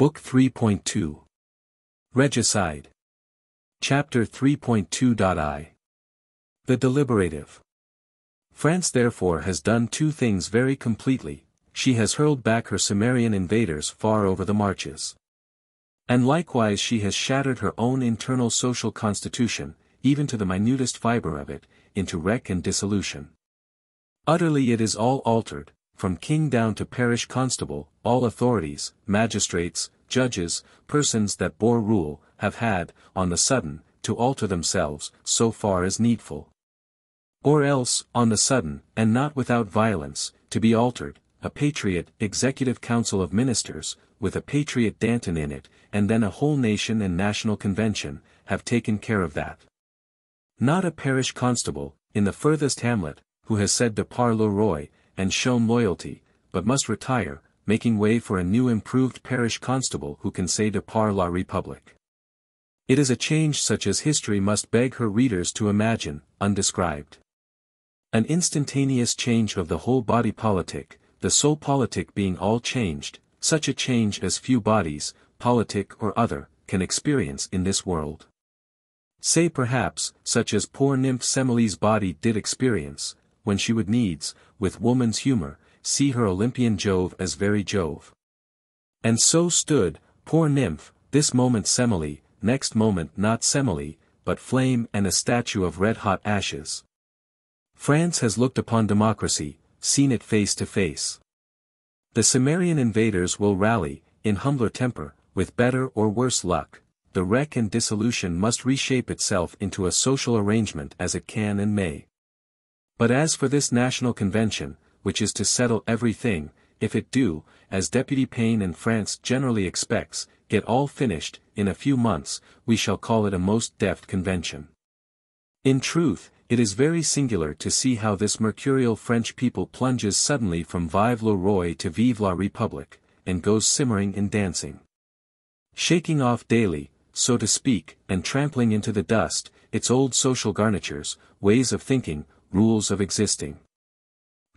Book 3.2 Regicide. Chapter 3.2.i The Deliberative. France therefore has done two things very completely, she has hurled back her Cimmerian invaders far over the marches. And likewise she has shattered her own internal social constitution, even to the minutest fibre of it, into wreck and dissolution. Utterly it is all altered, from king down to parish constable, all authorities, magistrates, judges, persons that bore rule, have had, on the sudden, to alter themselves, so far as needful. Or else, on the sudden, and not without violence, to be altered, a patriot executive council of ministers, with a patriot Danton in it, and then a whole nation and national convention, have taken care of that. Not a parish constable, in the furthest hamlet, who has said de par le roi, and shown loyalty, but must retire, making way for a new improved parish constable who can say de par la republic. It is a change such as history must beg her readers to imagine, undescribed. An instantaneous change of the whole body politic, the soul politic being all changed, such a change as few bodies, politic or other, can experience in this world. Say perhaps, such as poor nymph Semele's body did experience, when she would needs, with woman's humor, see her Olympian Jove as very Jove. And so stood, poor nymph, this moment Semele, next moment not Semele, but flame and a statue of red-hot ashes. France has looked upon democracy, seen it face to face. The Cimmerian invaders will rally, in humbler temper, with better or worse luck, the wreck and dissolution must reshape itself into a social arrangement as it can and may. But as for this national convention, which is to settle everything, if it do, as Deputy Paine and France generally expects, get all finished, in a few months, we shall call it a most deft convention. In truth, it is very singular to see how this mercurial French people plunges suddenly from Vive le Roi to Vive la République, and goes simmering and dancing. Shaking off daily, so to speak, and trampling into the dust, its old social garnitures, ways of thinking, rules of existing.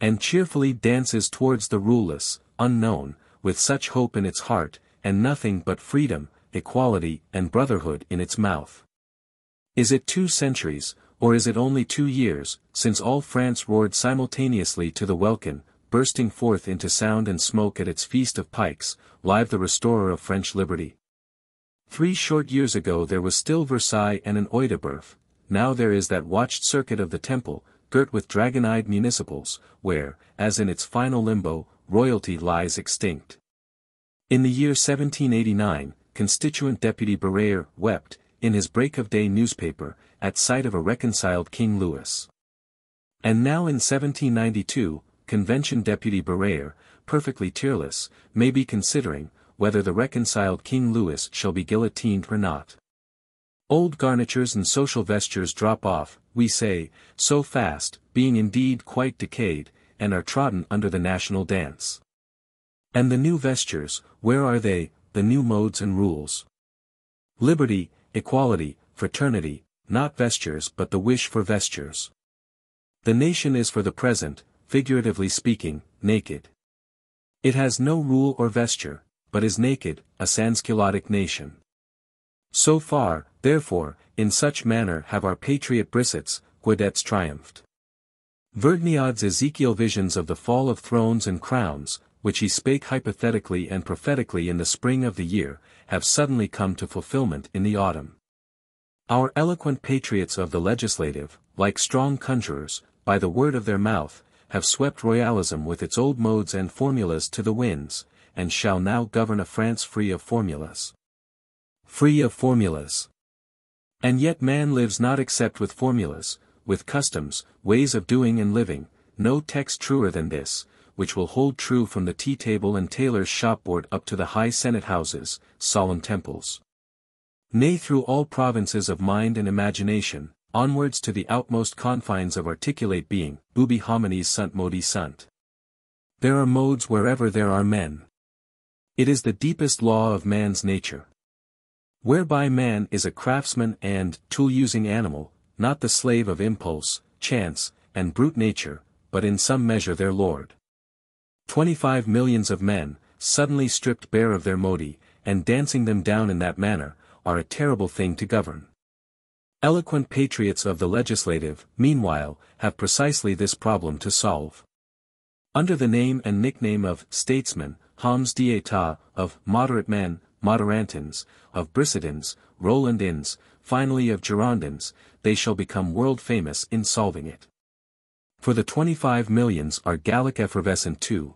And cheerfully dances towards the ruleless, unknown, with such hope in its heart, and nothing but freedom, equality, and brotherhood in its mouth. Is it two centuries, or is it only two years, since all France roared simultaneously to the welkin, bursting forth into sound and smoke at its feast of pikes, live the restorer of French liberty? Three short years ago there was still Versailles and an Œil de Bœuf, now there is that watched circuit of the temple, girt with dragon-eyed municipals, where, as in its final limbo, royalty lies extinct. In the year 1789, Constituent Deputy Barrère wept, in his break-of-day newspaper, at sight of a reconciled King Louis. And now in 1792, Convention Deputy Barrère, perfectly tearless, may be considering, whether the reconciled King Louis shall be guillotined or not. Old garnitures and social vestures drop off, we say, so fast, being indeed quite decayed, and are trodden under the national dance. And the new vestures, where are they, the new modes and rules? Liberty, equality, fraternity, not vestures but the wish for vestures. The nation is for the present, figuratively speaking, naked. It has no rule or vesture, but is naked, a sansculottic nation. So far, therefore, in such manner have our patriot Brissots, Guadets triumphed. Vergniaud's Ezekiel visions of the fall of thrones and crowns, which he spake hypothetically and prophetically in the spring of the year, have suddenly come to fulfillment in the autumn. Our eloquent patriots of the legislative, like strong conjurers, by the word of their mouth, have swept royalism with its old modes and formulas to the winds, and shall now govern a France free of formulas. Free of formulas. And yet man lives not except with formulas, with customs, ways of doing and living, no text truer than this, which will hold true from the tea table and tailor's shopboard up to the high senate houses, solemn temples. Nay through all provinces of mind and imagination, onwards to the outmost confines of articulate being, ubi homines sunt modi sunt. There are modes wherever there are men. It is the deepest law of man's nature. Whereby man is a craftsman and tool-using animal, not the slave of impulse, chance, and brute nature, but in some measure their lord. Twenty-five millions of men, suddenly stripped bare of their modi, and dancing them down in that manner, are a terrible thing to govern. Eloquent patriots of the legislative, meanwhile, have precisely this problem to solve. Under the name and nickname of statesmen, hommes d'état, of moderate men, moderantins, of Brissotins, Rolandins, finally of Girondins, they shall become world famous in solving it. For the 25 millions are Gallic effervescent too.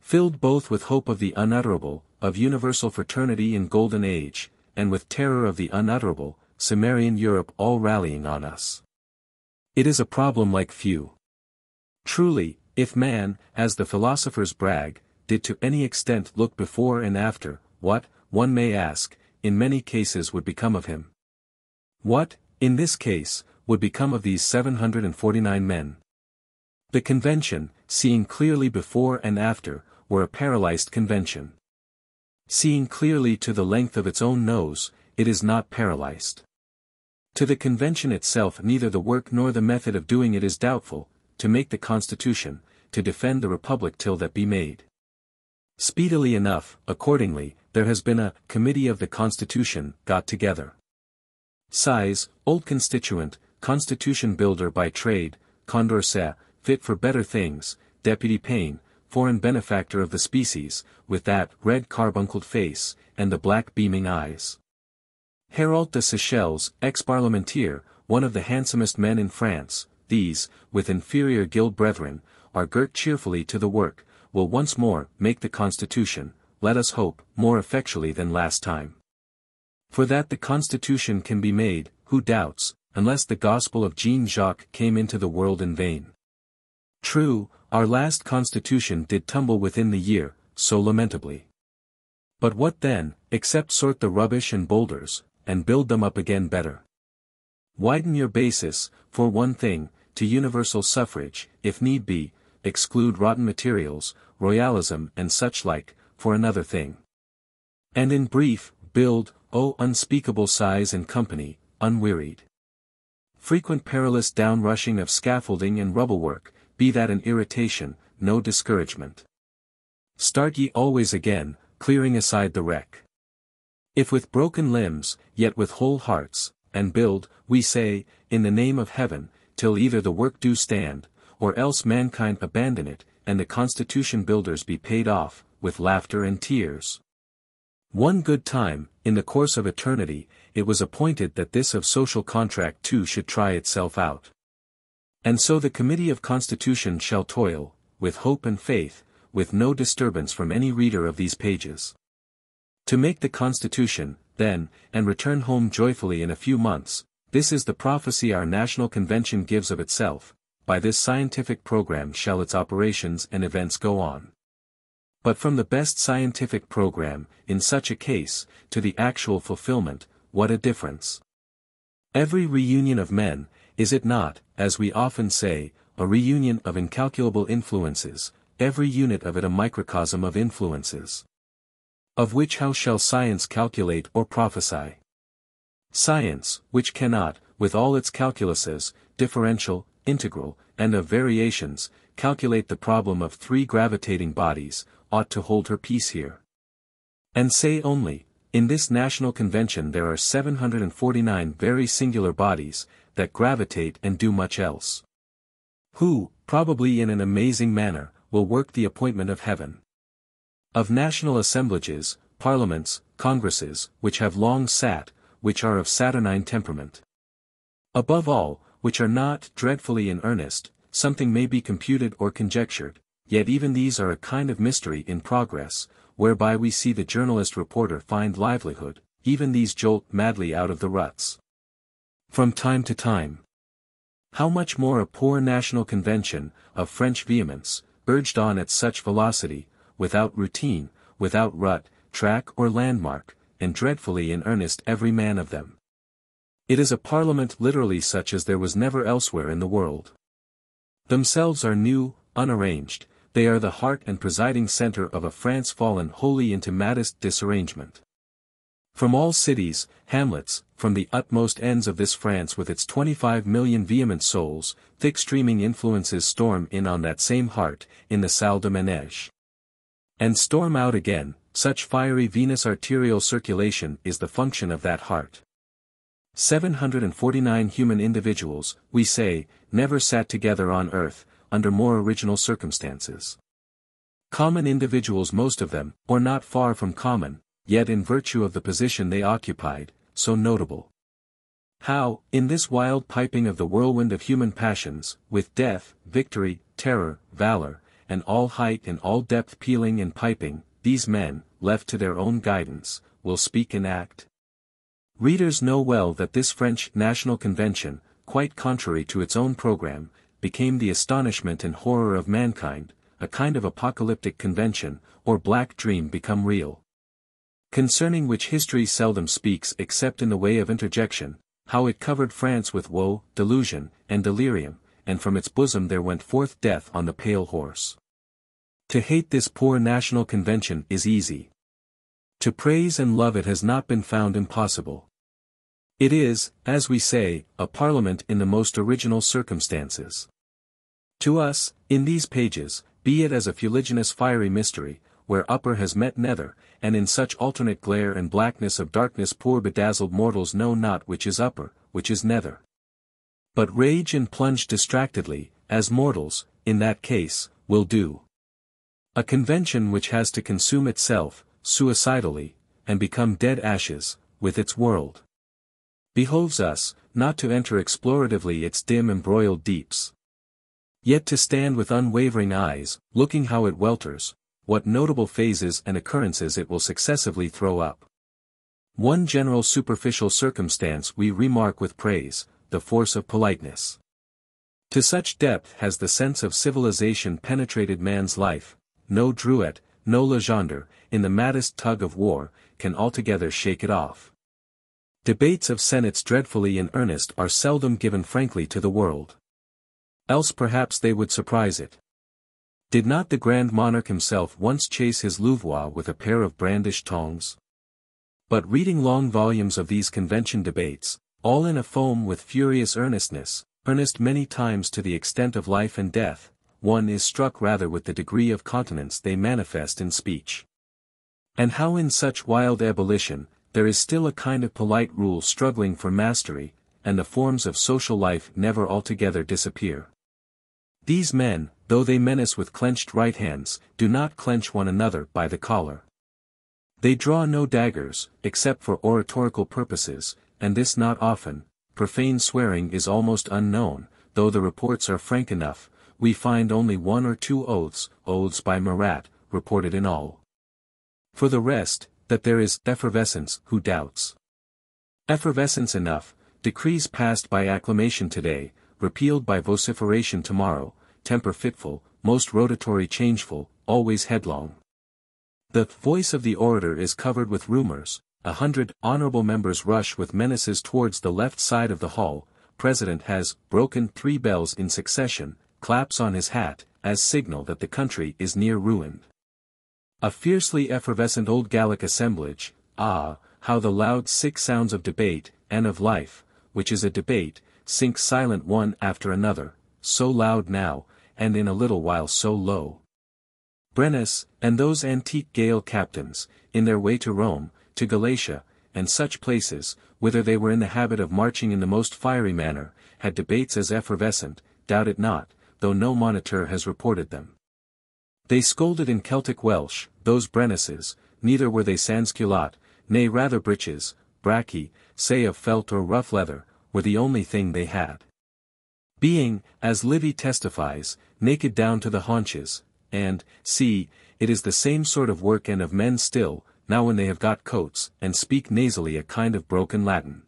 Filled both with hope of the unutterable, of universal fraternity in golden age, and with terror of the unutterable, Cimmerian Europe all rallying on us. It is a problem like few. Truly, if man, as the philosophers brag, did to any extent look before and after, what, one may ask, in many cases would become of him? What, in this case, would become of these 749 men? The convention, seeing clearly before and after, were a paralyzed convention. Seeing clearly to the length of its own nose, it is not paralyzed. To the convention itself neither the work nor the method of doing it is doubtful, to make the constitution, to defend the republic till that be made. Speedily enough, accordingly, there has been a committee of the constitution got together. Sieyes, old constituent, constitution builder by trade, Condorcet, fit for better things, Deputy Paine, foreign benefactor of the species, with that red carbuncled face, and the black beaming eyes. Hérault de Séchelles, ex-parlementaire, one of the handsomest men in France, these, with inferior guild brethren, are girt cheerfully to the work, will once more make the constitution, let us hope, more effectually than last time. For that the constitution can be made, who doubts, unless the gospel of Jean-Jacques came into the world in vain. True, our last constitution did tumble within the year, so lamentably. But what then, except sort the rubbish and boulders, and build them up again better? Widen your basis, for one thing, to universal suffrage, if need be, exclude rotten materials, royalism and such like, for another thing. And in brief, build, O unspeakable Sieyes and company, unwearied. Frequent perilous downrushing of scaffolding and rubble work, be that an irritation, no discouragement. Start ye always again, clearing aside the wreck. If with broken limbs, yet with whole hearts, and build, we say, in the name of heaven, till either the work do stand, or else mankind abandon it, and the constitution builders be paid off, with laughter and tears. One good time, in the course of eternity, it was appointed that this of social contract too should try itself out. And so the Committee of Constitution shall toil, with hope and faith, with no disturbance from any reader of these pages. To make the Constitution, then, and return home joyfully in a few months, this is the prophecy our National Convention gives of itself, by this scientific program shall its operations and events go on. But from the best scientific program, in such a case, to the actual fulfillment, what a difference. Every reunion of men, is it not, as we often say, a reunion of incalculable influences, every unit of it a microcosm of influences. Of which how shall science calculate or prophesy? Science, which cannot, with all its calculuses, differential, integral, and of variations, calculate the problem of three gravitating bodies, ought to hold her peace here. And say only, in this national convention there are 749 very singular bodies, that gravitate and do much else. Who, probably in an amazing manner, will work the appointment of heaven. Of national assemblages, parliaments, congresses, which have long sat, which are of saturnine temperament. Above all, which are not dreadfully in earnest, something may be computed or conjectured, Yet even these are a kind of mystery in progress, whereby we see the journalist reporter find livelihood, even these jolt madly out of the ruts. From time to time. How much more a poor national convention, of French vehemence, urged on at such velocity, without routine, without rut, track or landmark, and dreadfully in earnest every man of them. It is a parliament literally such as there was never elsewhere in the world. Themselves are new, unarranged, they are the heart and presiding center of a France fallen wholly into maddest disarrangement. From all cities, hamlets, from the utmost ends of this France with its 25 million vehement souls, thick streaming influences storm in on that same heart, in the salle de manège. And storm out again, such fiery venous arterial circulation is the function of that heart. 749 human individuals, we say, never sat together on earth, under more original circumstances. Common individuals most of them, or not far from common, yet in virtue of the position they occupied, so notable. How, in this wild piping of the whirlwind of human passions, with death, victory, terror, valor, and all height and all depth pealing and piping, these men, left to their own guidance, will speak and act? Readers know well that this French National Convention, quite contrary to its own program, became the astonishment and horror of mankind, a kind of apocalyptic convention, or black dream become real. Concerning which history seldom speaks except in the way of interjection, how it covered France with woe, delusion, and delirium, and from its bosom there went forth death on the pale horse. To hate this poor national convention is easy. To praise and love it has not been found impossible. It is, as we say, a parliament in the most original circumstances. To us, in these pages, be it as a fuliginous fiery mystery, where upper has met nether, and in such alternate glare and blackness of darkness poor bedazzled mortals know not which is upper, which is nether. But rage and plunge distractedly, as mortals, in that case, will do. A convention which has to consume itself, suicidally, and become dead ashes, with its world. Behoves us, not to enter exploratively its dim embroiled deeps. Yet to stand with unwavering eyes, looking how it welters, what notable phases and occurrences it will successively throw up. One general superficial circumstance we remark with praise, the force of politeness. To such depth has the sense of civilization penetrated man's life, no Drouet, no Legendre, in the maddest tug of war, can altogether shake it off. Debates of senates dreadfully in earnest are seldom given frankly to the world. Else perhaps they would surprise it. Did not the Grand Monarch himself once chase his Louvois with a pair of brandished tongs? But reading long volumes of these convention debates, all in a foam with furious earnestness, earnest many times to the extent of life and death, one is struck rather with the degree of continence they manifest in speech. And how in such wild ebullition, there is still a kind of polite rule struggling for mastery, and the forms of social life never altogether disappear. These men, though they menace with clenched right hands, do not clench one another by the collar. They draw no daggers, except for oratorical purposes, and this not often, profane swearing is almost unknown, though the reports are frank enough, we find only one or two oaths, oaths by Marat, reported in all. For the rest, that there is effervescence, who doubts? Effervescence enough, decrees passed by acclamation today, repealed by vociferation tomorrow, temper fitful, most rotatory changeful, always headlong. The voice of the orator is covered with rumors, a hundred honorable members rush with menaces towards the left side of the hall, president has broken three bells in succession, claps on his hat, as signal that the country is near ruined. A fiercely effervescent old Gallic assemblage, ah, how the loud sick sounds of debate, and of life, which is a debate, sink silent one after another, so loud now, and in a little while so low. Brennus, and those antique Gael captains, in their way to Rome, to Galatia, and such places, whither they were in the habit of marching in the most fiery manner, had debates as effervescent, doubt it not, though no monitor has reported them. They scolded in Celtic Welsh, those Brennuses, neither were they sansculotte, nay rather breeches, brachy, say of felt or rough leather, were the only thing they had. Being, as Livy testifies, naked down to the haunches, and, see, it is the same sort of work and of men still, now when they have got coats, and speak nasally a kind of broken Latin.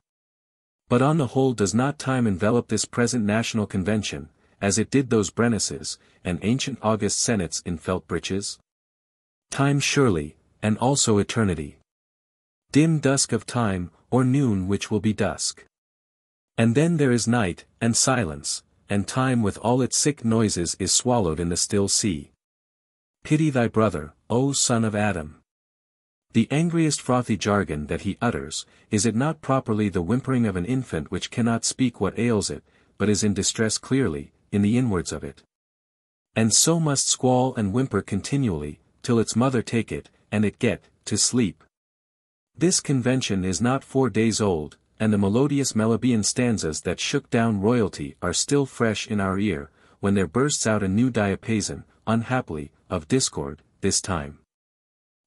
But on the whole does not time envelop this present national convention, as it did those Brennuses, and ancient august senates in felt breeches? Time surely, and also eternity. Dim dusk of time, or noon which will be dusk. And then there is night, and silence, and time with all its sick noises is swallowed in the still sea. Pity thy brother, O son of Adam. The angriest frothy jargon that he utters, is it not properly the whimpering of an infant which cannot speak what ails it, but is in distress clearly, in the inwards of it. And so must squall and whimper continually, till its mother take it, and it get, to sleep. This convention is not four days old, and the melodious Melibæan stanzas that shook down royalty are still fresh in our ear, when there bursts out a new diapason, unhappily, of discord, this time.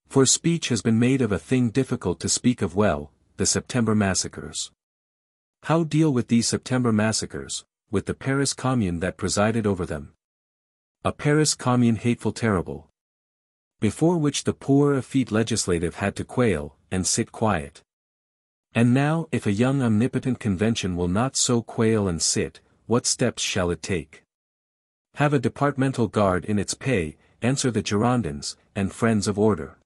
For speech has been made of a thing difficult to speak of well, the September massacres. How deal with these September massacres, with the Paris Commune that presided over them? A Paris Commune hateful terrible. Before which the poor effete legislative had to quail, and sit quiet. And now if a young omnipotent convention will not so quail and sit, what steps shall it take? Have a departmental guard in its pay, answer the Girondins, and friends of order.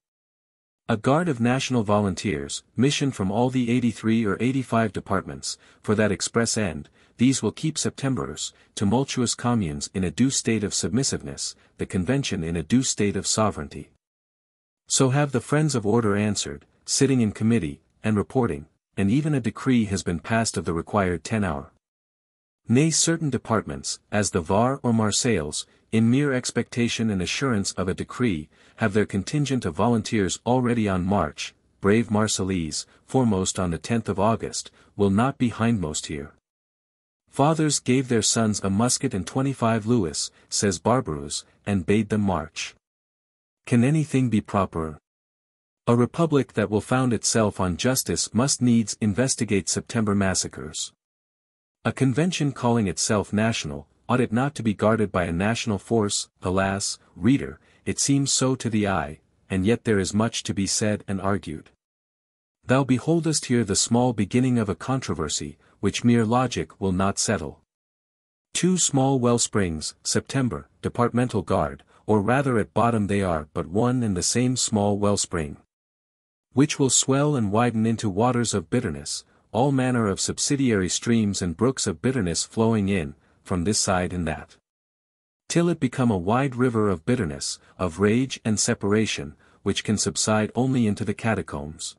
A guard of national volunteers, mission from all the 83 or 85 departments, for that express end, these will keep September's, tumultuous communes in a due state of submissiveness, the convention in a due state of sovereignty. So have the friends of order answered, sitting in committee, and reporting, and even a decree has been passed of the required ten hour. Nay certain departments, as the Var or Marseilles, in mere expectation and assurance of a decree, have their contingent of volunteers already on march, brave Marseillese, foremost on the 10th of August, will not be hindmost here. Fathers gave their sons a musket and twenty-five louis, says Barbaroux, and bade them march. Can anything be proper? A republic that will found itself on justice must needs investigate September massacres. A convention calling itself national, ought it not to be guarded by a national force, alas, reader, it seems so to the eye, and yet there is much to be said and argued. Thou beholdest here the small beginning of a controversy, which mere logic will not settle. Two small well springs, September, departmental guard, or rather at bottom they are but one and the same small wellspring which will swell and widen into waters of bitterness, all manner of subsidiary streams and brooks of bitterness flowing in, from this side and that. Till it become a wide river of bitterness, of rage and separation, which can subside only into the catacombs.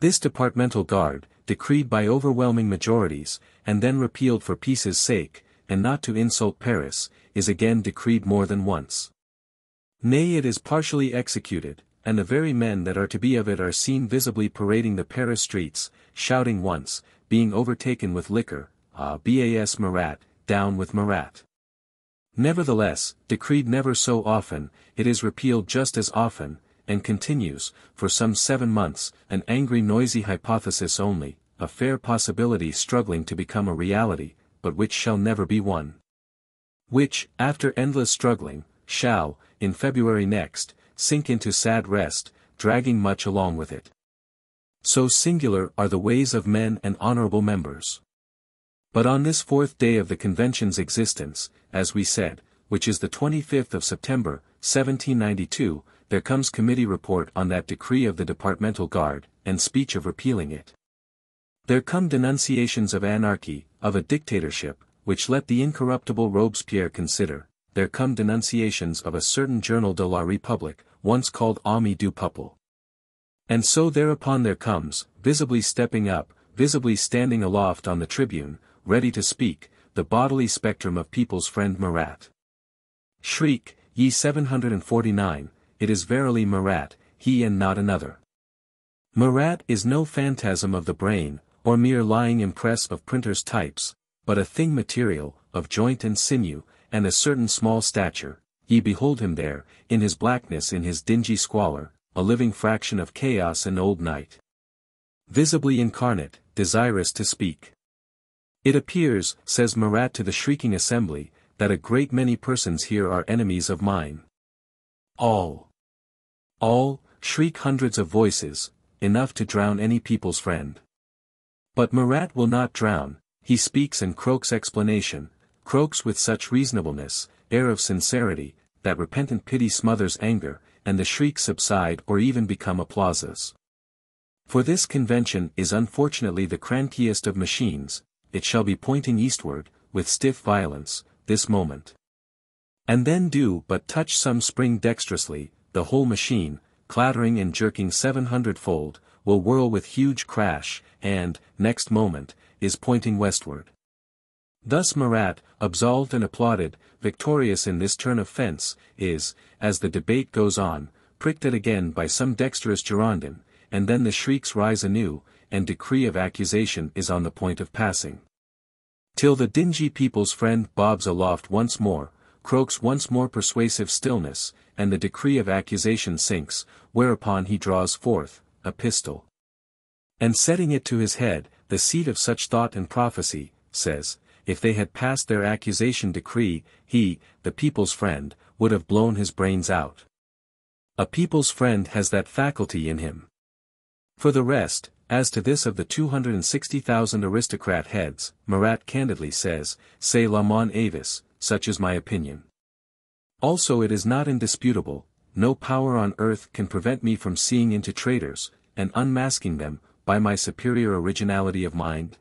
This departmental guard, decreed by overwhelming majorities, and then repealed for peace's sake, and not to insult Paris, is again decreed more than once. Nay it is partially executed, and the very men that are to be of it are seen visibly parading the Paris streets, shouting once, being overtaken with liquor, ah bas Marat, down with Marat. Nevertheless, decreed never so often, it is repealed just as often, and continues, for some seven months, an angry noisy hypothesis only, a fair possibility struggling to become a reality, but which shall never be one. Which, after endless struggling, shall, in February next, sink into sad rest, dragging much along with it. So singular are the ways of men and honorable members. But on this fourth day of the convention's existence, as we said, which is the 25th of September, 1792, there comes committee report on that decree of the departmental guard, and speech of repealing it. There come denunciations of anarchy, of a dictatorship, which let the incorruptible Robespierre consider, there come denunciations of a certain Journal de la République, once called Ami du Peuple. And so thereupon there comes, visibly stepping up, visibly standing aloft on the tribune, ready to speak, the bodily spectrum of people's friend Marat. Shriek, ye 749, it is verily Marat, he and not another. Marat is no phantasm of the brain, or mere lying impress of printer's types, but a thing material, of joint and sinew, and a certain small stature, ye behold him there, in his blackness in his dingy squalor, a living fraction of chaos and old night. Visibly incarnate, desirous to speak. It appears, says Marat to the shrieking assembly, that a great many persons here are enemies of mine. All. All, shriek hundreds of voices, enough to drown any people's friend. But Marat will not drown, he speaks and croaks explanation, croaks with such reasonableness, air of sincerity, that repentant pity smothers anger, and the shrieks subside or even become applauses. For this convention is unfortunately the crankiest of machines, it shall be pointing eastward, with stiff violence, this moment. And then do but touch some spring dexterously, the whole machine, clattering and jerking seven hundredfold, will whirl with huge crash, and, next moment, is pointing westward. Thus Marat, absolved and applauded, victorious in this turn of fence, is, as the debate goes on, pricked at again by some dexterous Girondin, and then the shrieks rise anew, and decree of accusation is on the point of passing. Till the dingy people's friend bobs aloft once more, croaks once more persuasive stillness, and the decree of accusation sinks, whereupon he draws forth, a pistol. And setting it to his head, the seat of such thought and prophecy, says, if they had passed their accusation decree, he, the people's friend, would have blown his brains out. A people's friend has that faculty in him. For the rest, as to this of the 260,000 aristocrat heads, Marat candidly says, C'est la mon avis, such is my opinion. Also it is not indisputable, no power on earth can prevent me from seeing into traitors, and unmasking them, by my superior originality of mind.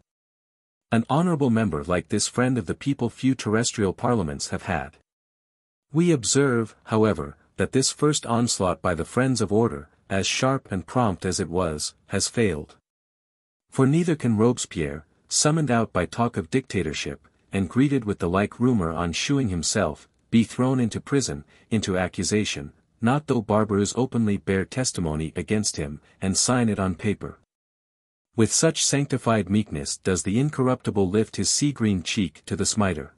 An honorable member like this friend of the people few terrestrial parliaments have had. We observe, however, that this first onslaught by the friends of order, as sharp and prompt as it was, has failed. For neither can Robespierre, summoned out by talk of dictatorship, and greeted with the like rumor on shewing himself, be thrown into prison, into accusation, not though Barbaroux openly bear testimony against him, and sign it on paper. With such sanctified meekness does the incorruptible lift his sea-green cheek to the smiter.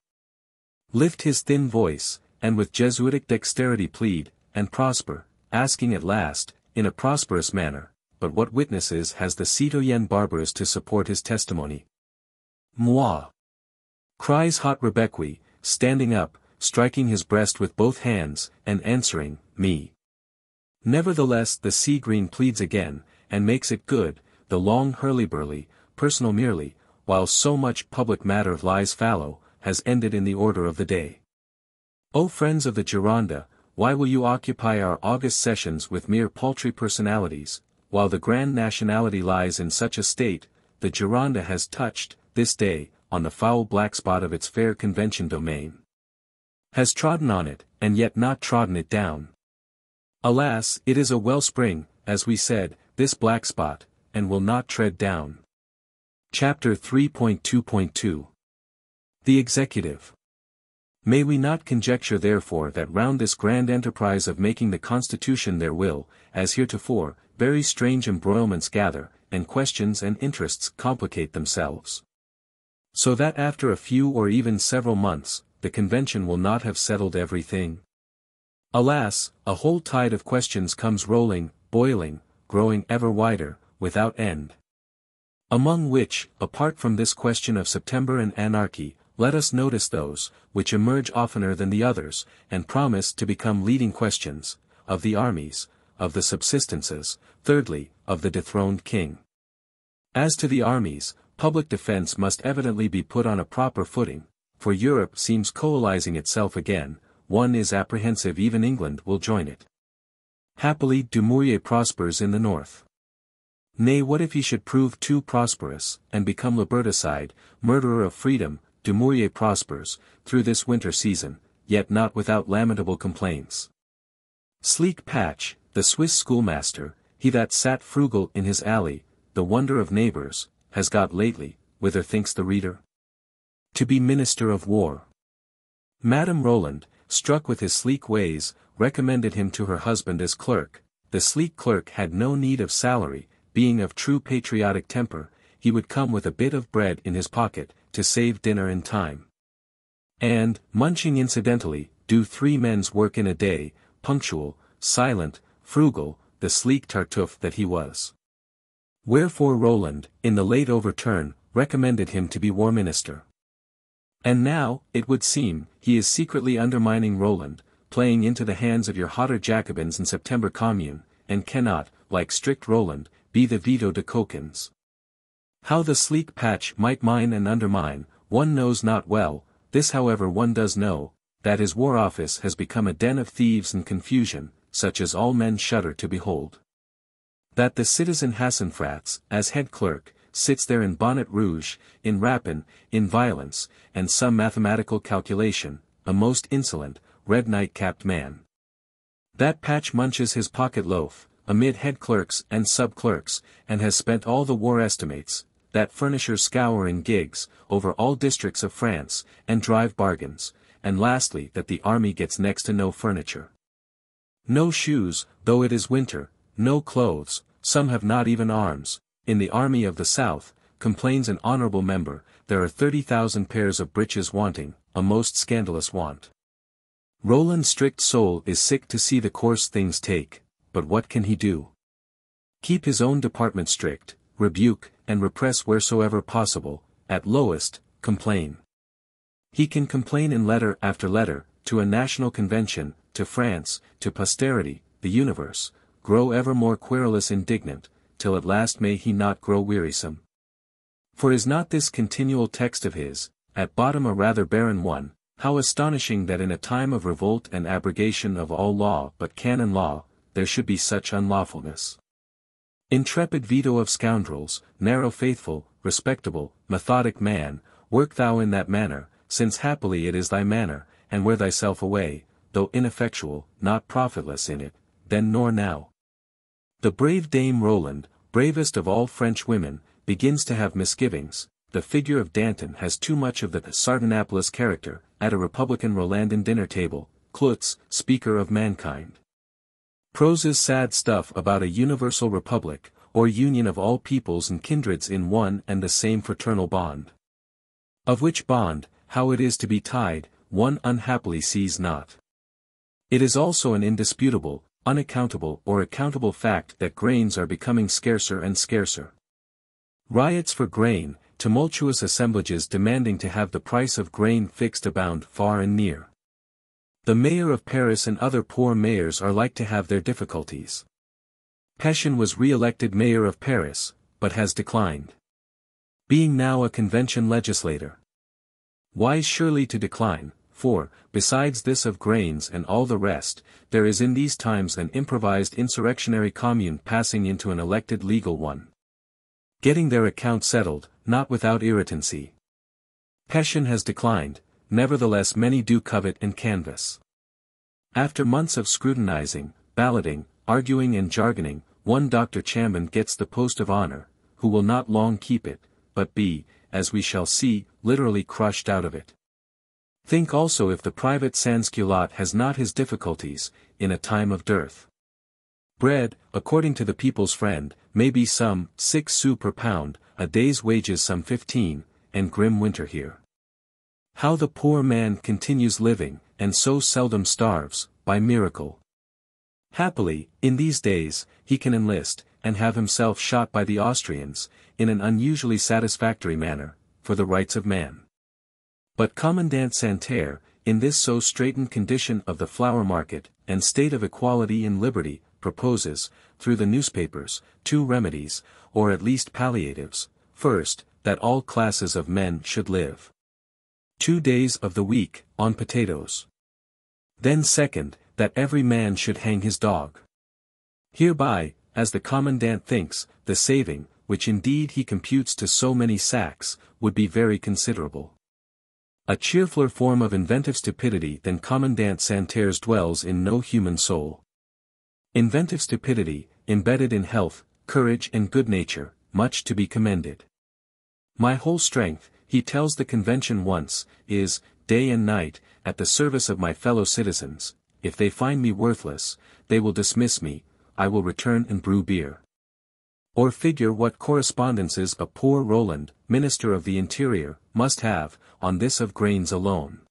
Lift his thin voice, and with Jesuitic dexterity plead, and prosper, asking at last, in a prosperous manner, but what witnesses has the citoyen Barbaroux to support his testimony? Moi! Cries hot Rebecqui, standing up, striking his breast with both hands, and answering, me. Nevertheless the sea-green pleads again, and makes it good, the long hurly-burly, personal merely, while so much public matter lies fallow, has ended in the order of the day. O friends of the Gironde, why will you occupy our August sessions with mere paltry personalities, while the grand nationality lies in such a state, the Gironde has touched, this day, on the foul black spot of its fair convention domain. Has trodden on it, and yet not trodden it down. Alas, it is a wellspring, as we said, this black spot, and will not tread down. Chapter 3.2.2 The Executive May we not conjecture therefore that round this grand enterprise of making the Constitution there will, as heretofore, very strange embroilments gather, and questions and interests complicate themselves. So that after a few or even several months, the convention will not have settled everything. Alas, a whole tide of questions comes rolling, boiling, growing ever wider, without end. Among which, apart from this question of September and anarchy, let us notice those, which emerge oftener than the others, and promise to become leading questions, of the armies, of the subsistences, thirdly, of the dethroned king. As to the armies, public defense must evidently be put on a proper footing, for Europe seems coalizing itself again, one is apprehensive even England will join it. Happily Dumouriez prospers in the north. Nay what if he should prove too prosperous, and become liberticide, murderer of freedom, Dumouriez prospers, through this winter season, yet not without lamentable complaints. Sleek Pache, the Swiss schoolmaster, he that sat frugal in his alley, the wonder of neighbors, has got lately, whither thinks the reader? To be minister of war. Madame Roland, struck with his sleek ways, recommended him to her husband as clerk, the sleek clerk had no need of salary, being of true patriotic temper, he would come with a bit of bread in his pocket, to save dinner in time. And, munching incidentally, do three men's work in a day, punctual, silent, frugal, the sleek Tartuffe that he was. Wherefore Roland, in the late overturn, recommended him to be war minister. And now, it would seem, he is secretly undermining Roland, playing into the hands of your hotter Jacobins in September Commune, and cannot, like strict Roland, be the veto de Coquins. How the sleek Pache might mine and undermine, one knows not well, this however one does know, that his war office has become a den of thieves and confusion, such as all men shudder to behold. That the citizen Hassenfratz, as head clerk, sits there in bonnet rouge, in rapine, in violence, and some mathematical calculation, a most insolent, red night-capped man. That Pache munches his pocket loaf, amid head clerks and sub-clerks, and has spent all the war estimates, that furnishers scour in gigs, over all districts of France, and drive bargains, and lastly that the army gets next to no furniture. No shoes, though it is winter, no clothes, some have not even arms, in the army of the South, complains an honorable member, there are thirty thousand pairs of breeches wanting, a most scandalous want. Roland's strict soul is sick to see the course things take, but what can he do? Keep his own department strict, rebuke, and repress wheresoever possible, at lowest, complain. He can complain in letter after letter, to a national convention, to France, to posterity, the universe, grow ever more querulous indignant, till at last may he not grow wearisome. For is not this continual text of his, at bottom a rather barren one, how astonishing that in a time of revolt and abrogation of all law but canon law, there should be such unlawfulness. Intrepid veto of scoundrels, narrow faithful, respectable, methodic man, work thou in that manner, since happily it is thy manner, and wear thyself away, though ineffectual, not profitless in it, then nor now. The brave Dame Roland, bravest of all French women, begins to have misgivings, the figure of Danton has too much of the Sardanapalus character, at a Republican Rolandan dinner table, Clootz, speaker of mankind. Proses sad stuff about a universal republic, or union of all peoples and kindreds in one and the same fraternal bond. Of which bond, how it is to be tied, one unhappily sees not. It is also an indisputable, unaccountable or accountable fact that grains are becoming scarcer and scarcer. Riots for grain, tumultuous assemblages demanding to have the price of grain fixed abound far and near. The mayor of Paris and other poor mayors are like to have their difficulties. Pétion was re-elected mayor of Paris, but has declined. Being now a convention legislator. Wise surely to decline, for, besides this of grains and all the rest, there is in these times an improvised insurrectionary commune passing into an elected legal one. Getting their account settled, not without irritancy. Pétion has declined, nevertheless many do covet and canvass. After months of scrutinizing, balloting, arguing and jargoning, one Dr. Chambon gets the post of honor, who will not long keep it, but be, as we shall see, literally crushed out of it. Think also if the private Sansculotte has not his difficulties, in a time of dearth. Bread, according to the people's friend, may be some, six sous per pound, a day's wages some fifteen, and grim winter here. How the poor man continues living, and so seldom starves, by miracle. Happily, in these days, he can enlist, and have himself shot by the Austrians, in an unusually satisfactory manner, for the rights of man. But Commandant Santerre, in this so straitened condition of the flour market, and state of equality and liberty, proposes, through the newspapers, two remedies, or at least palliatives, first, that all classes of men should live. Two days of the week, on potatoes. Then second, that every man should hang his dog. Hereby, as the commandant thinks, the saving, which indeed he computes to so many sacks, would be very considerable. A cheerfuller form of inventive stupidity than Commandant Santerre's dwells in no human soul. Inventive stupidity, embedded in health, courage and good nature, much to be commended. My whole strength, he tells the convention once, is, day and night, at the service of my fellow citizens, if they find me worthless, they will dismiss me, I will return and brew beer. Or figure what correspondences a poor Roland, Minister of the Interior, must have, on this of grains alone.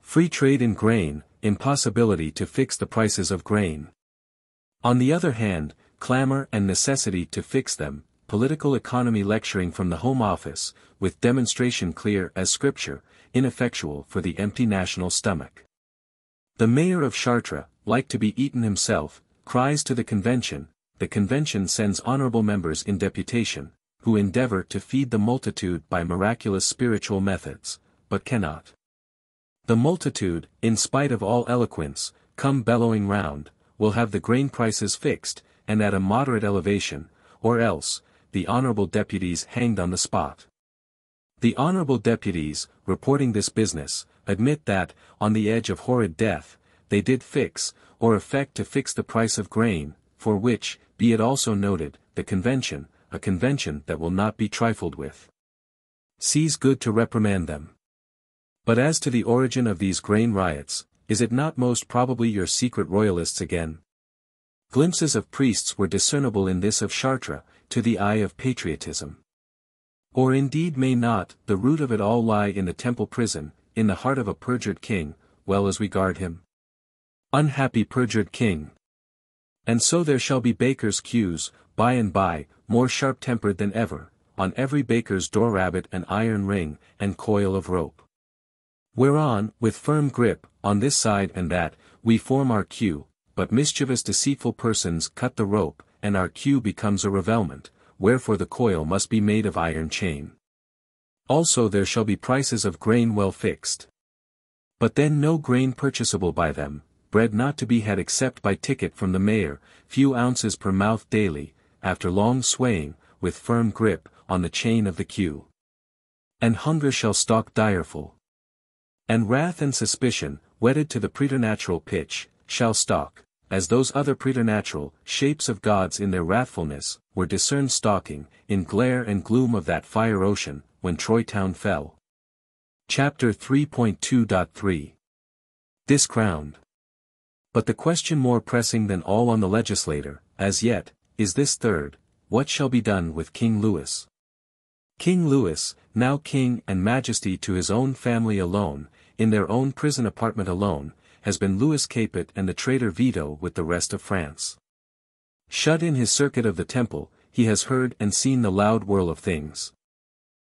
Free trade in grain, impossibility to fix the prices of grain. On the other hand, clamor and necessity to fix them, political economy lecturing from the Home Office, with demonstration clear as scripture, ineffectual for the empty national stomach. The mayor of Chartres, like to be eaten himself, cries to the convention, the convention sends honorable members in deputation, who endeavor to feed the multitude by miraculous spiritual methods, but cannot. The multitude, in spite of all eloquence, come bellowing round, will have the grain prices fixed, and at a moderate elevation, or else, the honorable deputies hanged on the spot. The honorable deputies, reporting this business, admit that, on the edge of horrid death, they did fix, or affect to fix the price of grain, for which, be it also noted, the convention, a convention that will not be trifled with. Sees good to reprimand them. But as to the origin of these grain riots, is it not most probably your secret royalists again? Glimpses of priests were discernible in this of Chartres, to the eye of patriotism. Or indeed may not, the root of it all lie in the temple prison, in the heart of a perjured king, well as we guard him? Unhappy perjured king! And so there shall be bakers' queues, by and by, more sharp-tempered than ever, on every baker's door rabbit an iron ring, and coil of rope. Whereon, with firm grip, on this side and that, we form our queue, but mischievous deceitful persons cut the rope, and our queue becomes a revelment, wherefore the coil must be made of iron chain. Also there shall be prices of grain well fixed. But then no grain purchasable by them, bread not to be had except by ticket from the mayor, few ounces per mouth daily, after long swaying, with firm grip, on the chain of the queue. And hunger shall stalk direful. And wrath and suspicion, wedded to the preternatural pitch, shall stalk, as those other preternatural shapes of gods in their wrathfulness, were discerned stalking, in glare and gloom of that fire ocean, when Troy town fell. Chapter 3.2.3 Discrowned. But the question more pressing than all on the legislator, as yet, is this third, what shall be done with King Louis? King Louis, now king and majesty to his own family alone, in their own prison apartment alone, has been Louis Capet and the traitor Veto with the rest of France. Shut in his circuit of the temple, he has heard and seen the loud whirl of things.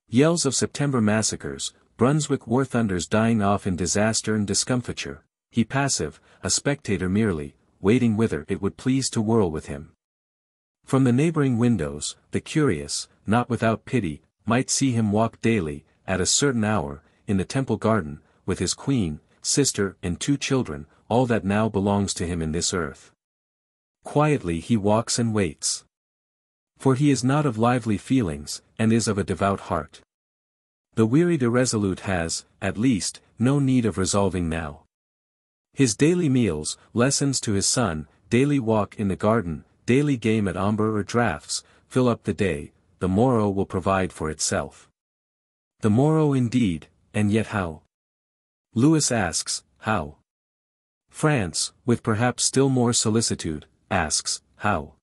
Yells of September massacres, Brunswick war thunders dying off in disaster and discomfiture, he passive, a spectator merely, waiting whither it would please to whirl with him. From the neighboring windows, the curious, not without pity, might see him walk daily, at a certain hour, in the temple garden, with his queen, sister and two children, all that now belongs to him in this earth. Quietly he walks and waits. For he is not of lively feelings, and is of a devout heart. The wearied irresolute has, at least, no need of resolving now. His daily meals, lessons to his son, daily walk in the garden, daily game at ombre or draughts, fill up the day, the morrow will provide for itself. The morrow indeed, and yet how? Louis asks, how? France, with perhaps still more solicitude, asks, how?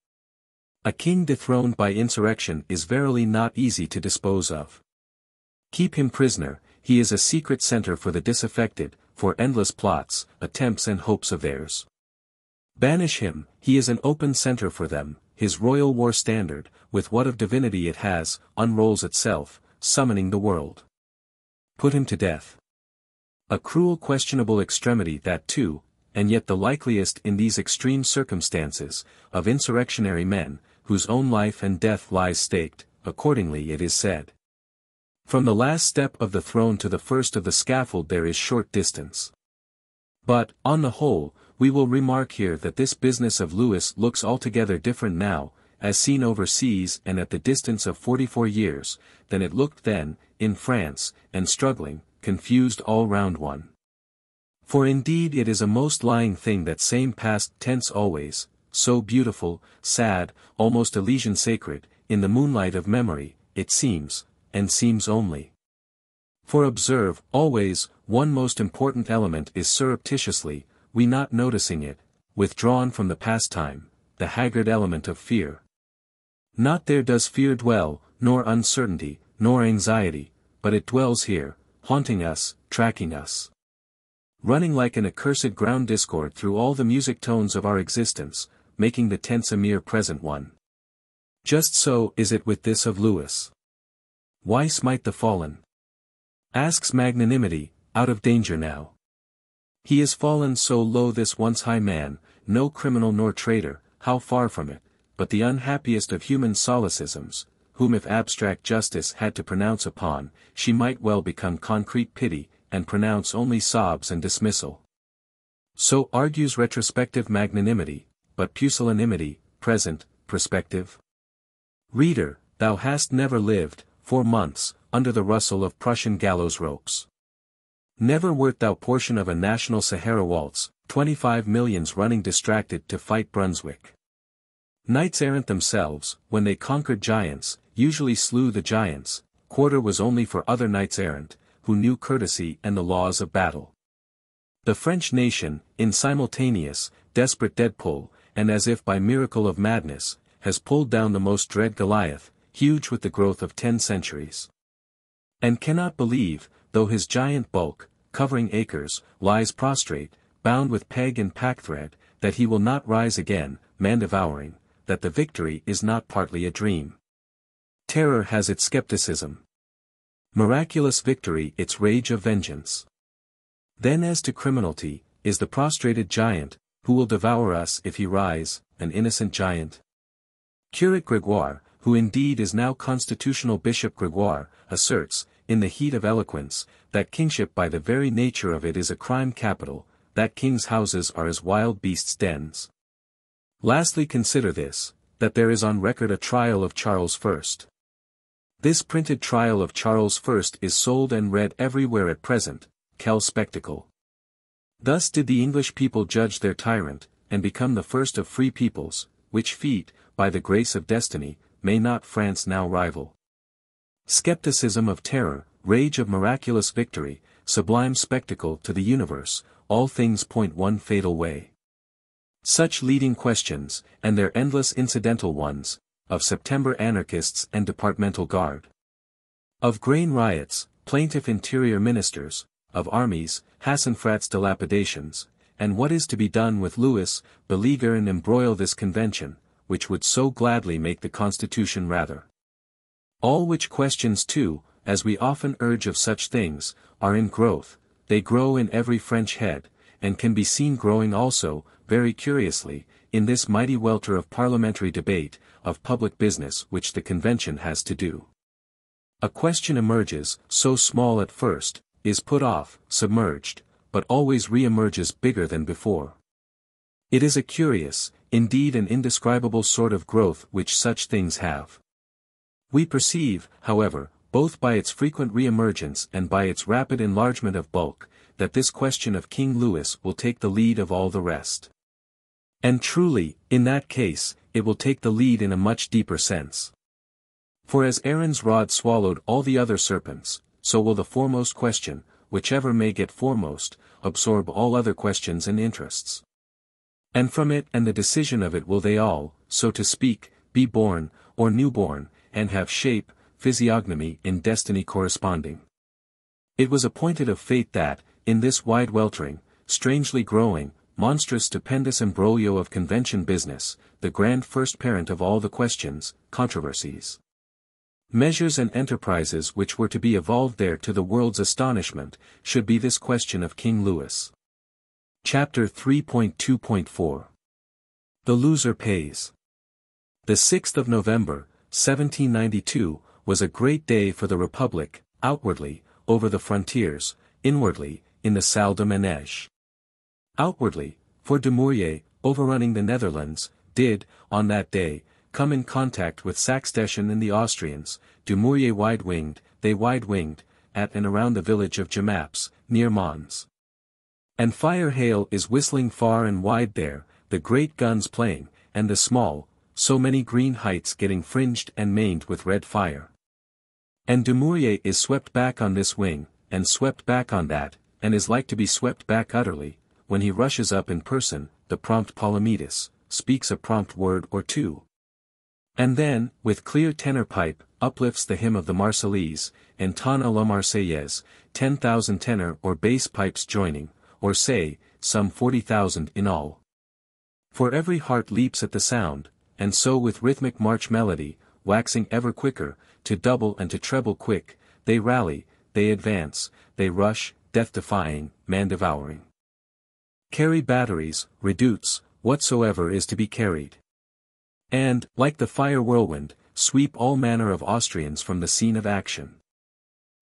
A king dethroned by insurrection is verily not easy to dispose of. Keep him prisoner, he is a secret center for the disaffected, for endless plots, attempts and hopes of theirs. Banish him, he is an open center for them, his royal war standard, with what of divinity it has, unrolls itself, summoning the world. Put him to death. A cruel questionable extremity that too, and yet the likeliest in these extreme circumstances, of insurrectionary men, whose own life and death lies staked, accordingly it is said. From the last step of the throne to the first of the scaffold there is short distance. But, on the whole, we will remark here that this business of Louis looks altogether different now, as seen overseas and at the distance of 44 years, than it looked then, in France, and struggling, confused all round one. For indeed it is a most lying thing that same past tense always, so beautiful, sad, almost Elysian sacred, in the moonlight of memory, it seems, and seems only. For observe, always, one most important element is surreptitiously, we not noticing it, withdrawn from the pastime, the haggard element of fear. Not there does fear dwell, nor uncertainty, nor anxiety, but it dwells here, haunting us, tracking us. Running like an accursed ground discord through all the music tones of our existence, making the tense a mere present one. Just so is it with this of Louis. Why smite the fallen? Asks magnanimity, out of danger now. He is fallen so low this once high man, no criminal nor traitor, how far from it, but the unhappiest of human solecisms, whom if abstract justice had to pronounce upon, she might well become concrete pity, and pronounce only sobs and dismissal. So argues retrospective magnanimity, but pusillanimity, present, prospective. Reader, thou hast never lived, for months, under the rustle of Prussian gallows ropes. Never wert thou portion of a national Sahara waltz, 25 millions running distracted to fight Brunswick. Knights errant themselves, when they conquered giants, usually slew the giants, quarter was only for other knights errant, who knew courtesy and the laws of battle. The French nation, in simultaneous, desperate deadpull, and as if by miracle of madness, has pulled down the most dread Goliath, huge with the growth of ten centuries. And cannot believe, though his giant bulk, covering acres, lies prostrate, bound with peg and packthread, that he will not rise again, man-devouring, that the victory is not partly a dream. Terror has its skepticism. Miraculous victory its rage of vengeance. Then as to criminality, is the prostrated giant, who will devour us if he rise, an innocent giant? Curate Gregoire, who indeed is now constitutional Bishop Gregoire, asserts, in the heat of eloquence, that kingship by the very nature of it is a crime capital, that kings' houses are as wild beasts' dens. Lastly consider this, that there is on record a trial of Charles I. This printed trial of Charles I is sold and read everywhere at present, quel spectacle. Thus did the English people judge their tyrant, and become the first of free peoples, which feat, by the grace of destiny, may not France now rival. Skepticism of terror, rage of miraculous victory, sublime spectacle to the universe, all things point one fatal way. Such leading questions, and their endless incidental ones, of September anarchists and departmental guard. Of grain riots, plaintive interior ministers, of armies, Hassenfratz's dilapidations, and what is to be done with Louis, beleaguer and embroil this convention, which would so gladly make the constitution rather. All which questions too, as we often urge of such things, are in growth, they grow in every French head, and can be seen growing also, very curiously, in this mighty welter of parliamentary debate, of public business which the convention has to do. A question emerges, so small at first, is put off, submerged, but always re-emerges bigger than before. It is a curious, indeed an indescribable sort of growth which such things have. We perceive, however, both by its frequent re-emergence and by its rapid enlargement of bulk, that this question of King Louis will take the lead of all the rest. And truly, in that case, it will take the lead in a much deeper sense. For as Aaron's rod swallowed all the other serpents, so will the foremost question, whichever may get foremost, absorb all other questions and interests. And from it and the decision of it will they all, so to speak, be born, or newborn, and have shape, physiognomy and destiny corresponding. It was appointed of fate that, in this wide weltering, strangely growing, monstrous stupendous imbroglio of convention business, the grand first parent of all the questions, controversies. Measures and enterprises which were to be evolved there to the world's astonishment, should be this question of King Louis. Chapter 3.2.4 The Loser Pays The 6th of November, 1792, was a great day for the Republic, outwardly, over the frontiers, inwardly, in the salle de manège. Outwardly, for Dumouriez, overrunning the Netherlands, did, on that day, come in contact with Saxe-Teschen and the Austrians, Dumouriez wide-winged, they wide-winged, at and around the village of Jemappes, near Mons. And fire hail is whistling far and wide there, the great guns playing, and the small, so many green heights getting fringed and maned with red fire. And Dumouriez is swept back on this wing, and swept back on that, and is like to be swept back utterly, when he rushes up in person, the prompt Palamedes, speaks a prompt word or two. And then, with clear tenor pipe, uplifts the hymn of the Marseillaise, and ton la Marseillaise, ten thousand tenor or bass pipes joining, or say, some forty thousand in all. For every heart leaps at the sound, and so with rhythmic march melody, waxing ever quicker, to double and to treble quick, they rally, they advance, they rush, death-defying, man-devouring. Carry batteries, redoubts, whatsoever is to be carried. And, like the fire whirlwind, sweep all manner of Austrians from the scene of action.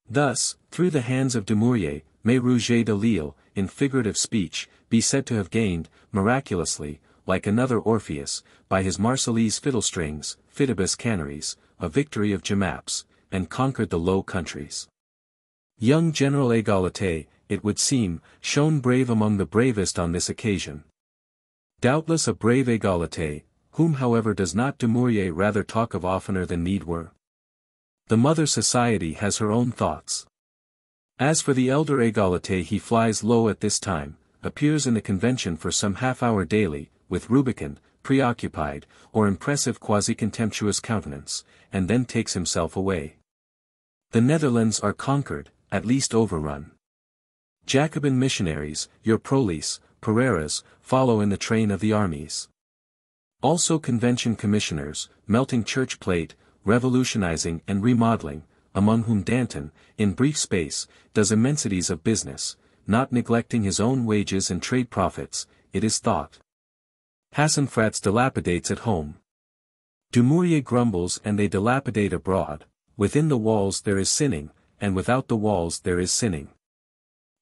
Thus, through the hands of Dumouriez, may Rouget de Lisle, in figurative speech, be said to have gained, miraculously, like another Orpheus, by his Marseillese fiddle strings, fidibus canoris, a victory of Jemappes, and conquered the Low Countries. Young General Égalité, it would seem, shone brave among the bravest on this occasion. Doubtless a brave Égalité, whom however does not Dumouriez rather talk of oftener than need were? The mother society has her own thoughts. As for the elder Égalité he flies low at this time, appears in the convention for some half-hour daily, with rubicund, preoccupied, or impressive quasi-contemptuous countenance, and then takes himself away. The Netherlands are conquered, at least overrun. Jacobin missionaries, your Prolys, Pereiras, follow in the train of the armies. Also convention commissioners, melting church plate, revolutionizing and remodeling, among whom Danton, in brief space, does immensities of business, not neglecting his own wages and trade profits, it is thought. Hassenfratz dilapidates at home. Dumouriez grumbles and they dilapidate abroad, within the walls there is sinning, and without the walls there is sinning.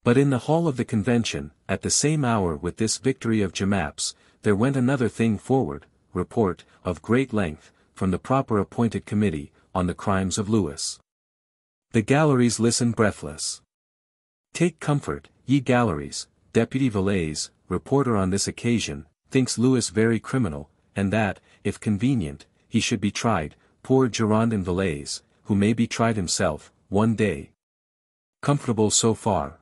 But in the hall of the convention, at the same hour with this victory of Jemappes, there went another thing forward, report, of great length, from the proper appointed committee, on the crimes of Louis. The galleries listen breathless. Take comfort, ye galleries, Deputy Valazé, reporter on this occasion, thinks Louis very criminal, and that, if convenient, he should be tried, poor Girondin Valazé, who may be tried himself, one day. Comfortable so far.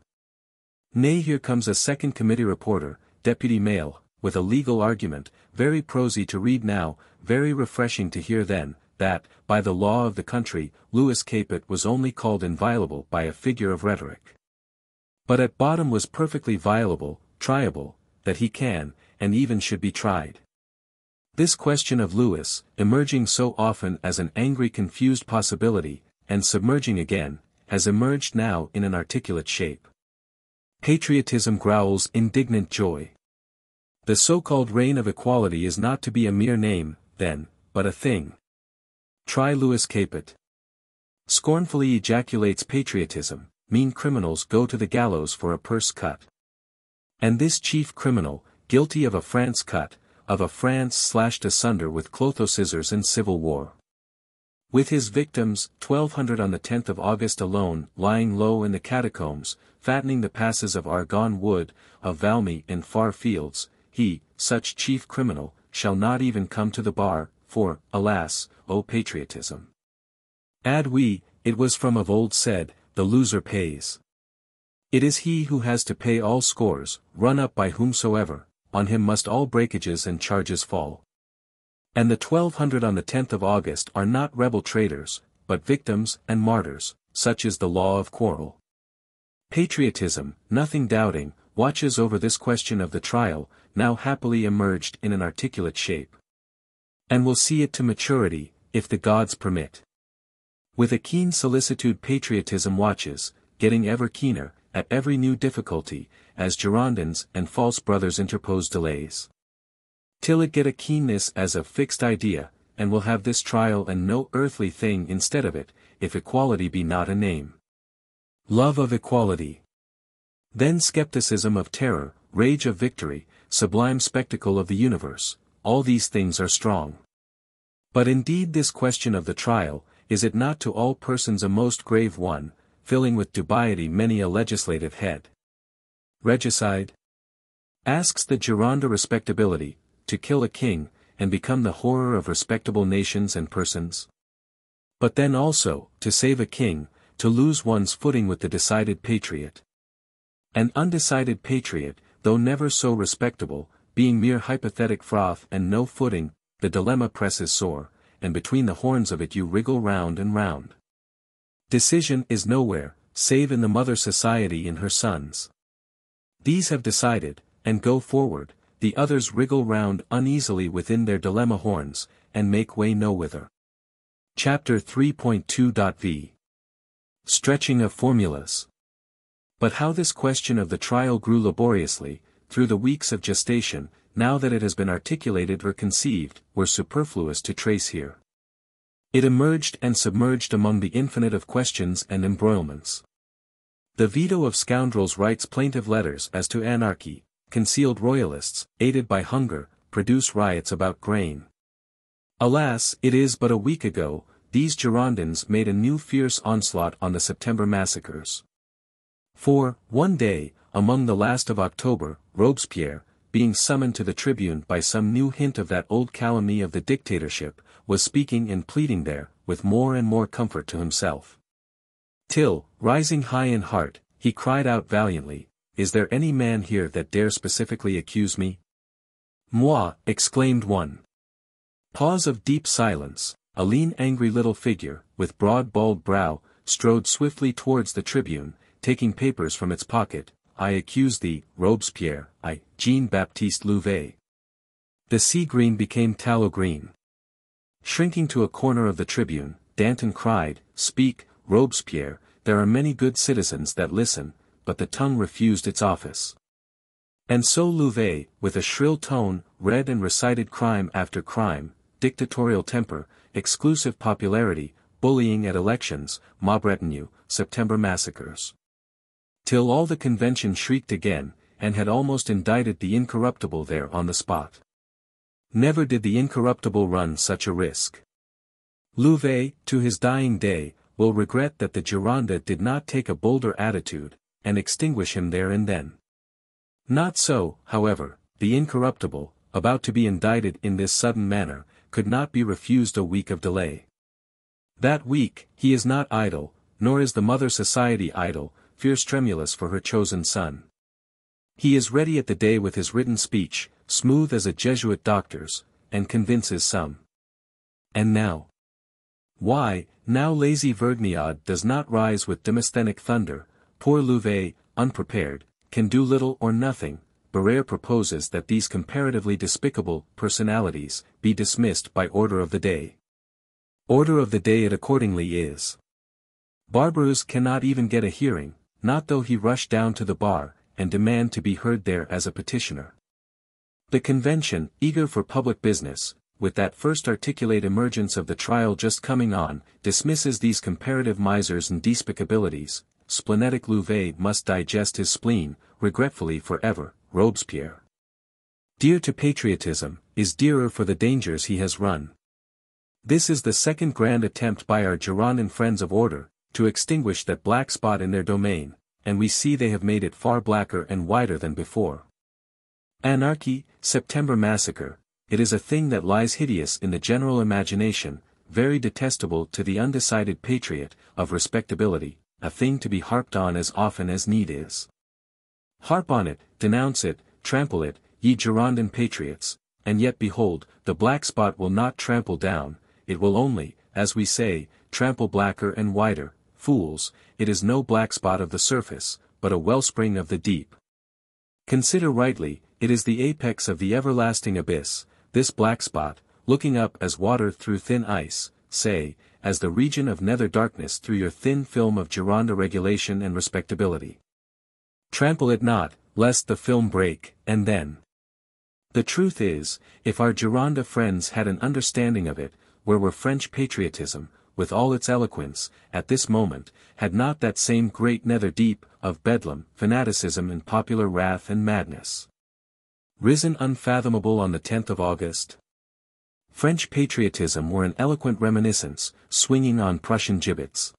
Nay here comes a second committee reporter, Deputy Mail, with a legal argument, very prosy to read now, very refreshing to hear then, that, by the law of the country, Louis Capet was only called inviolable by a figure of rhetoric. But at bottom was perfectly violable, triable, that he can, and even should be tried. This question of Louis, emerging so often as an angry confused possibility, and submerging again, has emerged now in an articulate shape. Patriotism growls indignant joy. The so-called reign of equality is not to be a mere name, then, but a thing. Try Louis Capet. Scornfully ejaculates patriotism, mean criminals go to the gallows for a purse cut. And this chief criminal, guilty of a France cut, of a France slashed asunder with clotho scissors in civil war. With his victims, 1200 on the 10th of August alone, lying low in the catacombs, fattening the passes of Argonne Wood, of Valmy and far fields, he, such chief criminal, shall not even come to the bar, for, alas, O patriotism. Add we, it was from of old said, the loser pays. It is he who has to pay all scores, run up by whomsoever, on him must all breakages and charges fall. And the 1200 on the 10th of August are not rebel traitors, but victims and martyrs, such is the law of quarrel. Patriotism, nothing doubting, watches over this question of the trial, now happily emerged in an articulate shape. And will see it to maturity, if the gods permit. With a keen solicitude patriotism watches, getting ever keener, at every new difficulty, as Girondins and false brothers interpose delays. Till it get a keenness as a fixed idea, and will have this trial and no earthly thing instead of it, if equality be not a name. Love of equality. Then skepticism of terror, rage of victory, sublime spectacle of the universe, all these things are strong. But indeed this question of the trial, is it not to all persons a most grave one, filling with dubiety many a legislative head? Regicide? Asks the Gironda respectability, to kill a king, and become the horror of respectable nations and persons? But then also, to save a king, to lose one's footing with the decided patriot. An undecided patriot, though never so respectable, being mere hypothetic froth and no footing, the dilemma presses sore, and between the horns of it you wriggle round and round. Decision is nowhere, save in the mother society in her sons. These have decided, and go forward, the others wriggle round uneasily within their dilemma horns, and make way no whither. Chapter 3.2.v Stretching of Formulas But how this question of the trial grew laboriously, through the weeks of gestation, now that it has been articulated or conceived, were superfluous to trace here. It emerged and submerged among the infinite of questions and embroilments. The veto of scoundrels writes plaintive letters as to anarchy, concealed royalists, aided by hunger, produce riots about grain. Alas, it is but a week ago, these Girondins made a new fierce onslaught on the September massacres. For, one day, among the last of October, Robespierre, being summoned to the tribune by some new hint of that old calumny of the dictatorship, was speaking and pleading there, with more and more comfort to himself. Till, rising high in heart, he cried out valiantly, is there any man here that dare specifically accuse me? Moi, exclaimed one. Pause of deep silence, a lean angry little figure, with broad bald brow, strode swiftly towards the tribune, taking papers from its pocket, I accuse thee, Robespierre, I, Jean-Baptiste Louvet. The sea green became tallow green. Shrinking to a corner of the tribune, Danton cried, Speak, Robespierre, there are many good citizens that listen, but the tongue refused its office. And so Louvet, with a shrill tone, read and recited crime after crime, dictatorial temper, exclusive popularity, bullying at elections, mob retinue, September massacres. Till all the convention shrieked again, and had almost indicted the incorruptible there on the spot. Never did the incorruptible run such a risk. Louvet, to his dying day, will regret that the Gironde did not take a bolder attitude, and extinguish him there and then. Not so, however, the incorruptible, about to be indicted in this sudden manner, could not be refused a week of delay. That week, he is not idle, nor is the Mother Society idle, fierce tremulous for her chosen son. He is ready at the day with his written speech, smooth as a Jesuit doctor's, and convinces some. And now? Why, now lazy Vergniaud does not rise with Demosthenic thunder, poor Louvet, unprepared, can do little or nothing, Barrère proposes that these comparatively despicable personalities be dismissed by order of the day. Order of the day it accordingly is. Barbaroux cannot even get a hearing, not though he rush down to the bar, and demand to be heard there as a petitioner. The convention, eager for public business, with that first articulate emergence of the trial just coming on, dismisses these comparative misers and despicabilities, splenetic Louvet must digest his spleen, regretfully for ever, Robespierre. Dear to patriotism, is dearer for the dangers he has run. This is the second grand attempt by our Girondin friends of order, to extinguish that black spot in their domain, and we see they have made it far blacker and wider than before. Anarchy, September massacre, it is a thing that lies hideous in the general imagination, very detestable to the undecided patriot, of respectability, a thing to be harped on as often as need is. Harp on it, denounce it, trample it, ye Girondin patriots, and yet behold, the black spot will not trample down, it will only, as we say, trample blacker and wider, fools, it is no black spot of the surface, but a wellspring of the deep. Consider rightly, it is the apex of the everlasting abyss, this black spot, looking up as water through thin ice, say, as the region of nether darkness through your thin film of Gironde regulation and respectability. Trample it not, lest the film break, and then. The truth is, if our Gironde friends had an understanding of it, where were French patriotism, with all its eloquence, at this moment, had not that same great nether deep, of bedlam, fanaticism and popular wrath and madness. Risen unfathomable on the 10th of August. French patriotism were an eloquent reminiscence, swinging on Prussian gibbets.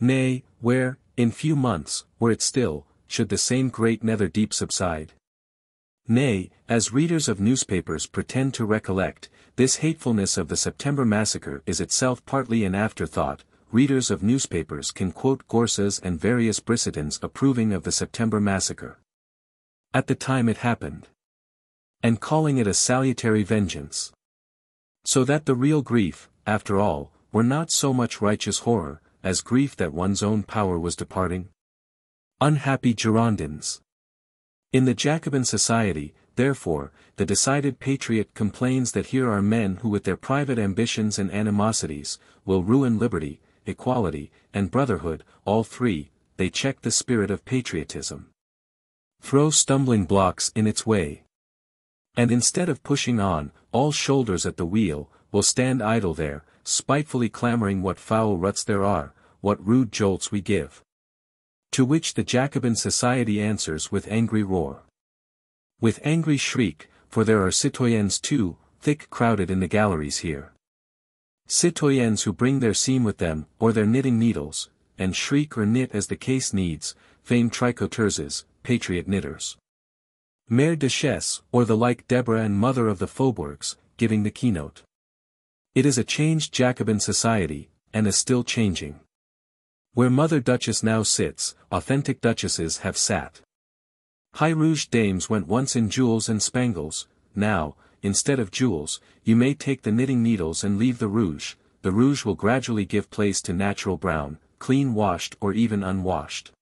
Nay, where, in few months, were it still, should the same great nether deep subside. Nay, as readers of newspapers pretend to recollect, this hatefulness of the September massacre is itself partly an afterthought, readers of newspapers can quote Gorsas and various Brissotins approving of the September massacre. At the time it happened. And calling it a salutary vengeance. So that the real grief, after all, were not so much righteous horror, as grief that one's own power was departing. Unhappy Girondins. In the Jacobin society, therefore, the decided patriot complains that here are men who with their private ambitions and animosities, will ruin liberty, equality, and brotherhood, all three, they check the spirit of patriotism. Throw stumbling blocks in its way. And instead of pushing on, all shoulders at the wheel, will stand idle there, spitefully clamoring what foul ruts there are, what rude jolts we give. To which the Jacobin society answers with angry roar. With angry shriek, for there are citoyens too, thick crowded in the galleries here. Citoyens who bring their seam with them, or their knitting needles, and shriek or knit as the case needs, famed tricoteuses, patriot knitters. Mère Duchesne, or the like Deborah and mother of the faubourgs, giving the keynote. It is a changed Jacobin society, and is still changing. Where Mother Duchess now sits, authentic duchesses have sat. High rouge dames went once in jewels and spangles, now, instead of jewels, you may take the knitting needles and leave the rouge, the rouge will gradually give place to natural brown, clean washed or even unwashed.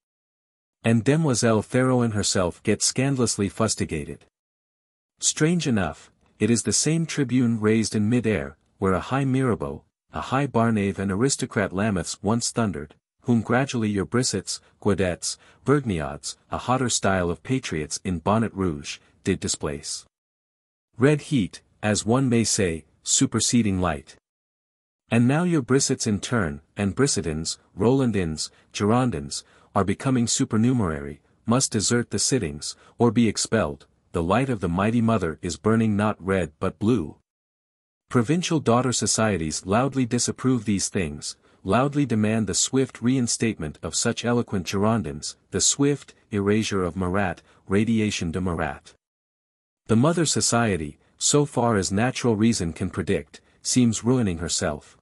And Demoiselle Théroigne herself gets scandalously fustigated. Strange enough, it is the same tribune raised in mid-air, where a high Mirabeau, a high Barnave and aristocrat Lameths once thundered, whom gradually your Brissots, Guadets, Vergniauds, a hotter style of patriots in bonnet rouge, did displace. Red heat, as one may say, superseding light. And now your Brissots in turn, and Brissotins, Rolandins, Girondins, are becoming supernumerary, must desert the sittings, or be expelled, the light of the mighty mother is burning not red but blue. Provincial daughter societies loudly disapprove these things, loudly demand the swift reinstatement of such eloquent Girondins, the swift erasure of Marat, radiation de Marat. The mother society, so far as natural reason can predict, seems ruining herself.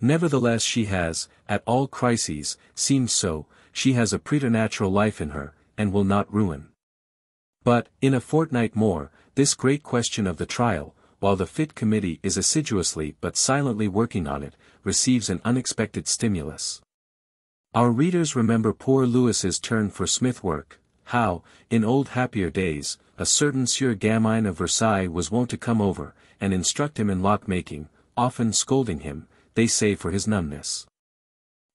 Nevertheless she has, at all crises, seemed so, she has a preternatural life in her, and will not ruin. But, in a fortnight more, this great question of the trial, while the FIT committee is assiduously but silently working on it, receives an unexpected stimulus. Our readers remember poor Louis's turn for smith work, how, in old happier days, a certain Sieur Gamain of Versailles was wont to come over, and instruct him in lock-making, often scolding him, they say for his numbness.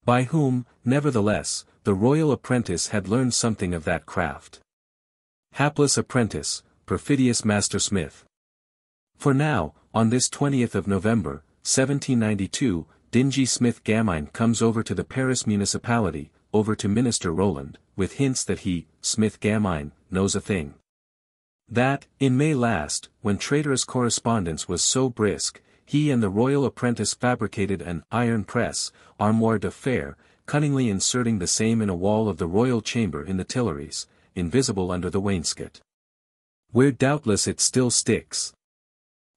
By whom, nevertheless, the royal apprentice had learned something of that craft. Hapless apprentice, perfidious master smith. For now, on this 20th of November, 1792, dingy Smith Gamain comes over to the Paris municipality, over to Minister Roland, with hints that he, Smith Gamain, knows a thing. That, in May last, when traitorous correspondence was so brisk, he and the royal apprentice fabricated an iron press, armoire de fer, cunningly inserting the same in a wall of the royal chamber in the Tuileries, invisible under the wainscot. Where doubtless it still sticks.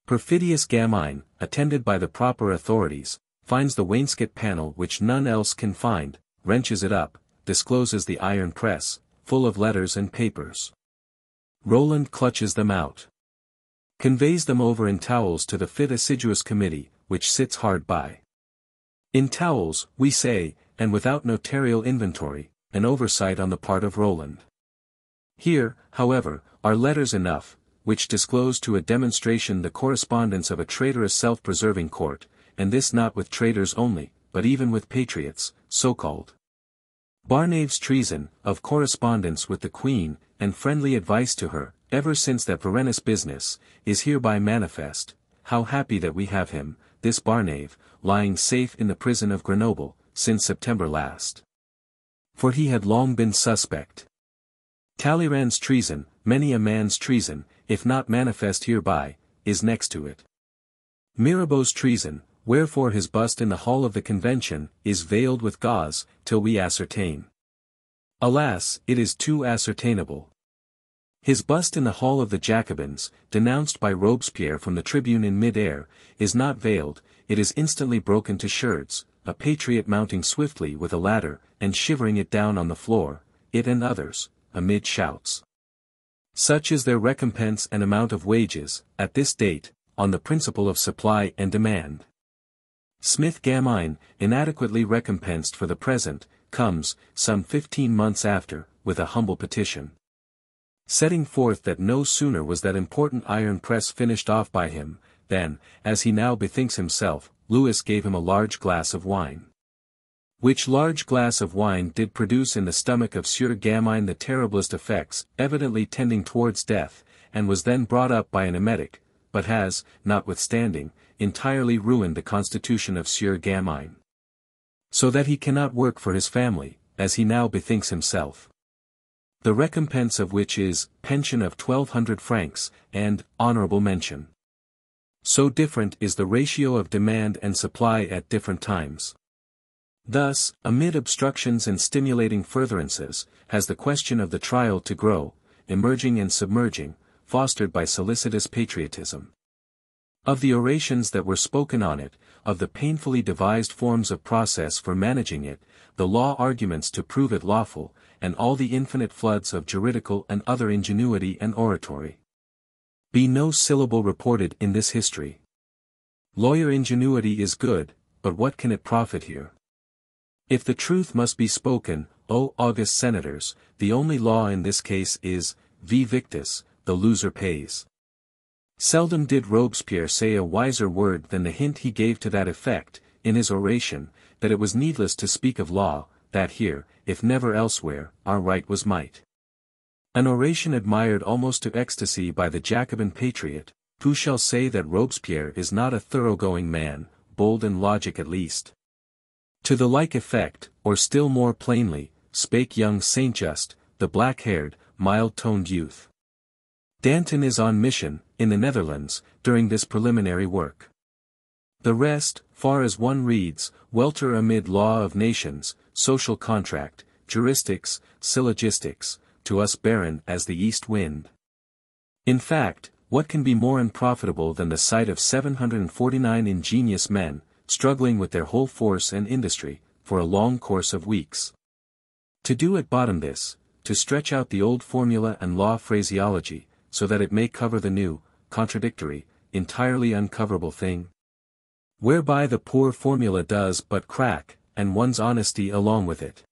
Perfidious Gamain, attended by the proper authorities, finds the wainscot panel which none else can find, wrenches it up, discloses the iron press, full of letters and papers. Roland clutches them out. Conveys them over in towels to the fit assiduous committee, which sits hard by. In towels, we say, and without notarial inventory, an oversight on the part of Roland. Here, however, are letters enough, which disclose to a demonstration the correspondence of a traitorous self-preserving court, and this not with traitors only, but even with patriots, so-called. Barnave's treason, of correspondence with the Queen, and friendly advice to her, ever since that Varennes business, is hereby manifest, how happy that we have him, this Barnave, lying safe in the prison of Grenoble, since September last. For he had long been suspect. Talleyrand's treason, many a man's treason, if not manifest hereby, is next to it. Mirabeau's treason, wherefore his bust in the hall of the convention, is veiled with gauze, till we ascertain. Alas, it is too ascertainable. His bust in the hall of the Jacobins, denounced by Robespierre from the tribune in mid-air, is not veiled, it is instantly broken to sherds, a patriot mounting swiftly with a ladder, and shivering it down on the floor, it and others, amid shouts. Such is their recompense and amount of wages, at this date, on the principle of supply and demand. Smith Gamain, inadequately recompensed for the present, comes, some fifteen months after, with a humble petition. Setting forth that no sooner was that important iron press finished off by him, than, as he now bethinks himself, Louis gave him a large glass of wine. Which large glass of wine did produce in the stomach of Sieur Gamain the terriblest effects, evidently tending towards death, and was then brought up by an emetic, but has, notwithstanding, entirely ruined the constitution of Sieur Gamain. So that he cannot work for his family, as he now bethinks himself. The recompense of which is, pension of twelve hundred francs, and, honorable mention. So different is the ratio of demand and supply at different times. Thus, amid obstructions and stimulating furtherances, has the question of the trial to grow, emerging and submerging, fostered by solicitous patriotism. Of the orations that were spoken on it, of the painfully devised forms of process for managing it, the law arguments to prove it lawful, and all the infinite floods of juridical and other ingenuity and oratory. Be no syllable reported in this history. Lawyer ingenuity is good, but what can it profit here? If the truth must be spoken, O august senators, the only law in this case is, vae victis, the loser pays. Seldom did Robespierre say a wiser word than the hint he gave to that effect, in his oration, that it was needless to speak of law, that here, if never elsewhere, our right was might. An oration admired almost to ecstasy by the Jacobin patriot, who shall say that Robespierre is not a thoroughgoing man, bold in logic at least. To the like effect, or still more plainly, spake young Saint Just, the black-haired, mild-toned youth. Danton is on mission, in the Netherlands, during this preliminary work. The rest, far as one reads, welter amid law of nations, social contract, juristics, syllogistics, to us barren as the east wind. In fact, what can be more unprofitable than the sight of 749 ingenious men, struggling with their whole force and industry, for a long course of weeks? To do at bottom this, to stretch out the old formula and law phraseology, so that it may cover the new, contradictory, entirely uncoverable thing? Whereby the poor formula does but crack, and one's honesty along with it.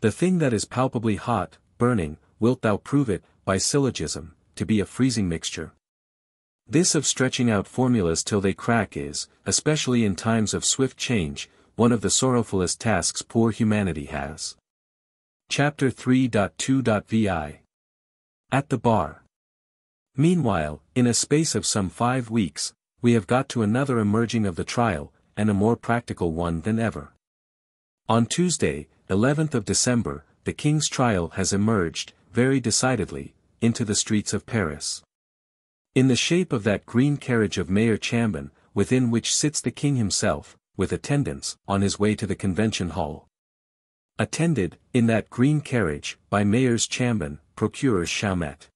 The thing that is palpably hot, burning, wilt thou prove it, by syllogism, to be a freezing mixture. This of stretching out formulas till they crack is, especially in times of swift change, one of the sorrowfulest tasks poor humanity has. Chapter 3.2.vi At the Bar Meanwhile, in a space of some five weeks, we have got to another emerging of the trial, and a more practical one than ever. On Tuesday, 11th of December, the King's trial has emerged, very decidedly, into the streets of Paris. In the shape of that green carriage of Mayor Chambon, within which sits the King himself, with attendants, on his way to the Convention Hall. Attended, in that green carriage, by Mayors Chambon, Procureurs Chaumette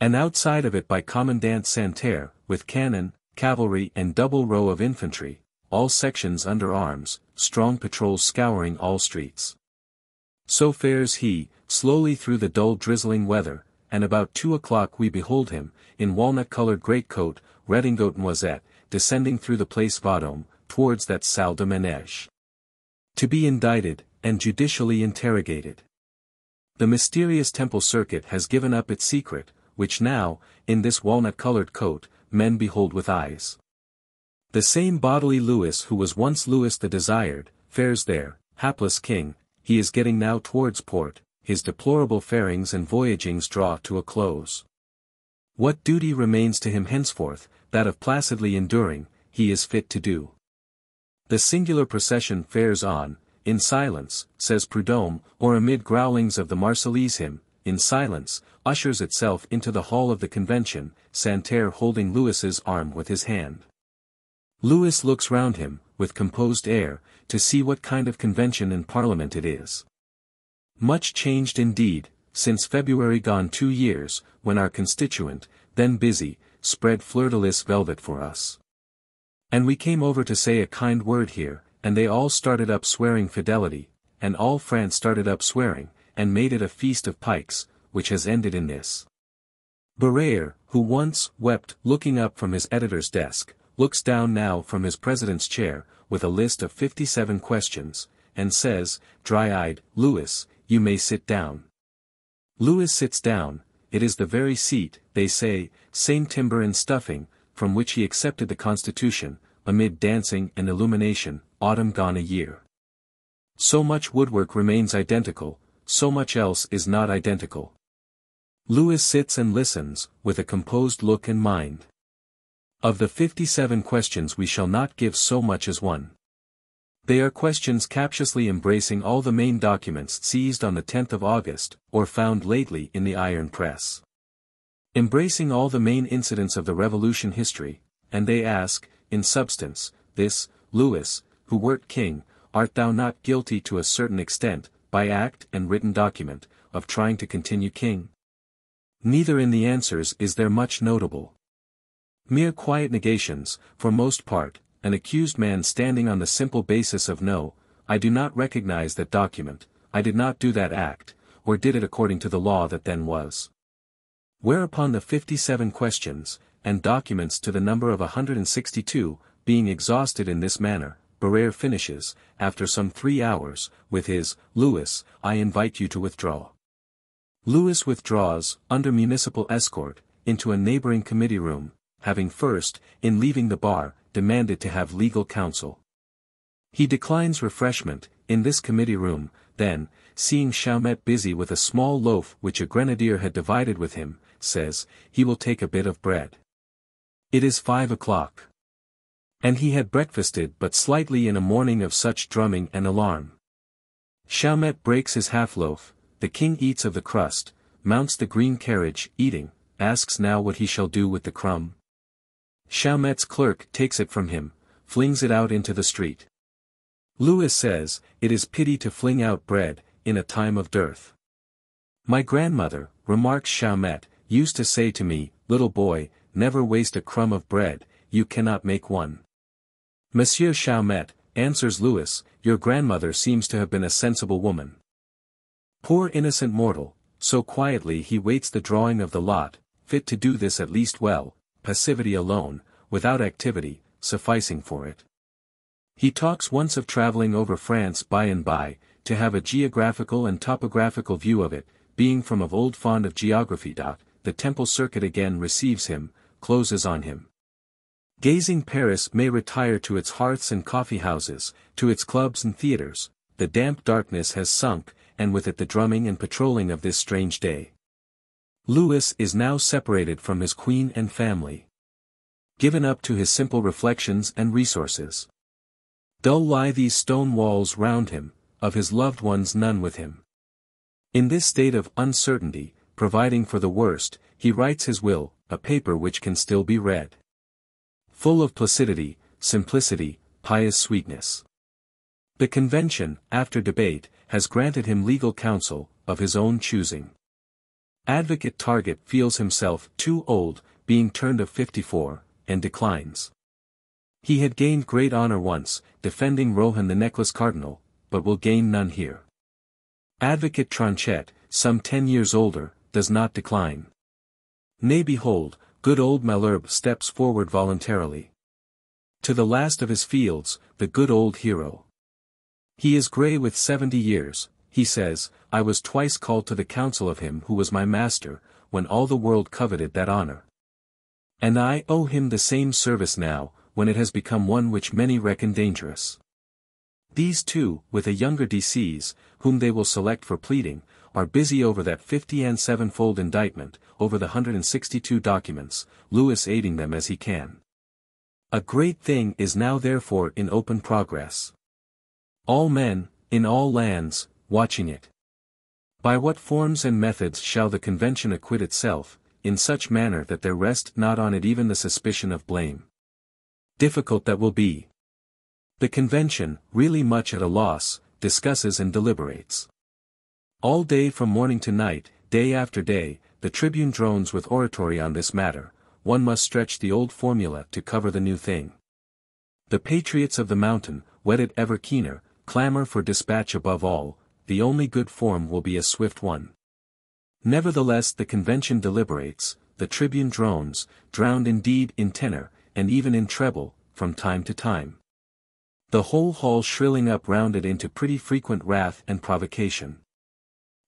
and outside of it by Commandant Santerre, with cannon, cavalry and double row of infantry, all sections under arms, strong patrols scouring all streets. So fares he, slowly through the dull drizzling weather, and about two o'clock we behold him, in walnut-colored greatcoat, redingote noisette, descending through the Place Vendôme, towards that salle de. To be indicted, and judicially interrogated. The mysterious temple circuit has given up its secret, which now, in this walnut-colored coat, men behold with eyes. The same bodily Louis who was once Louis the Desired, fares there, hapless king, he is getting now towards port, his deplorable farings and voyagings draw to a close. What duty remains to him henceforth, that of placidly enduring, he is fit to do. The singular procession fares on, in silence, says Prudhomme, or amid growlings of the Marseillaise hymn, in silence, ushers itself into the hall of the convention, Santerre holding Louis's arm with his hand. Louis looks round him, with composed air, to see what kind of convention and parliament it is. Much changed indeed, since February gone two years, when our constituent, then busy, spread fleur-de-lis velvet for us. And we came over to say a kind word here, and they all started up swearing fidelity, and all France started up swearing, and made it a feast of pikes, which has ended in this. Barrere, who once wept looking up from his editor's desk, looks down now from his president's chair, with a list of 57 questions, and says, dry-eyed, Louis, you may sit down. Louis sits down, it is the very seat, they say, same timber and stuffing, from which he accepted the Constitution, amid dancing and illumination, autumn gone a year. So much woodwork remains identical, so much else is not identical. Louis sits and listens, with a composed look and mind. Of the 57 questions we shall not give so much as one. They are questions captiously embracing all the main documents seized on the 10th of August, or found lately in the iron press. Embracing all the main incidents of the revolution history, and they ask, in substance, this, Louis, who wert king, art thou not guilty to a certain extent, by act and written document, of trying to continue king? Neither in the answers is there much notable. Mere quiet negations, for most part, an accused man standing on the simple basis of no, I do not recognize that document, I did not do that act, or did it according to the law that then was. Whereupon the 57 questions, and documents to the number of 162, being exhausted in this manner, Barrere finishes, after some three hours, with his, Louis, I invite you to withdraw. Louis withdraws, under municipal escort, into a neighboring committee room, having first, in leaving the bar, demanded to have legal counsel. He declines refreshment, in this committee room, then, seeing Chaumette busy with a small loaf which a grenadier had divided with him, says, he will take a bit of bread. It is five o'clock. And he had breakfasted but slightly in a morning of such drumming and alarm. Chaumette breaks his half-loaf, the king eats of the crust, mounts the green carriage, eating, asks now what he shall do with the crumb. Chaumette's clerk takes it from him, flings it out into the street. Louis says, it is pity to fling out bread, in a time of dearth. My grandmother, remarks Chaumette, used to say to me, little boy, never waste a crumb of bread, you cannot make one. Monsieur Chaumette, answers Louis, your grandmother seems to have been a sensible woman. Poor innocent mortal, so quietly he waits the drawing of the lot, fit to do this at least well, passivity alone, without activity, sufficing for it. He talks once of travelling over France by and by, to have a geographical and topographical view of it, being from of old fond of geography. The temple circuit again receives him, closes on him. Gazing Paris may retire to its hearths and coffee houses, to its clubs and theatres, the damp darkness has sunk, and with it the drumming and patrolling of this strange day. Louis is now separated from his queen and family. Given up to his simple reflections and resources. Dull lie these stone walls round him, of his loved ones none with him. In this state of uncertainty, providing for the worst, he writes his will, a paper which can still be read. Full of placidity, simplicity, pious sweetness. The convention, after debate, has granted him legal counsel, of his own choosing. Advocate Target feels himself too old, being turned of 54, and declines. He had gained great honor once, defending Rohan the necklace cardinal, but will gain none here. Advocate Tronchet, some ten years older, does not decline. Nay behold, good old Malherbe steps forward voluntarily. To the last of his fields, the good old hero. He is grey with seventy years, he says, I was twice called to the council of him who was my master, when all the world coveted that honor. And I owe him the same service now, when it has become one which many reckon dangerous. These two, with a younger Desèze, whom they will select for pleading, are busy over that fifty and sevenfold indictment, over the 162 documents, Louis aiding them as he can. A great thing is now therefore in open progress. All men, in all lands, watching it. By what forms and methods shall the convention acquit itself, in such manner that there rest not on it even the suspicion of blame? Difficult that will be. The convention, really much at a loss, discusses and deliberates. All day from morning to night, day after day, the tribune drones with oratory on this matter, one must stretch the old formula to cover the new thing. The patriots of the mountain, wet it ever keener, clamor for dispatch above all, the only good form will be a swift one. Nevertheless the convention deliberates, the tribune drones, drowned indeed in tenor, and even in treble, from time to time. The whole hall shrilling up rounded into pretty frequent wrath and provocation.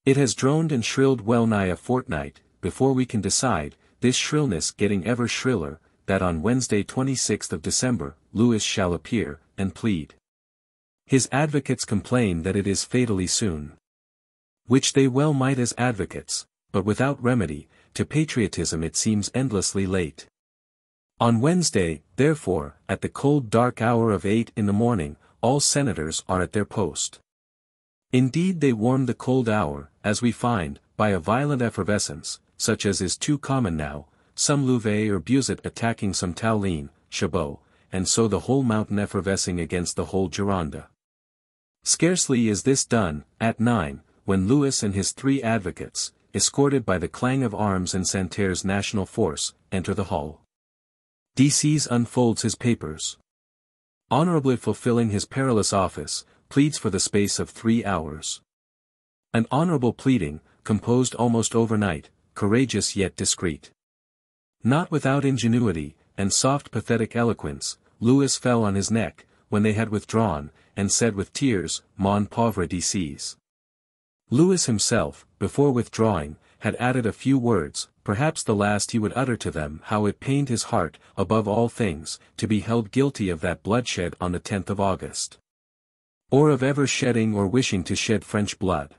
It has droned and shrilled well nigh a fortnight, before we can decide, this shrillness getting ever shriller, that on Wednesday 26th of December, Louis shall appear, and plead. His advocates complain that it is fatally soon. Which they well might as advocates, but without remedy, to patriotism it seems endlessly late. On Wednesday, therefore, at the cold dark hour of eight in the morning, all senators are at their post. Indeed they warm the cold hour, as we find, by a violent effervescence, such as is too common now, some Louvet or Buzot attacking some Tallien, Chabot, and so the whole mountain effervescing against the whole Gironde. Scarcely is this done, at nine, when Louis and his three advocates, escorted by the clang of arms and Santerre's national force, enter the hall. Desèze unfolds his papers. Honorably fulfilling his perilous office, pleads for the space of three hours. An honorable pleading, composed almost overnight, courageous yet discreet. Not without ingenuity, and soft pathetic eloquence, Louis fell on his neck, when they had withdrawn, and said with tears, Mon pauvre Desèze. Louis himself, before withdrawing, had added a few words, perhaps the last he would utter to them how it pained his heart, above all things, to be held guilty of that bloodshed on the 10th of August. Or of ever shedding or wishing to shed French blood.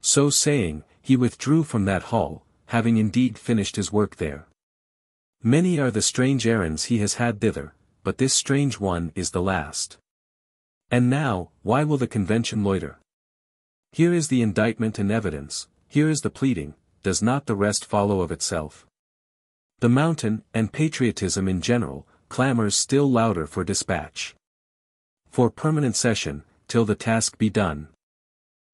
So saying, he withdrew from that hall, having indeed finished his work there. Many are the strange errands he has had thither, but this strange one is the last. And now, why will the convention loiter? Here is the indictment and evidence, here is the pleading, does not the rest follow of itself? The mountain, and patriotism in general, clamors still louder for dispatch. For permanent session, till the task be done.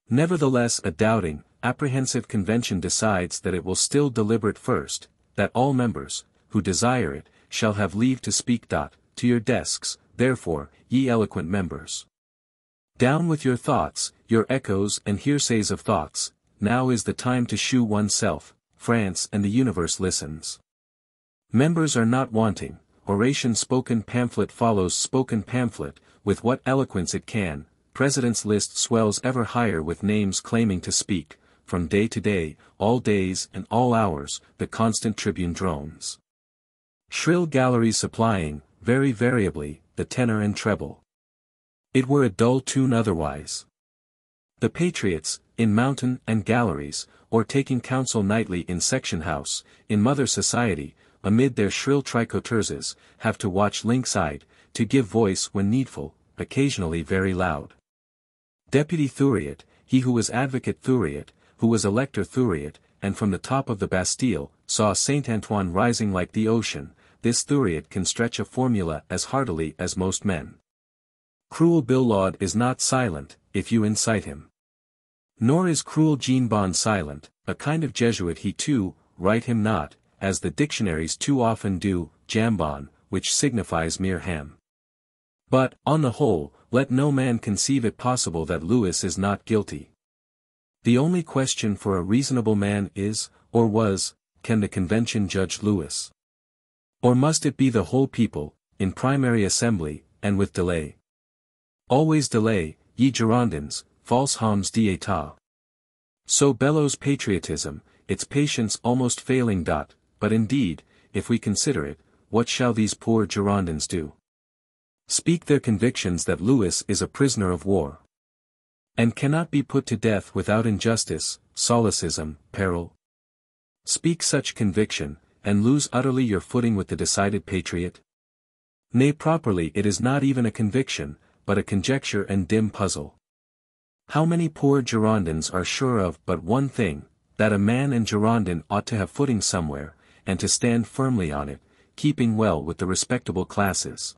Nevertheless a doubting, apprehensive convention decides that it will still deliberate first, that all members, who desire it, shall have leave to speak. To your desks, therefore, ye eloquent members. Down with your thoughts, your echoes and hearsays of thoughts, now is the time to shew oneself, France and the universe listens. Members are not wanting, oration spoken pamphlet follows spoken pamphlet, with what eloquence it can, President's list swells ever higher with names claiming to speak, from day to day, all days and all hours, the constant tribune drones. Shrill galleries supplying, very variably, the tenor and treble. It were a dull tune otherwise. The patriots, in mountain and galleries, or taking counsel nightly in section house, in mother society, amid their shrill tricoteuses, have to watch lynx-eyed, to give voice when needful, occasionally very loud. Deputy Thuriot, he who was advocate Thuriot, who was elector Thuriot, and from the top of the Bastille, saw Saint Antoine rising like the ocean, this Thuriot can stretch a formula as heartily as most men. Cruel Billaud is not silent, if you incite him. Nor is cruel Jean Bon silent, a kind of Jesuit he too, write him not, as the dictionaries too often do, jambon, which signifies mere ham. But, on the whole, let no man conceive it possible that Louis is not guilty. The only question for a reasonable man is, or was, can the convention judge Louis? Or must it be the whole people, in primary assembly, and with delay? Always delay, ye Girondins, false hommes d'état. So bellows patriotism, its patience almost failing. Dot, But indeed, if we consider it, what shall these poor Girondins do? Speak their convictions that Louis is a prisoner of war and cannot be put to death without injustice, solecism, peril. Speak such conviction, and lose utterly your footing with the decided patriot? Nay properly it is not even a conviction, but a conjecture and dim puzzle. How many poor Girondins are sure of but one thing, that a man and Girondin ought to have footing somewhere, and to stand firmly on it, keeping well with the respectable classes.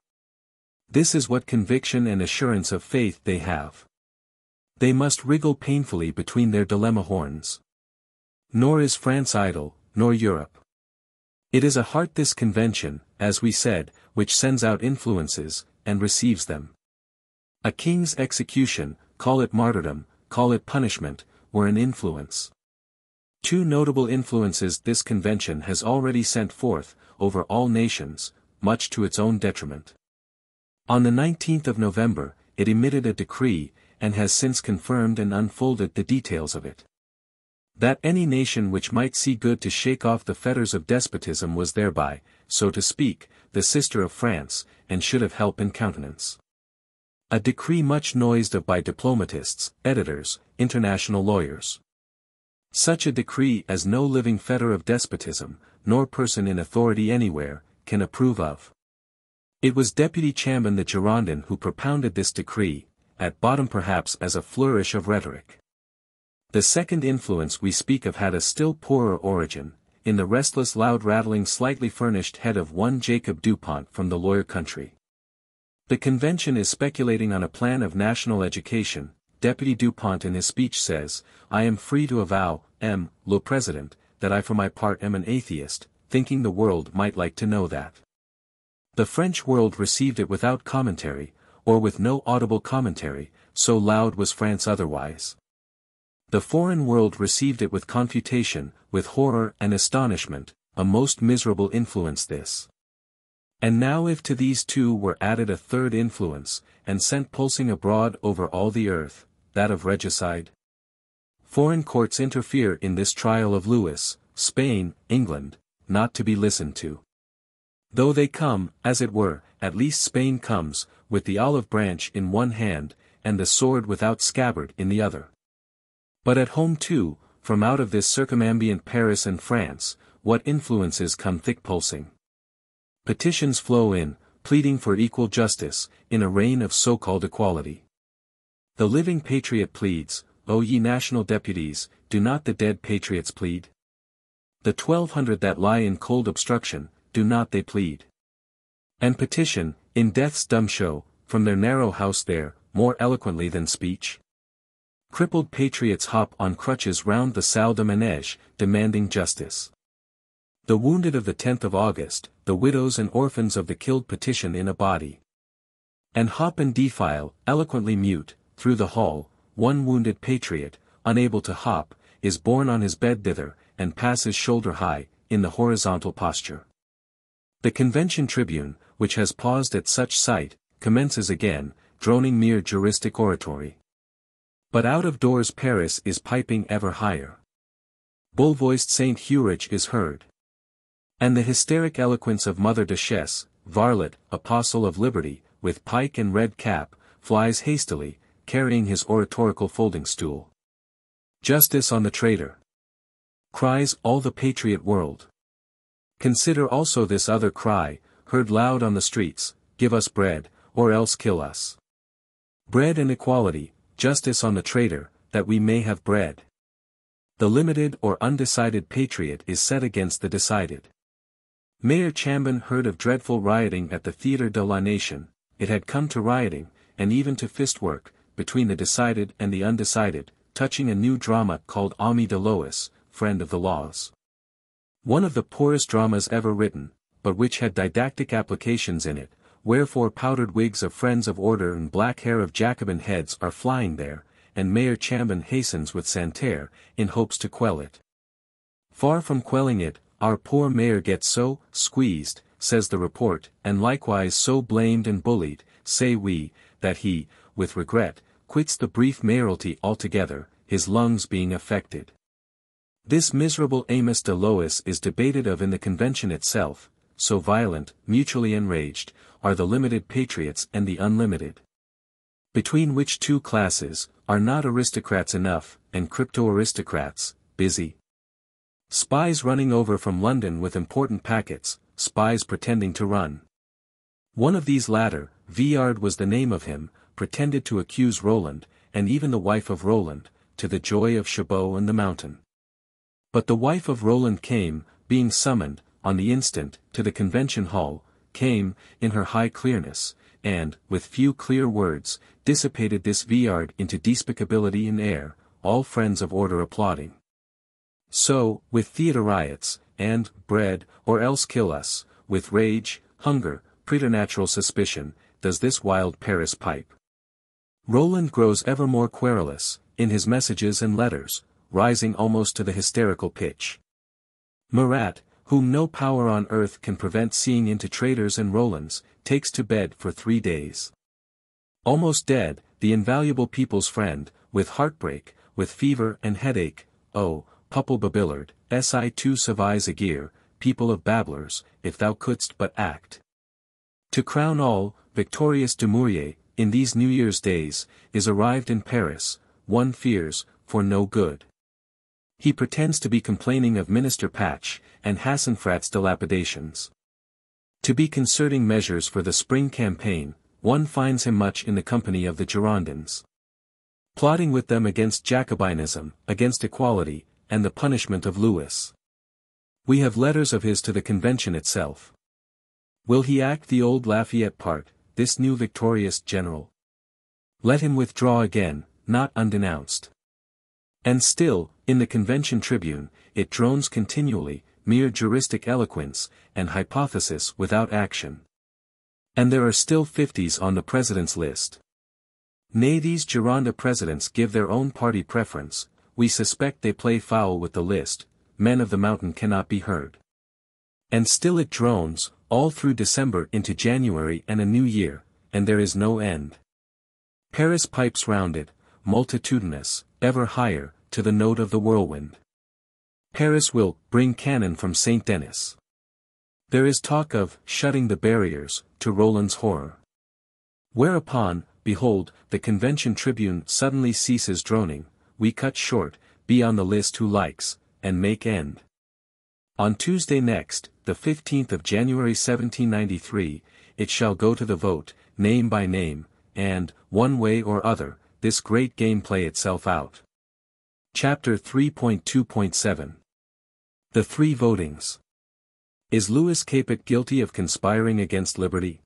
This is what conviction and assurance of faith they have. They must wriggle painfully between their dilemma horns. Nor is France idle, nor Europe. It is a heart this convention, as we said, which sends out influences, and receives them. A king's execution, call it martyrdom, call it punishment, were an influence. Two notable influences this convention has already sent forth, over all nations, much to its own detriment. On the 19th of November, it emitted a decree, and has since confirmed and unfolded the details of it. That any nation which might see good to shake off the fetters of despotism was thereby, so to speak, the sister of France, and should have help and countenance. A decree much noised of by diplomatists, editors, international lawyers. Such a decree as no living fetter of despotism, nor person in authority anywhere, can approve of. It was Deputy Chambon the Girondin who propounded this decree, at bottom perhaps as a flourish of rhetoric. The second influence we speak of had a still poorer origin, in the restless loud rattling slightly furnished head of one Jacob Dupont from the Loire country. The convention is speculating on a plan of national education, Deputy Dupont in his speech says, I am free to avow, M. Le President, that I for my part am an atheist, thinking the world might like to know that. The French world received it without commentary, or with no audible commentary, so loud was France otherwise. The foreign world received it with confutation, with horror and astonishment, a most miserable influence this. And now if to these two were added a third influence, and sent pulsing abroad over all the earth, that of regicide? Foreign courts interfere in this trial of Louis, Spain, England, not to be listened to. Though they come, as it were, at least Spain comes, with the olive branch in one hand, and the sword without scabbard in the other. But at home too, from out of this circumambient Paris and France, what influences come thick pulsing. Petitions flow in, pleading for equal justice, in a reign of so-called equality. The living patriot pleads, O ye national deputies, do not the dead patriots plead? The twelve hundred that lie in cold obstruction, do not they plead? And petition, in death's dumb show, from their narrow house there, more eloquently than speech? Crippled patriots hop on crutches round the salle de manège, demanding justice. The wounded of the 10th of August, the widows and orphans of the killed petition in a body. And hop and defile, eloquently mute, through the hall, one wounded patriot, unable to hop, is borne on his bed thither, and passes shoulder high, in the horizontal posture. The convention tribune, which has paused at such sight, commences again, droning mere juristic oratory. But out of doors Paris is piping ever higher. Bull-voiced Saint Huruge is heard. And the hysteric eloquence of Mother Duchesse, varlet, apostle of liberty, with pike and red cap, flies hastily, carrying his oratorical folding stool. Justice on the traitor. Cries all the patriot world. Consider also this other cry, heard loud on the streets, give us bread, or else kill us. Bread and equality, justice on the traitor, that we may have bread. The limited or undecided patriot is set against the decided. Mayor Chambon heard of dreadful rioting at the Theatre de la Nation, it had come to rioting, and even to fistwork, between the decided and the undecided, touching a new drama called Ami des Lois, Friend of the Laws. One of the poorest dramas ever written, but which had didactic applications in it, wherefore powdered wigs of friends of order and black hair of Jacobin heads are flying there, and Mayor Chambon hastens with Santerre, in hopes to quell it. Far from quelling it, our poor mayor gets so, squeezed, says the report, and likewise so blamed and bullied, say we, that he, with regret, quits the brief mayoralty altogether, his lungs being affected. This miserable Ami des Lois is debated of in the convention itself, so violent, mutually enraged, are the limited patriots and the unlimited. Between which two classes, are not aristocrats enough, and crypto-aristocrats, busy, Spies running over from London with important packets, spies pretending to run. One of these latter, Viard was the name of him, pretended to accuse Roland, and even the wife of Roland, to the joy of Chabot and the mountain. But the wife of Roland came, being summoned, on the instant, to the convention hall, came, in her high clearness, and, with few clear words, dissipated this Viard into despicability in air, all friends of order applauding. So, with theatre riots, and, bread, or else kill us, with rage, hunger, preternatural suspicion, does this wild Paris pipe. Roland grows ever more querulous, in his messages and letters, rising almost to the hysterical pitch. Marat, whom no power on earth can prevent seeing into traitors and Rolands, takes to bed for three days. Almost dead, the invaluable people's friend, with heartbreak, with fever and headache, oh, Peuple babillard, si tu savais agir, people of babblers, if thou couldst but act. To crown all, Victorious Dumouriez, in these New Year's days, is arrived in Paris, one fears, for no good. He pretends to be complaining of Minister Pache, and Hassenfratz's dilapidations. To be concerting measures for the spring campaign, one finds him much in the company of the Girondins. Plotting with them against Jacobinism, against equality, and the punishment of Louis. We have letters of his to the convention itself. Will he act the old Lafayette part, this new victorious general? Let him withdraw again, not undenounced. And still, in the convention tribune, it drones continually, mere juristic eloquence, and hypothesis without action. And there are still fifties on the president's list. Nay these Gironda presidents give their own party preference, we suspect they play foul with the list, men of the mountain cannot be heard. And still it drones, all through December into January and a new year, and there is no end. Paris pipes round it, multitudinous, ever higher, to the note of the whirlwind. Paris will bring cannon from St. Denis. There is talk of shutting the barriers, to Roland's horror. Whereupon, behold, the convention tribune suddenly ceases droning, we cut short, be on the list who likes, and make end. On Tuesday next, the 15th of January 1793, it shall go to the vote, name by name, and, one way or other, this great game play itself out. Chapter 3.2.7 The Three Votings Is Louis Capet guilty of conspiring against liberty?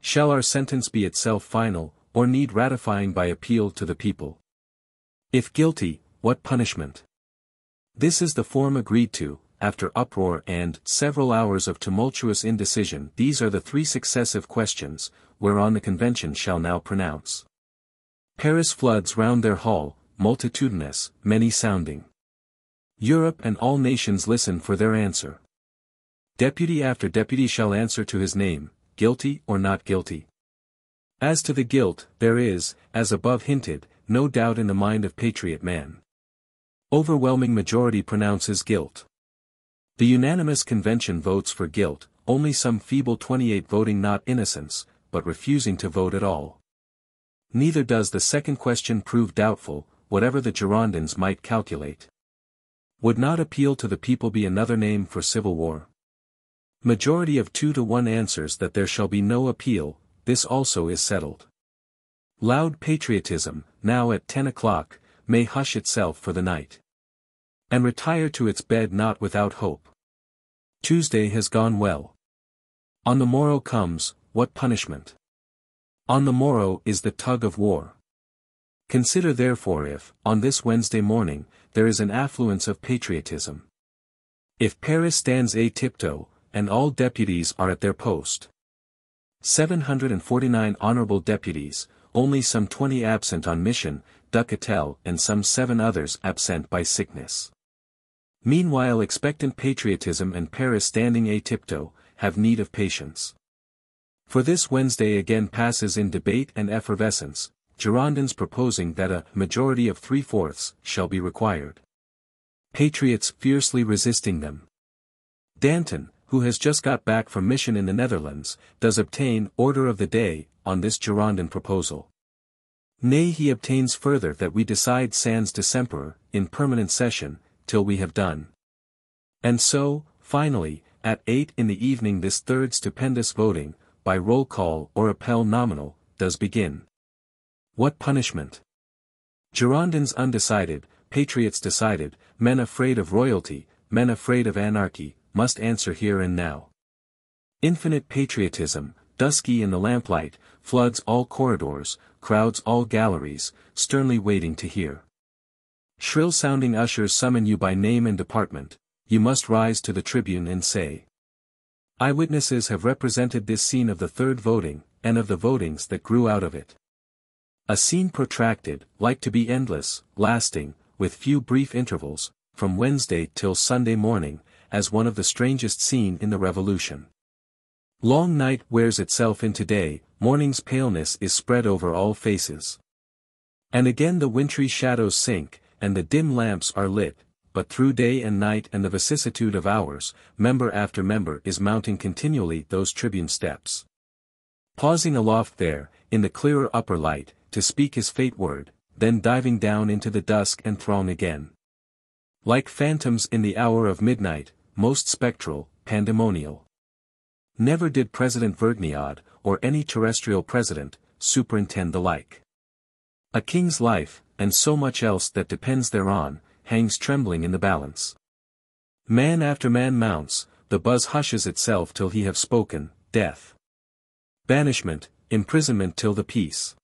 Shall our sentence be itself final, or need ratifying by appeal to the people? If guilty, what punishment? This is the form agreed to, after uproar and several hours of tumultuous indecision these are the three successive questions, whereon the convention shall now pronounce. Paris floods round their hall, multitudinous, many sounding. Europe and all nations listen for their answer. Deputy after deputy shall answer to his name, guilty or not guilty. As to the guilt, there is, as above hinted, no doubt in the mind of patriot man. Overwhelming majority pronounces guilt. The unanimous convention votes for guilt, only some feeble 28 voting not innocence, but refusing to vote at all. Neither does the second question prove doubtful, whatever the Girondins might calculate. Would not appeal to the people be another name for civil war? Majority of two to one answers that there shall be no appeal, this also is settled. Loud patriotism, now at ten o'clock, may hush itself for the night. And retire to its bed not without hope. Tuesday has gone well. On the morrow comes, what punishment? On the morrow is the tug of war. Consider therefore if, on this Wednesday morning, there is an affluence of patriotism. If Paris stands a tiptoe, and all deputies are at their post. 749 honorable deputies, only some 20 absent on mission, Duchâtel and some seven others absent by sickness. Meanwhile expectant patriotism and Paris standing a tiptoe, have need of patience. For this Wednesday again passes in debate and effervescence, Girondins proposing that a majority of three-fourths shall be required. Patriots fiercely resisting them. Danton, who has just got back from mission in the Netherlands, does obtain order of the day, on this Girondin proposal. Nay he obtains further that we decide sans désemparer, in permanent session, till we have done. And so, finally, at eight in the evening this third stupendous voting, by roll call or appel nominal, does begin. What punishment? Girondins undecided, patriots decided, men afraid of royalty, men afraid of anarchy, must answer here and now. Infinite patriotism, dusky in the lamplight, floods all corridors, crowds all galleries, sternly waiting to hear. Shrill-sounding ushers summon you by name and department, you must rise to the tribune and say, Eyewitnesses have represented this scene of the third voting, and of the votings that grew out of it. A scene protracted, like to be endless, lasting, with few brief intervals, from Wednesday till Sunday morning, as one of the strangest scene in the Revolution. Long night wears itself into day, morning's paleness is spread over all faces. And again the wintry shadows sink, and the dim lamps are lit, but through day and night and the vicissitude of hours, member after member is mounting continually those tribune steps. Pausing aloft there, in the clearer upper light, to speak his fate word, then diving down into the dusk and throng again. Like phantoms in the hour of midnight, most spectral, pandemonial. Never did President Vergniaud, or any terrestrial president, superintend the like. A king's life, and so much else that depends thereon, hangs trembling in the balance. Man after man mounts, the buzz hushes itself till he have spoken, death. Banishment, imprisonment till the peace.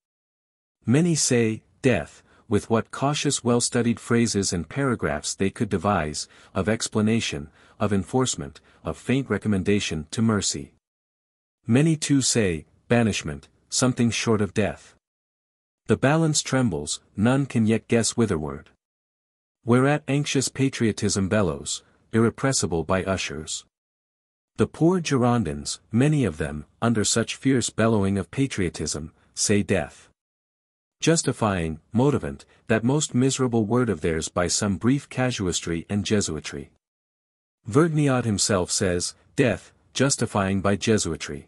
Many say, death, with what cautious well-studied phrases and paragraphs they could devise, of explanation, of enforcement, of faint recommendation to mercy. Many too say, banishment, something short of death. The balance trembles, none can yet guess whitherward. Whereat anxious patriotism bellows, irrepressible by ushers. The poor Girondins, many of them, under such fierce bellowing of patriotism, say death. Justifying, motivant, that most miserable word of theirs by some brief casuistry and Jesuitry. Vergniaud himself says, death, justifying by Jesuitry.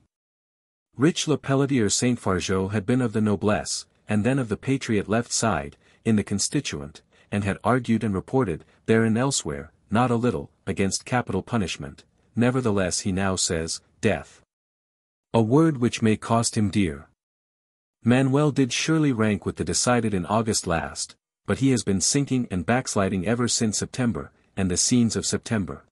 Rich Le Pelletier Saint Fargeau had been of the noblesse, and then of the patriot left side, in the constituent, and had argued and reported, there and elsewhere, not a little, against capital punishment, nevertheless he now says, death. A word which may cost him dear. Manuel did surely rank with the decided in August last, but he has been sinking and backsliding ever since September, and the scenes of September.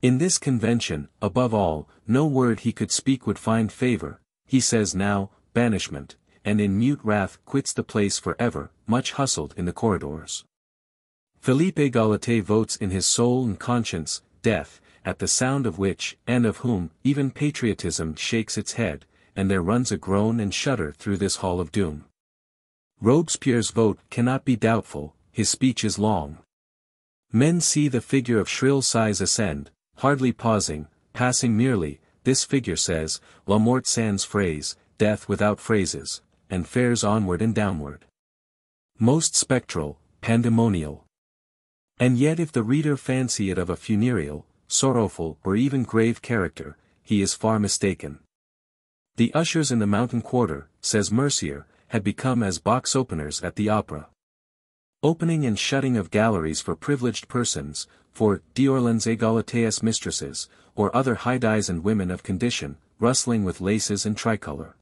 In this convention, above all, no word he could speak would find favor, he says now, banishment, and in mute wrath quits the place for ever, much hustled in the corridors. Philippe Égalité votes in his soul and conscience, death, at the sound of which, and of whom, even patriotism shakes its head, and there runs a groan and shudder through this hall of doom. Robespierre's vote cannot be doubtful, his speech is long. Men see the figure of shrill Sieyes ascend, hardly pausing, passing merely, this figure says, La Mort sans phrase, death without phrases, and fares onward and downward. Most spectral, pandemonial. And yet if the reader fancy it of a funereal, sorrowful or even grave character, he is far mistaken. The ushers in the mountain quarter, says Mercier, had become as box openers at the opera. Opening and shutting of galleries for privileged persons, for d'Orleans égalitées mistresses, or other high-dies and women of condition, rustling with laces and tricolor.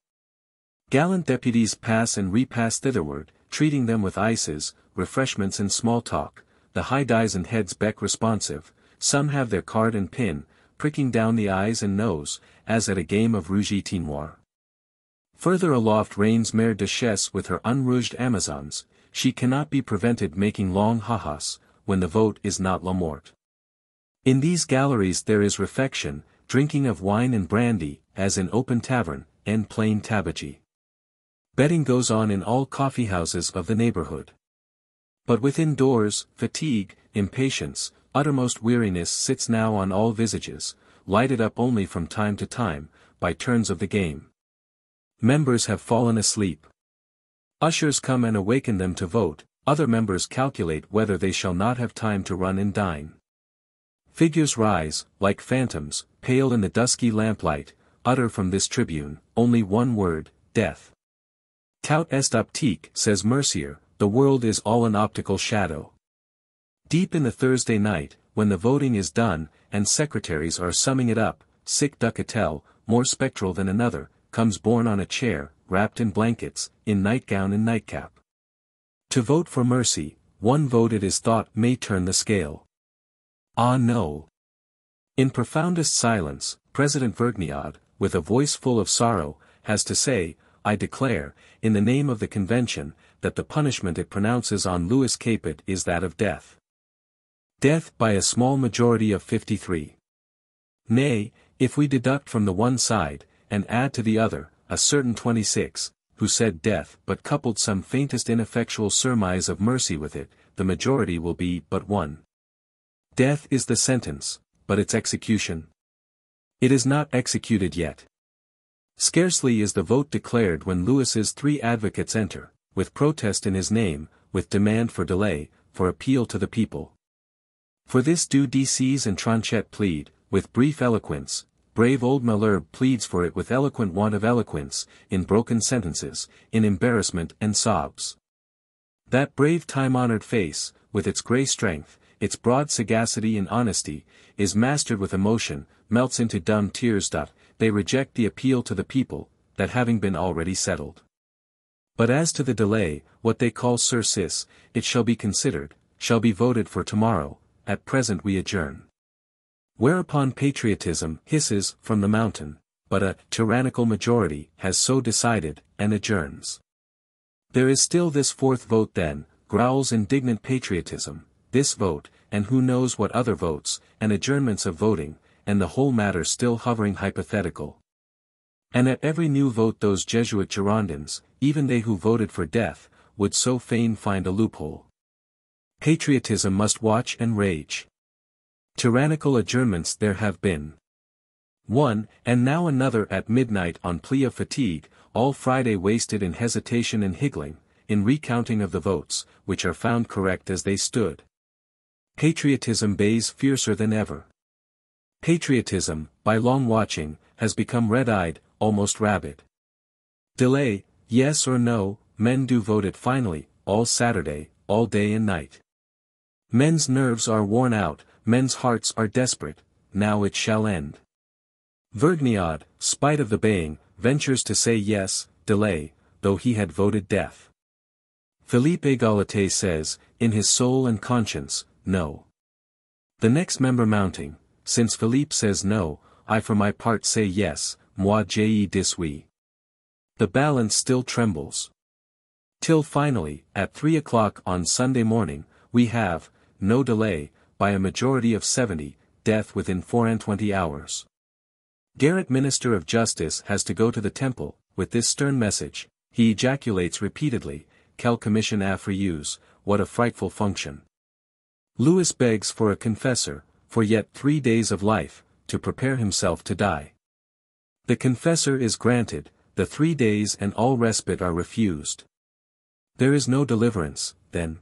Gallant deputies pass and repass thitherward, treating them with ices, refreshments and small talk, the high dyes and heads beck responsive, some have their card and pin, pricking down the eyes and nose, as at a game of rouge-et-noir. Further aloft reigns Mère Duchesne with her unrouged Amazons, she cannot be prevented making long ha-has, when the vote is not La Mort. In these galleries there is refection, drinking of wine and brandy, as in open tavern, and plain tabagie. Betting goes on in all coffeehouses of the neighborhood. But within doors, fatigue, impatience, uttermost weariness sits now on all visages, lighted up only from time to time, by turns of the game. Members have fallen asleep. Ushers come and awaken them to vote, other members calculate whether they shall not have time to run and dine. Figures rise, like phantoms, pale in the dusky lamplight, utter from this tribune, only one word, death. Tout est optique, says Mercier, the world is all an optical shadow. Deep in the Thursday night, when the voting is done, and secretaries are summing it up, sick Duchâtel, more spectral than another, comes borne on a chair, wrapped in blankets, in nightgown and nightcap. To vote for mercy, one vote it is thought may turn the scale. Ah no. In profoundest silence, President Vergniaud, with a voice full of sorrow, has to say, I declare, in the name of the convention, that the punishment it pronounces on Louis Capet is that of death. Death by a small majority of 53. Nay, if we deduct from the one side, and add to the other, a certain 26, who said death but coupled some faintest ineffectual surmise of mercy with it, the majority will be but one. Death is the sentence, but its execution. It is not executed yet. Scarcely is the vote declared when Louis's three advocates enter, with protest in his name, with demand for delay, for appeal to the people. For this do Desèze and Tronchet plead, with brief eloquence, brave old Malherbe pleads for it with eloquent want of eloquence, in broken sentences, in embarrassment and sobs. That brave time-honored face, with its grey strength, its broad sagacity and honesty, is mastered with emotion, melts into dumb tears. They reject the appeal to the people, that having been already settled. But as to the delay, what they call sursis, it shall be considered, shall be voted for tomorrow, at present we adjourn. Whereupon patriotism hisses from the mountain, but a tyrannical majority has so decided, and adjourns. There is still this fourth vote then, growls indignant patriotism, this vote, and who knows what other votes, and adjournments of voting, and the whole matter still hovering hypothetical. And at every new vote those Jesuit Girondins, even they who voted for death, would so fain find a loophole. Patriotism must watch and rage. Tyrannical adjournments there have been. One, and now another at midnight on plea of fatigue, all Friday wasted in hesitation and higgling, in recounting of the votes, which are found correct as they stood. Patriotism bays fiercer than ever. Patriotism, by long watching, has become red-eyed, almost rabid. Delay, yes or no, men do vote it finally, all Saturday, all day and night. Men's nerves are worn out, men's hearts are desperate, now it shall end. Vergniaud, spite of the baying, ventures to say yes, delay, though he had voted death. Philippe Égalité says, in his soul and conscience, no. The next member mounting, since Philippe says no, I for my part say yes, moi je dis oui. The balance still trembles. Till finally, at three o'clock on Sunday morning, we have, no delay, by a majority of 70, death within four and twenty hours. Garat Minister of Justice has to go to the temple, with this stern message, he ejaculates repeatedly, quelle commission affreuse, what a frightful function. Louis begs for a confessor, for yet three days of life, to prepare himself to die. The confessor is granted, the three days and all respite are refused. There is no deliverance, then.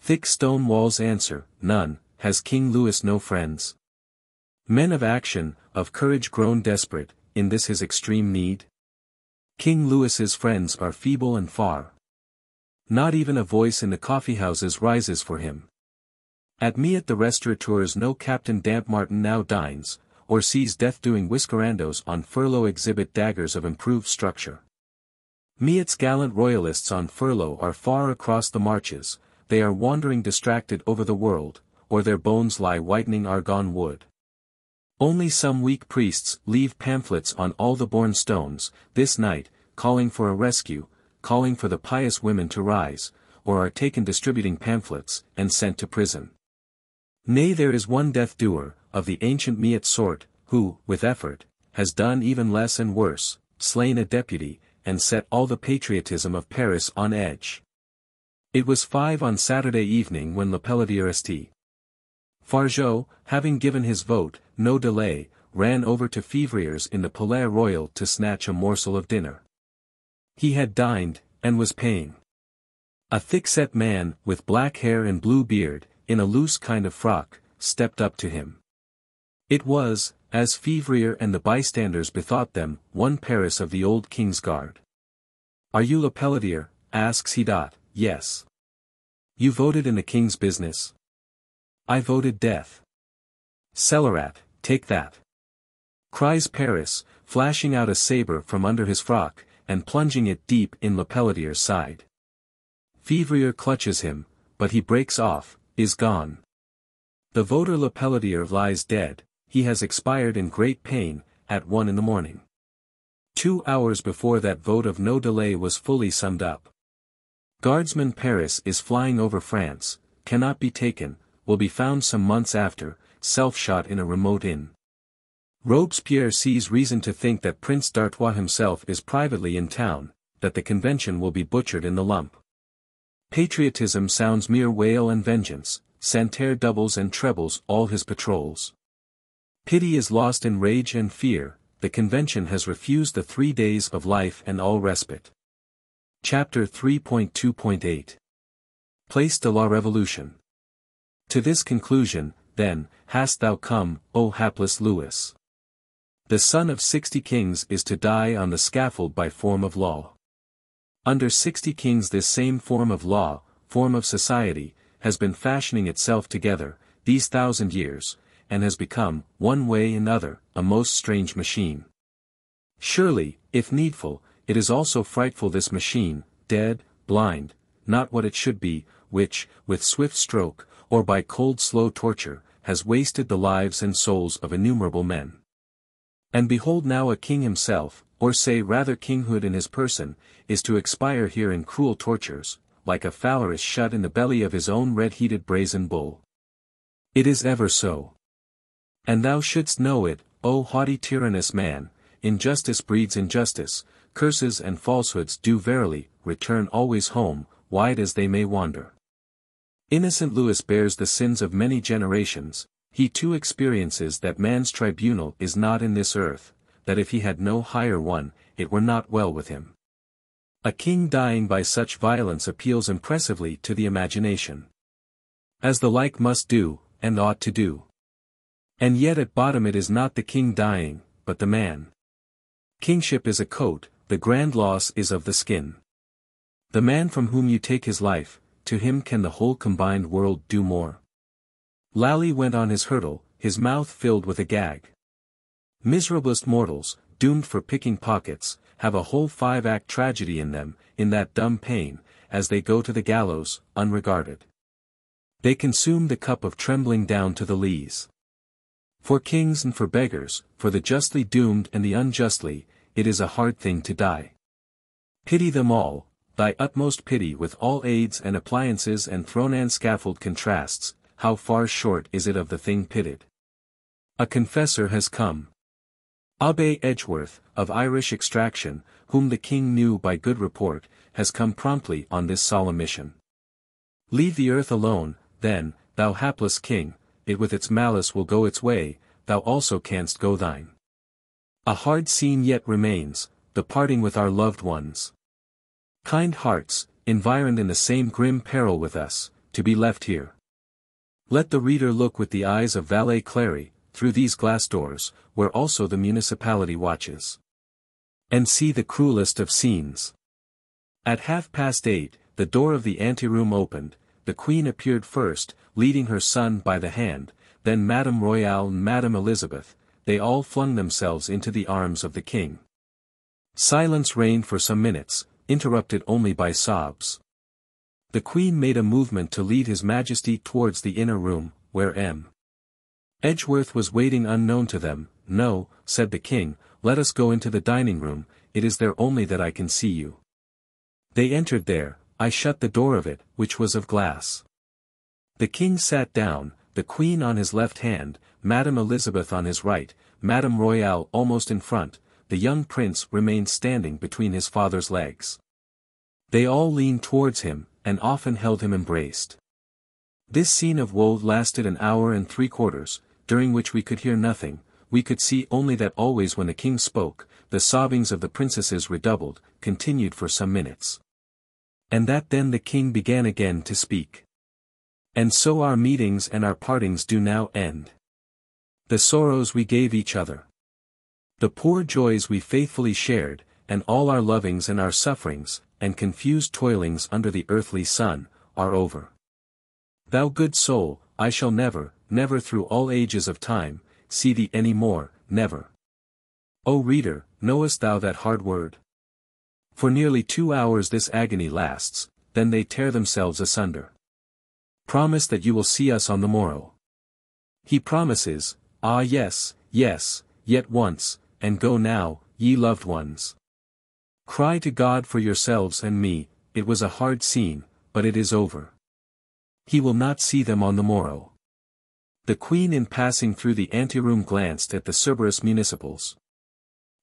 Thick stone walls answer, none, has King Louis no friends? Men of action, of courage grown desperate, in this his extreme need? King Louis's friends are feeble and far. Not even a voice in the coffeehouses rises for him. At Méot the restaurateurs no Captain Dampmartin now dines, or sees death doing whiskerandos on furlough exhibit daggers of improved structure. Méot's gallant royalists on furlough are far across the marches, they are wandering distracted over the world, or their bones lie whitening Argonne wood. Only some weak priests leave pamphlets on all the born stones, this night, calling for a rescue, calling for the pious women to rise, or are taken distributing pamphlets, and sent to prison. Nay there is one death doer, of the ancient Méot sort, who, with effort, has done even less and worse, slain a deputy, and set all the patriotism of Paris on edge. It was five on Saturday evening when Lepelletier St. Fargeau, having given his vote, no delay, ran over to Février's in the Palais Royal to snatch a morsel of dinner. He had dined, and was paying. A thick-set man, with black hair and blue beard, in a loose kind of frock, stepped up to him. It was, as Février and the bystanders bethought them, one Paris of the old King's Guard. Are you Lepelletier? asks he. Dot, yes. You voted in the King's business? I voted death. Scélérat, take that. Cries Paris, flashing out a sabre from under his frock, and plunging it deep in Lepelletier's side. Février clutches him, but he breaks off, is gone. The voter Lepelletier lies dead, he has expired in great pain, at one in the morning. Two hours before that vote of no delay was fully summed up. Guardsman Paris is flying over France, cannot be taken, will be found some months after, self-shot in a remote inn. Robespierre sees reason to think that Prince d'Artois himself is privately in town, that the convention will be butchered in the lump. Patriotism sounds mere wail and vengeance, Santerre doubles and trebles all his patrols. Pity is lost in rage and fear, the convention has refused the three days of life and all respite. Chapter 3.2.8 Place de la Revolution To this conclusion, then, hast thou come, O hapless Louis. The son of sixty kings is to die on the scaffold by form of law. Under sixty kings this same form of law, form of society, has been fashioning itself together, these thousand years, and has become, one way and other, a most strange machine. Surely, if needful, it is also frightful this machine, dead, blind, not what it should be, which, with swift stroke, or by cold slow torture, has wasted the lives and souls of innumerable men. And behold now a king himself, or say rather kinghood in his person, is to expire here in cruel tortures, like a Phalaris shut in the belly of his own red-heated brazen bull. It is ever so. And thou shouldst know it, O haughty tyrannous man, injustice breeds injustice, curses and falsehoods do verily, return always home, wide as they may wander. Innocent Louis bears the sins of many generations, he too experiences that man's tribunal is not in this earth, that if he had no higher one, it were not well with him. A king dying by such violence appeals impressively to the imagination. As the like must do, and ought to do. And yet at bottom it is not the king dying, but the man. Kingship is a coat, the grand loss is of the skin. The man from whom you take his life, to him can the whole combined world do more. Lally went on his hurdle, his mouth filled with a gag. Miserablest mortals, doomed for picking pockets, have a whole five-act tragedy in them, in that dumb pain, as they go to the gallows, unregarded. They consume the cup of trembling down to the lees. For kings and for beggars, for the justly doomed and the unjustly, it is a hard thing to die. Pity them all, thy utmost pity with all aids and appliances and throne and scaffold contrasts, how far short is it of the thing pitted. A confessor has come. Abbe Edgeworth, of Irish extraction, whom the king knew by good report, has come promptly on this solemn mission. Leave the earth alone, then, thou hapless king, it with its malice will go its way, thou also canst go thine. A hard scene yet remains, the parting with our loved ones. Kind hearts, environed in the same grim peril with us, to be left here. Let the reader look with the eyes of Valet Clery, through these glass doors, where also the municipality watches. And see the cruelest of scenes. At half past eight, the door of the anteroom opened, the queen appeared first, leading her son by the hand, then Madame Royale and Madame Elizabeth, they all flung themselves into the arms of the king. Silence reigned for some minutes, interrupted only by sobs. The queen made a movement to lead his majesty towards the inner room, where M. Edgeworth was waiting unknown to them, no, said the king, let us go into the dining room, it is there only that I can see you. They entered there, I shut the door of it, which was of glass. The king sat down, the queen on his left hand, Madame Elizabeth on his right, Madame Royale almost in front, the young prince remained standing between his father's legs. They all leaned towards him, and often held him embraced. This scene of woe lasted an hour and three quarters, during which we could hear nothing, we could see only that always when the king spoke, the sobbings of the princesses redoubled, continued for some minutes. And that then the king began again to speak. And so our meetings and our partings do now end. The sorrows we gave each other. The poor joys we faithfully shared, and all our lovings and our sufferings, and confused toilings under the earthly sun, are over. Thou good soul, I shall never, never through all ages of time, see thee any more, never. O reader, knowest thou that hard word? For nearly two hours this agony lasts, then they tear themselves asunder. Promise that you will see us on the morrow. He promises, ah yes, yes, yet once, and go now, ye loved ones. Cry to God for yourselves and me, it was a hard scene, but it is over. He will not see them on the morrow. The queen in passing through the anteroom glanced at the Cerberus municipals.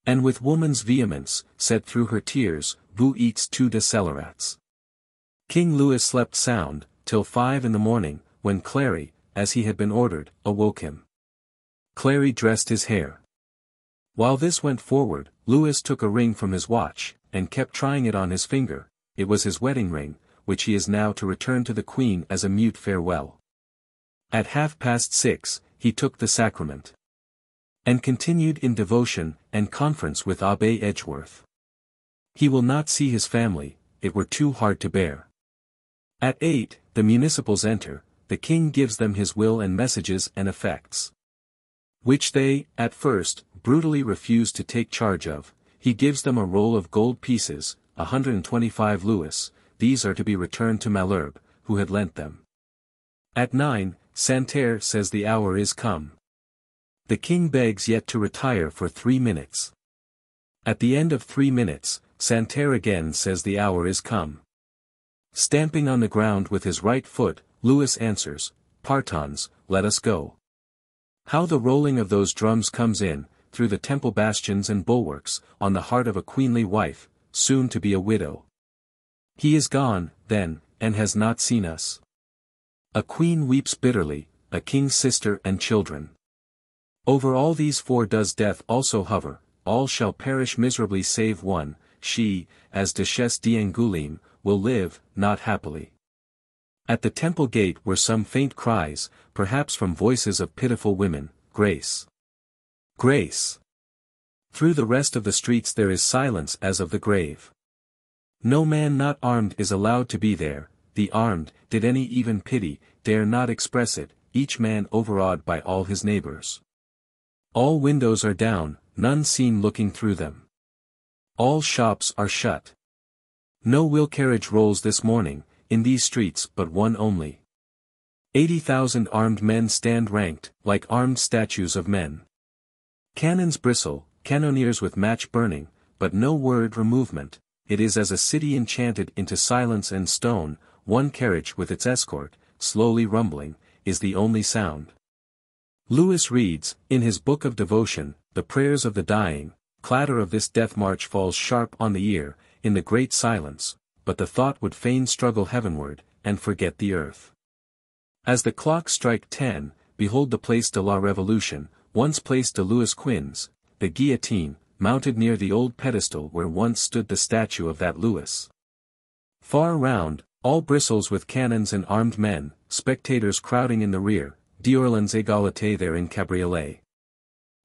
And with woman's vehemence, said through her tears, Vous êtes tous des scélérats. King Louis slept sound, till five in the morning, when Clery, as he had been ordered, awoke him. Clery dressed his hair. While this went forward, Louis took a ring from his watch, and kept trying it on his finger, it was his wedding ring, which he is now to return to the queen as a mute farewell. At half past six, he took the sacrament. And continued in devotion, and conference with Abbe Edgeworth. He will not see his family, it were too hard to bear. At eight, the municipals enter, the king gives them his will and messages and effects. Which they, at first, brutally refuse to take charge of, he gives them a roll of gold pieces, 125 louis, these are to be returned to Malesherbes, who had lent them. At nine, Santerre says the hour is come. The king begs yet to retire for three minutes. At the end of three minutes, Santerre again says the hour is come. Stamping on the ground with his right foot, Louis answers, Partons, let us go. How the rolling of those drums comes in, through the temple bastions and bulwarks, on the heart of a queenly wife, soon to be a widow. He is gone, then, and has not seen us. A queen weeps bitterly, a king's sister and children. Over all these four does death also hover, all shall perish miserably save one, she, as Duchesse d'Angoulême, will live, not happily. At the temple gate were some faint cries, perhaps from voices of pitiful women, Grace. Grace. Through the rest of the streets there is silence as of the grave. No man not armed is allowed to be there, the armed, did any even pity, dare not express it, each man overawed by all his neighbors. All windows are down, none seen looking through them. All shops are shut. No wheel carriage rolls this morning, in these streets but one only. Eighty thousand armed men stand ranked, like armed statues of men. Cannons bristle, cannoneers with match burning, but no word or movement, it is as a city enchanted into silence and stone, one carriage with its escort, slowly rumbling, is the only sound. Louis reads, in his book of devotion, the prayers of the dying, clatter of this death march falls sharp on the ear, in the great silence, but the thought would fain struggle heavenward, and forget the earth. As the clock strike ten, behold the Place de la Revolution, once Place de Louis Quinze, the guillotine, mounted near the old pedestal where once stood the statue of that Louis. Far round, all bristles with cannons and armed men, spectators crowding in the rear, d'Orléans égalité there in cabriolet.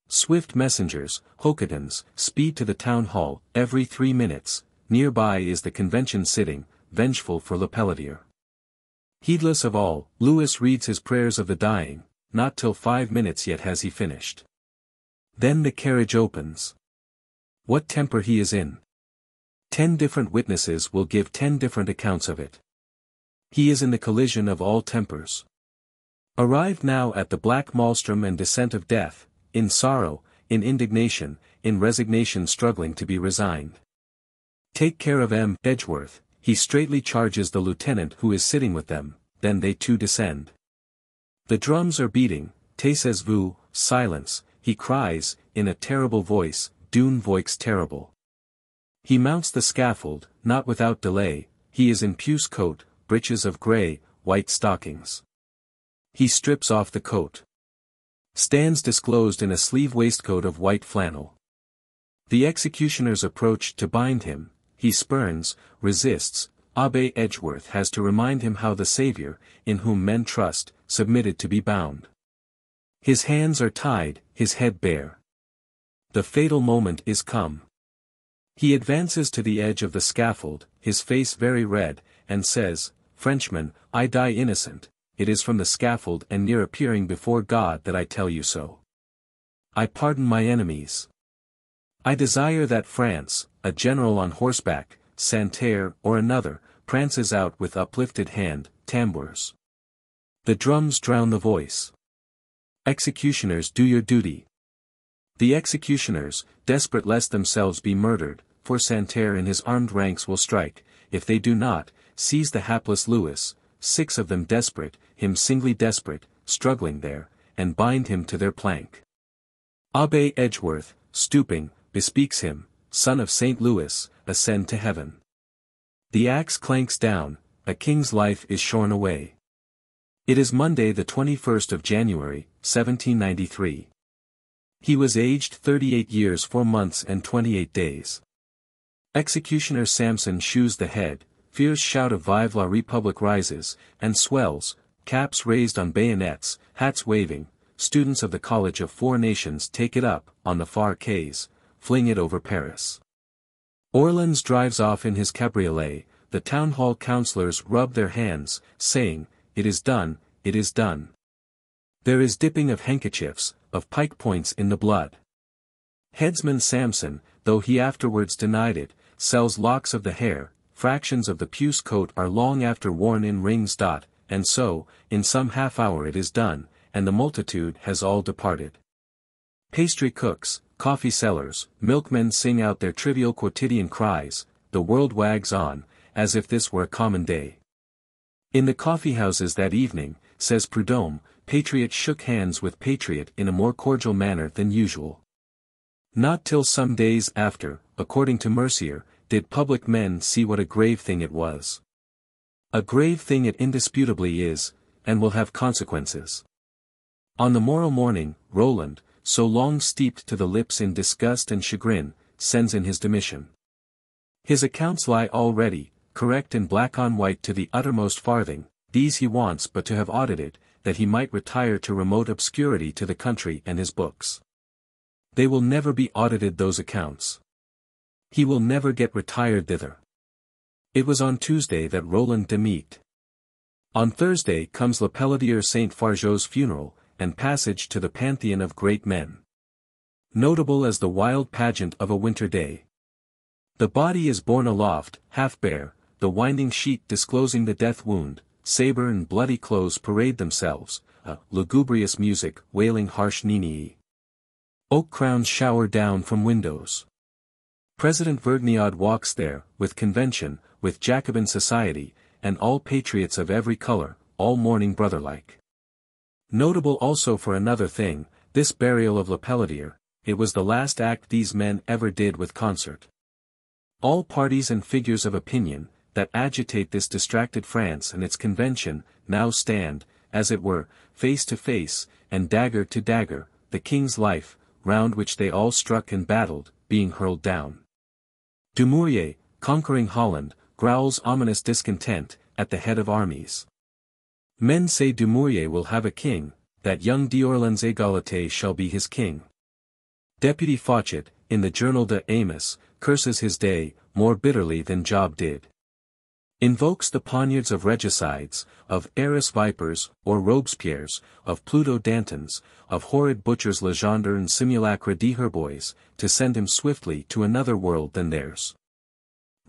Swift messengers, hoquetons, speed to the town hall, every three minutes, nearby is the convention sitting, vengeful for Lepelletier. Heedless of all, Louis reads his prayers of the dying, not till five minutes yet has he finished. Then the carriage opens. What temper he is in. Ten different witnesses will give ten different accounts of it. He is in the collision of all tempers. Arrived now at the black maelstrom and descent of death, in sorrow, in indignation, in resignation struggling to be resigned. Take care of M. Edgeworth, he straightly charges the lieutenant who is sitting with them, then they too descend. The drums are beating, taisez-vous, silence, he cries, in a terrible voice, d'une voix terrible. He mounts the scaffold, not without delay, he is in puce coat, breeches of grey, white stockings. He strips off the coat stands disclosed in a sleeve waistcoat of white flannel. The executioners approach to bind him, he spurns, resists, Abbe Edgeworth has to remind him how the Saviour, in whom men trust, submitted to be bound. His hands are tied, his head bare. The fatal moment is come. He advances to the edge of the scaffold, his face very red, and says, Frenchman, I die innocent, it is from the scaffold and near appearing before God that I tell you so. I pardon my enemies. I desire that France, a general on horseback, Santerre or another, prances out with uplifted hand, tambours. The drums drown the voice. Executioners do your duty. The executioners, desperate lest themselves be murdered, for Santerre in his armed ranks will strike, if they do not, seize the hapless Louis, six of them desperate, him singly desperate, struggling there, and bind him to their plank. Abbe Edgeworth, stooping, bespeaks him, son of St. Louis, ascend to heaven. The axe clanks down, a king's life is shorn away. It is Monday the 21st of January, 1793. He was aged 38 years 4 months and 28 days. Executioner Samson shoes the head, fierce shout of Vive la Republique rises, and swells, caps raised on bayonets, hats waving, students of the College of Four Nations take it up, on the far quays, fling it over Paris. Orleans drives off in his cabriolet, the town hall councillors rub their hands, saying, It is done, it is done. There is dipping of handkerchiefs, of pike points in the blood. Headsman Samson, though he afterwards denied it, sells locks of the hair, fractions of the puce coat are long after worn in rings. And so, in some half hour it is done, and the multitude has all departed. Pastry cooks, coffee sellers, milkmen sing out their trivial quotidian cries, the world wags on, as if this were a common day. In the coffeehouses that evening, says Prudhomme, Patriot shook hands with Patriot in a more cordial manner than usual. Not till some days after, according to Mercier, did public men see what a grave thing it was. A grave thing it indisputably is, and will have consequences. On the morrow morning, Roland, so long steeped to the lips in disgust and chagrin, sends in his demission. His accounts lie already, correct and black on white to the uttermost farthing, these he wants but to have audited, that he might retire to remote obscurity to the country and his books. They will never be audited those accounts. He will never get retired thither. It was on Tuesday that Roland demit. On Thursday comes Le Pelletier Saint Fargeau's funeral, and passage to the pantheon of great men. Notable as the wild pageant of a winter day. The body is borne aloft, half bare, the winding sheet disclosing the death wound, saber and bloody clothes parade themselves, a lugubrious music wailing harsh naeniae. Oak crowns shower down from windows. President Vergniaud walks there, with convention, with Jacobin society, and all patriots of every color, all mourning brother-like. Notable also for another thing, this burial of Le Pelletier, it was the last act these men ever did with concert. All parties and figures of opinion, that agitate this distracted France and its convention, now stand, as it were, face to face, and dagger to dagger, the king's life, round which they all struck and battled, being hurled down. Dumouriez, conquering Holland, growls ominous discontent, at the head of armies. Men say Dumouriez will have a king, that young d'Orléans Égalité shall be his king. Deputy Fauchet, in the Journal des Amis, curses his day, more bitterly than Job did. Invokes the poniards of regicides, of Arras vipers, or Robespierres, of Pluto Dantons, of horrid butchers Legendre and simulacra d'Herbois, to send him swiftly to another world than theirs.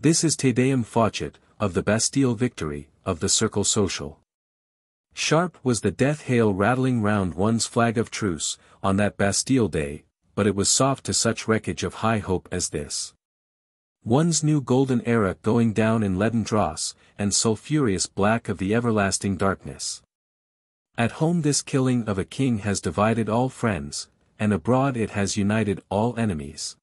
This is Te Deum Fauchet, of the Bastille victory, of the Circle Social. Sharp was the death hail rattling round one's flag of truce, on that Bastille day, but it was soft to such wreckage of high hope as this. One's new golden era going down in leaden dross, and sulphurous black of the everlasting darkness. At home this killing of a king has divided all friends, and abroad it has united all enemies.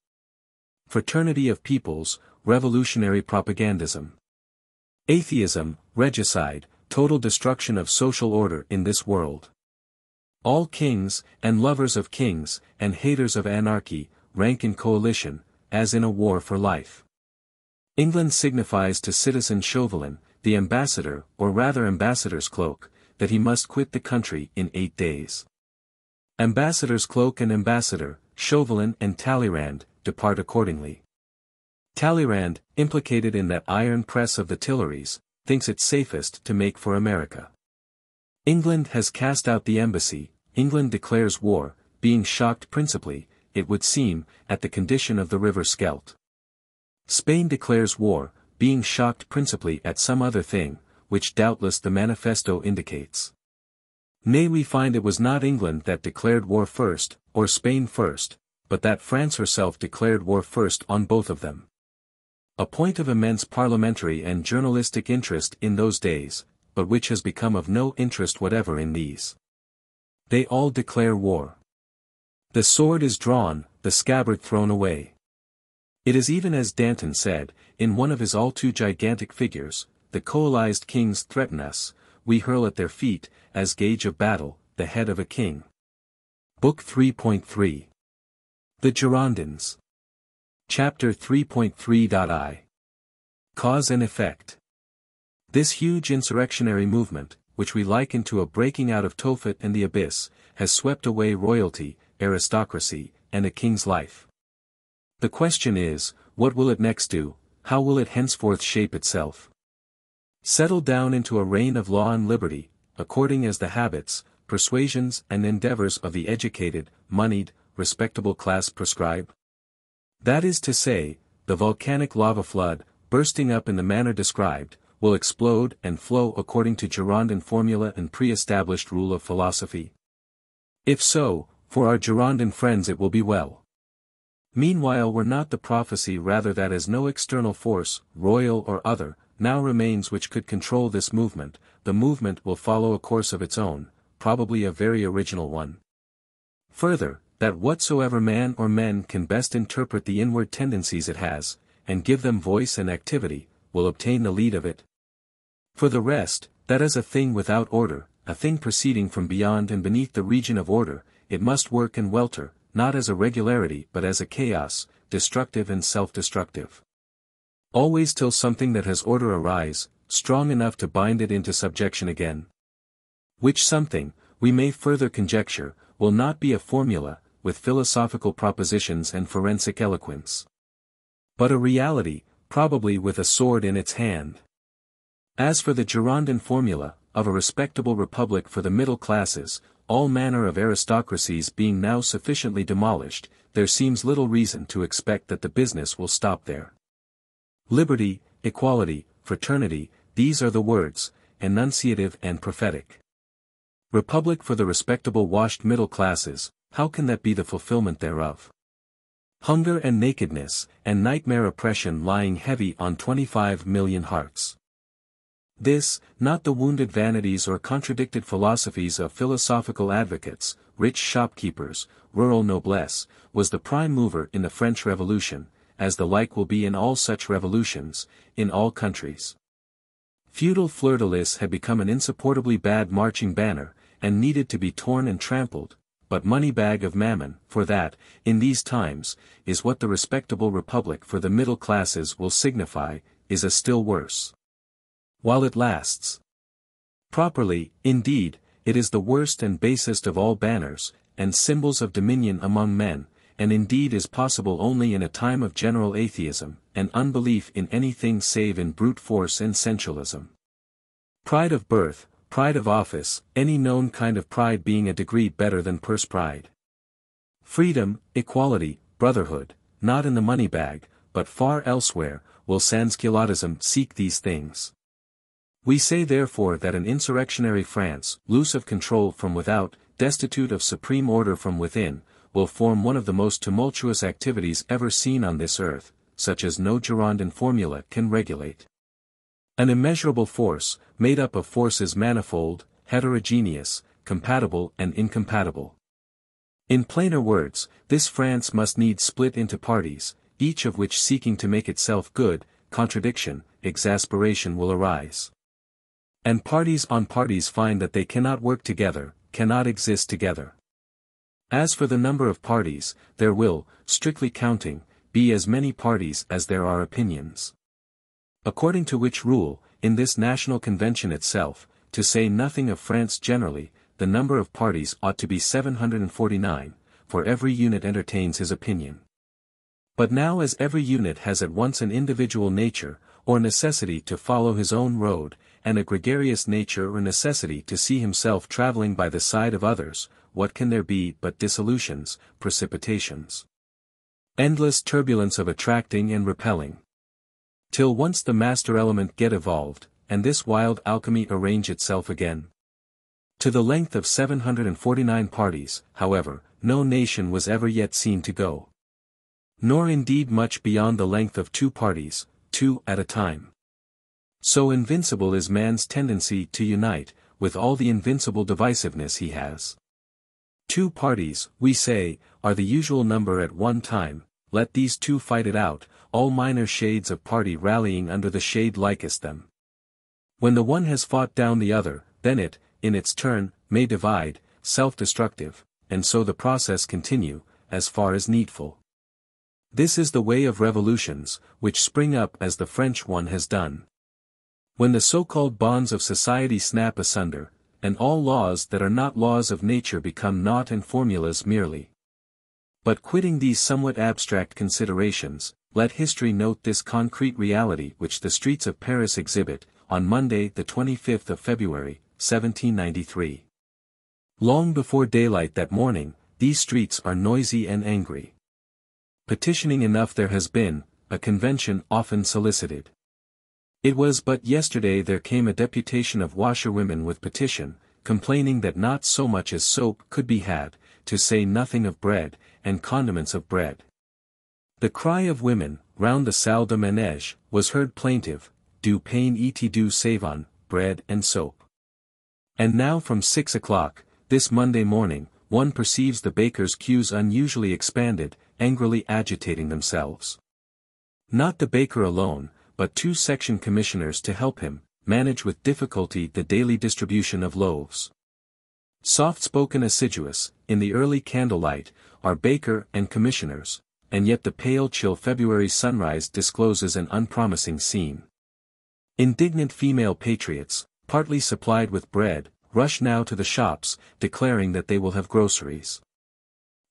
Fraternity of peoples, revolutionary propagandism. Atheism, regicide, total destruction of social order in this world. All kings, and lovers of kings, and haters of anarchy, rank in coalition, as in a war for life. England signifies to citizen Chauvelin, the ambassador, or rather ambassador's cloak, that he must quit the country in eight days. Ambassador's cloak and ambassador, Chauvelin and Talleyrand, depart accordingly. Talleyrand, implicated in that iron press of the Tuileries, thinks it safest to make for America. England has cast out the embassy, England declares war, being shocked principally, it would seem, at the condition of the river Scheldt. Spain declares war, being shocked principally at some other thing, which doubtless the manifesto indicates. Nay we find it was not England that declared war first, or Spain first, but that France herself declared war first on both of them. A point of immense parliamentary and journalistic interest in those days, but which has become of no interest whatever in these. They all declare war. The sword is drawn, the scabbard thrown away. It is even as Danton said, in one of his all too gigantic figures, the coalized kings threaten us, we hurl at their feet, as gauge of battle, the head of a king. Book 3.3 The Girondins Chapter 3.3.I Cause and Effect This huge insurrectionary movement, which we liken to a breaking out of Tophet and the abyss, has swept away royalty, aristocracy, and a king's life. The question is, what will it next do, how will it henceforth shape itself? Settle down into a reign of law and liberty, according as the habits, persuasions and endeavors of the educated, moneyed, respectable class prescribe? That is to say, the volcanic lava flood, bursting up in the manner described, will explode and flow according to Girondin formula and pre-established rule of philosophy? If so, for our Girondin friends it will be well. Meanwhile were not the prophecy rather that as no external force, royal or other, now remains which could control this movement, the movement will follow a course of its own, probably a very original one. Further, that whatsoever man or men can best interpret the inward tendencies it has, and give them voice and activity, will obtain the lead of it. For the rest, that is a thing without order, a thing proceeding from beyond and beneath the region of order, it must work and welter, not as a regularity but as a chaos, destructive and self-destructive. Always till something that has order arise, strong enough to bind it into subjection again. Which something, we may further conjecture, will not be a formula, with philosophical propositions and forensic eloquence. But a reality, probably with a sword in its hand. As for the Girondin formula, of a respectable republic for the middle classes, all manner of aristocracies being now sufficiently demolished, there seems little reason to expect that the business will stop there. Liberty, equality, fraternity, these are the words, enunciative and prophetic. Republic for the respectable washed middle classes, how can that be the fulfillment thereof? Hunger and nakedness, and nightmare oppression lying heavy on 25 million hearts. This, not the wounded vanities or contradicted philosophies of philosophical advocates, rich shopkeepers, rural noblesse, was the prime mover in the French Revolution, as the like will be in all such revolutions, in all countries. Feudal fleur-de-lis had become an insupportably bad marching banner, and needed to be torn and trampled, but money-bag of mammon, for that, in these times, is what the respectable republic for the middle classes will signify, is a still worse. While it lasts. Properly, indeed, it is the worst and basest of all banners, and symbols of dominion among men, and indeed is possible only in a time of general atheism, and unbelief in anything save in brute force and sensualism. Pride of birth, pride of office, any known kind of pride being a degree better than purse pride. Freedom, equality, brotherhood, not in the money bag, but far elsewhere, will sansculottism seek these things. We say therefore that an insurrectionary France, loose of control from without, destitute of supreme order from within, will form one of the most tumultuous activities ever seen on this earth, such as no Girondin formula can regulate. An immeasurable force, made up of forces manifold, heterogeneous, compatible and incompatible. In plainer words, this France must needs split into parties, each of which seeking to make itself good, contradiction, exasperation will arise. And parties on parties find that they cannot work together, cannot exist together. As for the number of parties, there will, strictly counting, be as many parties as there are opinions. According to which rule, in this national convention itself, to say nothing of France generally, the number of parties ought to be 749, for every unit entertains his opinion. But now as every unit has at once an individual nature, or necessity to follow his own road, and a gregarious nature or necessity to see himself travelling by the side of others, what can there be but dissolutions, precipitations? Endless turbulence of attracting and repelling. Till once the master element get evolved, and this wild alchemy arrange itself again. To the length of 749 parties, however, no nation was ever yet seen to go. Nor indeed much beyond the length of two parties, two at a time. So invincible is man's tendency to unite, with all the invincible divisiveness he has. Two parties, we say, are the usual number at one time, let these two fight it out, all minor shades of party rallying under the shade likest them. When the one has fought down the other, then it, in its turn, may divide, self-destructive, and so the process continue, as far as needful. This is the way of revolutions, which spring up as the French one has done. When the so-called bonds of society snap asunder, and all laws that are not laws of nature become naught and formulas merely. But quitting these somewhat abstract considerations, let history note this concrete reality which the streets of Paris exhibit, on Monday the 25th of February, 1793. Long before daylight that morning, these streets are noisy and angry. Petitioning enough there has been, a convention often solicited. It was but yesterday there came a deputation of washerwomen with petition, complaining that not so much as soap could be had, to say nothing of bread, and condiments of bread. The cry of women, round the salle de manège, was heard plaintive, du pain et du savon, bread and soap. And now from six o'clock, this Monday morning, one perceives the baker's queues unusually expanded, angrily agitating themselves. Not the baker alone, but two section commissioners to help him, manage with difficulty the daily distribution of loaves. Soft-spoken assiduous, in the early candlelight, are baker and commissioners, and yet the pale chill February sunrise discloses an unpromising scene. Indignant female patriots, partly supplied with bread, rush now to the shops, declaring that they will have groceries.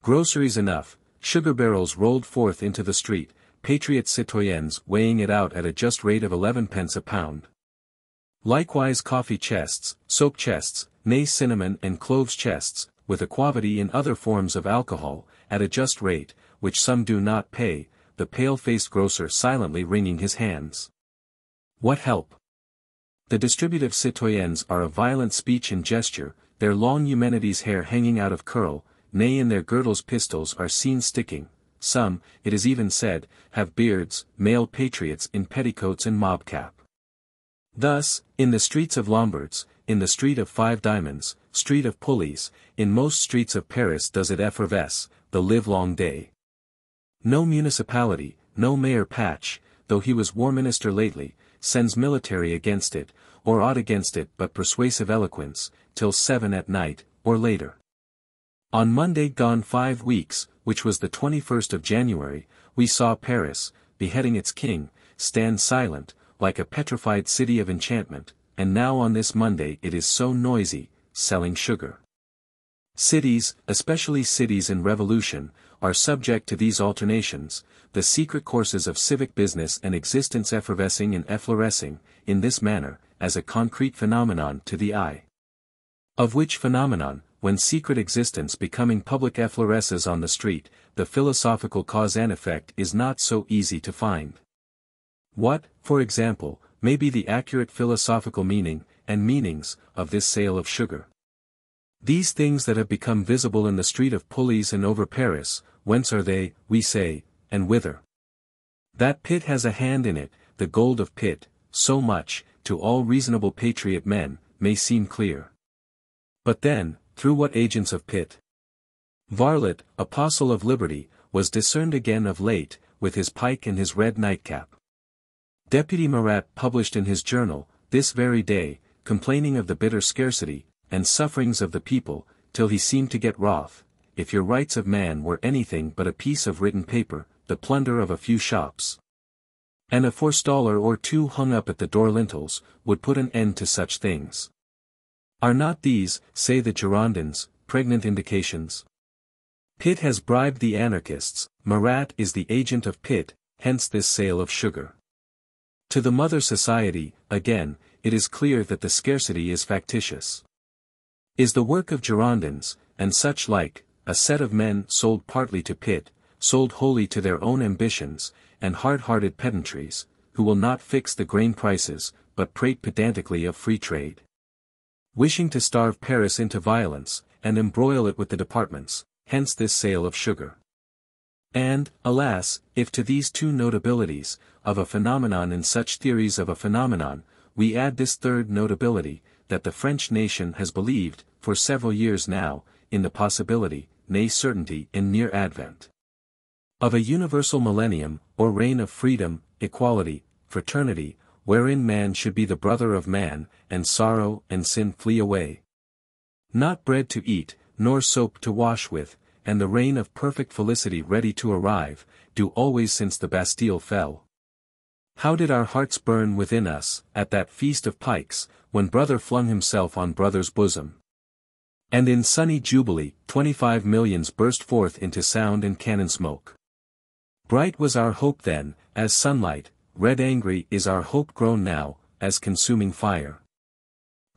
Groceries enough, sugar barrels rolled forth into the street, patriot citoyens weighing it out at a just rate of 11 pence a pound. Likewise coffee chests, soap chests, nay cinnamon and cloves chests, with aquavitae in other forms of alcohol, at a just rate, which some do not pay, the pale-faced grocer silently wringing his hands. What help? The distributive citoyens are of violent speech and gesture, their long Eumenides hair hanging out of curl, nay in their girdles pistols are seen sticking, some, it is even said, have beards, male patriots in petticoats and mob cap. Thus, in the streets of Lombards, in the street of Five Diamonds, street of Pulleys, in most streets of Paris does it effervesce, the livelong day. No municipality, no mayor Pache, though he was war minister lately, sends military against it, or aught against it but persuasive eloquence, till seven at night, or later. On Monday gone five weeks, which was the 21st of January, we saw Paris, beheading its king, stand silent, like a petrified city of enchantment, and now on this Monday it is so noisy, selling sugar. Cities, especially cities in revolution, are subject to these alternations, the secret courses of civic business and existence effervescing and efflorescing, in this manner, as a concrete phenomenon to the eye. Of which phenomenon, when secret existence becoming public effloresces on the street, the philosophical cause and effect is not so easy to find. What, for example, may be the accurate philosophical meaning, and meanings, of this sale of sugar? These things that have become visible in the street of Pulleys and over Paris, whence are they, we say, and whither? That Pitt has a hand in it, the gold of Pitt, so much, to all reasonable patriot men, may seem clear. But then, through what agents of Pitt? Varlet, apostle of liberty, was discerned again of late, with his pike and his red nightcap. Deputy Marat published in his journal, this very day, complaining of the bitter scarcity, and sufferings of the people, till he seemed to get wroth, if your rights of man were anything but a piece of written paper, the plunder of a few shops. And a forestaller or two hung up at the door lintels, would put an end to such things. Are not these, say the Girondins, pregnant indications? Pitt has bribed the anarchists, Marat is the agent of Pitt, hence this sale of sugar. To the Mother Society, again, it is clear that the scarcity is factitious. Is the work of Girondins, and such like, a set of men sold partly to Pitt, sold wholly to their own ambitions, and hard-hearted pedantries, who will not fix the grain prices, but prate pedantically of free trade wishing to starve Paris into violence, and embroil it with the departments, hence this sale of sugar. And, alas, if to these two notabilities, of a phenomenon and such theories of a phenomenon, we add this third notability, that the French nation has believed, for several years now, in the possibility, nay certainty in near advent. Of a universal millennium, or reign of freedom, equality, fraternity, wherein man should be the brother of man, and sorrow and sin flee away. Not bread to eat, nor soap to wash with, and the reign of perfect felicity ready to arrive, do always since the Bastille fell. How did our hearts burn within us, at that feast of pikes, when brother flung himself on brother's bosom. And in sunny jubilee, twenty-five millions burst forth into sound and cannon smoke. Bright was our hope then, as sunlight, red angry is our hope grown now, as consuming fire.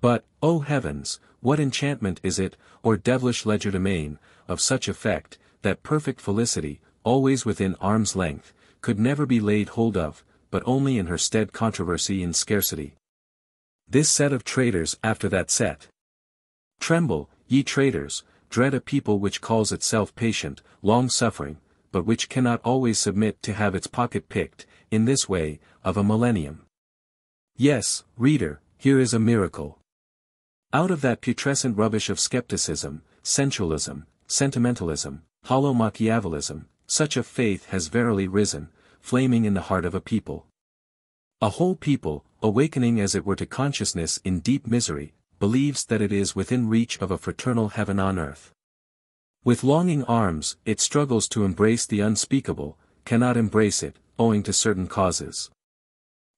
But, O heavens, what enchantment is it, or devilish legerdemain, of such effect, that perfect felicity, always within arm's length, could never be laid hold of, but only in her stead controversy and scarcity. This set of traitors after that set. Tremble, ye traitors, dread a people which calls itself patient, long-suffering, but which cannot always submit to have its pocket picked, in this way, of a millennium. Yes, reader, here is a miracle. Out of that putrescent rubbish of skepticism, sensualism, sentimentalism, hollow Machiavellism, such a faith has verily risen, flaming in the heart of a people. A whole people, awakening as it were to consciousness in deep misery, believes that it is within reach of a fraternal heaven on earth. With longing arms, it struggles to embrace the unspeakable, cannot embrace it, owing to certain causes.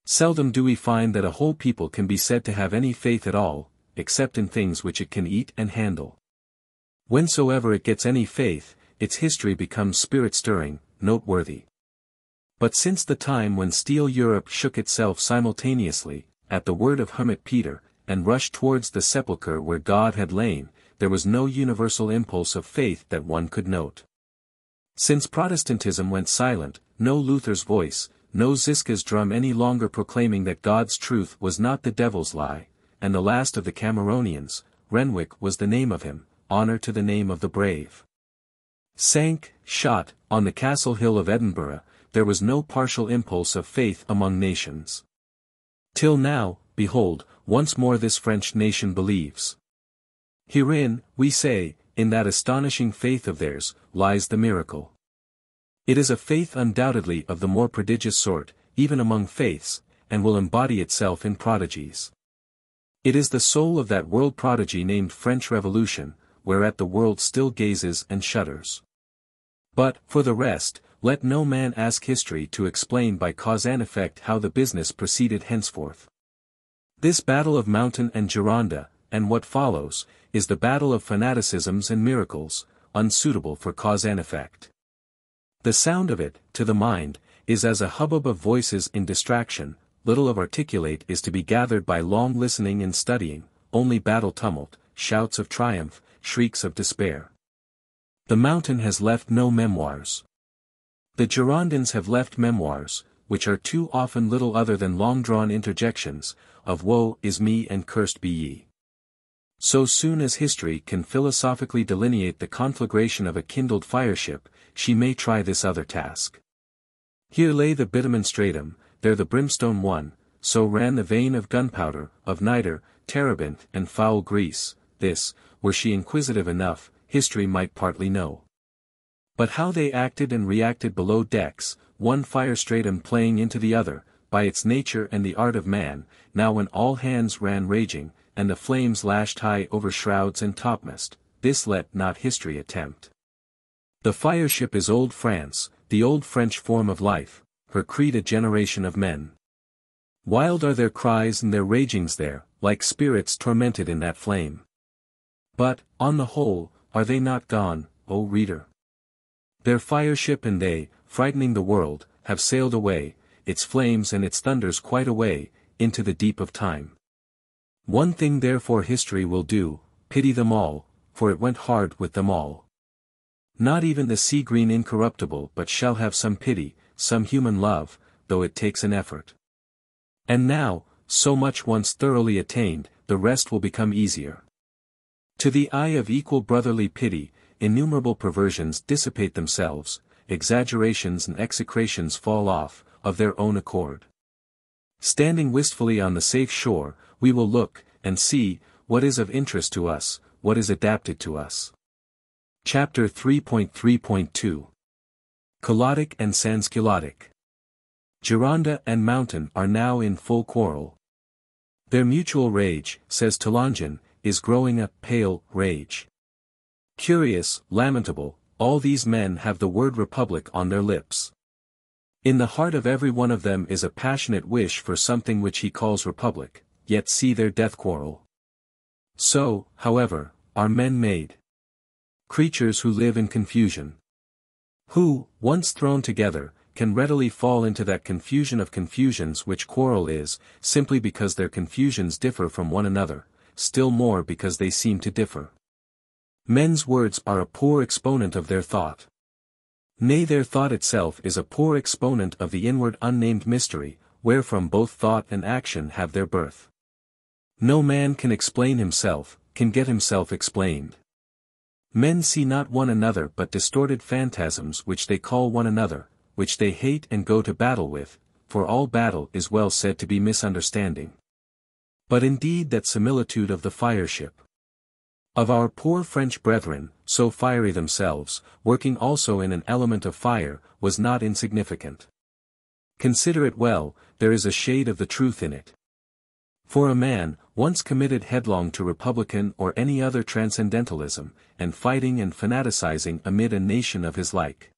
Seldom do we find that a whole people can be said to have any faith at all, except in things which it can eat and handle. Whensoever it gets any faith, its history becomes spirit-stirring, noteworthy. But since the time when steel Europe shook itself simultaneously, at the word of Hermit Peter, and rushed towards the sepulchre where God had lain, there was no universal impulse of faith that one could note. Since Protestantism went silent, no Luther's voice, no Ziska's drum any longer proclaiming that God's truth was not the devil's lie, and the last of the Cameronians, Renwick was the name of him, honour to the name of the brave. Sank, shot, on the castle hill of Edinburgh, there was no partial impulse of faith among nations. Till now, behold, once more this French nation believes. Herein, we say, in that astonishing faith of theirs, lies the miracle. It is a faith undoubtedly of the more prodigious sort, even among faiths, and will embody itself in prodigies. It is the soul of that world prodigy named French Revolution, whereat the world still gazes and shudders. But, for the rest, let no man ask history to explain by cause and effect how the business proceeded henceforth. This battle of Mountain and Gironde, and what follows, is the battle of fanaticisms and miracles, unsuitable for cause and effect. The sound of it, to the mind, is as a hubbub of voices in distraction, little of articulate is to be gathered by long listening and studying, only battle tumult, shouts of triumph, shrieks of despair. The mountain has left no memoirs. The Girondins have left memoirs, which are too often little other than long-drawn interjections, of woe is me and cursed be ye. So soon as history can philosophically delineate the conflagration of a kindled fireship, she may try this other task. Here lay the bitumen stratum, there the brimstone one, so ran the vein of gunpowder, of niter, terebinth and foul grease, this, were she inquisitive enough, history might partly know. But how they acted and reacted below decks, one fire stratum playing into the other, by its nature and the art of man, now when all hands ran raging, and the flames lashed high over shrouds and topmast, this let not history attempt. The fireship is old France, the old French form of life, her creed a generation of men. Wild are their cries and their ragings there, like spirits tormented in that flame. But, on the whole, are they not gone, O reader? Their fireship and they, frightening the world, have sailed away, its flames and its thunders quite away, into the deep of time. One thing therefore history will do, pity them all, for it went hard with them all. Not even the sea green incorruptible but shall have some pity, some human love, though it takes an effort. And now, so much once thoroughly attained, the rest will become easier. To the eye of equal brotherly pity, innumerable perversions dissipate themselves, exaggerations and execrations fall off, of their own accord. Standing wistfully on the safe shore, we will look, and see, what is of interest to us, what is adapted to us. Chapter 3.3.2 Culottic and Sansculottic Gironde and Mountain are now in full quarrel. Their mutual rage, says Toulongeon, is growing a pale rage. Curious, lamentable, all these men have the word republic on their lips. In the heart of every one of them is a passionate wish for something which he calls republic, yet see their death quarrel. So, however, are men made. Creatures who live in confusion. Who, once thrown together, can readily fall into that confusion of confusions which quarrel is, simply because their confusions differ from one another, still more because they seem to differ. Men's words are a poor exponent of their thought. Nay their thought itself is a poor exponent of the inward unnamed mystery, wherefrom both thought and action have their birth. No man can explain himself, can get himself explained. Men see not one another but distorted phantasms which they call one another, which they hate and go to battle with, for all battle is well said to be misunderstanding. But indeed that similitude of the fireship. Of our poor French brethren, so fiery themselves, working also in an element of fire, was not insignificant. Consider it well, there is a shade of the truth in it. For a man, once committed headlong to republican or any other transcendentalism, and fighting and fanaticizing amid a nation of his like,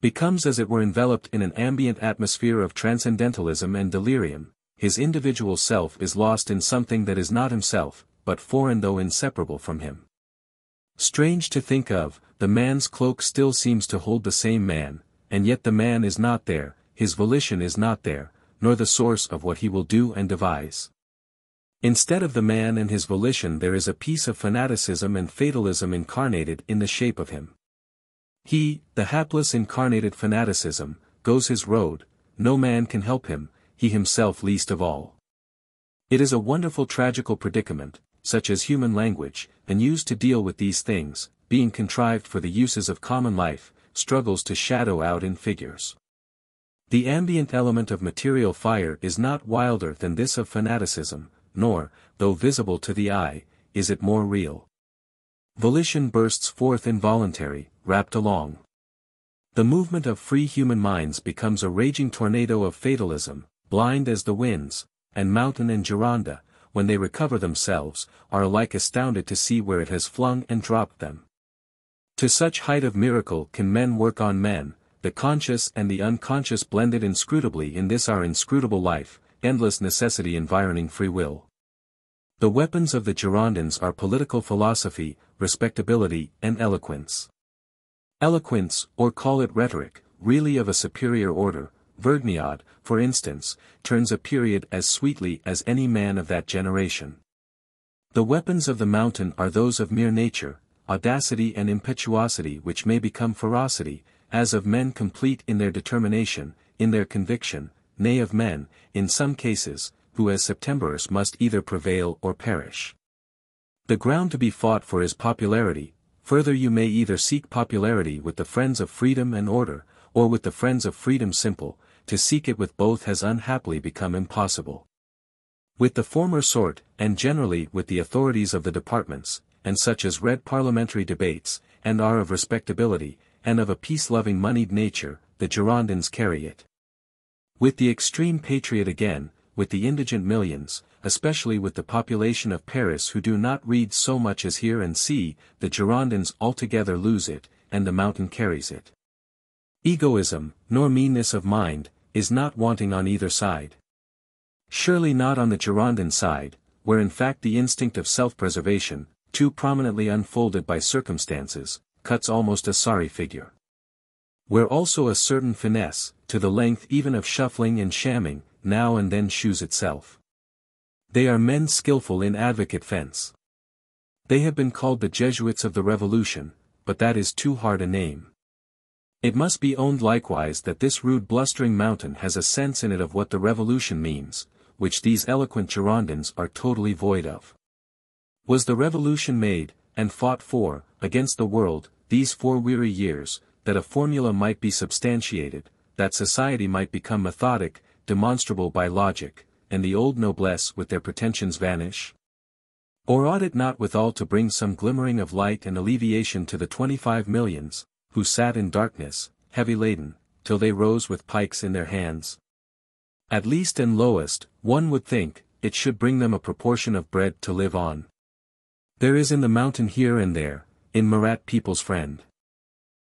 becomes as it were enveloped in an ambient atmosphere of transcendentalism and delirium, his individual self is lost in something that is not himself, but foreign though inseparable from him. Strange to think of, the man's cloak still seems to hold the same man, and yet the man is not there, his volition is not there, nor the source of what he will do and devise. Instead of the man and his volition there is a piece of fanaticism and fatalism incarnated in the shape of him. He, the hapless incarnated fanaticism, goes his road, no man can help him, he himself least of all. It is a wonderful tragical predicament, such as human language, and used to deal with these things, being contrived for the uses of common life, struggles to shadow out in figures. The ambient element of material fire is not wilder than this of fanaticism, nor, though visible to the eye, is it more real. Volition bursts forth involuntary, wrapped along. The movement of free human minds becomes a raging tornado of fatalism, blind as the winds, and mountain and Gironde, when they recover themselves, are alike astounded to see where it has flung and dropped them. To such height of miracle can men work on men, the conscious and the unconscious blended inscrutably in this our inscrutable life, endless necessity environing free will. The weapons of the Girondins are political philosophy, respectability, and eloquence. Eloquence, or call it rhetoric, really of a superior order, Vergniaud, for instance, turns a period as sweetly as any man of that generation. The weapons of the mountain are those of mere nature, audacity and impetuosity which may become ferocity, as of men complete in their determination, in their conviction, nay of men, in some cases, who as Septemberers must either prevail or perish. The ground to be fought for is popularity, further you may either seek popularity with the friends of freedom and order, or with the friends of freedom simple, to seek it with both has unhappily become impossible. With the former sort, and generally with the authorities of the departments, and such as read parliamentary debates, and are of respectability, and of a peace-loving moneyed nature, the Girondins carry it. With the extreme patriot again, with the indigent millions, especially with the population of Paris who do not read so much as hear and see, the Girondins altogether lose it, and the mountain carries it. Egoism, nor meanness of mind, is not wanting on either side. Surely not on the Girondin side, where in fact the instinct of self-preservation, too prominently unfolded by circumstances, cuts almost a sorry figure. Where also a certain finesse, to the length even of shuffling and shamming, now and then shews itself. They are men skilful in advocate fence. They have been called the Jesuits of the Revolution, but that is too hard a name. It must be owned likewise that this rude blustering mountain has a sense in it of what the revolution means, which these eloquent Girondins are totally void of. Was the revolution made, and fought for, against the world, these four weary years, that a formula might be substantiated, that society might become methodic, demonstrable by logic, and the old noblesse with their pretensions vanish? Or ought it not withal to bring some glimmering of light and alleviation to the twenty-five millions, who sat in darkness, heavy laden, till they rose with pikes in their hands. At least and lowest, one would think, it should bring them a proportion of bread to live on. There is in the mountain here and there, in Marat people's friend.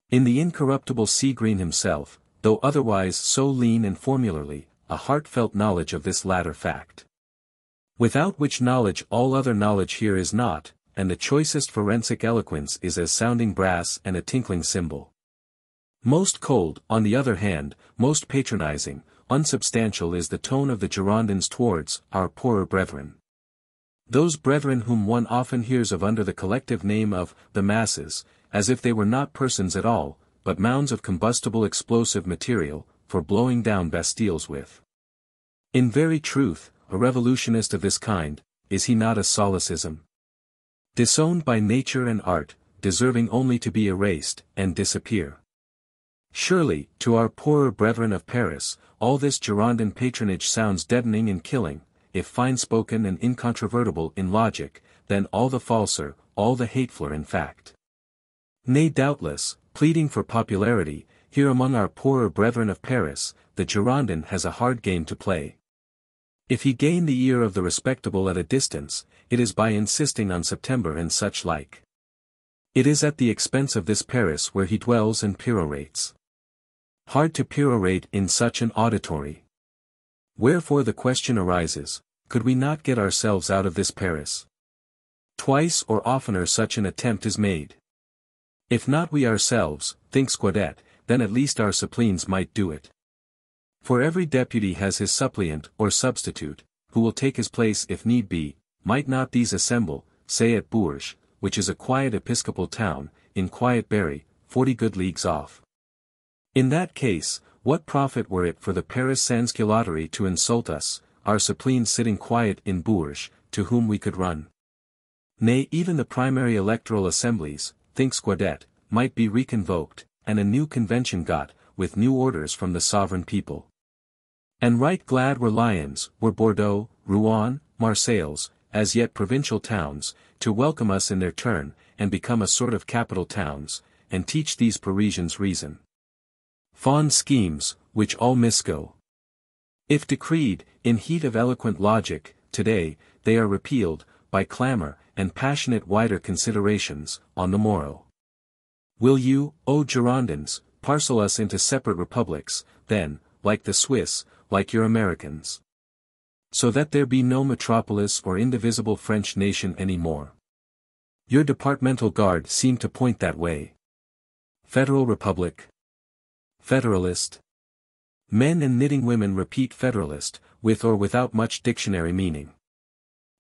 In the incorruptible Seagreen himself, though otherwise so lean and formularly, a heartfelt knowledge of this latter fact. Without which knowledge all other knowledge here is not, and the choicest forensic eloquence is as sounding brass and a tinkling cymbal. Most cold, on the other hand, most patronizing, unsubstantial is the tone of the Girondins towards our poorer brethren. Those brethren whom one often hears of under the collective name of the masses, as if they were not persons at all, but mounds of combustible explosive material, for blowing down Bastilles with. In very truth, a revolutionist of this kind, is he not a solecism? Disowned by nature and art, deserving only to be erased, and disappear. Surely, to our poorer brethren of Paris, all this Girondin patronage sounds deadening and killing, if fine-spoken and incontrovertible in logic, then all the falser, all the hatefuler in fact. Nay doubtless, pleading for popularity, here among our poorer brethren of Paris, the Girondin has a hard game to play. If he gain the ear of the respectable at a distance, it is by insisting on September and such like. It is at the expense of this Paris where he dwells and perorates. Hard to perorate in such an auditory. Wherefore the question arises, could we not get ourselves out of this Paris? Twice or oftener such an attempt is made. If not we ourselves, thinks Guadet, then at least our Suppléans might do it. For every deputy has his suppliant or substitute, who will take his place if need be, might not these assemble, say at Bourges, which is a quiet episcopal town, in quiet Berry, forty good leagues off. In that case, what profit were it for the Paris Sansculottery to insult us, our Suppléans sitting quiet in Bourges, to whom we could run? Nay even the primary electoral assemblies, thinks Guadet, might be reconvoked, and a new convention got, with new orders from the sovereign people. And right glad were Lyons, were Bordeaux, Rouen, Marseilles, as yet provincial towns, to welcome us in their turn, and become a sort of capital towns, and teach these Parisians reason. Fond schemes, which all misgo. If decreed, in heat of eloquent logic, today, they are repealed, by clamour, and passionate wider considerations, on the morrow. Will you, O Girondins, parcel us into separate republics, then, like the Swiss, like your Americans. So that there be no metropolis or indivisible French nation any more. Your departmental guard seem to point that way. Federal Republic. Federalist. Men and knitting women repeat Federalist, with or without much dictionary meaning.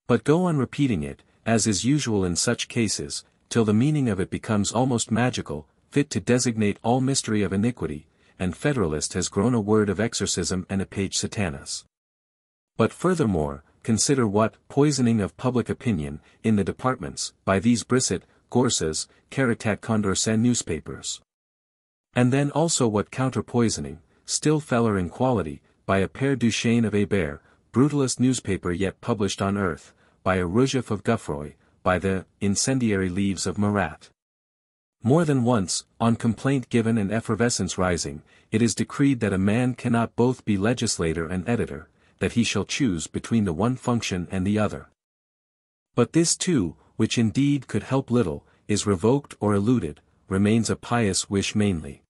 But go on repeating it, as is usual in such cases, till the meaning of it becomes almost magical, fit to designate all mystery of iniquity, and Federalist has grown a word of exorcism and apage Satanas. But furthermore, consider what poisoning of public opinion, in the departments, by these Brissot, Gorsas, Caritat Condorcet newspapers. And then also what counter-poisoning, still feller in quality, by a Père Duchesne of Hébert, brutalist newspaper yet published on earth, by a Rougiff of Guffroy, by the incendiary leaves of Marat. More than once, on complaint given and effervescence rising, it is decreed that a man cannot both be legislator and editor, that he shall choose between the one function and the other. But this too, which indeed could help little, is revoked or eluded, remains a pious wish mainly.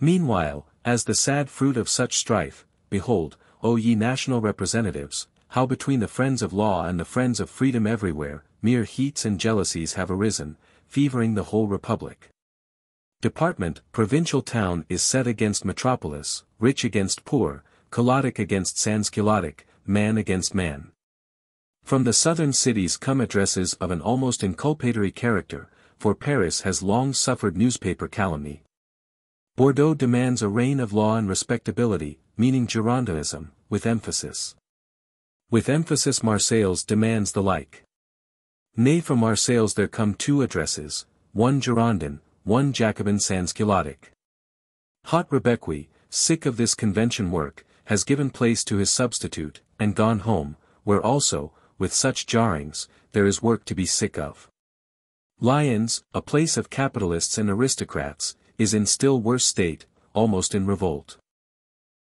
Meanwhile, as the sad fruit of such strife, behold, O ye national representatives, how between the friends of law and the friends of freedom everywhere, mere heats and jealousies have arisen, fevering the whole republic. Department, provincial town is set against metropolis, rich against poor, Culottic against Sansculottic, man against man. From the southern cities come addresses of an almost inculpatory character, for Paris has long suffered newspaper calumny. Bordeaux demands a reign of law and respectability, meaning Girondinism, with emphasis. With emphasis Marseilles demands the like. Nay from Marseilles there come two addresses, one Girondin, one Jacobin Sansculottic. Hot Rebecqui, sick of this convention work, has given place to his substitute, and gone home, where also, with such jarrings, there is work to be sick of. Lyons, a place of capitalists and aristocrats, is in still worse state, almost in revolt.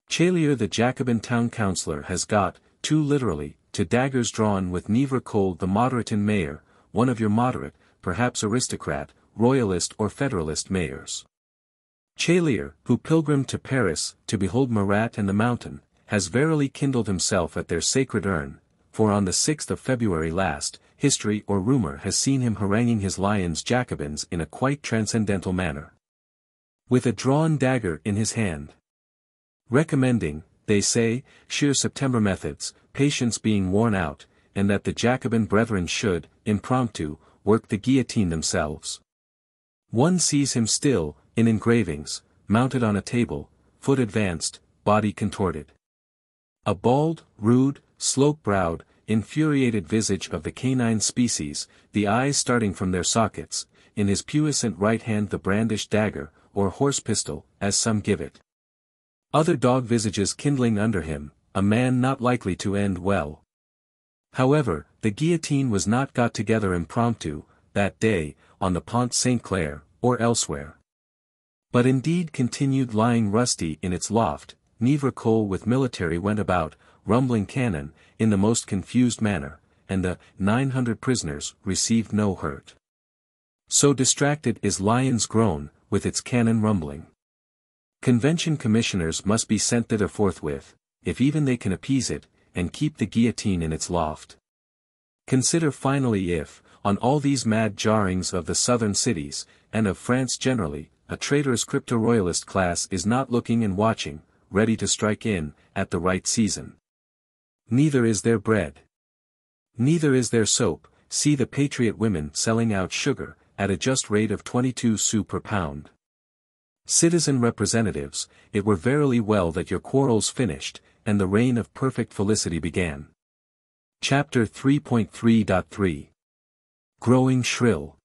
Chalier the Jacobin town councillor has got, too literally, to daggers drawn with Nièvre-Chol the moderate Moderantin mayor, one of your moderate, perhaps aristocrat, royalist or federalist mayors. Chalier, who pilgrimed to Paris, to behold Marat and the mountain, has verily kindled himself at their sacred urn, for on the 6th of February last, history or rumor has seen him haranguing his Lyons Jacobins in a quite transcendental manner. With a drawn dagger in his hand. Recommending, they say, sheer September methods, patience being worn out, and that the Jacobin brethren should, impromptu, work the guillotine themselves. One sees him still, in engravings, mounted on a table, foot advanced, body contorted. A bald, rude, slope-browed, infuriated visage of the canine species, the eyes starting from their sockets, in his puissant right hand the brandished dagger, or horse pistol, as some give it. Other dog visages kindling under him, a man not likely to end well. However, the guillotine was not got together impromptu, that day, on the Pont Saint-Clair, or elsewhere. But indeed continued lying rusty in its loft, Nièvre-Chol with military went about, rumbling cannon, in the most confused manner, and the 900 prisoners received no hurt. So distracted is Lyons grown, with its cannon rumbling. Convention commissioners must be sent thither forthwith, if even they can appease it, and keep the guillotine in its loft. Consider finally if, on all these mad jarrings of the southern cities, and of France generally, a traitorous crypto-royalist class is not looking and watching, ready to strike in, at the right season. Neither is there bread. Neither is there soap, see the patriot women selling out sugar, at a just rate of 22 sous per pound. Citizen representatives, it were verily well that your quarrels finished, and the reign of perfect felicity began. Chapter 3.3.3 Growing Shrill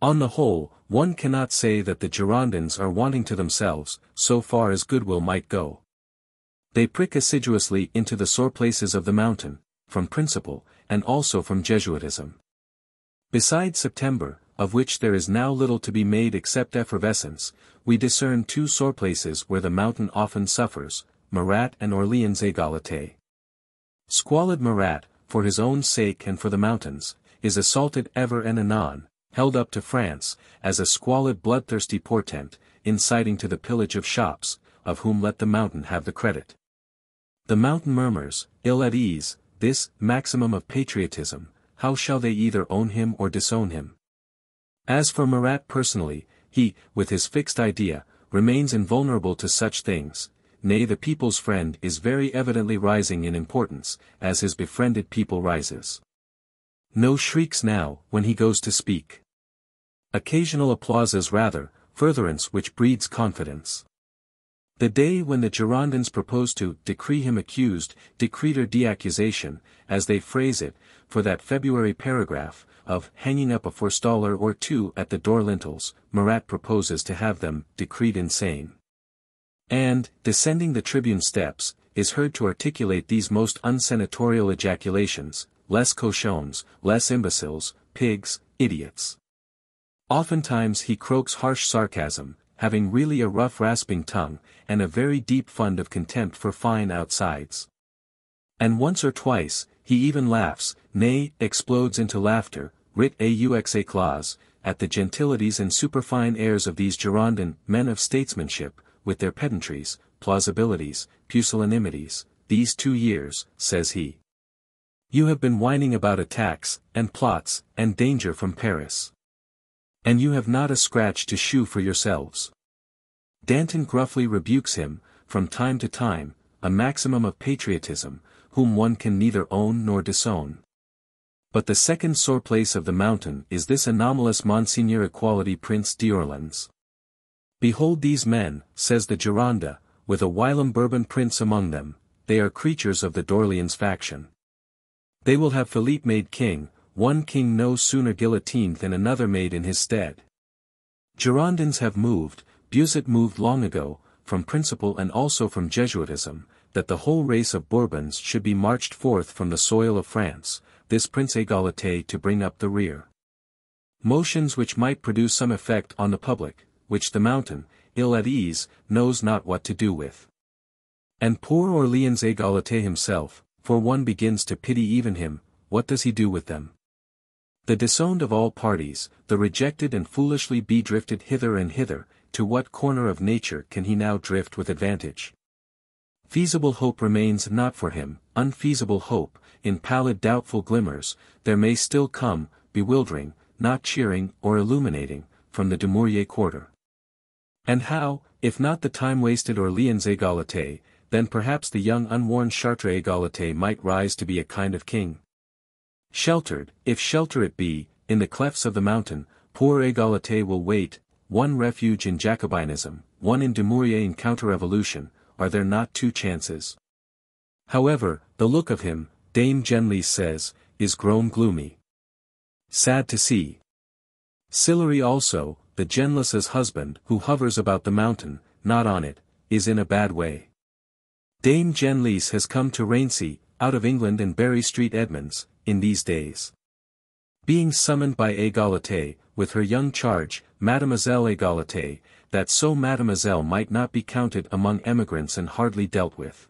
On the whole, one cannot say that the Girondins are wanting to themselves, so far as goodwill might go. They prick assiduously into the sore places of the mountain, from principle, and also from Jesuitism. Besides September, of which there is now little to be made except effervescence, we discern two sore places where the mountain often suffers, Marat and Orleans Égalité. Squalid Marat, for his own sake and for the mountains, is assaulted ever and anon, held up to France, as a squalid bloodthirsty portent, inciting to the pillage of shops, of whom let the mountain have the credit. The mountain murmurs, ill at ease, this maximum of patriotism, how shall they either own him or disown him? As for Marat personally, he, with his fixed idea, remains invulnerable to such things, nay the people's friend is very evidently rising in importance, as his befriended people rises. No shrieks now, when he goes to speak. Occasional applauses rather, furtherance which breeds confidence. The day when the Girondins proposed to decree him accused, décréter d'accusation, as they phrase it, for that February paragraph, of hanging up a forestaller or two at the door lintels, Marat proposes to have them decreed insane. And, descending the tribune steps, is heard to articulate these most unsenatorial ejaculations, les cochons, les imbéciles, pigs, idiots. Oftentimes he croaks harsh sarcasm, having really a rough rasping tongue, and a very deep fund of contempt for fine outsides. And once or twice, he even laughs, nay, explodes into laughter, rire aux éclats, at the gentilities and superfine airs of these Girondin men of statesmanship, with their pedantries, plausibilities, pusillanimities, these two years, says he. You have been whining about attacks, and plots, and danger from Paris. And you have not a scratch to shew for yourselves. Danton gruffly rebukes him, from time to time, a maximum of patriotism, whom one can neither own nor disown. But the second sore place of the mountain is this anomalous Monseigneur Equality Prince d'Orleans. Behold these men, says the Gironde, with a whilom Bourbon prince among them, they are creatures of the d'Orleans faction. They will have Philippe made king, one king no sooner guillotined than another made in his stead. Girondins have moved, Buzot moved long ago, from principle and also from Jesuitism, that the whole race of Bourbons should be marched forth from the soil of France, this Prince Égalité to bring up the rear. Motions which might produce some effect on the public, which the mountain, ill at ease, knows not what to do with. And poor Orleans Égalité himself, for one begins to pity even him, what does he do with them? The disowned of all parties, the rejected and foolishly be drifted hither and hither, to what corner of nature can he now drift with advantage? Feasible hope remains not for him, unfeasible hope, in pallid doubtful glimmers, there may still come, bewildering, not cheering or illuminating, from the Dumouriez quarter. And how, if not the time-wasted or Orleans Égalité, then perhaps the young unworn Chartres Égalité might rise to be a kind of king. Sheltered, if shelter it be, in the clefts of the mountain, poor Égalité will wait, one refuge in Jacobinism, one in Dumouriez in counter-revolution, are there not two chances? However, the look of him, Dame Genlis says, is grown gloomy. Sad to see. Sillery also, the Genlis's husband who hovers about the mountain, not on it, is in a bad way. Dame Genlis has come to Raincy, out of England and Bury Street Edmunds, in these days. Being summoned by Égalité, with her young charge, Mademoiselle Égalité, that so Mademoiselle might not be counted among emigrants and hardly dealt with.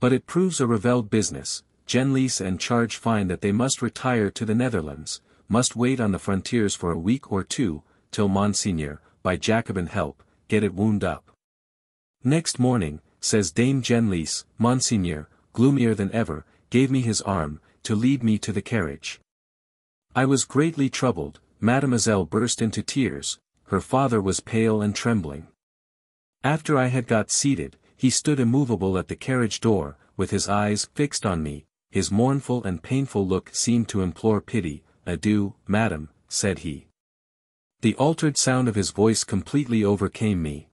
But it proves a revealed business, Genlis and Charge find that they must retire to the Netherlands, must wait on the frontiers for a week or two, till Monseigneur, by Jacobin help, get it wound up. Next morning, says Dame Genlis, Monseigneur, gloomier than ever, gave me his arm, to lead me to the carriage. I was greatly troubled, Mademoiselle burst into tears, her father was pale and trembling. After I had got seated, he stood immovable at the carriage door, with his eyes fixed on me, his mournful and painful look seemed to implore pity, Adieu, madam, said he. The altered sound of his voice completely overcame me.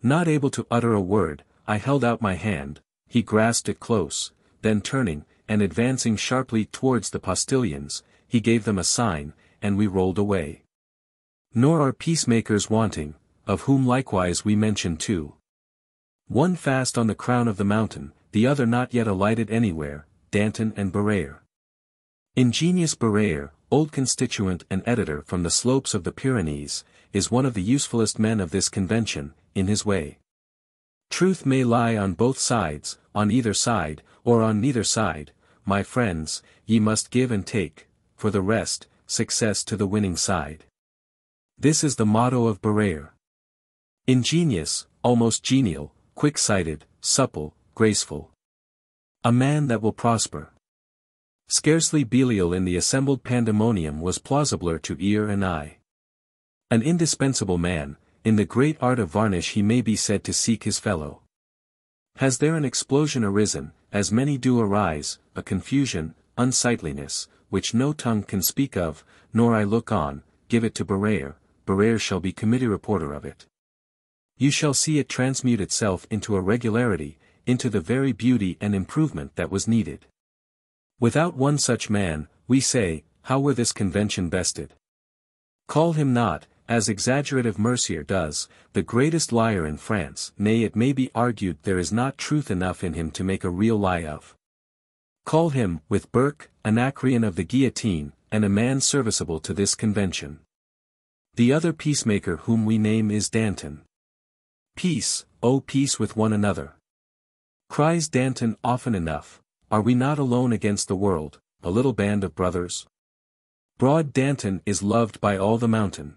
Not able to utter a word, I held out my hand, he grasped it close, then turning, and advancing sharply towards the postilions, he gave them a sign, and we rolled away. Nor are peacemakers wanting, of whom likewise we mention two. One fast on the crown of the mountain, the other not yet alighted anywhere, Danton and Barrere. Ingenious Barrere, old constituent and editor from the slopes of the Pyrenees, is one of the usefulest men of this convention, in his way. Truth may lie on both sides, on either side, or on neither side, my friends, ye must give and take, for the rest, success to the winning side. This is the motto of Barrere. Ingenious, almost genial, quick-sighted, supple, graceful. A man that will prosper. Scarcely Belial in the assembled pandemonium was plausibler to ear and eye. An indispensable man, in the great art of varnish he may be said to seek his fellow. Has there an explosion arisen, as many do arise, a confusion, unsightliness, which no tongue can speak of, nor I look on, give it to Barrere, Barrere shall be committee reporter of it. You shall see it transmute itself into a regularity, into the very beauty and improvement that was needed. Without one such man, we say, how were this convention bested? Call him not, as exaggerative Mercier does, the greatest liar in France, nay it may be argued there is not truth enough in him to make a real lie of. Call him, with Burke, Anacreon of the guillotine, and a man serviceable to this convention. The other peacemaker whom we name is Danton. Peace, O peace with one another. Cries Danton often enough, are we not alone against the world, a little band of brothers? Broad Danton is loved by all the mountain.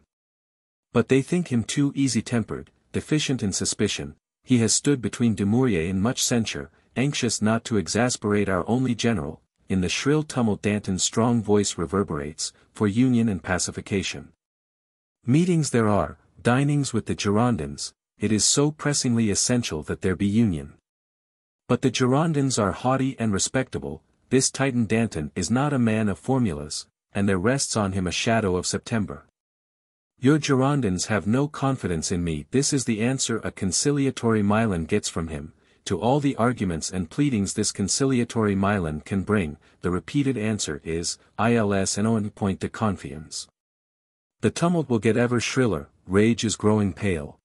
But they think him too easy-tempered, deficient in suspicion, he has stood between Dumouriez and much censure, anxious not to exasperate our only general, in the shrill tumult Danton's strong voice reverberates, for union and pacification. Meetings there are, dinings with the Girondins, it is so pressingly essential that there be union. But the Girondins are haughty and respectable, this Titan Danton is not a man of formulas, and there rests on him a shadow of September. Your Girondins have no confidence in me this is the answer a conciliatory Meillan gets from him, to all the arguments and pleadings this conciliatory Meillan can bring, the repeated answer is, ils n'ont point de confiance. The tumult will get ever shriller, rage is growing pale.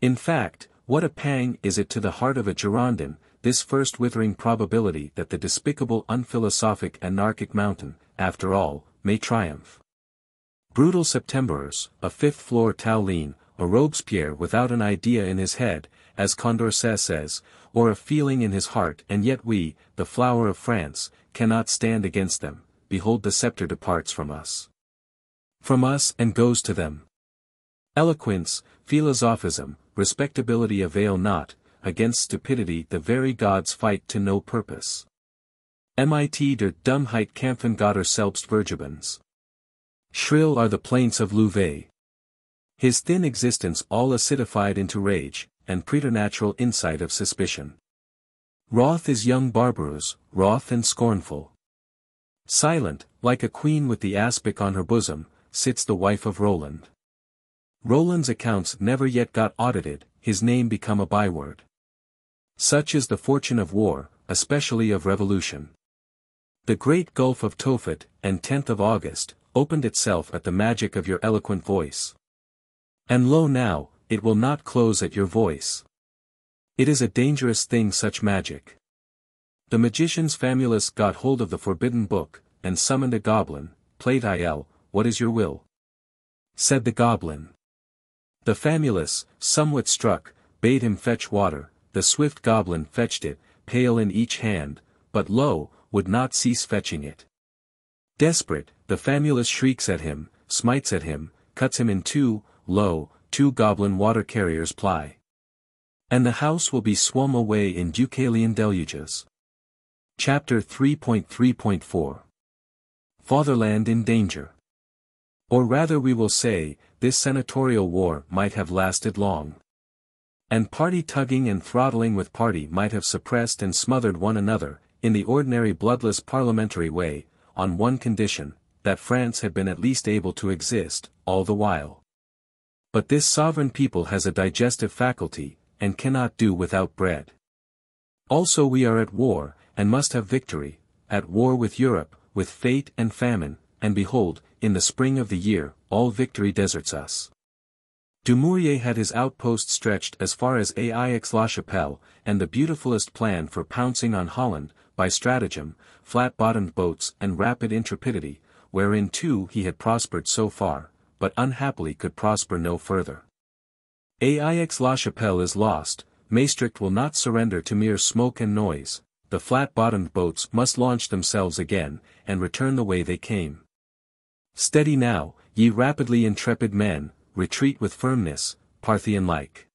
In fact, what a pang is it to the heart of a Girondin, this first withering probability that the despicable unphilosophic anarchic mountain, after all, may triumph. Brutal Septemberers, a fifth-floor Tallien, a Robespierre without an idea in his head, as Condorcet says, or a feeling in his heart and yet we, the flower of France, cannot stand against them, behold the sceptre departs from us. From us and goes to them. Eloquence, philosophism, respectability avail not, against stupidity the very gods fight to no purpose. Mit der Dummheit kämpfen Götter selbst Vergebens. Shrill are the plaints of Louvet. His thin existence all acidified into rage, and preternatural insight of suspicion. Wroth is young Barbaroux, wroth and scornful. Silent, like a queen with the aspic on her bosom, sits the wife of Roland. Roland's accounts never yet got audited, his name become a byword. Such is the fortune of war, especially of revolution. The great gulf of Tophet, and 10th of August, opened itself at the magic of your eloquent voice. And lo now, it will not close at your voice. It is a dangerous thing such magic. The magicians Famulus got hold of the forbidden book, and summoned a goblin, Plaît-il, what is your will? said the goblin. The famulus, somewhat struck, bade him fetch water, the swift goblin fetched it, pail in each hand, but lo, would not cease fetching it. Desperate, the famulus shrieks at him, smites at him, cuts him in two, lo, two goblin water carriers ply. And the house will be swum away in Deucalion deluges. Chapter 3.3.4 Fatherland in Danger Or rather we will say, this senatorial war might have lasted long. And party tugging and throttling with party might have suppressed and smothered one another, in the ordinary bloodless parliamentary way, on one condition, that France had been at least able to exist, all the while. But this sovereign people has a digestive faculty, and cannot do without bread. Also we are at war, and must have victory, at war with Europe, with fate and famine, and behold, in the spring of the year, all victory deserts us. Dumouriez had his outpost stretched as far as Aix-la-Chapelle, and the beautifulest plan for pouncing on Holland, by stratagem, flat-bottomed boats and rapid intrepidity, wherein too he had prospered so far, but unhappily could prosper no further. Aix-la-Chapelle is lost, Maestricht will not surrender to mere smoke and noise, the flat-bottomed boats must launch themselves again, and return the way they came. Steady now, ye rapidly intrepid men, retreat with firmness, Parthian-like.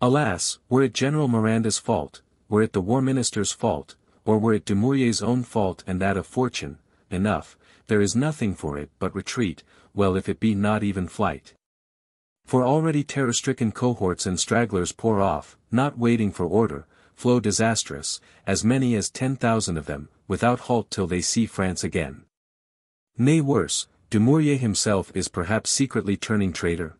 Alas, were it General Miranda's fault, were it the War Minister's fault, or were it Dumouriez's own fault and that of fortune, enough, there is nothing for it but retreat, well if it be not even flight. For already terror-stricken cohorts and stragglers pour off, not waiting for order, flow disastrous, as many as ten thousand of them, without halt till they see France again. Nay worse, Dumouriez himself is perhaps secretly turning traitor.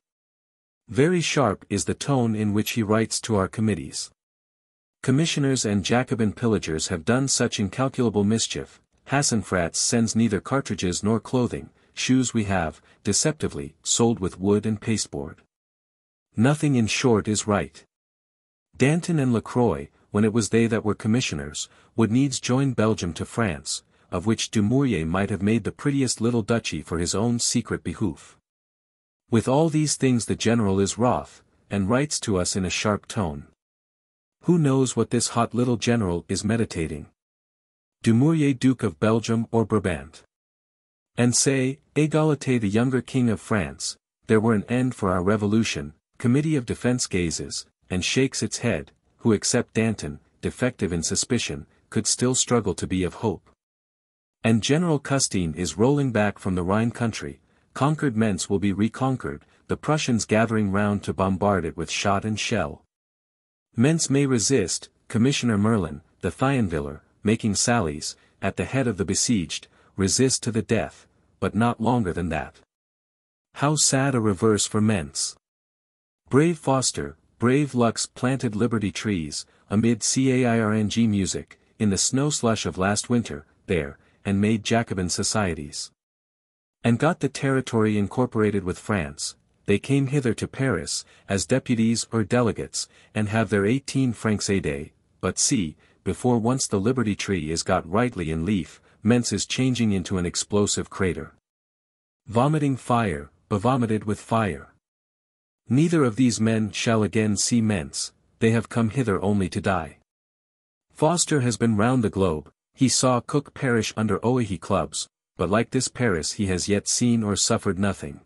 Very sharp is the tone in which he writes to our committees. Commissioners and Jacobin pillagers have done such incalculable mischief, Hassenfratz sends neither cartridges nor clothing, shoes we have, deceptively, sold with wood and pasteboard. Nothing in short is right. Danton and Lacroix, when it was they that were commissioners, would needs join Belgium to France, of which Dumouriez might have made the prettiest little duchy for his own secret behoof. With all these things the general is wroth, and writes to us in a sharp tone. Who knows what this hot little general is meditating? Dumouriez Duke of Belgium or Brabant. And say, Égalité the younger king of France, there were an end for our revolution, Committee of Defense gazes, and shakes its head, who except Danton, defective in suspicion, could still struggle to be of hope. And General Custine is rolling back from the Rhine country, conquered Mentz will be reconquered, the Prussians gathering round to bombard it with shot and shell. Mentz may resist, Commissioner Merlin, the Thionviller, making sallies, at the head of the besieged, resist to the death, but not longer than that. How sad a reverse for Mentz. Brave Forster, Brave Lux planted liberty trees, amid ça-ira music, in the snow slush of last winter, there, and made Jacobin societies. And got the territory incorporated with France, they came hither to Paris, as deputies or delegates, and have their eighteen francs a day, but see, before once the liberty tree is got rightly in leaf, Mentz is changing into an explosive crater. Vomiting fire, bevomited with fire. Neither of these men shall again see Mentz, they have come hither only to die. Forster has been round the globe, he saw Cook perish under Oahy clubs, but like this Paris he has yet seen or suffered nothing.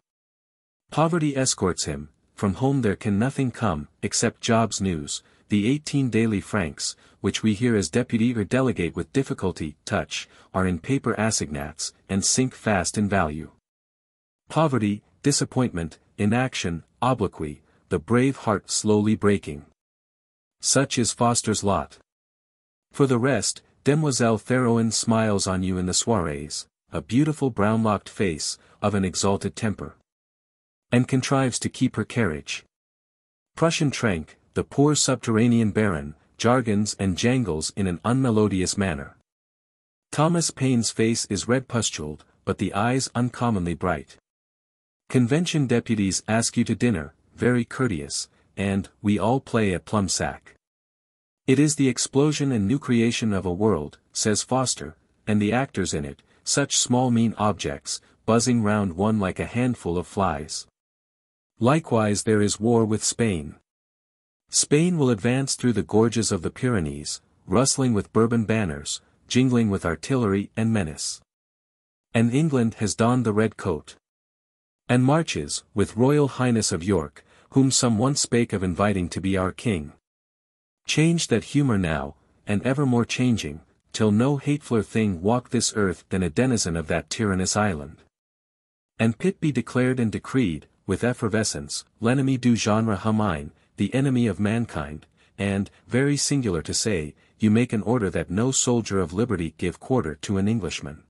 Poverty escorts him, from home there can nothing come, except Job's news, the 18 daily francs, which we hear as deputy or delegate with difficulty touch, are in paper assignats, and sink fast in value. Poverty, disappointment, inaction, obloquy, the brave heart slowly breaking. Such is Forster's lot. For the rest, Demoiselle Théroigne smiles on you in the soirees, a beautiful brown-locked face, of an exalted temper. And contrives to keep her carriage. Prussian Trenck, the poor subterranean baron, jargons and jangles in an unmelodious manner. Thomas Paine's face is red pustuled, but the eyes uncommonly bright. Convention deputies ask you to dinner, very courteous, and, we all play at plum sack. It is the explosion and new creation of a world, says Forster, and the actors in it, such small mean objects, buzzing round one like a handful of flies. Likewise there is war with Spain. Spain will advance through the gorges of the Pyrenees, rustling with Bourbon banners, jingling with artillery and menace. And England has donned the red coat. And marches, with Royal Highness of York, whom some once spake of inviting to be our king. Change that humour now, and ever more changing, till no hatefuller thing walk this earth than a denizen of that tyrannous island. And Pitt be declared and decreed, with effervescence, l'ennemi du genre humain, the enemy of mankind, and, very singular to say, you make an order that no soldier of liberty give quarter to an Englishman.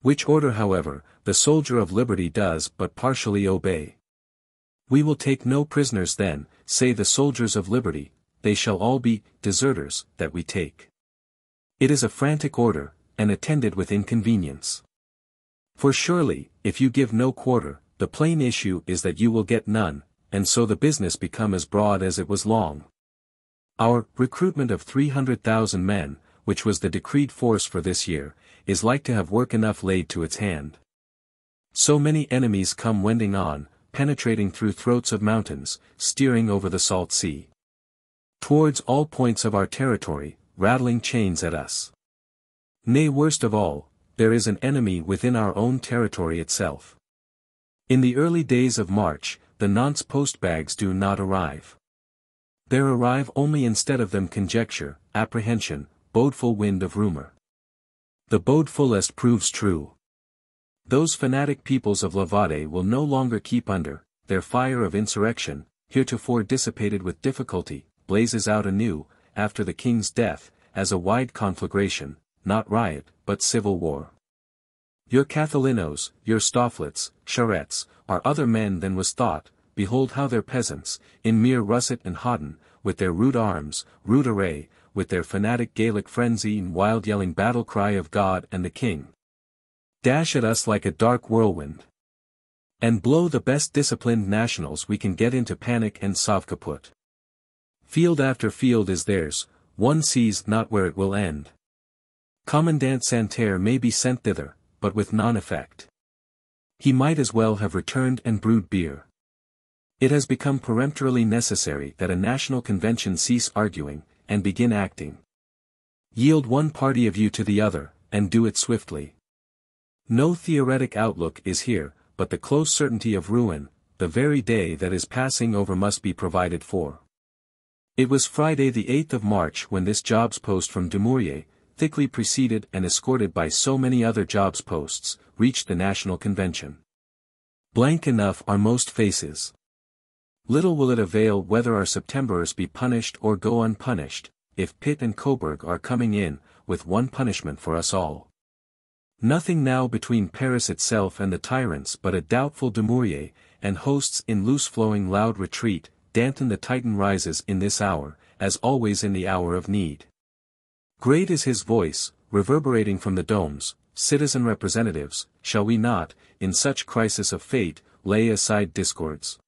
Which order however, the soldier of liberty does but partially obey. We will take no prisoners then, say the soldiers of liberty, they shall all be, deserters, that we take. It is a frantic order, and attended with inconvenience. For surely, if you give no quarter, the plain issue is that you will get none, and so the business become as broad as it was long. Our recruitment of 300,000 men, which was the decreed force for this year, is like to have work enough laid to its hand. So many enemies come wending on, penetrating through throats of mountains, steering over the salt sea. Towards all points of our territory, rattling chains at us. Nay worst of all, there is an enemy within our own territory itself. In the early days of March, the Nantes postbags do not arrive. There arrive only instead of them conjecture, apprehension, bodeful wind of rumor. The bodefullest proves true. Those fanatic peoples of La Vendée will no longer keep under, their fire of insurrection, heretofore dissipated with difficulty, blazes out anew, after the king's death, as a wide conflagration, not riot, but civil war. Your Cathelineaus, your Stofflets, Charrettes, are other men than was thought, behold how their peasants, in mere russet and hodden, with their rude arms, rude array, with their fanatic Gaelic frenzy and wild yelling battle cry of God and the King. Dash at us like a dark whirlwind. And blow the best disciplined nationals we can get into panic and sauve-qui-peut. Field after field is theirs, one sees not where it will end. Commandant Santerre may be sent thither, but with non-effect. He might as well have returned and brewed beer. It has become peremptorily necessary that a national convention cease arguing, and begin acting. Yield one party of you to the other, and do it swiftly. No theoretic outlook is here, but the close certainty of ruin, the very day that is passing over must be provided for. It was Friday the 8th of March when this Job's post from Dumouriez, thickly preceded and escorted by so many other Job's posts, reached the National Convention. Blank enough are most faces. Little will it avail whether our Septemberers be punished or go unpunished, if Pitt and Coburg are coming in, with one punishment for us all. Nothing now between Paris itself and the tyrants but a doubtful Dumouriez, and hosts in loose-flowing loud retreat, Danton the Titan rises in this hour, as always in the hour of need. Great is his voice, reverberating from the domes, citizen representatives, shall we not, in such crisis of fate, lay aside discords?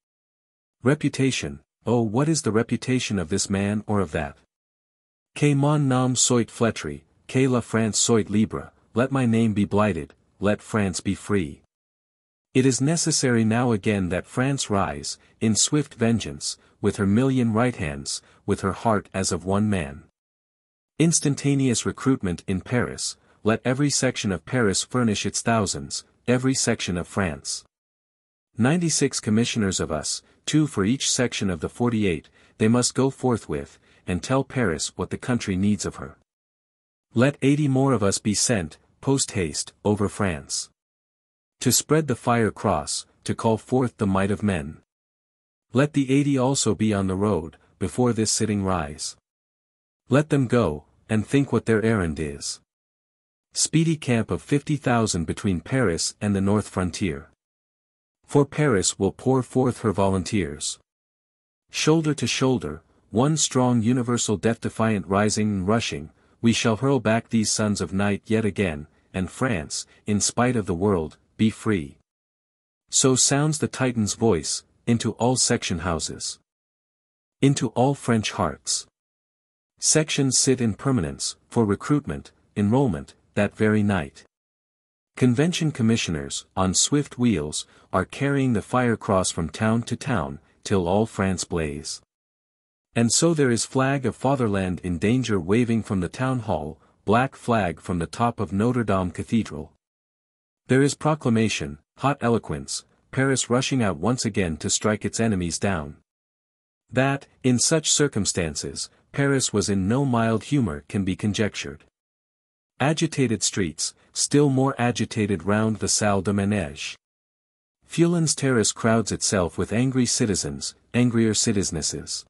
Reputation, oh what is the reputation of this man or of that? Que mon nom soit flétri, que la France soit libre, let my name be blighted, let France be free. It is necessary now again that France rise, in swift vengeance, with her million right hands, with her heart as of one man. Instantaneous recruitment in Paris, let every section of Paris furnish its thousands, every section of France. 96 commissioners of us, two for each section of the 48, they must go forthwith, and tell Paris what the country needs of her. Let 80 more of us be sent, post-haste, over France. To spread the fire cross, to call forth the might of men. Let the 80 also be on the road, before this sitting rise. Let them go, and think what their errand is. Speedy camp of 50,000 between Paris and the north frontier. For Paris will pour forth her volunteers. Shoulder to shoulder, one strong universal death-defiant rising and rushing, we shall hurl back these sons of night yet again, and France, in spite of the world, be free. So sounds the Titan's voice, into all section houses. Into all French hearts. Sections sit in permanence, for recruitment, enrollment, that very night. Convention commissioners, on swift wheels, are carrying the fire cross from town to town, till all France blaze. And so there is flag of fatherland in danger waving from the town hall, black flag from the top of Notre Dame Cathedral. There is proclamation, hot eloquence, Paris rushing out once again to strike its enemies down. That, in such circumstances, Paris was in no mild humor can be conjectured. Agitated streets, still more agitated round the Salle de Manège. Feuillant's terrace crowds itself with angry citizens, angrier citizenesses.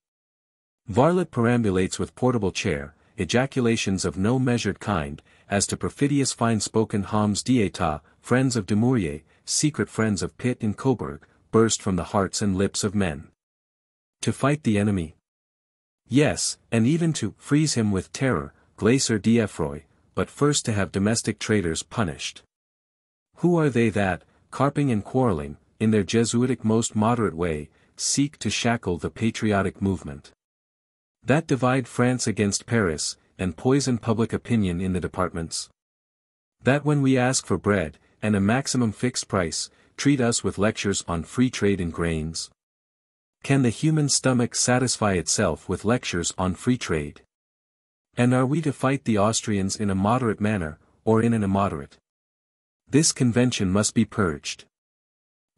Varlet perambulates with portable chair, ejaculations of no measured kind, as to perfidious fine-spoken hommes d'état, friends of Dumouriez, secret friends of Pitt and Coburg, burst from the hearts and lips of men. To fight the enemy? Yes, and even to freeze him with terror, glacer d'effroi, but first to have domestic traitors punished. Who are they that, carping and quarreling, in their Jesuitic most moderate way, seek to shackle the patriotic movement? That divide France against Paris, and poison public opinion in the departments? That when we ask for bread, and a maximum fixed price, treat us with lectures on free trade in grains? Can the human stomach satisfy itself with lectures on free trade? And are we to fight the Austrians in a moderate manner, or in an immoderate? This convention must be purged.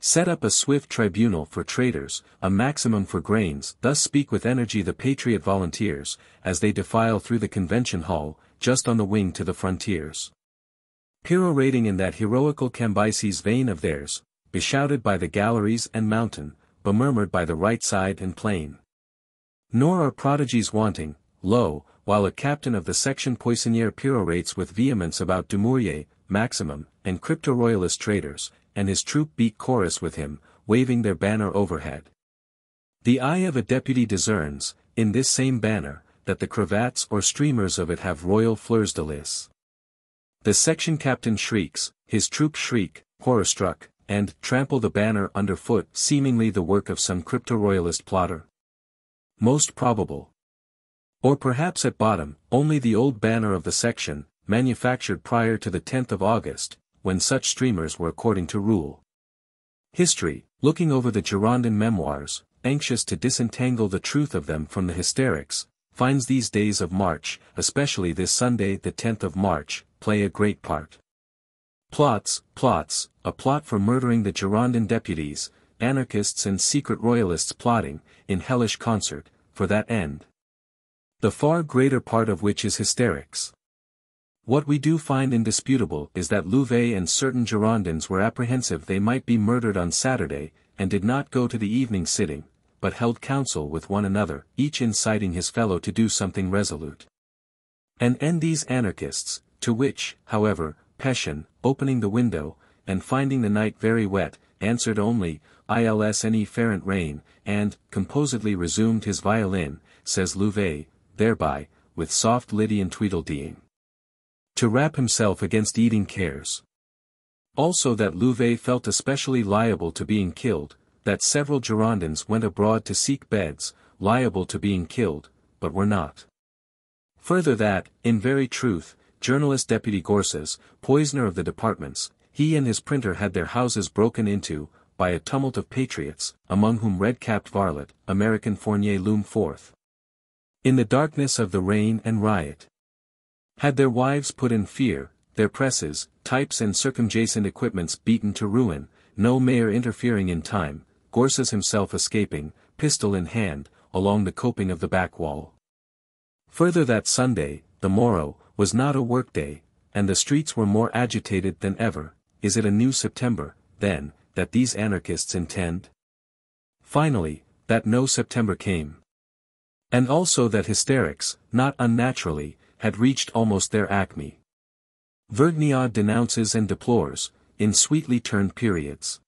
Set up a swift tribunal for traitors, a maximum for grains, thus speak with energy the patriot volunteers, as they defile through the convention hall, just on the wing to the frontiers. Perorating in that heroical Cambyses vein of theirs, beshouted by the galleries and mountain, bemurmured by the right side and plain. Nor are prodigies wanting, lo, while a captain of the section Poissonnière perorates with vehemence about Dumouriez, Maximum, and crypto-royalist traitors, and his troop beat chorus with him, waving their banner overhead. The eye of a deputy discerns, in this same banner, that the cravats or streamers of it have royal fleurs de lis. The section captain shrieks, his troop shriek, horror-struck, and trample the banner underfoot seemingly the work of some crypto-royalist plotter. Most probable. Or perhaps at bottom, only the old banner of the section, manufactured prior to the 10th of August, when such streamers were according to rule. History, looking over the Girondin memoirs, anxious to disentangle the truth of them from the hysterics, finds these days of March, especially this Sunday the 10th of March, play a great part. Plots, plots, a plot for murdering the Girondin deputies, anarchists and secret royalists plotting, in hellish concert, for that end. The far greater part of which is hysterics. What we do find indisputable is that Louvet and certain Girondins were apprehensive they might be murdered on Saturday, and did not go to the evening sitting, but held counsel with one another, each inciting his fellow to do something resolute. And end these anarchists, to which, however, Pétion, opening the window, and finding the night very wet, answered only, ils ne feront rien, and, composedly resumed his violin, says Louvet, thereby, with soft Lydian tweedledeeing. To wrap himself against eating cares. Also that Louvet felt especially liable to being killed, that several Girondins went abroad to seek beds, liable to being killed, but were not. Further that, in very truth, journalist Deputy Gorsas, poisoner of the departments, he and his printer had their houses broken into, by a tumult of patriots, among whom red-capped varlet, American Fournier loomed forth. In the darkness of the rain and riot. Had their wives put in fear, their presses, types and circumjacent equipments beaten to ruin, no mayor interfering in time, Gorsas himself escaping, pistol in hand, along the coping of the back wall. Further that Sunday, the morrow, was not a workday, and the streets were more agitated than ever, is it a new September, then, that these anarchists intend? Finally, that no September came. And also that hysterics, not unnaturally, had reached almost their acme. Vergniaud denounces and deplores, in sweetly turned periods.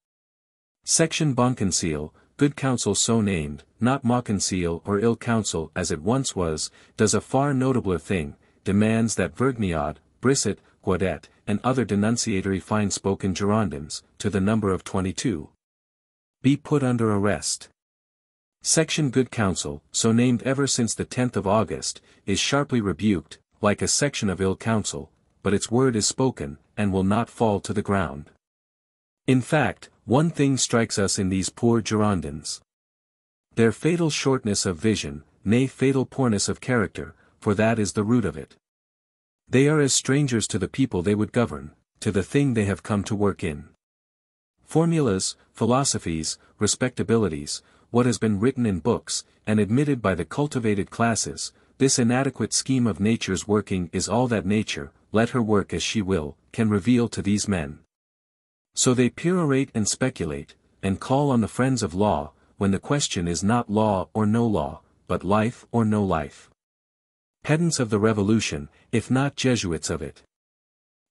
Section Bonconseil, good counsel so named, not Mauconseil or ill counsel as it once was, does a far notabler thing, demands that Vergniaud, Brissot, Guadet, and other denunciatory fine-spoken Girondins, to the number of 22, be put under arrest. Section Good Counsel, so named ever since the 10th of August, is sharply rebuked, like a section of ill counsel, but its word is spoken, and will not fall to the ground. In fact, one thing strikes us in these poor Girondins. Their fatal shortness of vision, nay fatal poorness of character, for that is the root of it. They are as strangers to the people they would govern, to the thing they have come to work in. Formulas, philosophies, respectabilities, what has been written in books, and admitted by the cultivated classes, this inadequate scheme of nature's working is all that nature, let her work as she will, can reveal to these men. So they perorate and speculate, and call on the friends of law, when the question is not law or no law, but life or no life. Pedants of the revolution, if not Jesuits of it.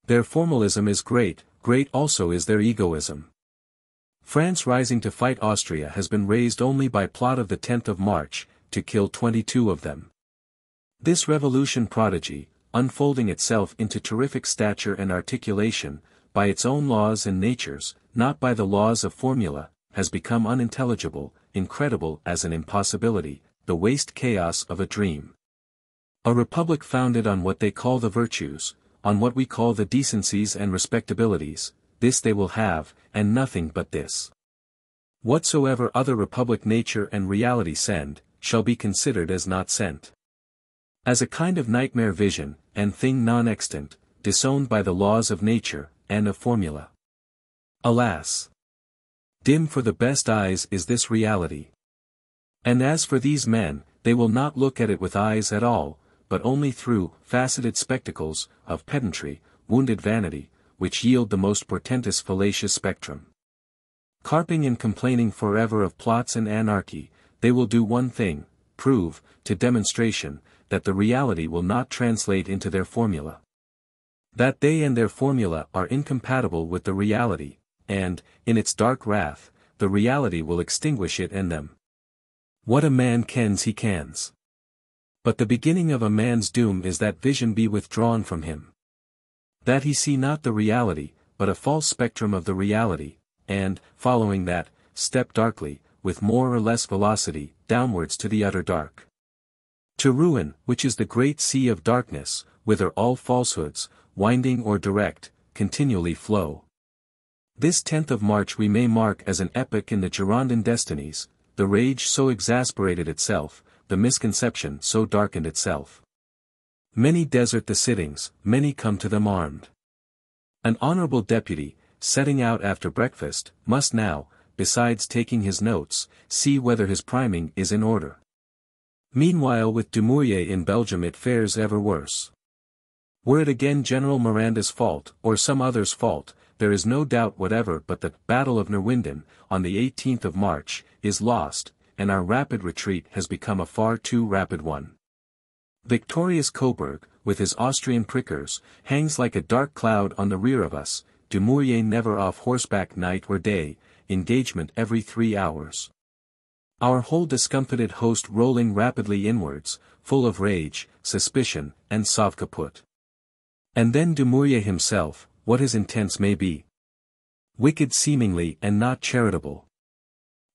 Their formalism is great, great also is their egoism. France rising to fight Austria has been raised only by plot of the 10th of March, to kill 22 of them. This revolution prodigy, unfolding itself into terrific stature and articulation, by its own laws and natures, not by the laws of formula, has become unintelligible, incredible as an impossibility, the waste chaos of a dream. A republic founded on what they call the virtues, on what we call the decencies and respectabilities, this they will have, and nothing but this. Whatsoever other republic nature and reality send, shall be considered as not sent. As a kind of nightmare vision, and thing non-extant, disowned by the laws of nature, and of formula. Alas! Dim for the best eyes is this reality. And as for these men, they will not look at it with eyes at all, but only through faceted spectacles, of pedantry, wounded vanity, which yield the most portentous fallacious spectrum. Carping and complaining forever of plots and anarchy, they will do one thing, prove, to demonstration, that the reality will not translate into their formula. That they and their formula are incompatible with the reality, and, in its dark wrath, the reality will extinguish it and them. What a man kens he cans. But the beginning of a man's doom is that vision be withdrawn from him. That he see not the reality, but a false spectrum of the reality, and, following that, step darkly, with more or less velocity, downwards to the utter dark. To ruin, which is the great sea of darkness, whither all falsehoods, winding or direct, continually flow. This 10th of March we may mark as an epoch in the Girondin destinies, the rage so exasperated itself, the misconception so darkened itself. Many desert the sittings, many come to them armed. An honorable deputy, setting out after breakfast, must now, besides taking his notes, see whether his priming is in order. Meanwhile with Dumouriez in Belgium it fares ever worse. Were it again General Miranda's fault, or some other's fault, there is no doubt whatever but the Battle of Nerwinden, on the 18th of March, is lost, and our rapid retreat has become a far too rapid one. Victorious Coburg, with his Austrian prickers, hangs like a dark cloud on the rear of us, Dumouriez never off horseback night or day, engagement every three hours. Our whole discomfited host rolling rapidly inwards, full of rage, suspicion, and sauve qui peut. And then Dumouriez himself, what his intents may be. Wicked seemingly and not charitable.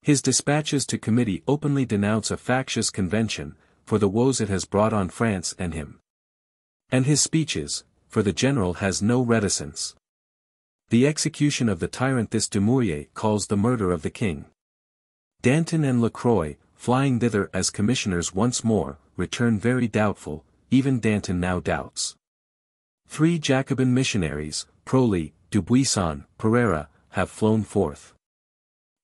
His dispatches to committee openly denounce a factious convention, for the woes it has brought on France and him. And his speeches, for the general has no reticence. The execution of the tyrant this Dumouriez calls the murder of the king. Danton and Lacroix, flying thither as commissioners once more, return very doubtful, even Danton now doubts. Three Jacobin missionaries, Proly, Dubuisson, Pereira, have flown forth.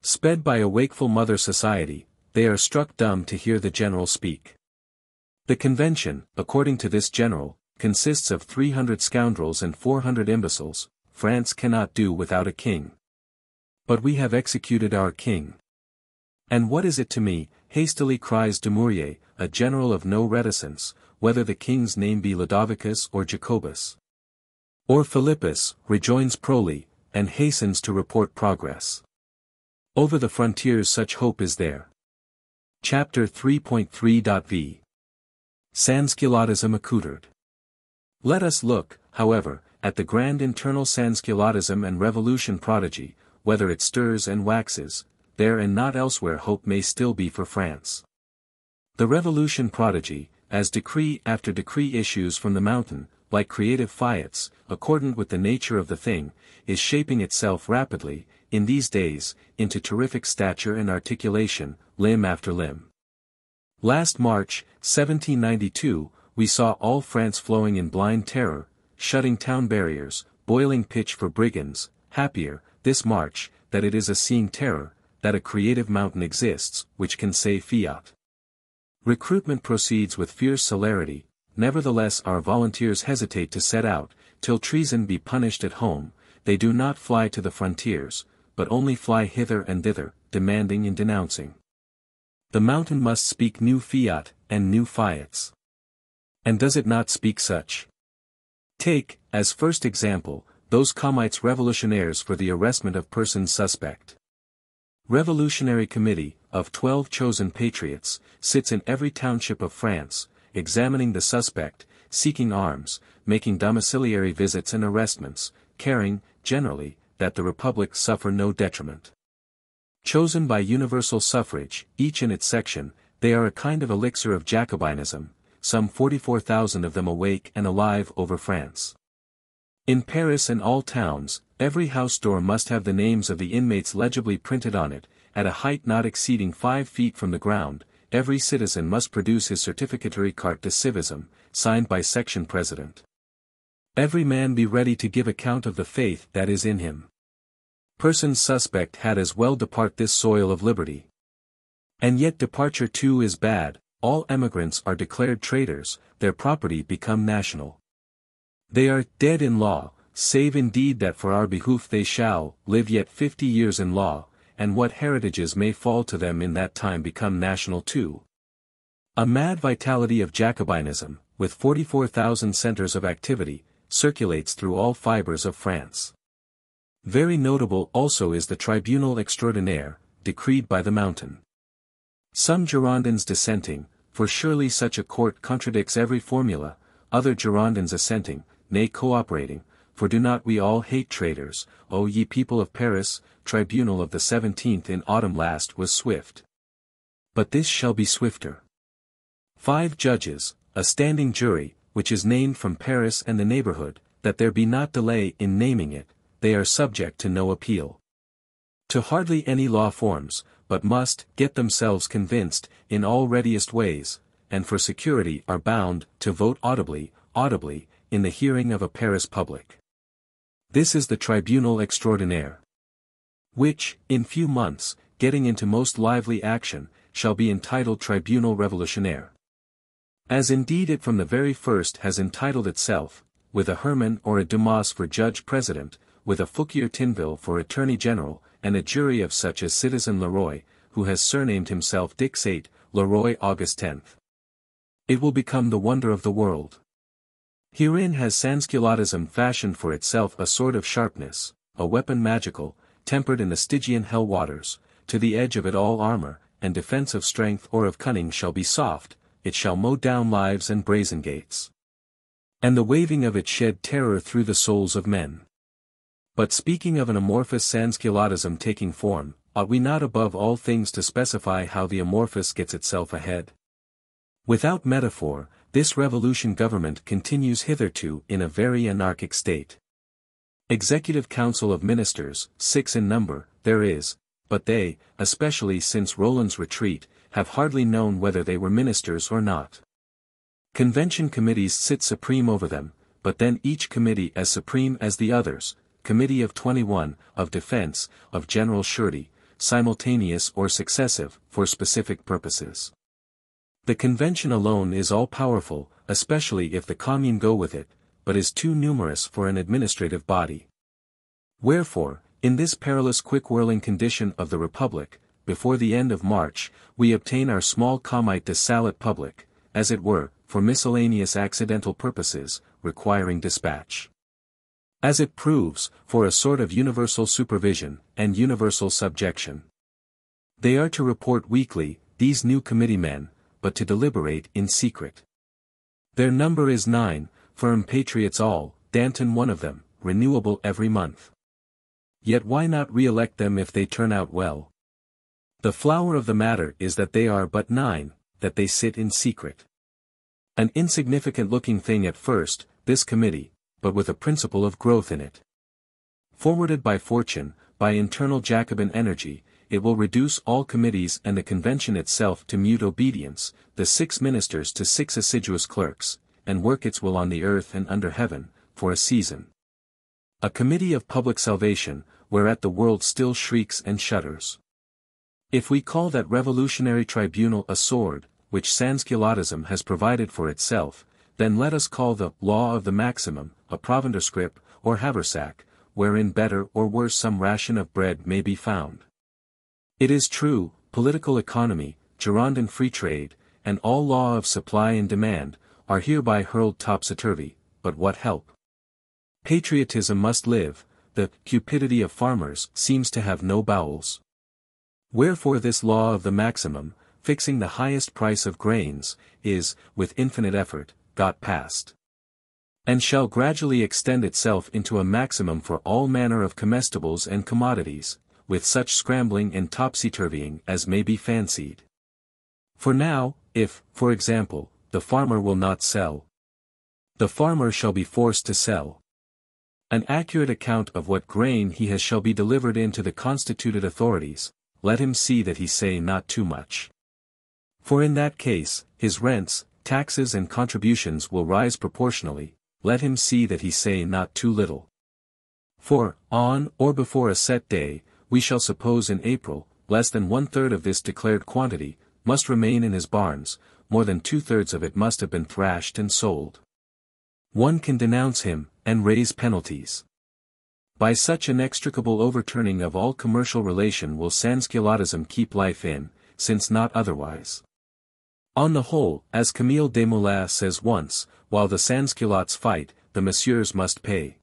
Sped by a wakeful mother society, they are struck dumb to hear the general speak. The convention, according to this general, consists of 300 scoundrels and 400 imbeciles, France cannot do without a king. But we have executed our king. And what is it to me, hastily cries Dumouriez, a general of no reticence, whether the king's name be Ludovicus or Jacobus. Or Philippus, rejoins Proly, and hastens to report progress. Over the frontiers such hope is there. Chapter 3.3.v Sansculottism accoutred. Let us look, however, at the grand internal sansculottism and revolution prodigy, whether it stirs and waxes, there and not elsewhere hope may still be for France. The revolution prodigy, as decree after decree issues from the mountain, like creative fiats, accordant with the nature of the thing, is shaping itself rapidly, in these days, into terrific stature and articulation, limb after limb. Last March, 1792, we saw all France flowing in blind terror, shutting town barriers, boiling pitch for brigands, happier, this March, that it is a seeing terror, that a creative mountain exists, which can say fiat. Recruitment proceeds with fierce celerity, nevertheless our volunteers hesitate to set out, till treason be punished at home, they do not fly to the frontiers, but only fly hither and thither, demanding and denouncing. The mountain must speak new fiat, and new fiats. And does it not speak such? Take, as first example, those Comites revolutionaires for the arrestment of persons suspect. Revolutionary Committee, of twelve chosen patriots, sits in every township of France, examining the suspect, seeking arms, making domiciliary visits and arrestments, caring, generally, that the Republic suffer no detriment. Chosen by universal suffrage, each in its section, they are a kind of elixir of Jacobinism, some 44,000 of them awake and alive over France. In Paris and all towns, every house door must have the names of the inmates legibly printed on it, at a height not exceeding five feet from the ground, every citizen must produce his certificatory carte de civisme, signed by section president. Every man be ready to give account of the faith that is in him. Persons suspect had as well depart this soil of liberty. And yet departure too is bad, all emigrants are declared traitors, their property become national. They are dead in law, save indeed that for our behoof they shall live yet fifty years in law, and what heritages may fall to them in that time become national too. A mad vitality of Jacobinism, with 44,000 centers of activity, circulates through all fibers of France. Very notable also is the Tribunal Extraordinaire, decreed by the Mountain. Some Girondins dissenting, for surely such a court contradicts every formula, other Girondins assenting, nay cooperating, for do not we all hate traitors, O ye people of Paris, tribunal of the seventeenth in autumn last was swift. But this shall be swifter. Five judges, a standing jury, which is named from Paris and the neighborhood, that there be not delay in naming it, they are subject to no appeal. To hardly any law forms, but must get themselves convinced, in all readiest ways, and for security are bound, to vote audibly, audibly, in the hearing of a Paris public. This is the Tribunal Extraordinaire. Which, in few months, getting into most lively action, shall be entitled Tribunal Revolutionnaire. As indeed it from the very first has entitled itself, with a Herman or a Dumas for Judge-President, with a Fouquier Tinville for Attorney-General, and a jury of such as Citizen Leroy, who has surnamed himself Dix-Août, Leroy August 10. It will become the wonder of the world. Herein has Sansculottism fashioned for itself a sort of sharpness, a weapon magical, tempered in the Stygian hell waters, to the edge of it all armor, and defense of strength or of cunning shall be soft, it shall mow down lives and brazen gates. And the waving of it shed terror through the souls of men. But speaking of an amorphous sansculottism taking form, ought we not above all things to specify how the amorphous gets itself ahead? Without metaphor, this revolution government continues hitherto in a very anarchic state. Executive Council of Ministers, six in number, there is, but they, especially since Roland's retreat, have hardly known whether they were ministers or not. Convention committees sit supreme over them, but then each committee as supreme as the others, Committee of 21, of Defense, of General Surety, simultaneous or successive, for specific purposes. The convention alone is all-powerful, especially if the commune go with it, but is too numerous for an administrative body. Wherefore, in this perilous quick-whirling condition of the Republic, before the end of March, we obtain our small comite de salut public, as it were, for miscellaneous accidental purposes, requiring dispatch. As it proves, for a sort of universal supervision, and universal subjection. They are to report weekly, these new committee men, but to deliberate in secret. Their number is nine, firm patriots all, Danton one of them, renewable every month. Yet why not re-elect them if they turn out well? The flower of the matter is that they are but nine, that they sit in secret. An insignificant looking thing at first, this committee, but with a principle of growth in it. Forwarded by fortune, by internal Jacobin energy, it will reduce all committees and the convention itself to mute obedience, the six ministers to six assiduous clerks, and work its will on the earth and under heaven, for a season. A committee of public salvation, whereat the world still shrieks and shudders. If we call that revolutionary tribunal a sword, which Sansculottism has provided for itself, then let us call the law of the maximum, a provender scrip, or haversack, wherein better or worse some ration of bread may be found. It is true, political economy, Girondin free trade, and all law of supply and demand, are hereby hurled topsy-turvy, but what help? Patriotism must live, the cupidity of farmers seems to have no bowels. Wherefore this law of the maximum, fixing the highest price of grains, is, with infinite effort, got past. And shall gradually extend itself into a maximum for all manner of comestibles and commodities, with such scrambling and topsy-turvying as may be fancied. For now, if, for example, the farmer will not sell, the farmer shall be forced to sell. An accurate account of what grain he has shall be delivered in to the constituted authorities, let him see that he say not too much. For in that case, his rents, taxes and contributions will rise proportionally, let him see that he say not too little. For, on or before a set day, we shall suppose in April, less than one-third of this declared quantity, must remain in his barns, more than two-thirds of it must have been thrashed and sold. One can denounce him, and raise penalties. By such inextricable overturning of all commercial relation will Sansculottism keep life in, since not otherwise. On the whole, as Camille Desmoulins says once, while the Sansculottes fight, the messieurs must pay.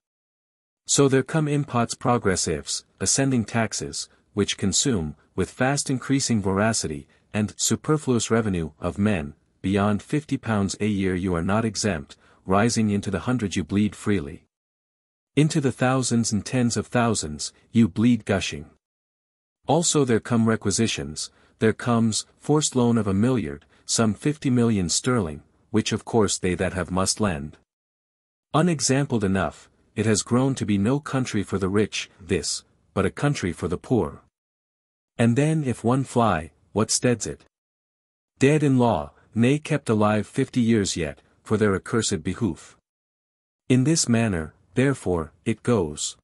So there come impots progressives, ascending taxes, which consume, with fast increasing voracity, and superfluous revenue of men, beyond fifty pounds a year you are not exempt, rising into the hundred you bleed freely. Into the thousands and tens of thousands, you bleed gushing. Also there come requisitions, there comes, forced loan of a milliard, some fifty million sterling, which of course they that have must lend. Unexampled enough, it has grown to be no country for the rich, this, but a country for the poor. And then if one fly, what steads it? Dead in law, nay kept alive fifty years yet, for their accursed behoof. In this manner, therefore, it goes.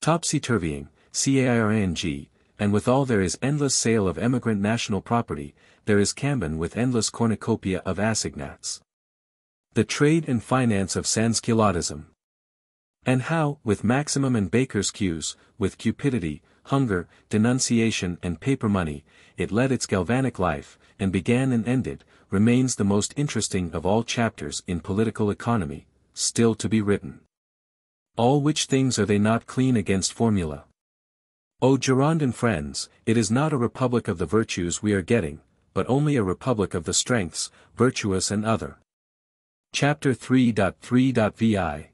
Topsy-turvying, ça-ira-ing, and withal there is endless sale of emigrant national property, there is Cambon with endless cornucopia of assignats. The trade and finance of Sansculottism. And how, with maximum and baker's queues, with cupidity, hunger, denunciation and paper money, it led its galvanic life, and began and ended, remains the most interesting of all chapters in political economy, still to be written. All which things are they not clean against formula? O Girondin friends, it is not a republic of the virtues we are getting, but only a republic of the strengths, virtuous and other. Chapter 3.3.vi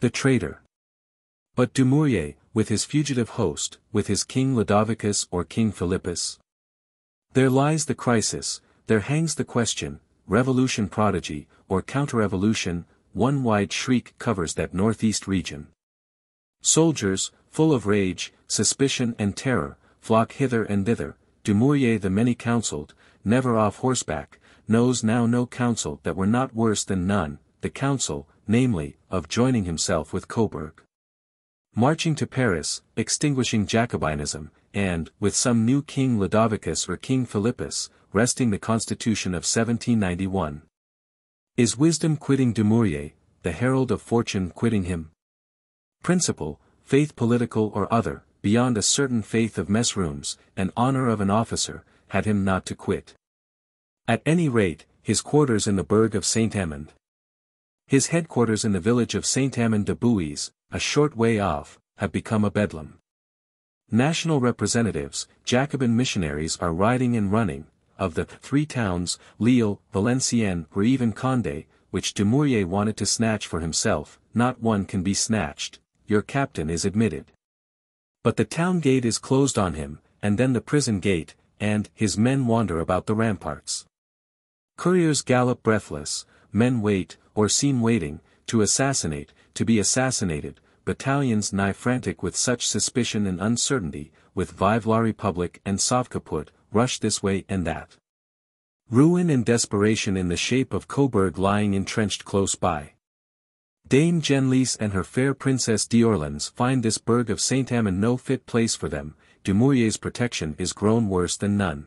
the traitor. But Dumouriez, with his fugitive host, with his King Ludovicus or King Philippus. There lies the crisis, there hangs the question, revolution prodigy, or counter-revolution, one wide shriek covers that northeast region. Soldiers, full of rage, suspicion and terror, flock hither and thither, Dumouriez the many-counselled, never off horseback, knows now no counsel that were not worse than none, the counsel, namely, of joining himself with Coburg. Marching to Paris, extinguishing Jacobinism, and, with some new King Ludovicus or King Philippus, wresting the constitution of 1791. Is wisdom quitting Dumouriez, the herald of fortune quitting him? Principle, faith political or other, beyond a certain faith of mess rooms, and honor of an officer, had him not to quit. At any rate, his quarters in the burgh of Saint Amand, his headquarters in the village of Saint-Amand-des-Boues, a short way off, have become a bedlam. National representatives, Jacobin missionaries are riding and running, of the three towns, Lille, Valenciennes or even Condé, which Dumouriez wanted to snatch for himself, not one can be snatched, your captain is admitted. But the town gate is closed on him, and then the prison gate, and his men wander about the ramparts. Couriers gallop breathless, men wait, or seem waiting, to assassinate, to be assassinated, battalions nigh frantic with such suspicion and uncertainty, with Vive la Republique and Sauve qui peut, rush this way and that. Ruin and desperation in the shape of Coburg lying entrenched close by. Dame Genlis and her fair Princess d'Orleans find this burg of Saint-Amand no fit place for them, Dumouriez's protection is grown worse than none.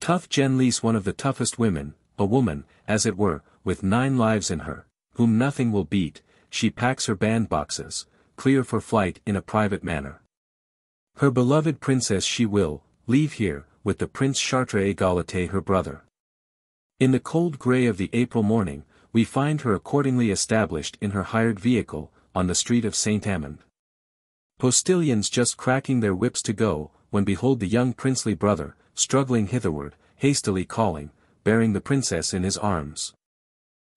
Tough Genlis one of the toughest women, a woman, as it were, with nine lives in her, whom nothing will beat, she packs her bandboxes, clear for flight in a private manner. Her beloved princess she will, leave here, with the Prince Chartres Égalité her brother. In the cold grey of the April morning, we find her accordingly established in her hired vehicle, on the street of Saint-Amand. Postilions just cracking their whips to go, when behold the young princely brother, struggling hitherward, hastily calling, bearing the princess in his arms.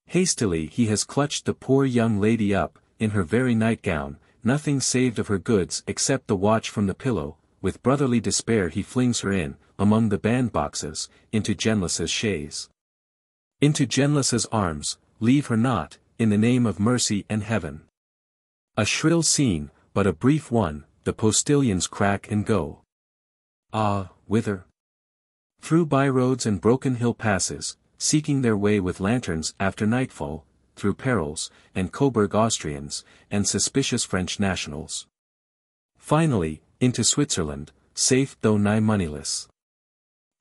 Hastily he has clutched the poor young lady up, in her very nightgown, nothing saved of her goods except the watch from the pillow, with brotherly despair he flings her in, among the bandboxes, into Genlis's chaise. Into Genlis's arms, leave her not, in the name of mercy and heaven. A shrill scene, but a brief one, the postilions crack and go. Ah, whither? Through byroads and broken hill passes, seeking their way with lanterns after nightfall, through perils, and Coburg Austrians, and suspicious French nationals. Finally, into Switzerland, safe though nigh moneyless.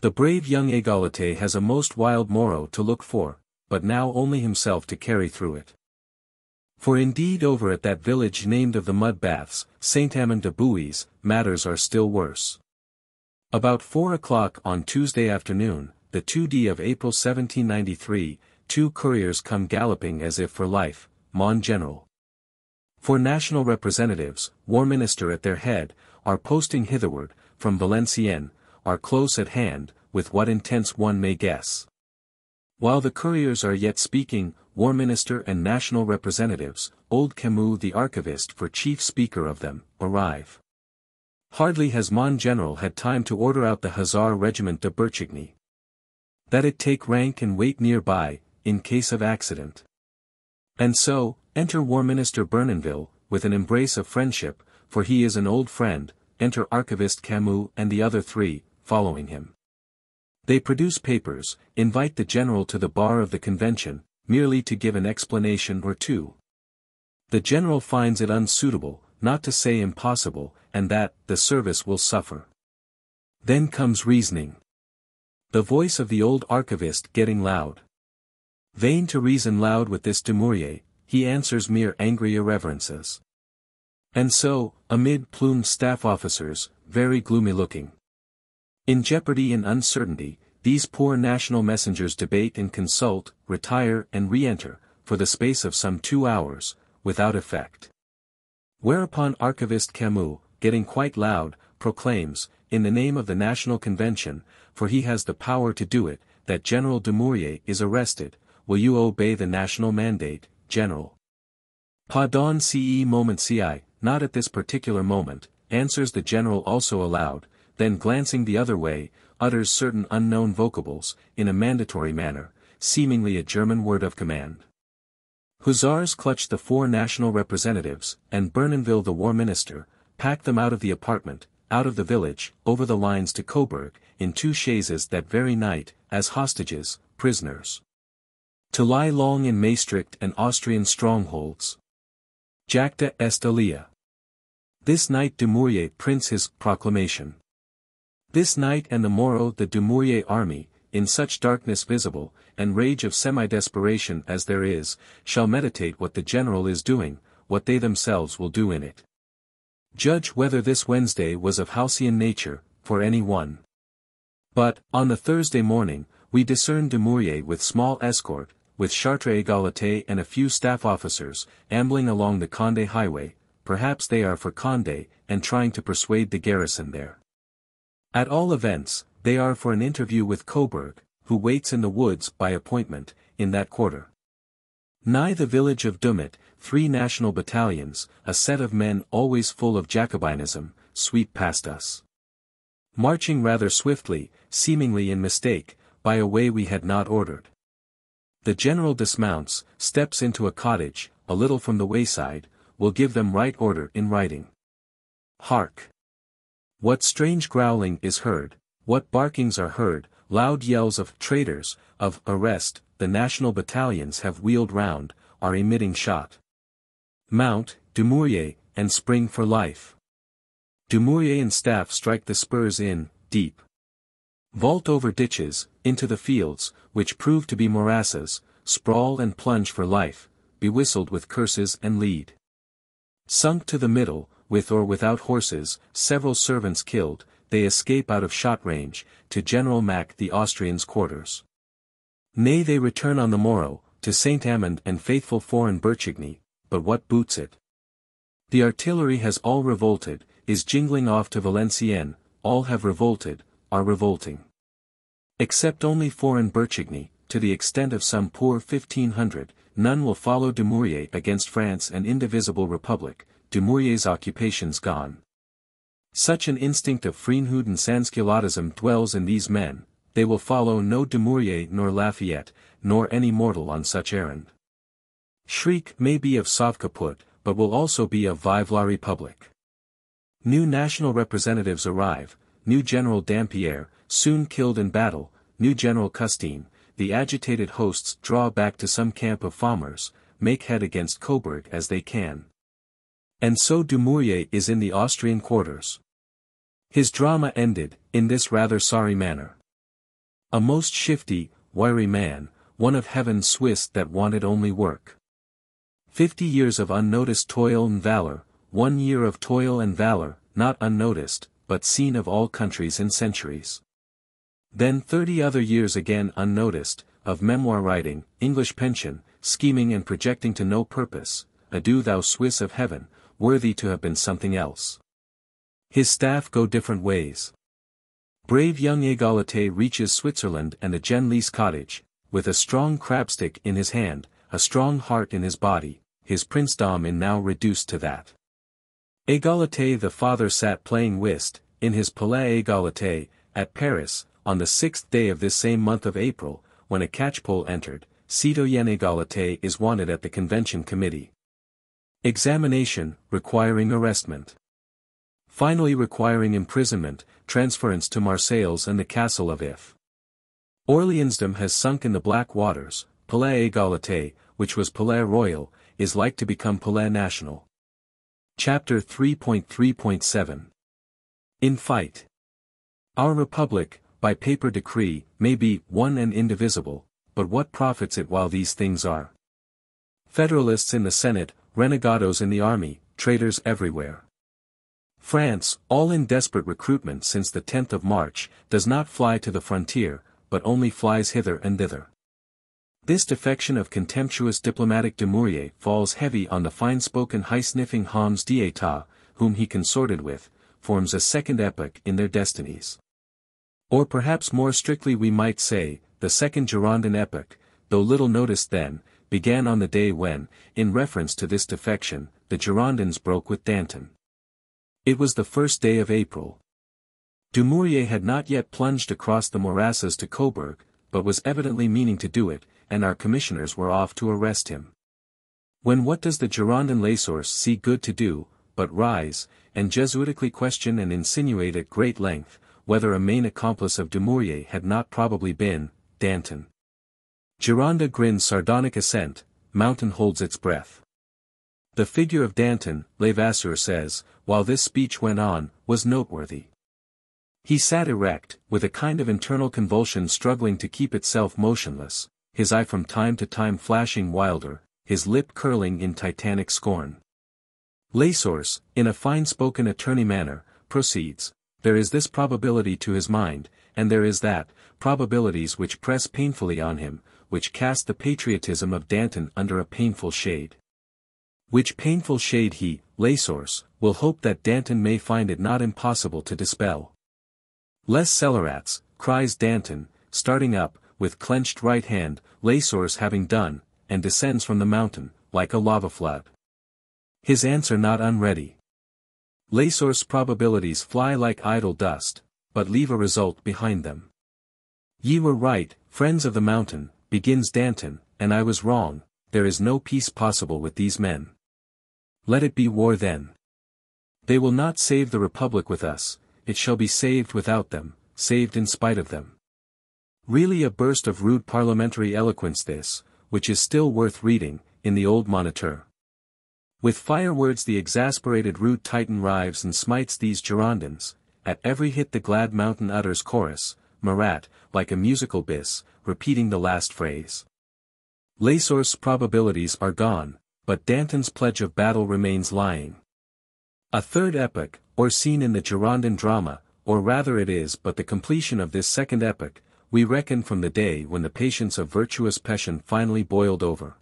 The brave young Égalité has a most wild morrow to look for, but now only himself to carry through it. For indeed over at that village named of the mud baths, Saint-Amand des Boues, matters are still worse. About four o'clock on Tuesday afternoon, the 2D of April 1793, two couriers come galloping as if for life, Mon General. Four national representatives, War Minister at their head, are posting hitherward, from Valenciennes, are close at hand, with what intents one may guess. While the couriers are yet speaking, War Minister and national representatives, old Camus the archivist for chief speaker of them, arrive. Hardly has Mon General had time to order out the Hussar Regiment de Berchigny. That it take rank and wait nearby, in case of accident. And so, enter War Minister Bournonville, with an embrace of friendship, for he is an old friend, enter Archivist Camus and the other three, following him. They produce papers, invite the general to the bar of the convention, merely to give an explanation or two. The general finds it unsuitable, not to say impossible, and that, the service will suffer. Then comes reasoning. The voice of the old archivist getting loud. Vain to reason loud with this Dumouriez, he answers mere angry irreverences. And so, amid plumed staff officers, very gloomy looking. In jeopardy and uncertainty, these poor national messengers debate and consult, retire and re-enter, for the space of some two hours, without effect. Whereupon Archivist Camus, getting quite loud, proclaims, in the name of the National Convention, for he has the power to do it, that General Dumouriez is arrested, will you obey the national mandate, General? Pardon ce moment ci, not at this particular moment, answers the general also aloud, then glancing the other way, utters certain unknown vocables, in a mandatory manner, seemingly a German word of command. Hussars clutch the four national representatives, and Bournonville the war minister, pack them out of the apartment, out of the village, over the lines to Coburg, in two chaises that very night, as hostages, prisoners. To lie long in Maastricht and Austrian strongholds. Jacta est alea. This night Dumouriez prints his proclamation. This night and the morrow the Dumouriez army, in such darkness visible, and rage of semi-desperation as there is, shall meditate what the general is doing, what they themselves will do in it. Judge whether this Wednesday was of halcyon nature, for any one. But, on the Thursday morning, we discern Dumouriez with small escort, with Chartres Égalité and a few staff officers, ambling along the Condé highway, perhaps they are for Condé, and trying to persuade the garrison there. At all events, they are for an interview with Coburg, who waits in the woods by appointment, in that quarter. Nigh the village of Doumet, three national battalions, a set of men always full of Jacobinism, sweep past us. Marching rather swiftly, seemingly in mistake, by a way we had not ordered. The general dismounts, steps into a cottage, a little from the wayside, will give them right order in writing. Hark! What strange growling is heard, what barkings are heard, loud yells of traitors, of arrest, the national battalions have wheeled round, are emitting shot. Mount, Dumouriez, and spring for life. Dumouriez and staff strike the spurs in, deep. Vault over ditches, into the fields, which prove to be morasses, sprawl and plunge for life, be whistled with curses and lead. Sunk to the middle, with or without horses, several servants killed, they escape out of shot range, to General Mack the Austrian's quarters. Nay they return on the morrow, to Saint-Amand and faithful foreign Berchigny, but what boots it? The artillery has all revolted, is jingling off to Valenciennes, all have revolted, are revolting. Except only foreign Berchigny, to the extent of some poor fifteen hundred, none will follow Dumouriez against France and indivisible republic, Dumouriez's occupations gone. Such an instinct of Frenchhood and Sansculottism dwells in these men, they will follow no Dumouriez nor Lafayette, nor any mortal on such errand. Schreck may be of Sauve-qui-peut, but will also be of Vive la Republique. New national representatives arrive, new General Dampierre, soon killed in battle, new General Custine, the agitated hosts draw back to some camp of Famars, make head against Coburg as they can. And so Dumouriez is in the Austrian quarters. His drama ended, in this rather sorry manner. A most shifty, wiry man, one of heaven's Swiss that wanted only work. Fifty years of unnoticed toil and valor, one year of toil and valor, not unnoticed, but seen of all countries and centuries. Then thirty other years again unnoticed, of memoir writing, English pension, scheming and projecting to no purpose, adieu thou Swiss of heaven, worthy to have been something else. His staff go different ways. Brave young Égalité reaches Switzerland and a Genlis cottage, with a strong crabstick in his hand, a strong heart in his body, his princedom in now reduced to that. Égalité the father sat playing whist, in his Palais Égalité, at Paris, on the sixth day of this same month of April, when a catchpole entered, Citoyen Égalité is wanted at the Convention Committee. Examination, requiring arrestment finally requiring imprisonment, transference to Marseilles and the castle of If. Orleansdom has sunk in the black waters, Palais Égalité, which was Palais Royal, is like to become Palais National. Chapter 3.3.7 In Fight Our Republic, by paper decree, may be one and indivisible, but what profits it while these things are? Federalists in the Senate, renegados in the army, traitors everywhere. France, all in desperate recruitment since the 10th of March, does not fly to the frontier, but only flies hither and thither. This defection of contemptuous diplomatic Dumouriez falls heavy on the fine-spoken high-sniffing Hommes d'Etat, whom he consorted with, forms a second epoch in their destinies. Or perhaps more strictly we might say, the second Girondin epoch, though little noticed then, began on the day when, in reference to this defection, the Girondins broke with Danton. It was the first day of April. Dumouriez had not yet plunged across the morasses to Coburg, but was evidently meaning to do it, and our commissioners were off to arrest him. When what does the Girondin Lasource see good to do, but rise, and Jesuitically question and insinuate at great length, whether a main accomplice of Dumouriez had not probably been, Danton. Gironde grins sardonic assent, Mountain holds its breath. The figure of Danton, Levasseur says, while this speech went on, was noteworthy. He sat erect, with a kind of internal convulsion struggling to keep itself motionless, his eye from time to time flashing wilder, his lip curling in titanic scorn. Lasource, in a fine-spoken attorney manner, proceeds, there is this probability to his mind, and there is that, probabilities which press painfully on him, which cast the patriotism of Danton under a painful shade. Which painful shade he, Lasource, will hope that Danton may find it not impossible to dispel. Les Scélérats, cries Danton, starting up, with clenched right hand, Lasource having done, and descends from the mountain, like a lava flood. His answer not unready. Lasource' probabilities fly like idle dust, but leave a result behind them. Ye were right, friends of the mountain, begins Danton, and I was wrong, there is no peace possible with these men. Let it be war then. They will not save the Republic with us, it shall be saved without them, saved in spite of them. Really a burst of rude parliamentary eloquence this, which is still worth reading, in the old Moniteur. With fire words the exasperated rude Titan rives and smites these Girondins, at every hit the glad mountain utters chorus, Marat, like a musical bis, repeating the last phrase. Lasource's probabilities are gone, but Danton's pledge of battle remains lying. A third epoch, or scene in the Girondin drama, or rather it is but the completion of this second epoch, we reckon from the day when the patience of virtuous Pétion finally boiled over.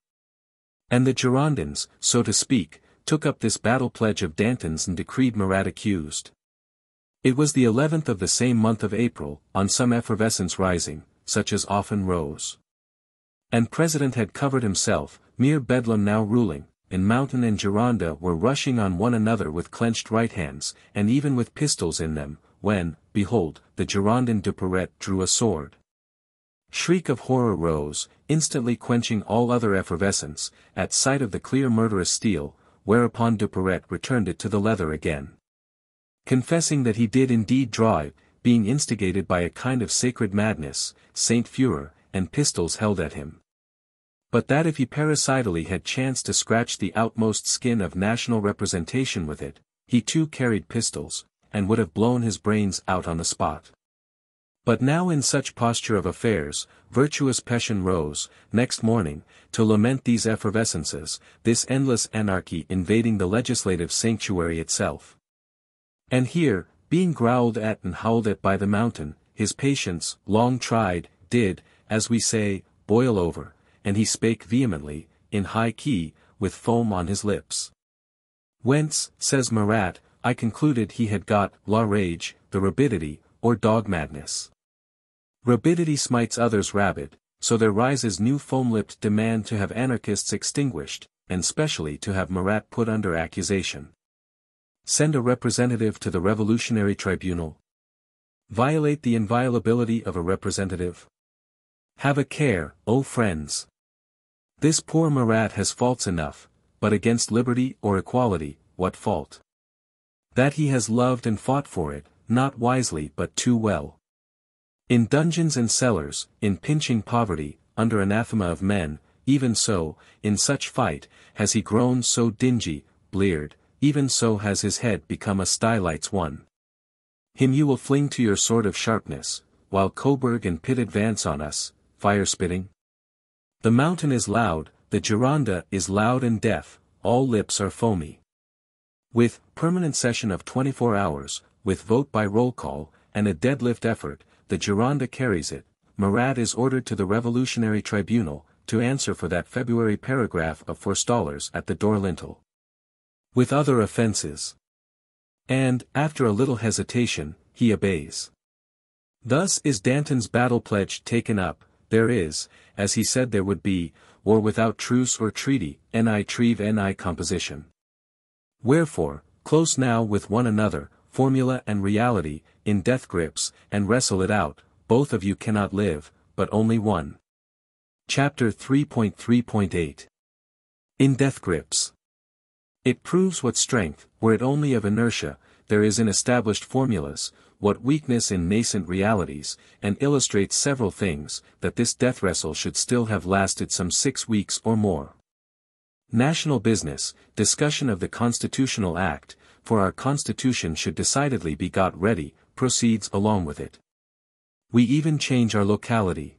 And the Girondins, so to speak, took up this battle pledge of Danton's and decreed Marat accused. It was the eleventh of the same month of April, on some effervescence rising, such as often rose. And President had covered himself, mere bedlam now ruling, and Mountain and Gironde were rushing on one another with clenched right hands, and even with pistols in them, when, behold, the Girondin Duperret drew a sword. Shriek of horror rose, instantly quenching all other effervescence, at sight of the clear murderous steel, whereupon Duperret returned it to the leather again. Confessing that he did indeed draw it, being instigated by a kind of sacred madness, Saint Furor, and pistols held at him. But that if he parricidally had chanced to scratch the outmost skin of national representation with it, he too carried pistols, and would have blown his brains out on the spot. But now in such posture of affairs, virtuous Pétion rose, next morning, to lament these effervescences, this endless anarchy invading the legislative sanctuary itself. And here, being growled at and howled at by the mountain, his patience, long tried, did, as we say, boil over, and he spake vehemently, in high key, with foam on his lips. Whence, says Marat, I concluded he had got la rage, the rabidity, or dog madness. Rabidity smites others rabid, so there rises new foam-lipped demand to have anarchists extinguished, and specially to have Marat put under accusation. Send a representative to the Revolutionary Tribunal. Violate the inviolability of a representative. Have a care, O friends. This poor Marat has faults enough, but against liberty or equality, what fault? That he has loved and fought for it, not wisely but too well. In dungeons and cellars, in pinching poverty, under anathema of men, even so, in such fight, has he grown so dingy, bleared, even so has his head become a stylites one. Him you will fling to your sword of sharpness, while Coburg and Pitt advance on us, fire-spitting. The mountain is loud, the Gironde is loud and deaf, all lips are foamy. With permanent session of 24 hours, with vote by roll call, and a deadlift effort, the Gironde carries it, Marat is ordered to the Revolutionary Tribunal, to answer for that February paragraph of forestallers at the door lintel. With other offences. And, after a little hesitation, he obeys. Thus is Danton's battle pledge taken up, there is, as he said there would be, war without truce or treaty, ni treve ni composition. Wherefore, close now with one another, formula and reality, in death grips, and wrestle it out, both of you cannot live, but only one. Chapter 3.3.8 In Death Grips It proves what strength, were it only of inertia, there is in established formulas, what weakness in nascent realities, and illustrates several things, that this death wrestle should still have lasted some six weeks or more. National business, discussion of the Constitutional Act, for our Constitution should decidedly be got ready, proceeds along with it. We even change our locality.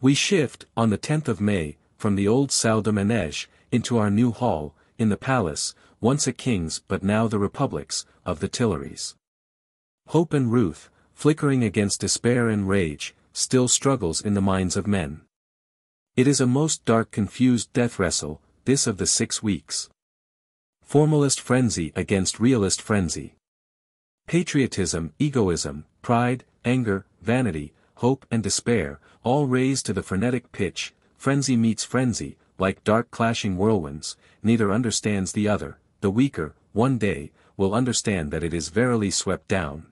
We shift, on the 10th of May, from the old Salle de Manège, into our new hall, in the palace, once a king's but now the republic's, of the Tuileries. Hope and Ruth, flickering against despair and rage, still struggles in the minds of men. It is a most dark confused death wrestle, this of the six weeks. Formalist frenzy against realist frenzy. Patriotism, egoism, pride, anger, vanity, hope and despair, all raised to the frenetic pitch, frenzy meets frenzy, like dark clashing whirlwinds, neither understands the other, the weaker, one day, will understand that it is verily swept down.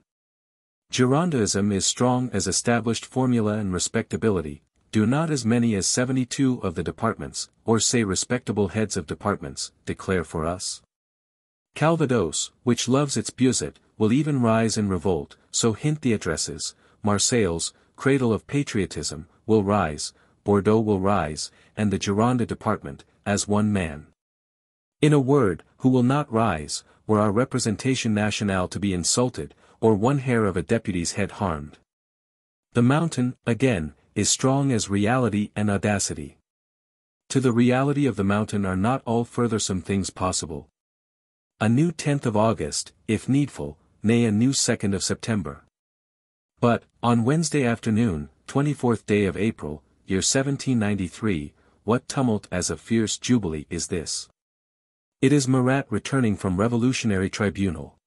Girondism is strong as established formula and respectability, do not as many as seventy-two of the departments, or say respectable heads of departments, declare for us? Calvados, which loves its Buzot, will even rise in revolt, so hint the addresses, Marseilles, cradle of patriotism, will rise, Bordeaux will rise, and the Gironde department, as one man. In a word, who will not rise, were our representation nationale to be insulted, or one hair of a deputy's head harmed. The mountain, again, is strong as reality and audacity. To the reality of the mountain are not all furthersome things possible. A new 10th of August, if needful, nay a new 2nd of September. But, on Wednesday afternoon, 24th day of April, year 1793, what tumult as of fierce jubilee is this? It is Marat returning from revolutionary tribunal.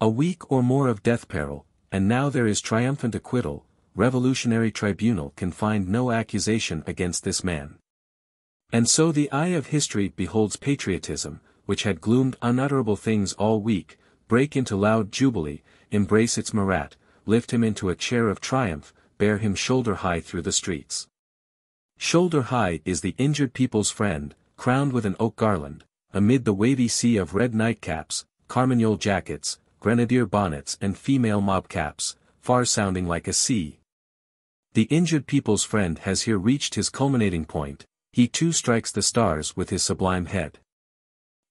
A week or more of death peril, and now there is triumphant acquittal, revolutionary tribunal can find no accusation against this man. And so the eye of history beholds patriotism, which had gloomed unutterable things all week, break into loud jubilee, embrace its Marat, lift him into a chair of triumph, bear him shoulder high through the streets. Shoulder high is the injured people's friend, crowned with an oak garland, amid the wavy sea of red nightcaps, carmagnole jackets, grenadier bonnets and female mob caps, far sounding like a sea, the injured people's friend has here reached his culminating point, he too strikes the stars with his sublime head.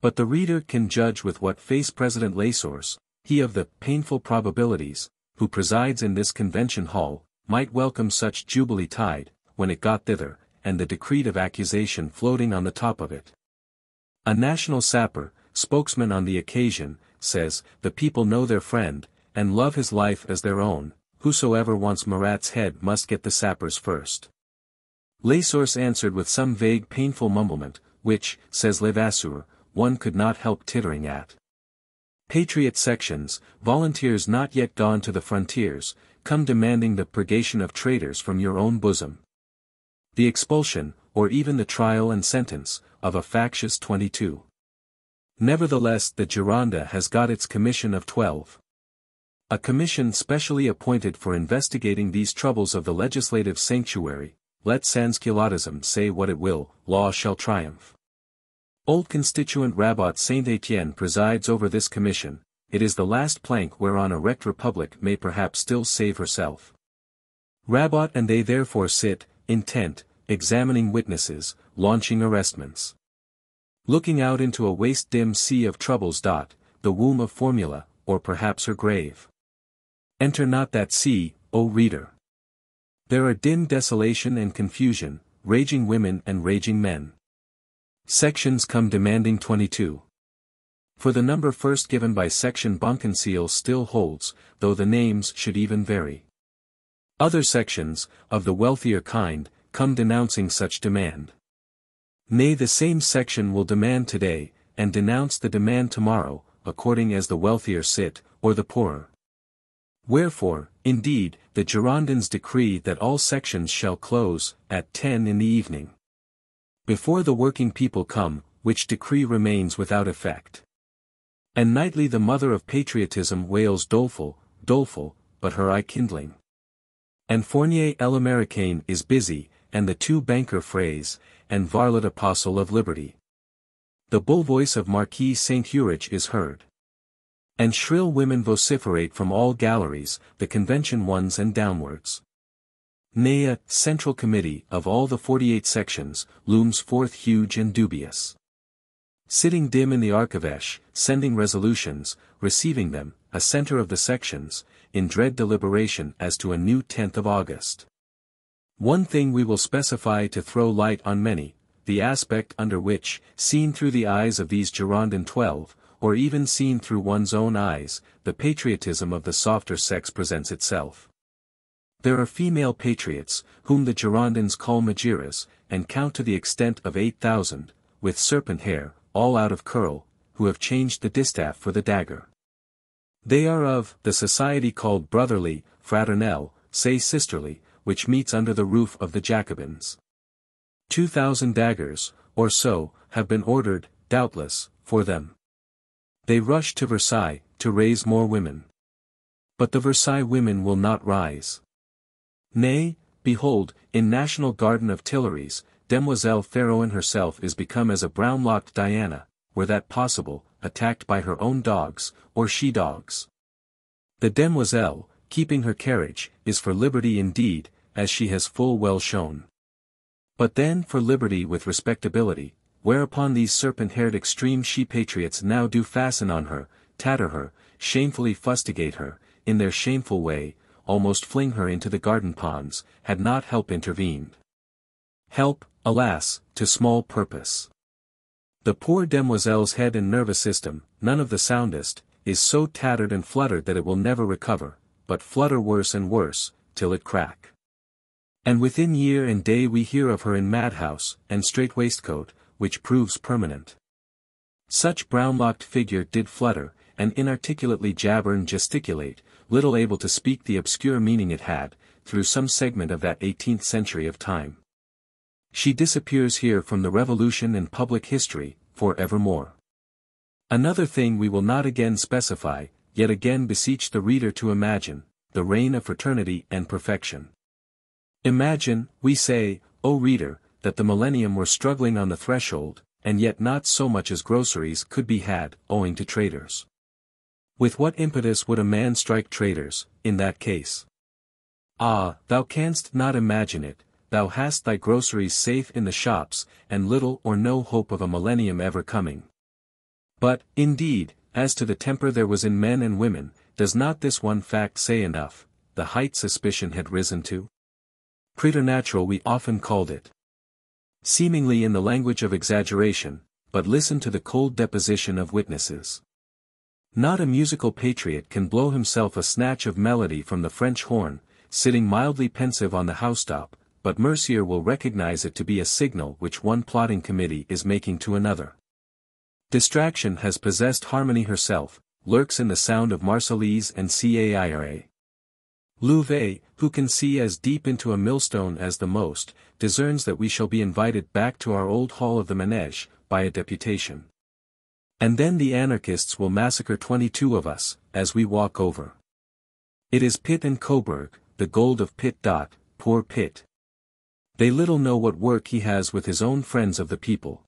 But the reader can judge with what face President Lasource, he of the painful probabilities, who presides in this convention hall, might welcome such jubilee tide, when it got thither, and the decreed of accusation floating on the top of it. A national sapper, spokesman on the occasion, says, the people know their friend, and love his life as their own, whosoever wants Marat's head must get the sappers first. Lasource answered with some vague painful mumblement, which, says Levasseur, one could not help tittering at. Patriot sections, volunteers not yet gone to the frontiers, come demanding the purgation of traitors from your own bosom. The expulsion, or even the trial and sentence, of a factious 22. Nevertheless the Gironde has got its commission of 12. A commission specially appointed for investigating these troubles of the legislative sanctuary, let sansculottism say what it will, law shall triumph. Old Constituent Rabaut Saint-Étienne presides over this commission, it is the last plank whereon a wrecked republic may perhaps still save herself. Rabaut and they therefore sit, intent, examining witnesses, launching arrestments. Looking out into a waste dim sea of troubles. Dot, the womb of formula, or perhaps her grave. Enter not that sea, O reader. There are dim desolation and confusion, raging women and raging men. Sections come demanding 22. For the number first given by section Bonconseil still holds, though the names should even vary. Other sections, of the wealthier kind, come denouncing such demand. Nay the same section will demand today, and denounce the demand tomorrow, according as the wealthier sit, or the poorer. Wherefore, indeed, the Girondins decree that all sections shall close, at ten in the evening. Before the working people come, which decree remains without effect. And nightly the mother of patriotism wails doleful, doleful, but her eye kindling. And Fournier l'Américain is busy, and the two banker Freys, and varlet apostle of liberty. The bull voice of Marquis Saint Huruge is heard. And shrill women vociferate from all galleries, the convention ones and downwards. Nay central committee of all the forty-eight sections, looms forth huge and dubious. Sitting dim in the Archevêché, sending resolutions, receiving them, a center of the sections, in dread deliberation as to a new 10th of August. One thing we will specify to throw light on many, the aspect under which, seen through the eyes of these Girondin twelve, or even seen through one's own eyes, the patriotism of the softer sex presents itself. There are female patriots, whom the Girondins call Megaeras, and count to the extent of 8,000, with serpent hair, all out of curl, who have changed the distaff for the dagger. They are of the society called brotherly, fraternelle, say sisterly, which meets under the roof of the Jacobins. Two thousand daggers, or so, have been ordered, doubtless, for them. They rush to Versailles, to raise more women. But the Versailles women will not rise. Nay, Behold, in National Garden of Tuileries, Demoiselle Théroigne herself is become as a brown-locked Diana, were that possible, attacked by her own dogs, or she-dogs. The demoiselle, keeping her carriage, is for liberty indeed, as she has full well shown. But then for liberty with respectability, whereupon these serpent-haired extreme she-patriots now do fasten on her, tatter her, shamefully fustigate her, in their shameful way, almost fling her into the garden ponds, had not help intervened. Help, alas, to small purpose. The poor demoiselle's head and nervous system, none of the soundest, is so tattered and fluttered that it will never recover, but flutter worse and worse, till it crack. And within year and day we hear of her in madhouse, and strait waistcoat, which proves permanent. Such brown-locked figure did flutter, and inarticulately jabber and gesticulate, little able to speak the obscure meaning it had, through some segment of that eighteenth century of time. She disappears here from the revolution and public history, for evermore. Another thing we will not again specify, yet again beseech the reader to imagine, the reign of fraternity and perfection. Imagine, we say, O reader, that the millennium were struggling on the threshold, and yet not so much as groceries could be had, owing to traders. With what impetus would a man strike traitors, in that case? Ah, thou canst not imagine it, thou hast thy groceries safe in the shops, and little or no hope of a millennium ever coming. But, indeed, as to the temper there was in men and women, does not this one fact say enough, the height suspicion had risen to? Preternatural we often called it. Seemingly in the language of exaggeration, but listen to the cold deposition of witnesses. Not a musical patriot can blow himself a snatch of melody from the French horn, sitting mildly pensive on the housetop, but Mercier will recognize it to be a signal which one plotting committee is making to another. Distraction has possessed harmony herself, lurks in the sound of Marseillaise and Ça ira. Louvet, who can see as deep into a millstone as the most, discerns that we shall be invited back to our old hall of the Manège, by a deputation. And then the anarchists will massacre twenty-two of us, as we walk over. It is Pitt and Coburg, the gold of Pitt. Dot, poor Pitt. They little know what work he has with his own friends of the people.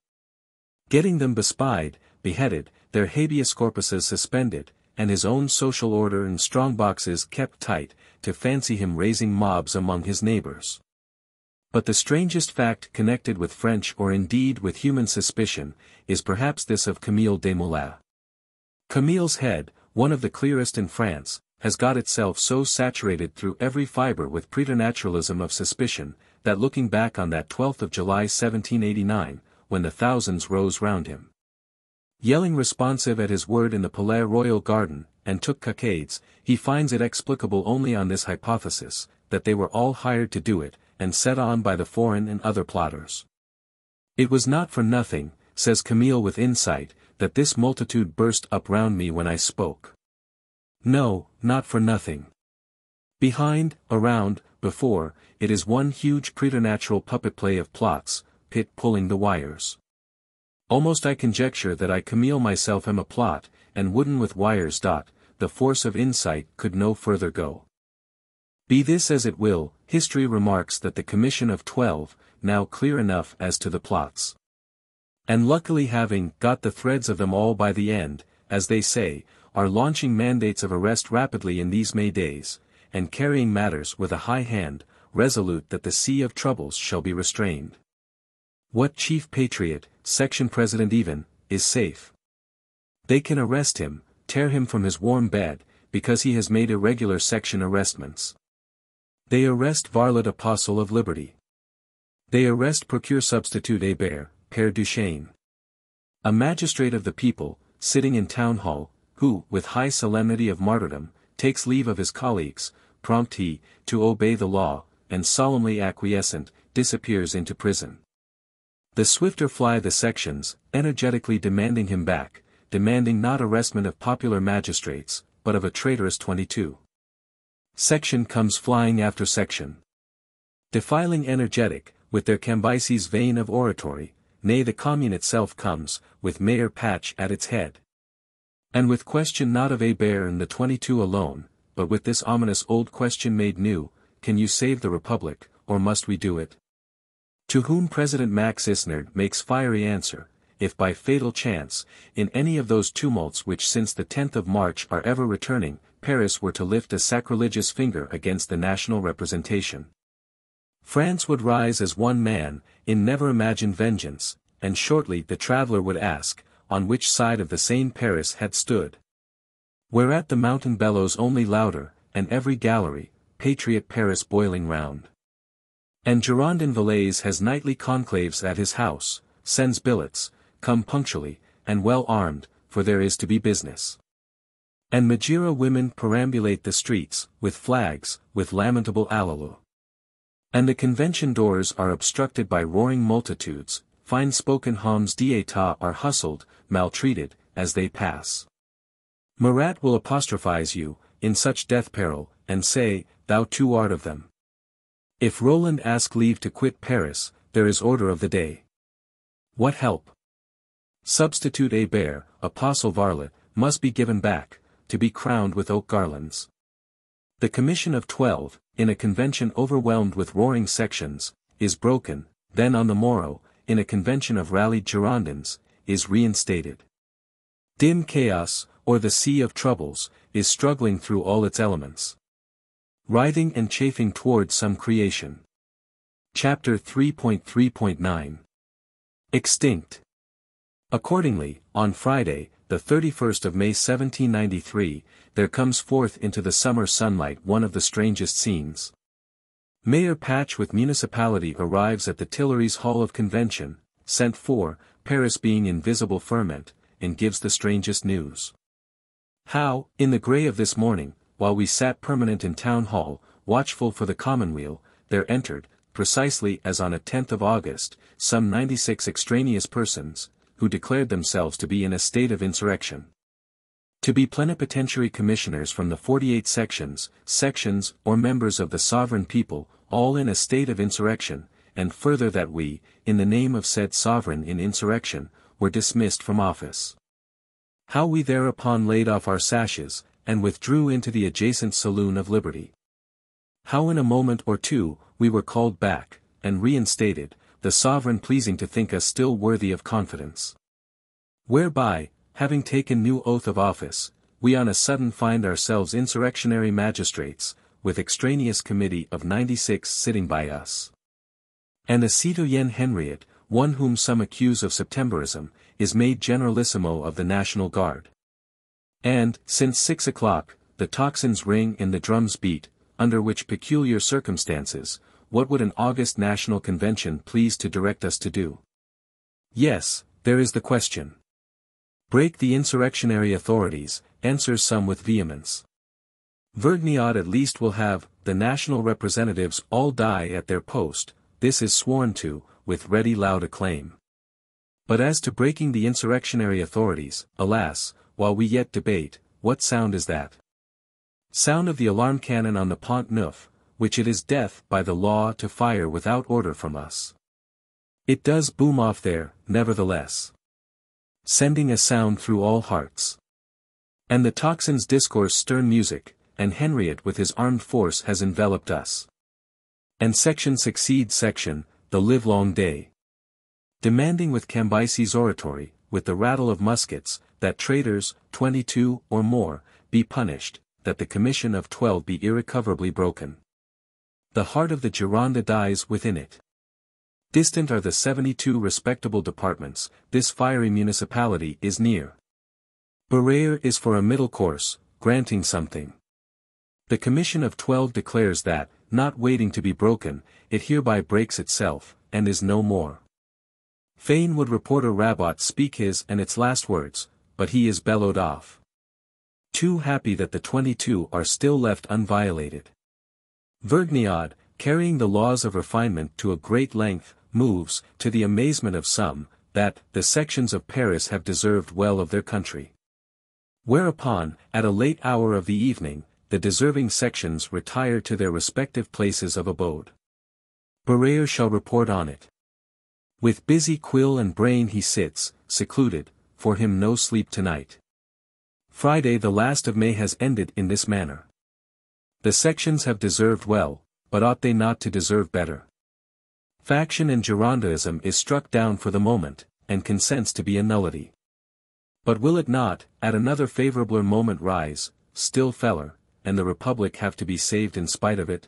Getting them bespied, beheaded, their habeas corpuses suspended, and his own social order and strong boxes kept tight, to fancy him raising mobs among his neighbors. But the strangest fact connected with French or indeed with human suspicion, is perhaps this of Camille Desmoulins. Camille's head, one of the clearest in France, has got itself so saturated through every fibre with preternaturalism of suspicion, that looking back on that 12th of July 1789, when the thousands rose round him. Yelling responsive at his word in the Palais Royal garden, and took cockades, he finds it explicable only on this hypothesis, that they were all hired to do it, and set on by the foreign and other plotters. It was not for nothing, says Camille with insight, that this multitude burst up round me when I spoke. No, not for nothing. Behind, around, before, it is one huge preternatural puppet play of plots, Pitt pulling the wires. Almost I conjecture that I Camille myself am a plot, and wooden with wires. Dot, the force of insight could no further go. Be this as it will, history remarks that the commission of twelve, now clear enough as to the plots. And luckily having got the threads of them all by the end, as they say, are launching mandates of arrest rapidly in these May days, and carrying matters with a high hand, resolute that the sea of troubles shall be restrained. What chief patriot, section president even, is safe? They can arrest him, tear him from his warm bed, because he has made irregular section arrestments. They arrest Varlet Apostle of Liberty. They arrest Procureur Substitute Hébert, Père Duchesne. A magistrate of the people, sitting in town hall, who, with high solemnity of martyrdom, takes leave of his colleagues, prompt he, to obey the law, and solemnly acquiescent, disappears into prison. The swifter fly the sections, energetically demanding him back, demanding not arrestment of popular magistrates, but of a traitorous 22. Section comes flying after section. Defiling energetic, with their Cambyses vein of oratory, nay the commune itself comes, with Mayor Pache at its head. And with question not of Hébert and the 22 alone, but with this ominous old question made new, can you save the Republic, or must we do it? To whom President Max Isnard makes fiery answer, if by fatal chance, in any of those tumults which since the 10th of March are ever returning, Paris were to lift a sacrilegious finger against the national representation. France would rise as one man, in never imagined vengeance, and shortly the traveller would ask, on which side of the Seine Paris had stood. Whereat the mountain bellows only louder, and every gallery, patriot Paris boiling round. And Girondin Valazé has nightly conclaves at his house, sends billets, come punctually, and well armed, for there is to be business. And Megaera women perambulate the streets, with flags, with lamentable alleluia. And the convention doors are obstructed by roaring multitudes, fine-spoken hommes d'état are hustled, maltreated, as they pass. Marat will apostrophize you, in such death peril, and say, thou too art of them. If Roland ask leave to quit Paris, there is order of the day. What help? Substitute Hébert, apostle varlet, must be given back, to be crowned with oak garlands. The Commission of Twelve, in a convention overwhelmed with roaring sections, is broken, then on the morrow, in a convention of rallied Girondins, is reinstated. Dim chaos, or the sea of troubles, is struggling through all its elements writhing and chafing towards some creation. Chapter 3.3.9 Extinct. Accordingly, on Friday, the 31st of May 1793, there comes forth into the summer sunlight one of the strangest scenes. Mayor Pache with municipality arrives at the Tuileries Hall of Convention, sent for, Paris being in visible ferment, and gives the strangest news. How, in the grey of this morning, while we sat permanent in town hall, watchful for the commonweal, there entered, precisely as on a 10th of August, some 96 extraneous persons, who declared themselves to be in a state of insurrection. To be plenipotentiary commissioners from the 48 sections, sections, or members of the sovereign people, all in a state of insurrection, and further that we, in the name of said sovereign in insurrection, were dismissed from office. How we thereupon laid off our sashes, and withdrew into the adjacent Saloon of Liberty. How in a moment or two, we were called back, and reinstated, the sovereign pleasing to think us still worthy of confidence. Whereby, having taken new oath of office, we on a sudden find ourselves insurrectionary magistrates, with extraneous committee of 96 sitting by us. And the citoyenne Henriot, one whom some accuse of Septemberism, is made generalissimo of the National Guard. And, since six o'clock, the tocsins ring and the drums beat, under which peculiar circumstances, what would an August National Convention please to direct us to do? Yes, there is the question. Break the insurrectionary authorities, answers some with vehemence. Vergniaud at least will have, the national representatives all die at their post, this is sworn to, with ready loud acclaim. But as to breaking the insurrectionary authorities, alas, while we yet debate, what sound is that? Sound of the alarm cannon on the Pont Neuf, which it is death by the law to fire without order from us. It does boom off there, nevertheless. Sending a sound through all hearts. And the tocsins discourse stern music, and Henriot with his armed force has enveloped us. And section succeeds section, the livelong day. Demanding with Cambyses oratory, with the rattle of muskets, that traitors, twenty-two or more, be punished, that the commission of twelve be irrecoverably broken. The heart of the Gironde dies within it. Distant are the seventy-two respectable departments, this fiery municipality is near. Barrere is for a middle course, granting something. The commission of twelve declares that, not waiting to be broken, it hereby breaks itself, and is no more. Fain would reporter Rabaut speak his and its last words, but he is bellowed off. Too happy that the twenty-two are still left unviolated. Vergniaud, carrying the laws of refinement to a great length, moves, to the amazement of some, that, the sections of Paris have deserved well of their country. Whereupon, at a late hour of the evening, the deserving sections retire to their respective places of abode. Barrere shall report on it. With busy quill and brain he sits, secluded, for him no sleep tonight. Friday the last of May has ended in this manner. The sections have deserved well, but ought they not to deserve better? Faction and Girondism is struck down for the moment, and consents to be a nullity. But will it not, at another favorabler moment rise, still feller, and the Republic have to be saved in spite of it?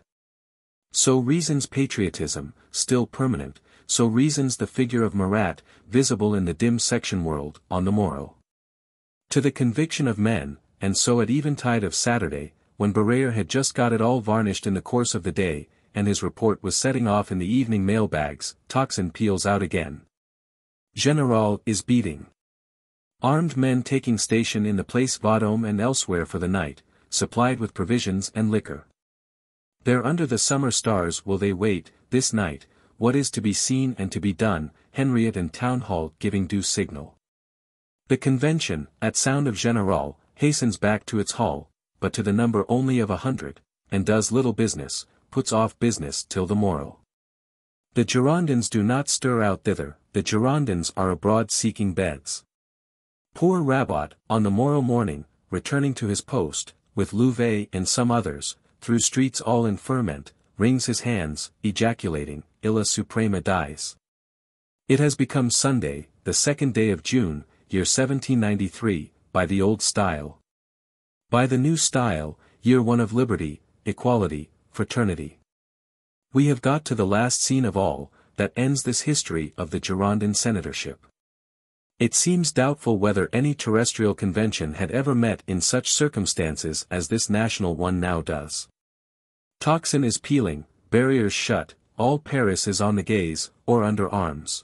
So reasons patriotism, still permanent, so reasons the figure of Marat, visible in the dim section world, on the morrow. To the conviction of men, and so at eventide of Saturday, when Barrere had just got it all varnished in the course of the day, and his report was setting off in the evening mailbags, Tocsin peels out again. General is beating. Armed men taking station in the Place Vendôme and elsewhere for the night, supplied with provisions and liquor. There under the summer stars will they wait, this night, what is to be seen and to be done, Henriot and Town Hall giving due signal. The convention, at sound of General, hastens back to its hall, but to the number only of a hundred, and does little business, puts off business till the morrow. The Girondins do not stir out thither, the Girondins are abroad seeking beds. Poor Rabaut, on the morrow morning, returning to his post, with Louvet and some others, through streets all in ferment, wrings his hands, ejaculating, Illa Suprema dies. It has become Sunday, the second day of June, year 1793, by the old style. By the new style, year one of liberty, equality, fraternity. We have got to the last scene of all, that ends this history of the Girondin senatorship. It seems doubtful whether any terrestrial convention had ever met in such circumstances as this national one now does. Tocsin is peeling, barriers shut, all Paris is on the gaze, or under arms.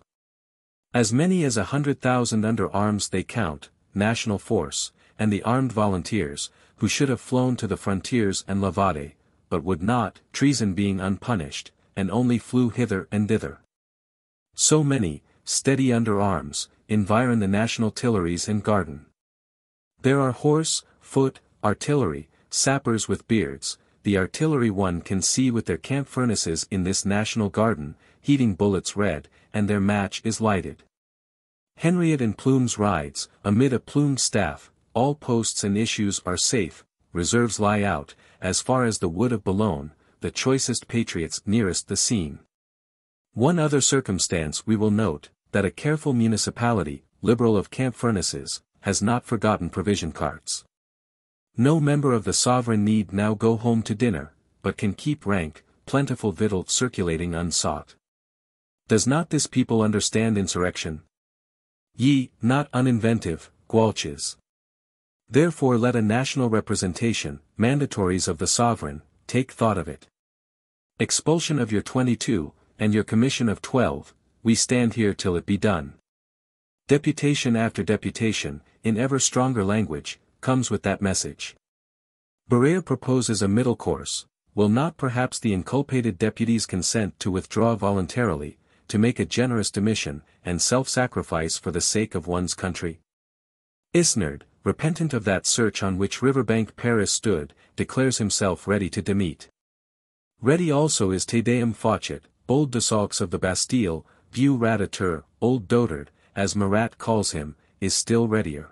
As many as a hundred thousand under arms they count, national force, and the armed volunteers, who should have flown to the frontiers and La Vendée, but would not, treason being unpunished, and only flew hither and thither. So many, steady under arms, environ the national Tuileries and garden. There are horse, foot, artillery, sappers with beards, the artillery one can see with their camp furnaces in this national garden, heating bullets red, and their match is lighted. Henriot in plumes rides, amid a plumed staff, all posts and issues are safe, reserves lie out, as far as the wood of Boulogne, the choicest patriots nearest the scene. One other circumstance we will note, that a careful municipality, liberal of camp furnaces, has not forgotten provision carts. No member of the sovereign need now go home to dinner, but can keep rank, plentiful victual circulating unsought. Does not this people understand insurrection? Ye, not uninventive, Gualches. Therefore let a national representation, mandatories of the sovereign, take thought of it. Expulsion of your twenty-two, and your commission of twelve, we stand here till it be done. Deputation after deputation, in ever stronger language, comes with that message. Barrere proposes a middle course, will not perhaps the inculpated deputies consent to withdraw voluntarily, to make a generous demission, and self-sacrifice for the sake of one's country? Isnard, repentant of that search on which riverbank Paris stood, declares himself ready to demit. Ready also is Te Deum Fauchet, bold Dussaulx of the Bastille, Vieux radoteur, old dotard, as Marat calls him, is still readier.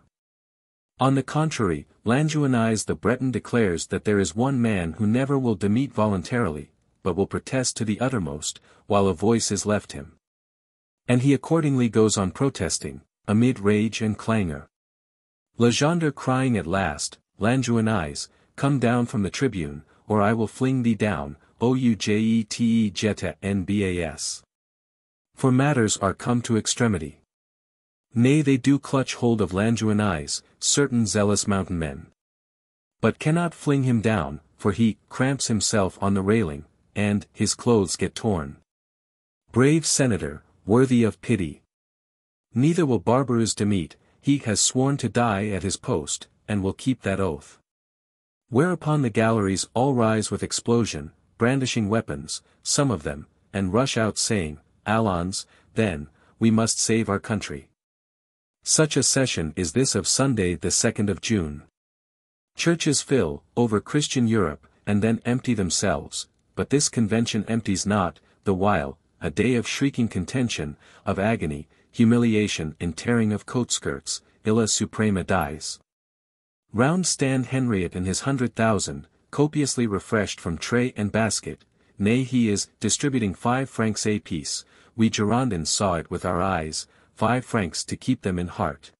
On the contrary, Lanjuinais the Breton declares that there is one man who never will demit voluntarily, but will protest to the uttermost, while a voice is left him. And he accordingly goes on protesting, amid rage and clangor. Legendre crying at last, Lanjuinais come down from the tribune, or I will fling thee down, O-U-J-E-T-E jetta N-B-A-S. For matters are come to extremity. Nay they do clutch hold of Lanjuinais certain zealous mountain men. But cannot fling him down, for he cramps himself on the railing, and his clothes get torn. Brave senator, worthy of pity. Neither will Barbaroux demit, he has sworn to die at his post, and will keep that oath. Whereupon the galleries all rise with explosion, brandishing weapons, some of them, and rush out saying, Allons, then, we must save our country. Such a session is this of Sunday the 2nd of June. Churches fill, over Christian Europe, and then empty themselves, but this convention empties not, the while, a day of shrieking contention, of agony, humiliation and tearing of coat skirts, illa suprema dies. Round stand Henriot and his hundred thousand, copiously refreshed from tray and basket, nay he is, distributing five francs a piece, we Girondins saw it with our eyes, five francs to keep them in heart.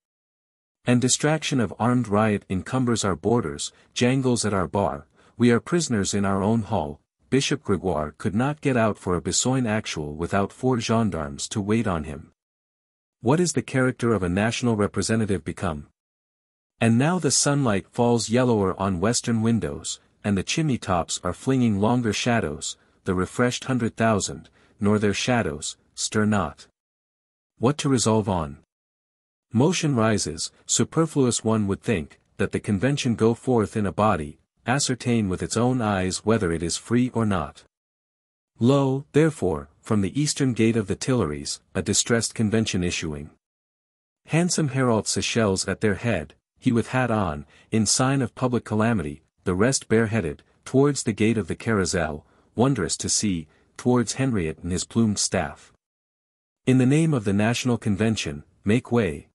And distraction of armed riot encumbers our borders, jangles at our bar, we are prisoners in our own hall, Bishop Gregoire could not get out for a Besoin actual without four gendarmes to wait on him. What is the character of a national representative become? And now the sunlight falls yellower on western windows, and the chimney tops are flinging longer shadows, the refreshed hundred thousand, nor their shadows, stir not. What to resolve on? Motion rises, superfluous one would think, that the convention go forth in a body, ascertain with its own eyes whether it is free or not. Lo, therefore, from the eastern gate of the Tuileries, a distressed convention issuing. Handsome Hérault Séchelles at their head, he with hat on, in sign of public calamity, the rest bareheaded, towards the gate of the Carrousel, wondrous to see, towards Henriot and his plumed staff. In the name of the National Convention, make way.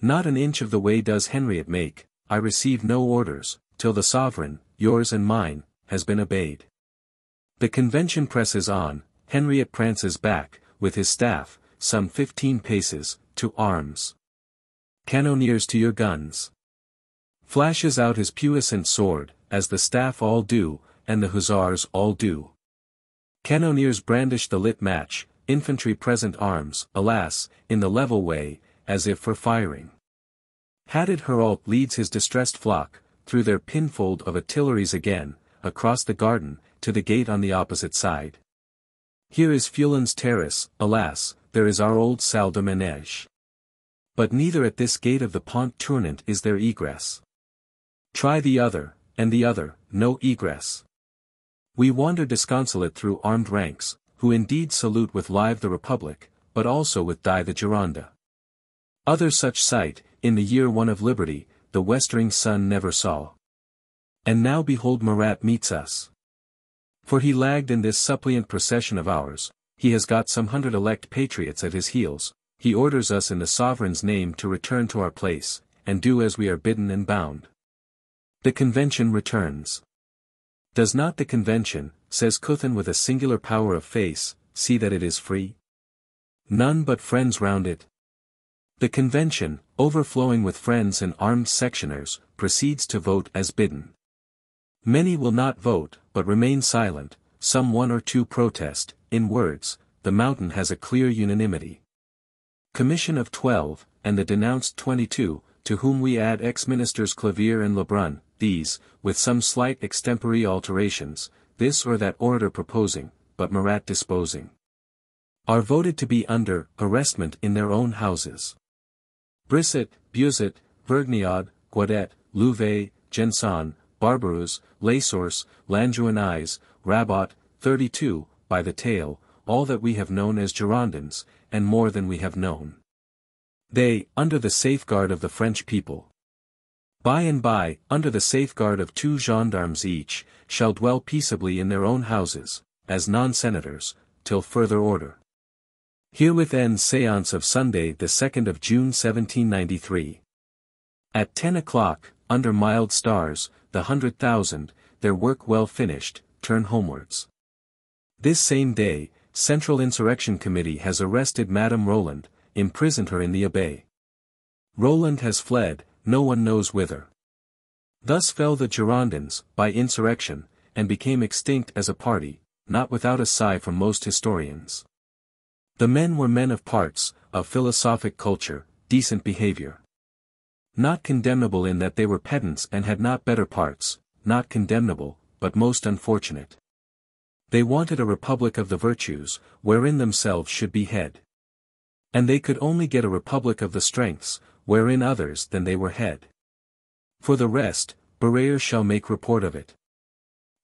Not an inch of the way does Henriot make, I receive no orders, till the sovereign, yours and mine, has been obeyed. The convention presses on, Henriot prances back, with his staff, some fifteen paces, to arms. Cannoneers to your guns. Flashes out his puissant sword, as the staff all do, and the hussars all do. Cannoneers brandish the lit match, infantry present arms, alas, in the level way, as if for firing. Hatted Hérault leads his distressed flock, through their pinfold of artilleries again, across the garden, to the gate on the opposite side. Here is Feuillant's terrace, alas, there is our old salle de manège. But neither at this gate of the Pont Tournant is there egress. Try the other, and the other, no egress. We wander disconsolate through armed ranks, who indeed salute with live the Republic, but also with die the Gironde. Other such sight, in the year one of liberty, the westering sun never saw. And now behold Marat meets us. For he lagged in this suppliant procession of ours, he has got some hundred elect patriots at his heels, he orders us in the sovereign's name to return to our place, and do as we are bidden and bound. The convention returns. Does not the convention, says Couthon with a singular power of face, see that it is free? None but friends round it. The convention, overflowing with friends and armed sectioners, proceeds to vote as bidden. Many will not vote, but remain silent, some one or two protest, in words, the mountain has a clear unanimity. Commission of twelve, and the denounced twenty-two, to whom we add ex-ministers Clavier and Lebrun, these, with some slight extempore alterations, this or that orator proposing, but Marat disposing, are voted to be under arrestment in their own houses. Brisset, Buzot, Vergniaud, Guadet, Louvet, Genson, Barbaroux, Lasource, Lanjuinais, Rabaut, 32, by the tale, all that we have known as Girondins, and more than we have known. They, under the safeguard of the French people. By and by, under the safeguard of two gendarmes each, shall dwell peaceably in their own houses, as non-senators, till further order. Herewith ends Seance of Sunday the 2nd of June 1793. At ten o'clock, under mild stars, the hundred thousand, their work well finished, turn homewards. This same day, Central Insurrection Committee has arrested Madame Roland, imprisoned her in the Abbaye. Roland has fled, no one knows whither. Thus fell the Girondins, by insurrection, and became extinct as a party, not without a sigh from most historians. The men were men of parts, of philosophic culture, decent behavior. Not condemnable in that they were pedants and had not better parts, not condemnable, but most unfortunate. They wanted a republic of the virtues, wherein themselves should be head. And they could only get a republic of the strengths, wherein others than they were head. For the rest, Barrère shall make report of it.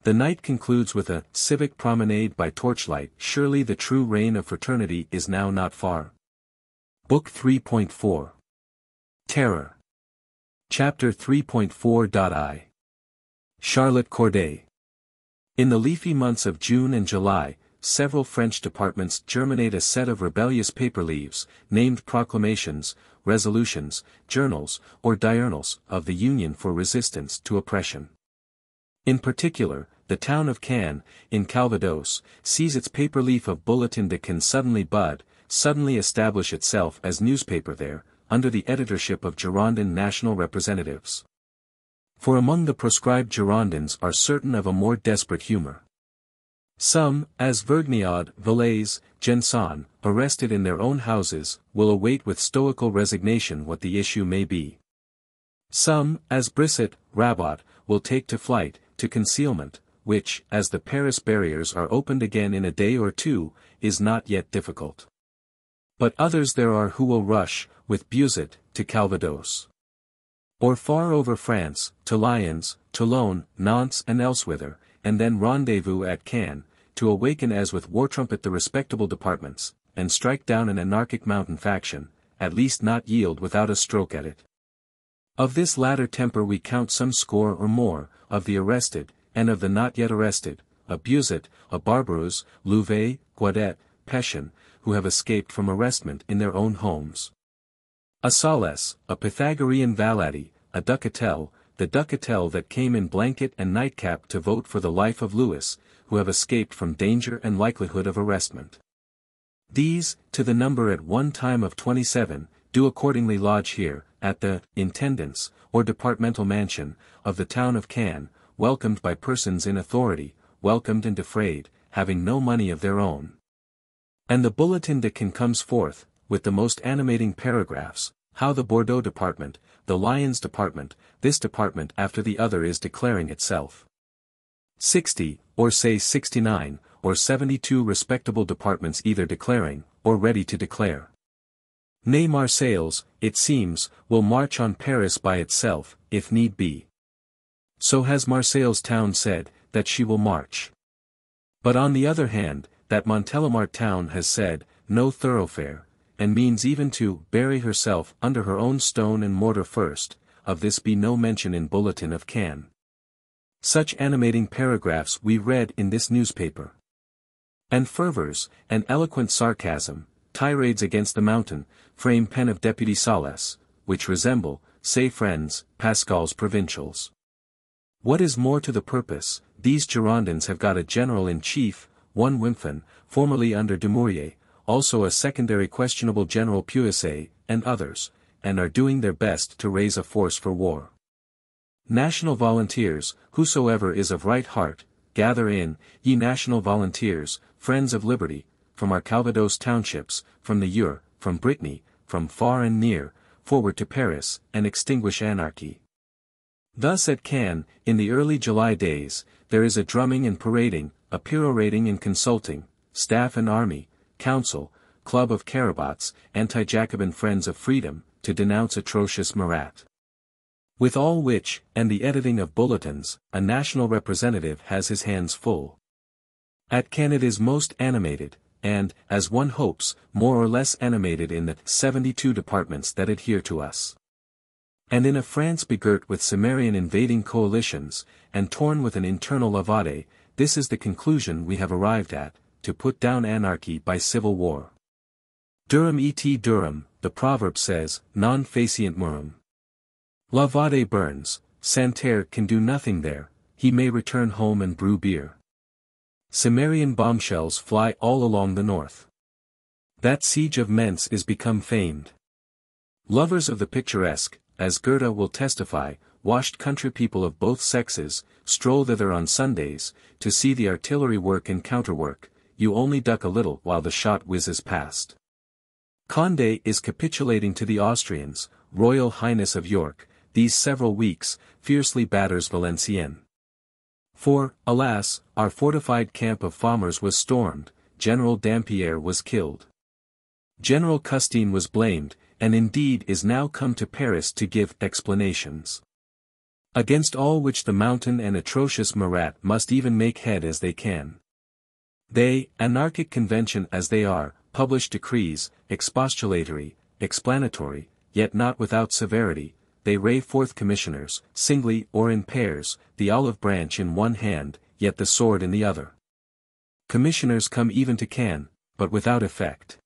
The night concludes with a civic promenade by torchlight. Surely the true reign of fraternity is now not far. Book 3.4 Terror. Chapter 3.4.I. Charlotte Corday. In the leafy months of June and July, several French departments germinate a set of rebellious paper leaves, named proclamations, resolutions, journals, or diurnals, of the Union for resistance to oppression. In particular, the town of Caen, in Calvados, sees its paper leaf of Bulletin de Caen suddenly bud, suddenly establish itself as newspaper there, under the editorship of Girondin national representatives. For among the proscribed Girondins are certain of a more desperate humor. Some, as Vergniaud, Valazé, Genson, arrested in their own houses, will await with stoical resignation what the issue may be. Some, as Brisset, Rabaut, will take to flight, to concealment, which, as the Paris barriers are opened again in a day or two, is not yet difficult. But others there are who will rush, with Buzot, to Calvados. Or far over France, to Lyons, Toulon, Nantes and elsewhither, and then rendezvous at Caen, to awaken as with war trumpet the respectable departments, and strike down an anarchic mountain faction, at least not yield without a stroke at it. Of this latter temper we count some score or more, of the arrested, and of the not yet arrested, a Buzot, a Barbaroux, Louvet, Guadet, Petion, who have escaped from arrestment in their own homes. A Salles, a Pythagorean Valady, a Duchâtel, the Duchâtel that came in blanket and nightcap to vote for the life of Louis, who have escaped from danger and likelihood of arrestment. These, to the number at one time of 27, do accordingly lodge here, at the intendance, or departmental mansion, of the town of Caen, welcomed by persons in authority, welcomed and defrayed, having no money of their own. And the Bulletin de Caen comes forth, with the most animating paragraphs, how the Bordeaux department, the Lyons department, this department after the other is declaring itself. 60, or say 69, or 72 respectable departments either declaring, or ready to declare. Nay Marseilles, it seems, will march on Paris by itself, if need be. So has Marseilles town said, that she will march. But on the other hand, that Montelimart town has said, no thoroughfare, and means even to bury herself under her own stone and mortar first, of this be no mention in Bulletin of Caen. Such animating paragraphs we read in this newspaper. And fervors, and eloquent sarcasm, tirades against the mountain, frame pen of Deputy Salles, which resemble, say friends, Pascal's provincials. What is more to the purpose, these Girondins have got a general-in-chief, one Wimpfen, formerly under Dumouriez, also a secondary questionable General Puisaye, and others, and are doing their best to raise a force for war. National Volunteers, whosoever is of right heart, gather in, ye National Volunteers, friends of liberty, from our Calvados townships, from the Eure, from Brittany, from far and near, forward to Paris, and extinguish anarchy. Thus at Caen, in the early July days, there is a drumming and parading, a perorating and consulting, staff and army, council, club of Carabots, anti-Jacobin friends of freedom, to denounce atrocious Marat. With all which, and the editing of bulletins, a national representative has his hands full. At Canada's most animated, and, as one hopes, more or less animated in the 72 departments that adhere to us. And in a France begirt with Cimmerian invading coalitions, and torn with an internal La Vendée, this is the conclusion we have arrived at, to put down anarchy by civil war. Durum et durum, the proverb says, non facient murum. La Vendée burns, Santerre can do nothing there, he may return home and brew beer. Cimmerian bombshells fly all along the north. That siege of Mentz is become famed. Lovers of the picturesque, as Goethe will testify, washed country people of both sexes, stroll thither on Sundays, to see the artillery work and counterwork, you only duck a little while the shot whizzes past. Condé is capitulating to the Austrians, Royal Highness of York, these several weeks, fiercely batters Valenciennes. For, alas, our fortified camp of Famars was stormed, General Dampierre was killed. General Custine was blamed, and indeed is now come to Paris to give explanations. Against all which the mountain and atrocious Marat must even make head as they can. They, anarchic convention as they are, publish decrees, expostulatory, explanatory, yet not without severity, they ray forth commissioners, singly or in pairs, the olive branch in one hand, yet the sword in the other. Commissioners come even to Caen, but without effect.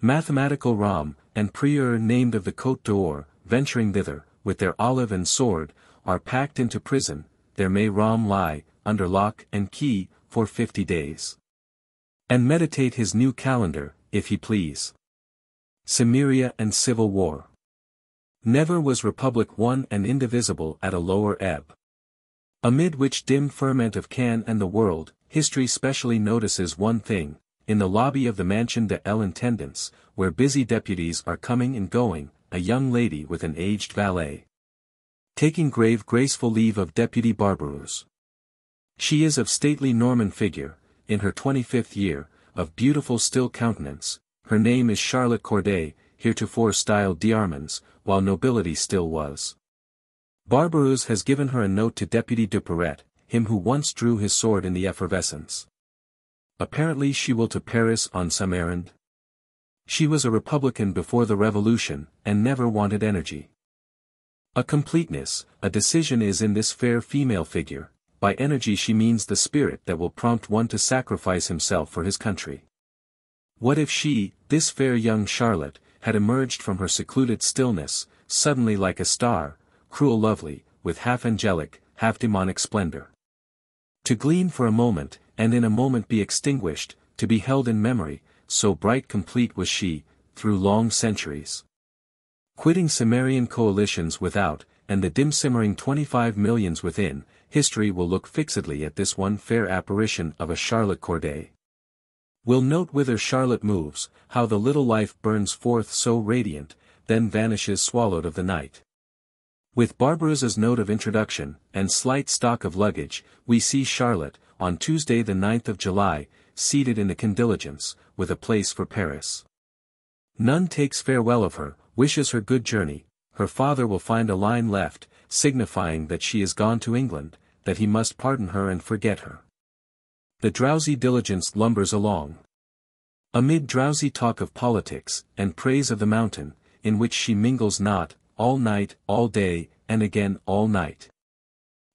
Mathematical Romme, and Prieur named of the Côte d'Or, venturing thither, with their olive and sword, are packed into prison, there may Romme lie, under lock and key, for fifty days. And meditate his new calendar, if he please. Cimmeria and Civil War. Never was Republic one and indivisible at a lower ebb. Amid which dim ferment of Caen and the world, history specially notices one thing, in the lobby of the Mansion de l'Intendance, where busy deputies are coming and going, a young lady with an aged valet. Taking grave graceful leave of Deputy Barbaroux. She is of stately Norman figure, in her twenty-fifth year, of beautiful still countenance, her name is Charlotte Corday, heretofore styled d'Armans, while nobility still was. Barbaroux has given her a note to Deputy Duperret, him who once drew his sword in the effervescence. Apparently she will to Paris on some errand. She was a Republican before the Revolution, and never wanted energy. A completeness, a decision is in this fair female figure, by energy she means the spirit that will prompt one to sacrifice himself for his country. What if she, this fair young Charlotte, had emerged from her secluded stillness, suddenly like a star, cruel lovely, with half angelic, half demonic splendor. To gleam for a moment, and in a moment be extinguished, to be held in memory, so bright complete was she, through long centuries. Quitting Cimmerian coalitions without, and the dim simmering twenty-five millions within, history will look fixedly at this one fair apparition of a Charlotte Corday. We'll note whither Charlotte moves, how the little life burns forth so radiant, then vanishes swallowed of the night. With Barbaroux's note of introduction, and slight stock of luggage, we see Charlotte, on Tuesday the 9th of July, seated in the condiligence, with a place for Paris. None takes farewell of her, wishes her good journey, her father will find a line left, signifying that she is gone to England, that he must pardon her and forget her. The drowsy diligence lumbers along. Amid drowsy talk of politics, and praise of the mountain, in which she mingles not, all night, all day, and again all night.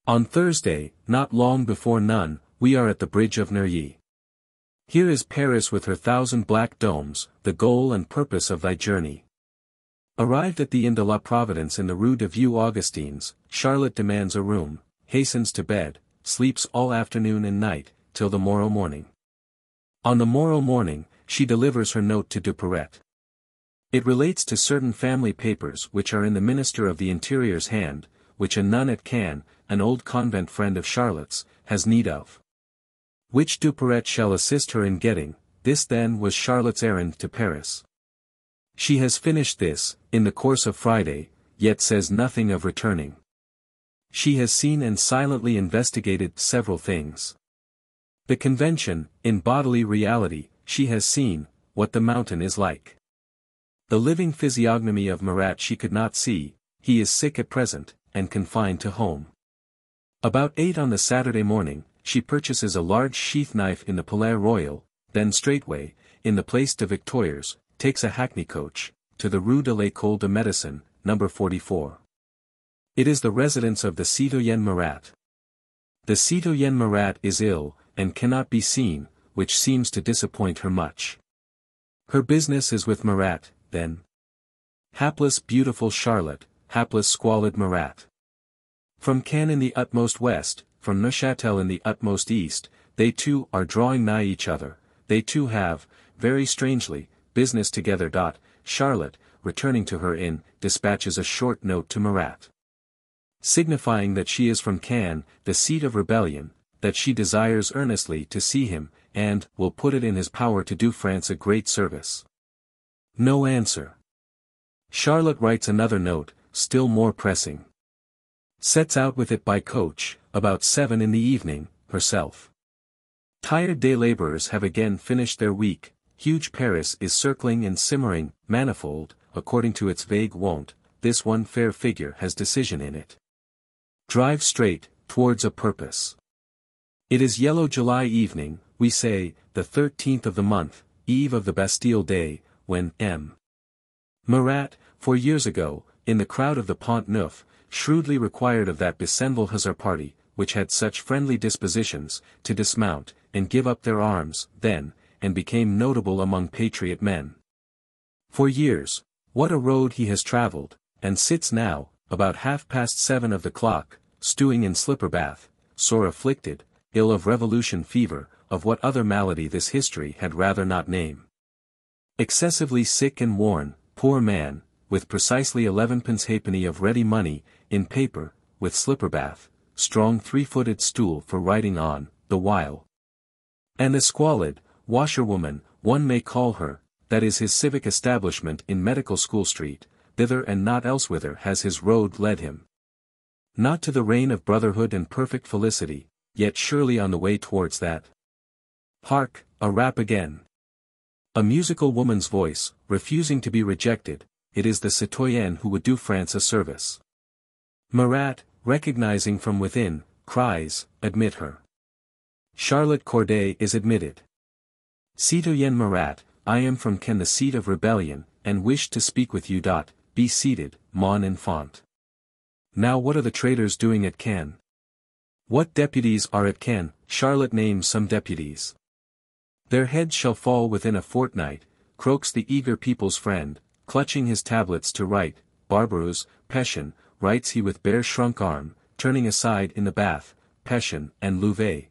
On Thursday, not long before none, we are at the bridge of Neuilly. Here is Paris with her thousand black domes, the goal and purpose of thy journey. Arrived at the Inn de la Providence in the Rue de Vieux Augustins, Charlotte demands a room, hastens to bed, sleeps all afternoon and night, till the morrow morning. On the morrow morning, she delivers her note to Duperret. It relates to certain family papers which are in the Minister of the Interior's hand, which a nun at Caen, an old convent friend of Charlotte's, has need of. Which Duperret shall assist her in getting, this then was Charlotte's errand to Paris. She has finished this, in the course of Friday, yet says nothing of returning. She has seen and silently investigated several things. The convention, in bodily reality, she has seen, what the mountain is like. The living physiognomy of Marat she could not see, he is sick at present, and confined to home. About eight on the Saturday morning, she purchases a large sheath knife in the Palais Royal, then straightway, in the Place de Victoires, takes a hackney coach, to the Rue de l'École de Médecine, number 44. It is the residence of the citoyenne Marat. The citoyenne Marat is ill, and cannot be seen, which seems to disappoint her much. Her business is with Marat, then. Hapless beautiful Charlotte, hapless squalid Marat. From Caen in the utmost west, from Neuchâtel in the utmost east, they two are drawing nigh each other, they two have, very strangely, business together. Charlotte, returning to her inn, dispatches a short note to Marat signifying that she is from Caen, the seat of rebellion, that she desires earnestly to see him, and will put it in his power to do France a great service. No answer. Charlotte writes another note, still more pressing. Sets out with it by coach, about seven in the evening, herself. Tired day laborers have again finished their week, huge Paris is circling and simmering, manifold, according to its vague wont, this one fair figure has decision in it. Drive straight, towards a purpose. It is yellow July evening, we say, the 13th of the month, eve of the Bastille Day, when M. Marat, four years ago, in the crowd of the Pont Neuf, shrewdly required of that Besenval Hussar party, which had such friendly dispositions, to dismount, and give up their arms, then, and became notable among patriot men. For years, what a road he has travelled, and sits now, about half past seven of the clock, stewing in slipper bath, sore afflicted, ill of revolution fever, of what other malady this history had rather not name. Excessively sick and worn, poor man, with precisely elevenpence halfpenny of ready money, in paper, with slipper-bath, strong three-footed stool for writing on, the while. And the squalid, washerwoman, one may call her, that is his civic establishment in Medical School Street, thither and not elsewhither has his road led him. Not to the reign of brotherhood and perfect felicity, yet surely on the way towards that. Hark, a rap again. A musical woman's voice, refusing to be rejected, it is the citoyenne who would do France a service. Marat, recognizing from within, cries, admit her. Charlotte Corday is admitted. Citoyenne Marat, I am from Caen the seat of rebellion, and wish to speak with you. Be seated, mon enfant. Now what are the traitors doing at Caen? What deputies are at Caen? Charlotte names some deputies. Their heads shall fall within a fortnight, croaks the eager people's friend, clutching his tablets to write, Barbaroux, Pétion, writes he with bare shrunk arm, turning aside in the bath, Pétion and Louvet.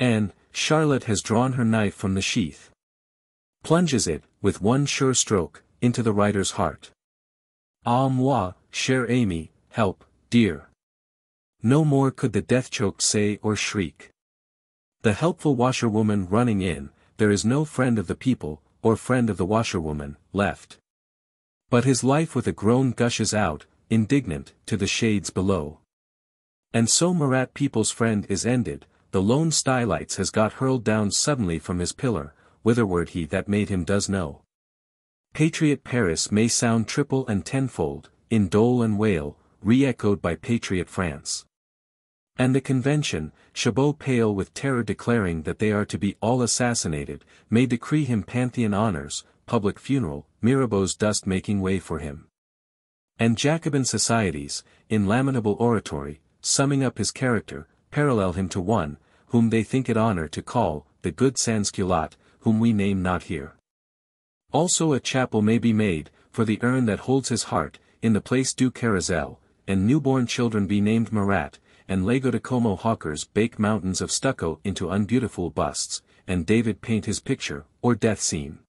And, Charlotte has drawn her knife from the sheath. Plunges it, with one sure stroke, into the writer's heart. Ah moi, chère amie, help, dear. No more could the death-choked say or shriek. The helpful washerwoman running in, there is no friend of the people, or friend of the washerwoman, left. But his life with a groan gushes out, indignant, to the shades below. And so Marat people's friend is ended, the lone stylites has got hurled down suddenly from his pillar, whitherward he that made him does know. Patriot Paris may sound triple and tenfold, in dole and wail, re-echoed by Patriot France. And the convention, Chabot pale with terror declaring that they are to be all assassinated, may decree him Pantheon honors, public funeral, Mirabeau's dust making way for him. And Jacobin societies, in lamentable oratory, summing up his character, parallel him to one, whom they think it honor to call, the good Sansculotte, whom we name not here. Also a chapel may be made, for the urn that holds his heart, in the place du Carrousel, and newborn children be named Marat, and Lago di Como hawkers bake mountains of stucco into unbeautiful busts, and David paint his picture, or death scene.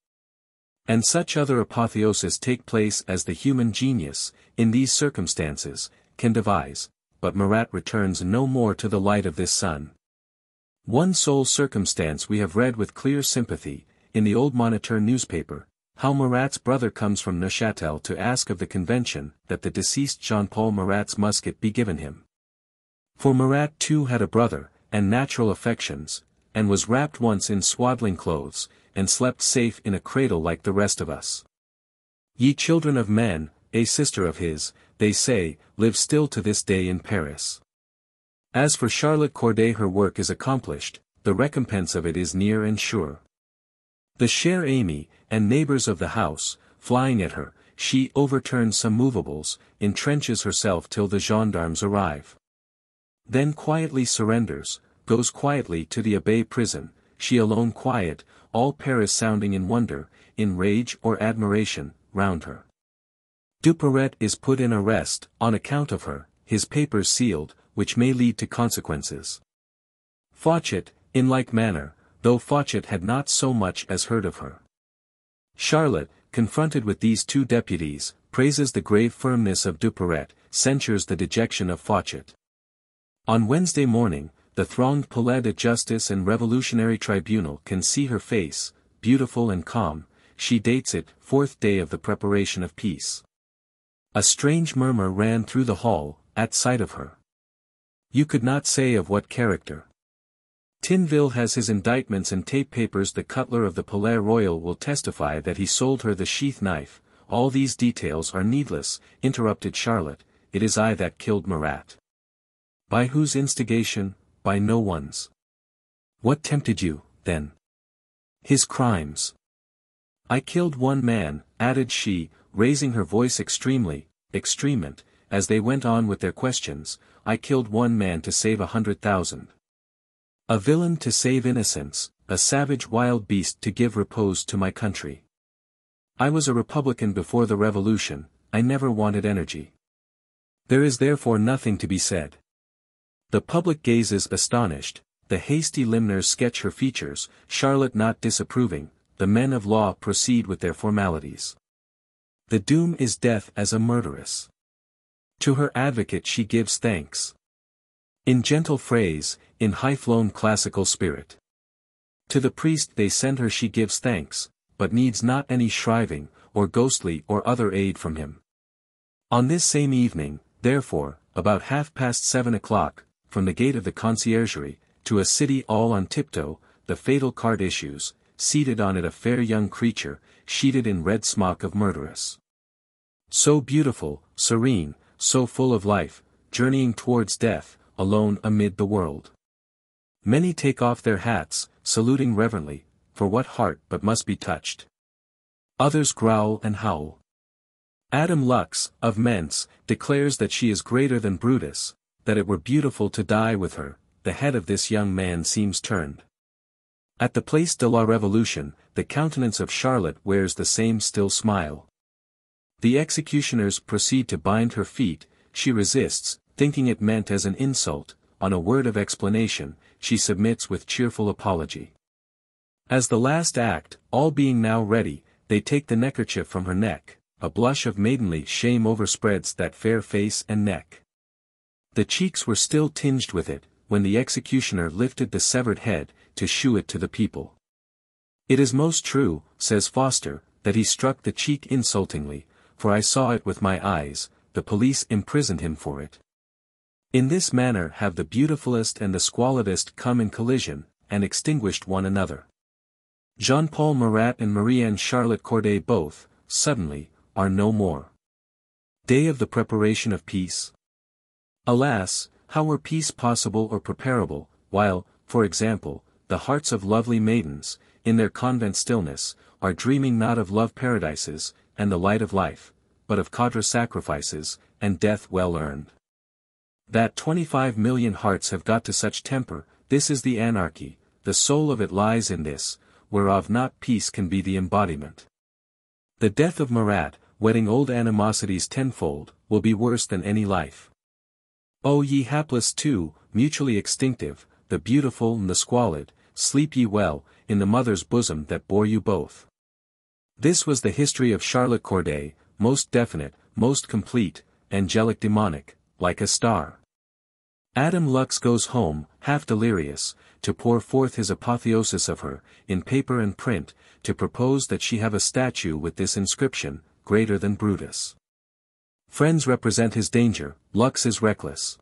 And such other apotheosis take place as the human genius, in these circumstances, can devise, but Marat returns no more to the light of this sun. One sole circumstance we have read with clear sympathy, in the old Moniteur newspaper, how Marat's brother comes from Neuchâtel to ask of the convention that the deceased Jean-Paul Marat's musket be given him. For Marat too had a brother, and natural affections, and was wrapped once in swaddling clothes, and slept safe in a cradle like the rest of us. Ye children of men, a sister of his, they say, live still to this day in Paris. As for Charlotte Corday her work is accomplished, the recompense of it is near and sure. The chère amie, and neighbors of the house, flying at her, she overturns some movables, entrenches herself till the gendarmes arrive. Then quietly surrenders, goes quietly to the Abbaye prison, she alone quiet, all Paris sounding in wonder, in rage or admiration, round her. Duperret is put in arrest, on account of her, his papers sealed, which may lead to consequences. Fauchet, in like manner, though Fauchet had not so much as heard of her. Charlotte, confronted with these two deputies, praises the grave firmness of Duperret, censures the dejection of Fauchet. On Wednesday morning, the thronged Palais de Justice and Revolutionary Tribunal can see her face, beautiful and calm, she dates it, fourth day of the preparation of peace. A strange murmur ran through the hall, at sight of her. You could not say of what character. Tinville has his indictments and tape papers the cutler of the Palais Royal will testify that he sold her the sheath knife, all these details are needless, interrupted Charlotte, it is I that killed Marat. By whose instigation, by no one's. What tempted you, then? His crimes. I killed one man, added she, raising her voice extremely, extremement, as they went on with their questions, I killed one man to save a hundred thousand. A villain to save innocence, a savage wild beast to give repose to my country. I was a Republican before the Revolution, I never wanted energy. There is therefore nothing to be said. The public gazes astonished, the hasty limners sketch her features, Charlotte not disapproving, the men of law proceed with their formalities. The doom is death as a murderess. To her advocate she gives thanks. In gentle phrase, in high-flown classical spirit. To the priest they send her she gives thanks, but needs not any shriving, or ghostly or other aid from him. On this same evening, therefore, about half past seven o'clock, from the gate of the conciergerie, to a city all on tiptoe, the fatal cart issues, seated on it a fair young creature, sheeted in red smock of murderess. So beautiful, serene, so full of life, journeying towards death, alone amid the world. Many take off their hats, saluting reverently, for what heart but must be touched. Others growl and howl. Adam Lux, of Mentz, declares that she is greater than Brutus, that it were beautiful to die with her, the head of this young man seems turned. At the Place de la Revolution, the countenance of Charlotte wears the same still smile. The executioners proceed to bind her feet, she resists, thinking it meant as an insult, on a word of explanation, she submits with cheerful apology. As the last act, all being now ready, they take the neckerchief from her neck, a blush of maidenly shame overspreads that fair face and neck. The cheeks were still tinged with it, when the executioner lifted the severed head, to shew it to the people. It is most true, says Forster, that he struck the cheek insultingly, for I saw it with my eyes, the police imprisoned him for it. In this manner have the beautifulest and the squalidest come in collision, and extinguished one another. Jean-Paul Marat and Marie-Anne Charlotte Corday both, suddenly, are no more. Day of the preparation of peace. Alas, how were peace possible or preparable, while, for example, the hearts of lovely maidens, in their convent stillness, are dreaming not of love paradises, and the light of life, but of cadre sacrifices, and death well earned. That 25 million hearts have got to such temper, this is the anarchy, the soul of it lies in this, whereof not peace can be the embodiment. The death of Marat, wedding old animosities tenfold, will be worse than any life. O ye hapless too, mutually extinctive, the beautiful and the squalid, sleep ye well, in the mother's bosom that bore you both. This was the history of Charlotte Corday, most definite, most complete, angelic demonic, like a star. Adam Lux goes home, half delirious, to pour forth his apotheosis of her, in paper and print, to propose that she have a statue with this inscription, greater than Brutus. Friends represent his danger, Lux is reckless.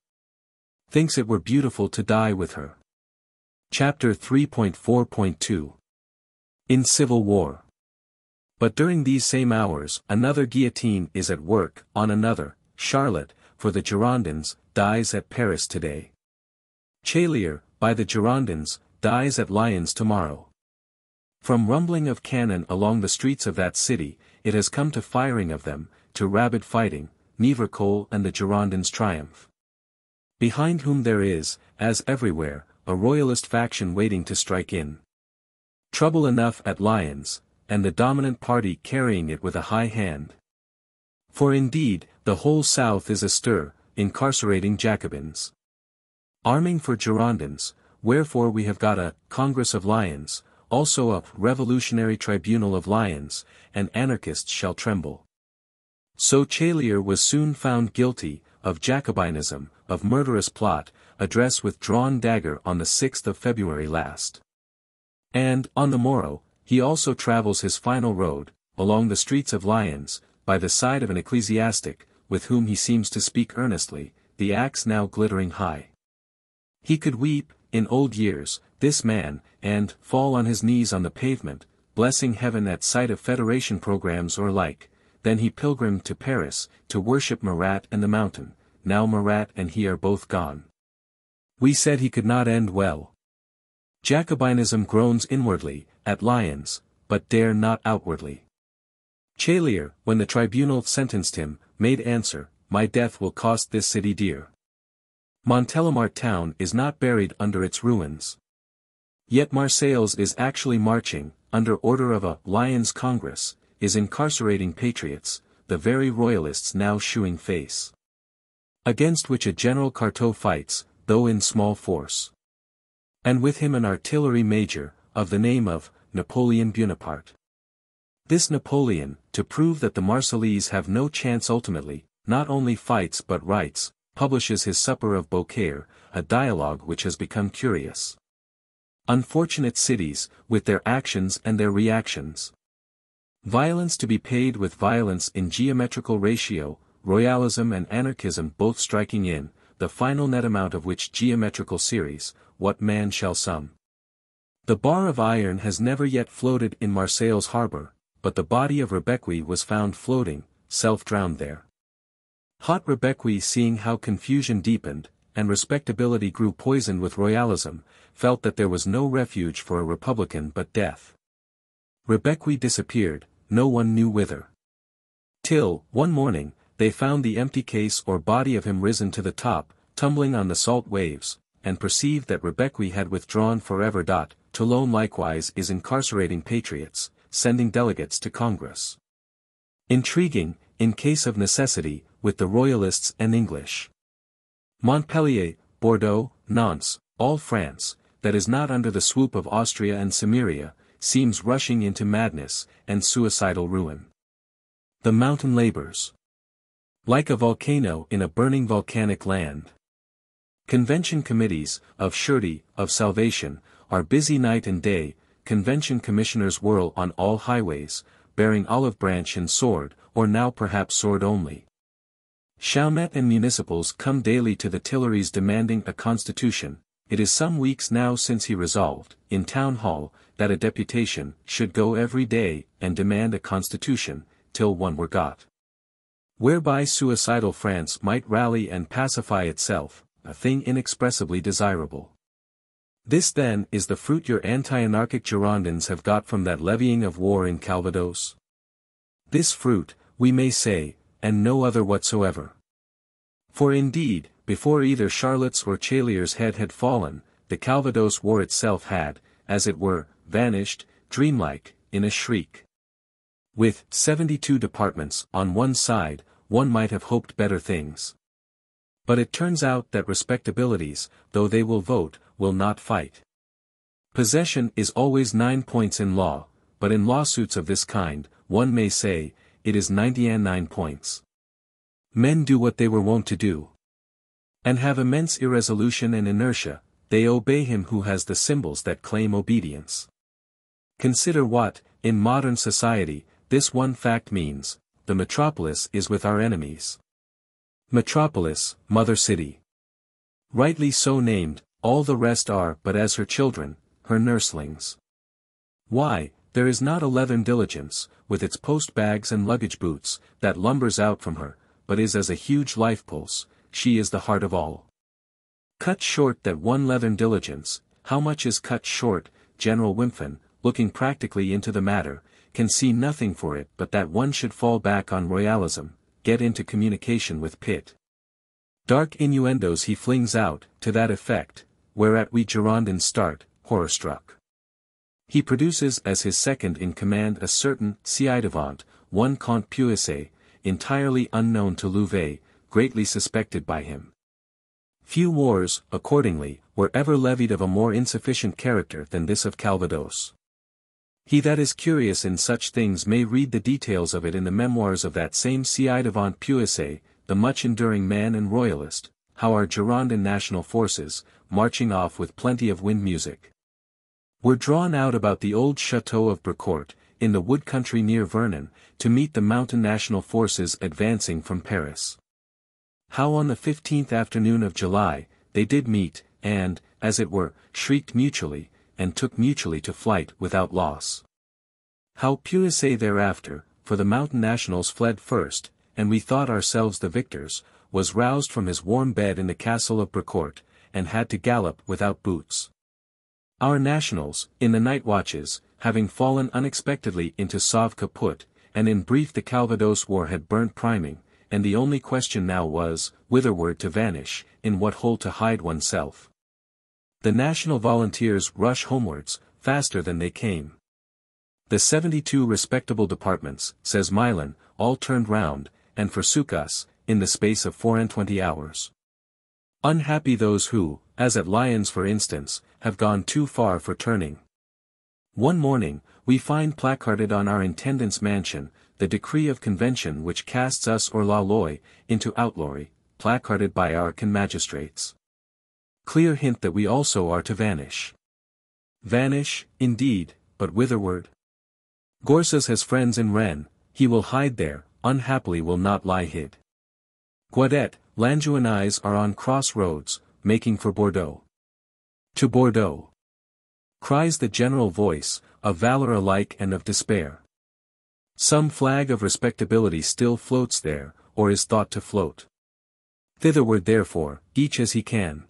Thinks it were beautiful to die with her. Chapter 3.4.2 In Civil War but during these same hours, another guillotine is at work, on another, Charlotte, for the Girondins, dies at Paris today. Chalier, by the Girondins, dies at Lyons tomorrow. From rumbling of cannon along the streets of that city, it has come to firing of them, to rabid fighting, Nevers and the Girondins triumph. Behind whom there is, as everywhere, a royalist faction waiting to strike in. Trouble enough at Lyons, and the dominant party carrying it with a high hand. For indeed, the whole South is astir, incarcerating Jacobins. Arming for Girondins, wherefore we have got a Congress of Lyons, also a Revolutionary Tribunal of Lyons, and anarchists shall tremble. So Chalier was soon found guilty, of Jacobinism, of murderous plot, address with drawn dagger on the 6th of February last. And, on the morrow, he also travels his final road, along the streets of Lyons, by the side of an ecclesiastic, with whom he seems to speak earnestly, the axe now glittering high. He could weep, in old years, this man, and fall on his knees on the pavement, blessing heaven at sight of federation programs or like, then he pilgrimed to Paris, to worship Marat and the mountain, now Marat and he are both gone. We said he could not end well. Jacobinism groans inwardly, at Lyons, but dare not outwardly. Chalier, when the tribunal sentenced him, made answer, My death will cost this city dear. Montelimart town is not buried under its ruins. Yet Marseilles is actually marching, under order of a Lyons Congress, is incarcerating patriots, the very royalists now shewing face. Against which a general Cartaux fights, though in small force. And with him an artillery major, of the name of, Napoleon Bonaparte. This Napoleon, to prove that the Marseillese have no chance ultimately, not only fights but writes, publishes his Supper of Beaucaire, a dialogue which has become curious. Unfortunate cities, with their actions and their reactions. Violence to be paid with violence in geometrical ratio, royalism and anarchism both striking in, the final net amount of which geometrical series, what man shall sum. The bar of iron has never yet floated in Marseille's harbour, but the body of Rebecqui was found floating, self-drowned there. Hot Rebecqui seeing how confusion deepened, and respectability grew poisoned with royalism, felt that there was no refuge for a republican but death. Rebecqui disappeared, no one knew whither. Till, one morning, they found the empty case or body of him risen to the top, tumbling on the salt waves, and perceived that Rebecqui had withdrawn forever. Toulon likewise is incarcerating patriots, sending delegates to Congress. Intriguing, in case of necessity, with the Royalists and English. Montpellier, Bordeaux, Nantes, all France, that is not under the swoop of Austria and Cimmeria, seems rushing into madness, and suicidal ruin. The mountain labors. Like a volcano in a burning volcanic land. Convention committees, of surety, of salvation, are busy night and day, convention commissioners whirl on all highways, bearing olive branch and sword, or now perhaps sword only. Chaumette and municipals come daily to the Tuileries demanding a constitution, it is some weeks now since he resolved, in town hall, that a deputation should go every day and demand a constitution, till one were got. Whereby suicidal France might rally and pacify itself, a thing inexpressibly desirable. This then is the fruit your anti-anarchic Girondins have got from that levying of war in Calvados? This fruit, we may say, and no other whatsoever. For indeed, before either Charlotte's or Chaliers' head had fallen, the Calvados war itself had, as it were, vanished, dreamlike, in a shriek. With 72 departments on one side, one might have hoped better things. But it turns out that respectabilities, though they will vote, will not fight. Possession is always nine points in law, but in lawsuits of this kind, one may say, it is ninety and nine points. Men do what they were wont to do. And have immense irresolution and inertia, they obey him who has the symbols that claim obedience. Consider what, in modern society, this one fact means, the metropolis is with our enemies. Metropolis, Mother City. Rightly so named, all the rest are but as her children, her nurslings. Why, there is not a leathern diligence, with its post bags and luggage boots, that lumbers out from her, but is as a huge life pulse, she is the heart of all. Cut short that one leathern diligence, how much is cut short, General Wimpfen, looking practically into the matter, can see nothing for it but that one should fall back on royalism, get into communication with Pitt. Dark innuendos he flings out, to that effect, whereat we Girondins start, horror-struck. He produces as his second in command a certain ci-devant, one Comte Puisaye, entirely unknown to Louvet, greatly suspected by him. Few wars, accordingly, were ever levied of a more insufficient character than this of Calvados. He that is curious in such things may read the details of it in the memoirs of that same ci-devant Puisaye, the much-enduring man and royalist, how our Girondin national forces, marching off with plenty of wind music, were drawn out about the old chateau of Brecourt, in the wood country near Vernon, to meet the mountain national forces advancing from Paris. How on the fifteenth afternoon of July, they did meet, and, as it were, shrieked mutually, and took mutually to flight without loss. How Puisaye thereafter, for the mountain nationals fled first, and we thought ourselves the victors, was roused from his warm bed in the castle of Brecourt, and had to gallop without boots. Our nationals, in the night watches, having fallen unexpectedly into Sauve-qui-peut, and in brief the Calvados war had burnt priming, and the only question now was, whitherward to vanish, in what hole to hide oneself. The national volunteers rush homewards, faster than they came. The 72 respectable departments, says Meillan, all turned round, and forsook us, in the space of four and twenty hours. Unhappy those who, as at Lyons for instance, have gone too far for turning. One morning, we find placarded on our intendant's mansion, the decree of convention which casts us hors la loi, into outlawry, placarded by our Caen magistrates. Clear hint that we also are to vanish. Vanish, indeed, but whitherward? Gorsas has friends in Rennes, he will hide there, unhappily will not lie hid. Guadet, Langevin are on cross roads, making for Bordeaux. To Bordeaux. Cries the general voice, of valor alike and of despair. Some flag of respectability still floats there, or is thought to float. Thitherward therefore, each as he can.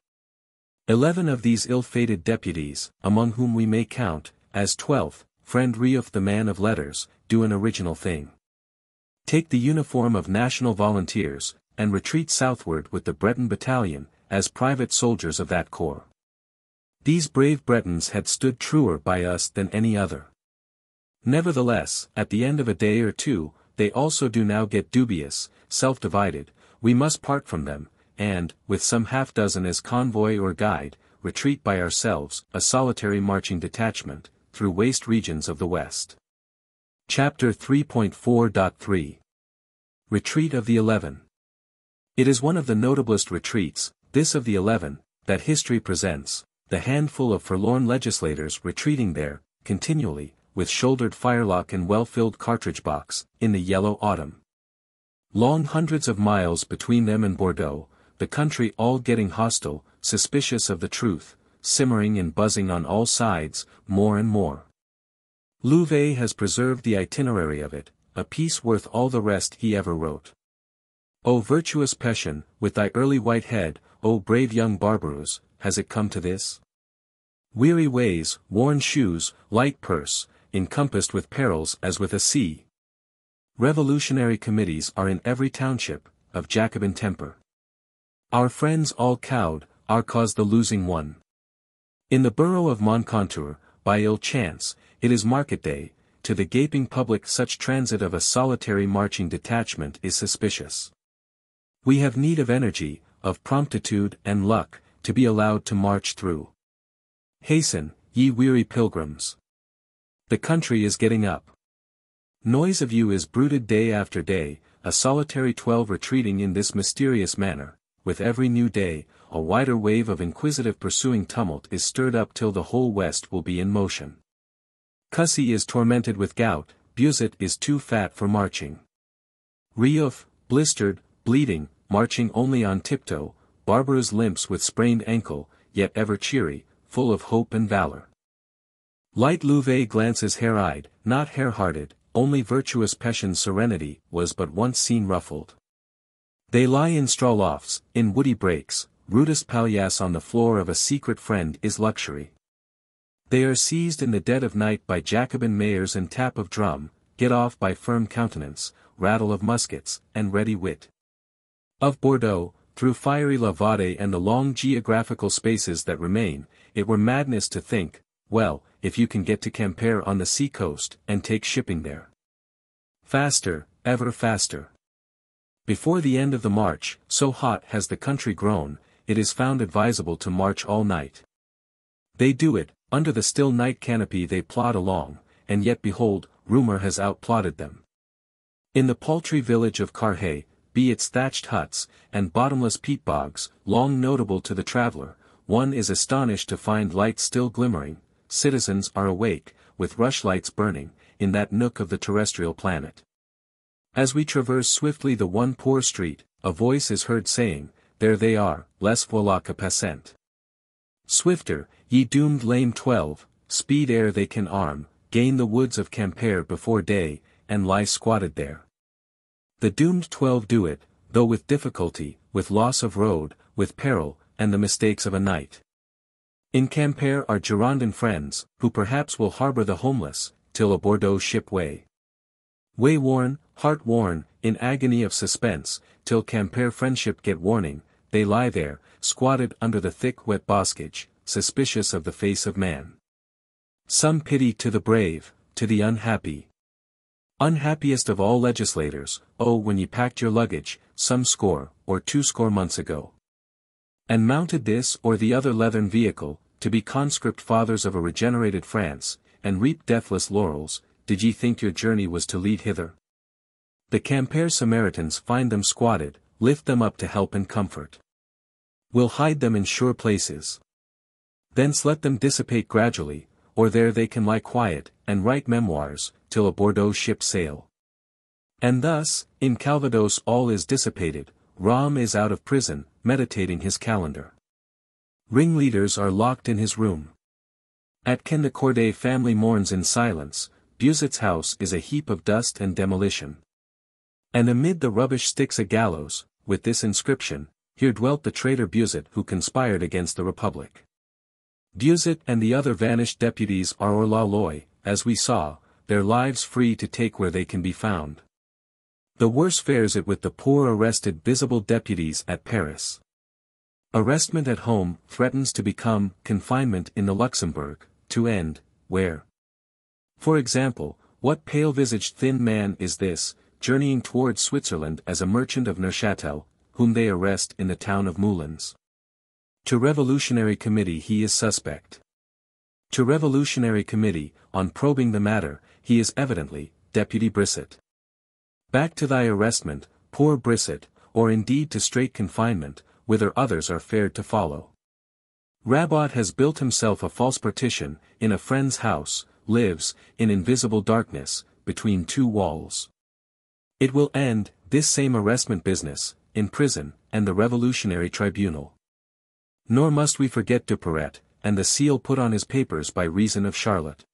Eleven of these ill-fated deputies, among whom we may count, as twelfth, friend Riouffe the man of letters, do an original thing. Take the uniform of national volunteers, and retreat southward with the Breton battalion, as private soldiers of that corps. These brave Bretons had stood truer by us than any other. Nevertheless, at the end of a day or two, they also do now get dubious, self-divided, we must part from them, and, with some half-dozen as convoy or guide, retreat by ourselves, a solitary marching detachment, through waste regions of the West. Chapter 3.4.3 Retreat of the Eleven It is one of the notablest retreats, this of the Eleven, that history presents, the handful of forlorn legislators retreating there, continually, with shouldered firelock and well-filled cartridge box, in the yellow autumn. Long hundreds of miles between them and Bordeaux, the country all getting hostile, suspicious of the truth, simmering and buzzing on all sides, more and more. Louvet has preserved the itinerary of it, a piece worth all the rest he ever wrote. O virtuous Pétion, with thy early white head, O brave young Barbaroux, has it come to this? Weary ways, worn shoes, light purse, encompassed with perils as with a sea. Revolutionary committees are in every township, of Jacobin temper. Our friends all cowed, our cause the losing one. In the borough of Moncontour, by ill chance, it is market day, to the gaping public such transit of a solitary marching detachment is suspicious. We have need of energy, of promptitude and luck, to be allowed to march through. Hasten, ye weary pilgrims. The country is getting up. Noise of you is brooded day after day, a solitary twelve retreating in this mysterious manner, with every new day, a wider wave of inquisitive pursuing tumult is stirred up till the whole West will be in motion. Cussy is tormented with gout, Buzot is too fat for marching. Riouffe, blistered, bleeding, marching only on tiptoe, Barbaroux limps with sprained ankle, yet ever cheery, full of hope and valor. Light Louvet glances hare-eyed, not hare-hearted, only virtuous Pétion's serenity was but once seen ruffled. They lie in straw lofts, in woody breaks, rudest palliasse on the floor of a secret friend is luxury. They are seized in the dead of night by Jacobin mayors and tap of drum, get off by firm countenance, rattle of muskets, and ready wit. Of Bordeaux, through fiery La Vendée and the long geographical spaces that remain, it were madness to think, well, if you can get to Quimper on the sea coast, and take shipping there. Faster, ever faster. Before the end of the march, so hot has the country grown, it is found advisable to march all night. They do it, under the still night canopy they plod along, and yet behold, rumor has outplotted them. In the paltry village of Carhaix, be its thatched huts, and bottomless peat bogs, long notable to the traveller, one is astonished to find lights still glimmering, citizens are awake, with rushlights burning, in that nook of the terrestrial planet. As we traverse swiftly the one poor street, a voice is heard saying, There they are, les voilà que passent. Swifter, ye doomed lame twelve, speed ere they can arm, gain the woods of Quimper before day, and lie squatted there. The doomed twelve do it, though with difficulty, with loss of road, with peril, and the mistakes of a night. In Quimper are Girondin friends, who perhaps will harbor the homeless, till a Bordeaux ship way. Way-worn, heart-worn, in agony of suspense, till Quimper friendship get warning, they lie there, squatted under the thick wet boskage, suspicious of the face of man. Some pity to the brave, to the unhappy, Unhappiest of all legislators, oh when ye packed your luggage, some score, or two score months ago. And mounted this or the other leathern vehicle, to be conscript fathers of a regenerated France, and reap deathless laurels, did ye think your journey was to lead hither? The Quimper Samaritans find them squatted, lift them up to help and comfort. We'll hide them in sure places. Thence let them dissipate gradually, or there they can lie quiet, and write memoirs, till a Bordeaux ship sail. And thus, in Calvados all is dissipated, Romme is out of prison, meditating his calendar. Ringleaders are locked in his room. At Caen the Corday family mourns in silence, Buzot's house is a heap of dust and demolition. And amid the rubbish sticks a gallows, with this inscription, Here dwelt the traitor Buzot who conspired against the Republic. Buzot and the other vanished deputies are hors la loi, as we saw, their lives free to take where they can be found. The worse fares it with the poor arrested visible deputies at Paris. Arrestment at home threatens to become confinement in the Luxembourg, to end, where? For example, what pale-visaged thin man is this, journeying towards Switzerland as a merchant of Neuchâtel, whom they arrest in the town of Moulins? To Revolutionary Committee he is suspect. To Revolutionary Committee, on probing the matter, he is evidently, Deputy Brissot. Back to thy arrestment, poor Brissot, or indeed to straight confinement, whither others are fared to follow. Rabaut has built himself a false partition, in a friend's house, lives, in invisible darkness, between two walls. It will end, this same arrestment business, in prison, and the revolutionary tribunal. Nor must we forget Duperret, and the seal put on his papers by reason of Charlotte.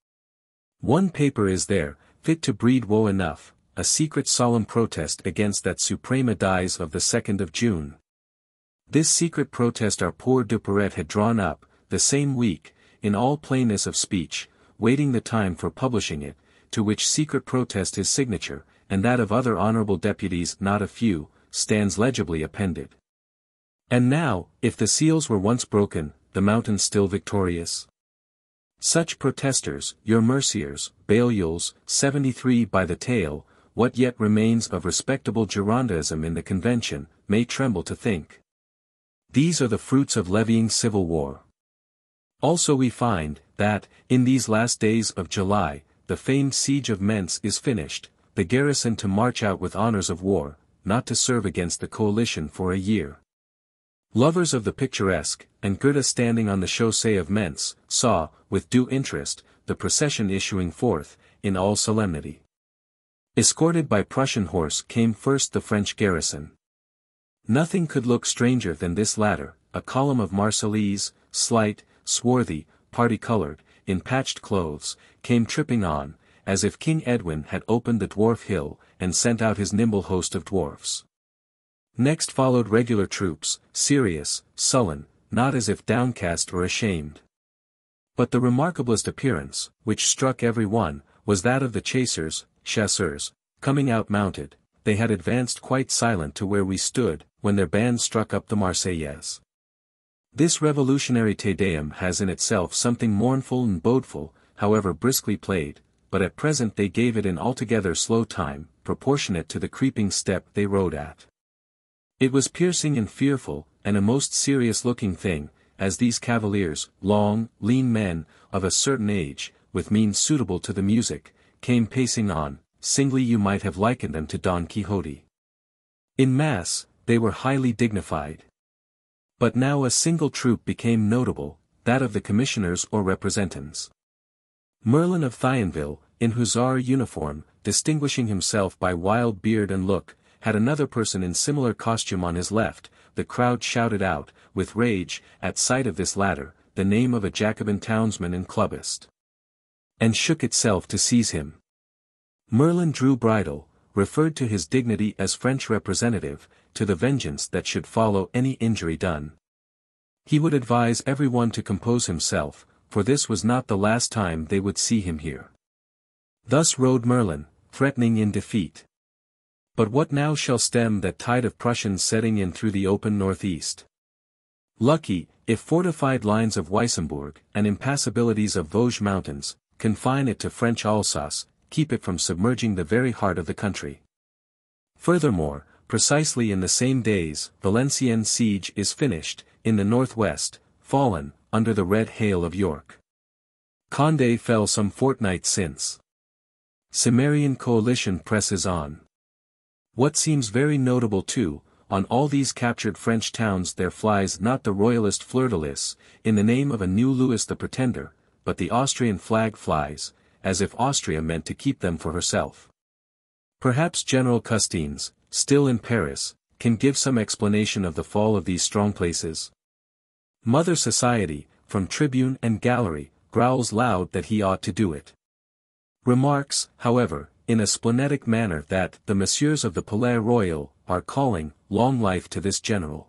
One paper is there, fit to breed woe enough, a secret solemn protest against that Suprema dies of the 2nd of June. This secret protest our poor Duperret had drawn up, the same week, in all plainness of speech, waiting the time for publishing it, to which secret protest his signature, and that of other honorable deputies not a few, stands legibly appended. And now, if the seals were once broken, the mountain still victorious? Such protesters, your Merciers, Bailleuls, 73 by the tail, what yet remains of respectable Girondism in the convention, may tremble to think. These are the fruits of levying civil war. Also we find, that, in these last days of July, the famed siege of Mentz is finished, the garrison to march out with honors of war, not to serve against the coalition for a year. Lovers of the picturesque, and Goethe standing on the chaussee of Mentz, saw, with due interest, the procession issuing forth, in all solemnity. Escorted by Prussian horse came first the French garrison. Nothing could look stranger than this latter, a column of Marseillese, slight, swarthy, party-colored, in patched clothes, came tripping on, as if King Edwin had opened the dwarf hill, and sent out his nimble host of dwarfs. Next followed regular troops, serious, sullen, not as if downcast or ashamed. But the remarkablest appearance, which struck every one, was that of the chasers, chasseurs, coming out mounted, they had advanced quite silent to where we stood, when their band struck up the Marseillaise. This revolutionary Te Deum has in itself something mournful and bodeful, however briskly played, but at present they gave it in altogether slow time, proportionate to the creeping step they rode at. It was piercing and fearful, and a most serious-looking thing, as these cavaliers, long, lean men, of a certain age, with means suitable to the music, came pacing on, singly you might have likened them to Don Quixote. In mass, they were highly dignified. But now a single troop became notable, that of the commissioners or representants. Merlin of Thionville, in hussar uniform, distinguishing himself by wild beard and look, had another person in similar costume on his left, the crowd shouted out, with rage, at sight of this latter, the name of a Jacobin townsman and clubbist. And shook itself to seize him. Merlin drew bridle, referred to his dignity as French representative, to the vengeance that should follow any injury done. He would advise everyone to compose himself, for this was not the last time they would see him here. Thus rode Merlin, threatening in defeat. But what now shall stem that tide of Prussians setting in through the open northeast? Lucky, if fortified lines of Weissenburg, and impassabilities of Vosges mountains, confine it to French Alsace, keep it from submerging the very heart of the country. Furthermore, precisely in the same days, Valenciennes siege is finished, in the northwest, fallen, under the red hail of York. Condé fell some fortnight since. Cimmerian coalition presses on. What seems very notable too, on all these captured French towns there flies not the royalist fleur-de-lis, in the name of a new Louis the Pretender, but the Austrian flag flies, as if Austria meant to keep them for herself. Perhaps General Custines, still in Paris, can give some explanation of the fall of these strong places. Mother Society, from tribune and gallery, growls loud that he ought to do it. Remarks, however, in a splenetic manner that the messieurs of the Palais Royal are calling, long life to this general.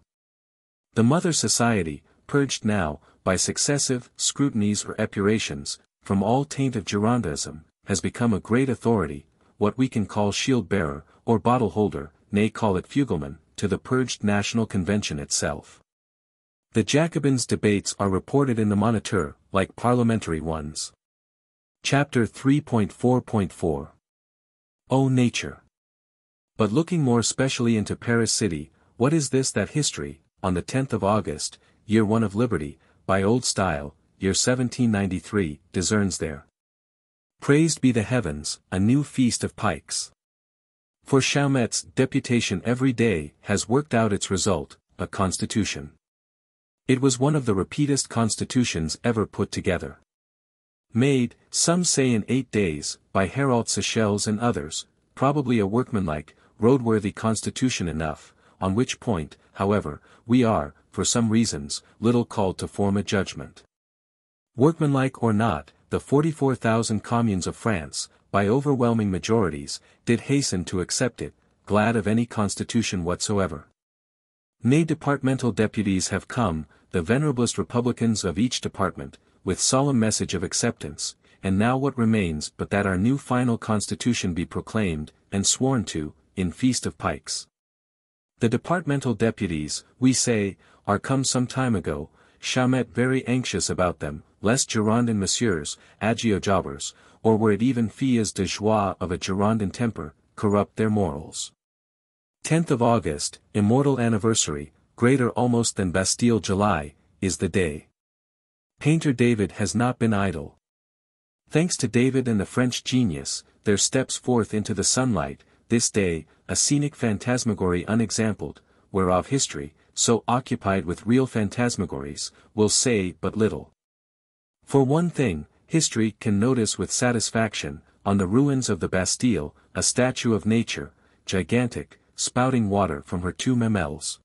The Mother Society, purged now, by successive scrutinies or epurations, from all taint of Girondism, has become a great authority, what we can call shield-bearer, or bottle-holder, nay call it fugleman, to the purged National Convention itself. The Jacobins' debates are reported in the Moniteur, like parliamentary ones. Chapter 3.4.4 O Nature But looking more specially into Paris city, what is this that history, on the 10th of August, year 1 of liberty, by old style, year 1793, discerns there. Praised be the heavens, a new feast of pikes. For Chaumette's deputation every day has worked out its result, a constitution. It was one of the repeatest constitutions ever put together. Made, some say in eight days, by Hérault Séchelles and others, probably a workmanlike, roadworthy constitution enough, on which point, however, we are, for some reasons, little called to form a judgment. Workmanlike or not, the 44,000 communes of France, by overwhelming majorities, did hasten to accept it, glad of any constitution whatsoever. Nay departmental deputies have come, the venerablest republicans of each department, with solemn message of acceptance, and now what remains but that our new final constitution be proclaimed, and sworn to, in Feast of Pikes. The departmental deputies, we say, are come some time ago, Chaumette very anxious about them, lest Girondin messieurs, agiojobbers, or were it even filles de joie of a Girondin temper, corrupt their morals. 10th of August, immortal anniversary, greater almost than Bastille July, is the day. Painter David has not been idle. Thanks to David and the French genius, there steps forth into the sunlight, this day, a scenic phantasmagory unexampled, whereof history, so occupied with real phantasmagories, will say but little. For one thing, history can notice with satisfaction, on the ruins of the Bastille, a statue of nature, gigantic, spouting water from her two mamelles.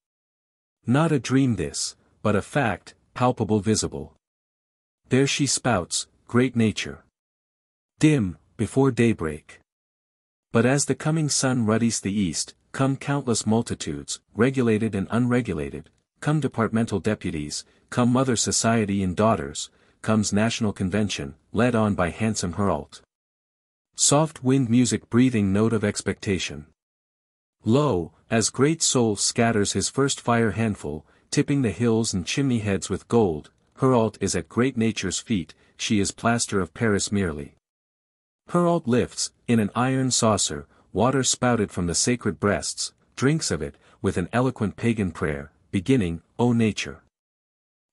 Not a dream this, but a fact, palpable visible. There she spouts, great nature. Dim, before daybreak. But as the coming sun ruddies the east, come countless multitudes, regulated and unregulated, come departmental deputies, come mother society and daughters, comes national convention, led on by handsome Hérault. Soft wind music breathing note of expectation. Lo, as great soul scatters his first fire handful, tipping the hills and chimney heads with gold, Hérault is at great nature's feet, she is plaster of Paris merely. Hérault lifts, in an iron saucer, water spouted from the sacred breasts, drinks of it, with an eloquent pagan prayer, beginning, O nature.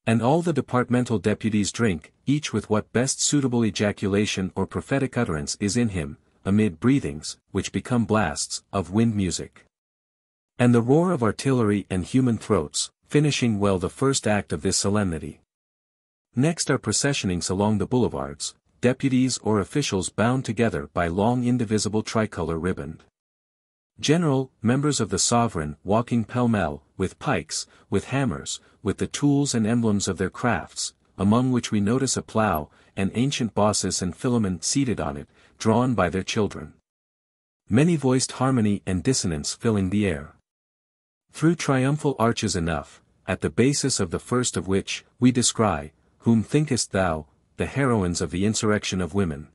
And all the departmental deputies drink, each with what best suitable ejaculation or prophetic utterance is in him, amid breathings, which become blasts, of wind music. And the roar of artillery and human throats, finishing well the first act of this solemnity. Next are processionings along the boulevards, deputies or officials bound together by long indivisible tricolor ribband. General, members of the sovereign, walking pell-mell, with pikes, with hammers, with the tools and emblems of their crafts, among which we notice a plough, and ancient Baucis and Philemon seated on it, drawn by their children. Many-voiced harmony and dissonance filling the air. Through triumphal arches enough, at the basis of the first of which, we descry, whom thinkest thou, the heroines of the insurrection of women.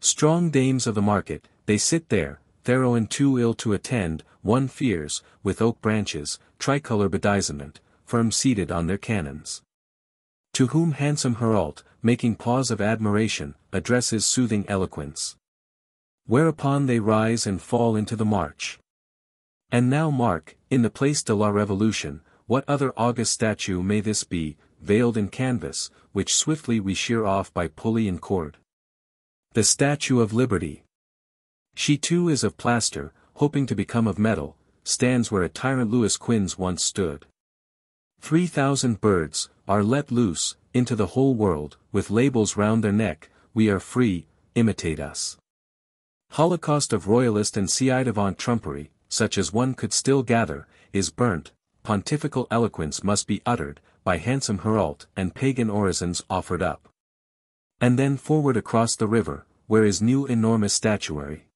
Strong dames of the market, they sit there, Théroigne too ill to attend, one fears, with oak branches, tricolor bedizenment, firm seated on their cannons. To whom handsome Hérault, making pause of admiration, addresses soothing eloquence. Whereupon they rise and fall into the march. And now mark, in the Place de la Révolution, what other august statue may this be, veiled in canvas, which swiftly we shear off by pulley and cord? The Statue of Liberty. She too is of plaster, hoping to become of metal, stands where a tyrant Louis Quinze once stood. Three thousand birds, are let loose, into the whole world, with labels round their neck, we are free, imitate us. Holocaust of royalist and ci-devant trumpery, such as one could still gather, is burnt, pontifical eloquence must be uttered, by handsome Hérault and pagan orisons offered up. And then forward across the river, where is new enormous statuary.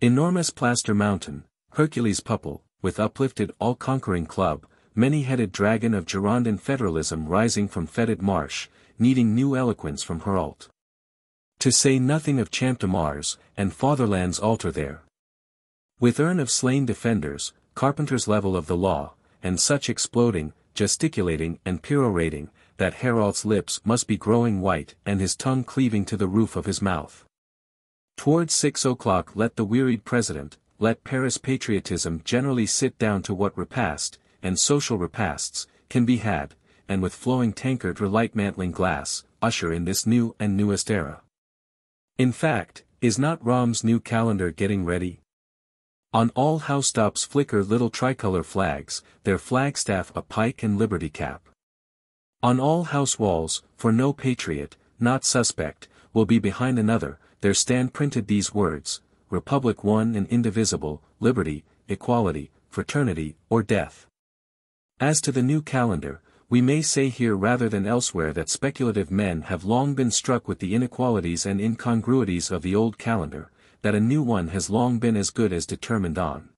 Enormous plaster mountain, Hercules Peuple, with uplifted all-conquering club, many-headed dragon of Girondin federalism rising from fetid marsh, needing new eloquence from Hérault. To say nothing of Champ de Mars, and Fatherland's altar there. With urn of slain defenders, carpenter's level of the law, and such exploding, gesticulating and perorating, that Hérault's lips must be growing white and his tongue cleaving to the roof of his mouth. Towards six o'clock let the wearied president, let Paris patriotism generally sit down to what repast, and social repasts, can be had, and with flowing tankard or light mantling glass, usher in this new and newest era. In fact, is not Romme's new calendar getting ready? On all housetops flicker little tricolor flags, their flagstaff a pike and liberty cap. On all house walls, for no patriot, not suspect, will be behind another, there stand printed these words, Republic one and indivisible, liberty, equality, fraternity, or death. As to the new calendar, we may say here rather than elsewhere that speculative men have long been struck with the inequalities and incongruities of the old calendar, that a new one has long been as good as determined on.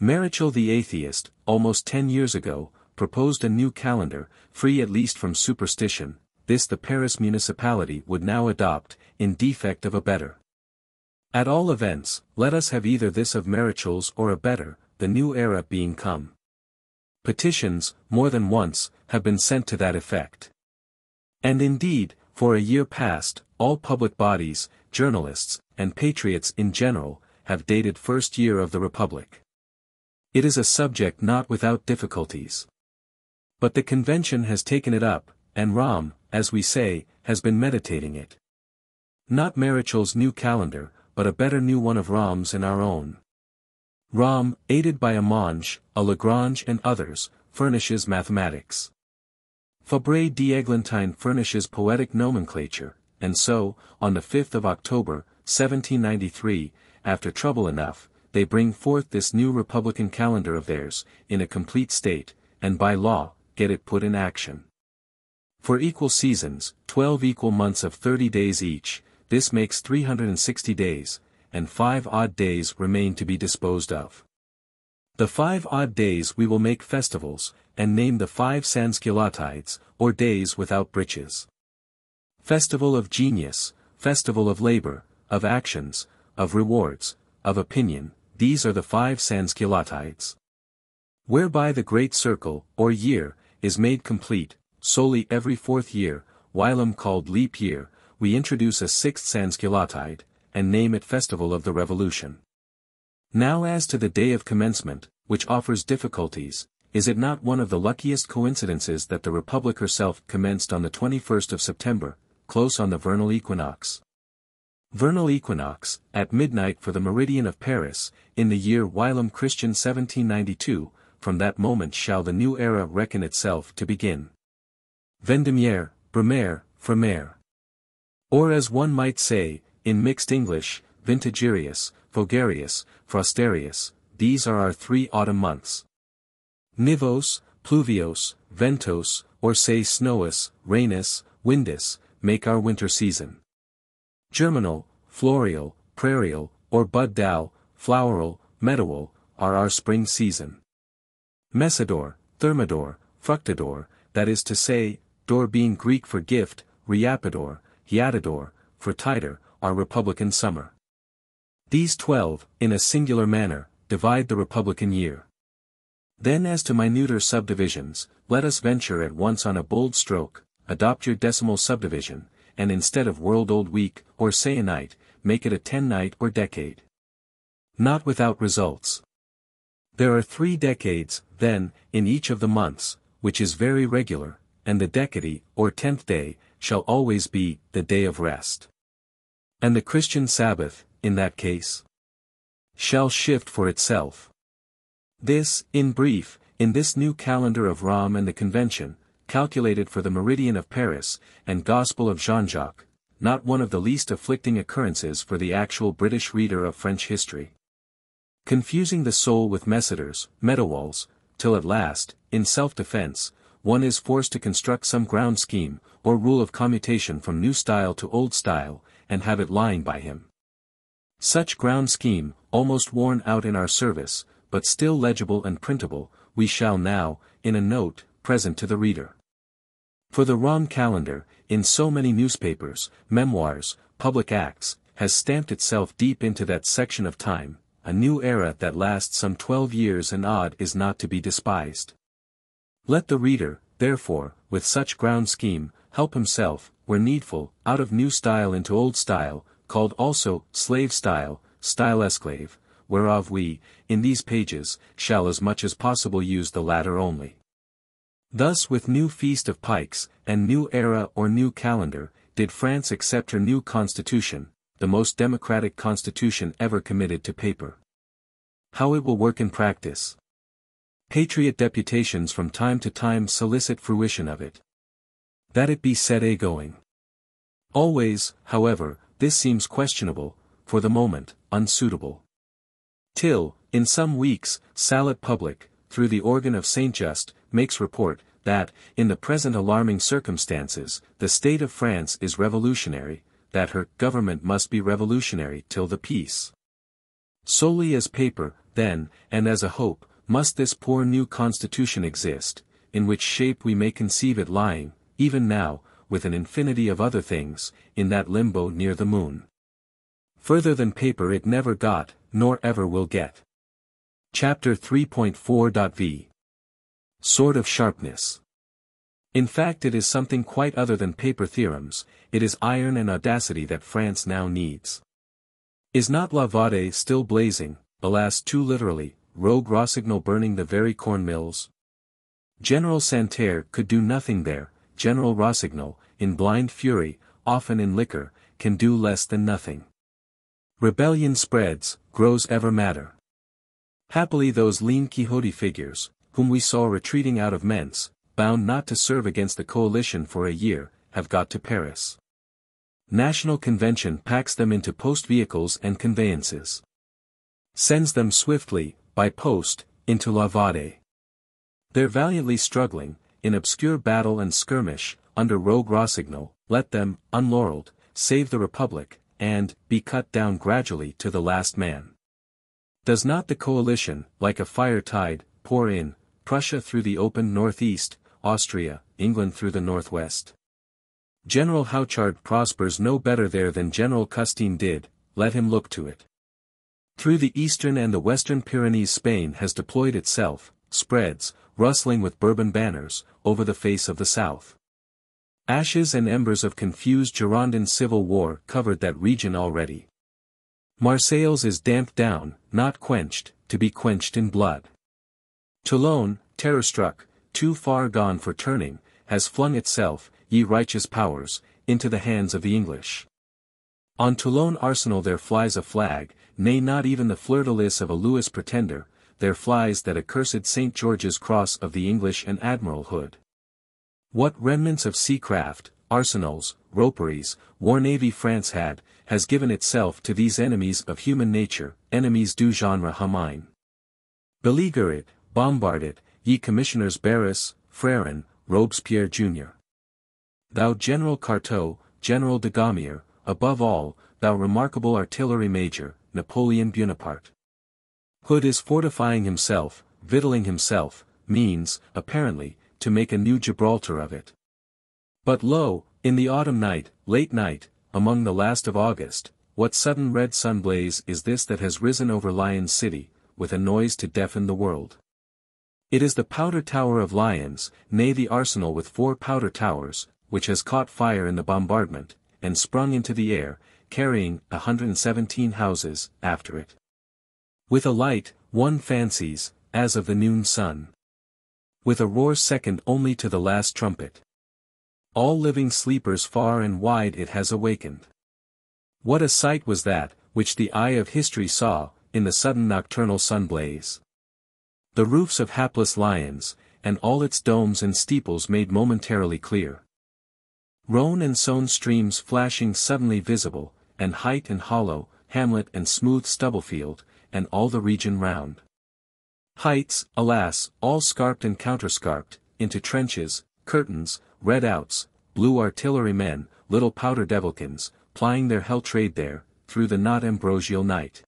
Maréchal the atheist, almost ten years ago, proposed a new calendar, free at least from superstition, this the Paris municipality would now adopt, in defect of a better. At all events, let us have either this of Maréchal's or a better, the new era being come. Petitions, more than once, have been sent to that effect. And indeed, for a year past, all public bodies, journalists, and patriots in general, have dated first year of the Republic. It is a subject not without difficulties. But the convention has taken it up, and Romme, as we say, has been meditating it. Not Maréchal's new calendar, but a better new one of Romme's and our own. Romme, aided by a Monge, a Lagrange and others, furnishes mathematics. Fabre d'Eglantine furnishes poetic nomenclature, and so, on the 5th of October, 1793, after trouble enough, they bring forth this new republican calendar of theirs, in a complete state, and by law, get it put in action. For equal seasons, 12 equal months of 30 days each, this makes 360 days, and 5 odd days remain to be disposed of. The 5 odd days we will make festivals, and name the 5 Sansculottides, or days without breeches. Festival of Genius, Festival of Labor, of Actions, of Rewards, of Opinion, these are the 5 Sansculottides. Whereby the great circle, or year, is made complete, solely every fourth year, whilom called leap year, we introduce a sixth Sansculottide, and name it Festival of the Revolution. Now as to the day of commencement, which offers difficulties, is it not one of the luckiest coincidences that the Republic herself commenced on the 21st of September, close on the vernal equinox? Vernal equinox, at midnight for the meridian of Paris, in the year whilom Christian 1792, from that moment shall the new era reckon itself to begin. Vendemiaire, Brumaire, Frimaire. Or as one might say, in mixed English, Vintagerius, Vogarius, Frosterius, these are our three autumn months. Nivôse, Pluviôse, Ventôse, or say Snowus, Rainus, Windus, make our winter season. Germinal, Floreal, Prairial, or Buddal, Floweral, Meadowal, are our spring season. Messidor, Thermidor, Fructidor, that is to say, dor being Greek for gift, Reapidor, Heatidor, Fruitidor, are Republican summer. These twelve, in a singular manner, divide the Republican year. Then as to minuter subdivisions, let us venture at once on a bold stroke, adopt your decimal subdivision, and instead of world-old week, or say a night, make it a ten-night or decade. Not without results. There are three decades, then, in each of the months, which is very regular, and the decady, or tenth day, shall always be, the day of rest. And the Christian Sabbath, in that case, shall shift for itself. This, in brief, in this new calendar of Romme and the Convention, calculated for the meridian of Paris, and Gospel of Jean-Jacques, not one of the least afflicting occurrences for the actual British reader of French history. Confusing the soul with Messiders, Meadowalls, till at last, in self-defense, one is forced to construct some ground scheme, or rule of commutation from new style to old style, and have it lying by him. Such ground scheme, almost worn out in our service, but still legible and printable, we shall now, in a note, present to the reader. For the Romme calendar, in so many newspapers, memoirs, public acts, has stamped itself deep into that section of time, a new era that lasts some twelve years and odd is not to be despised. Let the reader, therefore, with such ground scheme, help himself, where needful, out of new style into old style, called also, slave style, style esclave, whereof we, in these pages, shall as much as possible use the latter only. Thus with new Feast of Pikes, and new era or new calendar, did France accept her new constitution, the most democratic constitution ever committed to paper. How it will work in practice. Patriot deputations from time to time solicit fruition of it. That it be set a going. Always, however, this seems questionable, for the moment, unsuitable. Till, in some weeks, Salut Public, through the organ of Saint Just, makes report, that, in the present alarming circumstances, the state of France is revolutionary, that her government must be revolutionary till the peace. Solely as paper, then, and as a hope, must this poor new constitution exist, in which shape we may conceive it lying, even now, with an infinity of other things, in that limbo near the moon. Further than paper it never got, nor ever will get. Chapter 3.4.v Sword of Sharpness In fact it is something quite other than paper theorems, it is iron and audacity that France now needs. Is not La Vendée still blazing, alas too literally, rogue Rossignol burning the very corn mills? General Santerre could do nothing there, General Rossignol, in blind fury, often in liquor, can do less than nothing. Rebellion spreads, grows ever madder. Happily those lean Quixote figures, whom we saw retreating out of Mentz, bound not to serve against the coalition for a year, have got to Paris. National Convention packs them into post vehicles and conveyances. Sends them swiftly, by post, into La Vendée. They're valiantly struggling, in obscure battle and skirmish, under rogue Rossignol, let them, unlaureled, save the Republic, and, be cut down gradually to the last man. Does not the coalition, like a fire tide, pour in, Prussia through the open northeast, Austria, England through the northwest? General Houchard prospers no better there than General Custine did, let him look to it. Through the eastern and the western Pyrenees Spain has deployed itself, spreads, rustling with Bourbon banners, over the face of the south. Ashes and embers of confused Girondin civil war covered that region already. Marseilles is damped down, not quenched, to be quenched in blood. Toulon, terror-struck, too far gone for turning, has flung itself, ye righteous powers, into the hands of the English. On Toulon arsenal there flies a flag, nay not even the fleur-de-lis of a Louis pretender, there flies that accursed St. George's cross of the English and admiralhood. What remnants of seacraft, arsenals, roperies, war navy France had, has given itself to these enemies of human nature, enemies du genre humain. Beleaguer it, bombard it, ye commissioners Barras, Freron, Robespierre Jr. Thou General Carteaux, General Dugommier, above all, thou remarkable artillery major, Napoleon Bonaparte. Hood is fortifying himself, victualling himself, means, apparently, to make a new Gibraltar of it. But lo, in the autumn night, late night, among the last of August, what sudden red sun blaze is this that has risen over Lyons City, with a noise to deafen the world? It is the powder tower of Lyons, nay the arsenal with four powder towers, which has caught fire in the bombardment, and sprung into the air, carrying 117 houses after it. With a light, one fancies, as of the noon sun. With a roar second only to the last trumpet. All living sleepers far and wide it has awakened. What a sight was that, which the eye of history saw, in the sudden nocturnal sunblaze. The roofs of hapless Lyons, and all its domes and steeples made momentarily clear. Rhone and Saône streams flashing suddenly visible, and height and hollow, hamlet and smooth stubblefield, and all the region round. Heights, alas, all scarped and counterscarped, into trenches, curtains, redoubts, blue artillerymen, little powder devilkins, plying their hell trade there, through the not ambrosial night.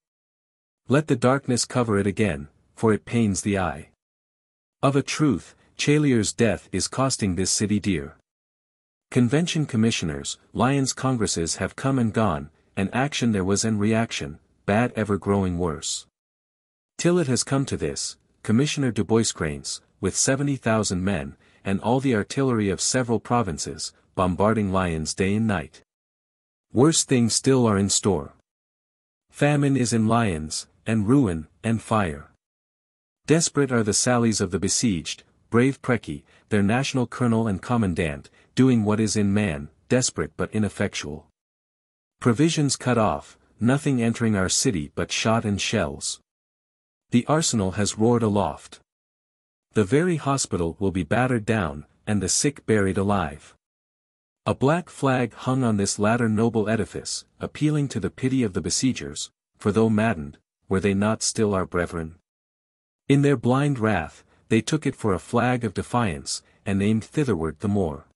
Let the darkness cover it again, for it pains the eye. Of a truth, Chalier's death is costing this city dear. Convention commissioners, Lyons congresses have come and gone, and action there was and reaction, bad ever growing worse. Till it has come to this, Commissioner du Bois-Crancé, with 70,000 men, and all the artillery of several provinces, bombarding Lyons day and night. Worse things still are in store. Famine is in Lyons, and ruin, and fire. Desperate are the sallies of the besieged, brave Précy, their national colonel and commandant, doing what is in man, desperate but ineffectual. Provisions cut off, nothing entering our city but shot and shells. The arsenal has roared aloft. The very hospital will be battered down, and the sick buried alive. A black flag hung on this latter noble edifice, appealing to the pity of the besiegers, for though maddened, were they not still our brethren? In their blind wrath, they took it for a flag of defiance, and aimed thitherward the more.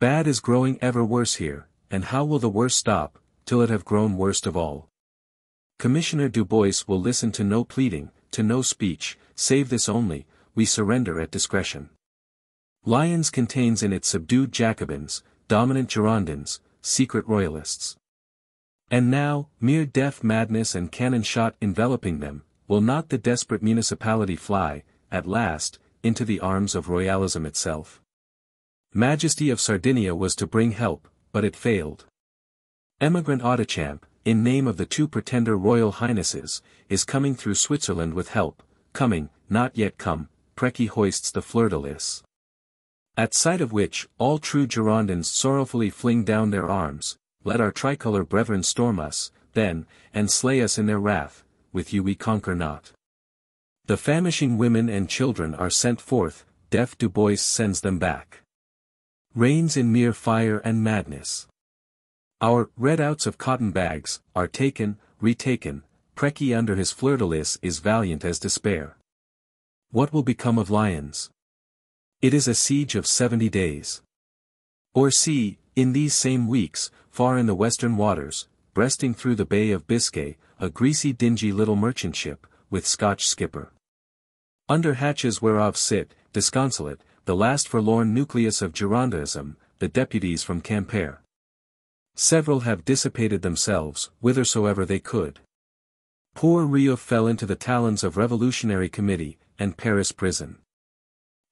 Bad is growing ever worse here, and how will the worst stop, till it have grown worst of all? Commissioner Du Bois will listen to no pleading, to no speech, save this only, we surrender at discretion. Lyons contains in it subdued Jacobins, dominant Girondins, secret royalists. And now, mere death madness and cannon shot enveloping them, will not the desperate municipality fly, at last, into the arms of royalism itself? Majesty of Sardinia was to bring help, but it failed. Emigrant Audichamp, in name of the two pretender royal highnesses, is coming through Switzerland with help, coming, not yet come, Précy hoists the fleur-de-lis. At sight of which, all true Girondins sorrowfully fling down their arms, let our tricolour brethren storm us, then, and slay us in their wrath, with you we conquer not. The famishing women and children are sent forth, deaf Du Bois sends them back. Reigns in mere fire and madness. Our redoubts of cotton bags, are taken, retaken, Précy under his fleur-de-lis is valiant as despair. What will become of Lyons? It is a siege of seventy days. Or see, in these same weeks, far in the western waters, breasting through the Bay of Biscay, a greasy dingy little merchant ship, with Scotch skipper. Under hatches whereof sit, disconsolate, the last forlorn nucleus of Girondism, the deputies from Quimper. Several have dissipated themselves, whithersoever they could. Poor Rio fell into the talons of Revolutionary Committee, and Paris prison.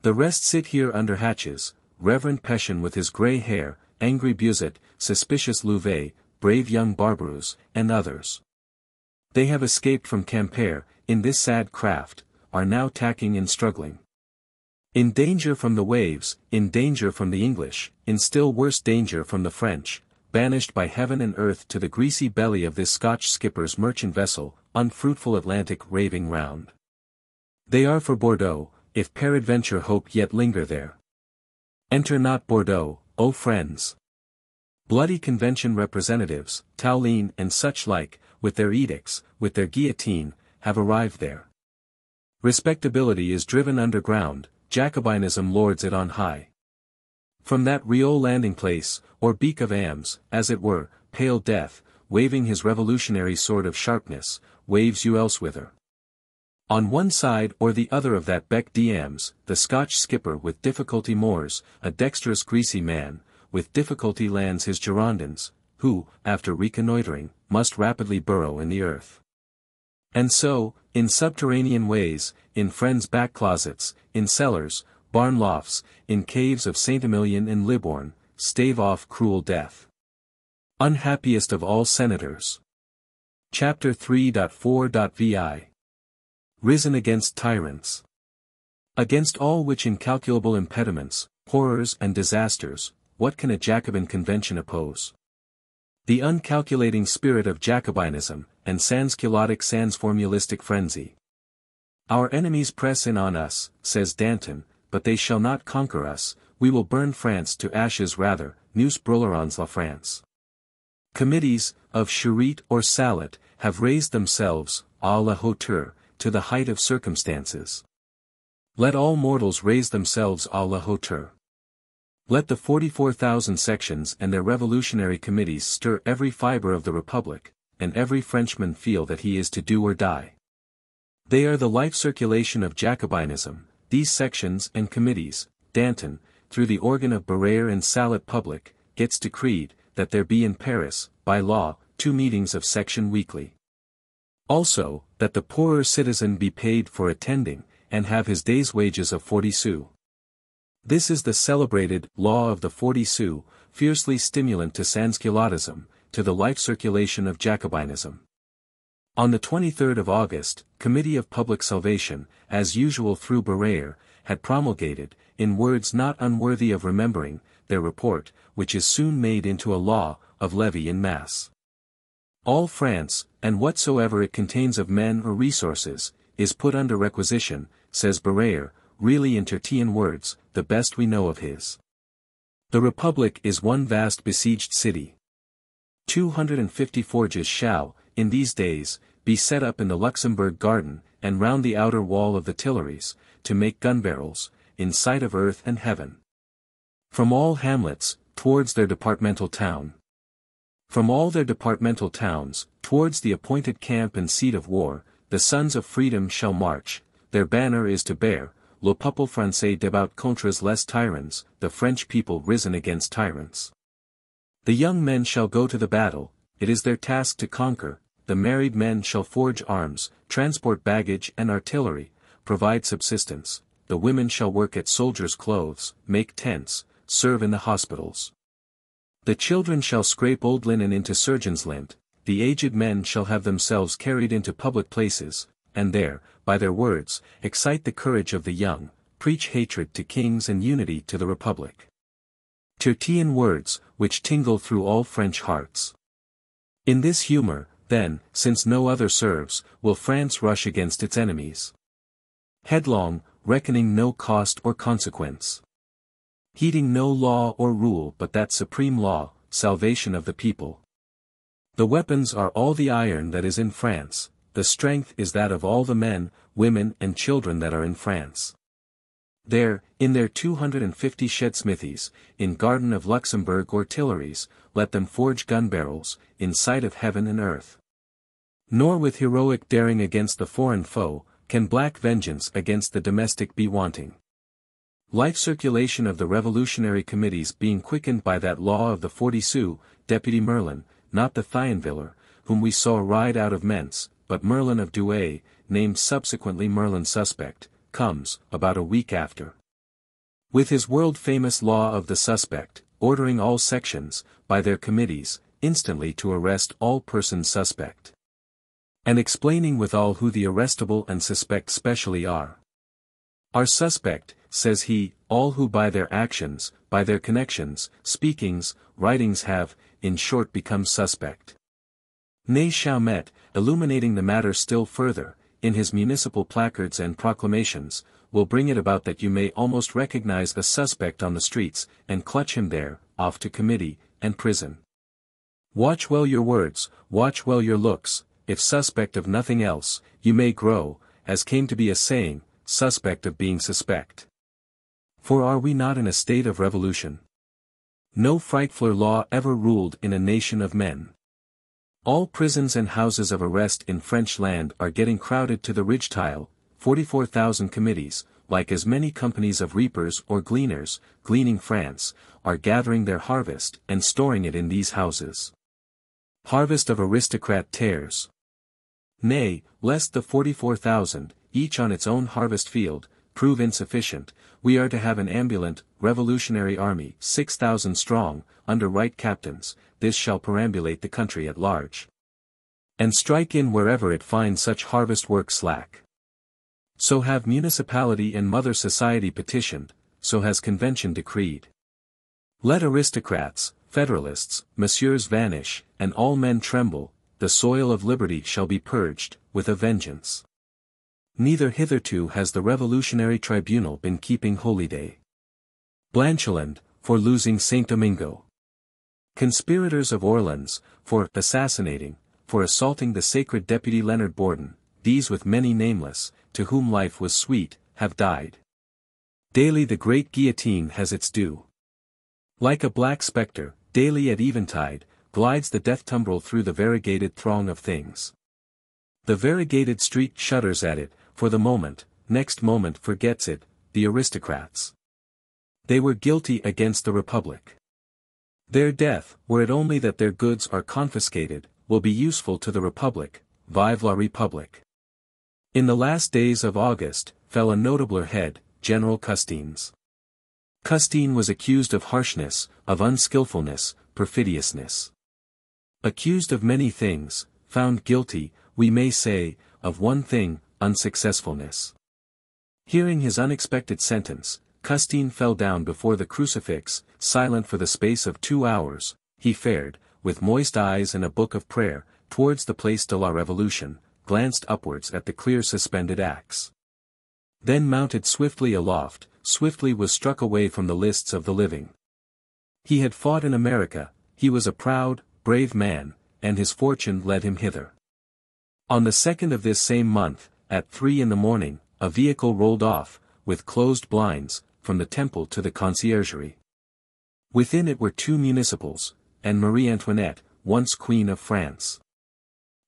The rest sit here under hatches, Reverend Pétion with his grey hair, angry Buzot, suspicious Louvet, brave young Barbaroux, and others. They have escaped from Quimper, in this sad craft, are now tacking and struggling. In danger from the waves, in danger from the English, in still worse danger from the French, banished by heaven and earth to the greasy belly of this Scotch skipper's merchant vessel, unfruitful Atlantic raving round. They are for Bordeaux, if peradventure hope yet linger there. Enter not Bordeaux, O friends. Bloody convention representatives, Tallien and such like, with their edicts, with their guillotine, have arrived there. Respectability is driven underground, Jacobinism lords it on high. From that Rio landing place, or beak of Ams, as it were, pale death, waving his revolutionary sword of sharpness, waves you elsewhither. On one side or the other of that Bec d'Ambès, the Scotch skipper with difficulty moors, a dexterous greasy man, with difficulty lands his Girondins, who, after reconnoitering, must rapidly burrow in the earth. And so, in subterranean ways, in friends' back closets, in cellars, barn lofts, in caves of Saint Emilion and Libourne, stave off cruel death. Unhappiest of all senators. Chapter 3.4.vi Risen against tyrants. Against all which incalculable impediments, horrors and disasters, what can a Jacobin convention oppose? The uncalculating spirit of Jacobinism, and sansculottic sans formulistic frenzy. Our enemies press in on us, says Danton, but they shall not conquer us, we will burn France to ashes rather, nous brûlerons la France. Committees, of Charite or Salut, have raised themselves, à la hauteur, to the height of circumstances. Let all mortals raise themselves à la hauteur. Let the 44,000 sections and their revolutionary committees stir every fiber of the Republic, and every Frenchman feel that he is to do or die. They are the life circulation of Jacobinism, these sections and committees, Danton, through the organ of Barrère and Salut Public, gets decreed, that there be in Paris, by law, two meetings of section weekly. Also, that the poorer citizen be paid for attending, and have his day's wages of forty sous. This is the celebrated law of the forty sous, fiercely stimulant to sansculottism, to the life circulation of Jacobinism. On the 23rd of August, Committee of Public Salvation, as usual through Barrère, had promulgated, in words not unworthy of remembering, their report, which is soon made into a law, of levy in mass. All France, and whatsoever it contains of men or resources, is put under requisition, says Barrère, really in Tyrtaean words, the best we know of his. The Republic is one vast besieged city. 250 forges shall, in these days, be set up in the Luxembourg garden, and round the outer wall of the Tuileries, to make gun barrels, in sight of earth and heaven. From all hamlets, towards their departmental town. From all their departmental towns, towards the appointed camp and seat of war, the sons of freedom shall march, their banner is to bear, le peuple français débat contre les tyrans, the French people risen against tyrants. The young men shall go to the battle, it is their task to conquer, the married men shall forge arms, transport baggage and artillery, provide subsistence, the women shall work at soldiers' clothes, make tents, serve in the hospitals. The children shall scrape old linen into surgeon's lint, the aged men shall have themselves carried into public places, and there, by their words, excite the courage of the young, preach hatred to kings and unity to the republic. Tyrtaean words, which tingle through all French hearts. In this humor, then, since no other serves, will France rush against its enemies. Headlong, reckoning no cost or consequence. Heeding no law or rule but that supreme law, salvation of the people. The weapons are all the iron that is in France, the strength is that of all the men, women and children that are in France. There, in their 250 shed smithies, in garden of Luxembourg or Tuileries, let them forge gun barrels, in sight of heaven and earth. Nor with heroic daring against the foreign foe, can black vengeance against the domestic be wanting. Life circulation of the revolutionary committees being quickened by that law of the forty sous, Deputy Merlin, not the Thionviller, whom we saw ride out of Mentz, but Merlin of Douai, named subsequently Merlin Suspect, comes, about a week after. With his world-famous law of the suspect, ordering all sections, by their committees, instantly to arrest all persons suspect. And explaining withal who the arrestable and suspect specially are. Are suspect, says he, all who by their actions, by their connections, speakings, writings have, in short become suspect. Ney Chaumette, illuminating the matter still further, in his municipal placards and proclamations, will bring it about that you may almost recognize a suspect on the streets, and clutch him there, off to committee, and prison. Watch well your words, watch well your looks, if suspect of nothing else, you may grow, as came to be a saying, suspect of being suspect. For are we not in a state of revolution? No frightfuler law ever ruled in a nation of men. All prisons and houses of arrest in French land are getting crowded to the ridge tile, 44,000 committees, like as many companies of reapers or gleaners, gleaning France, are gathering their harvest and storing it in these houses. Harvest of aristocrat tares. Nay, lest the 44,000, each on its own harvest field, prove insufficient, we are to have an ambulant, revolutionary army, 6,000 strong, under right captains, this shall perambulate the country at large. And strike in wherever it finds such harvest work slack. So have municipality and mother society petitioned, so has convention decreed. Let aristocrats, federalists, messieurs vanish, and all men tremble, the soil of liberty shall be purged, with a vengeance. Neither hitherto has the revolutionary tribunal been keeping holyday. Blancheland, for losing Saint Domingo. Conspirators of Orleans, for assassinating, for assaulting the sacred deputy Leonard Bourdon, these with many nameless, to whom life was sweet, have died. Daily the great guillotine has its due. Like a black spectre, daily at eventide, glides the death tumbrel through the variegated throng of things. The variegated street shudders at it, for the moment, next moment forgets it, the aristocrats. They were guilty against the Republic. Their death, were it only that their goods are confiscated, will be useful to the Republic, vive la Republique. In the last days of August, fell a notabler head, General Custines. Custine was accused of harshness, of unskillfulness, perfidiousness. Accused of many things, found guilty, we may say, of one thing, unsuccessfulness. Hearing his unexpected sentence, Custine fell down before the crucifix, silent for the space of two hours, he fared, with moist eyes and a book of prayer, towards the Place de la Revolution, glanced upwards at the clear suspended axe. Then mounted swiftly aloft, swiftly was struck away from the lists of the living. He had fought in America, he was a proud, brave man, and his fortune led him hither. On the second of this same month, at three in the morning, a vehicle rolled off, with closed blinds, from the temple to the conciergerie. Within it were two municipals, and Marie Antoinette, once Queen of France.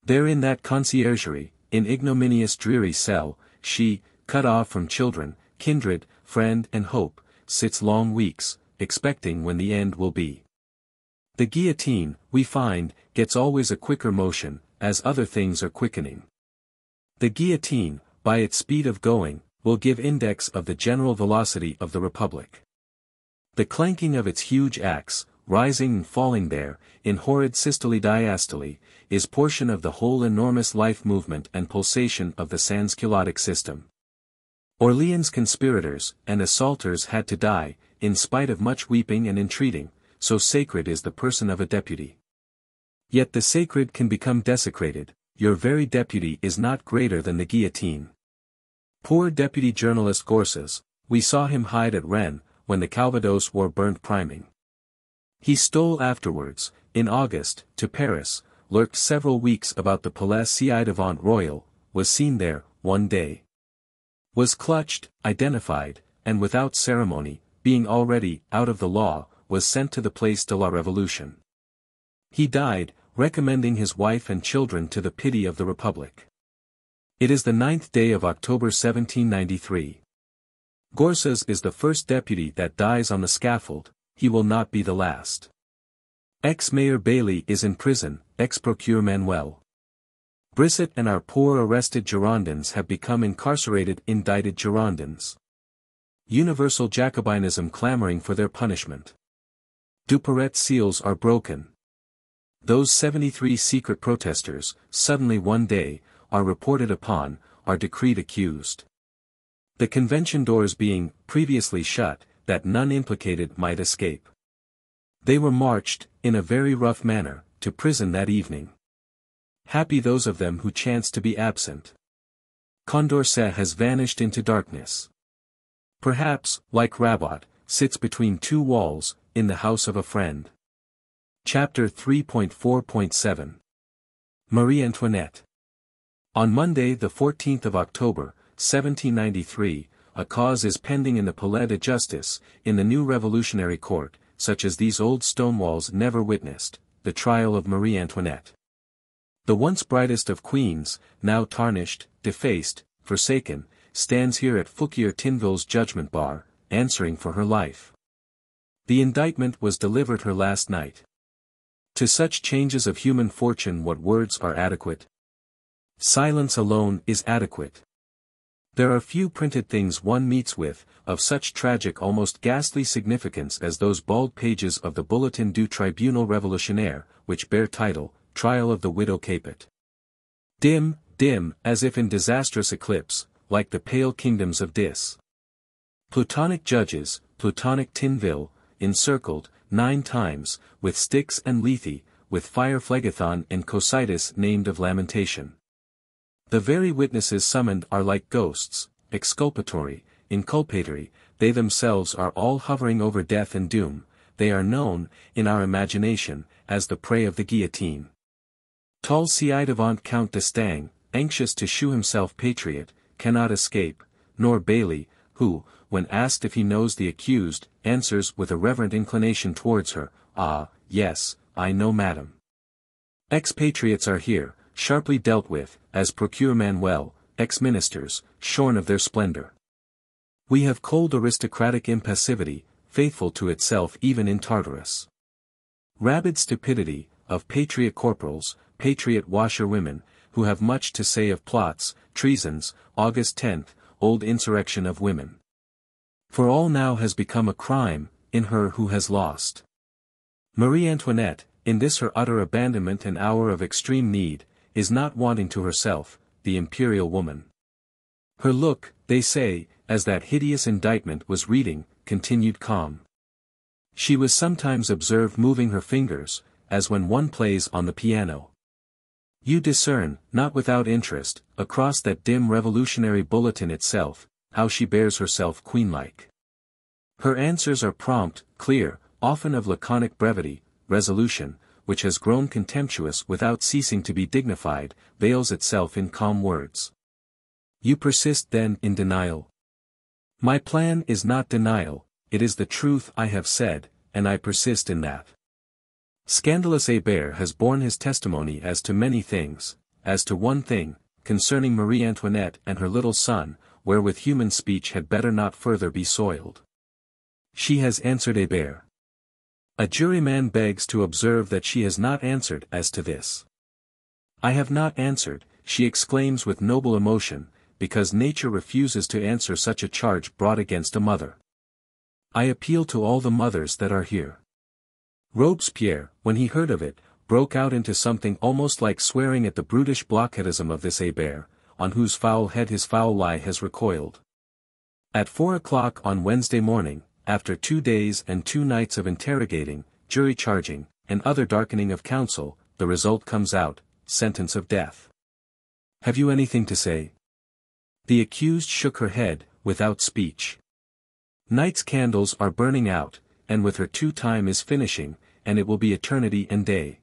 There in that conciergerie, in ignominious dreary cell, she, cut off from children, kindred, friend and hope, sits long weeks, expecting when the end will be. The guillotine, we find, gets always a quicker motion, as other things are quickening. The guillotine, by its speed of going, will give index of the general velocity of the Republic. The clanking of its huge axe, rising and falling there, in horrid systole diastole, is portion of the whole enormous life movement and pulsation of the sansculottic system. Orleans conspirators and assaulters had to die, in spite of much weeping and entreating, so sacred is the person of a deputy. Yet the sacred can become desecrated, your very deputy is not greater than the guillotine. Poor deputy journalist Gorsas, we saw him hide at Rennes, when the Calvados war burnt priming. He stole afterwards, in August, to Paris, lurked several weeks about the Palais ci-devant Royal, was seen there, one day. Was clutched, identified, and without ceremony, being already out of the law, was sent to the Place de la Revolution. He died, recommending his wife and children to the pity of the Republic. It is the ninth day of October 1793. Gorsas is the first deputy that dies on the scaffold, he will not be the last. Ex-Mayor Bailly is in prison, ex-Procureur Manuel. Brissot and our poor arrested Girondins have become incarcerated indicted Girondins. Universal Jacobinism clamoring for their punishment. Duperret's seals are broken. Those 73 secret protesters, suddenly one day, are reported upon, are decreed accused. The convention doors being, previously shut, that none implicated might escape. They were marched, in a very rough manner, to prison that evening. Happy those of them who chanced to be absent. Condorcet has vanished into darkness. Perhaps, like Rabaut, sits between two walls, in the house of a friend. Chapter 3.4.7 Marie Antoinette On Monday the 14th of October, 1793, a cause is pending in the Palais de Justice, in the new revolutionary court, such as these old stone walls never witnessed, the trial of Marie Antoinette. The once brightest of queens, now tarnished, defaced, forsaken, stands here at Fouquier Tinville's judgment bar, answering for her life. The indictment was delivered her last night. To such changes of human fortune what words are adequate? Silence alone is adequate. There are few printed things one meets with, of such tragic almost ghastly significance as those bald pages of the Bulletin du Tribunal Révolutionnaire, which bear title, Trial of the Widow Capet. Dim, dim, as if in disastrous eclipse, like the pale kingdoms of Dis. Plutonic judges, Plutonic Tinville, encircled, nine times, with Styx and Lethe, with fire Phlegethon and Cocytus named of lamentation. The very witnesses summoned are like ghosts, exculpatory, inculpatory, they themselves are all hovering over death and doom, they are known, in our imagination, as the prey of the guillotine. Tall ci Count d'Estaing, anxious to shew himself patriot, cannot escape, nor Bailly, who, when asked if he knows the accused, answers with a reverent inclination towards her, Ah, yes, I know madam. Expatriates are here, sharply dealt with, as Procureur Manuel, ex-ministers, shorn of their splendor. We have cold aristocratic impassivity, faithful to itself even in Tartarus. Rabid stupidity, of patriot corporals, patriot washerwomen, who have much to say of plots, treasons, August 10, old insurrection of women. For all now has become a crime, in her who has lost. Marie Antoinette, in this her utter abandonment and hour of extreme need, is not wanting to herself, the imperial woman. Her look, they say, as that hideous indictment was reading, continued calm. She was sometimes observed moving her fingers, as when one plays on the piano. You discern, not without interest, across that dim revolutionary bulletin itself, how she bears herself queen-like. Her answers are prompt, clear, often of laconic brevity, resolution, which has grown contemptuous without ceasing to be dignified, veils itself in calm words. You persist then in denial. My plan is not denial, it is the truth I have said, and I persist in that. Scandalous Hébert has borne his testimony as to many things, as to one thing, concerning Marie Antoinette and her little son, wherewith human speech had better not further be soiled. She has answered Hébert. A juryman begs to observe that she has not answered as to this. I have not answered, she exclaims with noble emotion, because nature refuses to answer such a charge brought against a mother. I appeal to all the mothers that are here. Robespierre, when he heard of it, broke out into something almost like swearing at the brutish blockheadism of this Hébert, on whose foul head his foul lie has recoiled. At four o'clock on Wednesday morning, after two days and two nights of interrogating, jury charging, and other darkening of counsel, the result comes out, sentence of death. Have you anything to say? The accused shook her head, without speech. Night's candles are burning out, and with her two time is finishing, and it will be eternity and day.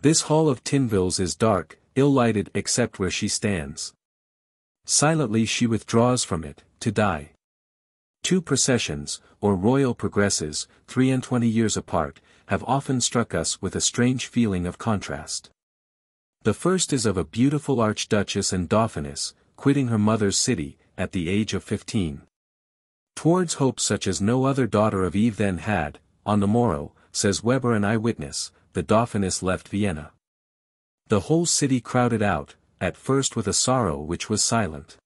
This hall of Tinvilles is dark, ill-lighted except where she stands. Silently she withdraws from it, to die. Two processions, or royal progresses, three and twenty years apart, have often struck us with a strange feeling of contrast. The first is of a beautiful archduchess and dauphiness, quitting her mother's city, at the age of fifteen. Towards hope such as no other daughter of Eve then had, on the morrow, says Weber an eyewitness, the dauphiness left Vienna. The whole city crowded out, at first with a sorrow which was silent.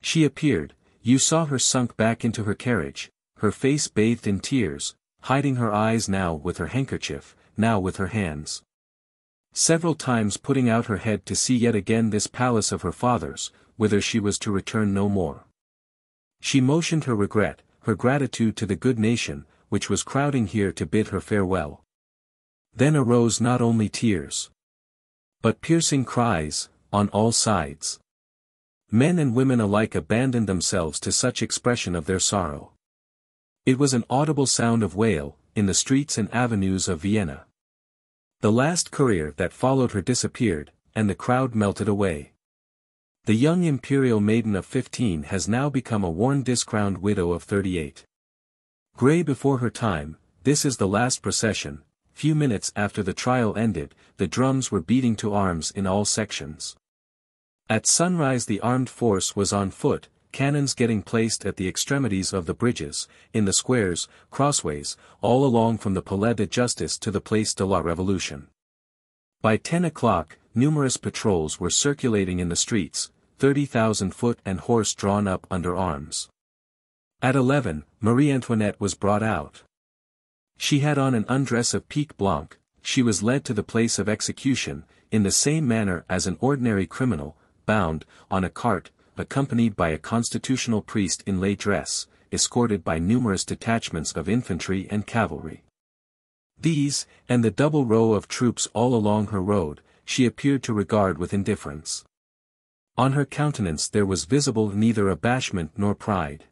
She appeared, you saw her sunk back into her carriage, her face bathed in tears, hiding her eyes now with her handkerchief, now with her hands. Several times putting out her head to see yet again this palace of her father's, whither she was to return no more. She motioned her regret, her gratitude to the good nation, which was crowding here to bid her farewell. Then arose not only tears, but piercing cries, on all sides. Men and women alike abandoned themselves to such expression of their sorrow. It was an audible sound of wail, in the streets and avenues of Vienna. The last courier that followed her disappeared, and the crowd melted away. The young imperial maiden of fifteen has now become a worn discrowned widow of thirty-eight. Grey before her time, this is the last procession, few minutes after the trial ended, the drums were beating to arms in all sections. At sunrise the armed force was on foot, cannons getting placed at the extremities of the bridges, in the squares, crossways, all along from the Palais de Justice to the Place de la Révolution. By ten o'clock, numerous patrols were circulating in the streets, 30,000 foot and horse drawn up under arms. At eleven, Marie Antoinette was brought out. She had on an undress of pique blanc, she was led to the place of execution, in the same manner as an ordinary criminal, bound, on a cart, accompanied by a constitutional priest in lay dress, escorted by numerous detachments of infantry and cavalry. These, and the double row of troops all along her road, she appeared to regard with indifference. On her countenance there was visible neither abashment nor pride.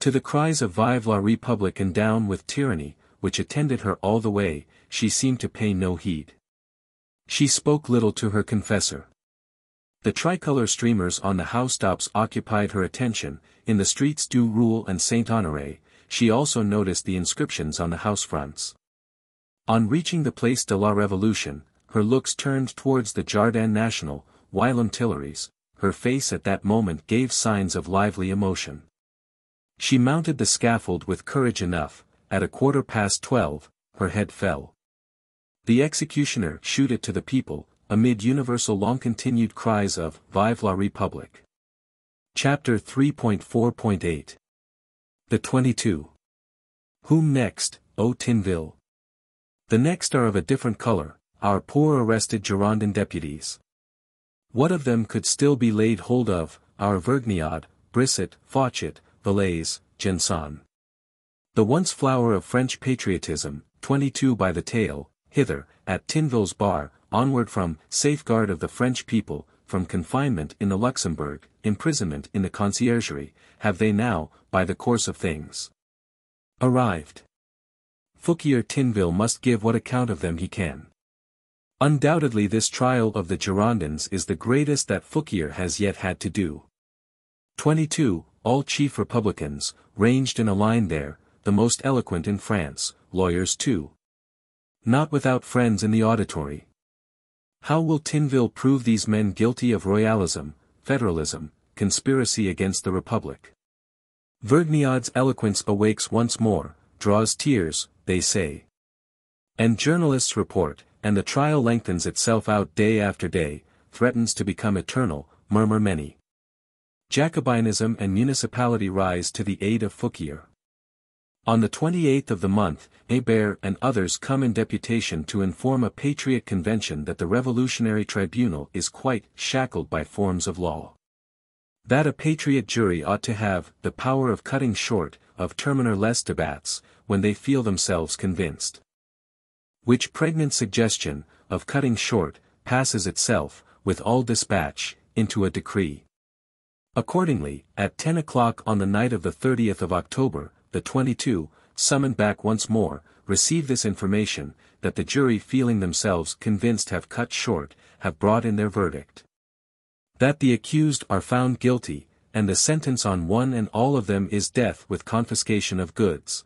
To the cries of Vive la Republique and down with tyranny, which attended her all the way, she seemed to pay no heed. She spoke little to her confessor. The tricolor streamers on the housetops occupied her attention, in the streets du Roule and Saint-Honoré, she also noticed the inscriptions on the house fronts. On reaching the Place de la Révolution, her looks turned towards the Jardin National, whilom Tuileries, her face at that moment gave signs of lively emotion. She mounted the scaffold with courage enough, at a quarter past twelve, her head fell. The executioner shoot it to the people, amid universal long-continued cries of Vive la République. Chapter 3.4.8 The 22. Whom next, O Tinville? The next are of a different color, our poor arrested Girondin deputies. What of them could still be laid hold of, our Vergniaud, Brissot, Fauchet, Valazé, Gensonné. The once flower of French patriotism, 22 by the tail, hither, at Tinville's bar, onward from safeguard of the French people, from confinement in the Luxembourg, imprisonment in the conciergerie, have they now, by the course of things, arrived. Fouquier Tinville must give what account of them he can. Undoubtedly this trial of the Girondins is the greatest that Fouquier has yet had to do. 22, all chief Republicans, ranged in a line there, the most eloquent in France, lawyers too, not without friends in the auditory. How will Tinville prove these men guilty of royalism, federalism, conspiracy against the Republic? Vergniaud's eloquence awakes once more, draws tears, they say. And journalists report, and the trial lengthens itself out day after day, threatens to become eternal, murmur many. Jacobinism and municipality rise to the aid of Fouquier. On the 28th of the month, Hébert and others come in deputation to inform a patriot convention that the revolutionary tribunal is quite shackled by forms of law. That a patriot jury ought to have the power of cutting short, of terminer les debats, when they feel themselves convinced. Which pregnant suggestion, of cutting short, passes itself, with all dispatch, into a decree. Accordingly, at 10 o'clock on the night of the 30th of October, the 22, summoned back once more, receive this information, that the jury feeling themselves convinced have cut short, have brought in their verdict. That the accused are found guilty, and the sentence on one and all of them is death with confiscation of goods.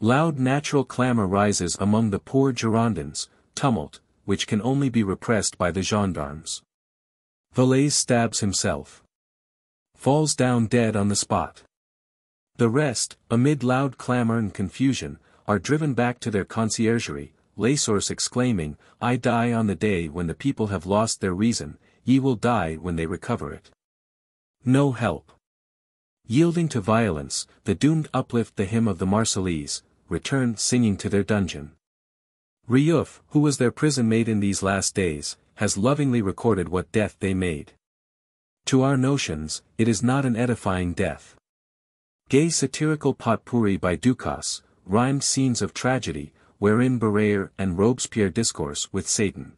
Loud natural clamor rises among the poor Girondins, tumult, which can only be repressed by the gendarmes. Valazé stabs himself. Falls down dead on the spot. The rest, amid loud clamor and confusion, are driven back to their conciergerie, Lasource exclaiming, I die on the day when the people have lost their reason, ye will die when they recover it. No help. Yielding to violence, the doomed uplift the hymn of the Marseillaise, return singing to their dungeon. Riouffe, who was their prison mate in these last days, has lovingly recorded what death they made. To our notions, it is not an edifying death. Gay satirical potpourri by Ducos, rhymed scenes of tragedy, wherein Barrère and Robespierre discourse with Satan.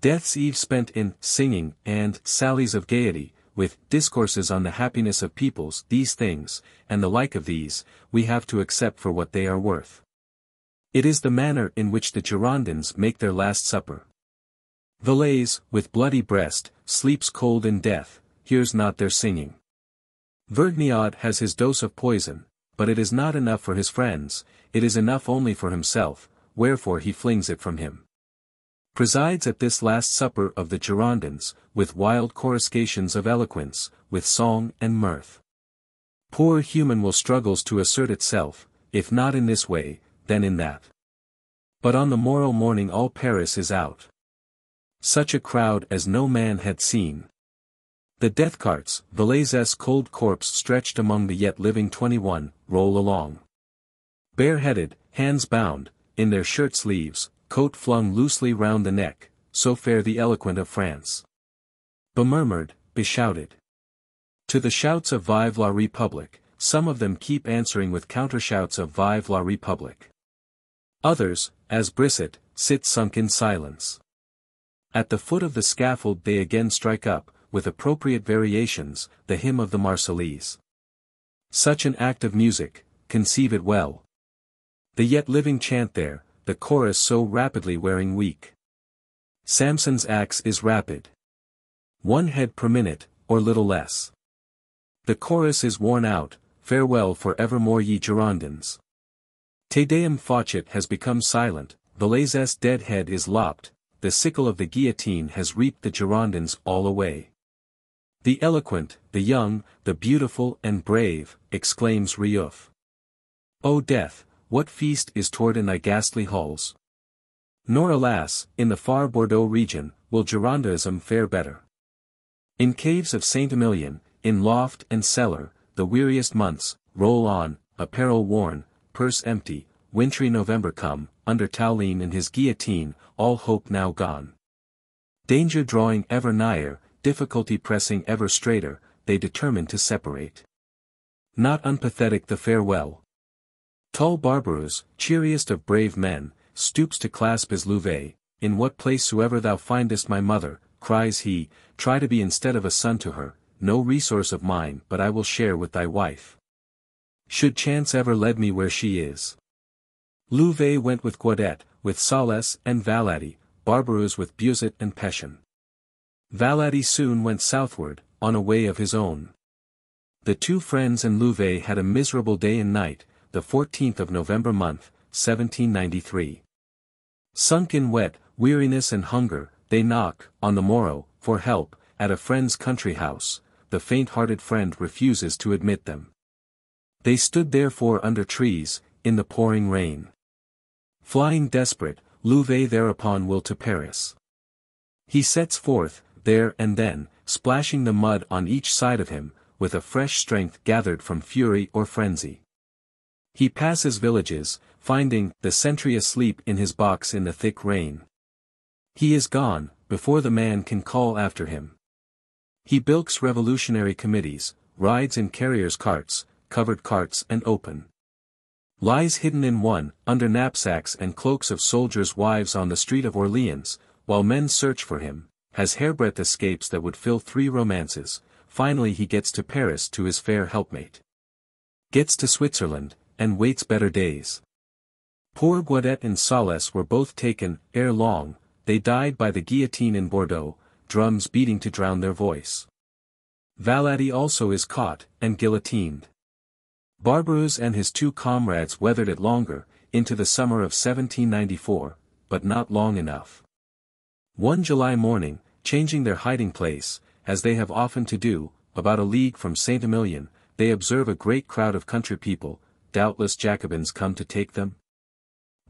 Death's eve spent in singing and sallies of gaiety, with discourses on the happiness of peoples, these things, and the like of these, we have to accept for what they are worth. It is the manner in which the Girondins make their last supper. Valazé, with bloody breast, sleeps cold in death, hears not their singing. Vergniaud has his dose of poison, but it is not enough for his friends, it is enough only for himself, wherefore he flings it from him. Presides at this last supper of the Girondins, with wild coruscations of eloquence, with song and mirth. Poor human will struggles to assert itself, if not in this way, then in that. But on the morrow morning all Paris is out. Such a crowd as no man had seen. The death carts, Valazé's cold corpse stretched among the yet living twenty-one, roll along. Bareheaded, hands bound, in their shirt sleeves, coat flung loosely round the neck, so fare the eloquent of France. Bemurmured, beshouted. To the shouts of Vive la République, some of them keep answering with countershouts of Vive la République. Others, as Brissot, sit sunk in silence. At the foot of the scaffold they again strike up, with appropriate variations, the hymn of the Marseillaise. Such an act of music, conceive it well. The yet living chant there, the chorus so rapidly wearing weak. Samson's axe is rapid. One head per minute, or little less. The chorus is worn out, farewell for evermore ye Girondins. Te Deum Fauchet has become silent, Valazé's dead head is lopped, the sickle of the guillotine has reaped the Girondins all away. The eloquent, the young, the beautiful and brave, exclaims Riouffe. O death, what feast is toward in thy ghastly halls? Nor alas, in the far Bordeaux region, will Girondism fare better. In caves of Saint-Emilion, in loft and cellar, the weariest months, roll on, apparel worn, purse empty, wintry November come, under Tallien and his guillotine, all hope now gone. Danger drawing ever nigher, difficulty pressing ever straighter, they determine to separate. Not unpathetic the farewell. Tall Barbaroux, cheeriest of brave men, stoops to clasp his Louvet, in what place soever thou findest my mother, cries he, try to be instead of a son to her, no resource of mine but I will share with thy wife. Should chance ever lead me where she is. Louvet went with Guadet, with Salles and Valady, Barbaroux with Buzot and Petion. Valady soon went southward, on a way of his own. The two friends and Louvet had a miserable day and night, the 14th of November month, 1793. Sunk in wet, weariness and hunger, they knock, on the morrow, for help, at a friend's country house, the faint-hearted friend refuses to admit them. They stood therefore under trees, in the pouring rain. Flying desperate, Louvet thereupon will to Paris. He sets forth, there and then, splashing the mud on each side of him, with a fresh strength gathered from fury or frenzy. He passes villages, finding the sentry asleep in his box in the thick rain. He is gone, before the man can call after him. He bilks revolutionary committees, rides in carriers' carts, covered carts and open. Lies hidden in one, under knapsacks and cloaks of soldiers' wives on the street of Orleans, while men search for him, has hairbreadth escapes that would fill three romances, finally he gets to Paris to his fair helpmate. Gets to Switzerland, and waits better days. Poor Guadet and Salles were both taken, ere long, they died by the guillotine in Bordeaux, drums beating to drown their voice. Valady also is caught, and guillotined. Barbaroux and his two comrades weathered it longer, into the summer of 1794, but not long enough. One July morning, changing their hiding place, as they have often to do, about a league from Saint-Emilion, they observe a great crowd of country people, doubtless Jacobins come to take them.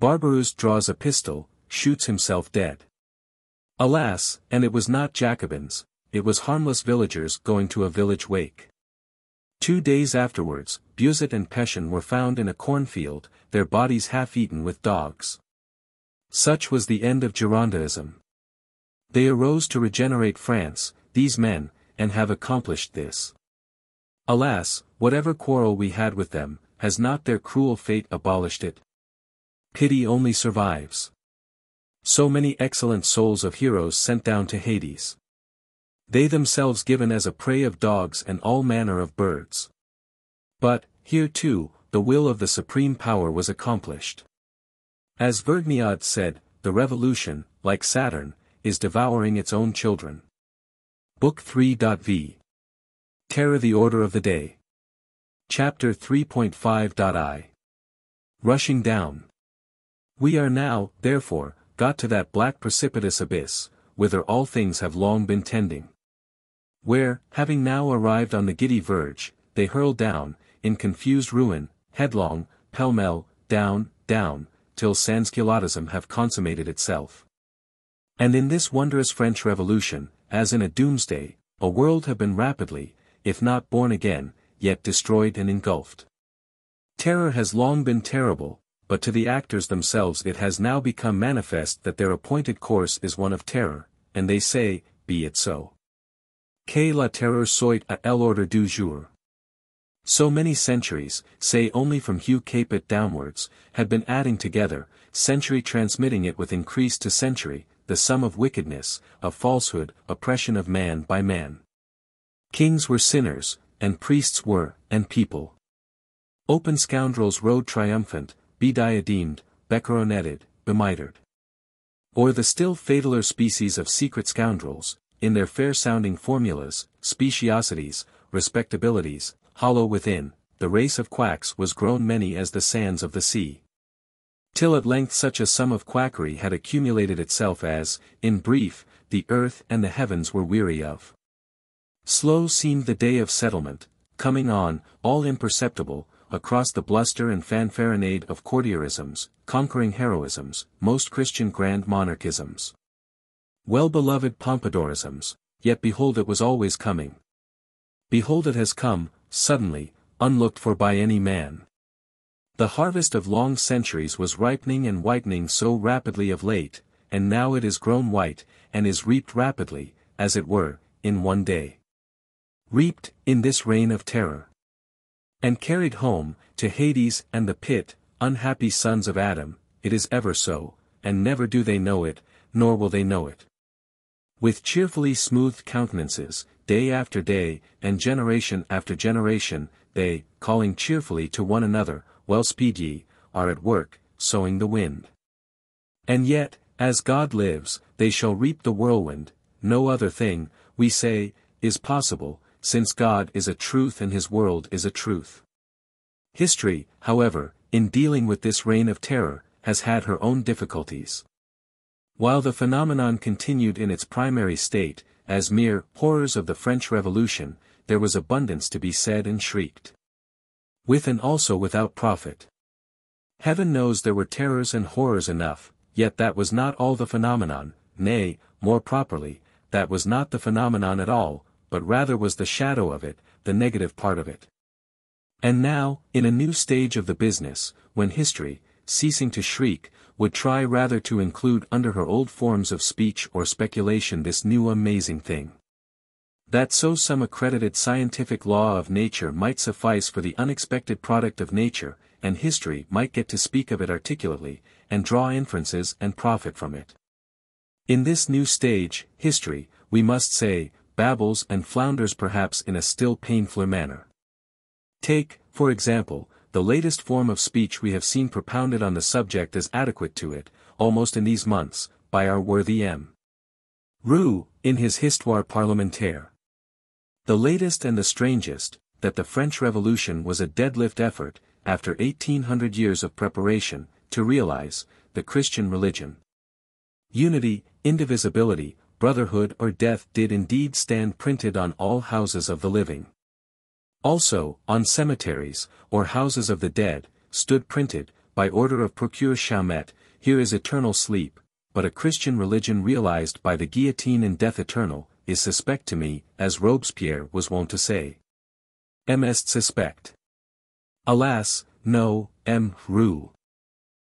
Barbaroux draws a pistol, shoots himself dead. Alas, and it was not Jacobins, it was harmless villagers going to a village wake. Two days afterwards, Buzot and Petion were found in a cornfield, their bodies half-eaten with dogs. Such was the end of Girondism. They arose to regenerate France, these men, and have accomplished this. Alas, whatever quarrel we had with them, has not their cruel fate abolished it? Pity only survives. So many excellent souls of heroes sent down to Hades. They themselves given as a prey of dogs and all manner of birds. But, here too, the will of the supreme power was accomplished. As Vergniaud said, the revolution, like Saturn, is devouring its own children. Book 3.v. Terror the Order of the Day. Chapter 3.5.i. Rushing down. We are now, therefore, got to that black precipitous abyss, whither all things have long been tending. Where, having now arrived on the giddy verge, they hurl down, in confused ruin, headlong, pell-mell, down, down, till sansculottism have consummated itself. And in this wondrous French Revolution, as in a doomsday, a world have been rapidly, if not born again, yet destroyed and engulfed. Terror has long been terrible, but to the actors themselves it has now become manifest that their appointed course is one of terror, and they say, be it so. Que la terreur soit à l'ordre du jour. So many centuries, say only from Hugh Capet downwards, had been adding together, century transmitting it with increase to century, the sum of wickedness, of falsehood, oppression of man by man. Kings were sinners, and priests were, and people. Open scoundrels rode triumphant, bediademed, becoroneted, bemitred. Or the still fataler species of secret scoundrels, in their fair-sounding formulas, speciosities, respectabilities, hollow within, the race of quacks was grown many as the sands of the sea. Till at length such a sum of quackery had accumulated itself as, in brief, the earth and the heavens were weary of. Slow seemed the day of settlement, coming on, all imperceptible, across the bluster and fanfaronade of courtierisms, conquering heroisms, most Christian grand monarchisms. Well-beloved pompadourisms, yet behold it was always coming. Behold it has come, suddenly, unlooked for by any man. The harvest of long centuries was ripening and whitening so rapidly of late, and now it is grown white, and is reaped rapidly, as it were, in one day. Reaped, in this reign of terror. And carried home, to Hades and the pit, unhappy sons of Adam, it is ever so, and never do they know it, nor will they know it. With cheerfully smoothed countenances, day after day, and generation after generation, they, calling cheerfully to one another, well speed ye, are at work, sowing the wind. And yet, as God lives, they shall reap the whirlwind, no other thing, we say, is possible, since God is a truth and his world is a truth. History, however, in dealing with this reign of terror, has had her own difficulties. While the phenomenon continued in its primary state, as mere horrors of the French Revolution, there was abundance to be said and shrieked with and also without profit. Heaven knows there were terrors and horrors enough, yet that was not all the phenomenon, nay, more properly, that was not the phenomenon at all, but rather was the shadow of it, the negative part of it. And now, in a new stage of the business, when history, ceasing to shriek, would try rather to include under her old forms of speech or speculation this new amazing thing. That so some accredited scientific law of nature might suffice for the unexpected product of nature, and history might get to speak of it articulately, and draw inferences and profit from it. In this new stage, history, we must say, babbles and flounders perhaps in a still painfuler manner. Take, for example, the latest form of speech we have seen propounded on the subject as adequate to it, almost in these months, by our worthy M. Roux, in his Histoire parlementaire. The latest and the strangest, that the French Revolution was a deadlift effort, after 1800 years of preparation, to realize, the Christian religion. Unity, indivisibility, brotherhood or death did indeed stand printed on all houses of the living. Also, on cemeteries, or houses of the dead, stood printed, by order of Procureur Chaumette, here is eternal sleep, but a Christian religion realized by the guillotine and death eternal, is suspect to me, as Robespierre was wont to say. M. est suspect. Alas, no, M. Roux.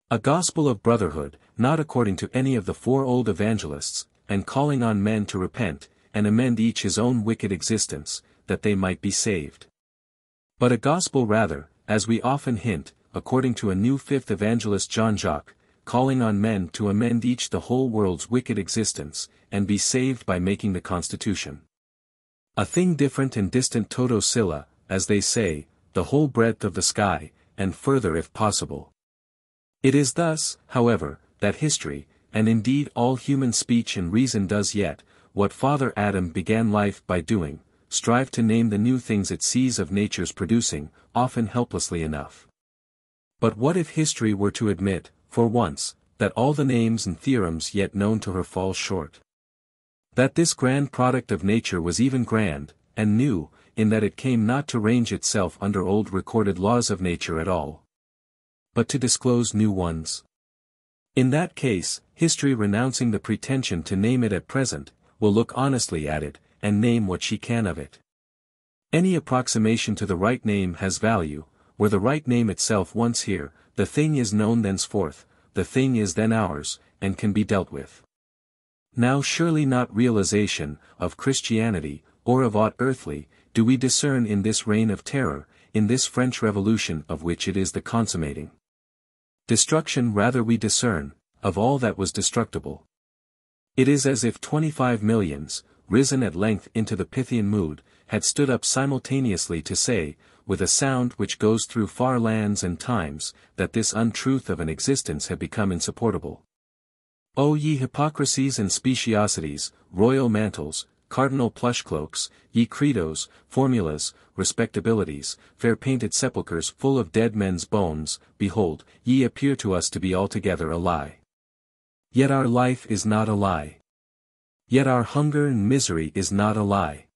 A gospel of brotherhood, not according to any of the four old evangelists, and calling on men to repent, and amend each his own wicked existence, that they might be saved. But a gospel rather, as we often hint, according to a new fifth evangelist Jean-Jacques, calling on men to amend each the whole world's wicked existence, and be saved by making the Constitution. A thing different and distant toto caelo, as they say, the whole breadth of the sky, and further if possible. It is thus, however, that history, and indeed all human speech and reason does yet, what Father Adam began life by doing, strive to name the new things it sees of nature's producing, often helplessly enough. But what if history were to admit, for once, that all the names and theorems yet known to her fall short? That this grand product of nature was even grand, and new, in that it came not to range itself under old recorded laws of nature at all. But to disclose new ones. In that case, history renouncing the pretension to name it at present, will look honestly at it, and name what she can of it. Any approximation to the right name has value, were the right name itself once here, the thing is known thenceforth, the thing is then ours, and can be dealt with. Now surely not realization, of Christianity, or of aught earthly, do we discern in this reign of terror, in this French Revolution of which it is the consummating. Destruction rather we discern, of all that was destructible. It is as if twenty-five millions, risen at length into the Pythian mood, had stood up simultaneously to say, with a sound which goes through far lands and times, that this untruth of an existence had become insupportable. O ye hypocrisies and speciosities, royal mantles, cardinal plush cloaks, ye credos, formulas, respectabilities, fair painted sepulchres full of dead men's bones, behold, ye appear to us to be altogether a lie. Yet our life is not a lie. Yet our hunger and misery is not a lie.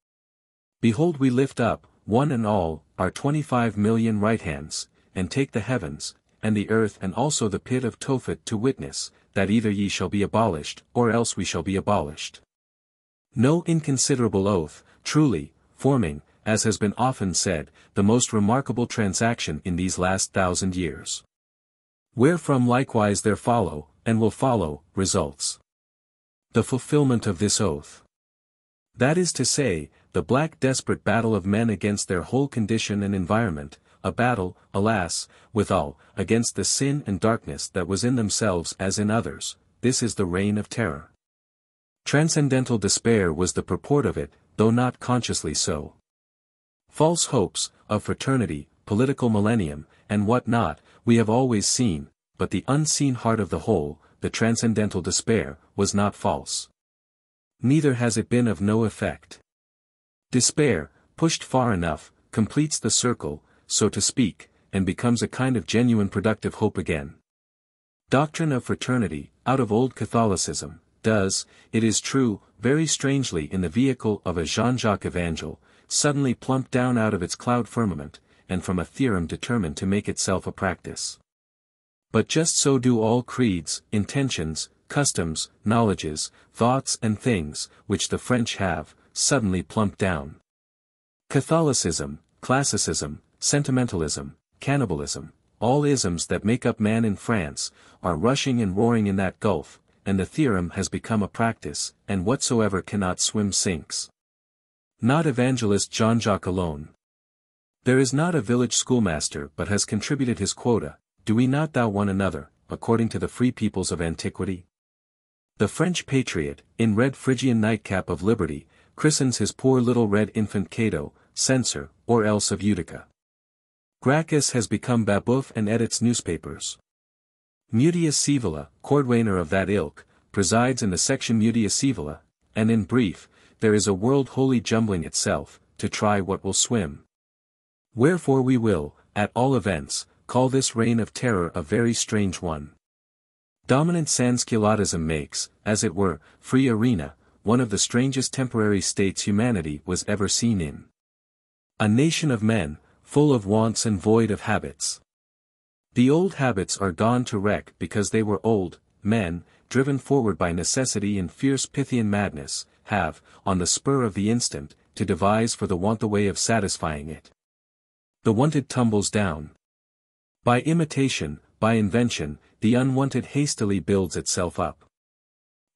Behold we lift up, one and all, are twenty-five million right hands, and take the heavens, and the earth and also the pit of Tophet to witness, that either ye shall be abolished, or else we shall be abolished. No inconsiderable oath, truly, forming, as has been often said, the most remarkable transaction in these last thousand years. Wherefrom likewise there follow, and will follow, results. The fulfillment of this oath. That is to say, the black desperate battle of men against their whole condition and environment, a battle, alas, withal, against the sin and darkness that was in themselves as in others, this is the reign of terror. Transcendental despair was the purport of it, though not consciously so. False hopes, of fraternity, political millennium, and what not, we have always seen, but the unseen heart of the whole, the transcendental despair, was not false. Neither has it been of no effect. Despair, pushed far enough, completes the circle, so to speak, and becomes a kind of genuine productive hope again. Doctrine of fraternity, out of old Catholicism, does, it is true, very strangely in the vehicle of a Jean-Jacques Evangel, suddenly plump down out of its cloud firmament, and from a theorem determined to make itself a practice. But just so do all creeds, intentions, customs, knowledges, thoughts and things, which the French have, suddenly plumped down. Catholicism, classicism, sentimentalism, cannibalism, all isms that make up man in France, are rushing and roaring in that gulf, and the theorem has become a practice, and whatsoever cannot swim sinks. Not evangelist Jean-Jacques alone. There is not a village schoolmaster but has contributed his quota, do we not thou one another, according to the free peoples of antiquity? The French patriot, in red Phrygian nightcap of liberty, christens his poor little red infant Cato, censor, or else of Utica. Gracchus has become Babeuf and edits newspapers. Mutius Scaevola, cordwainer of that ilk, presides in the section Mutius Scaevola, and in brief, there is a world wholly jumbling itself, to try what will swim. Wherefore we will, at all events, call this reign of terror a very strange one. Dominant Sansculottism makes, as it were, free arena, one of the strangest temporary states humanity was ever seen in. A nation of men, full of wants and void of habits. The old habits are gone to wreck because they were old, men, driven forward by necessity and fierce Pythian madness, have, on the spur of the instant, to devise for the want the way of satisfying it. The wanted tumbles down. By imitation, by invention, the unwanted hastily builds itself up.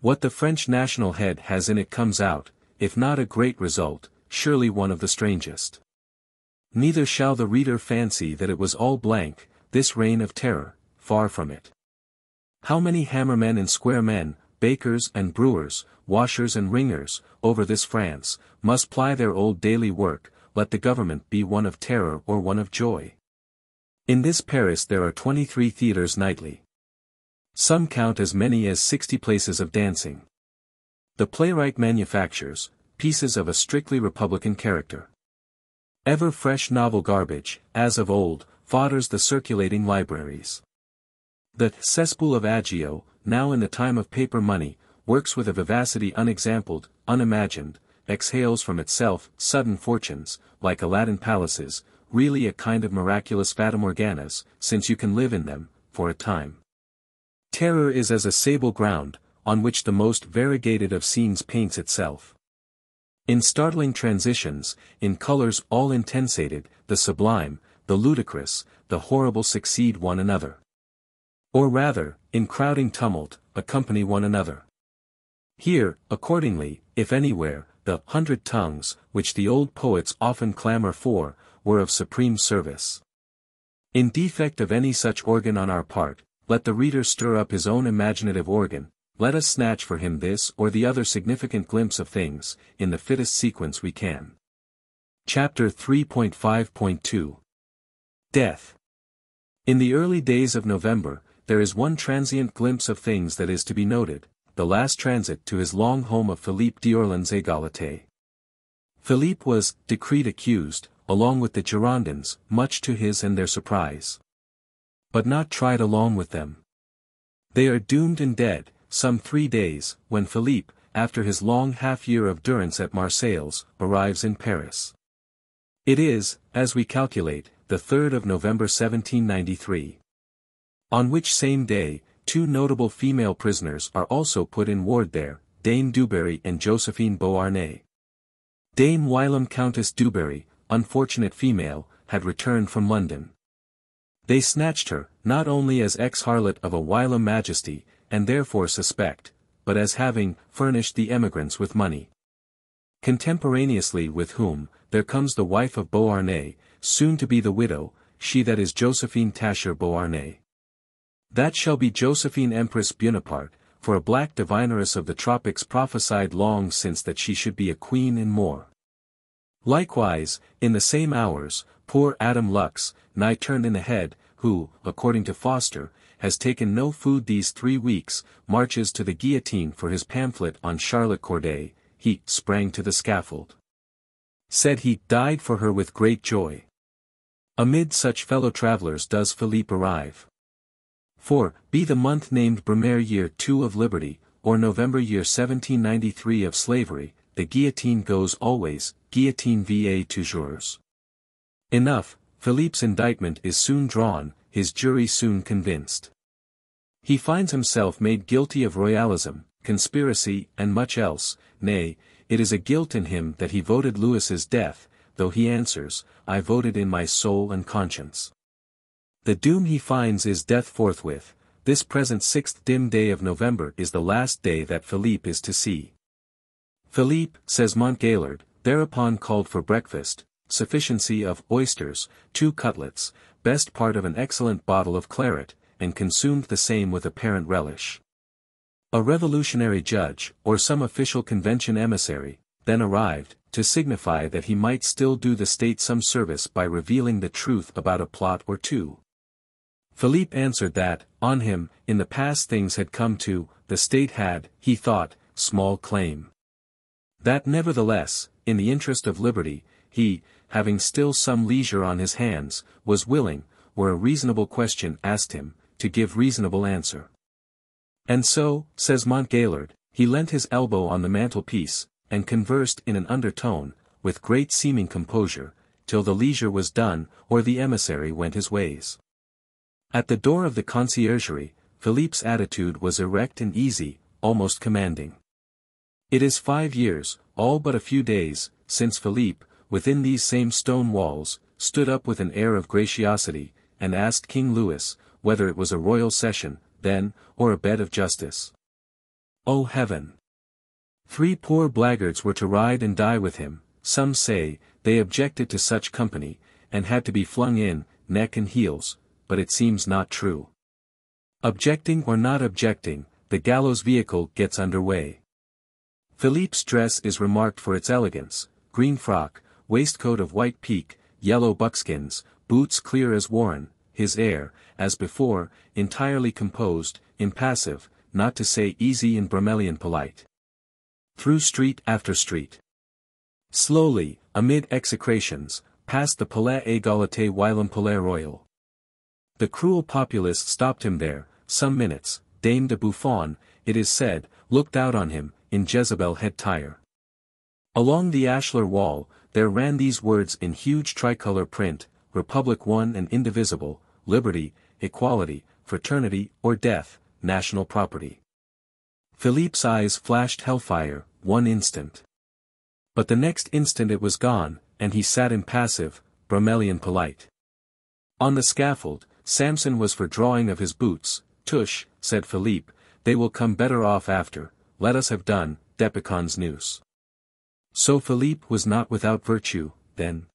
What the French national head has in it comes out, if not a great result, surely one of the strangest. Neither shall the reader fancy that it was all blank, this reign of terror, far from it. How many hammermen and square men, bakers and brewers, washers and ringers, over this France, must ply their old daily work, let the government be one of terror or one of joy. In this Paris there are 23 theatres nightly. Some count as many as 60 places of dancing. The playwright manufactures, pieces of a strictly republican character. Ever fresh novel garbage, as of old, fodders the circulating libraries. The cesspool of agio, now in the time of paper money, works with a vivacity unexampled, unimagined, exhales from itself sudden fortunes, like Aladdin palaces, really a kind of miraculous fatamorganas, since you can live in them, for a time. Terror is as a sable ground, on which the most variegated of scenes paints itself. In startling transitions, in colors all intensated, the sublime, the ludicrous, the horrible succeed one another. Or rather, in crowding tumult, accompany one another. Here, accordingly, if anywhere, the hundred tongues, which the old poets often clamor for, were of supreme service. In defect of any such organ on our part, let the reader stir up his own imaginative organ, let us snatch for him this or the other significant glimpse of things, in the fittest sequence we can. Chapter 3.5.2 Death In the early days of November, there is one transient glimpse of things that is to be noted, the last transit to his long home of Philippe d'Orléans Égalité. Philippe was decreed accused, along with the Girondins, much to his and their surprise. But not tried along with them. They are doomed and dead, some three days, when Philippe, after his long half-year of durance at Marseilles, arrives in Paris. It is, as we calculate, the 3rd of November 1793. On which same day, two notable female prisoners are also put in ward there, Dame Dubarry and Josephine Beauharnais. Dame Whilom Countess Dubarry, unfortunate female, had returned from London. They snatched her, not only as ex-harlot of a whilom majesty, and therefore suspect, but as having furnished the emigrants with money. Contemporaneously with whom, there comes the wife of Beauharnais, soon to be the widow, she that is Josephine Tascher Beauharnais. That shall be Josephine Empress Buonaparte, for a black divineress of the tropics prophesied long since that she should be a queen and more. Likewise, in the same hours, poor Adam Lux, nigh turned in the head, who, according to Forster, has taken no food these three weeks, marches to the guillotine for his pamphlet on Charlotte Corday, he sprang to the scaffold. Said he died for her with great joy. Amid such fellow travellers does Philippe arrive. For, be the month named Brumaire year 2 of liberty, or November year 1793 of slavery, the guillotine goes always, guillotine va toujours. Enough, Philippe's indictment is soon drawn, his jury soon convinced. He finds himself made guilty of royalism, conspiracy, and much else, nay, it is a guilt in him that he voted Louis's death, though he answers, I voted in my soul and conscience. The doom he finds is death forthwith, this present sixth dim day of November is the last day that Philippe is to see. Philippe, says Montgaillard, thereupon called for breakfast, sufficiency of oysters, two cutlets, best part of an excellent bottle of claret, and consumed the same with apparent relish. A revolutionary judge, or some official convention emissary, then arrived, to signify that he might still do the state some service by revealing the truth about a plot or two. Philippe answered that, on him, in the past things had come to, the state had, he thought, small claim. That nevertheless, in the interest of liberty, he, having still some leisure on his hands, was willing, where a reasonable question asked him, to give reasonable answer. And so, says Montgaillard, he leant his elbow on the mantelpiece, and conversed in an undertone, with great seeming composure, till the leisure was done, or the emissary went his ways. At the door of the conciergerie, Philippe's attitude was erect and easy, almost commanding. It is five years, all but a few days, since Philippe, within these same stone walls, stood up with an air of graciosity, and asked King Louis, whether it was a royal session, then, or a bed of justice. O heaven! Three poor blackguards were to ride and die with him, some say, they objected to such company, and had to be flung in, neck and heels, but it seems not true. Objecting or not objecting, the gallows vehicle gets under way. Philippe's dress is remarked for its elegance, green frock, waistcoat of white pique, yellow buckskins, boots clear as worn, his air, as before, entirely composed, impassive, not to say easy and Brummellian polite. Through street after street. Slowly, amid execrations, past the Palais Égalité whilom Palais Royal. The cruel populace stopped him there, some minutes, Dame de Buffon, it is said, looked out on him, in Jezebel head tire. Along the ashlar wall, there ran these words in huge tricolor print, Republic one and indivisible, liberty, equality, fraternity, or death, national property. Philippe's eyes flashed hellfire, one instant. But the next instant it was gone, and he sat impassive, Brummellian polite. On the scaffold, Samson was for drawing of his boots, tush, said Philippe, they will come better off after, let us have done, dépêchons-nous. So Philippe was not without virtue, then.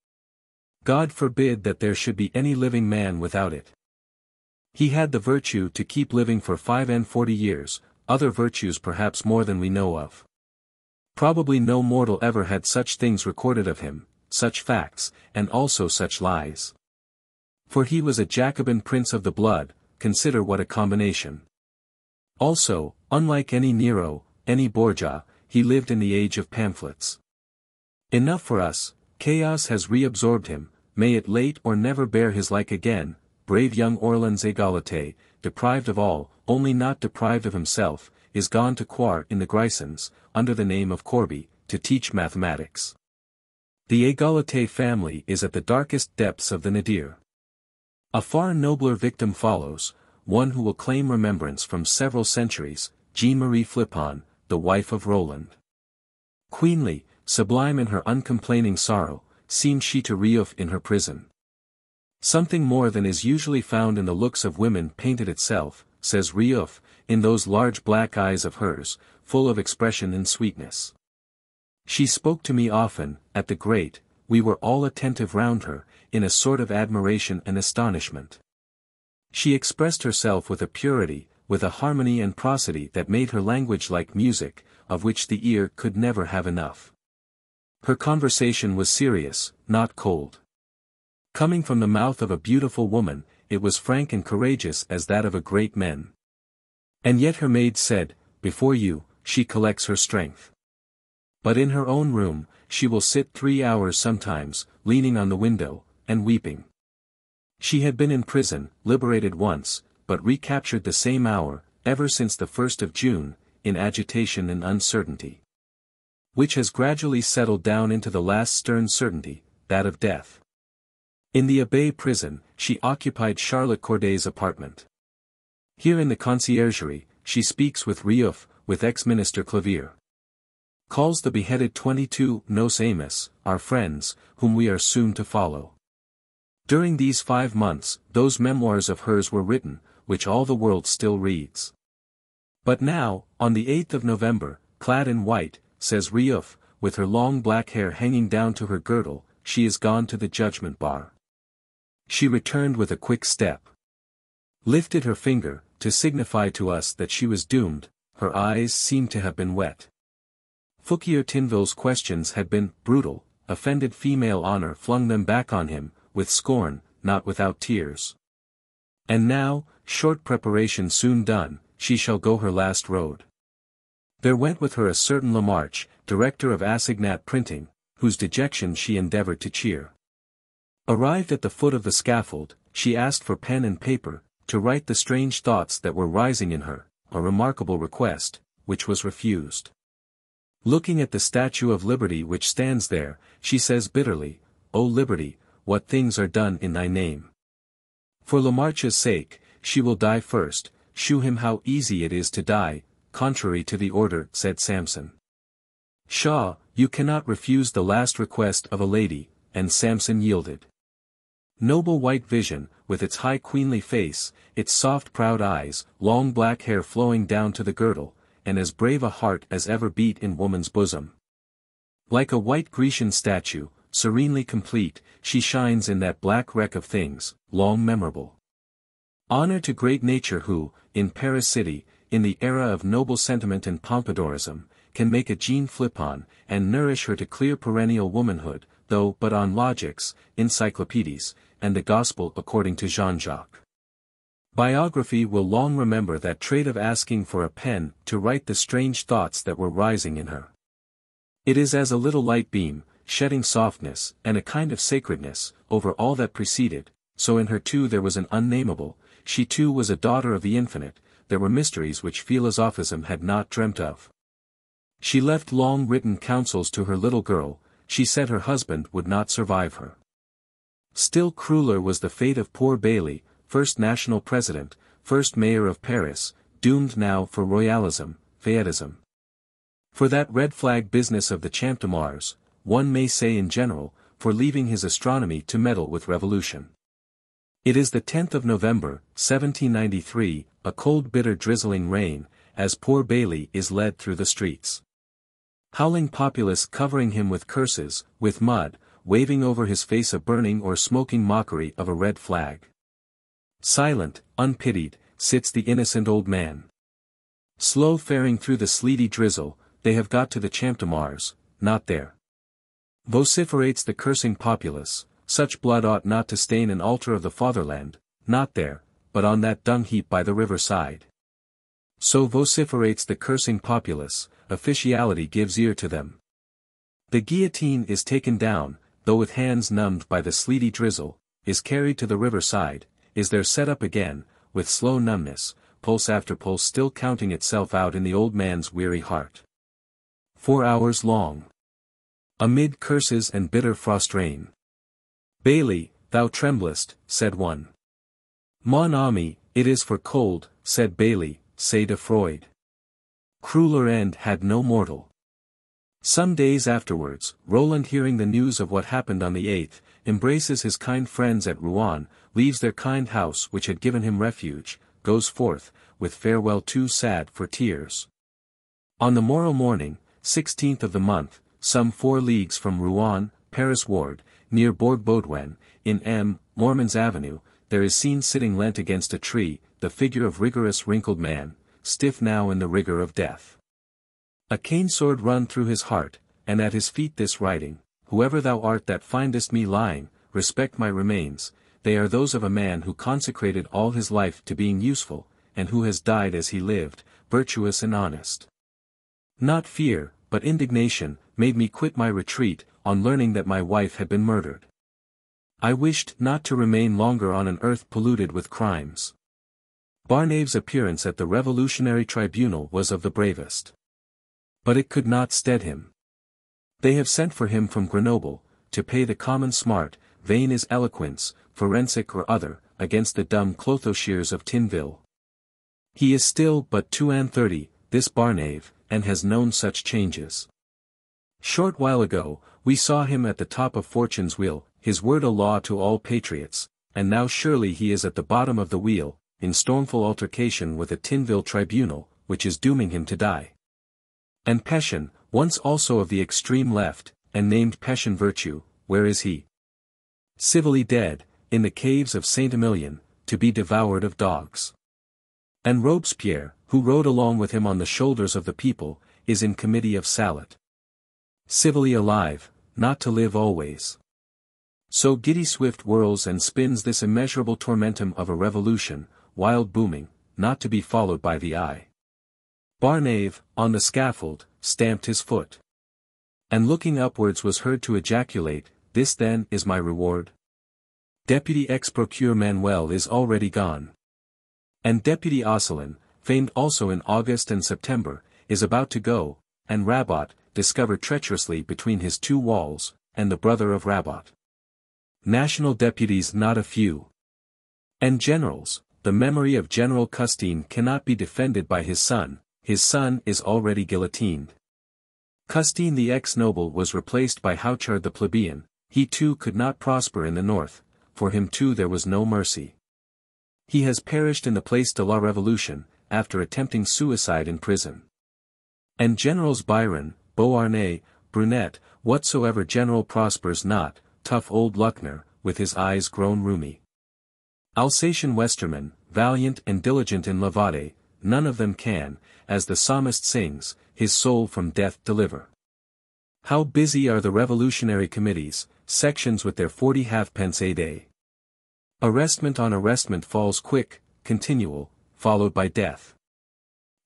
God forbid that there should be any living man without it. He had the virtue to keep living for five and forty years, other virtues perhaps more than we know of. Probably no mortal ever had such things recorded of him, such facts, and also such lies. For he was a Jacobin prince of the blood, consider what a combination. Also, unlike any Nero, any Borgia, he lived in the age of pamphlets. Enough for us, chaos has reabsorbed him, may it late or never bear his like again, brave young Orleans Égalité, deprived of all, only not deprived of himself, is gone to Coire in the Grisons, under the name of Corby, to teach mathematics. The Égalité family is at the darkest depths of the nadir. A far nobler victim follows, one who will claim remembrance from several centuries, Jeanne-Marie Phlipon, the wife of Roland. Queenly, sublime in her uncomplaining sorrow, seemed she to Riouffe in her prison. Something more than is usually found in the looks of women painted itself, says Riouffe, in those large black eyes of hers, full of expression and sweetness. She spoke to me often, at the grate, we were all attentive round her, in a sort of admiration and astonishment. She expressed herself with a purity, with a harmony and prosody that made her language like music, of which the ear could never have enough. Her conversation was serious, not cold. Coming from the mouth of a beautiful woman, it was frank and courageous as that of a great man. And yet her maid said, Before you, she collects her strength. But in her own room, she will sit three hours sometimes, leaning on the window, and weeping. She had been in prison, liberated once, but recaptured the same hour, ever since the 1st of June, in agitation and uncertainty. Which has gradually settled down into the last stern certainty, that of death. In the Abbaye prison, she occupied Charlotte Corday's apartment. Here in the conciergerie, she speaks with Riouffe, with ex-minister Clavière. Calls the beheaded 22 Nos Amis, our friends, whom we are soon to follow. During these five months, those memoirs of hers were written, which all the world still reads. But now, on the 8th of November, clad in white, says Riouffe, with her long black hair hanging down to her girdle, she is gone to the judgment bar. She returned with a quick step. Lifted her finger, to signify to us that she was doomed, her eyes seemed to have been wet. Fouquier Tinville's questions had been brutal, offended female honor flung them back on him, with scorn, not without tears. And now, short preparation soon done, she shall go her last road. There went with her a certain Lamarche, director of Assignat Printing, whose dejection she endeavored to cheer. Arrived at the foot of the scaffold, she asked for pen and paper, to write the strange thoughts that were rising in her, a remarkable request, which was refused. Looking at the statue of liberty which stands there, she says bitterly, O liberty, what things are done in thy name. For Lamarche's sake, she will die first, shew him how easy it is to die, contrary to the order, said Samson. Shaw, you cannot refuse the last request of a lady, and Samson yielded. Noble white vision, with its high queenly face, its soft proud eyes, long black hair flowing down to the girdle, and as brave a heart as ever beat in woman's bosom. Like a white Grecian statue, serenely complete, she shines in that black wreck of things, long memorable. Honor to great nature who, in Paris city, in the era of noble sentiment and pompadourism, can make a Jeanne Phlipon, and nourish her to clear perennial womanhood, though but on logics, encyclopedies, and the Gospel according to Jean-Jacques. Biography will long remember that trait of asking for a pen to write the strange thoughts that were rising in her. It is as a little light beam, shedding softness, and a kind of sacredness, over all that preceded, so in her too there was an unnameable, she too was a daughter of the infinite, there were mysteries which philosophism had not dreamt of. She left long written counsels to her little girl, she said her husband would not survive her. Still crueler was the fate of poor Bailly, first national president, first mayor of Paris, doomed now for royalism, fayetism. For that red flag business of the Champ de Mars, one may say in general, for leaving his astronomy to meddle with revolution. It is the 10th of November, 1793, a cold bitter drizzling rain, as poor Bailly is led through the streets. Howling populace covering him with curses, with mud, waving over his face a burning or smoking mockery of a red flag. Silent, unpitied, sits the innocent old man. Slow faring through the sleety drizzle, they have got to the Champ de Mars, not there. Vociferates the cursing populace, such blood ought not to stain an altar of the fatherland, not there, but on that dung heap by the river side. So vociferates the cursing populace, officiality gives ear to them. The guillotine is taken down, though with hands numbed by the sleety drizzle, is carried to the river side, is there set up again, with slow numbness, pulse after pulse still counting itself out in the old man's weary heart. Four hours long. Amid curses and bitter frost rain. Bailly, thou tremblest, said one. Mon ami, it is for cold, said Bailly, c'est de froid. Crueler end had no mortal. Some days afterwards, Roland hearing the news of what happened on the 8th, embraces his kind friends at Rouen, leaves their kind house which had given him refuge, goes forth, with farewell too sad for tears. On the morrow morning, 16th of the month, some four leagues from Rouen, Paris ward, near Bourg Baudouin, in M. Normand's Avenue, there is seen sitting leant against a tree, the figure of rigorous wrinkled man, stiff now in the rigor of death. A cane sword run through his heart, and at his feet this writing, Whoever thou art that findest me lying, respect my remains, they are those of a man who consecrated all his life to being useful, and who has died as he lived, virtuous and honest. Not fear, but indignation, made me quit my retreat, on learning that my wife had been murdered. I wished not to remain longer on an earth polluted with crimes. Barnave's appearance at the Revolutionary Tribunal was of the bravest. But it could not stead him. They have sent for him from Grenoble, to pay the common smart, vain is eloquence, forensic or other, against the dumb clothoshears of Tinville. He is still but two and thirty, this Barnave, and has known such changes. Short while ago, we saw him at the top of fortune's wheel, his word a law to all patriots, and now surely he is at the bottom of the wheel, in stormful altercation with a Tinville tribunal, which is dooming him to die. And Pétion, once also of the extreme left, and named Pétion virtue, where is he? Civilly dead, in the caves of Saint-Emilion, to be devoured of dogs. And Robespierre, who rode along with him on the shoulders of the people, is in committee of Salut. Civilly alive, not to live always. So giddy swift whirls and spins this immeasurable tormentum of a revolution, wild booming, not to be followed by the eye. Barnave, on the scaffold, stamped his foot. And looking upwards was heard to ejaculate, This then is my reward? Deputy ex-procure Manuel is already gone. And Deputy Osselin, famed also in August and September, is about to go, and Rabaut, discovered treacherously between his two walls, and the brother of Rabaut national deputies not a few. And generals, the memory of General Custine cannot be defended by his son, his son is already guillotined. Custine the ex-noble was replaced by Houchard the plebeian, he too could not prosper in the north, for him too there was no mercy. He has perished in the Place de la Revolution, after attempting suicide in prison. And Generals Biron, Beauharnais, Brunet, whatsoever general prospers not, tough old Luckner, with his eyes grown rheumy. Alsatian Westerman, valiant and diligent in La Vendée, none of them can, as the psalmist sings, his soul from death deliver. How busy are the revolutionary committees, sections with their forty halfpence a day. Arrestment on arrestment falls quick, continual, followed by death.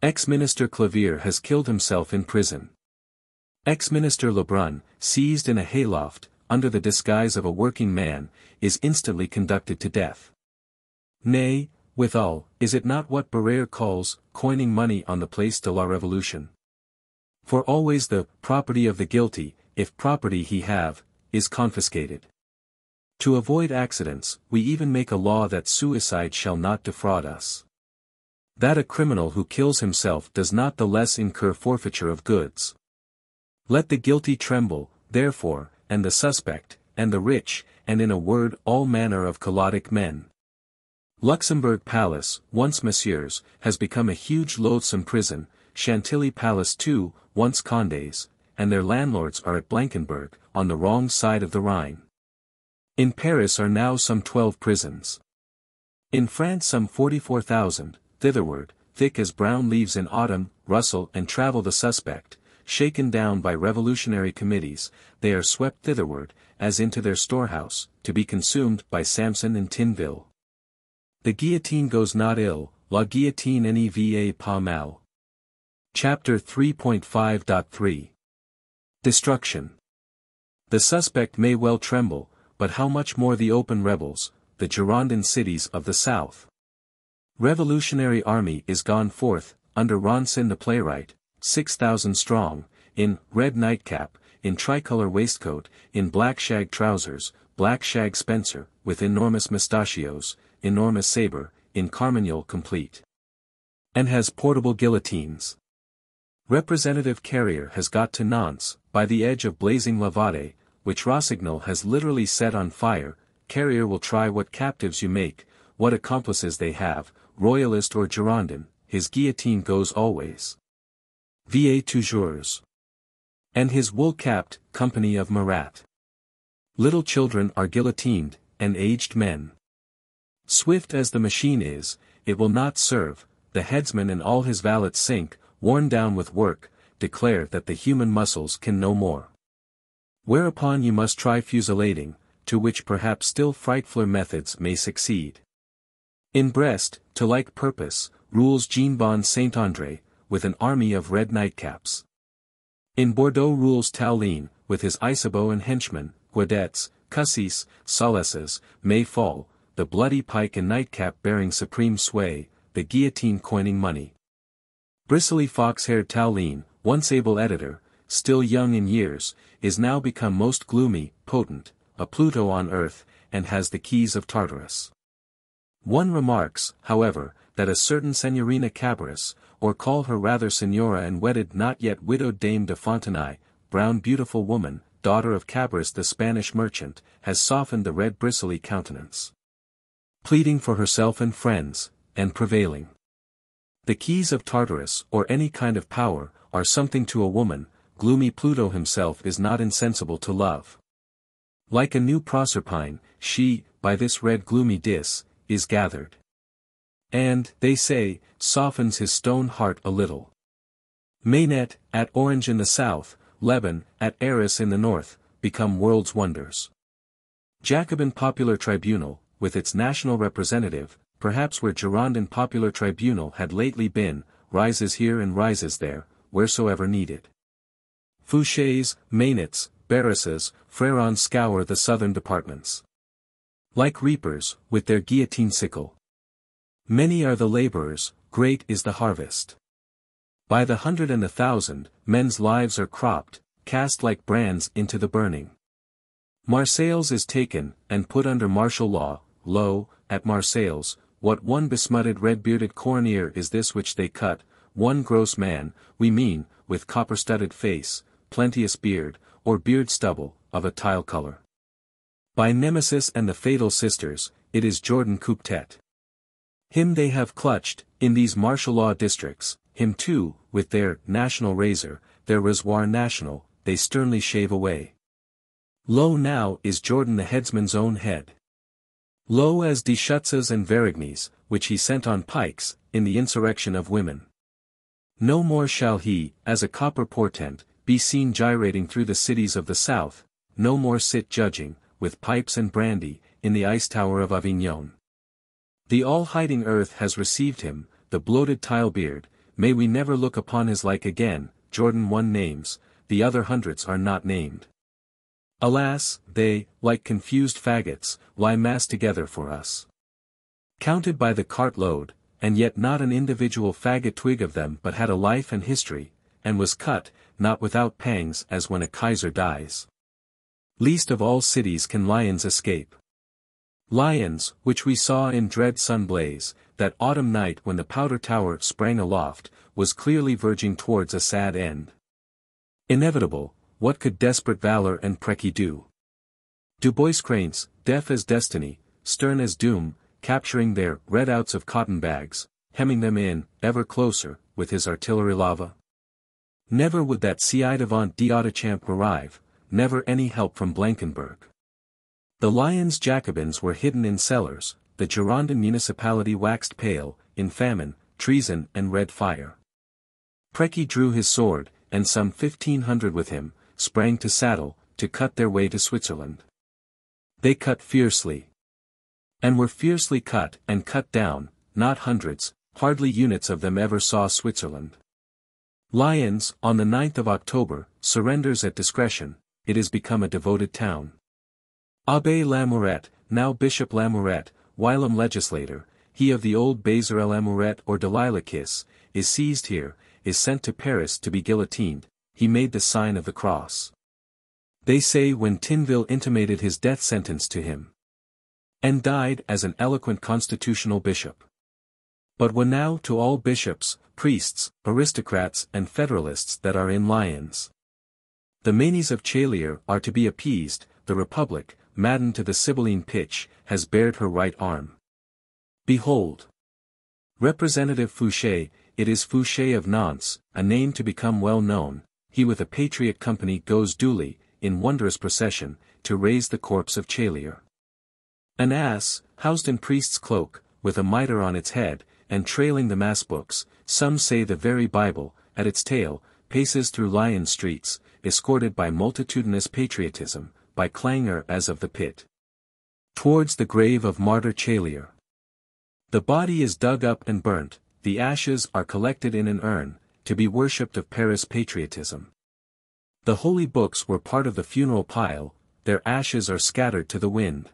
Ex-Minister Clavière has killed himself in prison. Ex-Minister Lebrun, seized in a hayloft, under the disguise of a working man, is instantly conducted to death. Nay, withal, is it not what Barrère calls, coining money on the place de la Revolution? For always the property of the guilty, if property he have, is confiscated. To avoid accidents, we even make a law that suicide shall not defraud us. That a criminal who kills himself does not the less incur forfeiture of goods. Let the guilty tremble, therefore, and the suspect, and the rich, and in a word all manner of Culottic men. Luxembourg Palace, once Monsieur's, has become a huge loathsome prison, Chantilly Palace too, once Condé's, and their landlords are at Blankenberg, on the wrong side of the Rhine. In Paris are now some twelve prisons. In France some 44,000, thitherward, thick as brown leaves in autumn, rustle and travel the suspect, shaken down by revolutionary committees, they are swept thitherward, as into their storehouse, to be consumed by Samson and Tinville. The guillotine goes not ill, la guillotine ne va pas mal. Chapter 3.5.3 Destruction The suspect may well tremble, but how much more the open rebels, the Girondin cities of the south. Revolutionary army is gone forth, under Ronsin the playwright, 6,000 strong, in red nightcap, in tricolor waistcoat, in black shag trousers, black shag spencer, with enormous mustachios, enormous saber, in carmagnole complete. And has portable guillotines. Representative Carrier has got to Nantes, by the edge of blazing La Vendée, which Rossignol has literally set on fire, Carrier will try what captives you make, what accomplices they have, royalist or Girondin, his guillotine goes always. Va toujours. And his wool-capped, company of Marat. Little children are guillotined, and aged men. Swift as the machine is, it will not serve, the headsman and all his valets sink, worn down with work, declare that the human muscles can no more. Whereupon you must try fusillading, to which perhaps still frightfuler methods may succeed. In Brest, to like purpose, rules Jean Bon Saint-André, with an army of red nightcaps. In Bordeaux rules Tallien, with his Isabeau and henchmen, Guadets, Cussis, Salesses, May Fall, the bloody pike and nightcap bearing supreme sway, the guillotine coining money. Bristly fox-haired Tallien, once able editor, still young in years, is now become most gloomy, potent, a Pluto on earth, and has the keys of Tartarus. One remarks, however, that a certain Senorina Cabarus, or call her rather Senora and wedded not yet widowed Dame de Fontenay, brown beautiful woman, daughter of Cabarus the Spanish merchant, has softened the red bristly countenance. Pleading for herself and friends, and prevailing. The keys of Tartarus, or any kind of power, are something to a woman, gloomy Pluto himself is not insensible to love. Like a new Proserpine, she, by this red gloomy Dis, is gathered. And, they say, softens his stone heart a little. Maignet, at Orange in the south, Lebon, at Arras in the north, become world's wonders. Jacobin Popular Tribunal, with its national representative, perhaps where Girondin Popular Tribunal had lately been, rises here and rises there, wheresoever needed. Fouchés, Maignets, Barrases, Frerons scour the southern departments. Like reapers, with their guillotine sickle. Many are the laborers, great is the harvest. By the hundred and the thousand, men's lives are cropped, cast like brands into the burning. Marseilles is taken, and put under martial law, lo, at Marseilles, what one besmutted red-bearded coroner is this which they cut, one gross man, we mean, with copper-studded face, plenteous beard, or beard stubble, of a tile color. By Nemesis and the Fatal Sisters, it is Jourdan Coupe-tête. Him they have clutched, in these martial law districts, him too, with their national razor, their rasoir national, they sternly shave away. Lo now is Jourdan the headsman's own head. Lo as de Deshuttes and Varigny, which he sent on pikes, in the insurrection of women. No more shall he, as a copper portent, be seen gyrating through the cities of the south, no more sit judging, with pipes and brandy, in the ice tower of Avignon. The all-hiding earth has received him, the bloated tile-beard, may we never look upon his like again, Jourdan one names, the other hundreds are not named. Alas, they, like confused faggots, lie massed together for us. Counted by the cartload, and yet not an individual faggot twig of them but had a life and history, and was cut, not without pangs as when a Kaiser dies. Least of all cities can Lyons escape. Lyons, which we saw in dread sun blaze, that autumn night when the powder tower sprang aloft, was clearly verging towards a sad end. Inevitable, what could desperate valor and Précy do? Dubois-Crancé, deaf as destiny, stern as doom, capturing their redouts of cotton bags, hemming them in, ever closer, with his artillery lava? Never would that ci-devant d'Autechamp arrive, never any help from Blankenberg. The Lyons Jacobins were hidden in cellars, the Girondin municipality waxed pale, in famine, treason and red fire. Précy drew his sword, and some fifteen hundred with him, sprang to saddle, to cut their way to Switzerland. They cut fiercely. And were fiercely cut and cut down, not hundreds, hardly units of them ever saw Switzerland. Lyons, on the 9th of October, surrenders at discretion, it is become a devoted town. Abbé Lamourette, now Bishop Lamourette, whilom legislator, he of the old Baiser Lamourette or Delilah Kiss, is seized here, is sent to Paris to be guillotined, he made the sign of the cross. They say when Tinville intimated his death sentence to him. And died as an eloquent constitutional bishop. But when now to all bishops, priests, aristocrats and federalists that are in Lyons. The manes of Chalier are to be appeased, the Republic, maddened to the Sibylline pitch, has bared her right arm. Behold! Representative Fouché, it is Fouché of Nantes, a name to become well known, he with a patriot company goes duly, in wondrous procession, to raise the corpse of Chalier. An ass, housed in priest's cloak, with a mitre on its head, and trailing the mass books, some say the very Bible, at its tail, paces through Lyon streets, escorted by multitudinous patriotism, by clangor as of the pit. Towards the grave of martyr Chalier. The body is dug up and burnt, the ashes are collected in an urn, to be worshipped of Paris patriotism. The holy books were part of the funeral pile, their ashes are scattered to the wind.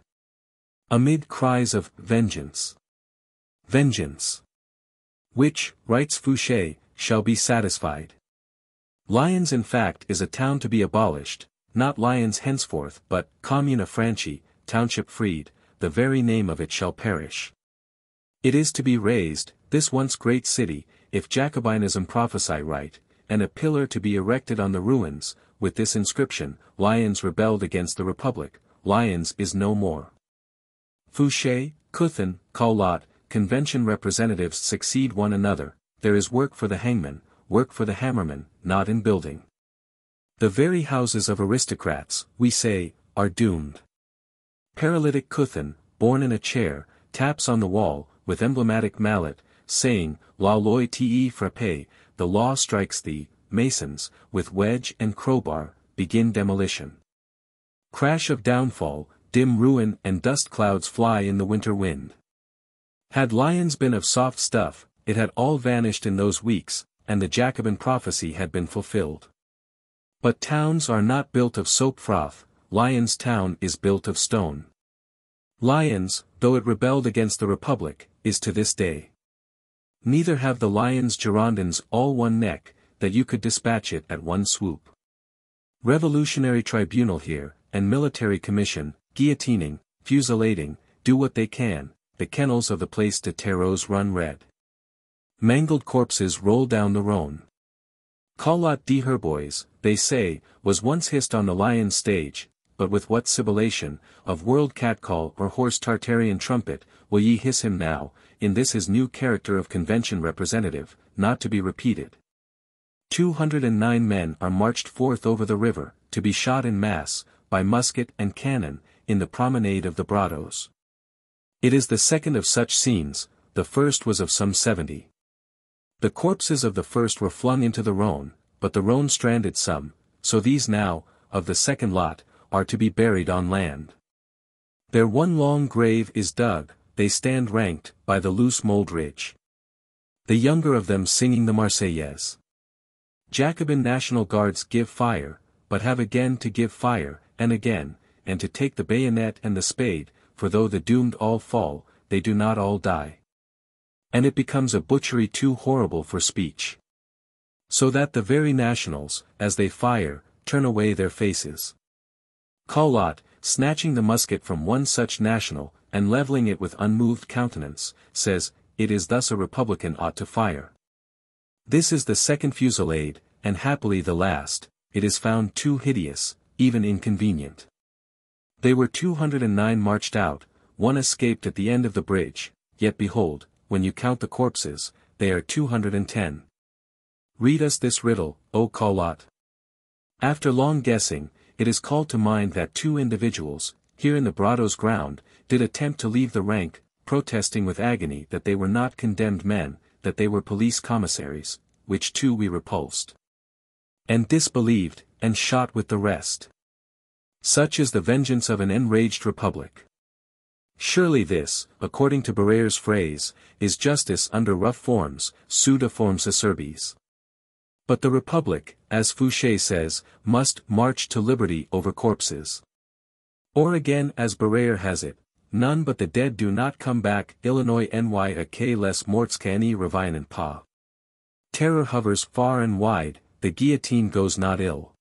Amid cries of vengeance. Vengeance which, writes Fouché, shall be satisfied. Lyons in fact is a town to be abolished, not Lyons henceforth but, commune affranchi, township freed, the very name of it shall perish. It is to be razed, this once great city, if Jacobinism prophesy right, and a pillar to be erected on the ruins, with this inscription, Lyons rebelled against the Republic, Lyons is no more. Fouché, Couthon, Collot, convention representatives succeed one another, there is work for the hangman, work for the hammerman, not in building. The very houses of aristocrats, we say, are doomed. Paralytic Couthon, born in a chair, taps on the wall, with emblematic mallet, saying, La loi te frappe, the law strikes thee, masons, with wedge and crowbar, begin demolition. Crash of downfall, dim ruin and dust clouds fly in the winter wind. Had Lyons been of soft stuff, it had all vanished in those weeks, and the Jacobin prophecy had been fulfilled. But towns are not built of soap froth, Lyons town is built of stone. Lyons, though it rebelled against the Republic, is to this day. Neither have the Lyons Girondins all one neck, that you could dispatch it at one swoop. Revolutionary tribunal here, and military commission, guillotining, fusillading, do what they can, the kennels of the place de terreaux run red. Mangled corpses roll down the Rhone. Collot d'Herbois, they say, was once hissed on the Lyons stage, but with what sibilation, of world catcall or hoarse Tartarian trumpet, will ye hiss him now, in this his new character of convention representative, not to be repeated. Two hundred and nine men are marched forth over the river, to be shot in mass, by musket and cannon, in the promenade of the Brotteaux. It is the second of such scenes, the first was of some seventy. The corpses of the first were flung into the Rhone, but the Rhone stranded some, so these now, of the second lot, are to be buried on land. Their one long grave is dug, they stand ranked, by the loose mould ridge. The younger of them singing the Marseillaise. Jacobin National Guards give fire, but have again to give fire, and again, and to take the bayonet and the spade, for though the doomed all fall, they do not all die. And it becomes a butchery too horrible for speech. So that the very nationals, as they fire, turn away their faces. Collot, snatching the musket from one such national, and leveling it with unmoved countenance, says, it is thus a republican ought to fire. This is the second fusillade, and happily the last, it is found too hideous, even inconvenient. They were 209 marched out, one escaped at the end of the bridge, yet behold, when you count the corpses, they are 210. Read us this riddle, O Collot. After long guessing, it is called to mind that two individuals, here in the Brotteaux ground, did attempt to leave the rank, protesting with agony that they were not condemned men, that they were police commissaries, which two we repulsed. And disbelieved, and shot with the rest. Such is the vengeance of an enraged republic. Surely this, according to Barrere's phrase, is justice under rough forms, sous des formes acerbes. But the republic, as Fouché says, must march to liberty over corpses. Or again as Barrere has it, none but the dead do not come back Illinois ny a k les morts qu'ani reviennent pas. Terror hovers far and wide, the guillotine goes not ill.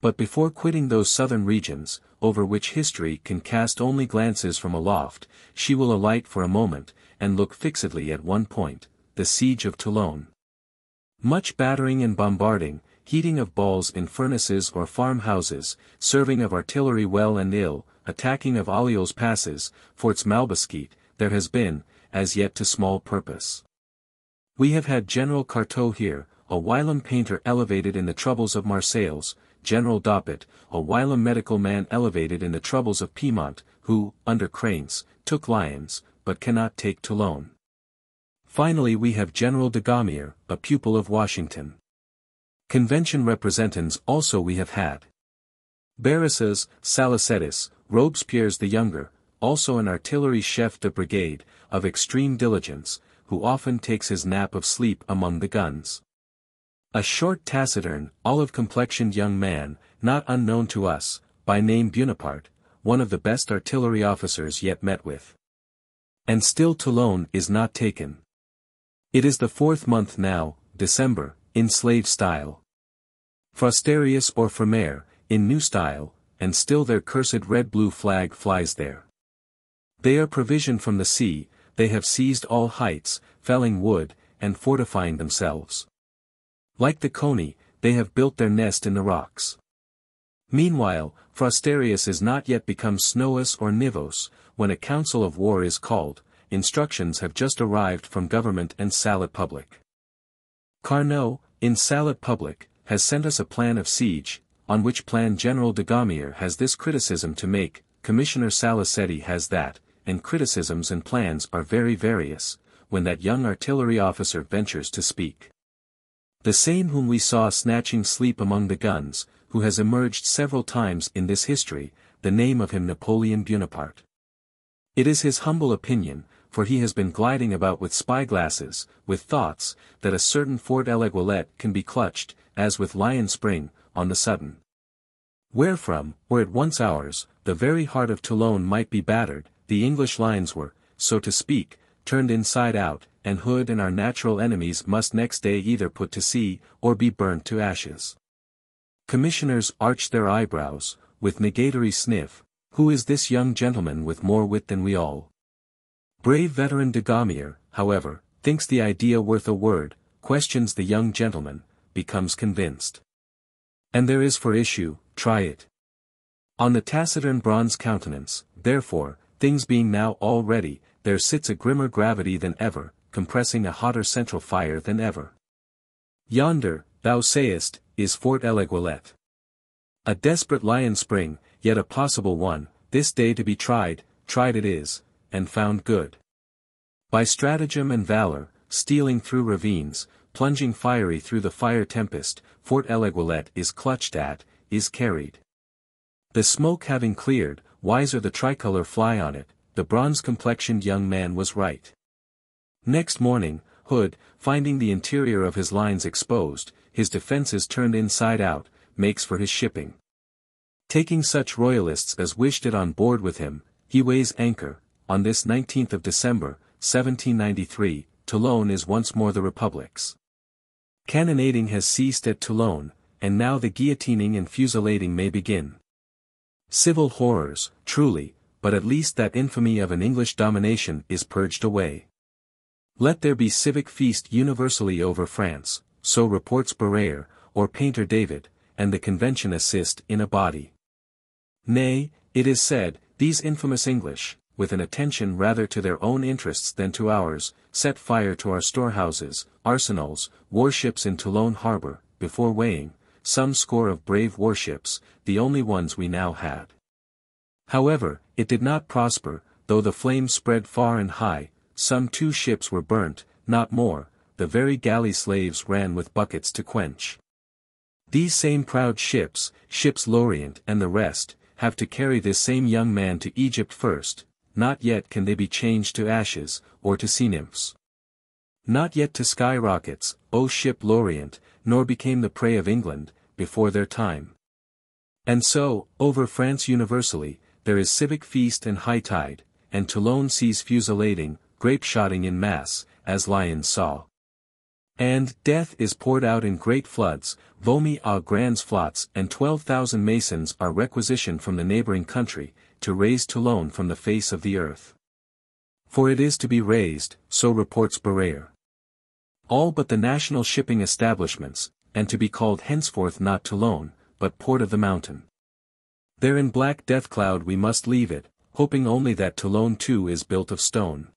But before quitting those southern regions, over which history can cast only glances from aloft, she will alight for a moment, and look fixedly at one point, the siege of Toulon. Much battering and bombarding, heating of balls in furnaces or farmhouses, serving of artillery well and ill, attacking of Ollioules passes, Forts Malbosquet, there has been, as yet to small purpose. We have had General Cartaux here, a whilom painter elevated in the troubles of Marseilles, General Doppet, a whilom medical man elevated in the troubles of Piedmont, who, under Crancé, took Lyons, but cannot take Toulon. Finally we have General Dugommier, a pupil of Washington. Convention representatives also we have had. Barrasas, Salicettis, Robespierre's the younger, also an artillery chef de brigade, of extreme diligence, who often takes his nap of sleep among the guns. A short taciturn, olive-complexioned young man, not unknown to us, by name Buonaparte, one of the best artillery officers yet met with. And still Toulon is not taken. It is the fourth month now, December, in slave style. Frostarious or Frimaire, in new style, and still their cursed red-blue flag flies there. They are provisioned from the sea, they have seized all heights, felling wood, and fortifying themselves. Like the coney, they have built their nest in the rocks. Meanwhile, Frostarious is not yet become Snowous or Nivôse, when a council of war is called, instructions have just arrived from government and Salut Public. Carnot, in Salut Public, has sent us a plan of siege, on which plan General Dugommier has this criticism to make, Commissioner Salicetti has that, and criticisms and plans are very various, when that young artillery officer ventures to speak. The same whom we saw snatching sleep among the guns, who has emerged several times in this history, the name of him Napoleon Bonaparte. It is his humble opinion, for he has been gliding about with spyglasses, with thoughts, that a certain Fort l'Eguillette can be clutched, as with Lion Spring, on the sudden. Wherefrom, were at once ours, the very heart of Toulon might be battered, the English lines were, so to speak, turned inside out, and Hood and our natural enemies must next day either put to sea, or be burnt to ashes. Commissioners arched their eyebrows, with negatory sniff, who is this young gentleman with more wit than we all? Brave veteran Dugommier, however, thinks the idea worth a word, questions the young gentleman, becomes convinced. And there is for issue, try it. On the taciturn bronze countenance, therefore, things being now all ready, there sits a grimmer gravity than ever, compressing a hotter central fire than ever. Yonder, thou sayest, is Fort l'Eguillette. A desperate lion spring, yet a possible one, this day to be tried, tried it is, and found good. By stratagem and valor, stealing through ravines, plunging fiery through the fire tempest, Fort l'Eguillette is clutched at, is carried. The smoke having cleared, wiser the tricolor fly on it, the bronze-complexioned young man was right. Next morning, Hood, finding the interior of his lines exposed, his defenses turned inside out, makes for his shipping. Taking such royalists as wished it on board with him, he weighs anchor, on this 19th of December, 1793, Toulon is once more the Republic's. Cannonading has ceased at Toulon, and now the guillotining and fusillading may begin. Civil horrors, truly, but at least that infamy of an English domination is purged away. Let there be civic feast universally over France, so reports Barrere, or Painter David, and the convention assist in a body. Nay, it is said, these infamous English, with an attention rather to their own interests than to ours, set fire to our storehouses, arsenals, warships in Toulon harbor, before weighing, some score of brave warships, the only ones we now had. However, it did not prosper, though the flames spread far and high, some two ships were burnt, not more, the very galley slaves ran with buckets to quench. These same proud ships, ships L'Orient and the rest, have to carry this same young man to Egypt first, not yet can they be changed to ashes, or to sea nymphs. Not yet to skyrockets, O ship L'Orient, nor became the prey of England, before their time. And so, over France universally, there is civic feast and high tide, and Toulon sees fusillading, grape-shotting in mass, as Lyons saw. And, death is poured out in great floods, vomi a grands flots and twelve thousand masons are requisitioned from the neighboring country, to raise Toulon from the face of the earth. For it is to be raised, so reports Barrère. All but the national shipping establishments, and to be called henceforth not Toulon, but Port of the Mountain. There in black death cloud we must leave it, hoping only that Toulon too is built of stone.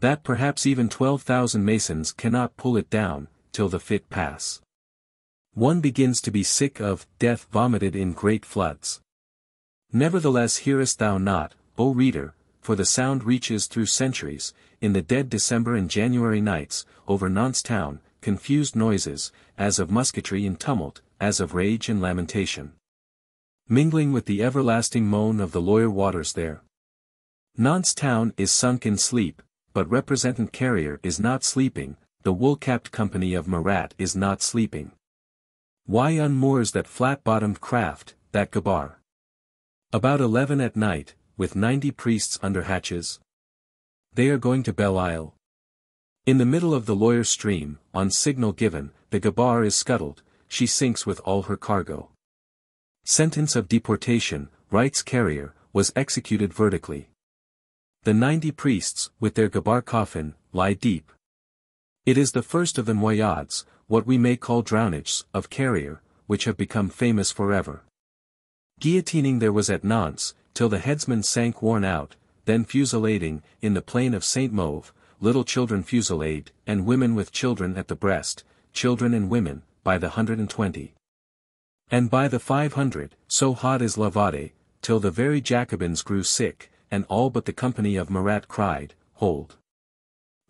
That perhaps even twelve thousand masons cannot pull it down, till the fit pass. One begins to be sick of death vomited in great floods. Nevertheless hearest thou not, O reader, for the sound reaches through centuries, in the dead December and January nights, over Nantes town, confused noises, as of musketry in tumult, as of rage and lamentation. Mingling with the everlasting moan of the Loire waters there. Nantes town is sunk in sleep, but representant Carrier is not sleeping, the wool-capped company of Marat is not sleeping. Why unmoors that flat-bottomed craft, that gabar? About eleven at night, with ninety priests under hatches. They are going to Belle Isle. In the middle of the Loire stream, on signal given, the Gabar is scuttled, she sinks with all her cargo. Sentence of deportation, writes Carrier, was executed vertically. The ninety priests, with their Gabar coffin, lie deep. It is the first of the noyades, what we may call drownages, of Carrier, which have become famous forever. Guillotining there was at Nantes, till the headsman sank worn out, then fusillading, in the plain of Saint Mauve, little children fusillade, and women with children at the breast, children and women, by the hundred and twenty. And by the five hundred, so hot is La Vendée, till the very Jacobins grew sick, and all but the company of Marat cried, Hold.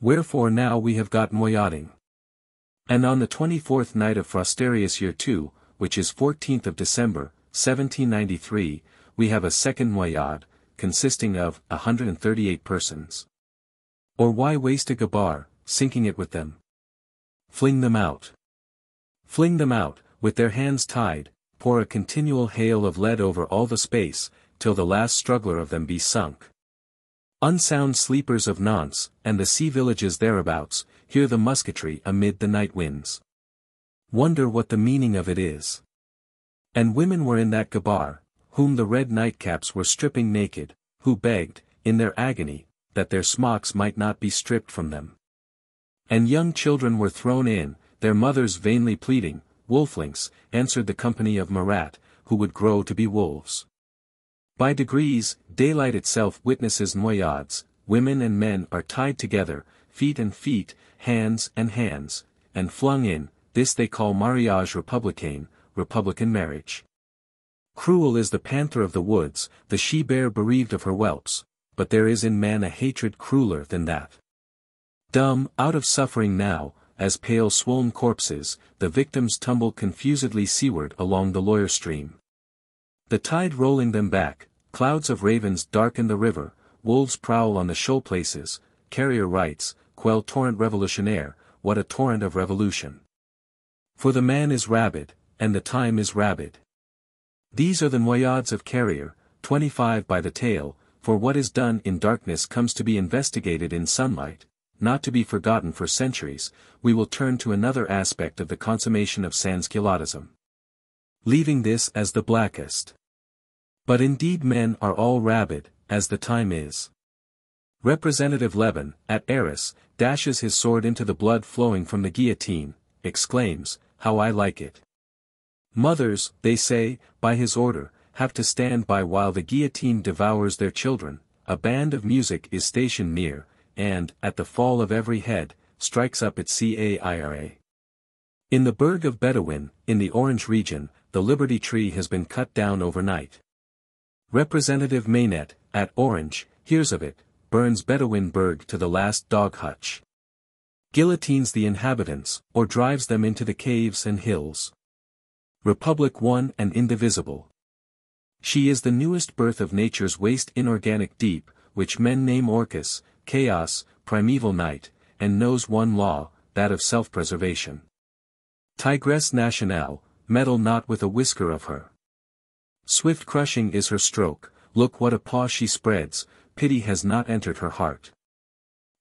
Wherefore now we have got noyading. And on the twenty-fourth night of Frosterius year two, which is fourteenth of December, 1793, we have a second Noyade, consisting of a 138 persons. Or why waste a gabar, sinking it with them? Fling them out. Fling them out, with their hands tied, pour a continual hail of lead over all the space, till the last struggler of them be sunk. Unsound sleepers of Nantes, and the sea villages thereabouts, hear the musketry amid the night winds. Wonder what the meaning of it is. And women were in that gabar, whom the red nightcaps were stripping naked, who begged, in their agony, that their smocks might not be stripped from them. And young children were thrown in, their mothers vainly pleading, wolflings, answered the company of Marat, who would grow to be wolves. By degrees, daylight itself witnesses noyades, women and men are tied together, feet and feet, hands and hands, and flung in, this they call mariage républicain, republican marriage. Cruel is the panther of the woods, the she-bear bereaved of her whelps, but there is in man a hatred crueler than that. Dumb, out of suffering now, as pale swollen corpses, the victims tumble confusedly seaward along the Loire stream. The tide rolling them back, clouds of ravens darken the river, wolves prowl on the shoal places, Carrier writes, quell torrent revolutionnaire, what a torrent of revolution. For the man is rabid, and the time is rabid. These are the noyades of Carrier, 25 by the tale, for what is done in darkness comes to be investigated in sunlight, not to be forgotten for centuries, we will turn to another aspect of the consummation of Sansculottism. Leaving this as the blackest. But indeed men are all rabid, as the time is. Representative Lebon, at Arras, dashes his sword into the blood flowing from the guillotine, exclaims, How I like it. Mothers, they say, by his order, have to stand by while the guillotine devours their children, a band of music is stationed near, and, at the fall of every head, strikes up its Ça-ira. In the burg of Bedouin, in the Orange region, the Liberty Tree has been cut down overnight. Representative Maignet, at Orange, hears of it, burns Bedouin Berg to the last dog hutch. Guillotines the inhabitants, or drives them into the caves and hills. Republic one and indivisible. She is the newest birth of nature's waste inorganic deep, which men name Orcus, chaos, primeval night, and knows one law, that of self-preservation. Tigress nationale, meddle not with a whisker of her. Swift crushing is her stroke, look what a paw she spreads, pity has not entered her heart.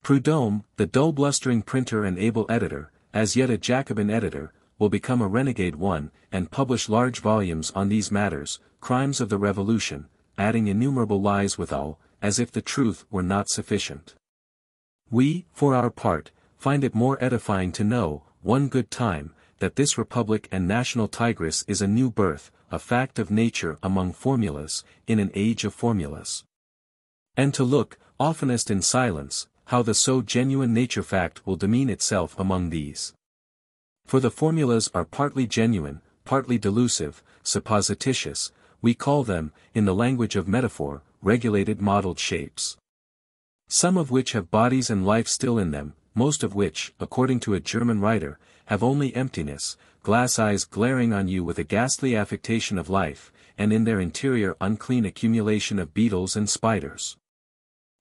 Prudhomme, the dull blustering printer and able editor, as yet a Jacobin editor, will become a renegade one, and publish large volumes on these matters, crimes of the revolution, adding innumerable lies withal, as if the truth were not sufficient. We, for our part, find it more edifying to know, one good time, that this republic and national tigress is a new birth, a fact of nature among formulas, in an age of formulas. And to look, oftenest in silence, how the so genuine nature fact will demean itself among these. For the formulas are partly genuine, partly delusive, supposititious, we call them, in the language of metaphor, regulated modeled shapes. Some of which have bodies and life still in them, most of which, according to a German writer, have only emptiness, glass eyes glaring on you with a ghastly affectation of life, and in their interior unclean accumulation of beetles and spiders.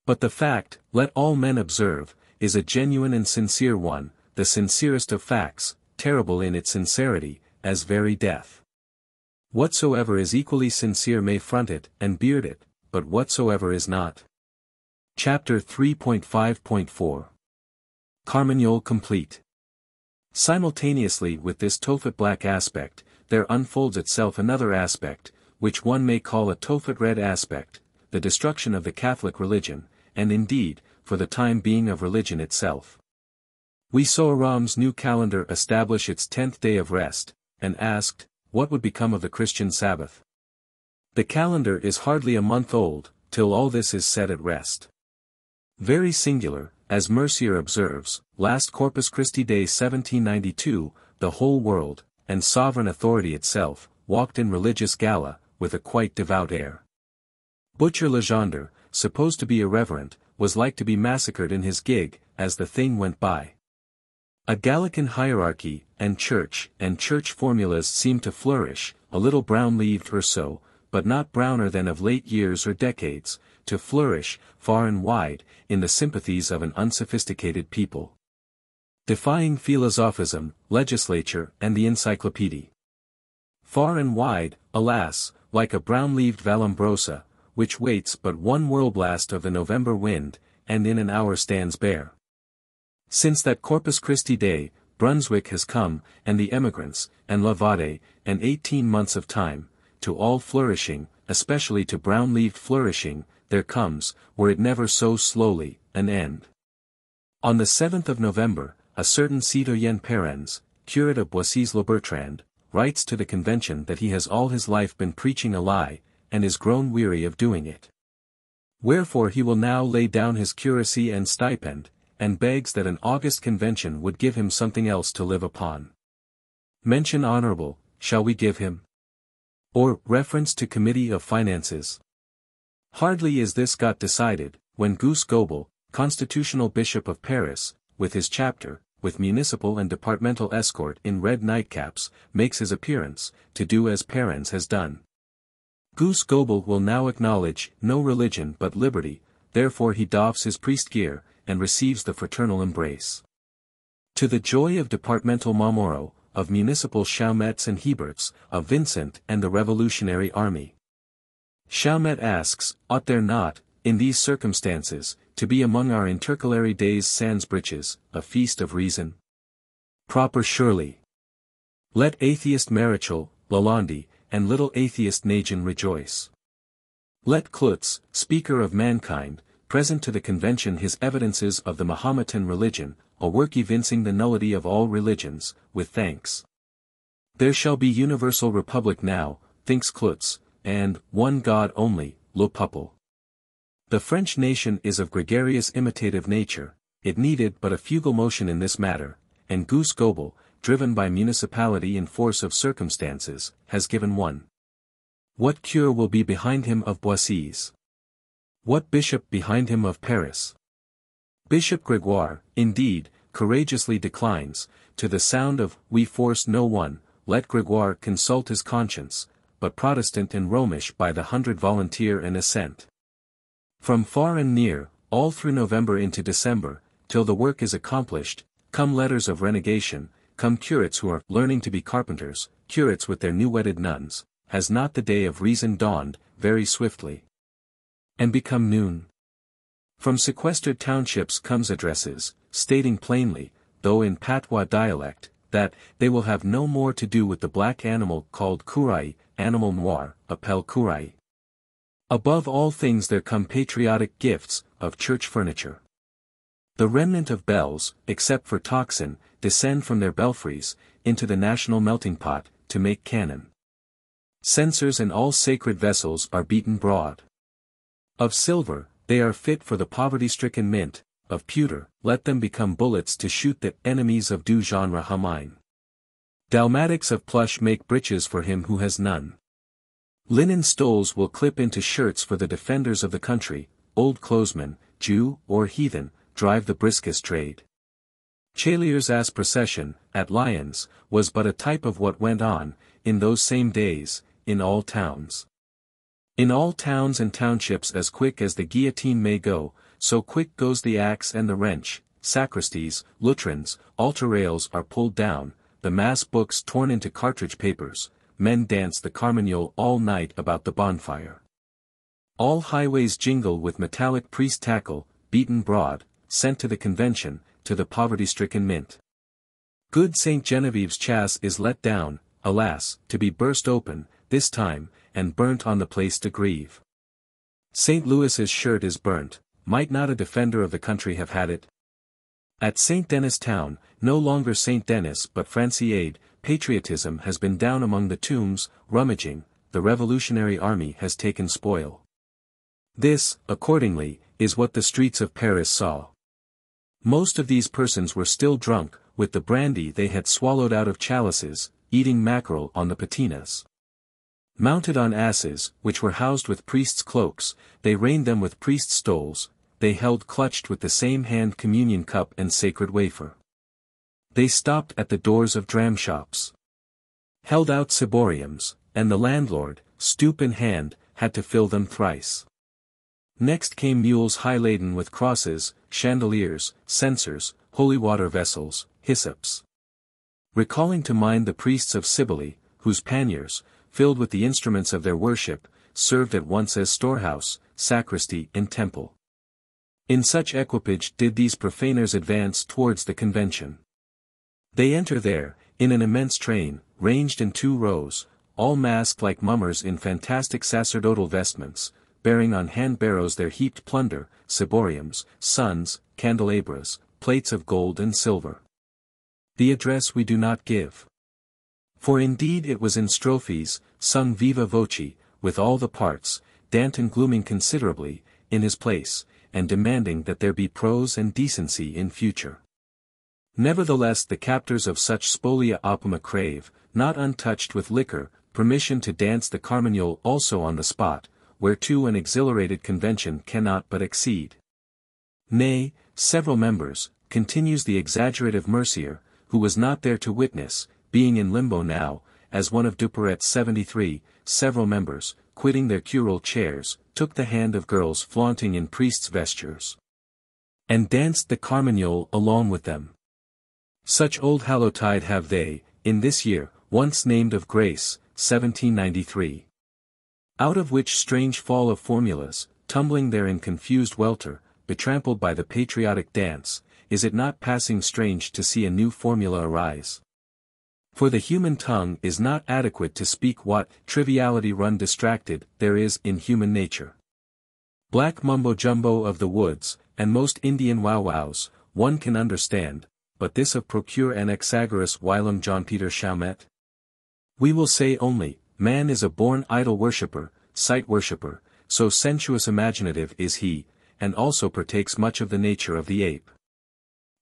But the fact, let all men observe, is a genuine and sincere one, the sincerest of facts, terrible in its sincerity, as very death. Whatsoever is equally sincere may front it and beard it, but whatsoever is not. Chapter 3.5.4 Carmagnole complete. Simultaneously with this Tophet black aspect, there unfolds itself another aspect, which one may call a Tophet red aspect, the destruction of the Catholic religion, and indeed, for the time being of religion itself. We saw Romme's new calendar establish its tenth day of rest, and asked, what would become of the Christian Sabbath? The calendar is hardly a month old, till all this is set at rest. Very singular, as Mercier observes, last Corpus Christi Day 1792, the whole world, and sovereign authority itself, walked in religious gala, with a quite devout air. Butcher Legendre, supposed to be irreverent, was like to be massacred in his gig, as the thing went by. A Gallican hierarchy, and church, and church formulas seemed to flourish, a little brown-leaved or so, but not browner than of late years or decades, to flourish, far and wide, in the sympathies of an unsophisticated people. Defying philosophism, legislature, and the encyclopedia. Far and wide, alas, like a brown-leaved Vallombrosa, which waits but one whirlblast of the November wind, and in an hour stands bare. Since that Corpus Christi day, Brunswick has come, and the emigrants, and La Vendée, and eighteen months of time, to all flourishing, especially to brown-leaved flourishing, there comes, were it never so slowly, an end. On the 7th of November, a certain citoyen Parens, curate of Boissy-le-Bertrand, writes to the convention that he has all his life been preaching a lie, and is grown weary of doing it. Wherefore he will now lay down his curacy and stipend, and begs that an August convention would give him something else to live upon. Mention honorable, shall we give him? Or, reference to Committee of Finances. Hardly is this got decided, when Goose Gobel, constitutional bishop of Paris, with his chapter, with municipal and departmental escort in red nightcaps, makes his appearance, to do as Parens has done. Goose Gobel will now acknowledge no religion but liberty, therefore he doffs his priest gear, and receives the fraternal embrace. To the joy of departmental Momoro, of municipal Chaumettes and Heberts, of Vincent and the Revolutionary Army. Chaumette asks, ought there not, in these circumstances, to be among our intercalary days sans breeches, a feast of reason? Proper surely. Let atheist Maréchal, Lalande, and little atheist Naigeon rejoice. Let Clootz, speaker of mankind, present to the convention his evidences of the Mahometan religion, a work evincing the nullity of all religions, with thanks. There shall be universal republic now, thinks Clootz, and, one God only, le peuple. The French nation is of gregarious imitative nature, it needed but a fugal motion in this matter, and Goose Gobel, driven by municipality and force of circumstances, has given one. What cure will be behind him of Boissys? What bishop behind him of Paris? Bishop Gregoire, indeed, courageously declines, to the sound of, We force no one, let Gregoire consult his conscience, but Protestant and Romish by the hundred volunteer and assent. From far and near, all through November into December, till the work is accomplished, come letters of renegation, come curates who are learning to be carpenters, curates with their new wedded nuns, has not the day of reason dawned, very swiftly. And become noon. From sequestered townships comes addresses, stating plainly, though in patois dialect, that, they will have no more to do with the black animal called curé, animal noir, appel curé. Above all things there come patriotic gifts, of church furniture. The remnant of bells, except for tocsin, descend from their belfries, into the national melting pot, to make cannon. Censers and all sacred vessels are beaten broad. Of silver, they are fit for the poverty-stricken mint, of pewter, let them become bullets to shoot the enemies of du genre humain. Dalmatics of plush make breeches for him who has none. Linen stoles will clip into shirts for the defenders of the country, old clothesmen, Jew or heathen, drive the briskest trade. Chalier's ass procession, at Lyons, was but a type of what went on, in those same days, in all towns. In all towns and townships as quick as the guillotine may go, so quick goes the axe and the wrench, sacristies, lutrins, altar rails are pulled down, the mass books torn into cartridge papers, men dance the carmagnole all night about the bonfire. All highways jingle with metallic priest tackle, beaten broad, sent to the convention, to the poverty-stricken mint. Good St. Genevieve's châsse is let down, alas, to be burst open, this time, and burnt on the place de Grève. St. Louis's shirt is burnt, might not a defender of the country have had it? At St. Denis town, no longer St. Denis but Franciade, patriotism has been down among the tombs, rummaging, the revolutionary army has taken spoil. This, accordingly, is what the streets of Paris saw. Most of these persons were still drunk, with the brandy they had swallowed out of chalices, eating mackerel on the patinas. Mounted on asses, which were housed with priests' cloaks, they reined them with priests' stoles, they held clutched with the same hand communion cup and sacred wafer. They stopped at the doors of dram shops. Held out ciboriums, and the landlord, stoop in hand, had to fill them thrice. Next came mules high laden with crosses, chandeliers, censers, holy water vessels, hyssops. Recalling to mind the priests of Cybele, whose panniers, filled with the instruments of their worship, served at once as storehouse, sacristy and temple. In such equipage did these profaners advance towards the convention. They enter there, in an immense train, ranged in two rows, all masked like mummers in fantastic sacerdotal vestments, bearing on hand barrows their heaped plunder, ciboriums, suns, candelabras, plates of gold and silver. The address we do not give. For indeed it was in strophes, sung viva voce, with all the parts, Danton glooming considerably, in his place, and demanding that there be prose and decency in future. Nevertheless the captors of such spolia opima crave, not untouched with liquor, permission to dance the carmagnole also on the spot, whereto an exhilarated convention cannot but accede. Nay, several members, continues the exaggerative Mercier, who was not there to witness, being in limbo now, as one of Duperret's 73, several members, quitting their curule chairs, took the hand of girls flaunting in priest's vestures. And danced the carmagnole along with them. Such old hallowtide have they, in this year, once named of grace, 1793. Out of which strange fall of formulas, tumbling there in confused welter, betrampled by the patriotic dance, is it not passing strange to see a new formula arise? For the human tongue is not adequate to speak what triviality run distracted there is in human nature. Black mumbo-jumbo of the woods, and most Indian wow-wows, one can understand, but this of Procure Anaxagoras whilom John Peter Chaumette? We will say only, Man is a born idol worshipper, sight worshipper, so sensuous imaginative is he, and also partakes much of the nature of the ape.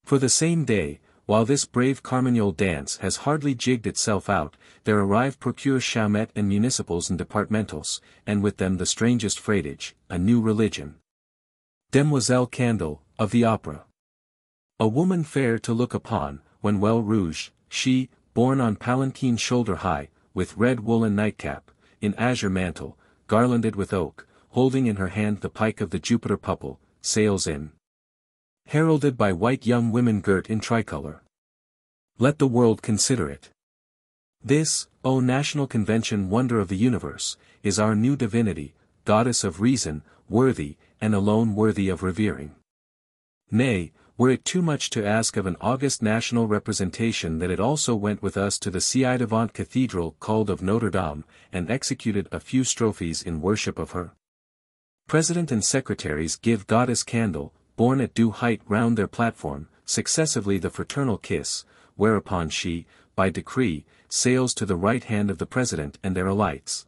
For the same day, while this brave Carmagnole dance has hardly jigged itself out, there arrive procures Chaumette and municipals and departmentals, and with them the strangest freightage, a new religion. Demoiselle Candeille, of the Opera. A woman fair to look upon, when well rouged, she, borne on palanquin shoulder high, with red woolen nightcap, in azure mantle, garlanded with oak, holding in her hand the pike of the Jupiter-Peuple, sails in. Heralded by white young women girt in tricolor. Let the world consider it. This, O National Convention wonder of the universe, is our new divinity, goddess of reason, worthy, and alone worthy of revering. Nay, were it too much to ask of an august national representation that it also went with us to the ci-devant cathedral called of Notre Dame, and executed a few strophes in worship of her? President and secretaries give goddess Candeille, borne at due height round their platform, successively the fraternal kiss, whereupon she, by decree, sails to the right hand of the president and there alights.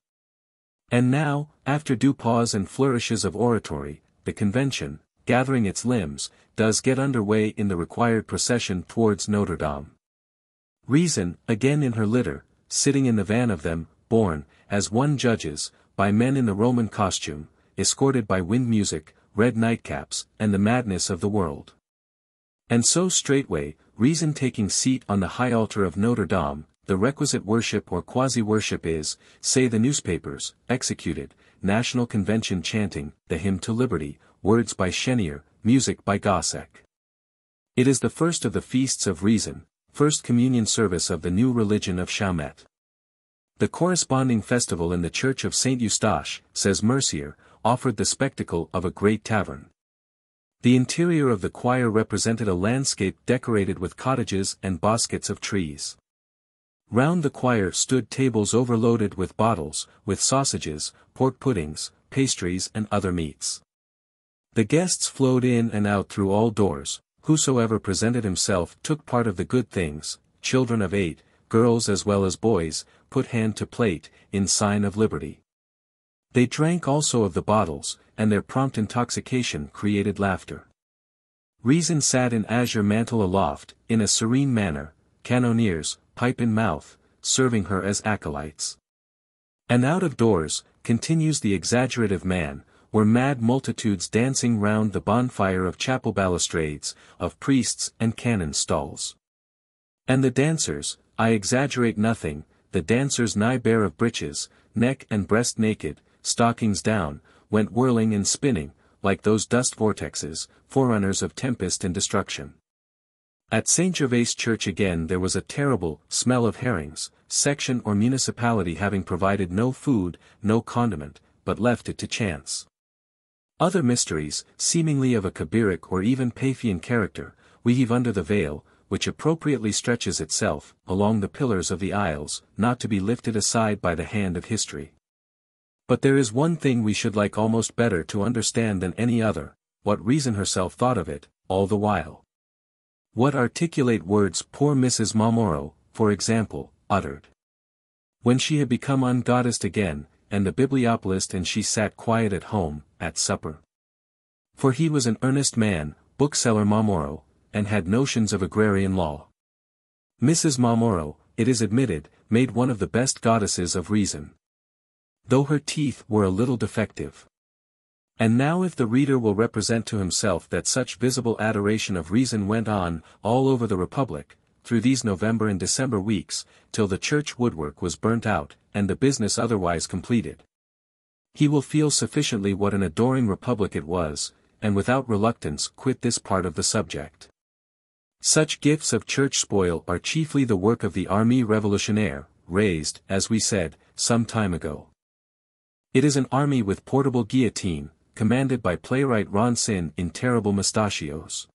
And now, after due pause and flourishes of oratory, the convention, gathering its limbs, does get under way in the required procession towards Notre Dame. Reason, again in her litter, sitting in the van of them, borne, as one judges, by men in the Roman costume, escorted by wind music, red nightcaps, and the madness of the world. And so straightway, reason taking seat on the high altar of Notre Dame, the requisite worship or quasi-worship is, say the newspapers, executed, National Convention chanting, the hymn to liberty, words by Chenier, music by Gossec. It is the first of the feasts of reason, first communion service of the new religion of Chaumette. The corresponding festival in the church of Saint Eustache, says Mercier, offered the spectacle of a great tavern. The interior of the choir represented a landscape decorated with cottages and bosquets of trees. Round the choir stood tables overloaded with bottles, with sausages, pork puddings, pastries and other meats. The guests flowed in and out through all doors, whosoever presented himself took part of the good things, children of eight, girls as well as boys, put hand to plate, in sign of liberty. They drank also of the bottles, and their prompt intoxication created laughter. Reason sat in azure mantle aloft, in a serene manner, cannoneers, pipe in mouth, serving her as acolytes. And out of doors, continues the exaggerative man, were mad multitudes dancing round the bonfire of chapel balustrades, of priests and canon stalls. And the dancers, I exaggerate nothing, the dancers nigh bare of breeches, neck and breast naked, stockings down, went whirling and spinning, like those dust vortexes, forerunners of tempest and destruction. At St. Gervais Church again there was a terrible smell of herrings, section or municipality having provided no food, no condiment, but left it to chance. Other mysteries, seemingly of a Kabiric or even Paphian character, weave under the veil, which appropriately stretches itself, along the pillars of the aisles, not to be lifted aside by the hand of history. But there is one thing we should like almost better to understand than any other, what reason herself thought of it, all the while. What articulate words poor Mrs. Momoro, for example, uttered. When she had become ungoddessed again, and the bibliopolist and she sat quiet at home, at supper. For he was an earnest man, bookseller Momoro, and had notions of agrarian law. Mrs. Momoro, it is admitted, made one of the best goddesses of reason though her teeth were a little defective. And now if the reader will represent to himself that such visible adoration of reason went on, all over the Republic, through these November and December weeks, till the church woodwork was burnt out, and the business otherwise completed. He will feel sufficiently what an adoring republic it was, and without reluctance quit this part of the subject. Such gifts of church spoil are chiefly the work of the army Revolutionnaire, raised, as we said, some time ago. It is an army with portable guillotine, commanded by playwright Ronsin in terrible mustachios.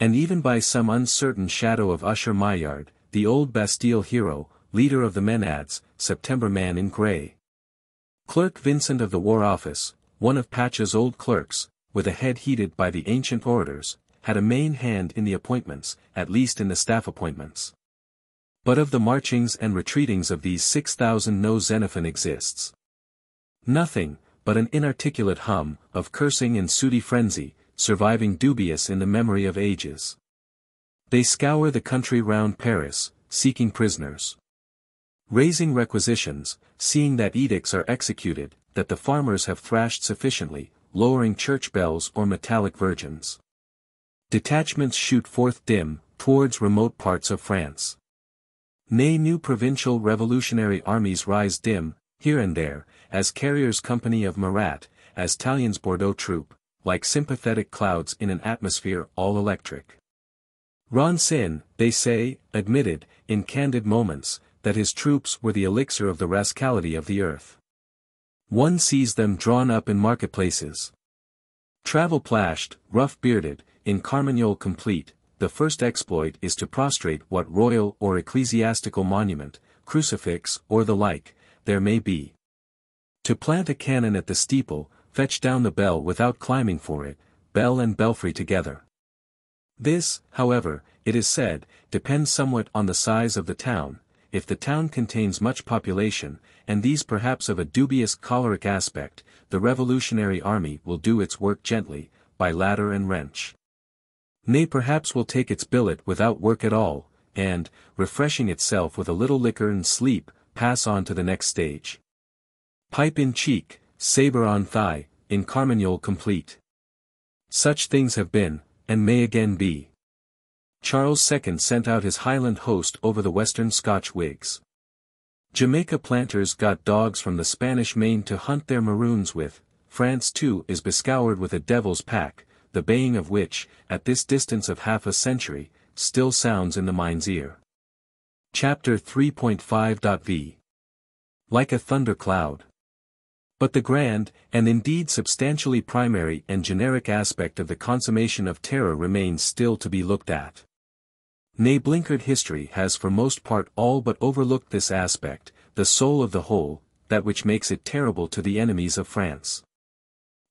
And even by some uncertain shadow of Usher Maillard, the old Bastille hero, leader of the Menades, September man in grey. Clerk Vincent of the War Office, one of Pache's old clerks, with a head heated by the ancient orators, had a main hand in the appointments, at least in the staff appointments. But of the marchings and retreatings of these six thousand no Xenophon exists. Nothing, but an inarticulate hum, of cursing and sooty frenzy, surviving dubious in the memory of ages. They scour the country round Paris, seeking prisoners. Raising requisitions, seeing that edicts are executed, that the farmers have thrashed sufficiently, lowering church bells or metallic virgins. Detachments shoot forth dim, towards remote parts of France. Nay new provincial revolutionary armies rise dim, here and there, as Carrier's company of Marat, as Tallien's Bordeaux troop, like sympathetic clouds in an atmosphere all electric. Ronsin, they say, admitted, in candid moments, that his troops were the elixir of the rascality of the earth. One sees them drawn up in marketplaces. Travel plashed, rough-bearded, in Carmagnole complete, the first exploit is to prostrate what royal or ecclesiastical monument, crucifix or the like, there may be. To plant a cannon at the steeple, fetch down the bell without climbing for it, bell and belfry together. This, however, it is said, depends somewhat on the size of the town, if the town contains much population, and these perhaps of a dubious choleric aspect, the revolutionary army will do its work gently, by ladder and wrench. Nay perhaps will take its billet without work at all, and, refreshing itself with a little liquor and sleep, pass on to the next stage. Pipe in cheek, sabre on thigh, in Carmagnole complete. Such things have been, and may again be. Charles II sent out his Highland host over the western Scotch Whigs. Jamaica planters got dogs from the Spanish Main to hunt their maroons with, France too is bescoured with a devil's pack, the baying of which, at this distance of half a century, still sounds in the mind's ear. Chapter 3.5.v Like a thunder cloud. But the grand, and indeed substantially primary and generic aspect of the consummation of terror remains still to be looked at. Nay blinkered history has for most part all but overlooked this aspect, the soul of the whole, that which makes it terrible to the enemies of France.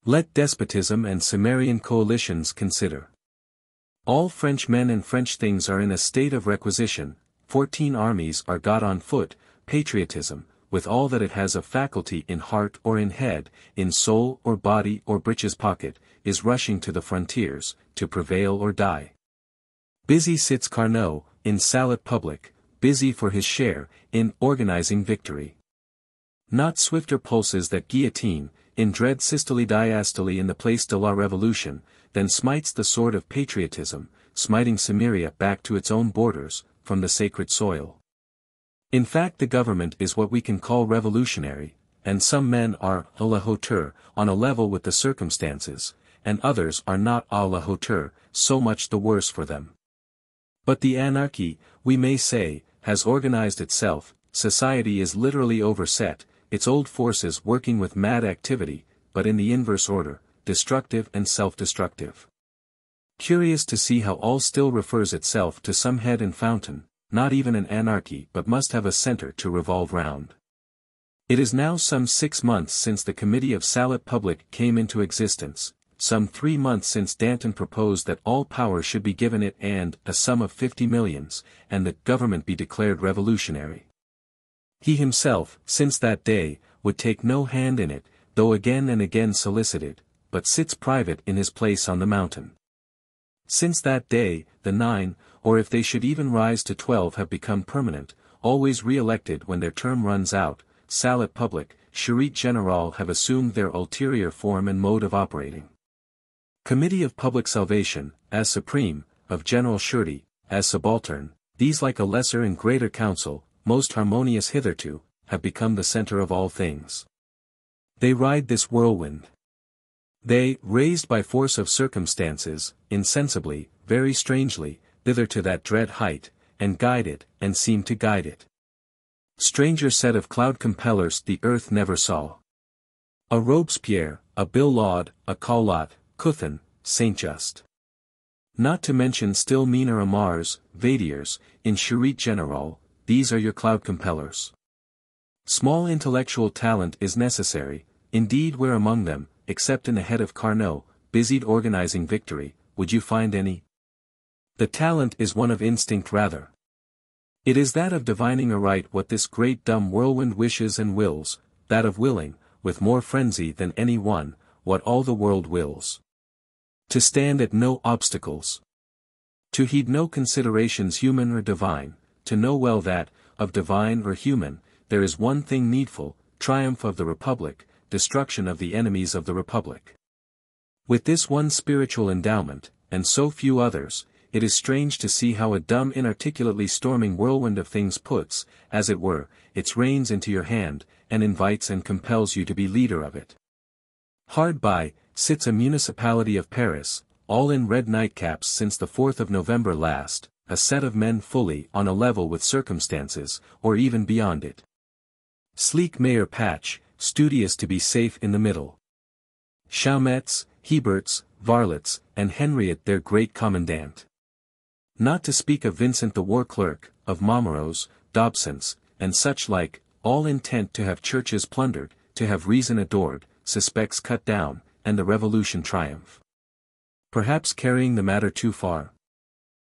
Let despotism and Cimmerian coalitions consider. All French men and French things are in a state of requisition, fourteen armies are got on foot, patriotism, with all that it has of faculty in heart or in head, in soul or body or breeches pocket, is rushing to the frontiers, to prevail or die. Busy sits Carnot, in Salut public, busy for his share, in organizing victory. Not swifter pulses that guillotine, in dread systole diastole in the place de la Revolution, than smites the sword of patriotism, smiting Cimmeria back to its own borders, from the sacred soil. In fact the government is what we can call revolutionary, and some men are à la hauteur, on a level with the circumstances, and others are not à la hauteur, so much the worse for them. But the anarchy, we may say, has organized itself, society is literally overset, its old forces working with mad activity, but in the inverse order, destructive and self-destructive. Curious to see how all still refers itself to some head and fountain, not even an anarchy but must have a center to revolve round. It is now some six months since the Committee of Salut Public came into existence, some three months since Danton proposed that all power should be given it and a sum of fifty millions, and that government be declared revolutionary. He himself, since that day, would take no hand in it, though again and again solicited, but sits private in his place on the mountain. Since that day, the nine, or if they should even rise to twelve have become permanent, always re-elected when their term runs out, Salut Public, Sûreté Générale have assumed their ulterior form and mode of operating. Committee of Public Salvation, as supreme, of General Surety, as subaltern, these like a lesser and greater council, most harmonious hitherto, have become the center of all things. They ride this whirlwind. They, raised by force of circumstances, insensibly, very strangely, thither to that dread height, and guide it, and seem to guide it. Stranger set of cloud compellers the earth never saw. A Robespierre, a Billaud, a Collot, Couthon, Saint Just. Not to mention still meaner Amars, Vadiers, in Sûreté Générale, these are your cloud compellers. Small intellectual talent is necessary, indeed where among them, except in the head of Carnot, busied organizing victory, would you find any? The talent is one of instinct rather. It is that of divining aright what this great dumb whirlwind wishes and wills, that of willing, with more frenzy than any one, what all the world wills. To stand at no obstacles. To heed no considerations human or divine, to know well that, of divine or human, there is one thing needful, triumph of the Republic, destruction of the enemies of the Republic. With this one spiritual endowment, and so few others, it is strange to see how a dumb inarticulately storming whirlwind of things puts, as it were, its reins into your hand, and invites and compels you to be leader of it. Hard by, sits a municipality of Paris, all in red nightcaps since the 4th of November last, a set of men fully on a level with circumstances, or even beyond it. Sleek Mayor Pache, studious to be safe in the middle. Chaumettes, Heberts, Varlets, and Henriot their great commandant. Not to speak of Vincent the war clerk, of Momoros, Dobsents, and such like, all intent to have churches plundered, to have reason adored, suspects cut down, and the revolution triumph. Perhaps carrying the matter too far.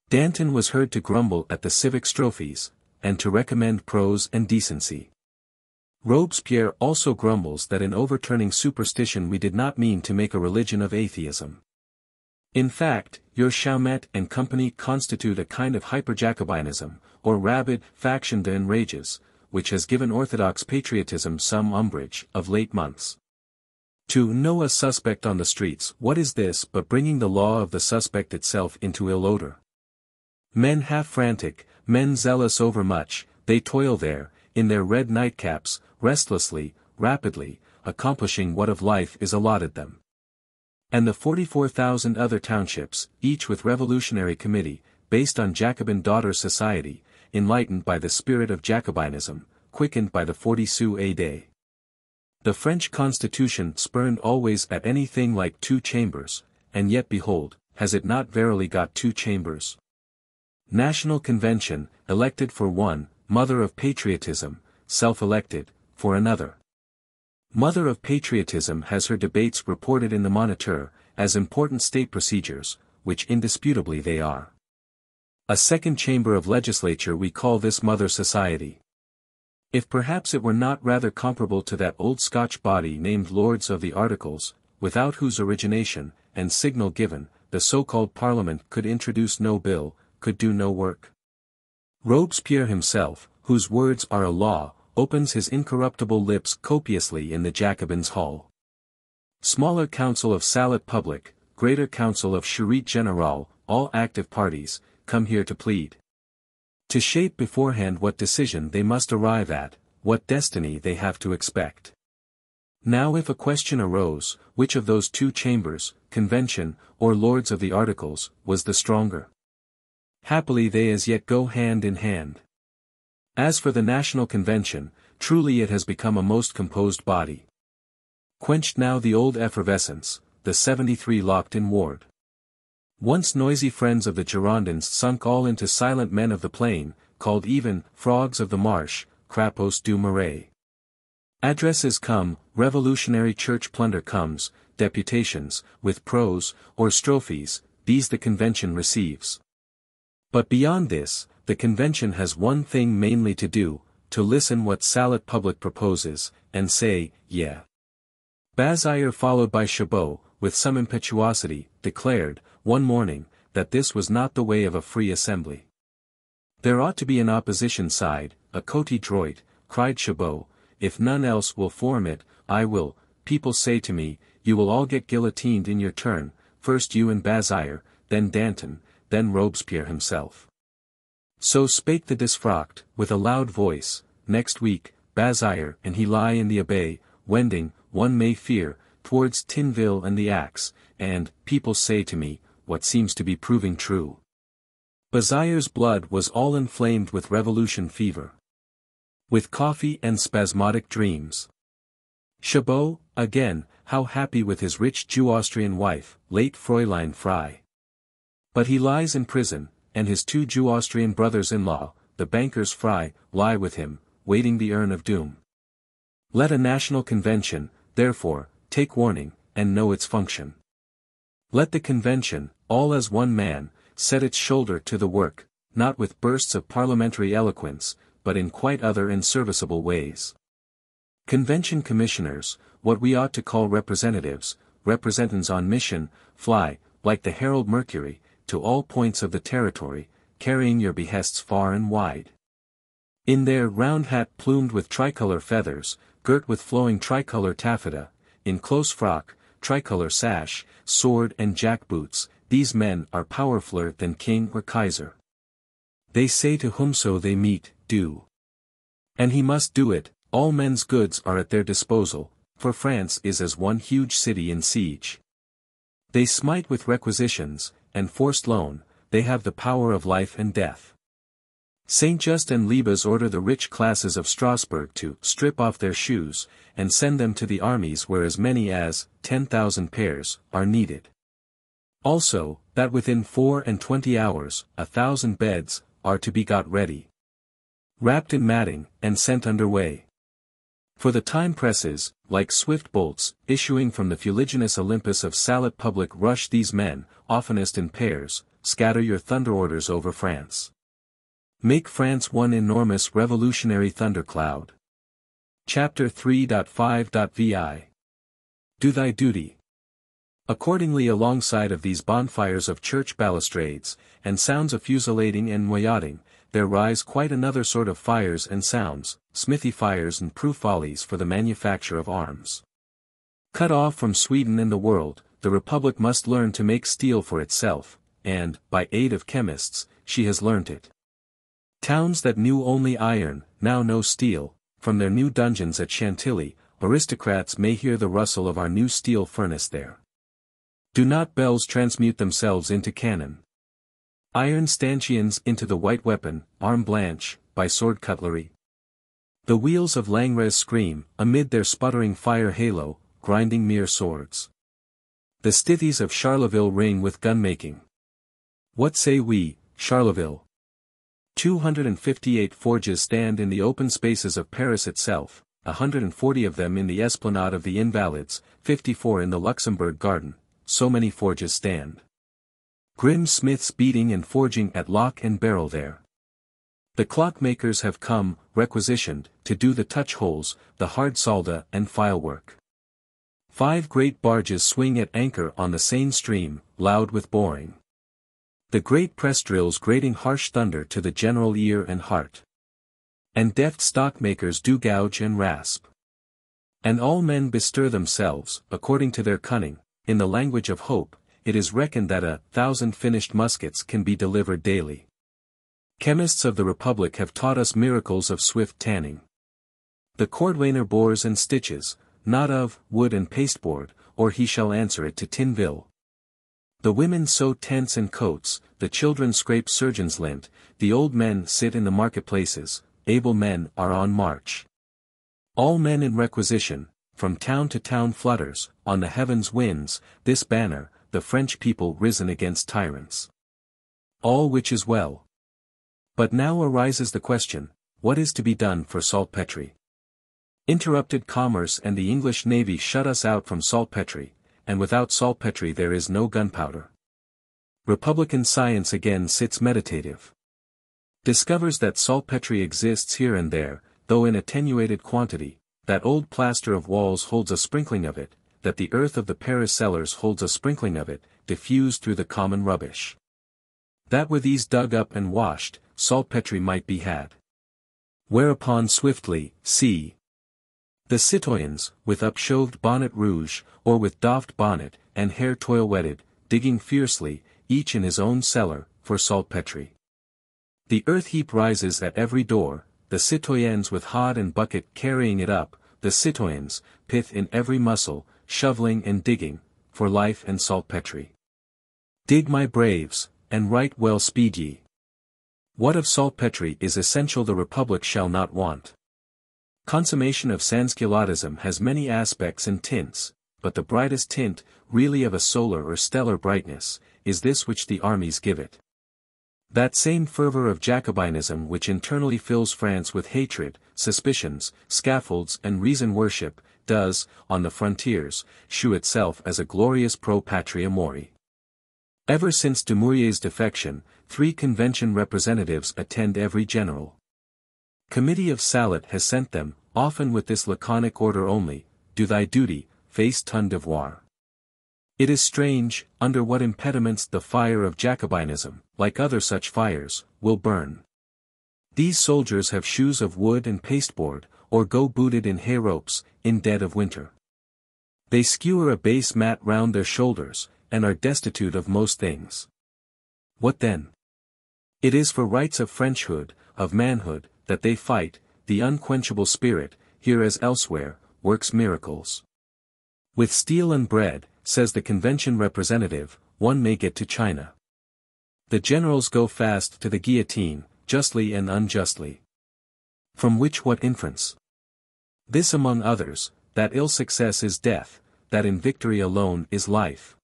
Danton was heard to grumble at the civic strophes, and to recommend prose and decency. Robespierre also grumbles that in overturning superstition we did not mean to make a religion of atheism. In fact, your Chaumette and company constitute a kind of hyper-Jacobinism, or rabid faction d'enrages, which has given orthodox patriotism some umbrage, of late months. To know a suspect on the streets, what is this but bringing the law of the suspect itself into ill odor? Men half frantic, men zealous overmuch, they toil there, in their red nightcaps, restlessly, rapidly, accomplishing what of life is allotted them. And the 44,000 other townships, each with revolutionary committee, based on Jacobin daughter society, enlightened by the spirit of Jacobinism, quickened by the 40 sous a day. The French constitution spurned always at anything like two chambers, and yet behold, has it not verily got two chambers? National Convention, elected for one, mother of patriotism, self-elected, for another. Mother of Patriotism has her debates reported in the Moniteur, as important state procedures, which indisputably they are. A second chamber of legislature we call this Mother Society. If perhaps it were not rather comparable to that old Scotch body named Lords of the Articles, without whose origination, and signal given, the so-called Parliament could introduce no bill, could do no work. Robespierre himself, whose words are a law, opens his incorruptible lips copiously in the Jacobins' hall. Smaller Council of Salut Public, Greater Council of Sûreté Générale, all active parties, come here to plead. To shape beforehand what decision they must arrive at, what destiny they have to expect. Now if a question arose, which of those two chambers, convention, or lords of the articles, was the stronger? Happily they as yet go hand in hand. As for the National Convention, truly it has become a most composed body. Quenched now the old effervescence, the 73 locked in ward. Once noisy friends of the Girondins sunk all into silent men of the plain, called even, frogs of the marsh, crapauds du marais. Addresses come, revolutionary church plunder comes, deputations, with prose, or strophes, these the convention receives. But beyond this, the convention has one thing mainly to do, to listen what Salut Public proposes, and say, yeah. Bazire followed by Chabot, with some impetuosity, declared, one morning, that this was not the way of a free assembly. There ought to be an opposition side, a côté droit, cried Chabot, if none else will form it, I will, people say to me, you will all get guillotined in your turn, first you and Bazire, then Danton, then Robespierre himself. So spake the disfrocked, with a loud voice, next week, Bazire and he lie in the Abbaye, wending, one may fear, towards Tinville and the axe, and, people say to me, what seems to be proving true. Bazire's blood was all inflamed with revolution fever. With coffee and spasmodic dreams. Chabot, again, how happy with his rich Jew-Austrian wife, late Fräulein Frey. But he lies in prison, and his two Jew-Austrian brothers-in-law, the bankers Frey, lie with him, waiting the urn of doom. Let a national convention, therefore, take warning, and know its function. Let the convention, all as one man, set its shoulder to the work, not with bursts of parliamentary eloquence, but in quite other and serviceable ways. Convention commissioners, what we ought to call representatives, representants on mission, fly, like the herald Mercury, to all points of the territory, carrying your behests far and wide. In their round hat plumed with tricolor feathers, girt with flowing tricolor taffeta, in close frock, tricolor sash, sword and jack boots, these men are powerfuler than king or kaiser. They say to whomso they meet, do. And he must do it, all men's goods are at their disposal, for France is as one huge city in siege. They smite with requisitions, and forced loan, they have the power of life and death. Saint Just and Lebas order the rich classes of Strasbourg to strip off their shoes, and send them to the armies where as many as, ten thousand pairs, are needed. Also, that within four and twenty hours, a thousand beds, are to be got ready. Wrapped in matting, and sent under way. For the time presses, like swift bolts, issuing from the fuliginous Olympus of Salut public rush these men, oftenest in pairs, scatter your thunder orders over France. Make France one enormous revolutionary thundercloud. Chapter 3.5.vi Do thy duty. Accordingly alongside of these bonfires of church balustrades, and sounds of fusillading and noyading, there rise quite another sort of fires and sounds, smithy fires and proof volleys for the manufacture of arms. Cut off from Sweden and the world, the Republic must learn to make steel for itself, and, by aid of chemists, she has learnt it. Towns that knew only iron, now know steel, from their new dungeons at Chantilly, aristocrats may hear the rustle of our new steel furnace there. Do not bells transmute themselves into cannon? Iron stanchions into the white weapon, arm blanche, by sword cutlery. The wheels of Langres scream, amid their sputtering fire halo, grinding mere swords. The stithies of Charleville ring with gun-making. What say we, Charleville? 258 forges stand in the open spaces of Paris itself, 140 of them in the Esplanade of the Invalids, 54 in the Luxembourg Garden, so many forges stand. Grim smiths beating and forging at lock and barrel there. The clockmakers have come, requisitioned, to do the touch holes, the hard solder and file work. Five great barges swing at anchor on the Seine stream, loud with boring. The great press drills grating harsh thunder to the general ear and heart. And deft stockmakers do gouge and rasp. And all men bestir themselves, according to their cunning, in the language of hope, it is reckoned that a thousand finished muskets can be delivered daily. Chemists of the Republic have taught us miracles of swift tanning. The cordwainer bores and stitches, not of wood and pasteboard, or he shall answer it to Tinville. The women sew tents and coats, the children scrape surgeon's lint, the old men sit in the marketplaces, able men are on march. All men in requisition, from town to town flutters, on the heavens winds, this banner, the French people risen against tyrants. All which is well. But now arises the question, what is to be done for Saltpetre? Interrupted commerce and the English navy shut us out from Saltpetre, and without Saltpetre there is no gunpowder. Republican science again sits meditative. Discovers that saltpetre exists here and there, though in attenuated quantity, that old plaster of walls holds a sprinkling of it, that the earth of the Paris cellars holds a sprinkling of it, diffused through the common rubbish. That were these dug up and washed, saltpetre might be had. Whereupon swiftly, see. The citoyens, with upshoved bonnet rouge, or with doffed bonnet, and hair toil-wetted, digging fiercely, each in his own cellar, for saltpetre. The earth heap rises at every door, the citoyens with hod and bucket carrying it up, the citoyens, pith in every muscle, shoveling and digging, for life and saltpetre. Dig my braves, and right well speed ye. What of saltpetre is essential the Republic shall not want. Consummation of sansculottism has many aspects and tints, but the brightest tint, really of a solar or stellar brightness, is this which the armies give it. That same fervor of Jacobinism which internally fills France with hatred, suspicions, scaffolds and reason worship, does, on the frontiers, shew itself as a glorious pro patria mori. Ever since Dumouriez's defection, three convention representatives attend every general. Committee of Salut has sent them, often with this laconic order only, do thy duty, fais ton devoir. It is strange, under what impediments the fire of Jacobinism, like other such fires, will burn. These soldiers have shoes of wood and pasteboard, or go booted in hay ropes, in dead of winter. They skewer a base mat round their shoulders, and are destitute of most things. What then? It is for rights of Frenchhood, of manhood, that they fight, the unquenchable spirit, here as elsewhere, works miracles. With steel and bread, says the convention representative, one may get to China. The generals go fast to the guillotine, justly and unjustly. From which what inference? This among others, that ill success is death, that in victory alone is life.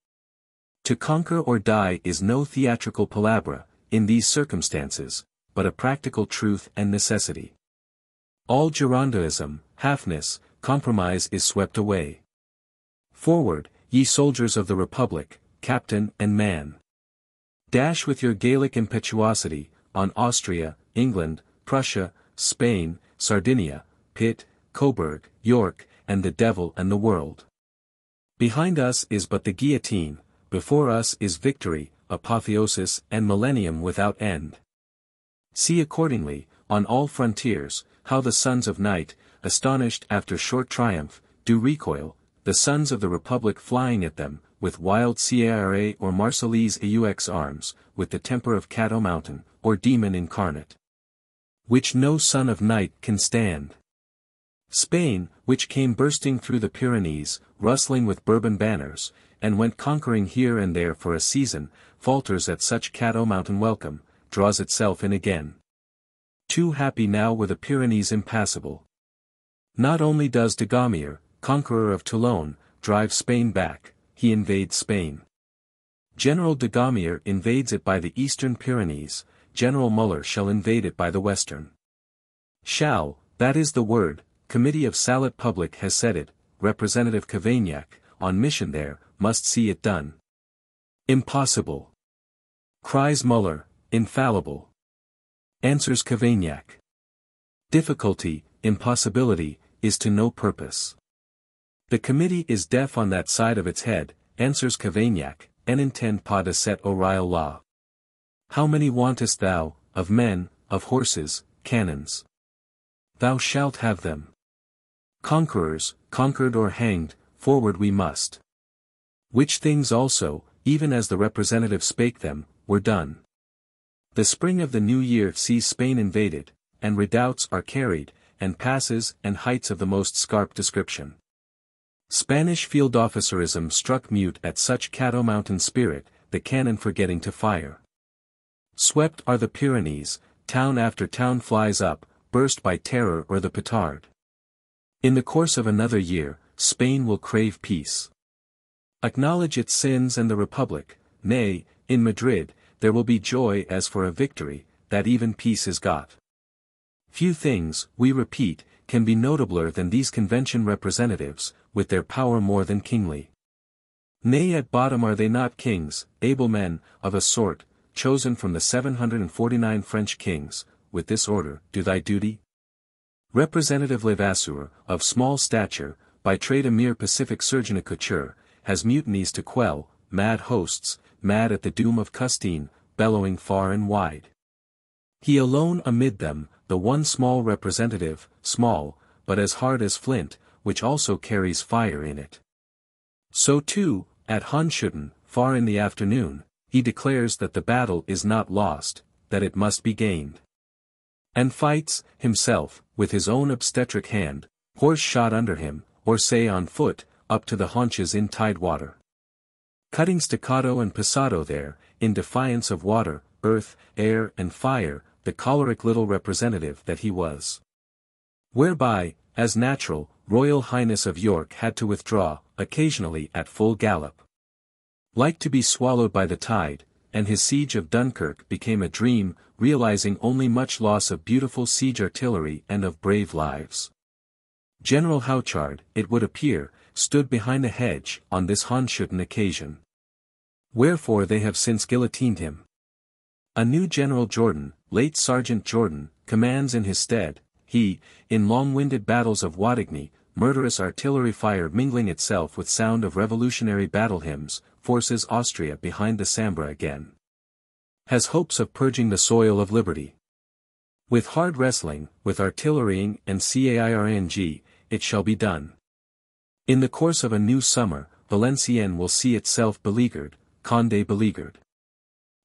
To conquer or die is no theatrical palabra, in these circumstances, but a practical truth and necessity. All Girondeism, halfness, compromise is swept away. Forward, ye soldiers of the Republic, captain and man. Dash with your Gallic impetuosity, on Austria, England, Prussia, Spain, Sardinia, Pitt, Coburg, York, and the devil and the world. Behind us is but the guillotine, before us is victory, apotheosis and millennium without end. See accordingly, on all frontiers, how the sons of night, astonished after short triumph, do recoil, the sons of the Republic flying at them, with wild Ça-ira or Marseillaise AUX arms, with the temper of Cato Mountain, or demon incarnate. Which no son of night can stand. Spain, which came bursting through the Pyrenees, rustling with Bourbon banners, and went conquering here and there for a season, falters at such Cato Mountain welcome, draws itself in again. Too happy now were the Pyrenees impassable. Not only does Dugommier, conqueror of Toulon, drive Spain back, he invades Spain. General Dugommier invades it by the eastern Pyrenees, General Muller shall invade it by the western. Shall, that is the word, Committee of Salut Public has said it, Representative Cavaignac, on mission there, must see it done. Impossible. Cries Muller, infallible. Answers Cavaignac. Difficulty, impossibility, is to no purpose. The committee is deaf on that side of its head, answers Cavaignac, and intend pas de oreille law. How many wantest thou, of men, of horses, cannons? Thou shalt have them. Conquerors, conquered or hanged, forward we must. Which things also, even as the representative spake them, were done. The spring of the new year sees Spain invaded, and redoubts are carried, and passes and heights of the most scarp description. Spanish field officerism struck mute at such Cato Mountain spirit, the cannon forgetting to fire. Swept are the Pyrenees, town after town flies up, burst by terror or the petard. In the course of another year, Spain will crave peace. Acknowledge its sins and the Republic, nay, in Madrid, there will be joy as for a victory, that even peace is got. Few things, we repeat, can be notabler than these convention representatives, with their power more than kingly. Nay at bottom are they not kings, able men, of a sort, chosen from the 749 French kings, with this order, do thy duty? Representative Levasseur, of small stature, by trade a mere Pacific surgeon accoucheur, has mutinies to quell, mad hosts, mad at the doom of Custine, bellowing far and wide. He alone amid them, the one small representative, small, but as hard as flint, which also carries fire in it. So too, at Hondschooten, far in the afternoon, he declares that the battle is not lost, that it must be gained. And fights, himself, with his own obstetric hand, horse shot under him, or say on foot, up to the haunches in tide water cutting staccato and passato there, in defiance of water, earth, air and fire, the choleric little representative that he was. Whereby, as natural, Royal Highness of York had to withdraw, occasionally at full gallop. Like to be swallowed by the tide, and his siege of Dunkirk became a dream, realizing only much loss of beautiful siege artillery and of brave lives. General Houchard, it would appear, stood behind a hedge on this Hondschooten occasion. Wherefore they have since guillotined him. A new General Jourdan, late Sergeant Jourdan, commands in his stead, he, in long-winded battles of Wattignies, murderous artillery fire mingling itself with sound of revolutionary battle hymns, forces Austria behind the Sambre again. Has hopes of purging the soil of liberty. With hard wrestling, with artillerying and ça-ira-ing, it shall be done. In the course of a new summer, Valenciennes will see itself beleaguered, Condé beleaguered.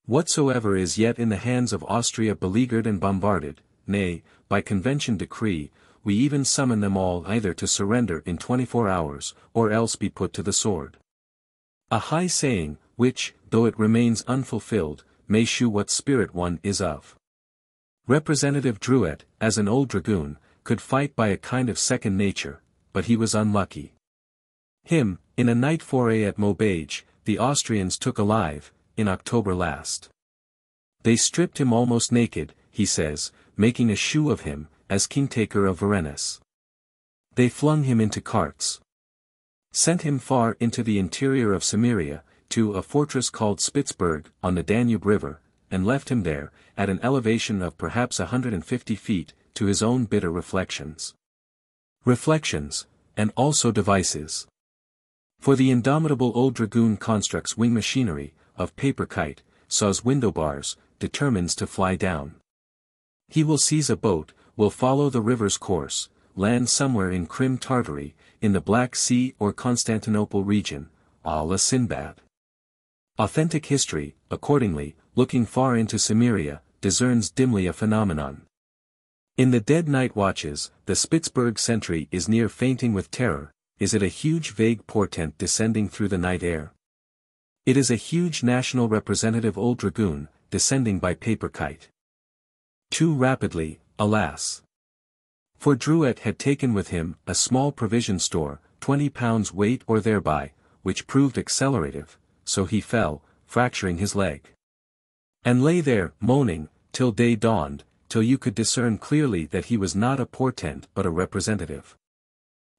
Whatsoever is yet in the hands of Austria beleaguered and bombarded, nay, by convention decree, we even summon them all either to surrender in 24 hours, or else be put to the sword. A high saying, which, though it remains unfulfilled, may shew what spirit one is of. Representative Drouet, as an old dragoon, could fight by a kind of second nature, but he was unlucky. Him, in a night foray at Maubeuge, the Austrians took alive, in October last. They stripped him almost naked, he says, making a shoe of him, as king-taker of Varennes. They flung him into carts. Sent him far into the interior of Cimmeria, to a fortress called Spitzberg, on the Danube River, and left him there, at an elevation of perhaps a hundred and fifty feet, to his own bitter reflections. Reflections, and also devices. For the indomitable old dragoon constructs wing machinery, of paper kite, saws window bars, determines to fly down. He will seize a boat, will follow the river's course, land somewhere in Crim Tartary, in the Black Sea or Constantinople region, a la Sinbad. Authentic history, accordingly, looking far into Cimmeria, discerns dimly a phenomenon. In the dead night watches, the Spitzberg sentry is near fainting with terror, is it a huge vague portent descending through the night air? It is a huge national representative old dragoon, descending by paper kite. Too rapidly, alas. For Drouet had taken with him a small provision store, twenty pounds weight or thereby, which proved accelerative, so he fell, fracturing his leg. And lay there, moaning, till day dawned, till you could discern clearly that he was not a portent but a representative.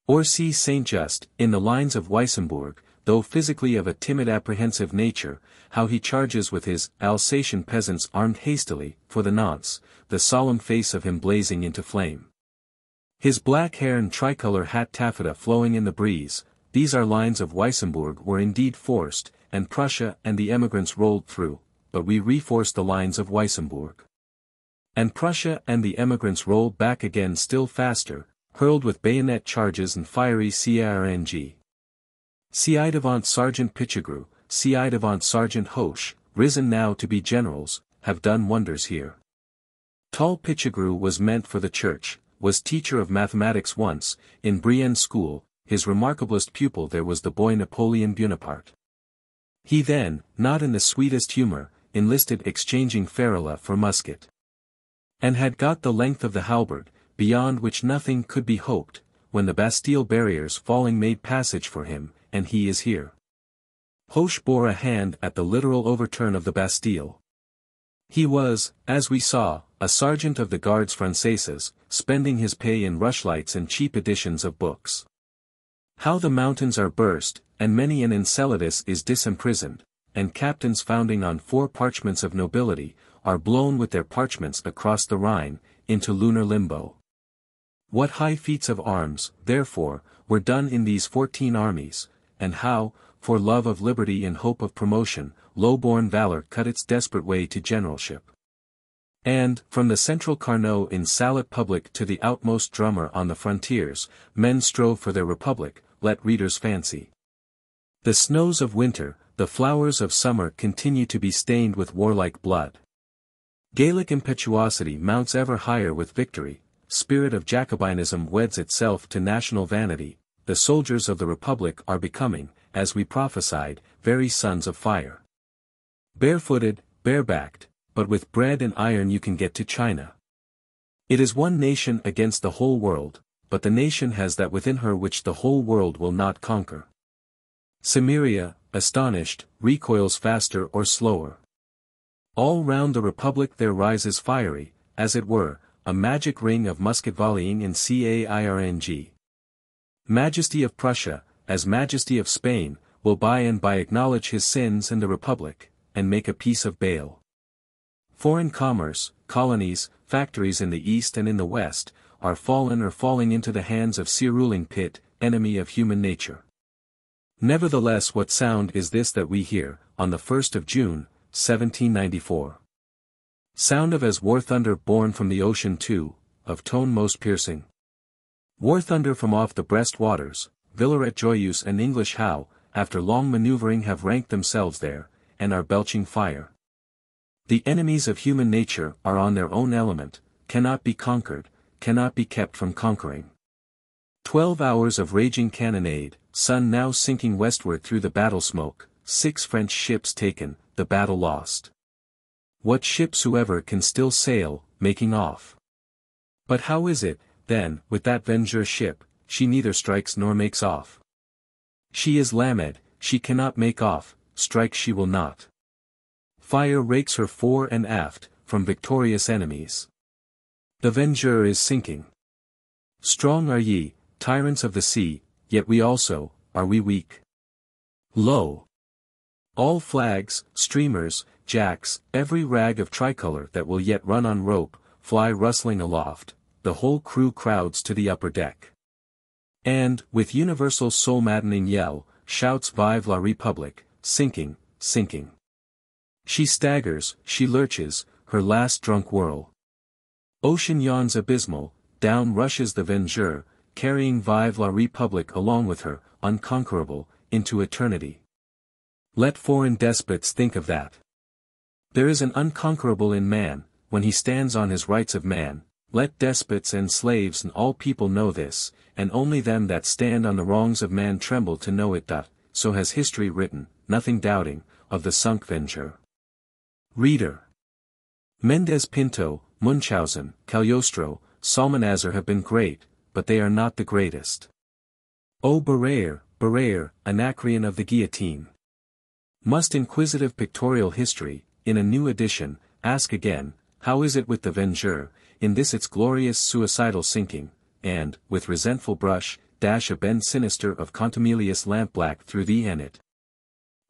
Or see Saint Just, in the lines of Weissenburg, though physically of a timid apprehensive nature, how he charges with his Alsatian peasants armed hastily, for the nonce, the solemn face of him blazing into flame. His black hair and tricolor hat taffeta flowing in the breeze, these are lines of Weissenburg were indeed forced, and Prussia and the emigrants rolled through, but we reforced the lines of Weissenburg. And Prussia and the emigrants rolled back again still faster, hurled with bayonet charges and fiery ça-ira-ing. ci devant Sergeant Pichegru, ci devant Sergeant Hoche, risen now to be generals, have done wonders here. Tall Pichegru was meant for the church, was teacher of mathematics once, in Brienne school, his remarkablest pupil there was the boy Napoleon Bonaparte. He then, not in the sweetest humor, enlisted exchanging ferula for musket. And had got the length of the halberd, beyond which nothing could be hoped, when the Bastille barriers falling made passage for him, and he is here. Hoche bore a hand at the literal overturn of the Bastille. He was, as we saw, a sergeant of the Gardes Françaises, spending his pay in rushlights and cheap editions of books. How the mountains are burst, and many an Enceladus is disimprisoned, and captains founding on four parchments of nobility, are blown with their parchments across the Rhine, into lunar limbo. What high feats of arms, therefore, were done in these fourteen armies, and how, for love of liberty and hope of promotion, low-born valor cut its desperate way to generalship. And, from the central Carnot in Salut Public to the outmost drummer on the frontiers, men strove for their republic, let readers fancy. The snows of winter, the flowers of summer continue to be stained with warlike blood. Gaelic impetuosity mounts ever higher with victory, spirit of Jacobinism weds itself to national vanity, the soldiers of the Republic are becoming, as we prophesied, very sons of fire. Barefooted, barebacked, but with bread and iron you can get to China. It is one nation against the whole world, but the nation has that within her which the whole world will not conquer. Cimmeria, astonished, recoils faster or slower. All round the republic there rises fiery, as it were, a magic ring of musket volleying in ça-ira-ing. Majesty of Prussia, as Majesty of Spain, will by and by acknowledge his sins and the republic, and make a peace of Bâle. Foreign commerce, colonies, factories in the east and in the west, are fallen or falling into the hands of Ceruling Pitt, enemy of human nature. Nevertheless what sound is this that we hear, on the 1st of June, 1794. Sound of as war thunder born from the ocean too, of tone most piercing. War thunder from off the Brest waters, Villaret Joyeuse and English Howe, after long maneuvering have ranked themselves there, and are belching fire. The enemies of human nature are on their own element, cannot be conquered, cannot be kept from conquering. Twelve hours of raging cannonade, sun now sinking westward through the battle smoke, six French ships taken, the battle lost. What ships whoever can still sail, making off? But how is it, then, with that Vengeur ship, she neither strikes nor makes off? She is lamed, she cannot make off, strike she will not. Fire rakes her fore and aft, from victorious enemies. The Vengeur is sinking. Strong are ye, tyrants of the sea, yet we also, are we weak? Lo! All flags, streamers, jacks, every rag of tricolor that will yet run on rope, fly rustling aloft, the whole crew crowds to the upper deck. And, with universal soul-maddening yell, shouts Vive la Republique, sinking, sinking. She staggers, she lurches, her last drunk whirl. Ocean yawns abysmal, down rushes the Vengeur, carrying Vive la Republique along with her, unconquerable, into eternity. Let foreign despots think of that. There is an unconquerable in man, when he stands on his rights of man, let despots and slaves and all people know this, and only them that stand on the wrongs of man tremble to know it. So has history written, nothing doubting, of the sunk Vengeur. Reader. Mendez Pinto, Munchausen, Cagliostro, Psalmanazar have been great, but they are not the greatest. O Barrère, Barrère, Anacreon of the guillotine. Must inquisitive pictorial history, in a new edition, ask again, how is it with the Vengeur, in this its glorious suicidal sinking, and, with resentful brush, dash a bend sinister of contumelious lampblack through thee and it.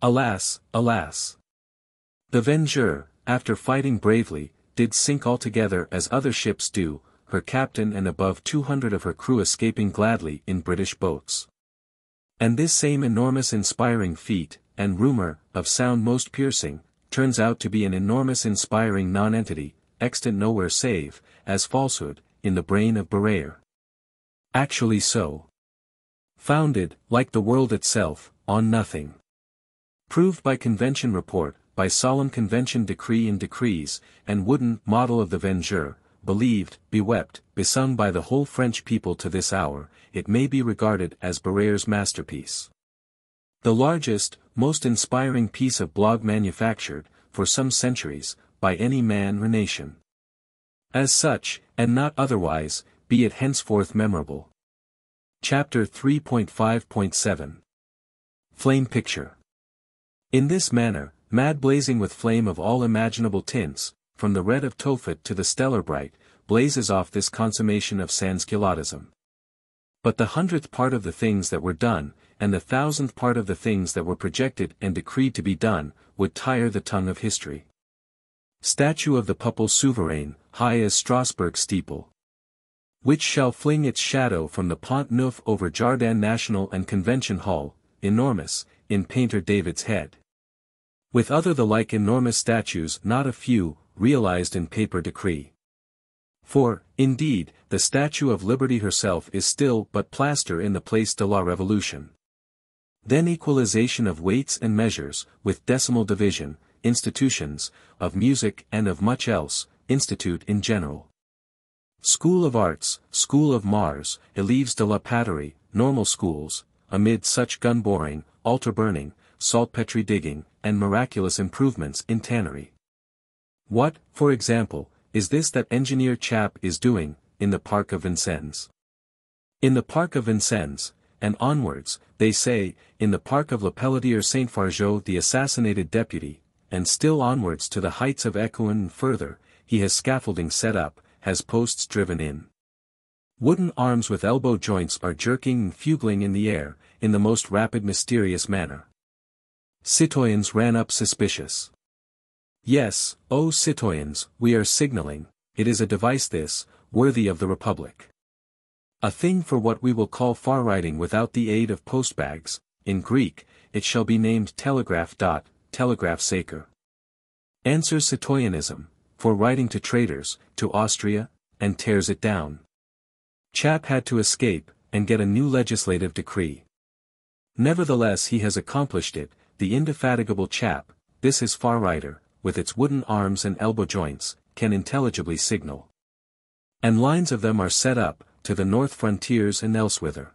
Alas, alas! The Vengeur, after fighting bravely, did sink altogether as other ships do, her captain and above two hundred of her crew escaping gladly in British boats. And this same enormous inspiring feat, and rumor, of sound most piercing, turns out to be an enormous inspiring non-entity, extant nowhere save, as falsehood, in the brain of Barrère. Actually so. Founded, like the world itself, on nothing. Proved by convention report, by solemn convention decree and decrees, and wooden model of the Vengeur, believed, bewept, besung by the whole French people to this hour, it may be regarded as Barrère's masterpiece. The largest, most inspiring piece of blague manufactured, for some centuries, by any man or nation. As such, and not otherwise, be it henceforth memorable. Chapter 3.5.7 Flame Picture In this manner, mad blazing with flame of all imaginable tints, from the red of Tophet to the stellar bright, blazes off this consummation of sansculottism. But the hundredth part of the things that were done, and the thousandth part of the things that were projected and decreed to be done, would tire the tongue of history. Statue of the Peuple Souverain, high as Strasbourg steeple. Which shall fling its shadow from the Pont Neuf over Jardin National and Convention Hall, enormous, in painter David's head. With other the like enormous statues not a few, realized in paper decree. For, indeed, the Statue of Liberty herself is still but plaster in the Place de la Revolution. Then equalization of weights and measures, with decimal division, institutions, of music and of much else, institute in general. School of Arts, School of Mars, Élèves de la Patrie, normal schools, amid such gun boring, burning, saltpetre digging, and miraculous improvements in tannery. What, for example, is this that engineer Chappe is doing, in the Park of Vincennes? In the Park of Vincennes, and onwards, they say, in the Park of Le Pelletier Saint Fargeau the assassinated deputy, and still onwards to the heights of Ecouen and further, he has scaffolding set up, has posts driven in. Wooden arms with elbow joints are jerking and fugling in the air, in the most rapid mysterious manner. Citoyens ran up suspicious. Yes, oh citoyens, we are signaling, it is a device this, worthy of the Republic. A thing for what we will call far writing without the aid of postbags, in Greek, it shall be named telegraph. Dot, telegraph sacré. Answers citoyenism, for writing to traitors, to Austria, and tears it down. Chappe had to escape, and get a new legislative decree. Nevertheless he has accomplished it, the indefatigable Chappe, this is far writer, with its wooden arms and elbow joints, can intelligibly signal. And lines of them are set up, to the north frontiers and elsewhither.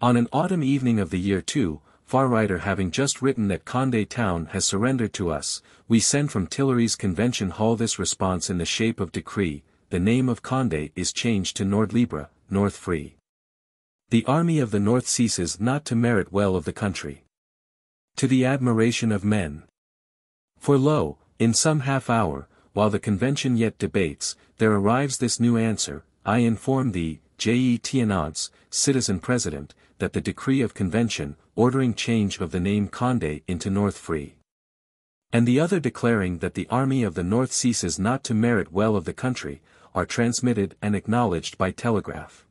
On an autumn evening of the year 2, far writer having just written that Condé town has surrendered to us, we send from Tuileries Convention Hall this response in the shape of decree, the name of Condé is changed to Nord Libre, North Free. The army of the north ceases not to merit well of the country. To the admiration of men. For lo, in some half hour, while the convention yet debates, there arrives this new answer, I inform thee, J.E. Thénardier, citizen president, that the decree of convention, ordering change of the name Condé into North Free. And the other declaring that the army of the North ceases not to merit well of the country, are transmitted and acknowledged by telegraph.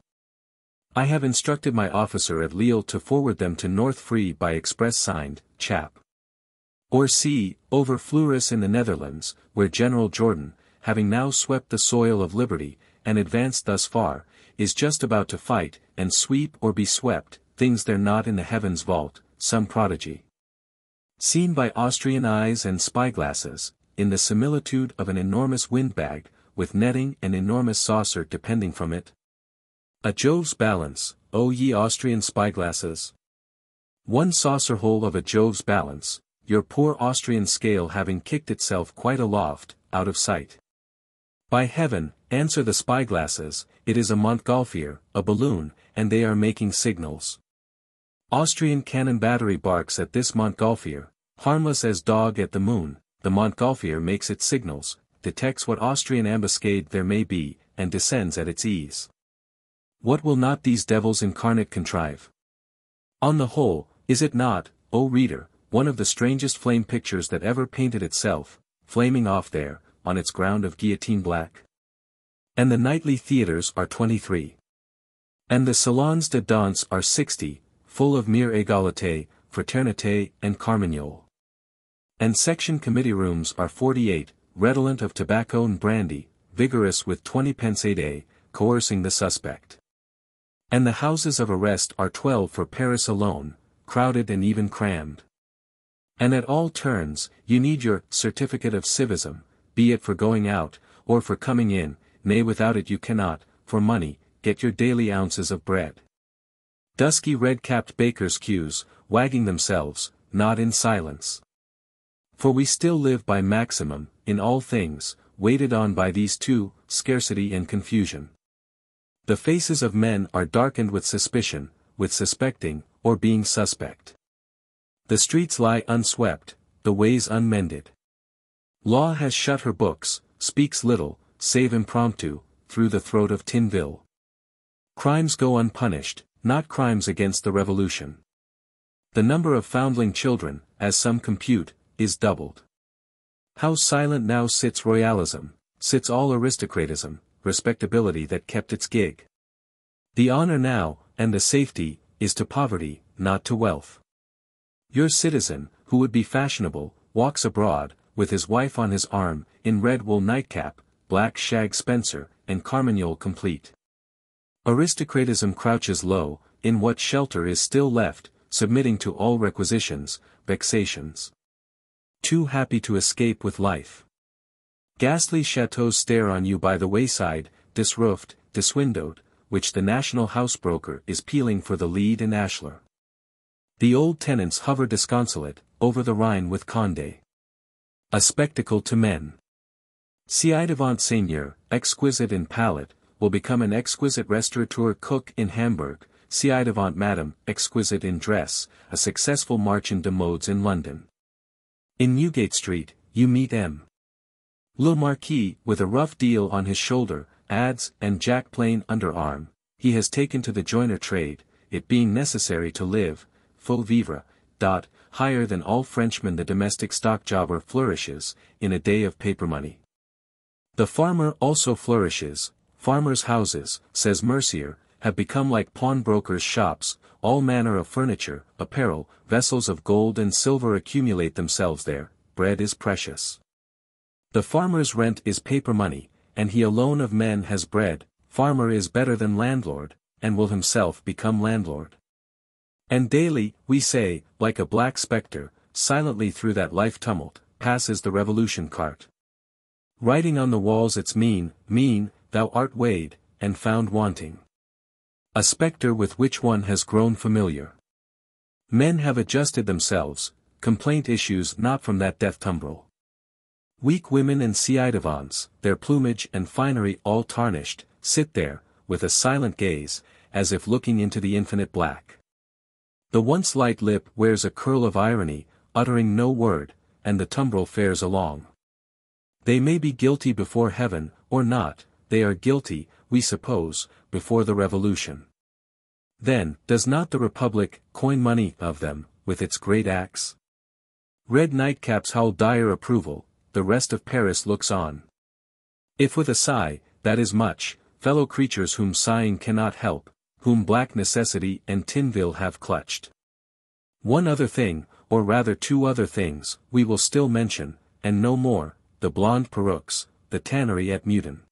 I have instructed my officer at Lille to forward them to North Free by express signed, Chappe. Or see, over Fleurus in the Netherlands, where General Jourdan, having now swept the soil of liberty, and advanced thus far, is just about to fight, and sweep or be swept, things there not in the heavens vault, some prodigy. Seen by Austrian eyes and spyglasses, in the similitude of an enormous windbag, with netting and enormous saucer depending from it, a Jove's balance, O ye Austrian spyglasses. One saucer hole of a Jove's balance, your poor Austrian scale having kicked itself quite aloft, out of sight. By heaven, answer the spyglasses, it is a Montgolfier, a balloon, and they are making signals. Austrian cannon battery barks at this Montgolfier, harmless as dog at the moon, the Montgolfier makes its signals, detects what Austrian ambuscade there may be, and descends at its ease. What will not these devils incarnate contrive? On the whole, is it not, O reader, one of the strangest flame pictures that ever painted itself, flaming off there, on its ground of guillotine black? And the nightly theatres are twenty-three. And the salons de danse are sixty, full of mere égalité, fraternité, and carmagnole. And section committee rooms are forty-eight, redolent of tobacco and brandy, vigorous with twenty pence a day, coercing the suspect. And the houses of arrest are twelve for Paris alone, crowded and even crammed. And at all turns, you need your certificate of civism, be it for going out, or for coming in, nay without it you cannot, for money, get your daily ounces of bread. Dusky red-capped bakers' queues, wagging themselves, not in silence. For we still live by maximum, in all things, weighted on by these two, scarcity and confusion. The faces of men are darkened with suspicion, with suspecting, or being suspect. The streets lie unswept, the ways unmended. Law has shut her books, speaks little, save impromptu, through the throat of Tinville. Crimes go unpunished, not crimes against the revolution. The number of foundling children, as some compute, is doubled. How silent now sits royalism, sits all aristocratism, respectability that kept its gig. The honor now, and the safety, is to poverty, not to wealth. Your citizen, who would be fashionable, walks abroad, with his wife on his arm, in red wool nightcap, black shag spencer, and carmagnole complete. Aristocratism crouches low, in what shelter is still left, submitting to all requisitions, vexations. Too happy to escape with life. Ghastly chateaux stare on you by the wayside, disroofed, diswindowed, which the national housebroker is peeling for the lead in ashlar. The old tenants hover disconsolate, over the Rhine with Condé. A spectacle to men. Ci-devant seigneur, exquisite in palate, will become an exquisite restaurateur cook in Hamburg, ci-devant madam, exquisite in dress, a successful marchand de modes in London. In Newgate Street, you meet M. Le Marquis, with a rough deal on his shoulder, adze, and Jack Plane underarm, he has taken to the joiner trade, it being necessary to live, faut vivre, dot, higher than all Frenchmen the domestic stock jobber flourishes, in a day of paper money. The farmer also flourishes, farmers' houses, says Mercier, have become like pawnbrokers' shops, all manner of furniture, apparel, vessels of gold and silver accumulate themselves there, bread is precious. The farmer's rent is paper money, and he alone of men has bread, farmer is better than landlord, and will himself become landlord. And daily, we say, like a black spectre, silently through that life tumult, passes the revolution cart. Writing on the walls its mean, mean, thou art weighed, and found wanting. A spectre with which one has grown familiar. Men have adjusted themselves, complaint issues not from that death tumbrel. Weak women and ci devants, their plumage and finery all tarnished, sit there, with a silent gaze, as if looking into the infinite black. The once light lip wears a curl of irony, uttering no word, and the tumbril fares along. They may be guilty before heaven, or not, they are guilty, we suppose, before the revolution. Then, does not the Republic coin money of them, with its great axe? Red nightcaps howl dire approval, the rest of Paris looks on. If with a sigh, that is much, fellow creatures whom sighing cannot help, whom black necessity and Tinville have clutched. One other thing, or rather two other things, we will still mention, and no more, the blonde perukes, the tannery at Meudon.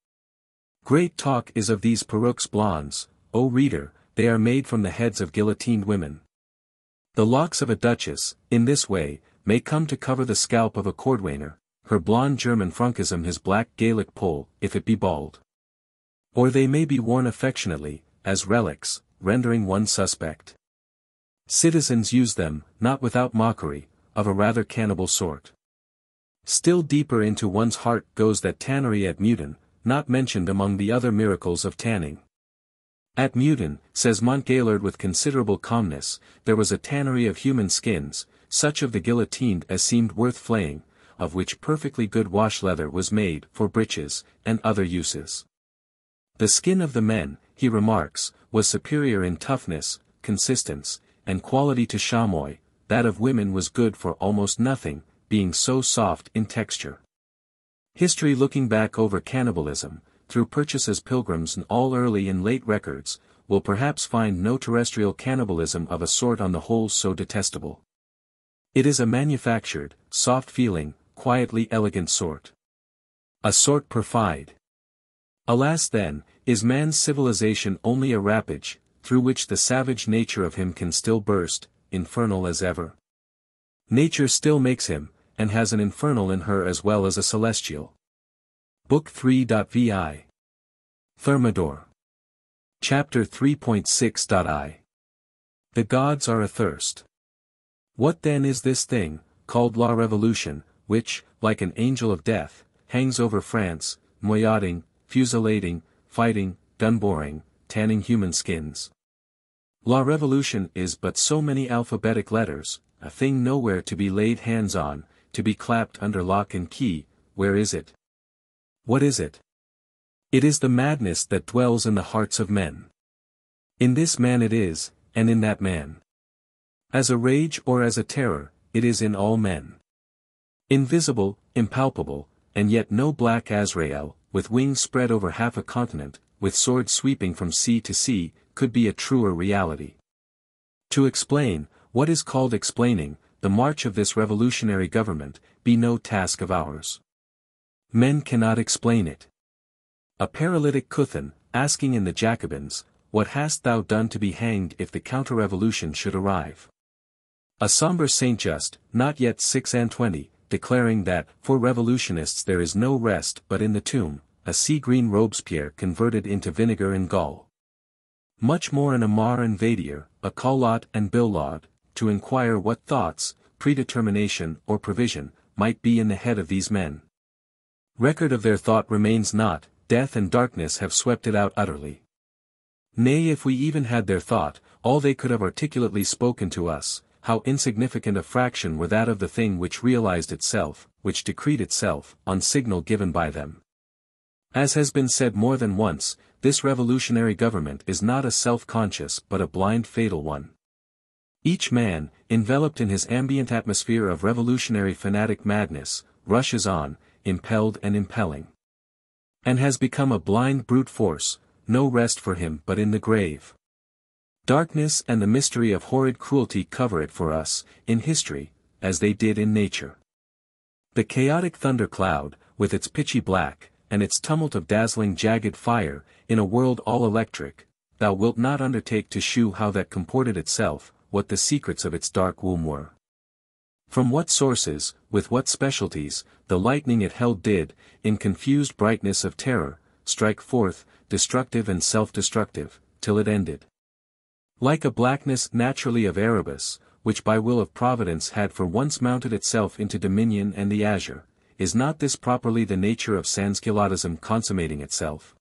Great talk is of these perukes blondes, O reader, they are made from the heads of guillotined women. The locks of a duchess, in this way, may come to cover the scalp of a cordwainer, her blonde German Frankism his black Gaelic pole, if it be bald. Or they may be worn affectionately, as relics, rendering one suspect. Citizens use them, not without mockery, of a rather cannibal sort. Still deeper into one's heart goes that tannery at Meudon, not mentioned among the other miracles of tanning. At Meudon, says Montgaillard with considerable calmness, there was a tannery of human skins, such of the guillotined as seemed worth flaying, of which perfectly good wash leather was made for breeches, and other uses. The skin of the men, he remarks, was superior in toughness, consistence, and quality to chamois, that of women was good for almost nothing, being so soft in texture. History looking back over cannibalism, through Purchas's pilgrims and all early and late records, will perhaps find no terrestrial cannibalism of a sort on the whole so detestable. It is a manufactured, soft-feeling, quietly elegant sort. A sort perfide. Alas then, is man's civilization only a rapage, through which the savage nature of him can still burst, infernal as ever? Nature still makes him, and has an infernal in her as well as a celestial. Book 3.vi. Thermidor. Chapter 3.6.i. The gods are athirst. What then is this thing, called La Revolution, which, like an angel of death, hangs over France, noyading, fusillading, fighting, gun-boring, tanning human skins? La Revolution is but so many alphabetic letters, a thing nowhere to be laid hands on, to be clapped under lock and key, where is it? What is it? It is the madness that dwells in the hearts of men. In this man it is, and in that man. As a rage or as a terror, it is in all men. Invisible, impalpable, and yet no black Azrael, with wings spread over half a continent, with sword sweeping from sea to sea, could be a truer reality. To explain, what is called explaining, the march of this revolutionary government, be no task of ours. Men cannot explain it. A paralytic Couthon, asking in the Jacobins, What hast thou done to be hanged if the counter-revolution should arrive? A sombre Saint Just, not yet six and twenty, declaring that, for revolutionists there is no rest but in the tomb, a sea-green Robespierre converted into vinegar and gall. Much more an Amar and Vadier, a Collot and Billaud, to inquire what thoughts, predetermination or provision, might be in the head of these men. Record of their thought remains not, death and darkness have swept it out utterly. Nay if we even had their thought, all they could have articulately spoken to us, how insignificant a fraction were that of the thing which realized itself, which decreed itself, on signal given by them. As has been said more than once, this revolutionary government is not a self-conscious but a blind fatal one. Each man, enveloped in his ambient atmosphere of revolutionary fanatic madness, rushes on, impelled and impelling. And has become a blind brute force, no rest for him but in the grave. Darkness and the mystery of horrid cruelty cover it for us, in history, as they did in nature. The chaotic thunder cloud, with its pitchy black, and its tumult of dazzling jagged fire, in a world all electric, thou wilt not undertake to shew how that comported itself, what the secrets of its dark womb were. From what sources, with what specialties, the lightning it held did, in confused brightness of terror, strike forth, destructive and self-destructive, till it ended. Like a blackness naturally of Erebus, which by will of Providence had for once mounted itself into dominion and the azure, is not this properly the nature of Sansculottism consummating itself?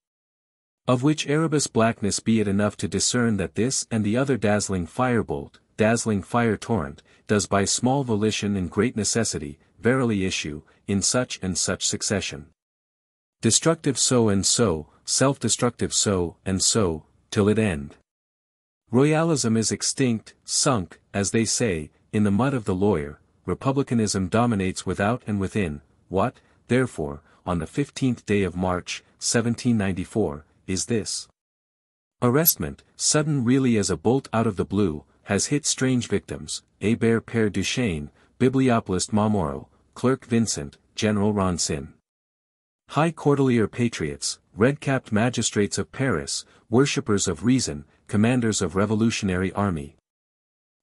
Of which Erebus blackness be it enough to discern that this and the other dazzling firebolt, dazzling fire torrent, does by small volition and great necessity, verily issue, in such and such succession. Destructive so and so, self-destructive so and so, till it end. Royalism is extinct, sunk, as they say, in the mud of the Loire, republicanism dominates without and within, what, therefore, on the 15th day of March, 1794, is this? Arrestment, sudden really as a bolt out of the blue, has hit strange victims, Hébert Père Duchesne, Bibliopolist Momoro, Clerk Vincent, General Ronsin. High Cordelier patriots, red-capped magistrates of Paris, worshippers of reason, commanders of revolutionary army.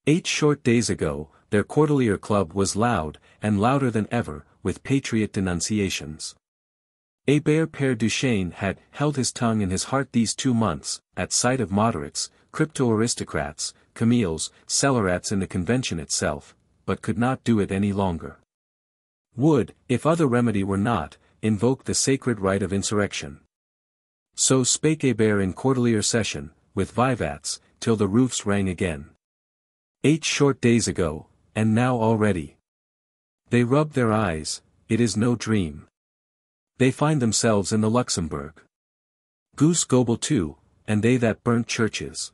Eight short days ago, their Cordelier Club was loud, and louder than ever, with patriot denunciations. Hébert Père Duchesne had held his tongue in his heart these two months, at sight of moderates, crypto-aristocrats, Camille's, Scélérats in the convention itself, but could not do it any longer. Would, if other remedy were not, invoke the sacred right of insurrection. So spake Hébert in Cordelier session, with vivats, till the roofs rang again. Eight short days ago, and now already. They rub their eyes, it is no dream. They find themselves in the Luxembourg. Goose Gobel too, and they that burnt churches.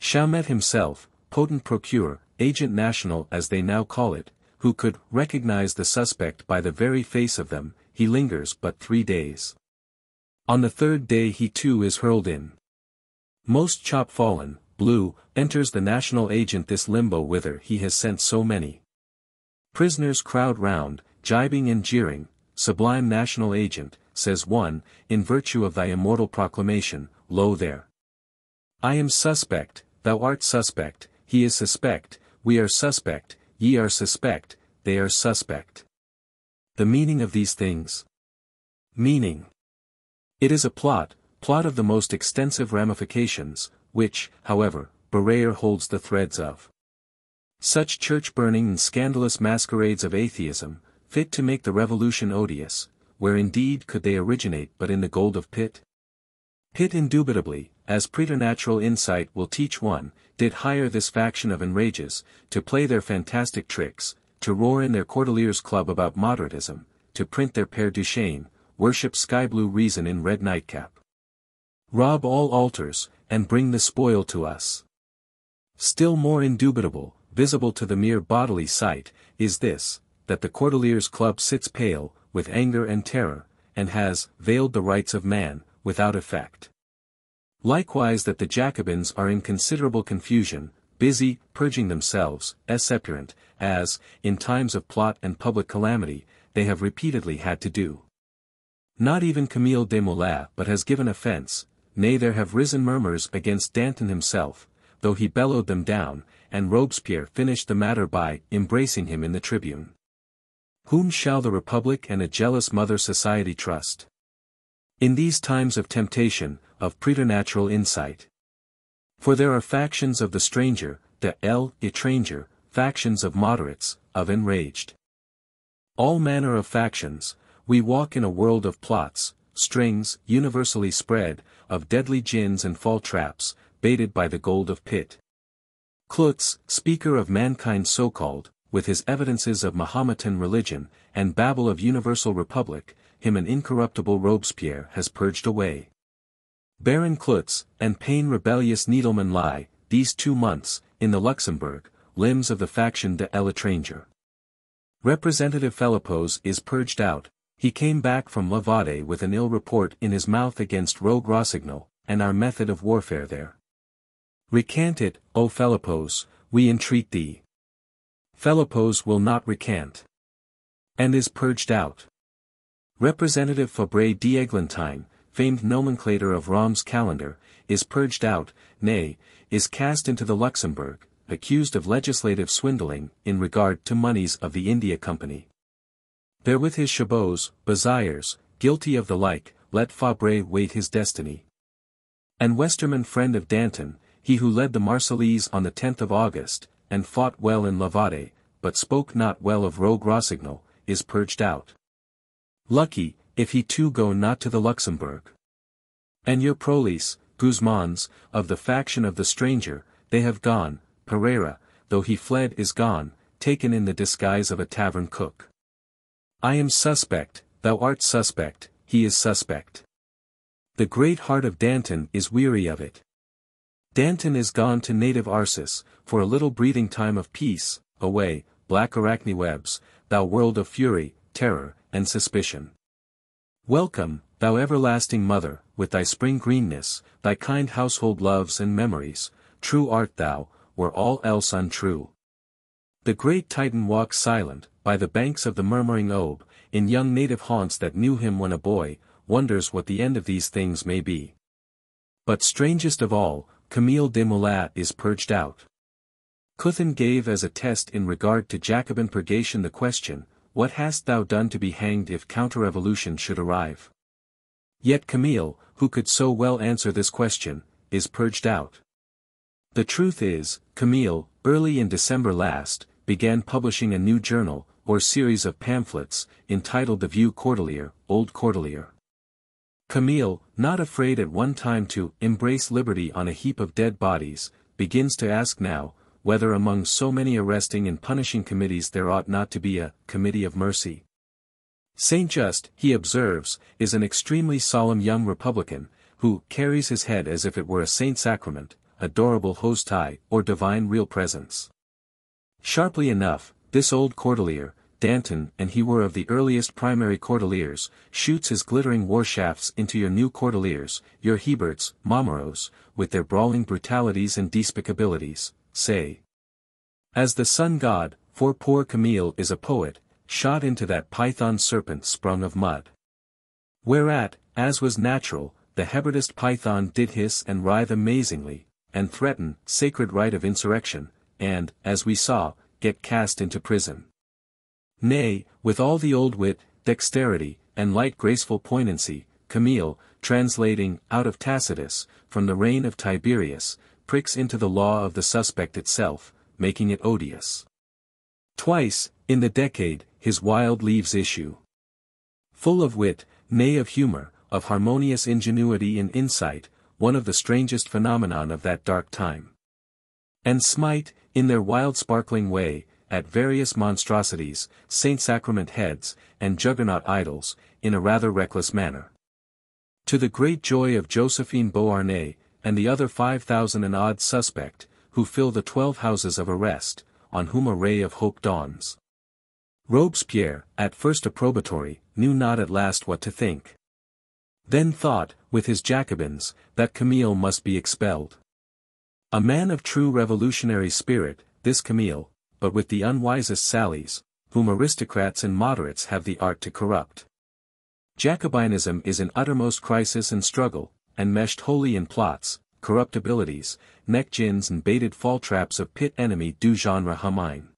Chaumette himself, potent procureur, agent national as they now call it, who could recognize the suspect by the very face of them, he lingers but three days. On the third day he too is hurled in. Most chop fallen, blue, enters the national agent this limbo whither he has sent so many. Prisoners crowd round, jibing and jeering, sublime national agent, says one, in virtue of thy immortal proclamation, lo there. I am suspect, thou art suspect, he is suspect, we are suspect, ye are suspect, they are suspect. The meaning of these things. Meaning. It is a plot, plot of the most extensive ramifications, which, however, Barrère holds the threads of. Such church-burning and scandalous masquerades of atheism, fit to make the revolution odious, where indeed could they originate but in the gold of Pitt? Pitt indubitably, as preternatural insight will teach one, did hire this faction of enrages, to play their fantastic tricks, to roar in their Cordeliers Club about moderatism, to print their Père Duchesne, worship sky-blue reason in red nightcap rob all altars, and bring the spoil to us. Still more indubitable, visible to the mere bodily sight, is this, that the Cordeliers Club sits pale, with anger and terror, and has veiled the rights of man, without effect. Likewise that the Jacobins are in considerable confusion, busy, purging themselves, exceptorant, as, in times of plot and public calamity, they have repeatedly had to do. Not even Camille Desmoulins but has given offence, nay there have risen murmurs against Danton himself, though he bellowed them down, and Robespierre finished the matter by embracing him in the tribune. Whom shall the Republic and a jealous mother society trust? In these times of temptation, of preternatural insight. For there are factions of the stranger, the l'Étranger, factions of moderates, of enraged. All manner of factions, we walk in a world of plots, strings, universally spread, of deadly gins and fall traps, baited by the gold of Pitt. Clootz, speaker of mankind so-called, with his evidences of Mahometan religion, and babble of universal republic, him an incorruptible Robespierre has purged away. Baron Clootz, and Paine rebellious Needleman lie, these two months, in the Luxembourg, limbs of the faction de l'Étranger. Representative Philippeaux is purged out, he came back from La Vendée with an ill report in his mouth against rogue Rossignol, and our method of warfare there. Recant it, O Philippeaux, we entreat thee. Philippeaux will not recant. And is purged out. Representative Fabre d'Eglantine, famed nomenclator of Romme's calendar, is purged out, nay, is cast into the Luxembourg, accused of legislative swindling in regard to monies of the India Company. There with his chabots, bazires, guilty of the like, let Fabre wait his destiny. And Westermann friend of Danton, he who led the Marseillaise on the 10th of August, and fought well in La Vendée, but spoke not well of rogue Rossignol, is purged out. Lucky, if he too go not to the Luxembourg. And your Prolys, Guzmans, of the faction of the stranger, they have gone, Pereira, though he fled is gone, taken in the disguise of a tavern cook. I am suspect, thou art suspect, he is suspect. The great heart of Danton is weary of it. Danton is gone to native Arcis, for a little breathing time of peace, away, black arachne webs, thou world of fury, terror, and suspicion. Welcome, thou everlasting mother, with thy spring greenness, thy kind household loves and memories, true art thou, were all else untrue. The great Titan walks silent, by the banks of the murmuring Aube, in young native haunts that knew him when a boy, wonders what the end of these things may be. But strangest of all, Camille Desmoulins is purged out. Couthon gave as a test in regard to Jacobin purgation the question, What hast thou done to be hanged if counter-revolution should arrive? Yet Camille, who could so well answer this question, is purged out. The truth is, Camille, early in December last, began publishing a new journal, or series of pamphlets, entitled The Vieux Cordelier, Old Cordelier. Camille, not afraid at one time to embrace liberty on a heap of dead bodies, begins to ask now, whether among so many arresting and punishing committees there ought not to be a committee of mercy. Saint Just, he observes, is an extremely solemn young Republican, who carries his head as if it were a saint sacrament, adorable hostie, or divine real presence. Sharply enough, this old Cordelier, Danton and he were of the earliest primary Cordeliers, shoots his glittering war shafts into your new Cordeliers, your Heberts, Momoros, with their brawling brutalities and despicabilities, say. As the sun god, for poor Camille is a poet, shot into that python serpent sprung of mud. Whereat, as was natural, the Hebertist python did hiss and writhe amazingly, and threaten, sacred right of insurrection, and, as we saw, get cast into prison. Nay, with all the old wit, dexterity, and light graceful poignancy, Camille, translating, out of Tacitus, from the reign of Tiberius, pricks into the law of the suspect itself, making it odious. Twice, in the decade, his wild leaves issue. Full of wit, nay of humor, of harmonious ingenuity and insight, one of the strangest phenomenon of that dark time. And smite, in their wild sparkling way, at various monstrosities, Saint Sacrament heads, and juggernaut idols, in a rather reckless manner. To the great joy of Josephine Beauharnais, and the other five thousand and odd suspect, who fill the twelve houses of arrest, on whom a ray of hope dawns. Robespierre, at first approbatory, knew not at last what to think. Then thought, with his Jacobins, that Camille must be expelled. A man of true revolutionary spirit, this Camille, but with the unwisest sallies, whom aristocrats and moderates have the art to corrupt. Jacobinism is in uttermost crisis and struggle, and meshed wholly in plots, corruptibilities, neck gins and baited fall traps of Pitt enemy du genre humain.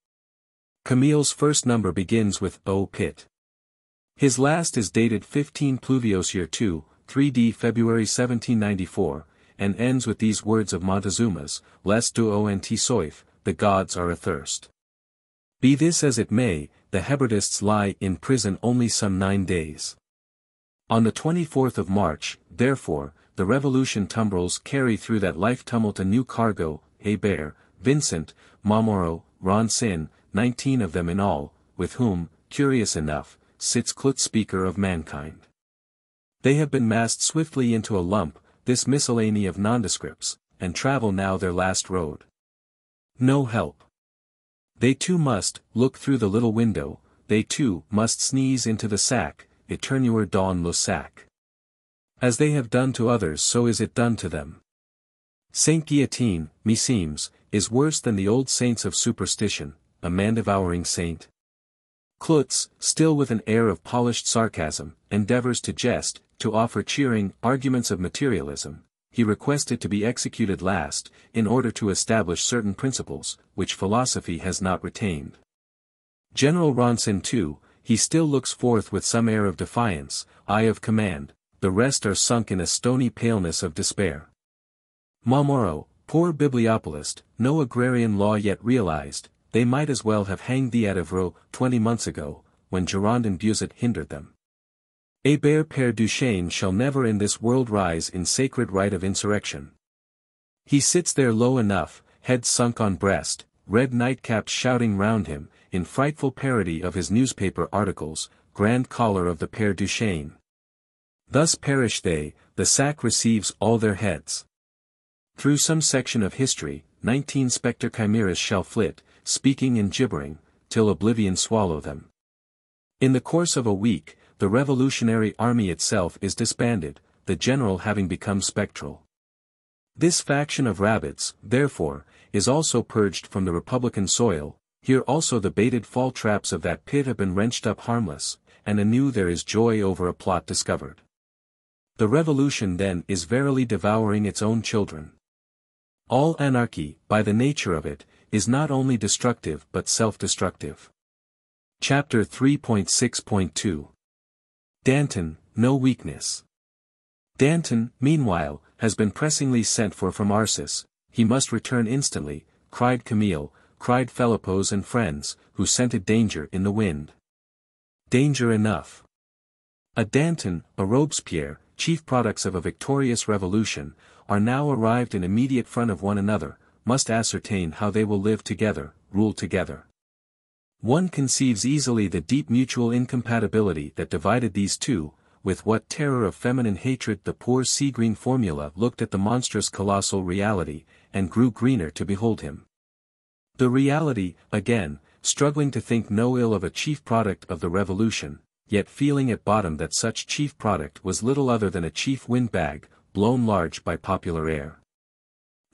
Camille's first number begins with O Pitt. His last is dated 15 Pluviôse year 2, 3d February 1794, and ends with these words of Montezuma's, Les dieux ont soif, the gods are athirst. Be this as it may, the Hebertists lie in prison only some nine days. On the 24th of March, therefore, the revolution tumbrils carry through that life tumult a new cargo, Hébert, Vincent, Momoro, Ronsin, nineteen of them in all, with whom, curious enough, sits Clootz speaker of mankind. They have been massed swiftly into a lump, this miscellany of nondescripts, and travel now their last road. No help. They too must, look through the little window, they too, must sneeze into the sack, éternuer dans le sac. As they have done to others so is it done to them. Saint Guillotine, meseems, is worse than the old saints of superstition, a man-devouring saint. Clootz, still with an air of polished sarcasm, endeavors to jest, to offer cheering arguments of materialism, he requested to be executed last, in order to establish certain principles, which philosophy has not retained. General Ronsin too, he still looks forth with some air of defiance, eye of command, the rest are sunk in a stony paleness of despair. Momoro, poor bibliopolist, no agrarian law yet realized, they might as well have hanged the Evreux twenty months ago, when Girondin Buzot hindered them. Hébert Père Duchesne shall never in this world rise in sacred right of insurrection. He sits there low enough, head sunk on breast, red nightcaps shouting round him, in frightful parody of his newspaper articles, grand collar of the Père Duchesne. Thus perish they, the sack receives all their heads. Through some section of history, nineteen spectre chimeras shall flit, speaking and gibbering, till oblivion swallow them. In the course of a week, the revolutionary army itself is disbanded, the general having become spectral. This faction of rabbits, therefore, is also purged from the republican soil, here also the baited fall traps of that Pitt have been wrenched up harmless, and anew there is joy over a plot discovered. The revolution then is verily devouring its own children. All anarchy, by the nature of it, is not only destructive but self-destructive. Chapter 3.6.2 Danton, no weakness. Danton, meanwhile, has been pressingly sent for from Arcis, he must return instantly, cried Camille, cried Philippeaux and friends, who scented danger in the wind. Danger enough. A Danton, a Robespierre, chief products of a victorious revolution, are now arrived in immediate front of one another, must ascertain how they will live together, rule together. One conceives easily the deep mutual incompatibility that divided these two, with what terror of feminine hatred the poor sea-green formula looked at the monstrous colossal reality, and grew greener to behold him. The reality, again, struggling to think no ill of a chief product of the revolution, yet feeling at bottom that such chief product was little other than a chief windbag, blown large by popular air.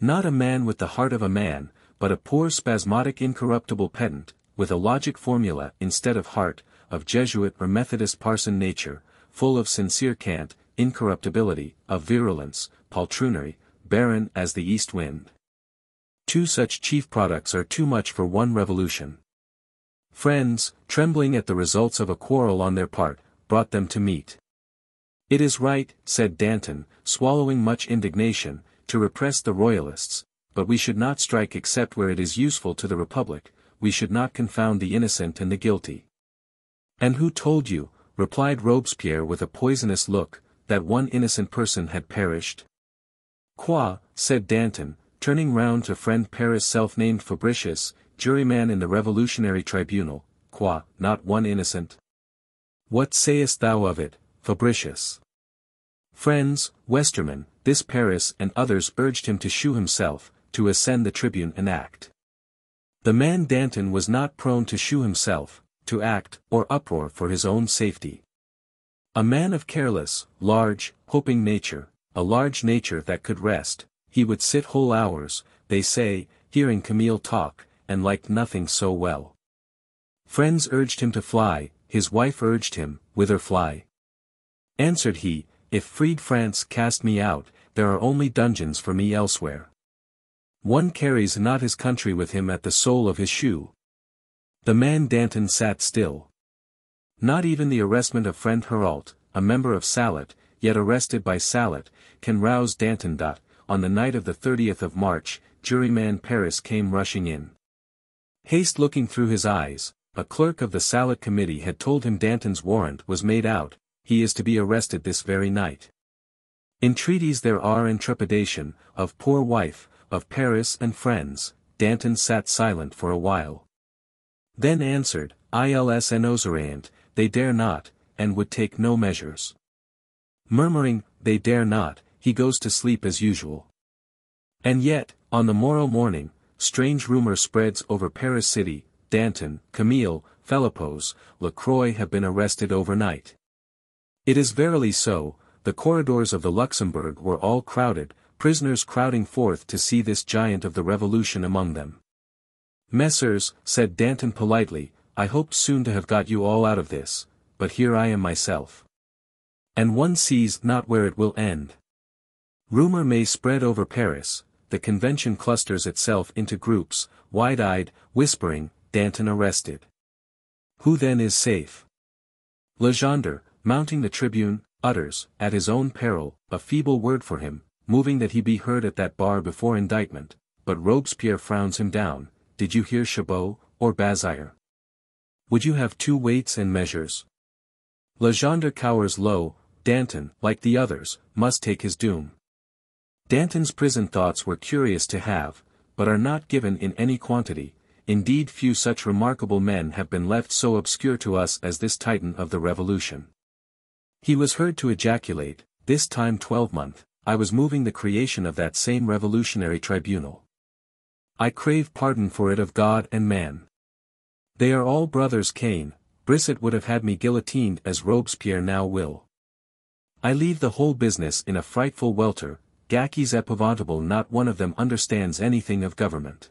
Not a man with the heart of a man, but a poor spasmodic incorruptible pedant, with a logic formula instead of heart, of Jesuit or Methodist parson nature, full of sincere cant, incorruptibility, of virulence, poltroonery, barren as the east wind. Two such chief products are too much for one revolution. Friends, trembling at the results of a quarrel on their part, brought them to meet. It is right, said Danton, swallowing much indignation, to repress the royalists, but we should not strike except where it is useful to the republic, we should not confound the innocent and the guilty. And who told you, replied Robespierre with a poisonous look, that one innocent person had perished? Quoi, said Danton, turning round to friend Paris self-named Fabricius, juryman in the revolutionary tribunal, quoi, not one innocent? What sayest thou of it, Fabricius? Friends, Westermann, this Paris and others urged him to shew himself, to ascend the tribune and act. The man Danton was not prone to shew himself, to act, or uproar for his own safety. A man of careless, large, hoping nature, a large nature that could rest, he would sit whole hours, they say, hearing Camille talk, and liked nothing so well. Friends urged him to fly, his wife urged him, whither fly? Answered he, if freed France cast me out, there are only dungeons for me elsewhere. One carries not his country with him at the sole of his shoe. The man Danton sat still. Not even the arrestment of friend Hérault, a member of Salut, yet arrested by Salut, can rouse Danton. On the night of the 30th of March, juryman Paris came rushing in. Haste looking through his eyes, a clerk of the Salut committee had told him Danton's warrant was made out, he is to be arrested this very night. Entreaties there are and trepidation, of poor wife, of Paris and friends, Danton sat silent for a while. Then answered, Ils n'oseraient, they dare not, and would take no measures. Murmuring, they dare not, he goes to sleep as usual. And yet, on the morrow morning, strange rumor spreads over Paris city, Danton, Camille, Philippeaux, Lacroix have been arrested overnight. It is verily so, the corridors of the Luxembourg were all crowded, prisoners crowding forth to see this giant of the revolution among them. Messrs, said Danton politely, I hoped soon to have got you all out of this, but here I am myself. And one sees not where it will end. Rumor may spread over Paris, the convention clusters itself into groups, wide-eyed, whispering, Danton arrested. Who then is safe? Legendre, mounting the tribune, utters, at his own peril, a feeble word for him, moving that he be heard at that bar before indictment, but Robespierre frowns him down, did you hear Chabot, or Bazire? Would you have two weights and measures? Legendre cowers low, Danton, like the others, must take his doom. Danton's prison thoughts were curious to have, but are not given in any quantity, indeed few such remarkable men have been left so obscure to us as this titan of the revolution. He was heard to ejaculate, this time twelvemonth, I was moving the creation of that same revolutionary tribunal. I crave pardon for it of God and man. They are all brothers Cain, Brissot would have had me guillotined as Robespierre now will. I leave the whole business in a frightful welter, gâchis epouvantable not one of them understands anything of government.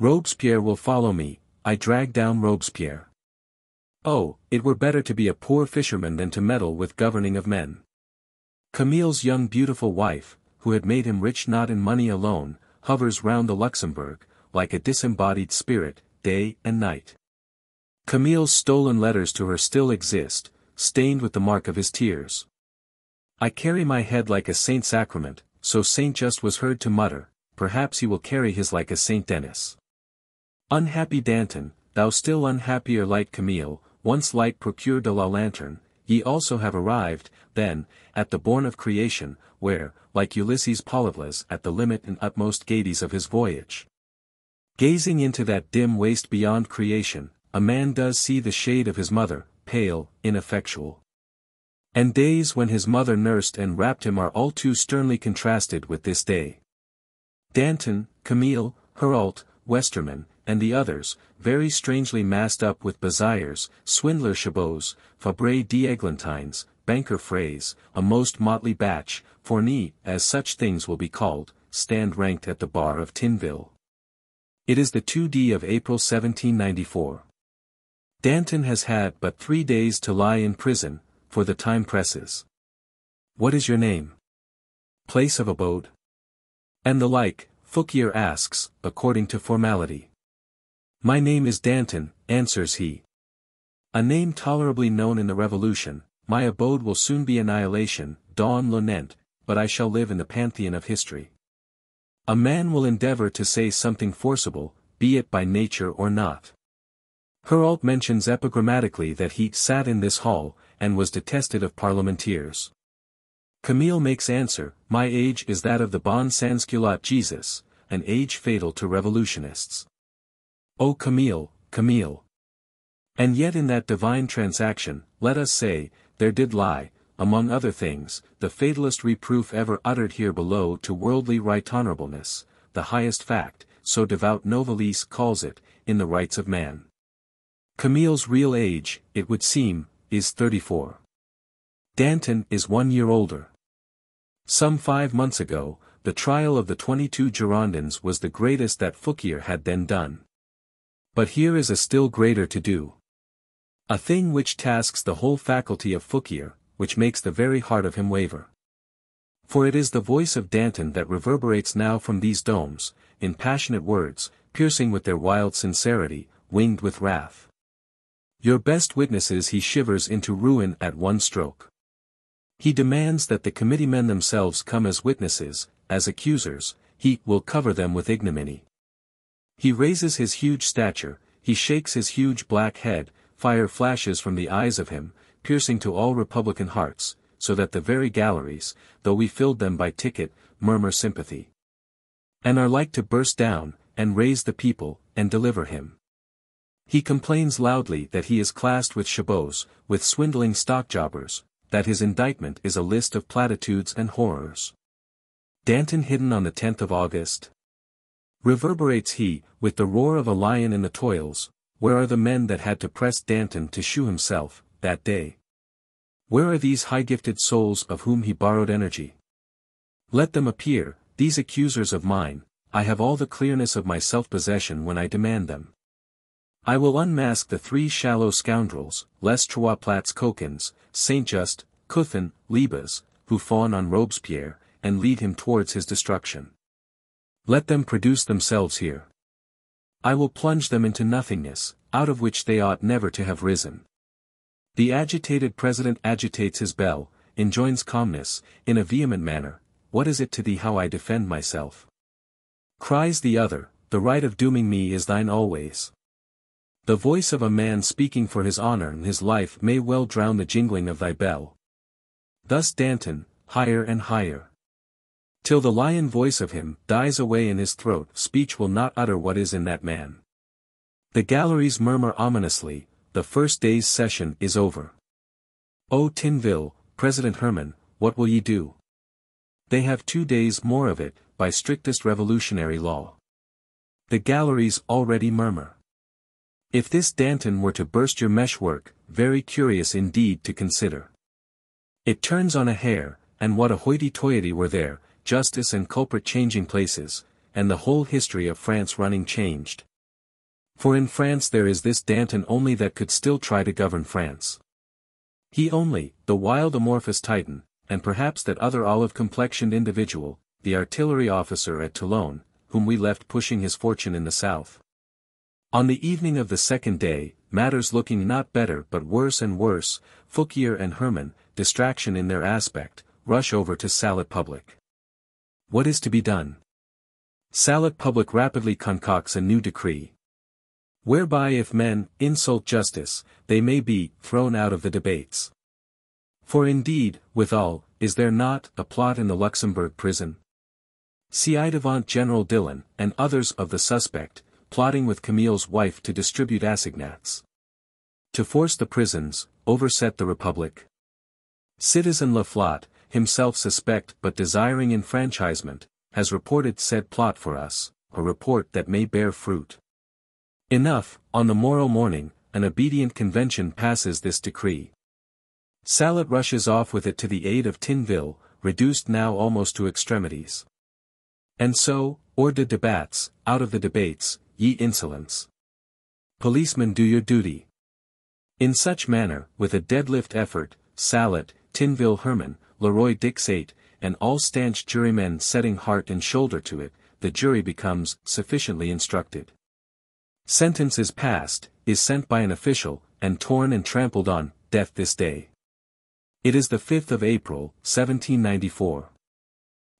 Robespierre will follow me, I drag down Robespierre. Oh, it were better to be a poor fisherman than to meddle with governing of men. Camille's young beautiful wife, who had made him rich not in money alone, hovers round the Luxembourg, like a disembodied spirit, day and night. Camille's stolen letters to her still exist, stained with the mark of his tears. I carry my head like a Saint Sacrament, so Saint Just was heard to mutter, perhaps he will carry his like a Saint Denis. Unhappy Danton, thou still unhappier light Camille, once light procureur de la lanterne, ye also have arrived, then, at the bourne of creation, where, like Ulysses Poliphilus at the limit and utmost Gades of his voyage. Gazing into that dim waste beyond creation, a man does see the shade of his mother, pale, ineffectual. And days when his mother nursed and wrapped him are all too sternly contrasted with this day. Danton, Camille, Hérault, Westermann, and the others, very strangely massed up with Bazires, swindler Chabots, Fabre d'Eglantines, banker Freys, a most motley batch, Fournées, as such things will be called, stand ranked at the bar of Tinville. It is the 2D of April 1794. Danton has had but three days to lie in prison, for the time presses. What is your name? Place of abode? And the like, Fouquier asks, according to formality. My name is Danton, answers he. A name tolerably known in the Revolution, my abode will soon be annihilation, dans le néant, but I shall live in the pantheon of history. A man will endeavor to say something forcible, be it by nature or not. Hérault mentions epigrammatically that he sat in this hall, and was detested of parliamenters. Camille makes answer, My age is that of the bon sansculotte Jesus, an age fatal to revolutionists. O Camille, Camille. And yet in that divine transaction, let us say, there did lie, among other things, the fatalest reproof ever uttered here below to worldly right honorableness, the highest fact, so devout Novalis calls it, in the rights of man. Camille's real age, it would seem, is 34. Danton is one year older. Some five months ago, the trial of the 22 Girondins was the greatest that Fouquier had then done. But here is a still greater to do. A thing which tasks the whole faculty of Fouquier, which makes the very heart of him waver. For it is the voice of Danton that reverberates now from these domes, in passionate words, piercing with their wild sincerity, winged with wrath. Your best witnesses he shivers into ruin at one stroke. He demands that the committeemen themselves come as witnesses, as accusers, he will cover them with ignominy. He raises his huge stature, he shakes his huge black head, fire flashes from the eyes of him, piercing to all republican hearts, so that the very galleries, though we filled them by ticket, murmur sympathy. And are like to burst down, and raise the people, and deliver him. He complains loudly that he is classed with chabots, with swindling stockjobbers, that his indictment is a list of platitudes and horrors. Danton hidden on the 10th of August. Reverberates he, with the roar of a lion in the toils, where are the men that had to press Danton to shew himself, that day? Where are these high-gifted souls of whom he borrowed energy? Let them appear, these accusers of mine, I have all the clearness of my self-possession when I demand them. I will unmask the three shallow scoundrels, Les Trois Plats Coquins, Saint-Just, Couthon, Lebas, who fawn on Robespierre, and lead him towards his destruction. Let them produce themselves here. I will plunge them into nothingness, out of which they ought never to have risen. The agitated president agitates his bell, enjoins calmness, in a vehement manner, what is it to thee how I defend myself? Cries the other, the right of dooming me is thine always. The voice of a man speaking for his honor and his life may well drown the jingling of thy bell. Thus Danton, higher and higher. Till the lion voice of him dies away in his throat speech will not utter what is in that man. The galleries murmur ominously, the first day's session is over. O Tinville, President Herman, what will ye do? They have two days more of it, by strictest revolutionary law. The galleries already murmur. If this Danton were to burst your meshwork, very curious indeed to consider. It turns on a hair, and what a hoity-toity were there, justice and culprit changing places, and the whole history of France running changed. For in France there is this Danton only that could still try to govern France. He only, the wild amorphous Titan, and perhaps that other olive-complexioned individual, the artillery officer at Toulon, whom we left pushing his fortune in the south. On the evening of the second day, matters looking not better but worse and worse, Fouquier and Herman, distraction in their aspect, rush over to Salut Public. What is to be done? Salut Public rapidly concocts a new decree. Whereby if men insult justice, they may be thrown out of the debates. For indeed, withal, is there not a plot in the Luxembourg prison? Ci-devant General Dillon, and others of the suspect, plotting with Camille's wife to distribute assignats. To force the prisons, overset the Republic. Citizen Laflotte, himself suspect but desiring enfranchisement, has reported said plot for us, a report that may bear fruit. Enough, on the morrow morning, an obedient convention passes this decree. Salut rushes off with it to the aid of Tinville, reduced now almost to extremities. And so, hors de debats, out of the debates, ye insolence. Policemen do your duty. In such manner, with a deadlift effort, Salut, Tinville Herman, Leroy Dix Dixate, and all stanch jurymen setting heart and shoulder to it, the jury becomes sufficiently instructed. Sentence is passed, is sent by an official, and torn and trampled on, death this day. It is the 5th of April, 1794.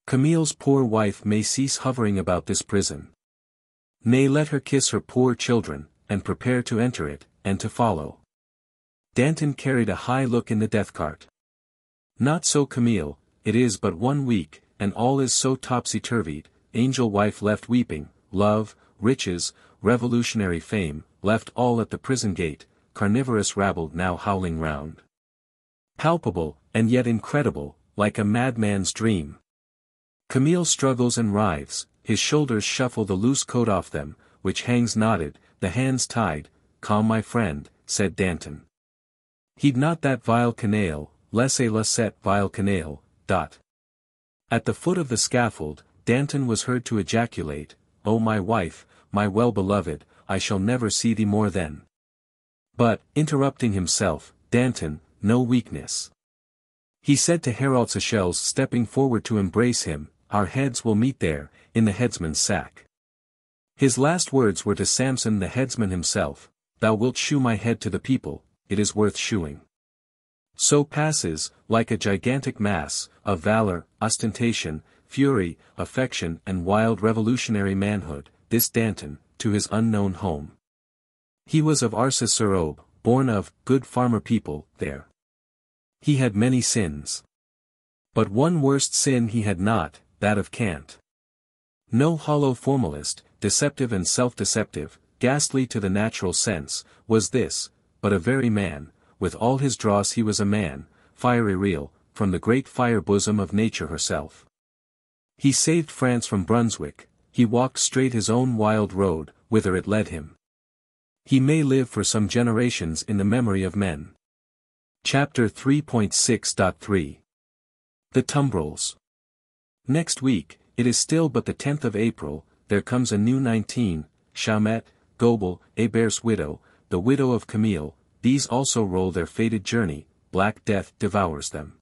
Camille's poor wife may cease hovering about this prison. Nay let her kiss her poor children, and prepare to enter it, and to follow. Danton carried a high look in the death cart. Not so Camille, it is but one week, and all is so topsy-turvied, angel wife left weeping, love, riches, revolutionary fame, left all at the prison gate, carnivorous rabble now howling round. Palpable, and yet incredible, like a madman's dream. Camille struggles and writhes, his shoulders shuffle the loose coat off them, which hangs knotted, the hands tied, calm my friend, said Danton. Heed not that vile canaille, laissez-la cette vile canaille, dot. At the foot of the scaffold, Danton was heard to ejaculate, O my wife, my well-beloved, I shall never see thee more then. But, interrupting himself, Danton, no weakness. He said to Hérault Séchelles stepping forward to embrace him, our heads will meet there, in the headsman's sack. His last words were to Samson the headsman himself, Thou wilt shew my head to the people, it is worth shewing. So passes, like a gigantic mass, of valor, ostentation, fury, affection and wild revolutionary manhood, this Danton, to his unknown home. He was of Arcis-sur-Aube, born of, good farmer people, there. He had many sins. But one worst sin he had not, that of cant. No hollow formalist, deceptive and self-deceptive, ghastly to the natural sense, was this, but a very man, with all his dross he was a man, fiery real, from the great fire bosom of nature herself. He saved France from Brunswick, he walked straight his own wild road, whither it led him. He may live for some generations in the memory of men. Chapter 3.6.3 The Tumbrils Next week, it is still but the 10th of April, there comes a new 19, Chaumette, Gobel, Hebert's widow, the widow of Camille, these also roll their fated journey, black death devours them.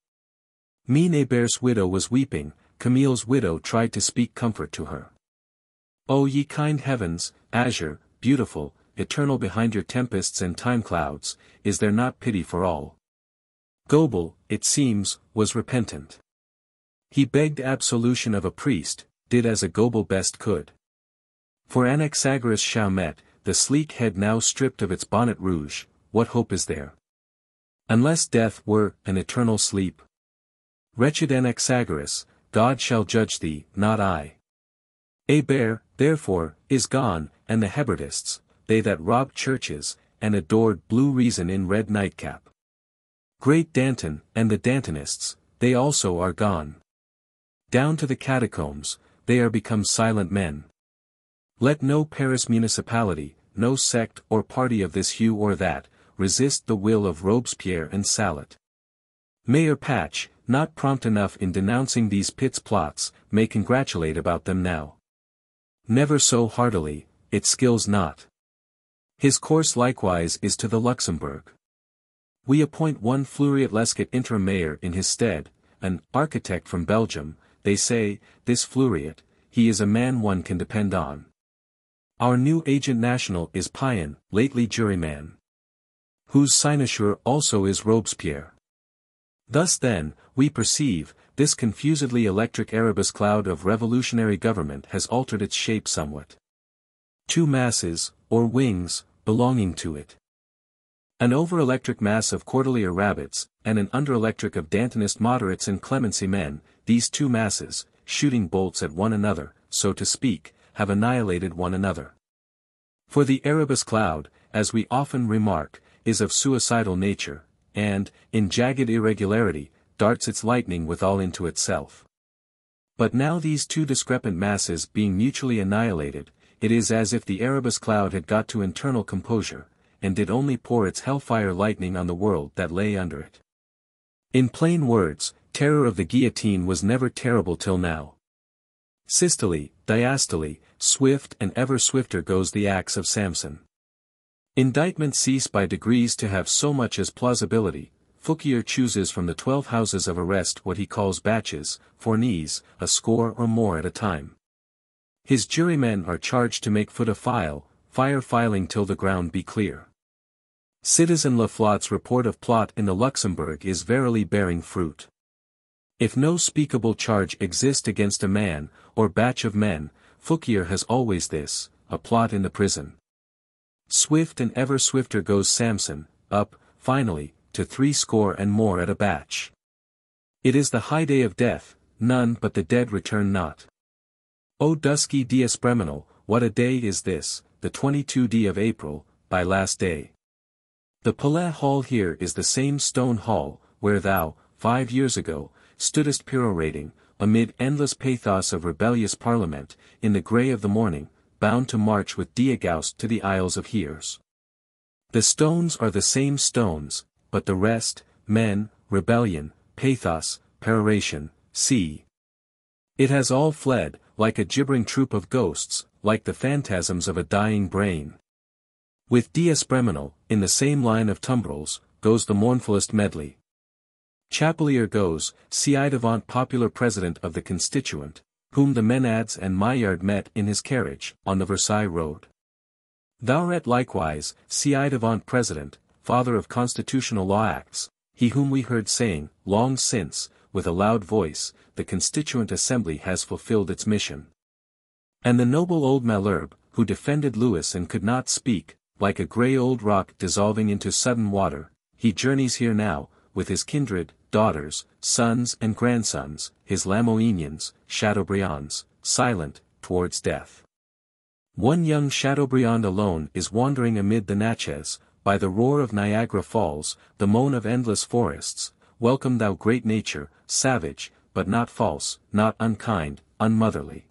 Mean Hebert's widow was weeping, Camille's widow tried to speak comfort to her. O ye kind heavens, azure, beautiful, eternal behind your tempests and time clouds, is there not pity for all? Gobel, it seems, was repentant. He begged absolution of a priest, did as a Gobel best could. For Anaxagoras Chaumette, the sleek head now stripped of its bonnet rouge, what hope is there? Unless death were an eternal sleep. Wretched Anaxagoras, God shall judge thee, not I. Hebert, therefore, is gone, and the Hebertists, they that robbed churches, and adored blue reason in red nightcap. Great Danton, and the Dantonists, they also are gone. Down to the catacombs, they are become silent men. Let no Paris municipality, no sect or party of this hue or that, resist the will of Robespierre and Salut. Mayor Pache, not prompt enough in denouncing these Pitt's plots, may congratulate about them now. Never so heartily, it skills not. His course likewise is to the Luxembourg. We appoint one Fleuriot Lescot interim mayor in his stead, an architect from Belgium, they say, this Fleuriot, he is a man one can depend on. Our new agent national is Payan, lately juryman. Whose cynosure also is Robespierre. Thus then, we perceive, this confusedly electric Erebus cloud of revolutionary government has altered its shape somewhat. Two masses, or wings, belonging to it. An over-electric mass of Cordelier rabbits, and an under-electric of Dantonist moderates and clemency men, these two masses, shooting bolts at one another, so to speak, have annihilated one another. For the Erebus cloud, as we often remark, is of suicidal nature, and, in jagged irregularity, darts its lightning withal into itself. But now these two discrepant masses being mutually annihilated, it is as if the Erebus cloud had got to internal composure, and did only pour its hellfire lightning on the world that lay under it. In plain words, terror of the guillotine was never terrible till now. Systole, diastole, swift and ever swifter goes the axe of Samson. Indictments cease by degrees to have so much as plausibility, Fouquier chooses from the twelve houses of arrest what he calls batches, fournees, a score or more at a time. His jurymen are charged to make feu de file, fire filing till the ground be clear. Citizen Laflotte's report of plot in the Luxembourg is verily bearing fruit. If no speakable charge exist against a man, or batch of men, Fouquier has always this, a plot in the prison. Swift and ever swifter goes Samson, up, finally, to three score and more at a batch. It is the high day of death, none but the dead return not. O dusky D'Espréménil, what a day is this, the 22d of April, by last day. The Palais Hall here is the same stone hall, where thou, five years ago, stoodest perorating, amid endless pathos of rebellious parliament, in the grey of the morning, bound to march with Diegaus to the Isles of Hyères. The stones are the same stones, but the rest, men, rebellion, pathos, peroration, see. It has all fled, like a gibbering troop of ghosts, like the phantasms of a dying brain. With D'Espréménil, in the same line of tumbrils, goes the mournfulest medley. Chapelier goes, ci-devant popular president of the Constituent, whom the Menades and Maillard met in his carriage, on the Versailles road. Thouret likewise, ci-devant president, father of constitutional law acts, he whom we heard saying, long since, with a loud voice, the Constituent Assembly has fulfilled its mission. And the noble old Malesherbes, who defended Louis and could not speak, like a grey old rock dissolving into sudden water, he journeys here now, with his kindred, daughters, sons and grandsons, his Lamoignons, Chateaubriands, silent, towards death. One young Chateaubriand alone is wandering amid the Natchez, by the roar of Niagara Falls, the moan of endless forests, welcome thou great nature, savage, but not false, not unkind, unmotherly.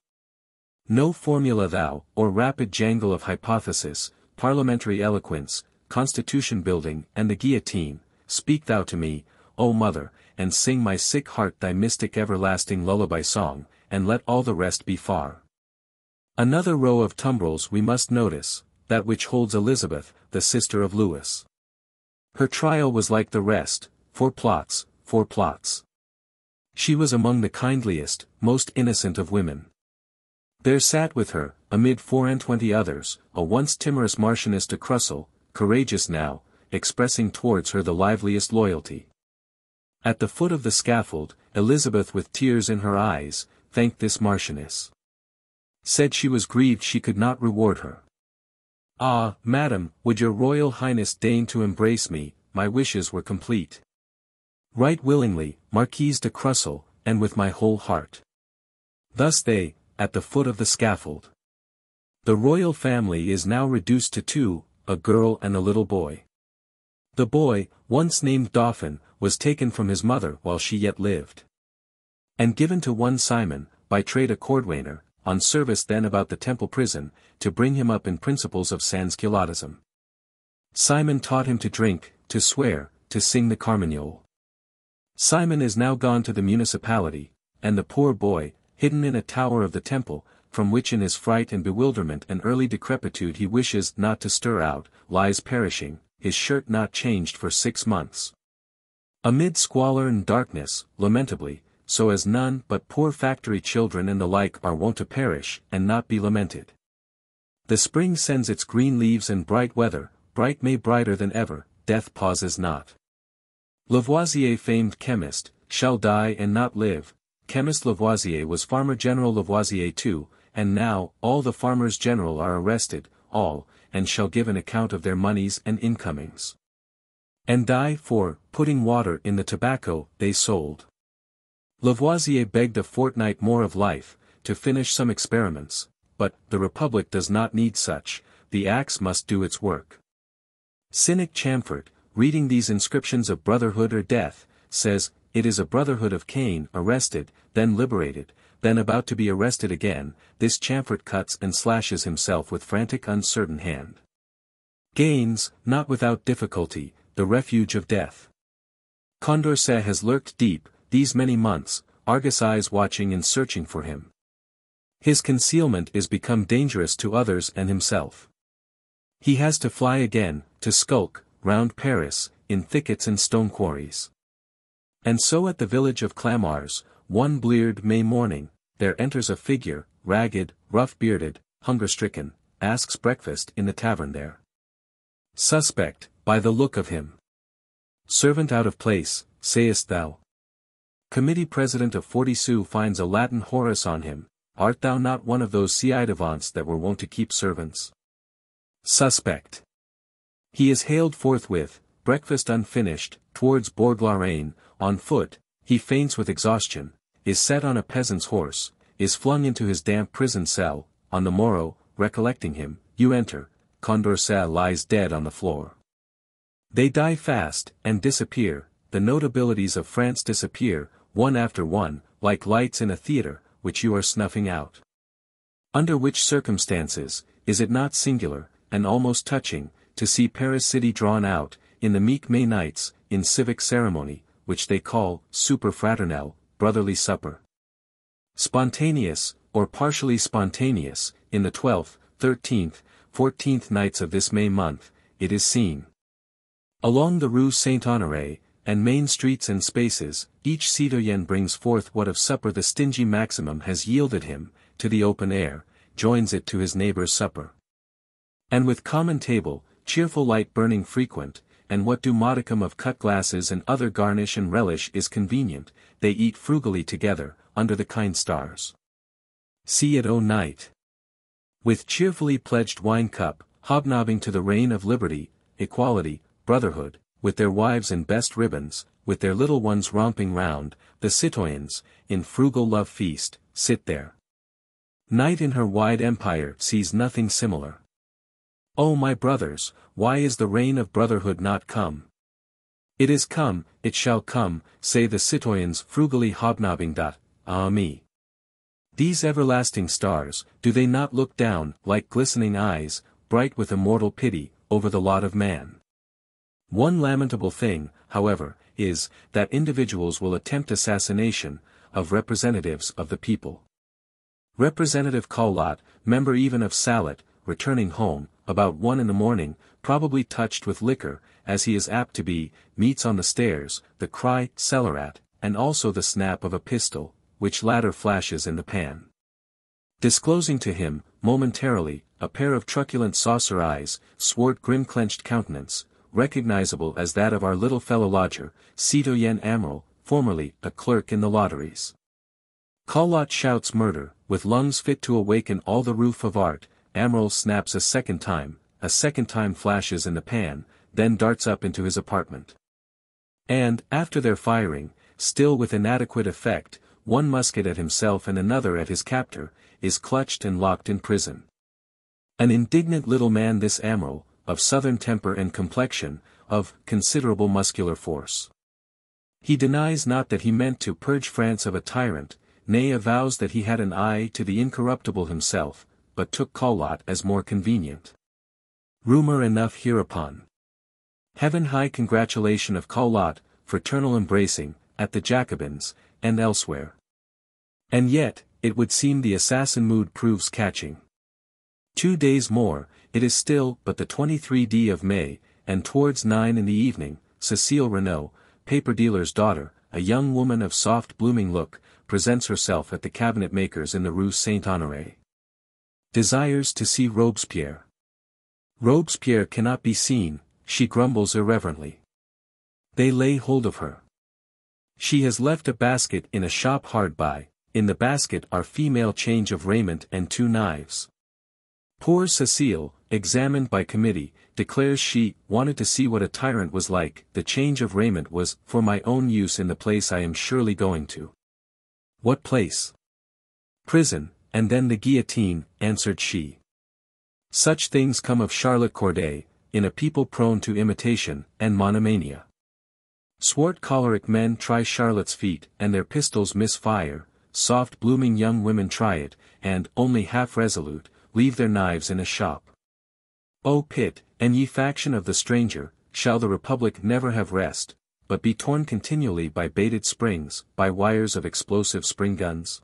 No formula thou, or rapid jangle of hypothesis, parliamentary eloquence, constitution building and the guillotine, speak thou to me, O mother, and sing my sick heart thy mystic everlasting lullaby song, and let all the rest be far. Another row of tumbrils we must notice, that which holds Elizabeth, the sister of Louis. Her trial was like the rest, four plots, four plots. She was among the kindliest, most innocent of women. There sat with her, amid four and twenty others, a once timorous Marchioness de Crussol, courageous now, expressing towards her the liveliest loyalty. At the foot of the scaffold, Elizabeth with tears in her eyes, thanked this Marchioness. Said she was grieved she could not reward her. Ah, madam, would your royal highness deign to embrace me, my wishes were complete. Right willingly, Marquise de Crussol, and with my whole heart. Thus they, at the foot of the scaffold. The royal family is now reduced to two, a girl and a little boy. The boy, once named Dauphin, was taken from his mother while she yet lived. And given to one Simon, by trade a cordwainer, on service then about the temple prison, to bring him up in principles of Sansculottism. Simon taught him to drink, to swear, to sing the Carmagnole. Simon is now gone to the municipality, and the poor boy, hidden in a tower of the temple, from which in his fright and bewilderment and early decrepitude he wishes not to stir out, lies perishing, his shirt not changed for six months. Amid squalor and darkness, lamentably, so as none but poor factory children and the like are wont to perish and not be lamented. The spring sends its green leaves and bright weather, bright may brighter than ever, death pauses not. Lavoisier famed chemist, shall die and not live, chemist Lavoisier was farmer general Lavoisier too, and now, all the farmers general are arrested, all, and shall give an account of their moneys and incomings. And die for, putting water in the tobacco, they sold. Lavoisier begged a fortnight more of life, to finish some experiments, but, the Republic does not need such, the axe must do its work. Cynic Chamfort, reading these inscriptions of brotherhood or death, says, it is a brotherhood of Cain, arrested, then liberated, then about to be arrested again, this Chamfort cuts and slashes himself with frantic uncertain hand. Gains, not without difficulty, the refuge of death. Condorcet has lurked deep, these many months, Argus eyes watching and searching for him. His concealment is become dangerous to others and himself. He has to fly again, to skulk, round Paris, in thickets and stone quarries. And so at the village of Clamars, one bleared May morning, there enters a figure, ragged, rough-bearded, hunger-stricken, asks breakfast in the tavern there. Suspect, by the look of him. Servant out of place, sayest thou. Committee president of forty sous finds a Latin Horace on him, art thou not one of those ci-devants that were wont to keep servants? Suspect. He is hailed forthwith, breakfast unfinished, towards Bourg-la-Reine, on foot, he faints with exhaustion, is set on a peasant's horse, is flung into his damp prison cell, on the morrow, recollecting him, you enter, Condorcet lies dead on the floor. They die fast, and disappear, the notabilities of France disappear, one after one, like lights in a theatre, which you are snuffing out. Under which circumstances, is it not singular, and almost touching, to see Paris city drawn out, in the meek May nights, in civic ceremony, which they call, souper fraternel, brotherly supper. Spontaneous, or partially spontaneous, in the twelfth, thirteenth, fourteenth nights of this May month, it is seen. Along the Rue Saint-Honoré, and main streets and spaces, each citoyen brings forth what of supper the stingy maximum has yielded him, to the open air, joins it to his neighbor's supper. And with common table, cheerful light burning frequent, and what do modicum of cut glasses and other garnish and relish is convenient, they eat frugally together, under the kind stars. See it o night. With cheerfully pledged wine cup, hobnobbing to the reign of liberty, equality, brotherhood, with their wives in best ribbons, with their little ones romping round, the citoyens, in frugal love feast, sit there. Night in her wide empire sees nothing similar. O oh my brothers, why is the reign of brotherhood not come? It is come, it shall come, say the citoyens frugally hobnobbing. Dot, ah me. These everlasting stars, do they not look down, like glistening eyes, bright with immortal pity, over the lot of man? One lamentable thing, however, is, that individuals will attempt assassination, of representatives of the people. Representative Collot, member even of Salut, returning home, about one in the morning, probably touched with liquor, as he is apt to be, meets on the stairs, the cry, Scélérat, and also the snap of a pistol, which latter flashes in the pan. Disclosing to him, momentarily, a pair of truculent saucer eyes, swart grim-clenched countenance, recognizable as that of our little fellow lodger, Citoyen Amiral, formerly a clerk in the lotteries. Collot shouts murder, with lungs fit to awaken all the Rue Favart, Amiral snaps a second time, a second time flashes in the pan, then darts up into his apartment. And, after their firing, still with inadequate effect, one musket at himself and another at his captor, is clutched and locked in prison. An indignant little man this Amiral, of southern temper and complexion, of considerable muscular force. He denies not that he meant to purge France of a tyrant, nay avows that he had an eye to the incorruptible himself, but took Collot as more convenient. Rumour enough hereupon. Heaven high congratulation of Collot, fraternal embracing, at the Jacobins, and elsewhere. And yet, it would seem the assassin mood proves catching. Two days more, it is still but the 23d of May, and towards nine in the evening, Cecile Renault, paper dealer's daughter, a young woman of soft blooming look, presents herself at the cabinet maker's in the Rue Saint-Honoré. Desires to see Robespierre. Robespierre cannot be seen, she grumbles irreverently. They lay hold of her. She has left a basket in a shop hard by, in the basket are female change of raiment and two knives. Poor Cecile, examined by committee, declares she wanted to see what a tyrant was like, the change of raiment was for my own use in the place I am surely going to. What place? Prison, and then the guillotine, answered she. Such things come of Charlotte Corday, in a people prone to imitation, and monomania. Swart choleric men try Charlotte's feat, and their pistols miss fire, soft blooming young women try it, and, only half resolute, leave their knives in a shop. O Pitt, and ye faction of the stranger, shall the Republic never have rest, but be torn continually by baited springs, by wires of explosive spring guns?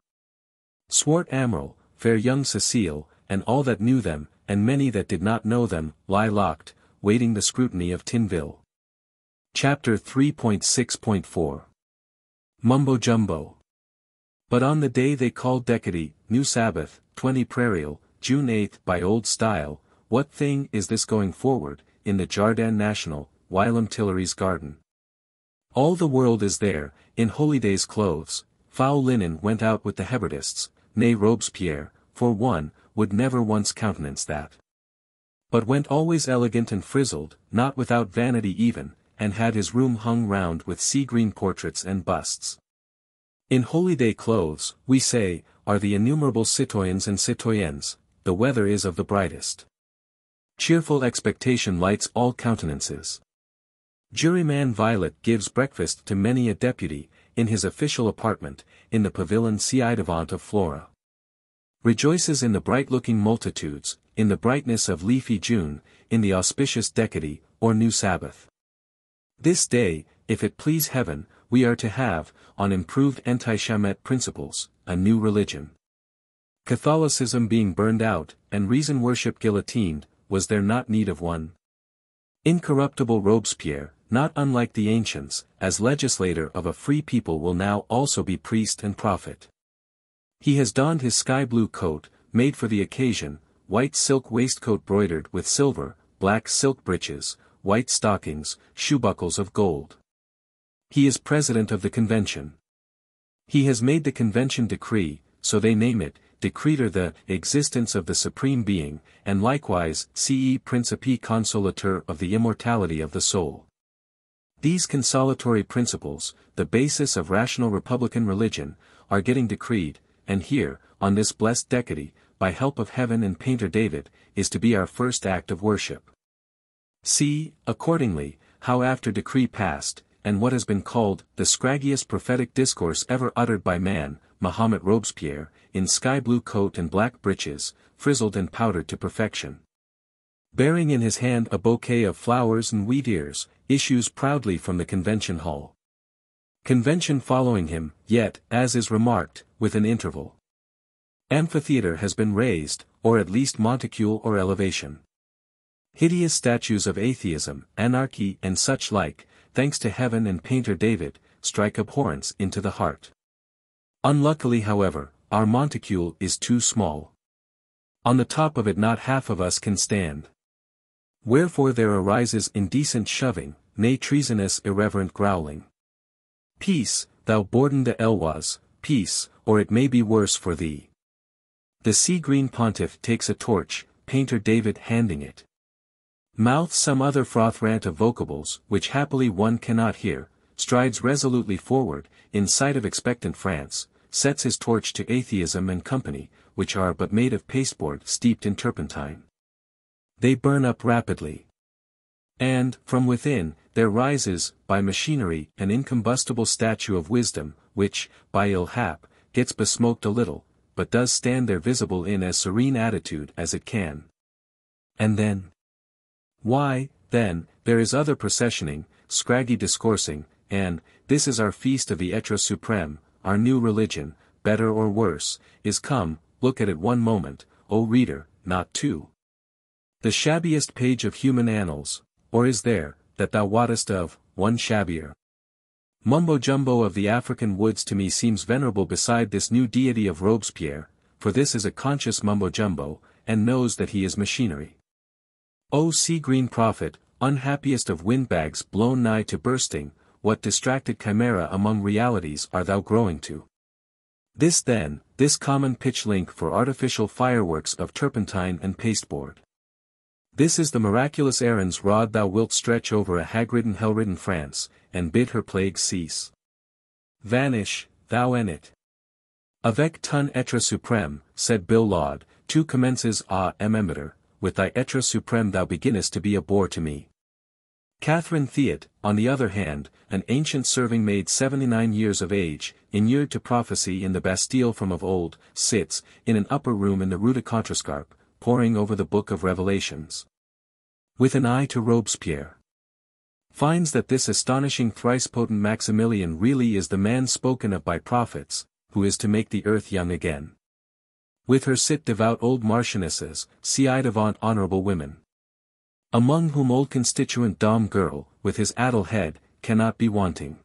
Swart Amiral, fair young Cecile, and all that knew them, and many that did not know them, lie locked, waiting the scrutiny of Tinville. Chapter 3.6.4 Mumbo Jumbo But on the day they called Decady, New Sabbath, 20 Prairial, June 8 by Old Style, what thing is this going forward, in the Jardin National, Whilom Tuileries garden? All the world is there, in holydays clothes, foul linen went out with the Hébertists, nay Robespierre, for one, would never once countenance that. But went always elegant and frizzled, not without vanity even, and had his room hung round with sea-green portraits and busts. In holyday clothes, we say, are the innumerable citoyens and citoyennes, the weather is of the brightest. Cheerful expectation lights all countenances. Juryman Vilate gives breakfast to many a deputy, in his official apartment, in the pavilion ci-devant of Flora. Rejoices in the bright-looking multitudes, in the brightness of leafy June, in the auspicious Decady, or New Sabbath. This day, if it please heaven, we are to have, on improved anti-Chaumette principles, a new religion. Catholicism being burned out, and reason worship guillotined, was there not need of one? Incorruptible Robespierre, not unlike the ancients, as legislator of a free people will now also be priest and prophet. He has donned his sky-blue coat, made for the occasion, white silk waistcoat broidered with silver, black silk breeches, white stockings, shoebuckles of gold. He is president of the convention. He has made the convention decree, so they name it, decreter the existence of the Supreme Being, and likewise ce principe consolateur of the immortality of the soul. These consolatory principles, the basis of rational republican religion, are getting decreed, and here, on this blessed decady, by help of heaven and painter David, is to be our first act of worship. See, accordingly, how after decree passed, and what has been called, the scraggiest prophetic discourse ever uttered by man, Mahomet Robespierre, in sky blue coat and black breeches, frizzled and powdered to perfection. Bearing in his hand a bouquet of flowers and wheat ears, issues proudly from the convention hall. Convention following him, yet, as is remarked, with an interval. Amphitheatre has been raised, or at least monticule or elevation. Hideous statues of atheism, anarchy and such like, thanks to heaven and painter David, strike abhorrence into the heart. Unluckily however, our monticule is too small. On the top of it not half of us can stand. Wherefore there arises indecent shoving, nay treasonous irreverent growling. Peace, thou Bourdon de l'Oise, peace, or it may be worse for thee. The sea-green pontiff takes a torch, painter David handing it. Mouth some other froth rant of vocables, which happily one cannot hear, strides resolutely forward, in sight of expectant France, sets his torch to atheism and company, which are but made of pasteboard steeped in turpentine. They burn up rapidly. And, from within, there rises, by machinery, an incombustible statue of wisdom, which, by ill hap, gets besmoked a little, but does stand there visible in as serene attitude as it can. And then? Why, then, there is other processioning, scraggy discoursing, and, this is our feast of the Etre Supreme, our new religion, better or worse, is come, look at it one moment, O reader, not two. The shabbiest page of human annals, or is there, that thou wottest of, one shabbier? Mumbo-jumbo of the African woods to me seems venerable beside this new deity of Robespierre, for this is a conscious mumbo-jumbo, and knows that he is machinery. O sea-green prophet, unhappiest of windbags blown nigh to bursting, what distracted chimera among realities are thou growing to? This then, this common pitch link for artificial fireworks of turpentine and pasteboard. This is the miraculous Aaron's rod thou wilt stretch over a hag-ridden hell-ridden France, and bid her plague cease. Vanish, thou and it. Avec ton etre suprême, said Billaud, tu commences à m'embêter, with thy etre suprême thou beginnest to be a bore to me. Catherine Theot, on the other hand, an ancient serving maid seventy-nine years of age, inured to prophecy in the Bastille from of old, sits, in an upper room in the Rue de Contrescarpe, poring over the Book of Revelations. With an eye to Robespierre finds that this astonishing thrice-potent Maximilian really is the man spoken of by prophets, who is to make the earth young again. With her sit devout old marchionesses, ci-devant honorable women. Among whom old constituent Dom Gerle, with his addle head, cannot be wanting.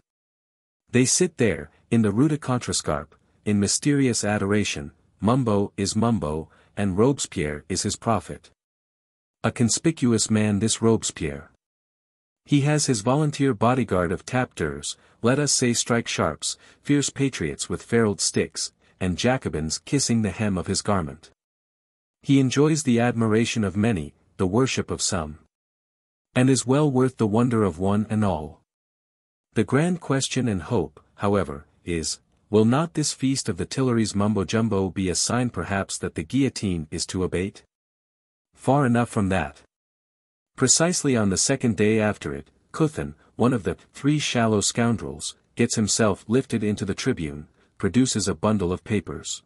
They sit there, in the Rue de Contrescarpe, in mysterious adoration, Mumbo is Mumbo, and Robespierre is his prophet. A conspicuous man this Robespierre. He has his volunteer bodyguard of Tappe-durs, let us say strike sharps, fierce patriots with ferruled sticks, and Jacobins kissing the hem of his garment. He enjoys the admiration of many, the worship of some. And is well worth the wonder of one and all. The grand question and hope, however, is, will not this feast of the Tuileries mumbo-jumbo be a sign perhaps that the guillotine is to abate? Far enough from that. Precisely on the second day after it, Couthon, one of the three shallow scoundrels, gets himself lifted into the tribune, produces a bundle of papers.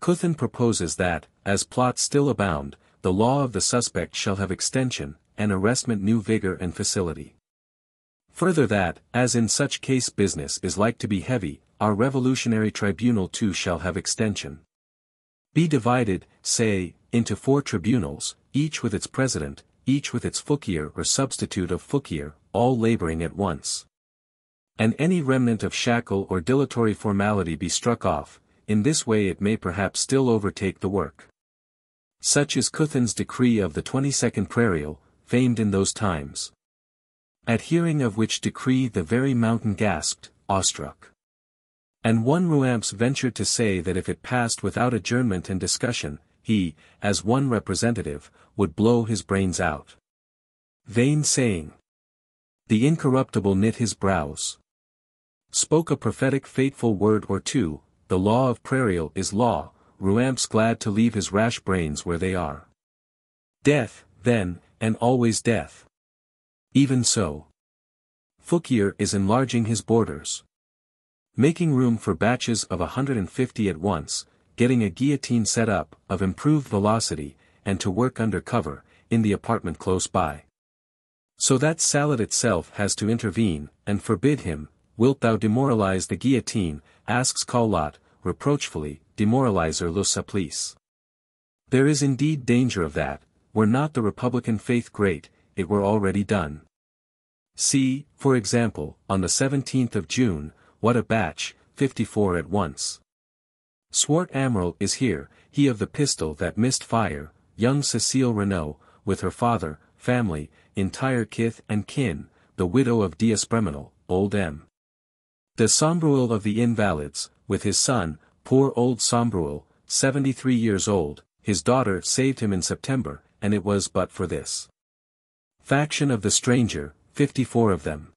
Couthon proposes that, as plots still abound, the law of the suspect shall have extension, and arrestment new vigor and facility. Further that, as in such case business is like to be heavy, our revolutionary tribunal too shall have extension. Be divided, say, into four tribunals, each with its president, each with its Fouquier or substitute of Fouquier, all laboring at once. And any remnant of shackle or dilatory formality be struck off, in this way it may perhaps still overtake the work. Such is Couthon's decree of the 22nd Prairial, famed in those times. At hearing of which decree the very mountain gasped, awestruck. And one Ruamps ventured to say that if it passed without adjournment and discussion, he, as one representative, would blow his brains out. Vain saying. The incorruptible knit his brows. Spoke a prophetic fateful word or two, the law of Prairial is law, Ruamps glad to leave his rash brains where they are. Death, then, and always death. Even so. Fouquier is enlarging his borders. Making room for batches of a hundred and fifty at once, getting a guillotine set up, of improved velocity, and to work under cover, in the apartment close by. So that Salut itself has to intervene, and forbid him, wilt thou demoralize the guillotine, asks Collot, reproachfully, demoralizer le supplice. There is indeed danger of that, were not the Republican faith great, it were already done. See, for example, on the 17th of June, what a batch, 54 at once. Swart Amiral is here, he of the pistol that missed fire, young Cecile Renault, with her father, family, entire kith and kin, the widow of D'Espremenil, old M. de Sombreuil of the Invalids, with his son, poor old Sombreuil, 73 years old, his daughter saved him in September, and it was but for this. Faction of the Stranger, 54 of them.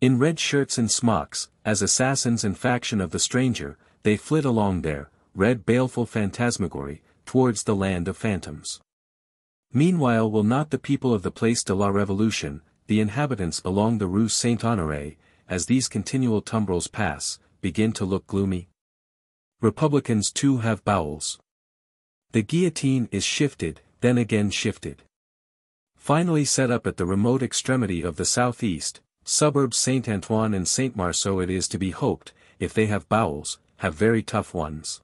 In red shirts and smocks, as assassins and faction of the Stranger, they flit along there, red baleful phantasmagory, towards the land of phantoms. Meanwhile will not the people of the Place de la Révolution, the inhabitants along the Rue Saint-Honoré, as these continual tumbrils pass, begin to look gloomy? Republicans too have bowels. The guillotine is shifted, then again shifted. Finally set up at the remote extremity of the southeast, suburbs Saint-Antoine and Saint-Marceau it is to be hoped, if they have bowels, have very tough ones.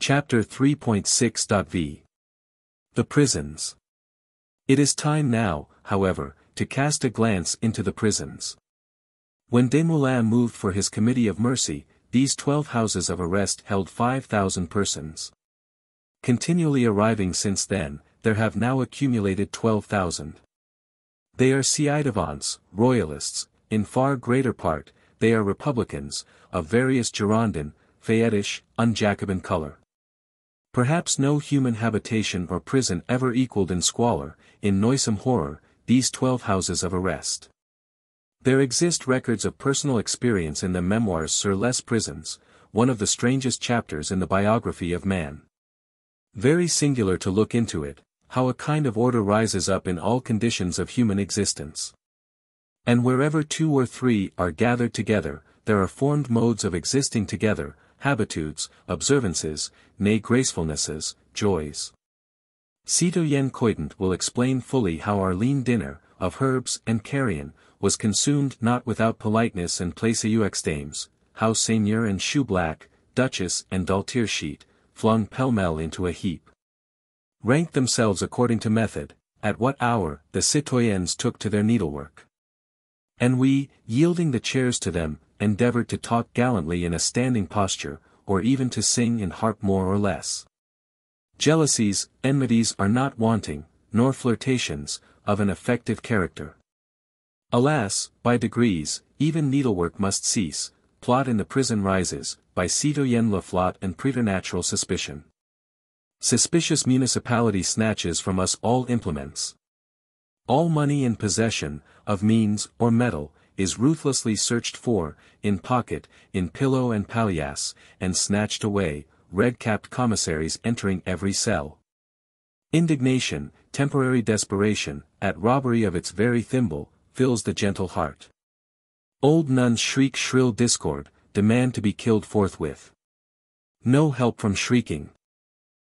Chapter 3.6.v the prisons. It is time now, however, to cast a glance into the prisons. When Desmoulins moved for his Committee of Mercy, these twelve houses of arrest held 5,000 persons. Continually arriving since then, there have now accumulated 12,000. They are ci-devants, royalists, in far greater part, they are republicans, of various Girondin, Fayettish, unjacobin color. Perhaps no human habitation or prison ever equaled in squalor, in noisome horror, these twelve houses of arrest. There exist records of personal experience in the memoirs sur les prisons, one of the strangest chapters in the biography of man. Very singular to look into it, how a kind of order rises up in all conditions of human existence. And wherever two or three are gathered together, there are formed modes of existing together, habitudes, observances, nay gracefulnesses, joys. Citoyen Coitant will explain fully how our lean dinner, of herbs and carrion, was consumed not without politeness and place dames, how Seigneur and Shoeblack, Duchess and Doll-Tearsheet, flung pell-mell into a heap. Ranked themselves according to method, at what hour the citoyens took to their needlework. And we, yielding the chairs to them, endeavored to talk gallantly in a standing posture, or even to sing and harp more or less. Jealousies, enmities are not wanting, nor flirtations, of an effective character. Alas, by degrees, even needlework must cease, plot in the prison rises, by citoyen Laflotte and preternatural suspicion. Suspicious municipality snatches from us all implements. All money in possession, of means or metal, is ruthlessly searched for, in pocket, in pillow and palliasse, and snatched away, red-capped commissaries entering every cell. Indignation, temporary desperation, at robbery of its very thimble, fills the gentle heart. Old nuns shriek shrill discord, demand to be killed forthwith. No help from shrieking.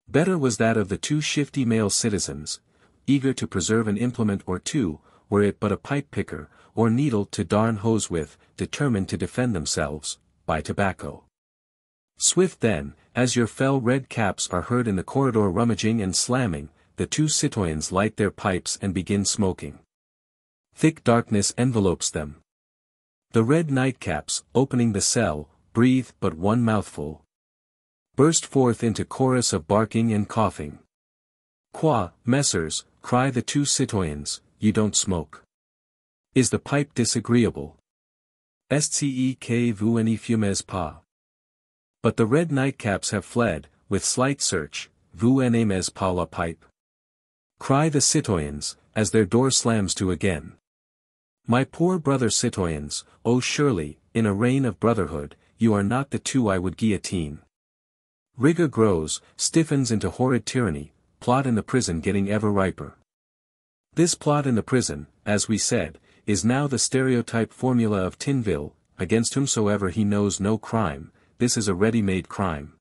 Better was that of the two shifty male citizens, eager to preserve an implement or two, were it but a pipe picker, or needle to darn hose with, determined to defend themselves, by tobacco. Swift then, as your fell red caps are heard in the corridor rummaging and slamming, the two citoyens light their pipes and begin smoking. Thick darkness envelopes them. The red nightcaps, opening the cell, breathe but one mouthful. Burst forth into chorus of barking and coughing. Qua, messers, cry the two citoyens, you don't smoke. Is the pipe disagreeable? Est-ce que vous ne fumez pas? But the red nightcaps have fled, with slight search, vous n'aimez pas la pipe? Cry the citoyens, as their door slams to again. My poor brother citoyens, oh surely, in a reign of brotherhood, you are not the two I would guillotine. Rigor grows, stiffens into horrid tyranny, plot in the prison getting ever riper. This plot in the prison, as we said, is now the stereotype formula of Tinville, against whomsoever he knows no crime, this is a ready-made crime.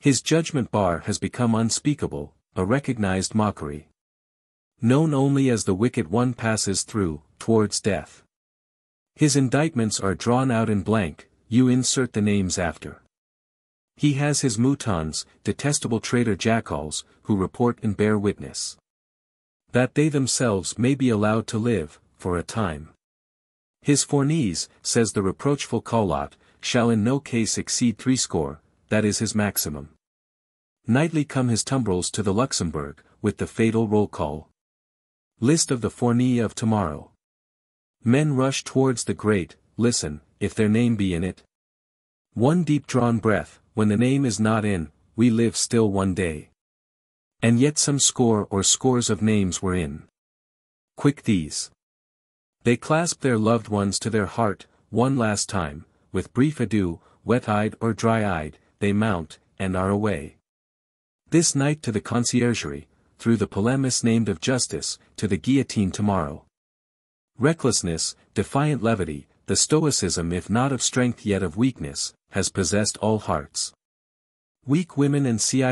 His judgment bar has become unspeakable, a recognized mockery. Known only as the wicked one passes through, towards death. His indictments are drawn out in blank, you insert the names after. He has his moutons, detestable traitor jackals, who report and bear witness. That they themselves may be allowed to live, for a time. His fournees, says the reproachful Collot, shall in no case exceed threescore, that is his maximum. Nightly come his tumbrils to the Luxembourg, with the fatal roll call. List of the fournee of tomorrow. Men rush towards the grate, listen, if their name be in it. One deep drawn breath, when the name is not in, we live still one day. And yet some score or scores of names were in. Quick these. They clasp their loved ones to their heart, one last time, with brief adieu, wet-eyed or dry-eyed, they mount, and are away. This night to the conciergerie, through the Palais misnamed of justice, to the guillotine tomorrow. Recklessness, defiant levity, the stoicism if not of strength yet of weakness, has possessed all hearts. Weak women and ci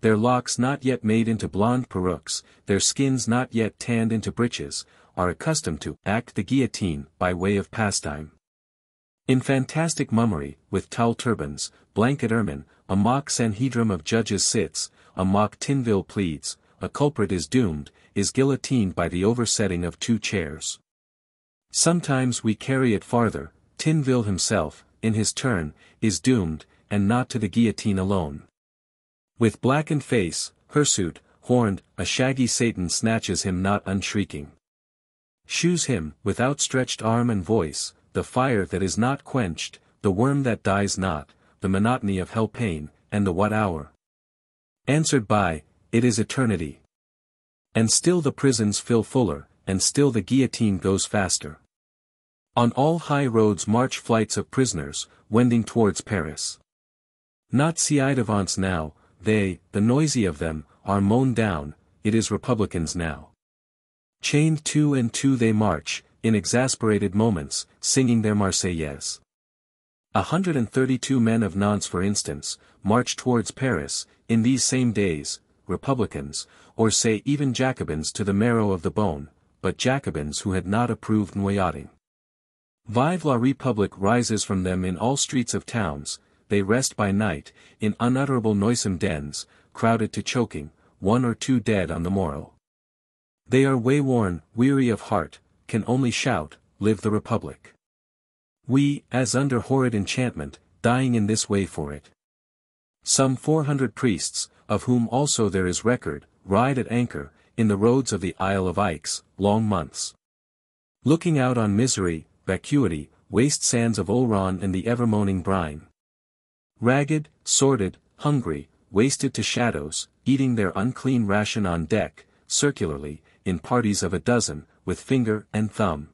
their locks not yet made into blonde perukes, their skins not yet tanned into breeches, are accustomed to act the guillotine by way of pastime. In fantastic mummery, with towel turbans, blanket ermine, a mock Sanhedrim of judges sits, a mock Tinville pleads, a culprit is doomed, is guillotined by the oversetting of two chairs. Sometimes we carry it farther, Tinville himself, in his turn, is doomed, and not to the guillotine alone. With blackened face, hirsute, horned, a shaggy Satan snatches him not unshrieking. Shoes him, with outstretched arm and voice, the fire that is not quenched, the worm that dies not, the monotony of hell pain, and the what hour? Answered by, it is eternity. And still the prisons fill fuller, and still the guillotine goes faster. On all high roads march flights of prisoners, wending towards Paris. Not ci-devants now, they, the noisy of them, are mown down, it is republicans now. Chained two and two they march, in exasperated moments, singing their Marseillaise. A hundred and thirty-two men of Nantes for instance, march towards Paris, in these same days, Republicans, or say even Jacobins to the marrow of the bone, but Jacobins who had not approved Noyading. Vive la Republique rises from them in all streets of towns, they rest by night, in unutterable noisome dens, crowded to choking, one or two dead on the morrow. They are wayworn, weary of heart, can only shout, Live the Republic. We, as under horrid enchantment, dying in this way for it. Some four hundred priests, of whom also there is record, ride at anchor, in the roads of the Isle of Aix, long months. Looking out on misery, vacuity, waste sands of Oleron and the ever-moaning brine. Ragged, sordid, hungry, wasted to shadows, eating their unclean ration on deck, circularly, in parties of a dozen, with finger and thumb.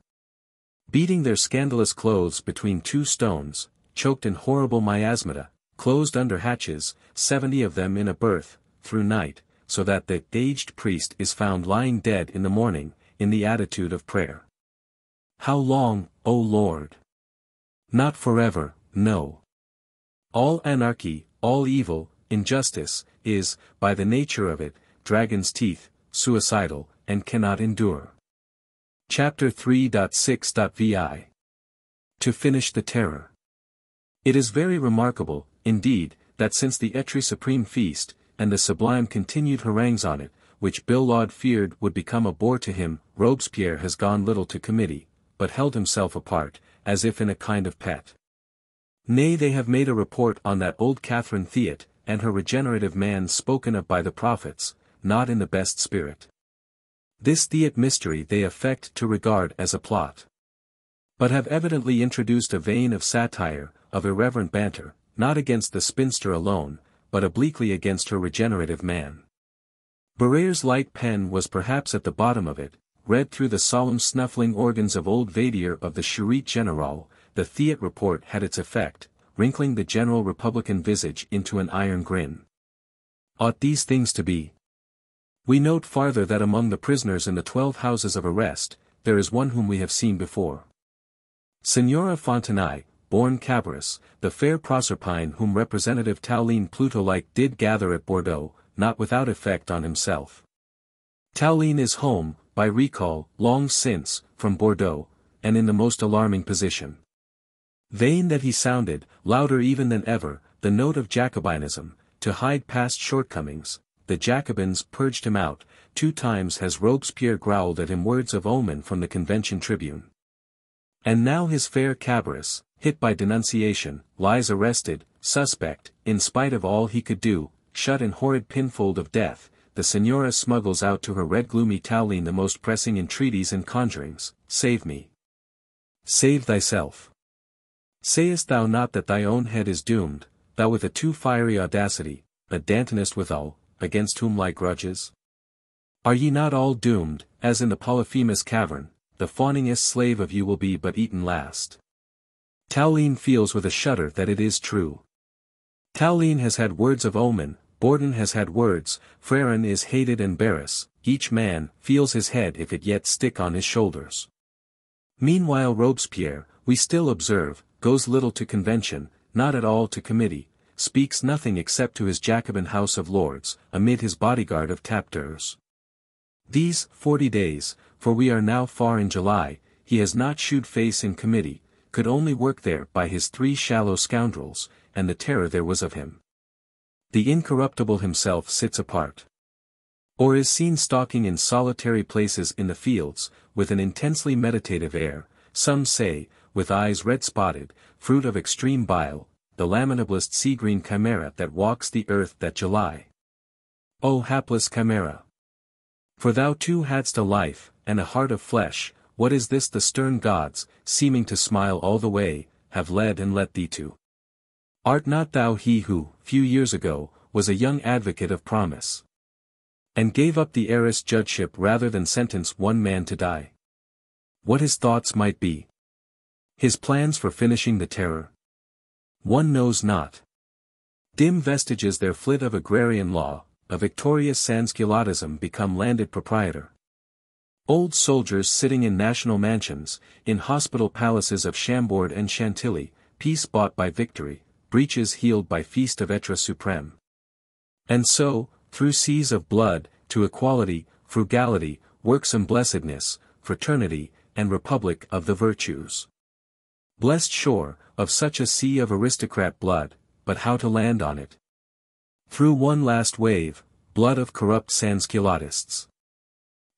Beating their scandalous clothes between two stones, choked in horrible miasmata, closed under hatches, seventy of them in a berth, through night, so that the aged priest is found lying dead in the morning, in the attitude of prayer. How long, O Lord? Not forever, no. All anarchy, all evil, injustice, is, by the nature of it, dragon's teeth, suicidal, and cannot endure. Chapter 3.6.vi To finish the terror. It is very remarkable, indeed, that since the Etre Supreme Feast, and the sublime continued harangues on it, which Billaud feared would become a bore to him, Robespierre has gone little to committee, but held himself apart, as if in a kind of pet. Nay they have made a report on that old Catherine Theot, and her regenerative man spoken of by the prophets, not in the best spirit. This Theot mystery they affect to regard as a plot. But have evidently introduced a vein of satire, of irreverent banter, not against the spinster alone, but obliquely against her regenerative man. Barrere's light pen was perhaps at the bottom of it, read through the solemn snuffling organs of old Vadier of the Sûreté Générale, the Theot report had its effect, wrinkling the general Republican visage into an iron grin. Ought these things to be? We note farther that among the prisoners in the twelve houses of arrest, there is one whom we have seen before. Signora Fontenay, born Cabarrus, the fair Proserpine whom Representative Tallien Pluto-like did gather at Bordeaux, not without effect on himself. Tallien is home, by recall, long since, from Bordeaux, and in the most alarming position. Vain that he sounded, louder even than ever, the note of Jacobinism, to hide past shortcomings, the Jacobins purged him out, two times has Robespierre growled at him words of omen from the convention tribune. And now his fair Cabarrus, hit by denunciation, lies arrested, suspect, in spite of all he could do, shut in horrid pinfold of death, the Senora smuggles out to her red gloomy Tallien the most pressing entreaties and conjurings, save me. Save thyself. Sayest thou not that thy own head is doomed, thou with a too fiery audacity, a Dantonist withal, against whom lie grudges? Are ye not all doomed, as in the Polyphemus cavern, the fawningest slave of you will be but eaten last. Tallien feels with a shudder that it is true. Tallien has had words of omen, Bourdon has had words, Freron is hated and Barras, each man feels his head if it yet stick on his shoulders. Meanwhile Robespierre, we still observe, goes little to convention, not at all to committee, speaks nothing except to his Jacobin House of Lords, amid his bodyguard of Tappe-durs. These forty days, for we are now far in July, he has not shewed face in committee, could only work there by his three shallow scoundrels, and the terror there was of him. The incorruptible himself sits apart. Or is seen stalking in solitary places in the fields, with an intensely meditative air, some say, with eyes red-spotted, fruit of extreme bile, the lamentablest sea-green chimera that walks the earth that July. O hapless chimera! For thou too hadst a life, and a heart of flesh, what is this the stern gods, seeming to smile all the way, have led and let thee to? Art not thou he who, few years ago, was a young advocate of promise? And gave up the Arras judgeship rather than sentence one man to die? What his thoughts might be. His plans for finishing the terror? One knows not. Dim vestiges there flit of agrarian law, a victorious sansculottism become landed proprietor. Old soldiers sitting in national mansions, in hospital palaces of Chambord and Chantilly, peace bought by victory, breaches healed by feast of Etre Supreme. And so, through seas of blood, to equality, frugality, worksome blessedness, fraternity, and republic of the virtues. Blessed shore, of such a sea of aristocrat blood, but how to land on it? Through one last wave, blood of corrupt sansculottists.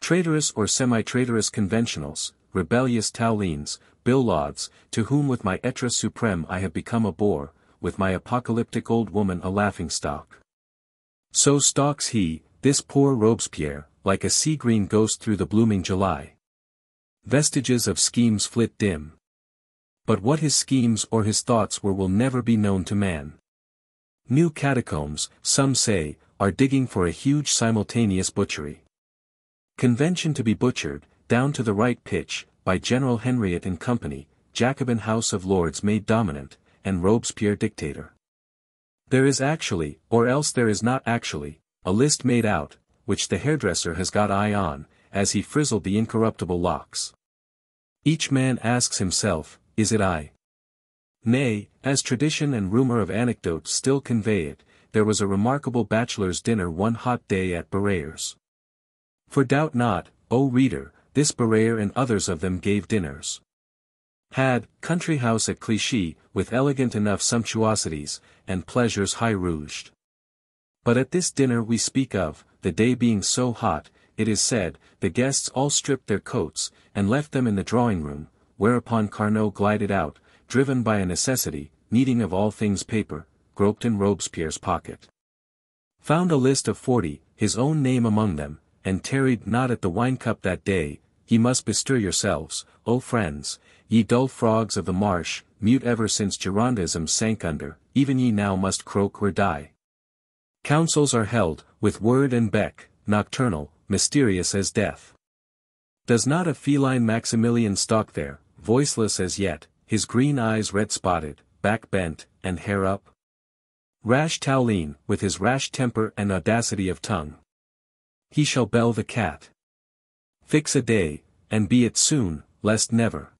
Traitorous or semi-traitorous conventionals, rebellious Talliens, Billauds, to whom with my etre supreme I have become a bore, with my apocalyptic old woman a laughing-stock. So stalks he, this poor Robespierre, like a sea-green ghost through the blooming July. Vestiges of schemes flit dim. But what his schemes or his thoughts were will never be known to man. New catacombs, some say, are digging for a huge simultaneous butchery. Convention to be butchered, down to the right pitch, by General Henriot and Company, Jacobin House of Lords made dominant, and Robespierre dictator. There is actually, or else there is not actually, a list made out, which the hairdresser has got eye on, as he frizzled the incorruptible locks. Each man asks himself, is it I? Nay, as tradition and rumor of anecdote still convey it, there was a remarkable bachelor's dinner one hot day at Barrere's. For doubt not, O reader, this Barrere and others of them gave dinners. Had, country house at Clichy, with elegant enough sumptuosities, and pleasures high rouged. But at this dinner we speak of, the day being so hot, it is said, the guests all stripped their coats, and left them in the drawing-room, whereupon Carnot glided out, driven by a necessity, needing of all things paper, groped in Robespierre's pocket. Found a list of forty, his own name among them, and tarried not at the wine-cup that day, ye must bestir yourselves, O friends, ye dull frogs of the marsh, mute ever since Girondism sank under, even ye now must croak or die. Councils are held, with word and beck, nocturnal, mysterious as death. Does not a feline Maximilian stalk there, voiceless as yet, his green eyes red-spotted, back bent, and hair up? Rash Tallien, with his rash temper and audacity of tongue. He shall bell the cat. Fix a day, and be it soon, lest never.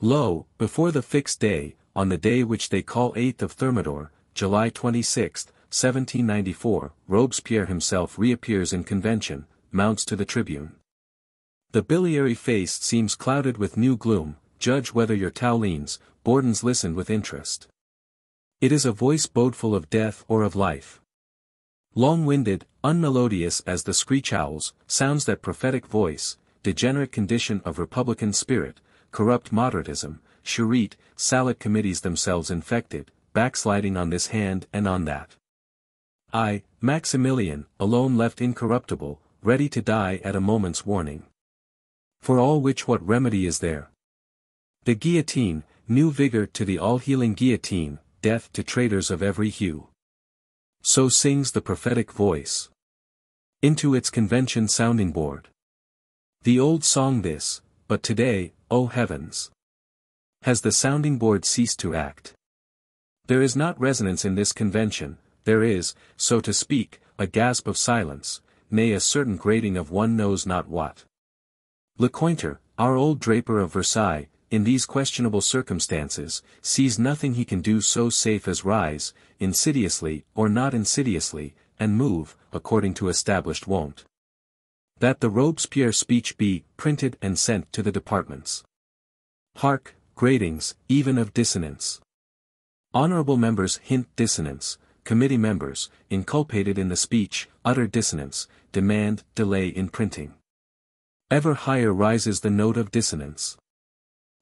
Lo, before the fixed day, on the day which they call 8th of Thermidor, July 26, 1794, Robespierre himself reappears in convention, mounts to the tribune. The biliary face seems clouded with new gloom, judge whether your tau Bourdons listened with interest. It is a voice bodeful of death or of life. Long-winded, unmelodious as the screech owls, sounds that prophetic voice, degenerate condition of Republican spirit, corrupt moderatism, Sûreté, Salut committees themselves infected, backsliding on this hand and on that. I, Maximilian, alone left incorruptible, ready to die at a moment's warning. For all which what remedy is there? The guillotine, new vigor to the all-healing guillotine, death to traitors of every hue. So sings the prophetic voice. Into its convention sounding board. The old song this, but today, O heavens! Has the sounding board ceased to act? There is not resonance in this convention, there is, so to speak, a gasp of silence, nay a certain grating of one knows not what. Lecointre, our old draper of Versailles, in these questionable circumstances, sees nothing he can do so safe as rise, insidiously or not insidiously, and move, according to established wont. That the Robespierre speech be printed and sent to the departments. Hark, gratings, even of dissonance. Honorable members hint dissonance, committee members, inculpated in the speech, utter dissonance, demand delay in printing. Ever higher rises the note of dissonance.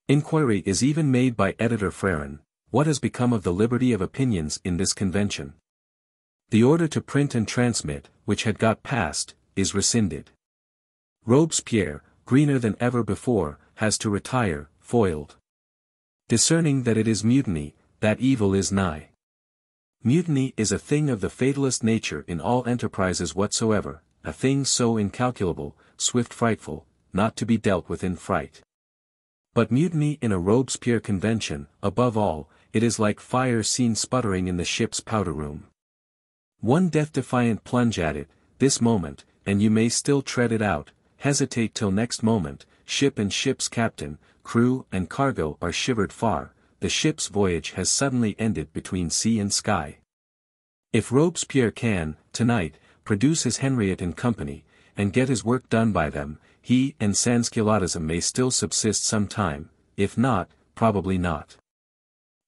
Inquiry is even made by editor Freron, what has become of the liberty of opinions in this convention? The order to print and transmit, which had got passed, is rescinded. Robespierre, greener than ever before, has to retire, foiled. Discerning that it is mutiny, that evil is nigh. Mutiny is a thing of the fatalist nature in all enterprises whatsoever, a thing so incalculable, swift frightful, not to be dealt with in fright. But mutiny in a Robespierre convention, above all, it is like fire seen sputtering in the ship's powder room. One death-defiant plunge at it, this moment, and you may still tread it out, hesitate till next moment, ship and ship's captain, crew and cargo are shivered far, the ship's voyage has suddenly ended between sea and sky. If Robespierre can, tonight, produce his Henriot and company, and get his work done by them, he and Sansculottism may still subsist some time, if not, probably not.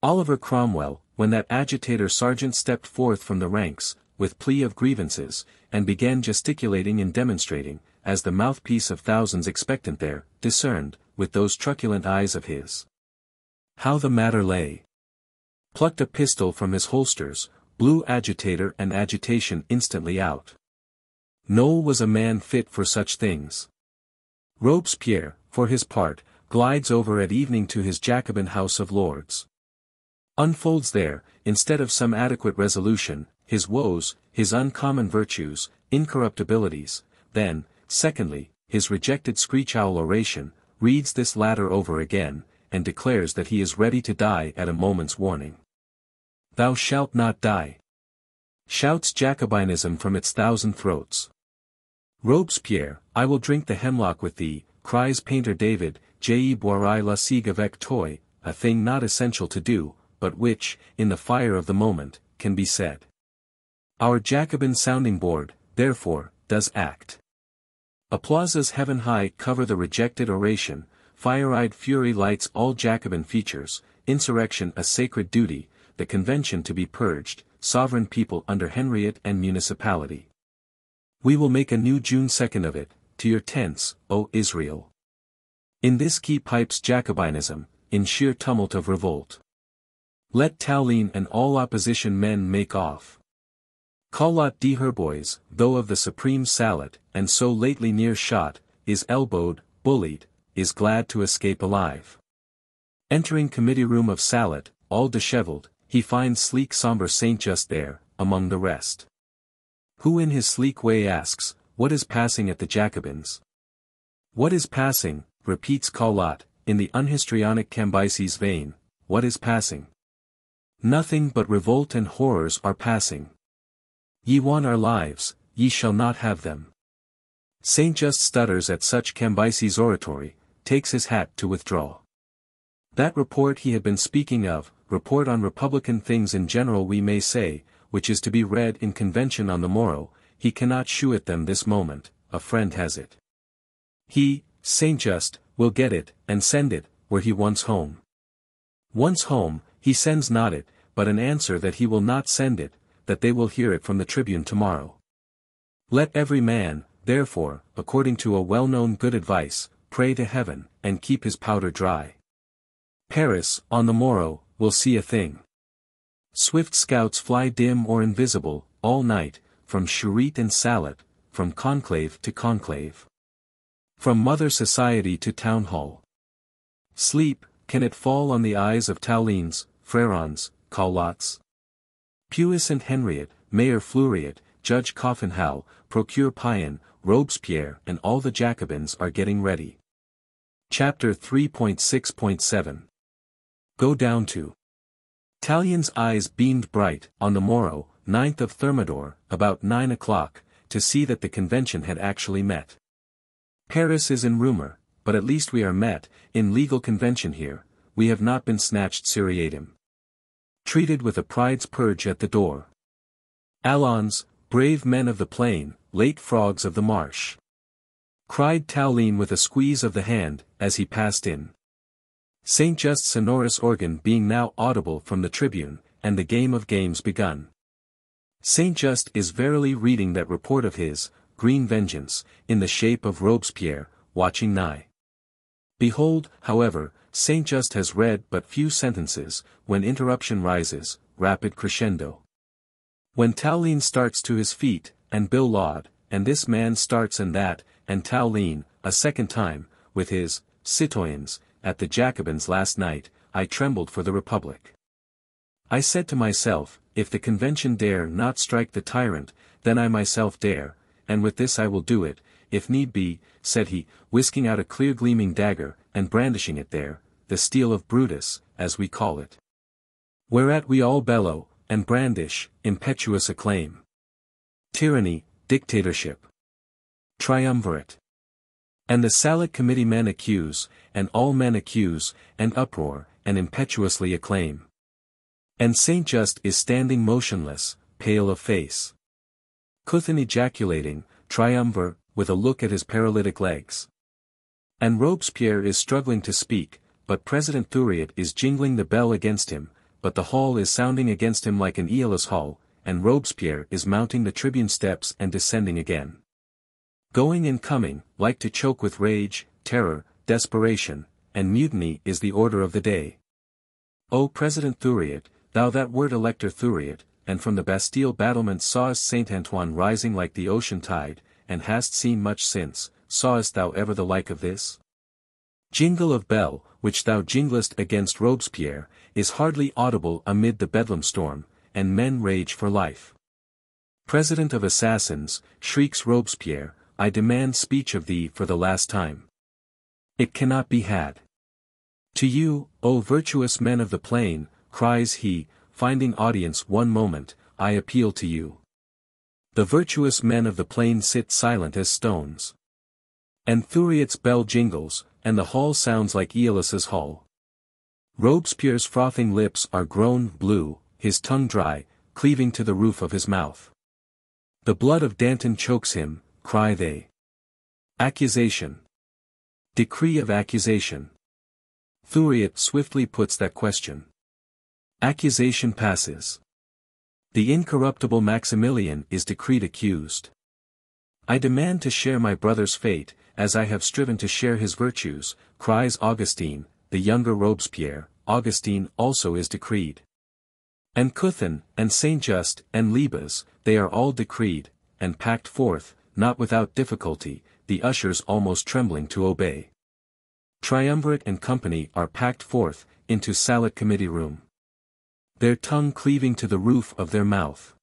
Oliver Cromwell, when that agitator sergeant stepped forth from the ranks, with plea of grievances, and began gesticulating and demonstrating, as the mouthpiece of thousands expectant there, discerned, with those truculent eyes of his. How the matter lay. Plucked a pistol from his holsters, blew agitator and agitation instantly out. Noll was a man fit for such things. Robespierre, for his part, glides over at evening to his Jacobin House of Lords. Unfolds there, instead of some adequate resolution, his woes, his uncommon virtues, incorruptibilities, then, Secondly, his rejected screech owl oration, reads this latter over again, and declares that he is ready to die at a moment's warning. Thou shalt not die. Shouts Jacobinism from its thousand throats. Robespierre, I will drink the hemlock with thee, cries painter David, Je boirai la cigue avec toi, a thing not essential to do, but which, in the fire of the moment, can be said. Our Jacobin sounding board, therefore, does act. Applauses heaven high cover the rejected oration, fire-eyed fury lights all Jacobin features, insurrection a sacred duty, the convention to be purged, sovereign people under Henriot and municipality. We will make a new June 2nd of it, to your tents, O Israel. In this key pipes Jacobinism, in sheer tumult of revolt. Let Tallien and all opposition men make off. Collot d'Herbois, though of the supreme Salut, and so lately near shot, is elbowed, bullied, is glad to escape alive. Entering committee room of Salut, all dishevelled, he finds sleek sombre Saint Just there, among the rest. Who in his sleek way asks, what is passing at the Jacobins? What is passing, repeats Collot, in the unhistrionic Cambyses vein, what is passing? Nothing but revolt and horrors are passing. Ye want our lives, ye shall not have them. Saint Just stutters at such Cambyses oratory, takes his hat to withdraw. That report he had been speaking of, report on Republican things in general we may say, which is to be read in convention on the morrow, he cannot shew it them this moment, a friend has it. He, Saint Just, will get it, and send it, where he wants home. Once home, he sends not it, but an answer that he will not send it, that they will hear it from the tribune tomorrow. Let every man, therefore, according to a well-known good advice, pray to heaven, and keep his powder dry. Paris, on the morrow, will see a thing. Swift scouts fly dim or invisible, all night, from Sûreté and Salut, from conclave to conclave. From Mother Society to Town Hall. Sleep, can it fall on the eyes of Talliens, Frerons, Collots? Puis and Henriot, Mayor Fleuriot, Judge Coffinhal, Procure Payan, Robespierre and all the Jacobins are getting ready. Chapter 3.6.7 Go down to Tallien's eyes beamed bright, on the morrow, 9th of Thermidor, about 9 o'clock, to see that the convention had actually met. Paris is in rumor, but at least we are met, in legal convention here, we have not been snatched seriatim. Treated with a pride's purge at the door. Allons, brave men of the plain, late frogs of the marsh. Cried Tallien with a squeeze of the hand, as he passed in. Saint Just's sonorous organ being now audible from the tribune, and the game of games begun. Saint Just is verily reading that report of his, green vengeance, in the shape of Robespierre, watching nigh. Behold, however, Saint Just has read but few sentences, when interruption rises, rapid crescendo. When Tallien starts to his feet, and Billaud, and this man starts and that, and Tallien, a second time, with his, citoyens, at the Jacobins last night, I trembled for the Republic. I said to myself, if the convention dare not strike the tyrant, then I myself dare, and with this I will do it, if need be, said he, whisking out a clear gleaming dagger, and brandishing it there, the steel of Brutus, as we call it. Whereat we all bellow, and brandish, impetuous acclaim. Tyranny, dictatorship. Triumvirate. And the Salut committee men accuse, and all men accuse, and uproar, and impetuously acclaim. And Saint Just is standing motionless, pale of face. Couthon ejaculating, triumvir, with a look at his paralytic legs. And Robespierre is struggling to speak, but President Thuriot is jingling the bell against him, but the hall is sounding against him like an Aeolus hall, and Robespierre is mounting the tribune steps and descending again. Going and coming, like to choke with rage, terror, desperation, and mutiny is the order of the day. O President Thuriot, thou that wert elector Thuriot, and from the Bastille battlements sawest Saint Antoine rising like the ocean tide, and hast seen much since, sawest thou ever the like of this? Jingle of bell, which thou jinglest against Robespierre, is hardly audible amid the bedlam storm, and men rage for life. President of assassins, shrieks Robespierre, I demand speech of thee for the last time. It cannot be had. To you, O virtuous men of the plain, cries he, finding audience one moment, I appeal to you. The virtuous men of the plain sit silent as stones. And Thuriot's bell jingles, and the hall sounds like Aeolus's hall. Robespierre's frothing lips are grown blue, his tongue dry, cleaving to the roof of his mouth. The blood of Danton chokes him, cry they. Accusation. Decree of accusation. Thuriot swiftly puts that question. Accusation passes. The incorruptible Maximilian is decreed accused. I demand to share my brother's fate, as I have striven to share his virtues, cries Augustine, the younger Robespierre, Augustine also is decreed. And Couthon, and Saint Just, and Lebas, they are all decreed, and packed forth, not without difficulty, the ushers almost trembling to obey. Triumvirate and company are packed forth, into Salut committee room. Their tongue cleaving to the roof of their mouth.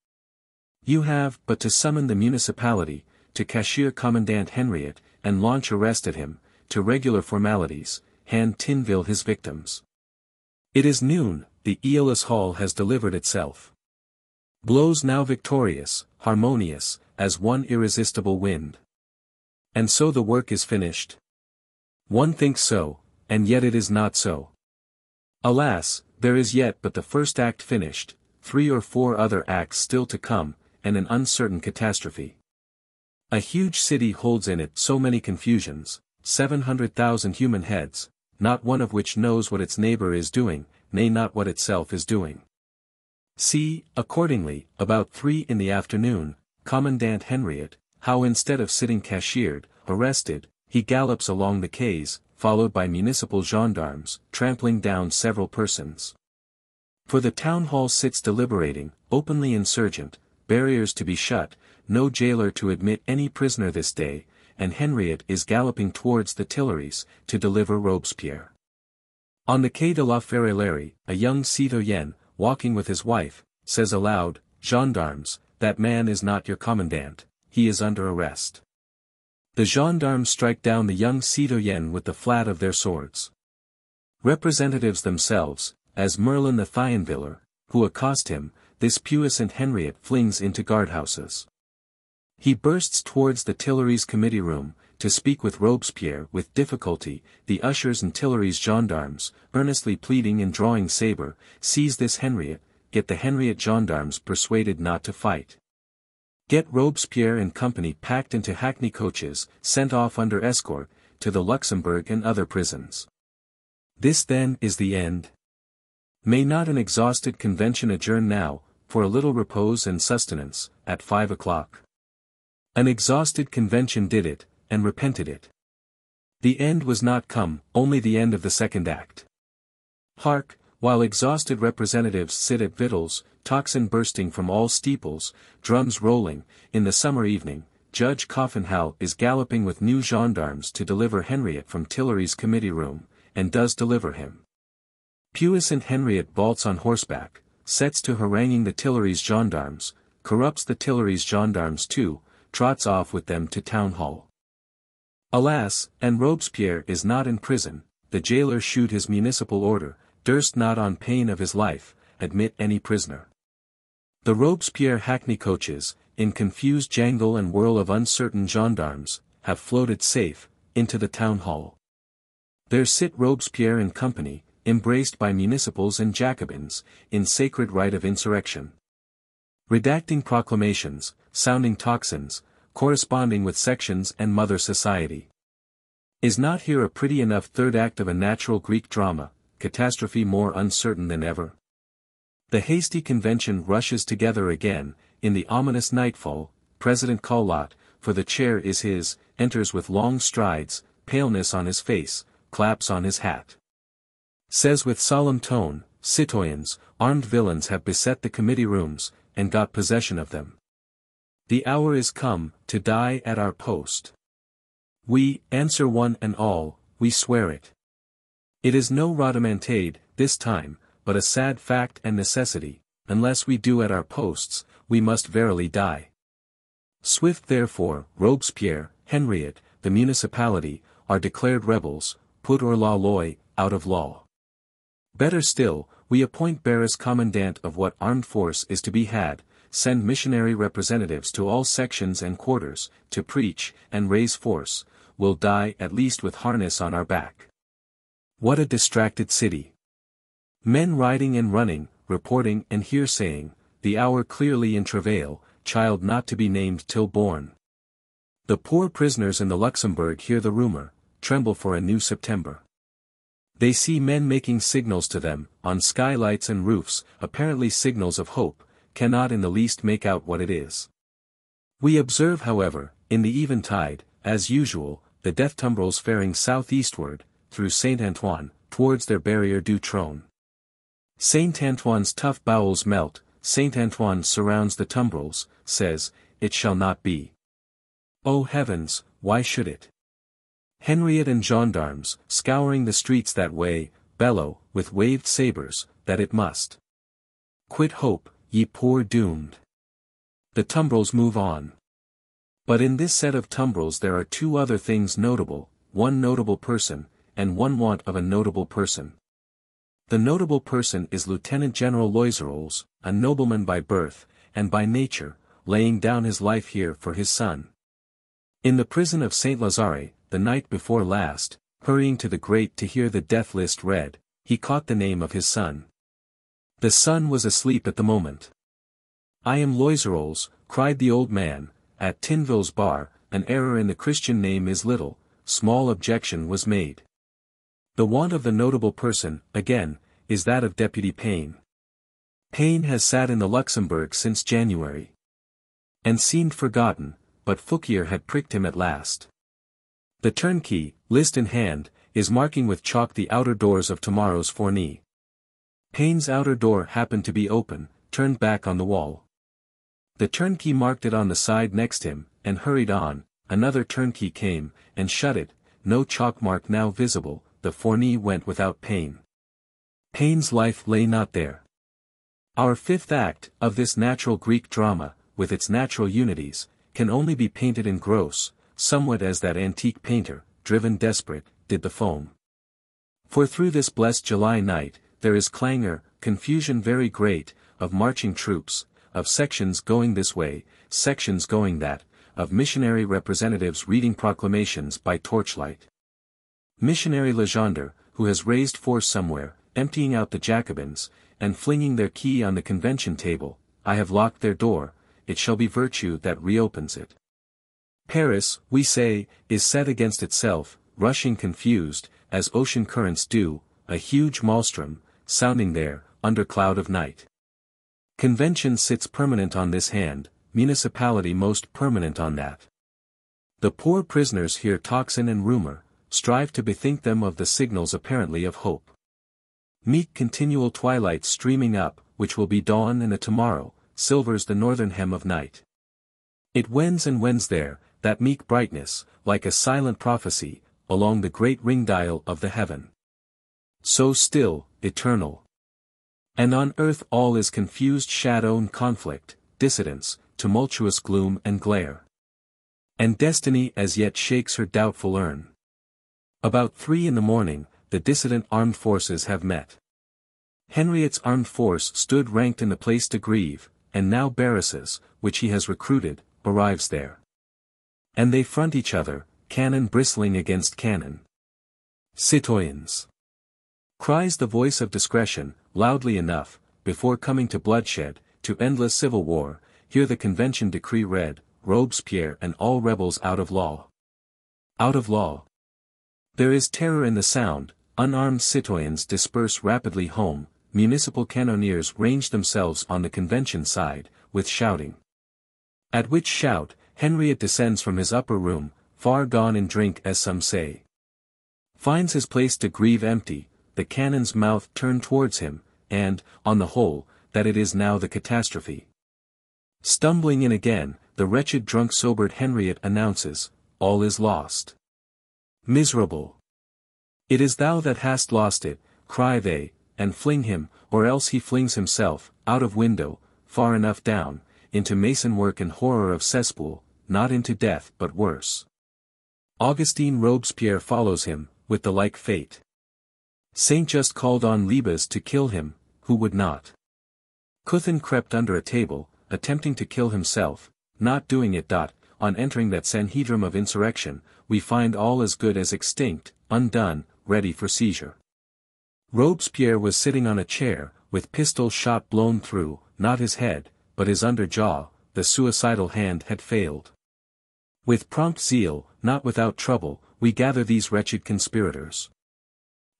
You have but to summon the municipality, to cashier Commandant Henriot, and launch arrest at him, to regular formalities, hand Tinville his victims. It is noon, the Aeolus Hall has delivered itself. Blows now victorious, harmonious, as one irresistible wind. And so the work is finished. One thinks so, and yet it is not so. Alas, there is yet but the first act finished, three or four other acts still to come, and an uncertain catastrophe. A huge city holds in it so many confusions, 700,000 human heads, not one of which knows what its neighbor is doing, nay not what itself is doing. See, accordingly, about three in the afternoon, Commandant Henriot, how instead of sitting cashiered, arrested, he gallops along the quays, followed by municipal gendarmes, trampling down several persons. For the town hall sits deliberating, openly insurgent, barriers to be shut, no jailer to admit any prisoner this day, and Henriot is galloping towards the Tuileries, to deliver Robespierre. On the Quai de la Ferraillerie, a young citoyen, walking with his wife, says aloud, Gendarmes, that man is not your commandant, he is under arrest. The gendarmes strike down the young citoyen with the flat of their swords. Representatives themselves, as Merlin the Thionviller, who accost him, this puissant Henriot flings into guardhouses. He bursts towards the Tuileries committee room, to speak with Robespierre with difficulty, the ushers and Tuileries gendarmes, earnestly pleading and drawing sabre, seize this Henriot, get the Henriot gendarmes persuaded not to fight. Get Robespierre and company packed into hackney coaches, sent off under escort, to the Luxembourg and other prisons. This then is the end. May not an exhausted convention adjourn now, for a little repose and sustenance, at five o'clock? An exhausted convention did it, and repented it. The end was not come, only the end of the second act. Hark, while exhausted representatives sit at victuals, tocsin bursting from all steeples, drums rolling, in the summer evening, Judge Coffinhal is galloping with new gendarmes to deliver Henriot from Tuileries committee room, and does deliver him. Puissant Henriot vaults on horseback, sets to haranguing the Tuileries gendarmes, corrupts the Tuileries gendarmes too, trots off with them to town hall. Alas, and Robespierre is not in prison, the jailer shoot his municipal order, durst not on pain of his life, admit any prisoner. The Robespierre hackney coaches, in confused jangle and whirl of uncertain gendarmes, have floated safe, into the town hall. There sit Robespierre and company, embraced by municipals and Jacobins, in sacred rite of insurrection. Redacting proclamations, sounding tocsins, corresponding with sections and mother society. Is not here a pretty enough third act of a natural Greek drama, catastrophe more uncertain than ever? The hasty convention rushes together again, in the ominous nightfall, President Collot, for the chair is his, enters with long strides, paleness on his face, claps on his hat. Says with solemn tone, Citoyens, armed villains have beset the committee rooms, and got possession of them. The hour is come, to die at our post. We, answer one and all, we swear it. It is no rhodomantade, this time, but a sad fact and necessity, unless we do at our posts, we must verily die. Swift therefore, Robespierre, Henriot, the municipality, are declared rebels, put or la loi, out of law. Better still, we appoint Barras commandant of what armed force is to be had, send missionary representatives to all sections and quarters, to preach, and raise force, will die at least with harness on our back. What a distracted city! Men riding and running, reporting and hearsaying, the hour clearly in travail, child not to be named till born. The poor prisoners in the Luxembourg hear the rumor, tremble for a new September. They see men making signals to them, on skylights and roofs, apparently signals of hope, cannot in the least make out what it is. We observe however, in the eventide, as usual, the death tumbrils faring southeastward, through Saint Antoine, towards their barrier du Trône. Saint Antoine's tough bowels melt, Saint Antoine surrounds the tumbrils, says, it shall not be. O heavens, why should it? Henriot and gendarmes, scouring the streets that way, bellow, with waved sabres, that it must. Quit hope, ye poor doomed. The tumbrils move on. But in this set of tumbrils there are two other things notable, one notable person, and one want of a notable person. The notable person is Lieutenant General Loiserolles, a nobleman by birth, and by nature, laying down his life here for his son. In the prison of Saint Lazare, the night before last, hurrying to the grate to hear the death list read, he caught the name of his son. The son was asleep at the moment. I am Loiserolles, cried the old man, at Tinville's bar, an error in the Christian name is little, small objection was made. The want of the notable person, again, is that of Deputy Paine. Paine has sat in the Luxembourg since January. And seemed forgotten, but Fouquier had pricked him at last. The turnkey, list in hand, is marking with chalk the outer doors of tomorrow's fournee. Paine's outer door happened to be open, turned back on the wall. The turnkey marked it on the side next him, and hurried on, another turnkey came, and shut it, no chalk mark now visible, the fournee went without Paine. Paine's life lay not there. Our fifth act, of this natural Greek drama, with its natural unities, can only be painted in gross, somewhat as that antique painter, driven desperate, did the foam. For through this blessed July night, there is clangor, confusion very great, of marching troops, of sections going this way, sections going that, of missionary representatives reading proclamations by torchlight. Missionary Legendre, who has raised force somewhere, emptying out the Jacobins, and flinging their key on the convention table, I have locked their door, it shall be virtue that reopens it. Paris, we say, is set against itself, rushing confused, as ocean currents do, a huge maelstrom, sounding there, under cloud of night. Convention sits permanent on this hand, municipality most permanent on that. The poor prisoners hear tocsin and rumor, strive to bethink them of the signals apparently of hope. Meek continual twilight streaming up, which will be dawn and a tomorrow, silvers the northern hem of night. It wends and wends there, that meek brightness, like a silent prophecy, along the great ring dial of the heaven. So still, eternal. And on earth all is confused shadow and conflict, dissidence, tumultuous gloom and glare. And destiny as yet shakes her doubtful urn. About three in the morning, the dissident armed forces have met. Henriot's armed force stood ranked in the place de Grève, and now Barras's, which he has recruited, arrives there. And they front each other, cannon bristling against cannon. Citoyens. Cries the voice of discretion, loudly enough, before coming to bloodshed, to endless civil war, hear the convention decree read, Robespierre and all rebels out of law. Out of law. There is terror in the sound, unarmed citoyens disperse rapidly home, municipal cannoneers range themselves on the convention side, with shouting. At which shout, Henriot descends from his upper room, far gone in drink as some say. Finds his place to grieve empty, the cannon's mouth turned towards him, and, on the whole, that it is now the catastrophe. Stumbling in again, the wretched drunk sobered Henriot announces, all is lost. Miserable. It is thou that hast lost it, cry they, and fling him, or else he flings himself, out of window, far enough down, into mason work and horror of cesspool, not into death but worse. Augustine Robespierre follows him, with the like fate. Saint just called on Lebas to kill him, who would not. Couthon crept under a table, attempting to kill himself, not doing it. On entering that Sanhedrim of insurrection, we find all as good as extinct, undone, ready for seizure. Robespierre was sitting on a chair, with pistol shot blown through, not his head, but his under jaw, the suicidal hand had failed. With prompt zeal, not without trouble, we gather these wretched conspirators.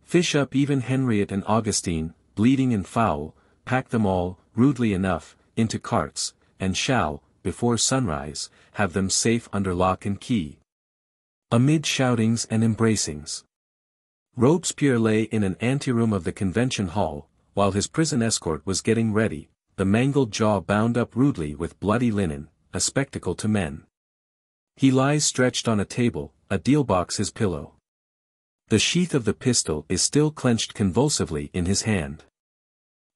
Fish up even Henriot and Augustine, bleeding and foul, pack them all, rudely enough, into carts, and shall, before sunrise, have them safe under lock and key. Amid shoutings and embracings. Robespierre lay in an anteroom of the convention hall, while his prison escort was getting ready, the mangled jaw bound up rudely with bloody linen, a spectacle to men. He lies stretched on a table, a deal box his pillow. The sheath of the pistol is still clenched convulsively in his hand.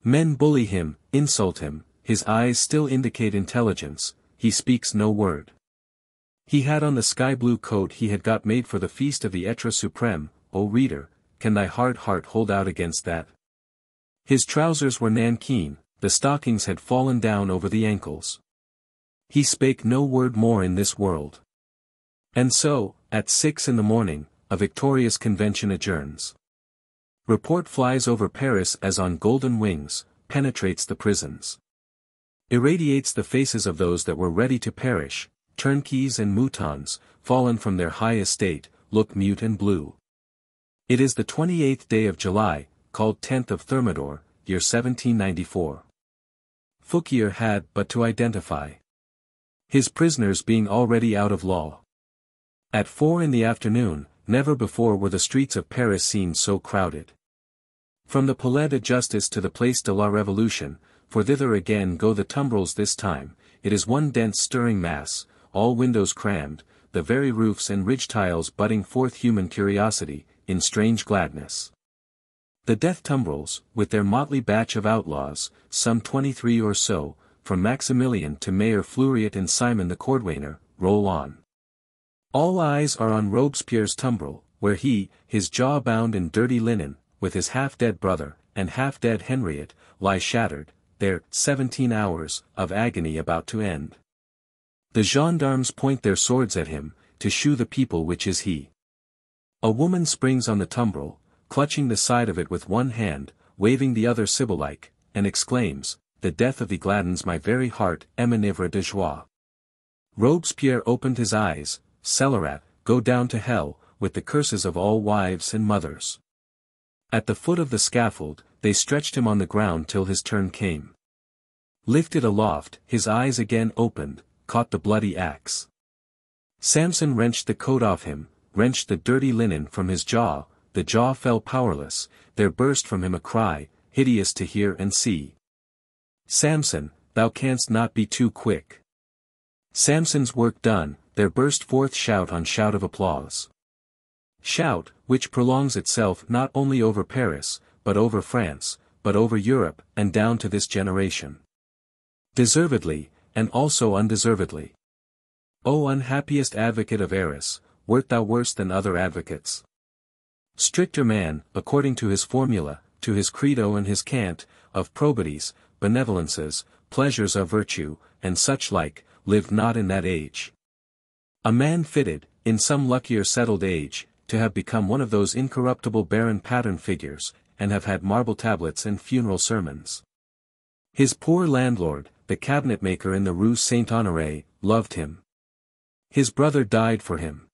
Men bully him, insult him, his eyes still indicate intelligence, he speaks no word. He had on the sky blue coat he had got made for the feast of the Etre Supreme, O reader, can thy hard heart hold out against that? His trousers were nankeen, the stockings had fallen down over the ankles. He spake no word more in this world. And so, at six in the morning, a victorious convention adjourns. Report flies over Paris as on golden wings, penetrates the prisons. Irradiates the faces of those that were ready to perish, turnkeys and moutons, fallen from their high estate, look mute and blue. It is the 28th day of July, called 10th of Thermidor, year 1794. Fouquier had but to identify. His prisoners being already out of law. At four in the afternoon, never before were the streets of Paris seen so crowded. From the Palais de Justice to the Place de la Revolution, for thither again go the tumbrils this time, it is one dense stirring mass, all windows crammed, the very roofs and ridge tiles budding forth human curiosity, in strange gladness. The death tumbrils, with their motley batch of outlaws, some twenty-three or so, from Maximilian to Mayor Fleuriot and Simon the cordwainer, roll on. All eyes are on Robespierre's tumbril, where he, his jaw bound in dirty linen, with his half-dead brother, and half-dead Henriot, lie shattered, their seventeen hours of agony about to end. The gendarmes point their swords at him, to shew the people which is he. A woman springs on the tumbril, clutching the side of it with one hand, waving the other sibyl-like, and exclaims, The death of thee gladdens my very heart, m'enivre de joie. Robespierre opened his eyes, Scélérat, go down to hell, with the curses of all wives and mothers. At the foot of the scaffold, they stretched him on the ground till his turn came. Lifted aloft, his eyes again opened, caught the bloody axe. Samson wrenched the coat off him, wrenched the dirty linen from his jaw, the jaw fell powerless, there burst from him a cry, hideous to hear and see. Samson, thou canst not be too quick. Samson's work done, there burst forth shout on shout of applause. Shout, which prolongs itself not only over Paris, but over France, but over Europe, and down to this generation. Deservedly, and also undeservedly. O unhappiest advocate of Arras, wert thou worse than other advocates? Stricter man, according to his formula, to his credo and his cant, of probities, benevolences, pleasures of virtue, and such like, lived not in that age. A man fitted, in some luckier settled age, to have become one of those incorruptible barren pattern figures, and have had marble tablets and funeral sermons. His poor landlord, the cabinet maker in the Rue Saint-Honoré, loved him. His brother died for him.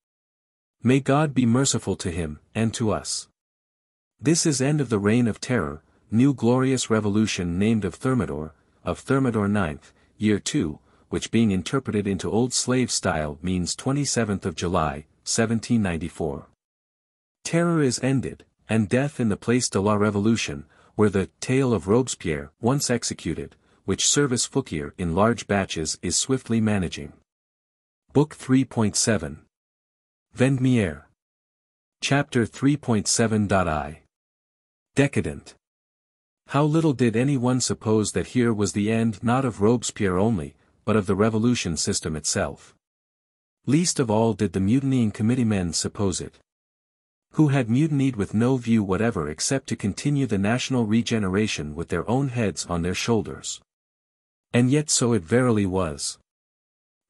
May God be merciful to him, and to us. This is end of the reign of terror, new glorious revolution named of Thermidor, of Thermidor ninth, year 2, which being interpreted into old slave style means 27th of July, 1794. Terror is ended, and death in the Place de la Revolution, where the tail of Robespierre, once executed, which Service Fouquier in large batches is swiftly managing. Book 3.7 Vendemiaire. Chapter 3.7.I. Decadent. How little did anyone suppose that here was the end not of Robespierre only, but of the revolution system itself. Least of all did the mutinying committeemen suppose it. Who had mutinied with no view whatever except to continue the national regeneration with their own heads on their shoulders. And yet so it verily was.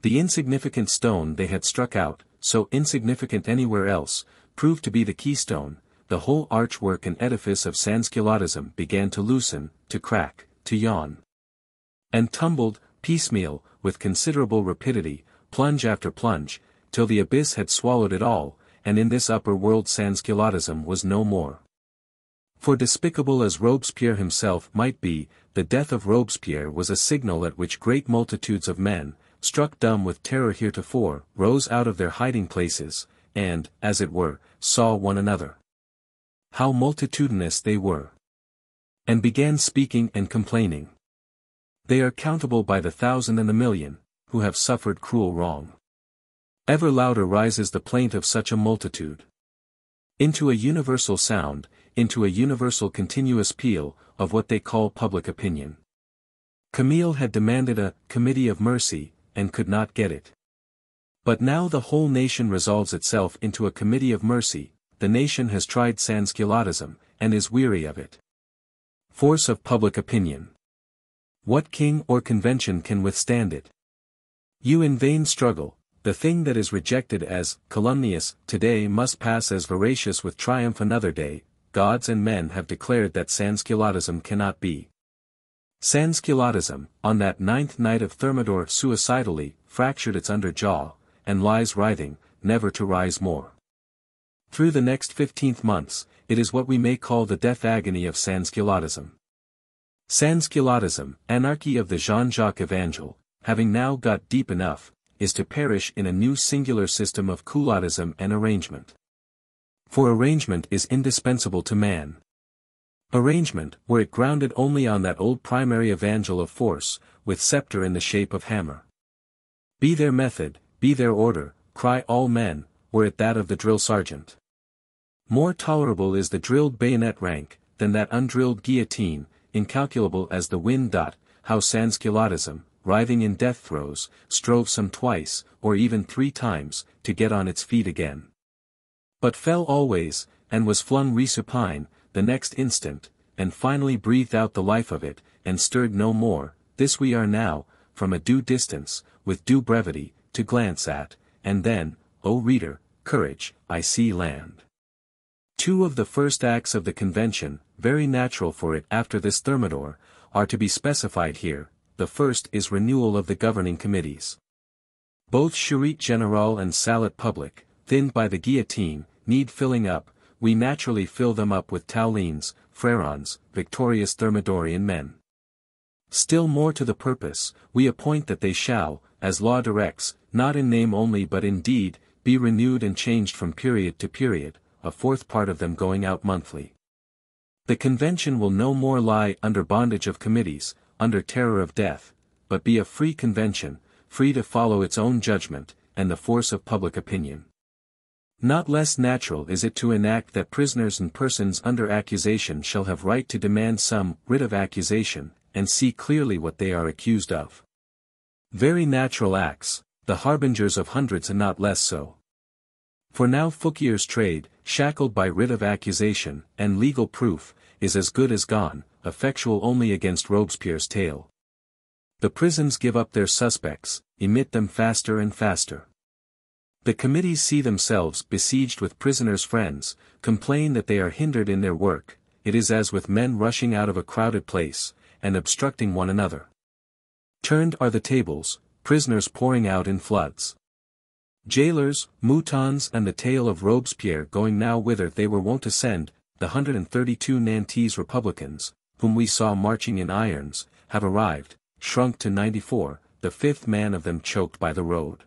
The insignificant stone they had struck out, so insignificant anywhere else, proved to be the keystone, the whole archwork and edifice of Sansculottism began to loosen, to crack, to yawn. And tumbled, piecemeal, with considerable rapidity, plunge after plunge, till the abyss had swallowed it all, and in this upper world Sansculottism was no more. For despicable as Robespierre himself might be, the death of Robespierre was a signal at which great multitudes of men, struck dumb with terror heretofore, rose out of their hiding places, and, as it were, saw one another. How multitudinous they were! And began speaking and complaining. They are countable by the thousand and the million, who have suffered cruel wrong. Ever louder rises the plaint of such a multitude. Into a universal sound, into a universal continuous peal, of what they call public opinion. Camille had demanded a committee of mercy, and could not get it. But now the whole nation resolves itself into a committee of mercy, the nation has tried sansculottism, and is weary of it. Force of public opinion. What king or convention can withstand it? You in vain struggle, the thing that is rejected as calumnious today must pass as veracious with triumph another day, gods and men have declared that sansculottism cannot be. Sansculottism, on that ninth night of Thermidor suicidally, fractured its under jaw, and lies writhing, never to rise more. Through the next fifteenth months, it is what we may call the death agony of Sansculottism. Sansculottism, anarchy of the Jean-Jacques Evangel, having now got deep enough, is to perish in a new singular system of culotism and arrangement. For arrangement is indispensable to man. Arrangement, were it grounded only on that old primary evangel of force, with scepter in the shape of hammer. Be their method, be their order, cry all men, were it that of the drill sergeant. More tolerable is the drilled bayonet rank, than that undrilled guillotine, incalculable as the wind. How sansculottism, writhing in death throes, strove some twice, or even three times, to get on its feet again. But fell always, and was flung resupine, the next instant, and finally breathed out the life of it, and stirred no more, this we are now, from a due distance, with due brevity, to glance at, and then, O reader, courage, I see land. Two of the first acts of the convention, very natural for it after this Thermidor, are to be specified here, the first is renewal of the governing committees. Both Sûreté General and Salut Public, thinned by the guillotine, need filling up, we naturally fill them up with Talliens, Frerons, victorious Thermidorian men. Still more to the purpose, we appoint that they shall, as law directs, not in name only but in deed, be renewed and changed from period to period, a fourth part of them going out monthly. The convention will no more lie under bondage of committees, under terror of death, but be a free convention, free to follow its own judgment, and the force of public opinion. Not less natural is it to enact that prisoners and persons under accusation shall have right to demand some writ of accusation, and see clearly what they are accused of. Very natural acts, the harbingers of hundreds and not less so. For now Fouquier's trade, shackled by writ of accusation, and legal proof, is as good as gone, effectual only against Robespierre's tail. The prisons give up their suspects, emit them faster and faster. The committees see themselves besieged with prisoners' friends, complain that they are hindered in their work, it is as with men rushing out of a crowded place, and obstructing one another. Turned are the tables, prisoners pouring out in floods. Jailers, moutons and the tail of Robespierre going now whither they were wont to send, the 132 Nantes Republicans, whom we saw marching in irons, have arrived, shrunk to 94, the fifth man of them choked by the road.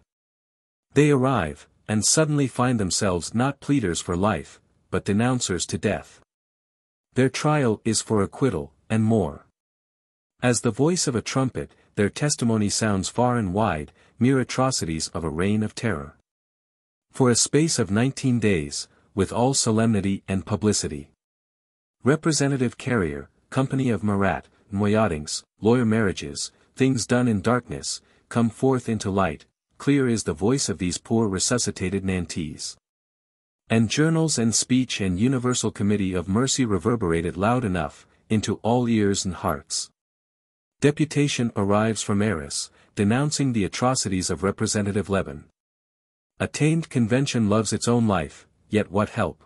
They arrive, and suddenly find themselves not pleaders for life, but denouncers to death. Their trial is for acquittal, and more. As the voice of a trumpet, their testimony sounds far and wide, mere atrocities of a reign of terror. For a space of nineteen days, with all solemnity and publicity. Representative Carrier, Company of Marat, Noyadings, Loire marriages, things done in darkness, come forth into light, clear is the voice of these poor resuscitated Nantes. And journals and speech and universal committee of mercy reverberated loud enough, into all ears and hearts. Deputation arrives from Arras, denouncing the atrocities of Representative Lebon. Attained convention loves its own life, yet what help?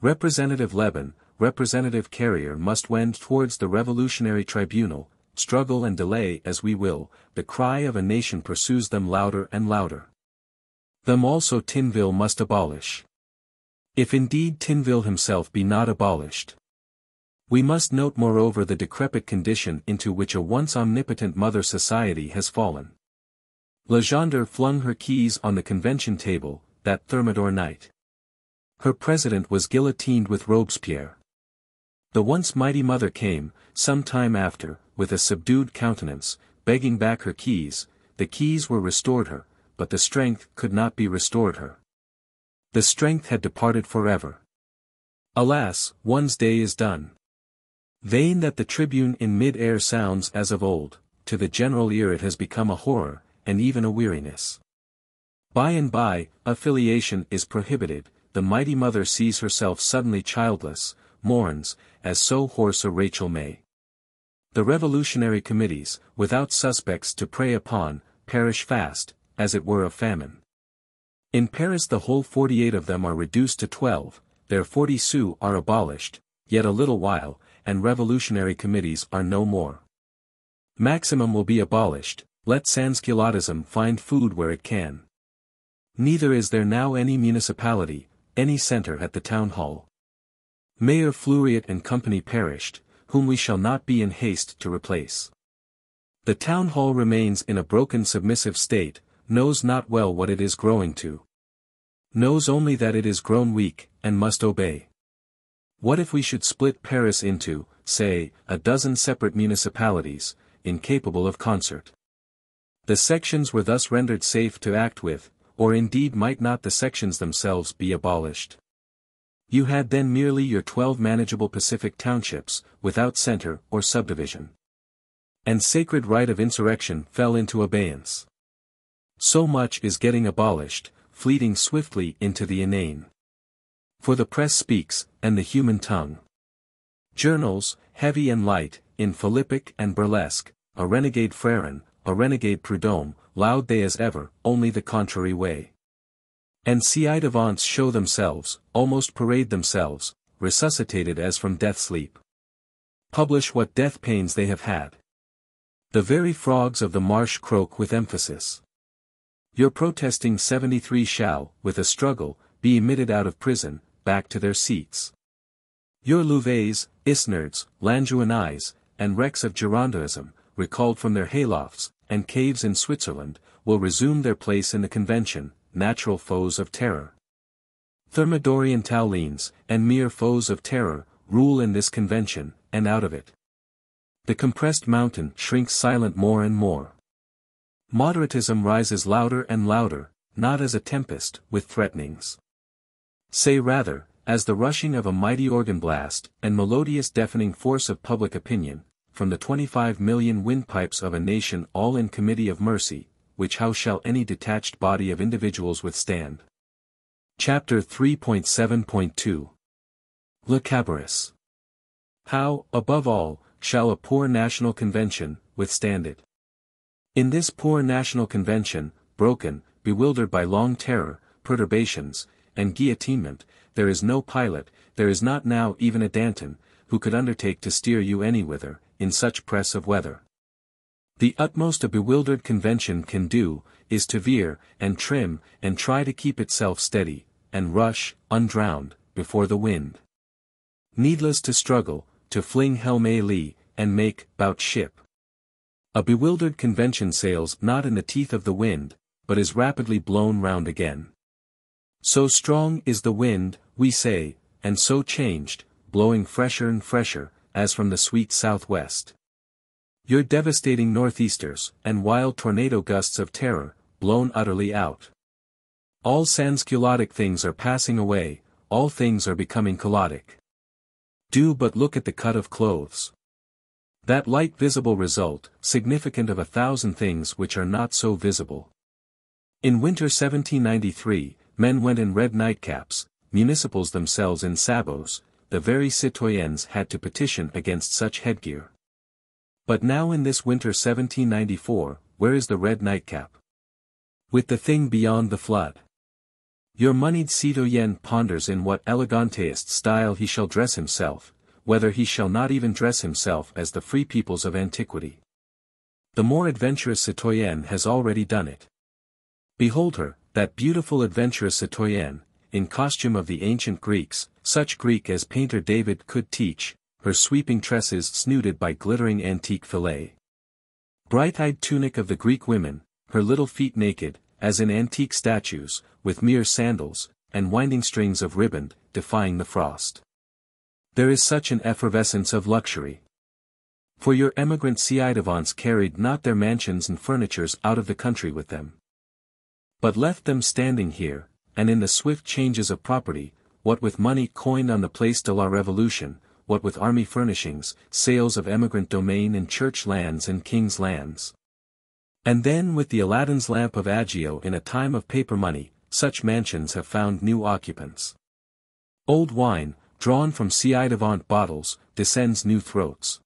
Representative Lebon, Representative Carrier must wend towards the revolutionary tribunal, struggle and delay as we will, the cry of a nation pursues them louder and louder. Them also Tinville must abolish. If indeed Tinville himself be not abolished. We must note moreover the decrepit condition into which a once omnipotent mother society has fallen. Legendre flung her keys on the convention table, that Thermidor night. Her president was guillotined with Robespierre. The once mighty mother came, some time after, with a subdued countenance, begging back her keys, the keys were restored her, but the strength could not be restored her. The strength had departed forever. Alas, one's day is done. Vain that the tribune in mid-air sounds as of old, to the general ear it has become a horror, and even a weariness. By and by, affiliation is prohibited, the mighty mother sees herself suddenly childless, mourns, as so hoarse a Rachel may. The revolutionary committees, without suspects to prey upon, perish fast, as it were of famine. In Paris the whole forty-eight of them are reduced to twelve, their forty sous are abolished, yet a little while, and revolutionary committees are no more. Maximum will be abolished, Let Sansculottism find food where it can. Neither is there now any municipality, any centre at the town hall. Mayor Fleuriot and company perished, whom we shall not be in haste to replace. The town hall remains in a broken submissive state, knows not well what it is growing to. Knows only that it is grown weak, and must obey. What if we should split Paris into, say, a dozen separate municipalities, incapable of concert? The sections were thus rendered safe to act with, or indeed might not the sections themselves be abolished. You had then merely your twelve manageable Pacific townships, without center or subdivision. And sacred right of insurrection fell into abeyance. So much is getting abolished, fleeting swiftly into the inane. For the press speaks, and the human tongue. Journals, heavy and light, in philippic and burlesque, a renegade Fréron, a renegade Prudhomme, loud they as ever, only the contrary way. And ci-devants show themselves, almost parade themselves, resuscitated as from death sleep. Publish what death pains they have had. The very frogs of the marsh croak with emphasis. Your protesting 73 shall, with a struggle, be emitted out of prison, back to their seats. Your Louvets, Isnards, Lanjuinais, and wrecks of Girondeism, recalled from their haylofts, and caves in Switzerland, will resume their place in the convention, natural foes of terror. Thermidorian Talliens, and mere foes of terror, rule in this convention, and out of it. The compressed mountain shrinks silent more and more. Moderatism rises louder and louder, not as a tempest, with threatenings. Say rather, as the rushing of a mighty organ blast, and melodious deafening force of public opinion, from the 25 million windpipes of a nation all in committee of mercy, which how shall any detached body of individuals withstand? Chapter 3.7.2 Le Cabarrus How, above all, shall a poor national convention, withstand it? In this poor national convention, broken, bewildered by long terror, perturbations, and guillotinement, there is no pilot, there is not now even a Danton, who could undertake to steer you anywhither, in such press of weather. The utmost a bewildered convention can do, is to veer, and trim, and try to keep itself steady, and rush, undrowned, before the wind. Needless to struggle, to fling hail-mary, and make, bout ship. A bewildered convention sails not in the teeth of the wind, but is rapidly blown round again. So strong is the wind, we say, and so changed, blowing fresher and fresher, as from the sweet southwest. Your devastating northeasters, and wild tornado gusts of terror, blown utterly out. All sansculottic things are passing away, all things are becoming culottic. Do but look at the cut of clothes. That light visible result, significant of a thousand things which are not so visible. In winter 1793, men went in red nightcaps, municipals themselves in sabots, the very citoyens had to petition against such headgear. But now in this winter 1794, where is the red nightcap? With the thing beyond the flood. Your moneyed citoyen ponders in what elegantest style he shall dress himself, whether he shall not even dress himself as the free peoples of antiquity. The more adventurous citoyenne has already done it. Behold her, that beautiful adventurous citoyenne, in costume of the ancient Greeks, such Greek as painter David could teach, her sweeping tresses snooded by glittering antique fillet. Bright-eyed tunic of the Greek women, her little feet naked, as in antique statues, with mere sandals, and winding strings of ribbon, defying the frost. There is such an effervescence of luxury. For your emigrant ci-devants carried not their mansions and furnitures out of the country with them. But left them standing here, and in the swift changes of property, what with money coined on the Place de la Revolution, what with army furnishings, sales of emigrant domain and church lands and king's lands. And then with the Aladdin's lamp of Agio in a time of paper money, such mansions have found new occupants. Old wine, drawn from ci-devant bottles, descends new throats.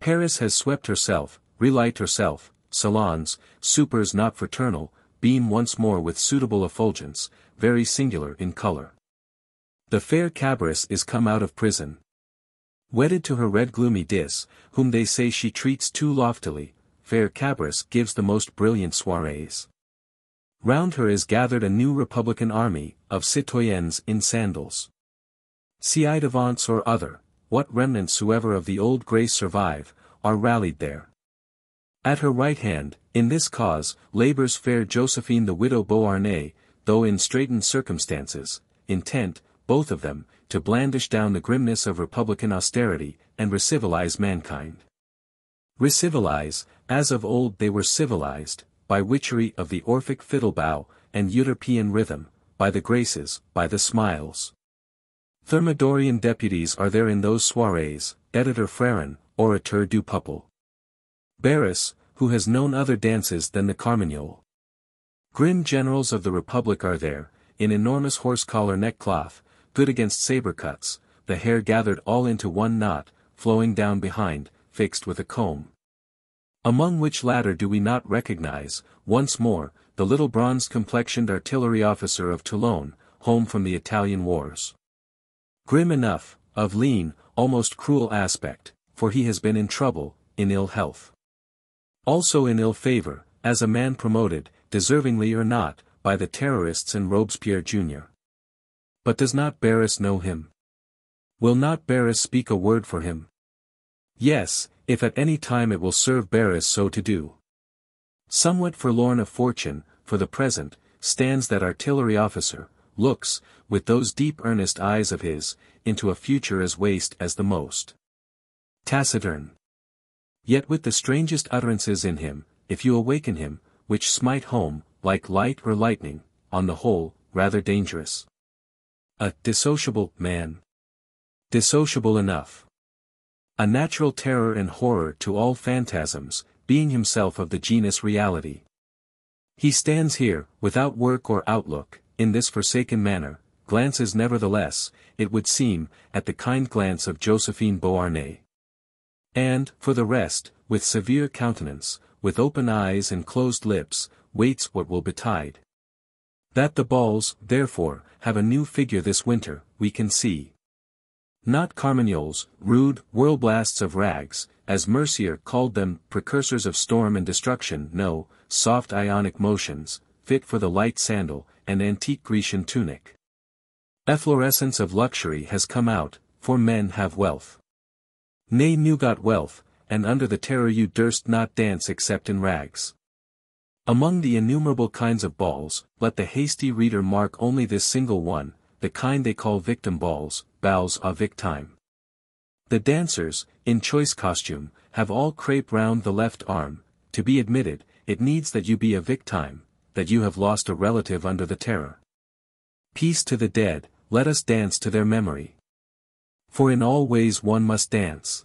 Paris has swept herself, relight herself, salons, supers not fraternal, beam once more with suitable effulgence, very singular in color. The fair Cabarrus is come out of prison. Wedded to her red gloomy dis, whom they say she treats too loftily, fair Cabarrus gives the most brilliant soirees. Round her is gathered a new Republican army, of citoyennes in sandals. Ci-devants or other, what remnants soever of the old grace survive, are rallied there. At her right hand, in this cause, labours fair Josephine the widow Beauharnais, though in straitened circumstances, intent, both of them, to blandish down the grimness of republican austerity, and recivilize mankind. Recivilize, as of old they were civilized, by witchery of the Orphic fiddle bow, and European rhythm, by the graces, by the smiles. Thermidorian deputies are there in those soirees, editor Freron, orateur du peuple. Barras, who has known other dances than the carmagnole. Grim generals of the Republic are there, in enormous horse-collar neckcloth, good against saber cuts, the hair gathered all into one knot, flowing down behind, fixed with a comb. Among which latter do we not recognize, once more, the little bronze-complexioned artillery officer of Toulon, home from the Italian wars. Grim enough, of lean, almost cruel aspect, for he has been in trouble, in ill health. Also in ill favor, as a man promoted, deservingly or not, by the terrorists and Robespierre Jr. But does not Barras know him? Will not Barras speak a word for him? Yes, if at any time it will serve Barras so to do. Somewhat forlorn of fortune, for the present, stands that artillery officer, looks, with those deep earnest eyes of his, into a future as waste as the most. Taciturn. Yet with the strangest utterances in him, if you awaken him, which smite home, like light or lightning, on the whole, rather dangerous. A dissociable man. Dissociable enough. A natural terror and horror to all phantasms, being himself of the genus reality. He stands here, without work or outlook, in this forsaken manner, glances nevertheless, it would seem, at the kind glance of Josephine Beauharnais. And, for the rest, with severe countenance, with open eyes and closed lips, waits what will betide. That the balls, therefore, have a new figure this winter, we can see. Not carmagnoles, rude, whirlblasts of rags, as Mercier called them, precursors of storm and destruction, no, soft ionic motions, fit for the light sandal, and antique Grecian tunic. Efflorescence of luxury has come out, for men have wealth. Nay you got wealth, and under the terror you durst not dance except in rags. Among the innumerable kinds of balls, let the hasty reader mark only this single one, the kind they call victim balls, bals à victime. The dancers, in choice costume, have all crape round the left arm, to be admitted, it needs that you be a victime, that you have lost a relative under the terror. Peace to the dead, let us dance to their memory. For in all ways one must dance.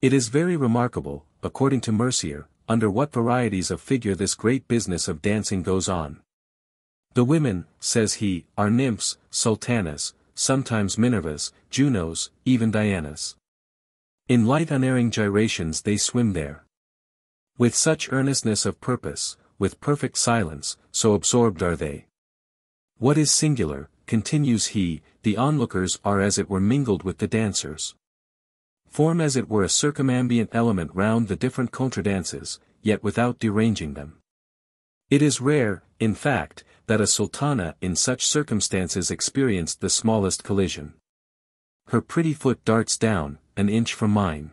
It is very remarkable, according to Mercier, under what varieties of figure this great business of dancing goes on. The women, says he, are nymphs, sultanas, sometimes Minervas, Junos, even Dianas. In light unerring gyrations they swim there. With such earnestness of purpose, with perfect silence, so absorbed are they. What is singular, continues he, the onlookers are as it were mingled with the dancers. Form as it were a circumambient element round the different contradances, yet without deranging them. It is rare, in fact, that a sultana in such circumstances experienced the smallest collision. Her pretty foot darts down, an inch from mine.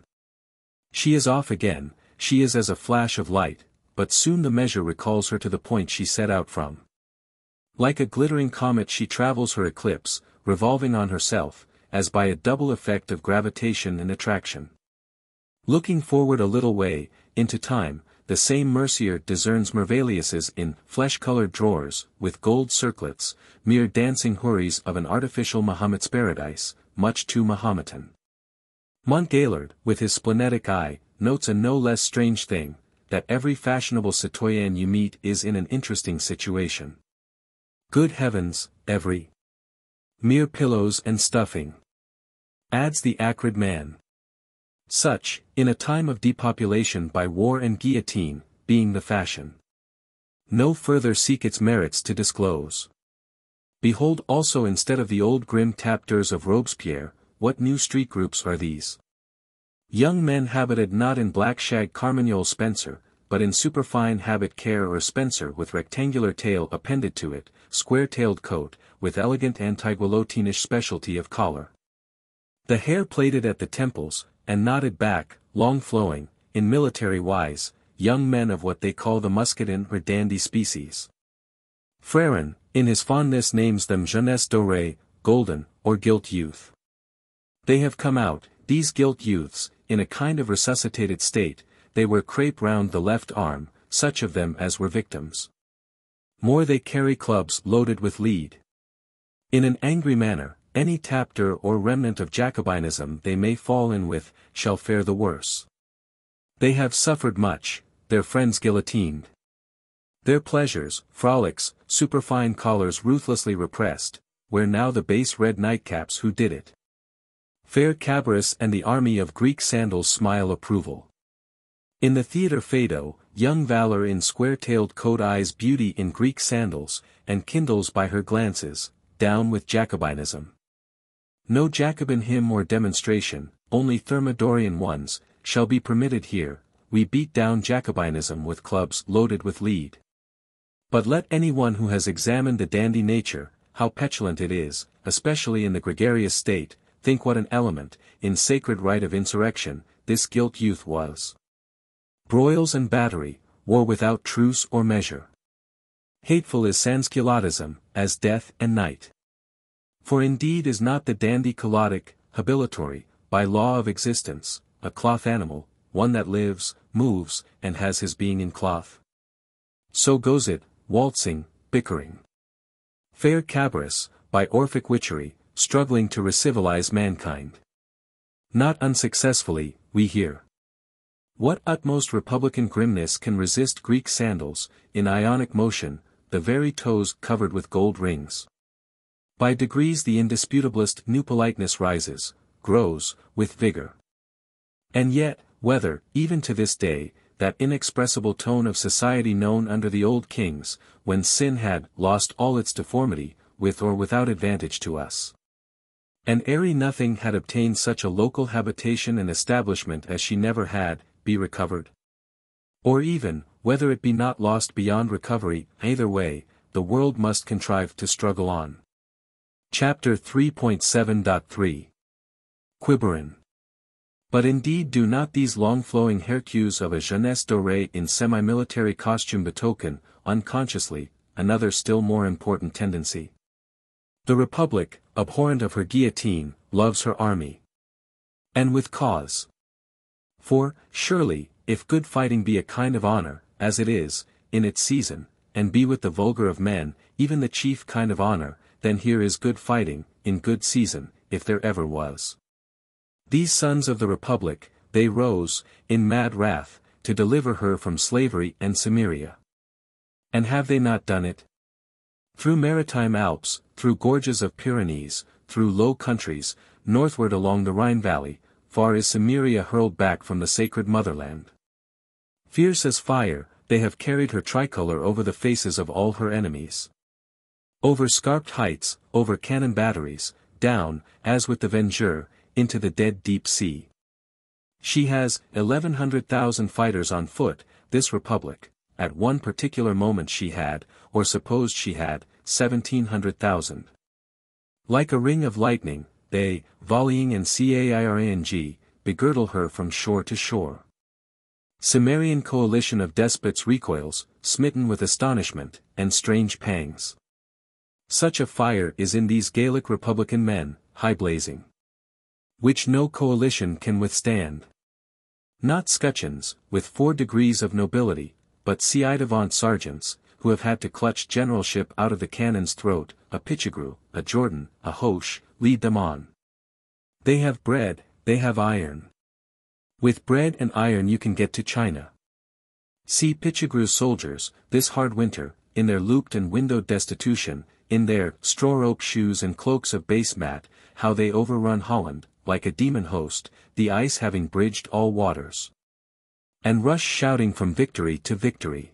She is off again, she is as a flash of light, but soon the measure recalls her to the point she set out from. Like a glittering comet she travels her eclipse, revolving on herself, as by a double effect of gravitation and attraction. Looking forward a little way, into time, the same Mercier discerns Merveilleuses in flesh-colored drawers, with gold circlets, mere dancing houris of an artificial Mahomet's paradise, much too Mahometan. Montgaillard, with his splenetic eye, notes a no less strange thing, that every fashionable citoyen you meet is in an interesting situation. Good heavens, every. Mere pillows and stuffing. Adds the acrid man. Such, in a time of depopulation by war and guillotine, being the fashion. No further seek its merits to disclose. Behold also instead of the old grim Tappe-durs of Robespierre, what new street groups are these. Young men habited not in black shag Carmagnole Spencer, but in superfine habit carré or spencer with rectangular tail appended to it, square-tailed coat, with elegant antiguillotinish specialty of collar. The hair plaited at the temples, and knotted back, long flowing, in military wise, young men of what they call the muscadin or dandy species. Freron, in his fondness names them jeunesse dorée, golden, or gilt youth. They have come out, these gilt youths, in a kind of resuscitated state, they wear crape round the left arm, such of them as were victims. More they carry clubs loaded with lead. In an angry manner, any Tappe-dur or remnant of Jacobinism they may fall in with, shall fare the worse. They have suffered much, their friends guillotined. Their pleasures, frolics, superfine collars ruthlessly repressed, where now the base red nightcaps who did it. Fair Cabarrus and the army of Greek sandals smile approval. In the theatre Feydeau, young valor in square-tailed coat eyes beauty in Greek sandals, and kindles by her glances, down with Jacobinism. No Jacobin hymn or demonstration, only Thermidorian ones, shall be permitted here, we beat down Jacobinism with clubs loaded with lead. But let anyone who has examined the dandy nature, how petulant it is, especially in the gregarious state, think what an element, in sacred rite of insurrection, this gilt youth was. Broils and battery, war without truce or measure. Hateful is sansculottism, as death and night. For indeed is not the dandy culottic, habilitory, by law of existence, a cloth animal, one that lives, moves, and has his being in cloth. So goes it, waltzing, bickering. Fair Cabarrus, by Orphic witchery, struggling to recivilize mankind. Not unsuccessfully, we hear. What utmost republican grimness can resist Greek sandals, in ionic motion, the very toes covered with gold rings? By degrees the indisputablest new politeness rises, grows, with vigor. And yet, whether, even to this day, that inexpressible tone of society known under the old kings, when sin had lost all its deformity, with or without advantage to us. An airy nothing had obtained such a local habitation and establishment as she never had, be recovered? Or even, whether it be not lost beyond recovery, either way, the world must contrive to struggle on. Chapter 3.7.3 Quiberon But indeed do not these long-flowing haircues of a jeunesse dorée in semi-military costume betoken, unconsciously, another still more important tendency. The Republic, abhorrent of her guillotine, loves her army. And with cause. For, surely, if good fighting be a kind of honor, as it is, in its season, and be with the vulgar of men, even the chief kind of honor, then here is good fighting, in good season, if there ever was. These sons of the Republic, they rose, in mad wrath, to deliver her from slavery and Cimmeria. And have they not done it? Through maritime Alps, through gorges of Pyrenees, through low countries, northward along the Rhine valley, far is Cimmeria hurled back from the sacred motherland. Fierce as fire, they have carried her tricolor over the faces of all her enemies. Over scarped heights, over cannon batteries, down, as with the Vengeur, into the dead deep sea. She has, eleven hundred thousand fighters on foot, this republic, at one particular moment she had, or supposed she had, seventeen hundred thousand. Like a ring of lightning, they, volleying and cairang, begirdle her from shore to shore. Cimmerian coalition of despots recoils, smitten with astonishment, and strange pangs. Such a fire is in these Gaelic republican men, high blazing. Which no coalition can withstand. Not scutcheons, with four degrees of nobility, but ci-devant sergeants, who have had to clutch generalship out of the cannon's throat, a Pichegru, a Jourdan, a Hoche, lead them on. They have bread, they have iron. With bread and iron you can get to China. See Pichegru's soldiers, this hard winter, in their looped and windowed destitution, in their straw-rope shoes and cloaks of base mat, how they overrun Holland, like a demon host, the ice having bridged all waters. And rush shouting from victory to victory.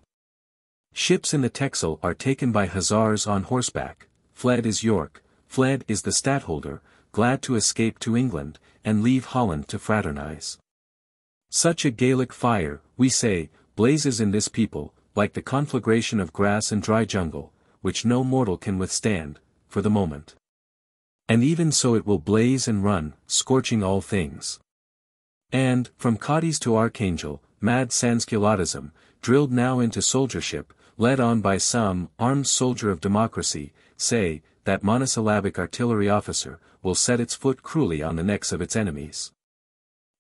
Ships in the Texel are taken by hussars on horseback, fled is York, fled is the stadtholder, glad to escape to England, and leave Holland to fraternize. Such a Gaelic fire, we say, blazes in this people, like the conflagration of grass and dry jungle, which no mortal can withstand, for the moment. And even so it will blaze and run, scorching all things. And, from Cadiz to Archangel, mad Sansculottism, drilled now into soldiership, led on by some armed soldier of democracy, say, that monosyllabic artillery officer, will set its foot cruelly on the necks of its enemies.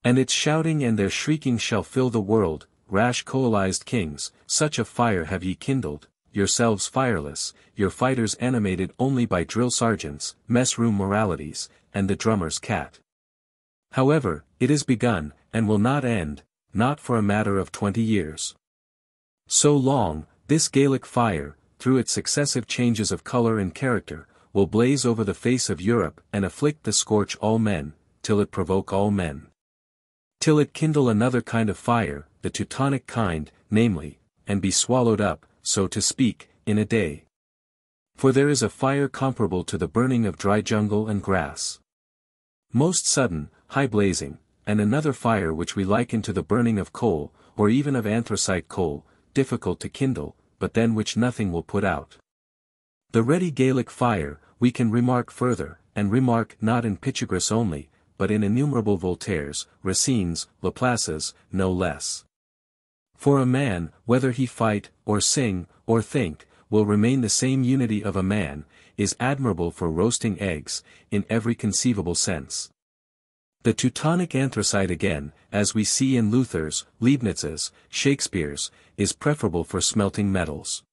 And its shouting and their shrieking shall fill the world, rash coalized kings, such a fire have ye kindled, yourselves fireless, your fighters animated only by drill sergeants, mess-room moralities, and the drummer's cat. However, it is begun, and will not end, not for a matter of twenty years. So long, this Gaelic fire, through its successive changes of color and character, will blaze over the face of Europe and afflict the scorch all men, till it provoke all men. Till it kindle another kind of fire, the Teutonic kind, namely, and be swallowed up, so to speak, in a day. For there is a fire comparable to the burning of dry jungle and grass. Most sudden, high blazing, and another fire which we liken to the burning of coal, or even of anthracite coal, difficult to kindle, but then which nothing will put out. The ready Gaelic fire, we can remark further, and remark not in Pythagoras only, but in innumerable Voltaires, Racines, Laplaces, no less. For a man, whether he fight, or sing, or think, will remain the same unity of a man, is admirable for roasting eggs, in every conceivable sense. The Teutonic anthracite again, as we see in Luther's, Leibniz's, Shakespeare's, is preferable for smelting metals.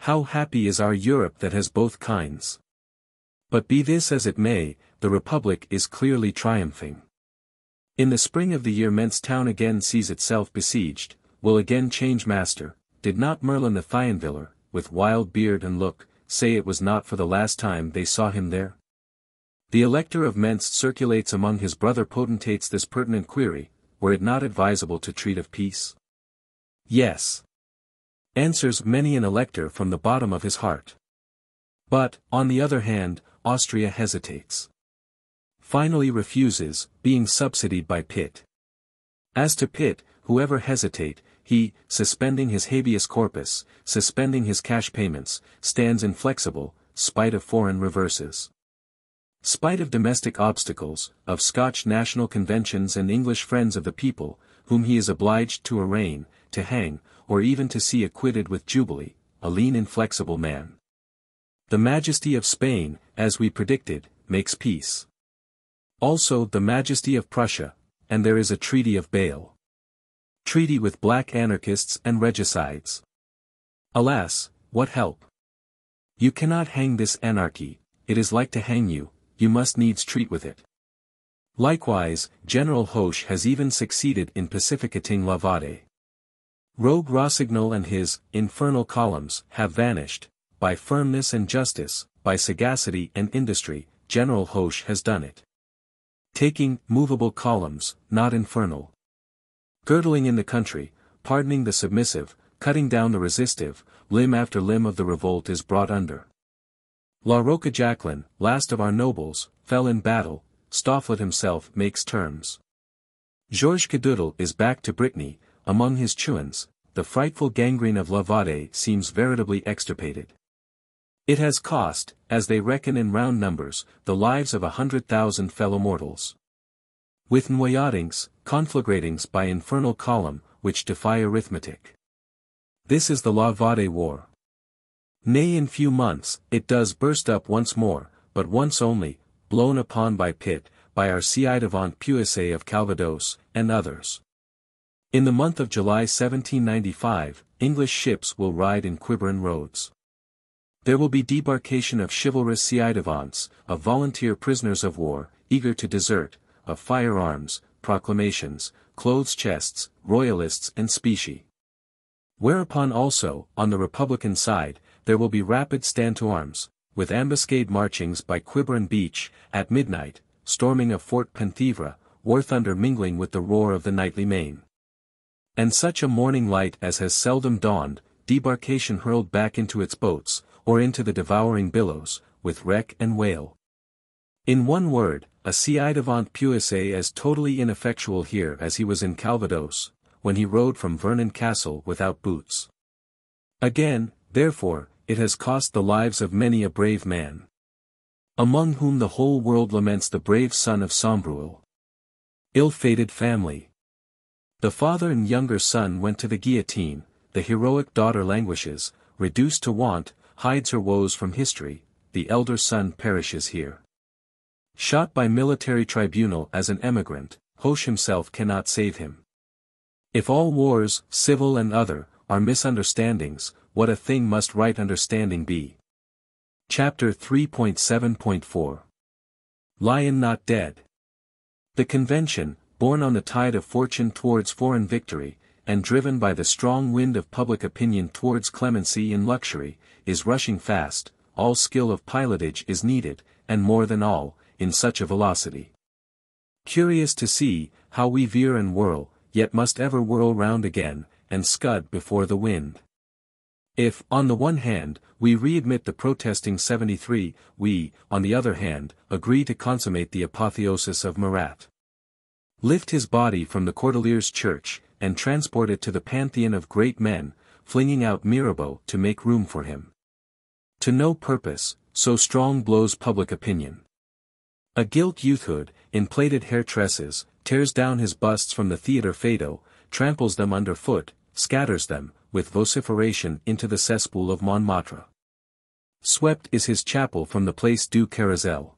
How happy is our Europe that has both kinds. But be this as it may, the Republic is clearly triumphing. In the spring of the year Mentz town again sees itself besieged, will again change master, did not Merlin the Thionviller, with wild beard and look, say it was not for the last time they saw him there? The elector of Mentz circulates among his brother potentates this pertinent query, were it not advisable to treat of peace? Yes. Answers many an elector from the bottom of his heart. But, on the other hand, Austria hesitates. Finally refuses, being subsidied by Pitt. As to Pitt, whoever hesitate, he, suspending his habeas corpus, suspending his cash payments, stands inflexible, spite of foreign reverses. Spite of domestic obstacles, of Scotch national conventions and English friends of the people, whom he is obliged to arraign, to hang, or even to see acquitted with jubilee, a lean inflexible man. The majesty of Spain, as we predicted, makes peace. Also the majesty of Prussia, and there is a treaty of Bale. Treaty with black anarchists and regicides. Alas, what help? You cannot hang this anarchy, it is like to hang you, you must needs treat with it. Likewise, General Hoche has even succeeded in pacificating La Vendée. Rogue Rossignol and his infernal columns have vanished, by firmness and justice, by sagacity and industry, General Hoche has done it. Taking movable columns, not infernal. Girdling in the country, pardoning the submissive, cutting down the resistive, limb after limb of the revolt is brought under. La Rochejaquelein, last of our nobles, fell in battle, Stofflet himself makes terms. Georges Cadoudal is back to Brittany, among his Chouans, the frightful gangrene of La Vendée seems veritably extirpated. It has cost, as they reckon in round numbers, the lives of a hundred thousand fellow mortals. With noyadings, conflagratings by infernal column, which defy arithmetic. This is the La Vendée war. Nay in few months, it does burst up once more, but once only, blown upon by Pitt, by our ci-devant Puisaye of Calvados, and others. In the month of July 1795, English ships will ride in Quiberon roads. There will be debarkation of chivalrous ci-devants, of volunteer prisoners of war, eager to desert, of firearms, proclamations, clothes chests, royalists and specie. Whereupon also, on the Republican side, there will be rapid stand to arms, with ambuscade marchings by Quiberon Beach, at midnight, storming of Fort Penthièvre, war thunder mingling with the roar of the nightly main. And such a morning light as has seldom dawned, debarkation hurled back into its boats, or into the devouring billows, with wreck and wail. In one word, a ci devant Puisaye as totally ineffectual here as he was in Calvados, when he rode from Vernon Castle without boots. Again, therefore, it has cost the lives of many a brave man. Among whom the whole world laments the brave son of Sombreuil. Ill-fated family. The father and younger son went to the guillotine, the heroic daughter languishes, reduced to want, hides her woes from history, the elder son perishes here. Shot by military tribunal as an emigrant, Hoche himself cannot save him. If all wars, civil and other, are misunderstandings, what a thing must right understanding be. Chapter 3.7.4 Lion Not Dead The convention, born on the tide of fortune towards foreign victory, and driven by the strong wind of public opinion towards clemency and luxury, is rushing fast, all skill of pilotage is needed, and more than all, in such a velocity. Curious to see, how we veer and whirl, yet must ever whirl round again, and scud before the wind. If, on the one hand, we readmit the protesting 73, we, on the other hand, agree to consummate the apotheosis of Marat. Lift his body from the Cordeliers church, and transport it to the pantheon of great men, flinging out Mirabeau to make room for him. To no purpose, so strong blows public opinion. A gilt youthhood, in plaited hair tresses, tears down his busts from the Theatre Feydeau, tramples them underfoot, scatters them, with vociferation into the cesspool of Montmartre. Swept is his chapel from the Place du Carrousel.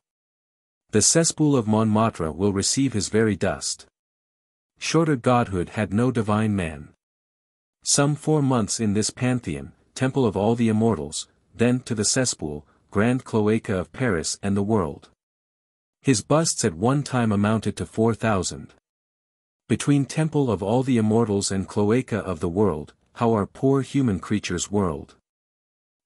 The cesspool of Montmartre will receive his very dust. Shorter godhood had no divine man. Some four months in this pantheon, temple of all the immortals, then to the cesspool, grand cloaca of Paris and the world. His busts at one time amounted to four thousand. Between temple of all the immortals and cloaca of the world, how are poor human creatures whirled?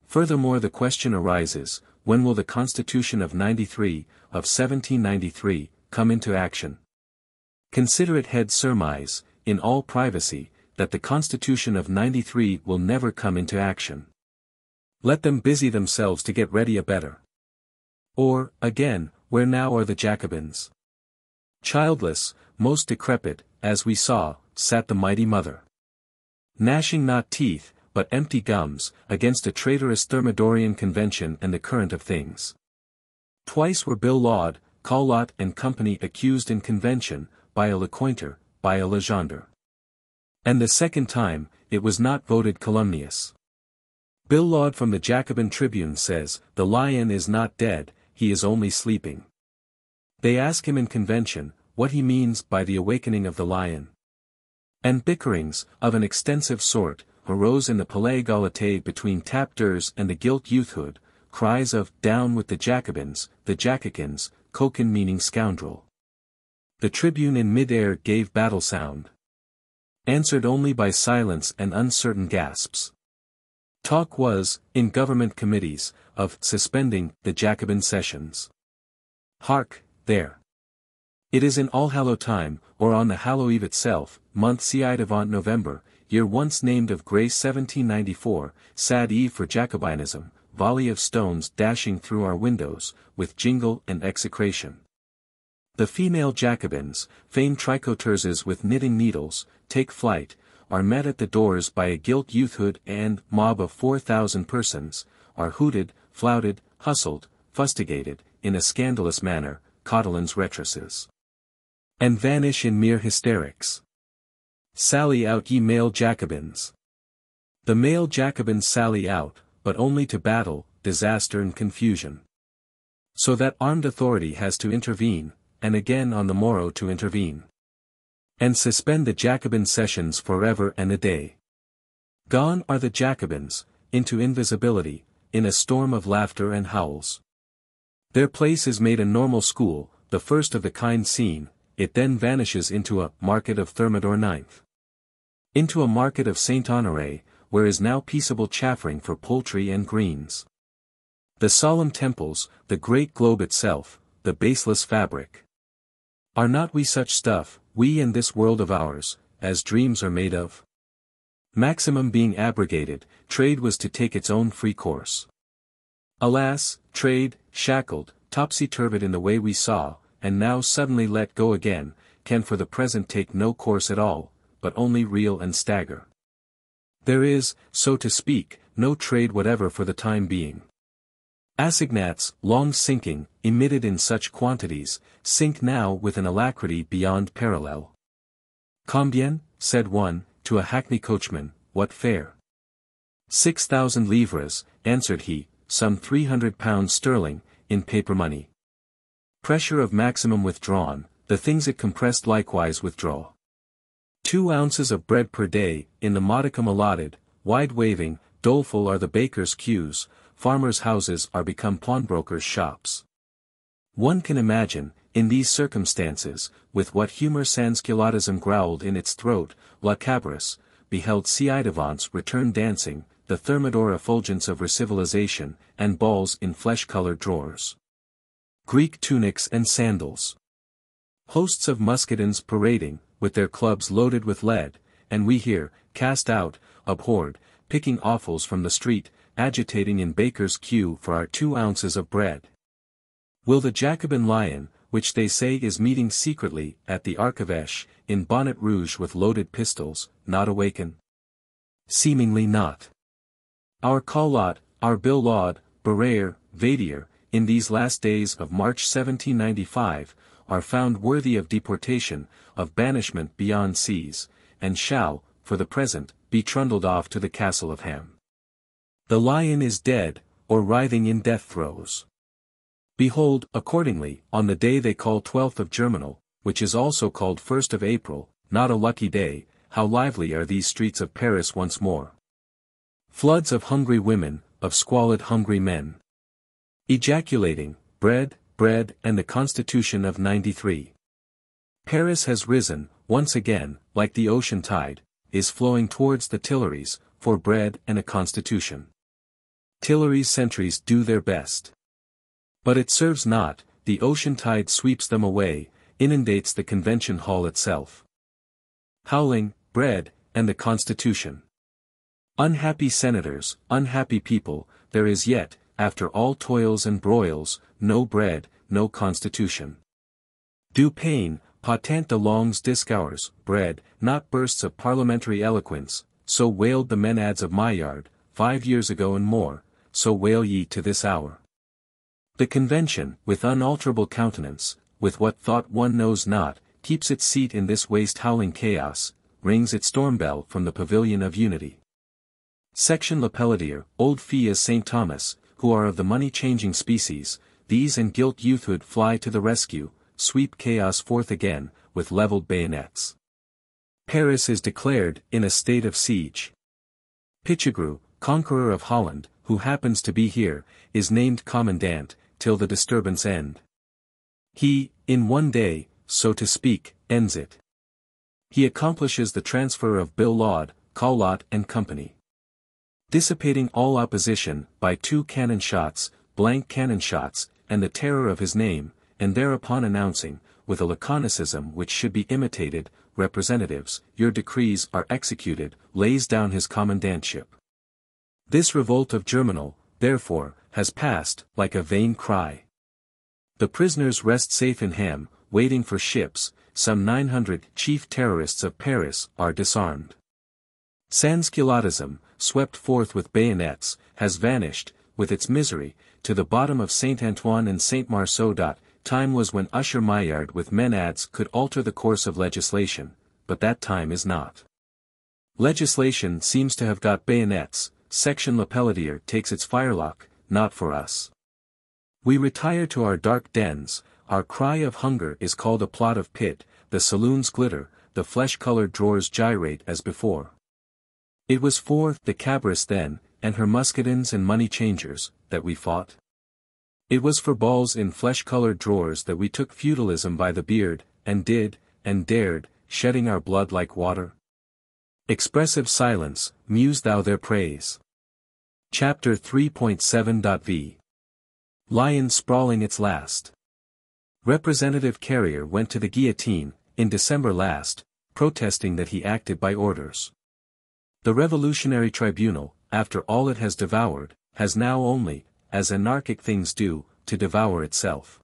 Furthermore the question arises, when will the Constitution of 93, of 1793, come into action? Considerate heads surmise, in all privacy, that the Constitution of 93 will never come into action. Let them busy themselves to get ready a better. Or, again, where now are the Jacobins? Childless, most decrepit, as we saw, sat the mighty mother. Gnashing not teeth, but empty gums, against a traitorous Thermidorian convention and the current of things. Twice were Bill Laud, Collot and company accused in convention, by a Lecointre, by a Legendre. And the second time, it was not voted calumnious. Billaud from the Jacobin Tribune says, the lion is not dead, he is only sleeping. They ask him in convention, what he means by the awakening of the lion. And bickerings, of an extensive sort, arose in the Palais Égalité between Tappe-durs and the gilt youthhood, cries of, down with the Jacobins, the Jacobins, Coquin meaning scoundrel. The tribune in mid-air gave battle sound. Answered only by silence and uncertain gasps. Talk was, in government committees, of suspending the Jacobin sessions. Hark, there. It is in All-Hallow time, or on the Hallow Eve itself, month ci-devant November, year once named of grace 1794, sad eve for Jacobinism, volley of stones dashing through our windows, with jingle and execration. The female Jacobins, famed tricoteuses with knitting needles, take flight, are met at the doors by a gilt youthhood and mob of four thousand persons, are hooted, flouted, hustled, fustigated, in a scandalous manner, cotillons retroussés. And vanish in mere hysterics. Sally out ye male Jacobins. The male Jacobins sally out, but only to battle, disaster and confusion. So that armed authority has to intervene, and again on the morrow to intervene. And suspend the Jacobin sessions forever and a day. Gone are the Jacobins, into invisibility, in a storm of laughter and howls. Their place is made a normal school, the first of the kind seen, it then vanishes into a market of Thermidor ninth. Into a market of Saint Honoré, where is now peaceable chaffering for poultry and greens. The solemn temples, the great globe itself, the baseless fabric. Are not we such stuff, we in this world of ours, as dreams are made of? Maximum being abrogated, trade was to take its own free course. Alas, trade, shackled, topsy-turved in the way we saw, and now suddenly let go again, can for the present take no course at all, but only reel and stagger. There is, so to speak, no trade whatever for the time being. Assignats, long sinking, emitted in such quantities, sink now with an alacrity beyond parallel. Combien, said one, to a hackney coachman, what fare? Six thousand livres, answered he, some three hundred pounds sterling, in paper money. Pressure of maximum withdrawn, the things it compressed likewise withdraw. Two ounces of bread per day, in the modicum allotted, wide waving, doleful are the bakers' queues, farmers' houses are become pawnbrokers' shops. One can imagine, in these circumstances, with what humor sansculottism growled in its throat, La Cabarrus, beheld ci return dancing, the thermidor effulgence of recivilization, and balls in flesh-colored drawers. Greek tunics and sandals. Hosts of muscadins parading, with their clubs loaded with lead, and we here, cast out, abhorred, picking offals from the street, agitating in baker's queue for our two ounces of bread. Will the Jacobin lion, which they say is meeting secretly at the Archeveche, in bonnet rouge with loaded pistols, not awaken? Seemingly not. Our Collot, our Billaud, Barrere, Vadier, in these last days of March 1795, are found worthy of deportation, of banishment beyond seas, and shall, for the present, be trundled off to the castle of Ham. The lion is dead, or writhing in death throes. Behold, accordingly, on the day they call 12th of Germinal, which is also called 1st of April, not a lucky day, how lively are these streets of Paris once more. Floods of hungry women, of squalid hungry men. Ejaculating, bread, bread and the Constitution of 93. Paris has risen, once again, like the ocean tide, is flowing towards the Tuileries, for bread and a Constitution. Tuileries sentries do their best. But it serves not, the ocean tide sweeps them away, inundates the convention hall itself. Howling, bread, and the Constitution. Unhappy senators, unhappy people, there is yet, after all toils and broils, no bread, no constitution. Do pain, patent de longs discours, bread, not bursts of parliamentary eloquence, so wailed the Menads of Maillard, five years ago and more, so wail ye to this hour. The convention, with unalterable countenance, with what thought one knows not, keeps its seat in this waste howling chaos, rings its storm bell from the pavilion of unity. Section Lepelletier, old Filles St. Thomas, who are of the money-changing species, these and gilt youthhood fly to the rescue, sweep chaos forth again, with leveled bayonets. Paris is declared in a state of siege. Pichegru, conqueror of Holland, who happens to be here, is named commandant, till the disturbance end. He, in one day, so to speak, ends it. He accomplishes the transfer of Billaud, Collot and Company. Dissipating all opposition, by two cannon shots, blank cannon shots, and the terror of his name, and thereupon announcing, with a laconicism which should be imitated, representatives, your decrees are executed, lays down his commandantship. This revolt of Germinal, therefore, has passed, like a vain cry. The prisoners rest safe in Ham, waiting for ships, some 900 chief terrorists of Paris are disarmed. Sansculottism, swept forth with bayonets, has vanished, with its misery, to the bottom of Saint Antoine and Saint Marceau. Time was when Usher Maillard with Menads could alter the course of legislation, but that time is not. Legislation seems to have got bayonets, Section Lepelletier takes its firelock, not for us. We retire to our dark dens, our cry of hunger is called a plot of Pitt, the saloons glitter, the flesh-colored drawers gyrate as before. It was for the Cabarrus then, and her muscadins and money changers, that we fought. It was for balls in flesh-colored drawers that we took feudalism by the beard, and did, and dared, shedding our blood like water. Expressive silence, muse thou their praise. Chapter 3.7.v Lion sprawling its last. Representative Carrier went to the guillotine, in December last, protesting that he acted by orders. The Revolutionary Tribunal, after all it has devoured, has now only, as anarchic things do, to devour itself.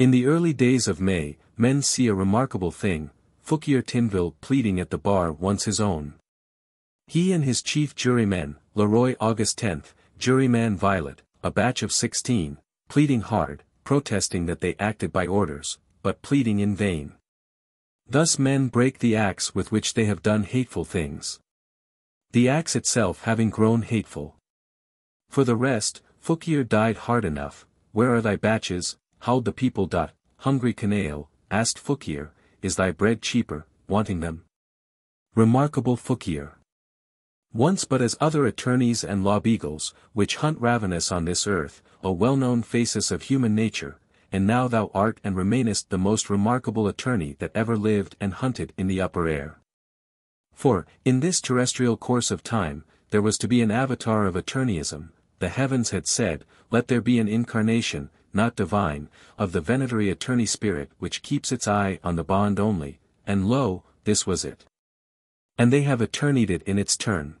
In the early days of May, men see a remarkable thing, Fouquier Tinville pleading at the bar once his own. He and his chief jurymen, Leroy August 10, juryman Violet, a batch of 16, pleading hard, protesting that they acted by orders, but pleading in vain. Thus men break the axe with which they have done hateful things. The axe itself having grown hateful. For the rest, Fouquier died hard enough, where are thy batches, howled the people. Hungry canaille, asked Fouquier, is thy bread cheaper, wanting them? Remarkable Fouquier. Once but as other attorneys and law-beagles, which hunt ravenous on this earth, a well-known faces of human nature, and now thou art and remainest the most remarkable attorney that ever lived and hunted in the upper air. For, in this terrestrial course of time, there was to be an avatar of attorneyism, the heavens had said, let there be an incarnation, not divine, of the venatory attorney spirit which keeps its eye on the bond only, and lo, this was it. And they have attorneyed it in its turn.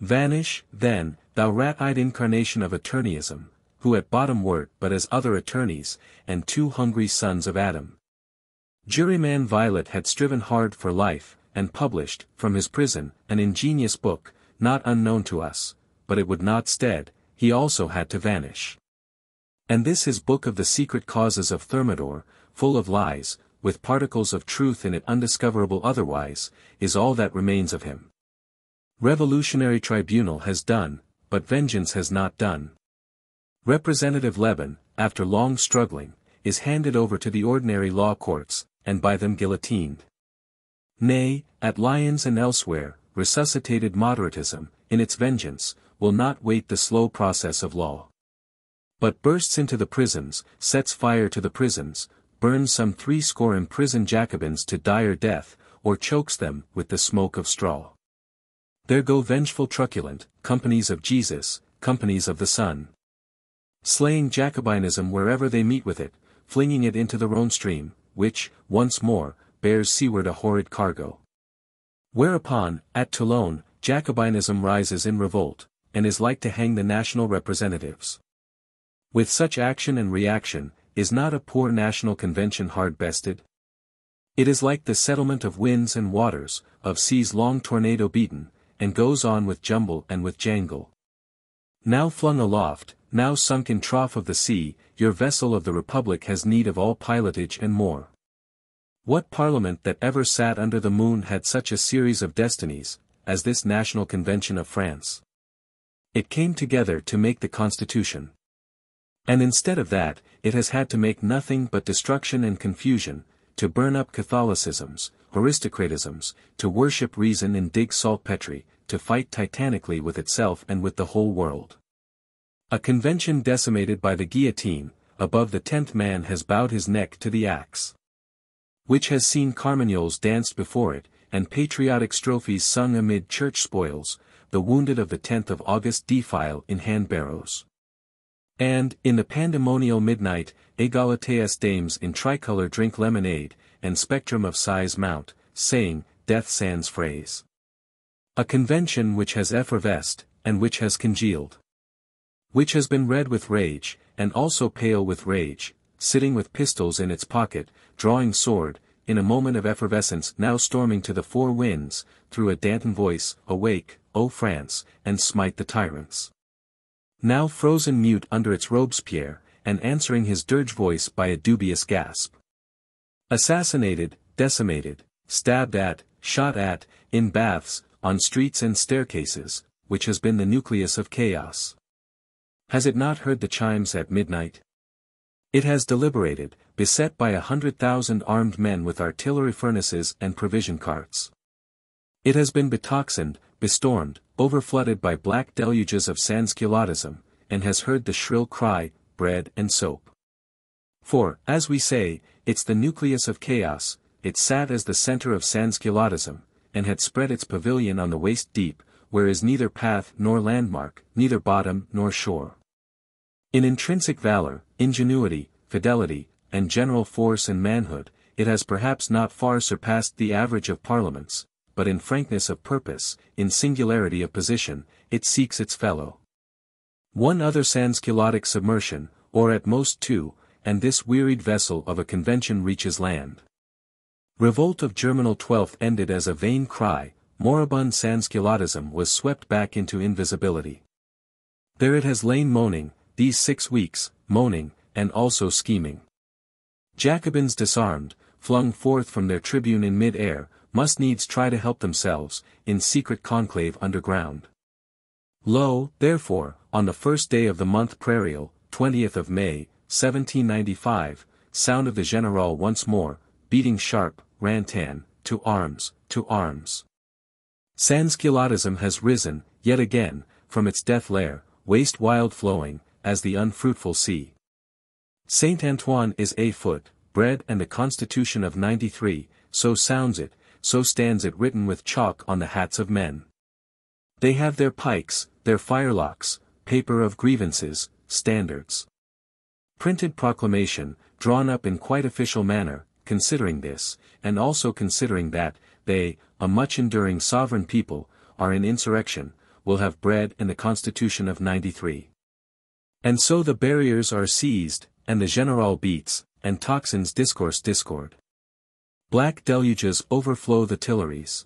Vanish, then, thou rat-eyed incarnation of attorneyism, who at bottom wert but as other attorneys, and two hungry sons of Adam. Juryman Violet had striven hard for life, and published, from his prison, an ingenious book, not unknown to us, but it would not stead, he also had to vanish. And this his book of the secret causes of Thermidor, full of lies, with particles of truth in it undiscoverable otherwise, is all that remains of him. Revolutionary Tribunal has done, but vengeance has not done. Representative Lebon, after long struggling, is handed over to the ordinary law courts, and by them guillotined. Nay, at Lyons and elsewhere, resuscitated moderatism, in its vengeance, will not wait the slow process of law. But bursts into the prisons, sets fire to the prisons, burns some threescore imprisoned Jacobins to dire death, or chokes them with the smoke of straw. There go vengeful truculent, companies of Jesus, companies of the sun. Slaying Jacobinism wherever they meet with it, flinging it into the Rhone stream, which, once more, bears seaward a horrid cargo. Whereupon, at Toulon, Jacobinism rises in revolt, and is like to hang the national representatives. With such action and reaction, is not a poor national convention hard-bested? It is like the settlement of winds and waters, of seas long tornado-beaten, and goes on with jumble and with jangle. Now flung aloft, now sunk in trough of the sea, your vessel of the Republic has need of all pilotage and more. What parliament that ever sat under the moon had such a series of destinies, as this National Convention of France? It came together to make the Constitution. And instead of that, it has had to make nothing but destruction and confusion, to burn up Catholicisms, aristocratisms, to worship reason and dig saltpetre, to fight titanically with itself and with the whole world. A convention decimated by the guillotine, above the tenth man has bowed his neck to the axe. Which has seen carmagnoles danced before it, and patriotic strophes sung amid church spoils, the wounded of the tenth of August defile in hand barrows. And, in the pandemonial midnight, Égalité's dames in tricolor drink lemonade, and spectrum of Sieyes mount, saying, Death sans phrase. A convention which has effervesced, and which has congealed. Which has been red with rage, and also pale with rage, sitting with pistols in its pocket, drawing sword, in a moment of effervescence now storming to the four winds, through a Danton voice, Awake, O France, and smite the tyrants. Now frozen mute under its Robespierre, and answering his dirge voice by a dubious gasp. Assassinated, decimated, stabbed at, shot at, in baths, on streets and staircases, which has been the nucleus of chaos. Has it not heard the chimes at midnight? It has deliberated, beset by a hundred thousand armed men with artillery furnaces and provision carts. It has been betocsined, bestormed, overflooded by black deluges of sansculottism, and has heard the shrill cry, bread and soap. For, as we say, it's the nucleus of chaos, it sat as the center of sansculottism, and had spread its pavilion on the waste deep, where is neither path nor landmark, neither bottom nor shore. In intrinsic valor, ingenuity, fidelity, and general force and manhood, it has perhaps not far surpassed the average of parliaments, but in frankness of purpose, in singularity of position, it seeks its fellow. One other sansculotic submersion, or at most two, and this wearied vessel of a convention reaches land. Revolt of Germinal 12th ended as a vain cry, moribund sansculottism was swept back into invisibility. There it has lain moaning, these six weeks, moaning, and also scheming. Jacobins disarmed, flung forth from their tribune in mid-air, must needs try to help themselves, in secret conclave underground. Lo, therefore, on the first day of the month prairial, 20th of May, 1795, sound of the general once more, beating sharp, rantan, to arms, to arms. Sansculottism has risen, yet again, from its death lair, waste wild flowing, as the unfruitful sea. Saint Antoine is a foot, bread and the constitution of 93, so sounds it, so stands it written with chalk on the hats of men. They have their pikes, their firelocks, paper of grievances, standards. Printed proclamation, drawn up in quite official manner, considering this, and also considering that, they, a much enduring sovereign people, are in insurrection, will have bread and the constitution of 93. And so the barriers are seized, and the general beats, and tocsins discourse discord. Black deluges overflow the Tuileries.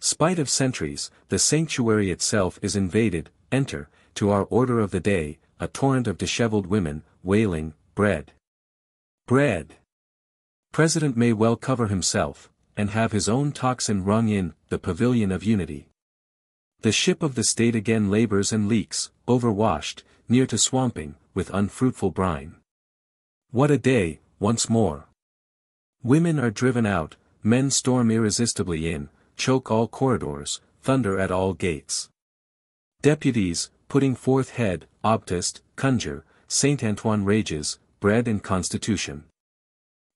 Spite of sentries, the sanctuary itself is invaded, enter, to our order of the day, a torrent of disheveled women, wailing, bread. Bread. President may well cover himself, and have his own tocsin rung in, the pavilion of unity. The ship of the state again labors and leaks, overwashed, near to swamping, with unfruitful brine. What a day, once more. Women are driven out, men storm irresistibly in, choke all corridors, thunder at all gates. Deputies, putting forth head, Obtest, conjure, Saint Antoine rages, bread and constitution.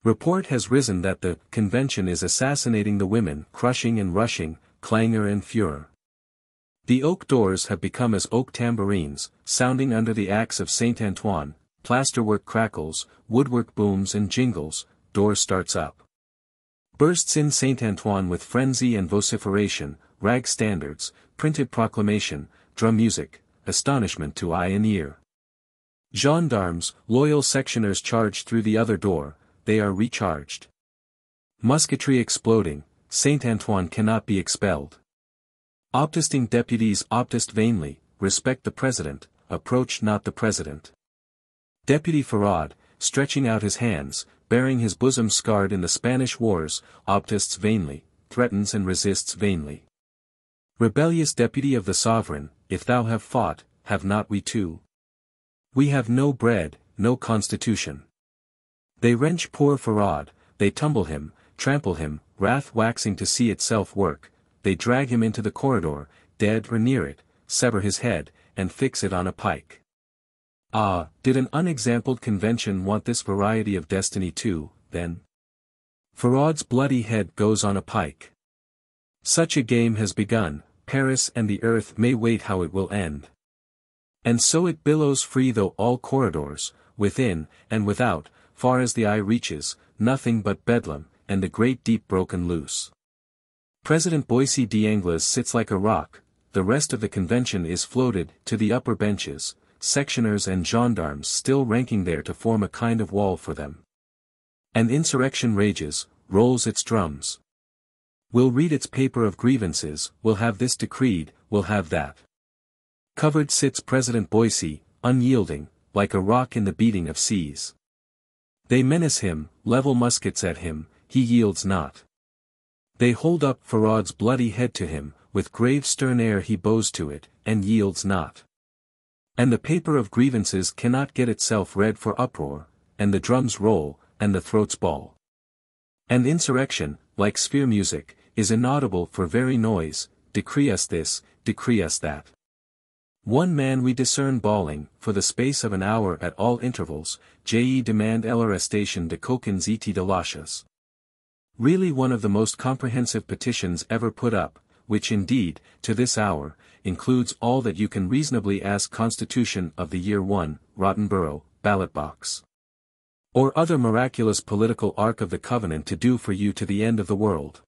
Report has risen that the convention is assassinating the women, crushing and rushing, clangor and furor. The oak doors have become as oak tambourines, sounding under the axe of Saint Antoine, plasterwork crackles, woodwork booms and jingles, door starts up. Bursts in Saint Antoine with frenzy and vociferation, rag standards, printed proclamation, drum music, astonishment to eye and ear. Gendarmes, loyal sectioners charge through the other door, they are recharged. Musketry exploding, Saint Antoine cannot be expelled. Obtesting deputies obtest vainly, respect the president, approach not the president. Deputy Feraud, stretching out his hands, bearing his bosom scarred in the Spanish wars, obtests vainly, threatens and resists vainly. Rebellious deputy of the sovereign, if thou have fought, have not we too? We have no bread, no constitution. They wrench poor Feraud, they tumble him, trample him, wrath waxing to see itself work, they drag him into the corridor, dead or near it, sever his head, and fix it on a pike. Ah, did an unexampled convention want this variety of destiny too, then? Feraud's bloody head goes on a pike. Such a game has begun, Paris and the earth may wait how it will end. And so it billows free though all corridors, within, and without, far as the eye reaches, nothing but bedlam, and the great deep broken loose. President Boissy d'Anglas sits like a rock, the rest of the convention is floated to the upper benches, sectioners and gendarmes still ranking there to form a kind of wall for them. And insurrection rages, rolls its drums. We'll read its paper of grievances, we'll have this decreed, we'll have that. Covered sits President Boissy, unyielding, like a rock in the beating of seas. They menace him, level muskets at him, he yields not. They hold up Feraud's bloody head to him, with grave stern air he bows to it, and yields not. And the paper of grievances cannot get itself read for uproar, and the drums roll, and the throats bawl. And insurrection, like sphere music, is inaudible for very noise, decree us this, decree us that. One man we discern bawling, for the space of an hour at all intervals, je demand l'arrestation de coquins et de lâches. Really one of the most comprehensive petitions ever put up, which indeed, to this hour, includes all that you can reasonably ask Constitution of the Year 1, Rottenborough, ballot box. Or other miraculous political ark of the covenant to do for you to the end of the world.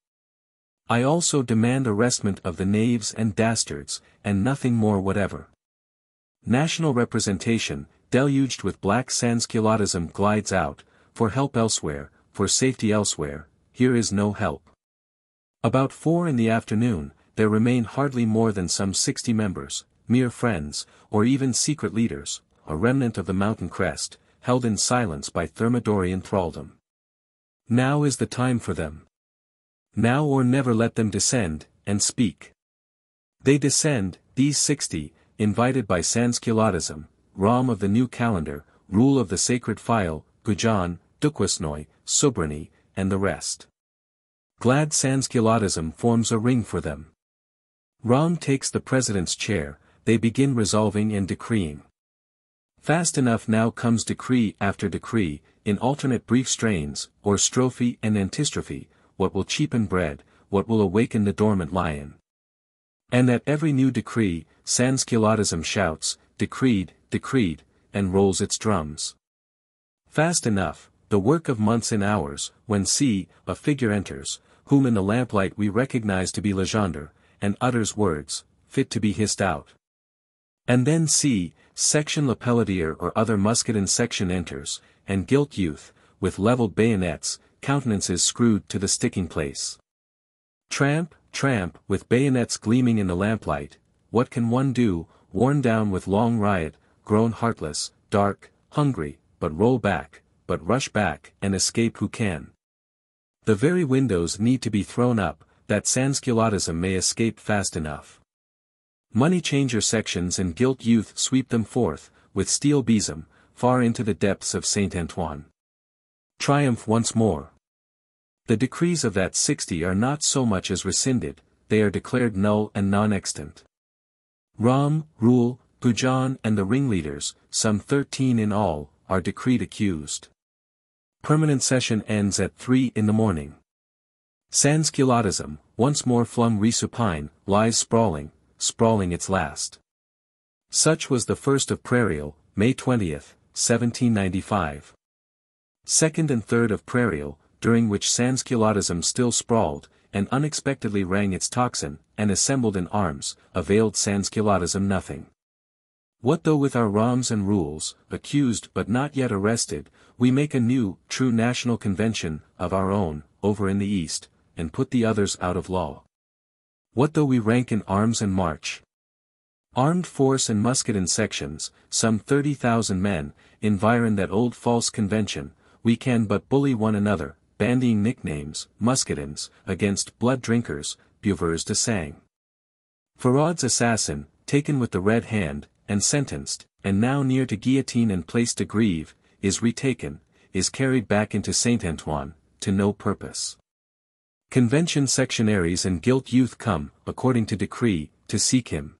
I also demand arrestment of the knaves and dastards, and nothing more whatever. National representation, deluged with black sansculottism glides out, for help elsewhere, for safety elsewhere, here is no help. About four in the afternoon, there remain hardly more than some sixty members, mere friends, or even secret leaders, a remnant of the mountain crest, held in silence by Thermidorian thraldom. Now is the time for them. Now or never let them descend, and speak. They descend, these sixty, invited by Sansculottism, Romme of the new calendar, Ruhl of the sacred phial, Goujon, Duquesnoy, Soubrany, and the rest. Glad Sansculottism forms a ring for them. Romme takes the president's chair, they begin resolving and decreeing. Fast enough now comes decree after decree, in alternate brief strains, or strophe and antistrophe, what will cheapen bread, what will awaken the dormant lion. And at every new decree, Sansculottism shouts, decreed, decreed, and rolls its drums. Fast enough, the work of months and hours, when see, a figure enters, whom in the lamplight we recognize to be Legendre, and utters words, fit to be hissed out. And then see, section Lepelletier or other Muscadin section enters, and gilt youth, with levelled bayonets, countenances screwed to the sticking place. Tramp, tramp, with bayonets gleaming in the lamplight, what can one do, worn down with long riot, grown heartless, dark, hungry, but roll back, but rush back, and escape who can. The very windows need to be thrown up, that sansculottism may escape fast enough. Money changer sections and gilt youth sweep them forth, with steel besom, far into the depths of Saint Antoine. Triumph once more. The decrees of that sixty are not so much as rescinded, they are declared null and non-extant. Romme, Ruhl, Goujon and the ringleaders, some thirteen in all, are decreed accused. Permanent session ends at three in the morning. Sansculottism, once more flung resupine, lies sprawling, sprawling its last. Such was the first of Prairial, May 20, 1795. Second and third of Prairial, during which Sansculottism still sprawled, and unexpectedly rang its tocsin, and assembled in arms, availed Sansculottism nothing. What though with our Rommes and Ruhls, accused but not yet arrested, we make a new, true national convention, of our own, over in the East, and put the others out of law? What though we rank in arms and march? Armed force and musket in sections, some thirty thousand men, environ that old false convention, we can but bully one another, bandying nicknames, musketons, against blood drinkers, buveurs de sang. Feraud's assassin, taken with the red hand, and sentenced, and now near to guillotine and Place de Grève, is retaken, is carried back into Saint Antoine, to no purpose. Convention sectionaries and gilt youth come, according to decree, to seek him.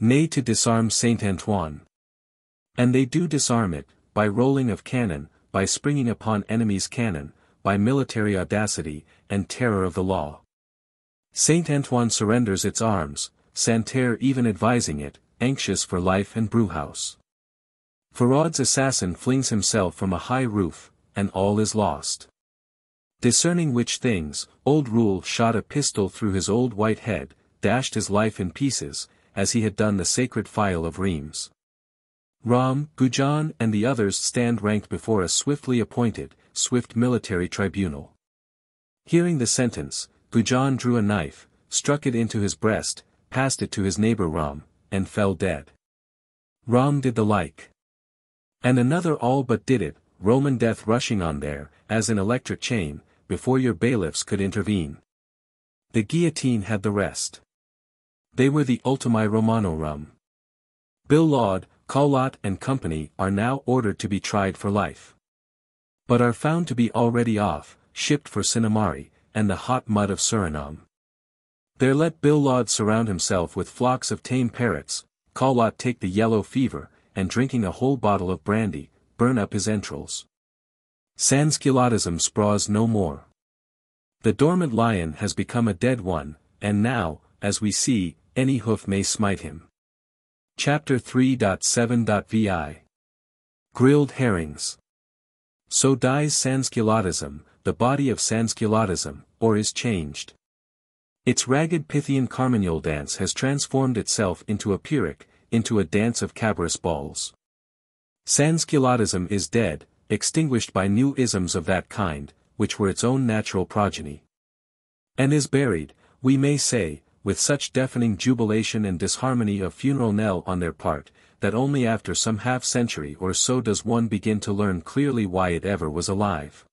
Nay to disarm Saint Antoine. And they do disarm it, by rolling of cannon, by springing upon enemy's cannon, by military audacity, and terror of the law. Saint Antoine surrenders its arms, Santerre even advising it, anxious for life and brewhouse. Feraud's assassin flings himself from a high roof, and all is lost. Discerning which things, old Ruhl shot a pistol through his old white head, dashed his life in pieces, as he had done the sacred phial of Reims. Romme, Goujon and the others stand ranked before a swiftly appointed, swift military tribunal. Hearing the sentence, Goujon drew a knife, struck it into his breast, passed it to his neighbor Romme, and fell dead. Romme did the like. And another all but did it, Roman death rushing on there, as an electric chain, before your bailiffs could intervene. The guillotine had the rest. They were the ultimi romanorum. Bill Laud, Collot and company are now ordered to be tried for life. But are found to be already off, shipped for Sinnamary, and the hot mud of Suriname. There let Billaud surround himself with flocks of tame parrots, Collot take the yellow fever, and drinking a whole bottle of brandy, burn up his entrails. Sansculottism spraws no more. The dormant lion has become a dead one, and now, as we see, any hoof may smite him. Chapter 3.7.vi Grilled Herrings So dies Sansculottism, the body of Sansculottism, or is changed. Its ragged Pythian Carmagnole dance has transformed itself into a Pyrrhic, into a dance of cabarrus balls. Sansculottism is dead, extinguished by new isms of that kind, which were its own natural progeny. And is buried, we may say, with such deafening jubilation and disharmony of funeral knell on their part, that only after some half-century or so does one begin to learn clearly why it ever was alive.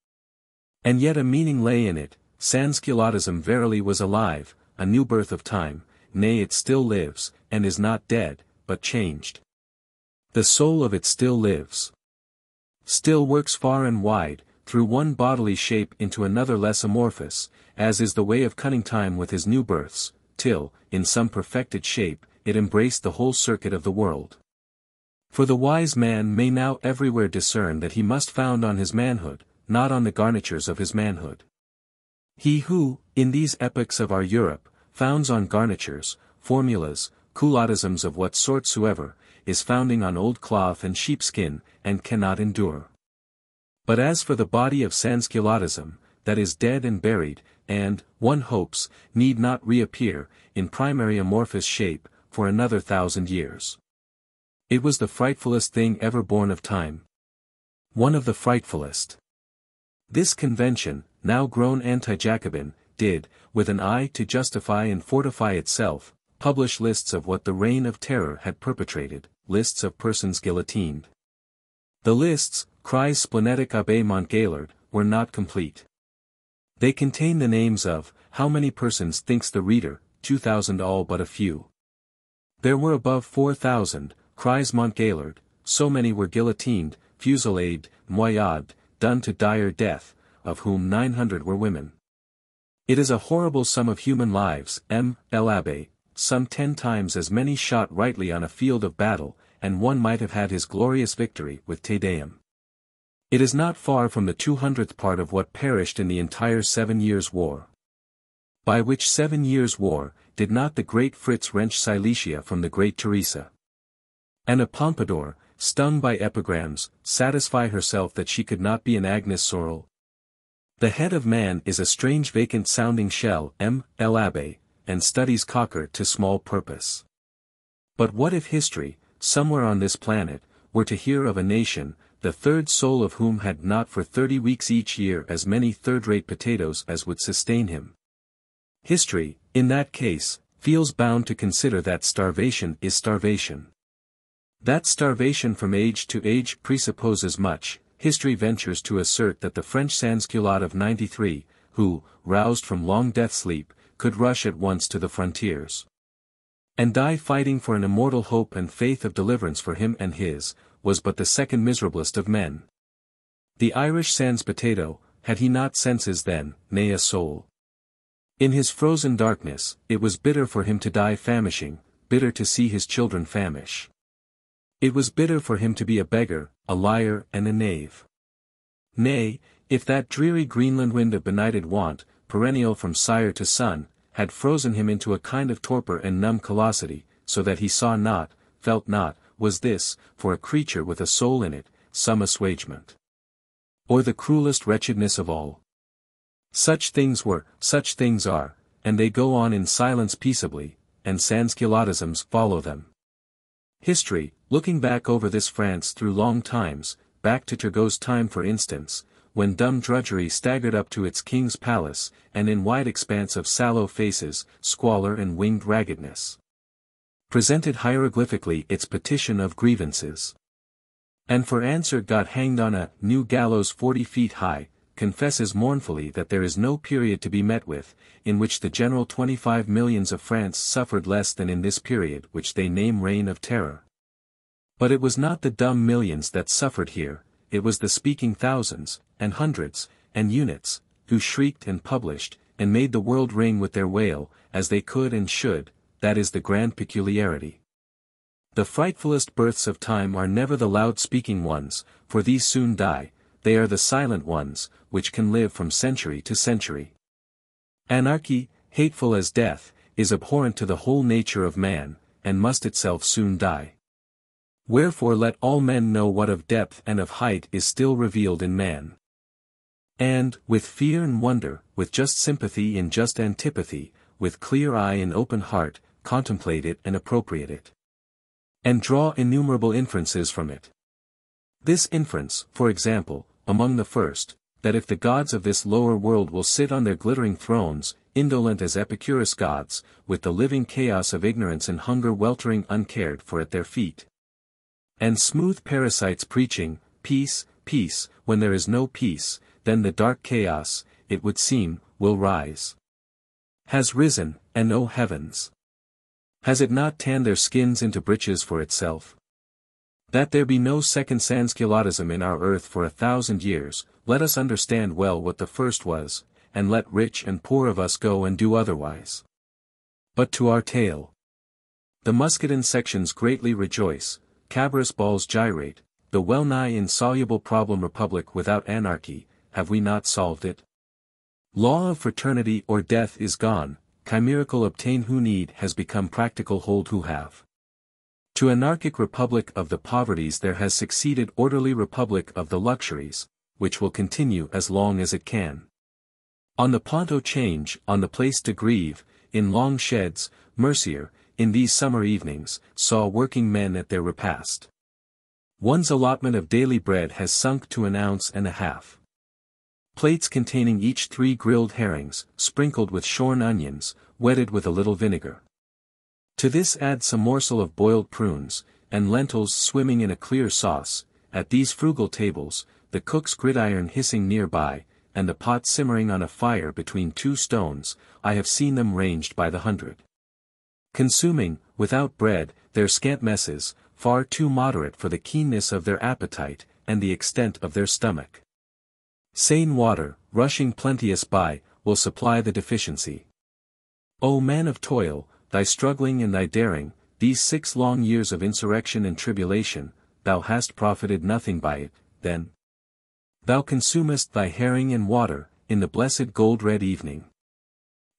And yet a meaning lay in it, Sansculottism verily was alive, a new birth of time, nay it still lives, and is not dead, but changed. The soul of it still lives. Still works far and wide, through one bodily shape into another less amorphous, as is the way of cunning time with his new births, till, in some perfected shape, it embraced the whole circuit of the world. For the wise man may now everywhere discern that he must found on his manhood, not on the garnitures of his manhood. He who, in these epochs of our Europe, founds on garnitures, formulas, culotisms of what sort soever, is founding on old cloth and sheepskin, and cannot endure. But as for the body of sansculottism, that is dead and buried, and, one hopes, need not reappear, in primary amorphous shape, for another thousand years. It was the frightfulest thing ever born of time. One of the frightfulest. This convention, now grown anti-Jacobin, did, with an eye to justify and fortify itself, publish lists of what the reign of terror had perpetrated, lists of persons guillotined. The lists, cries splenetic Abbé Montgaillard, were not complete. They contain the names of, how many persons thinks the reader, 2,000 all but a few. There were above 4,000, cries Montgaillard, so many were guillotined, fusilladed, noyade, done to dire death, of whom 900 were women. It is a horrible sum of human lives, M. L. Abbe, some ten times as many shot rightly on a field of battle, and one might have had his glorious victory with Te Deum. It is not far from the two hundredth part of what perished in the entire Seven Years' War. By which Seven Years' War, did not the great Fritz wrench Silesia from the great Teresa? And a Pompadour, stung by epigrams, satisfy herself that she could not be an Agnes Sorel. The head of man is a strange vacant sounding shell M. L. Abbe, and studies Cocker to small purpose. But what if history, somewhere on this planet, were to hear of a nation, the third soul of whom had not for thirty weeks each year as many third-rate potatoes as would sustain him? History, in that case, feels bound to consider that starvation is starvation. That starvation from age to age presupposes much, history ventures to assert that the French sansculotte of 93, who, roused from long death sleep, could rush at once to the frontiers. And die fighting for an immortal hope and faith of deliverance for him and his, was but the second miserablest of men. The Irish sans potato, had he not senses then, nay a soul. In his frozen darkness, it was bitter for him to die famishing, bitter to see his children famish. It was bitter for him to be a beggar, a liar and a knave. Nay, if that dreary Greenland wind of benighted want, perennial from sire to son, had frozen him into a kind of torpor and numb callosity, so that he saw not, felt not, was this, for a creature with a soul in it, some assuagement. Or the cruelest wretchedness of all. Such things were, such things are, and they go on in silence peaceably, and sansculottisms follow them. History, looking back over this France through long times, back to Turgot's time for instance, when dumb drudgery staggered up to its king's palace, and in wide expanse of sallow faces, squalor and winged raggedness. Presented hieroglyphically its petition of grievances. And for answer got hanged on a new gallows forty feet high, confesses mournfully that there is no period to be met with, in which the general twenty-five millions of France suffered less than in this period which they name reign of terror. But it was not the dumb millions that suffered here, it was the speaking thousands, and hundreds, and units, who shrieked and published, and made the world ring with their wail, as they could and should, that is the grand peculiarity. The frightfulest births of time are never the loud-speaking ones, for these soon die, they are the silent ones, which can live from century to century. Anarchy, hateful as death, is abhorrent to the whole nature of man, and must itself soon die. Wherefore let all men know what of depth and of height is still revealed in man. And, with fear and wonder, with just sympathy and just antipathy, with clear eye and open heart, contemplate it and appropriate it. And draw innumerable inferences from it. This inference, for example, among the first, that if the gods of this lower world will sit on their glittering thrones, indolent as Epicurus gods, with the living chaos of ignorance and hunger weltering uncared for at their feet. And smooth parasites preaching, peace, peace, when there is no peace, then the dark chaos, it would seem, will rise. Has risen, and O heavens! Has it not tanned their skins into breeches for itself? That there be no second sansculottism in our earth for a thousand years, let us understand well what the first was, and let rich and poor of us go and do otherwise. But to our tale. The Muscadin sections greatly rejoice, Cabarrus balls gyrate, the well-nigh insoluble problem republic without anarchy, have we not solved it? Law of fraternity or death is gone, chimerical obtain who need has become practical hold who have. To anarchic republic of the poverties there has succeeded orderly republic of the luxuries, which will continue as long as it can. On the Pont-au-Change, on the place de Grève, in long sheds, Mercier, in these summer evenings, saw working men at their repast. One's allotment of daily bread has sunk to an ounce and a half. Plates containing each three grilled herrings, sprinkled with shorn onions, wetted with a little vinegar. To this add some morsel of boiled prunes, and lentils swimming in a clear sauce, at these frugal tables, the cook's gridiron hissing nearby, and the pot simmering on a fire between two stones, I have seen them ranged by the hundred. Consuming, without bread, their scant messes, far too moderate for the keenness of their appetite, and the extent of their stomach. Seine water, rushing plenteous by, will supply the deficiency. O man of toil, thy struggling and thy daring, these six long years of insurrection and tribulation, thou hast profited nothing by it, then. Thou consumest thy herring and water, in the blessed gold-red evening.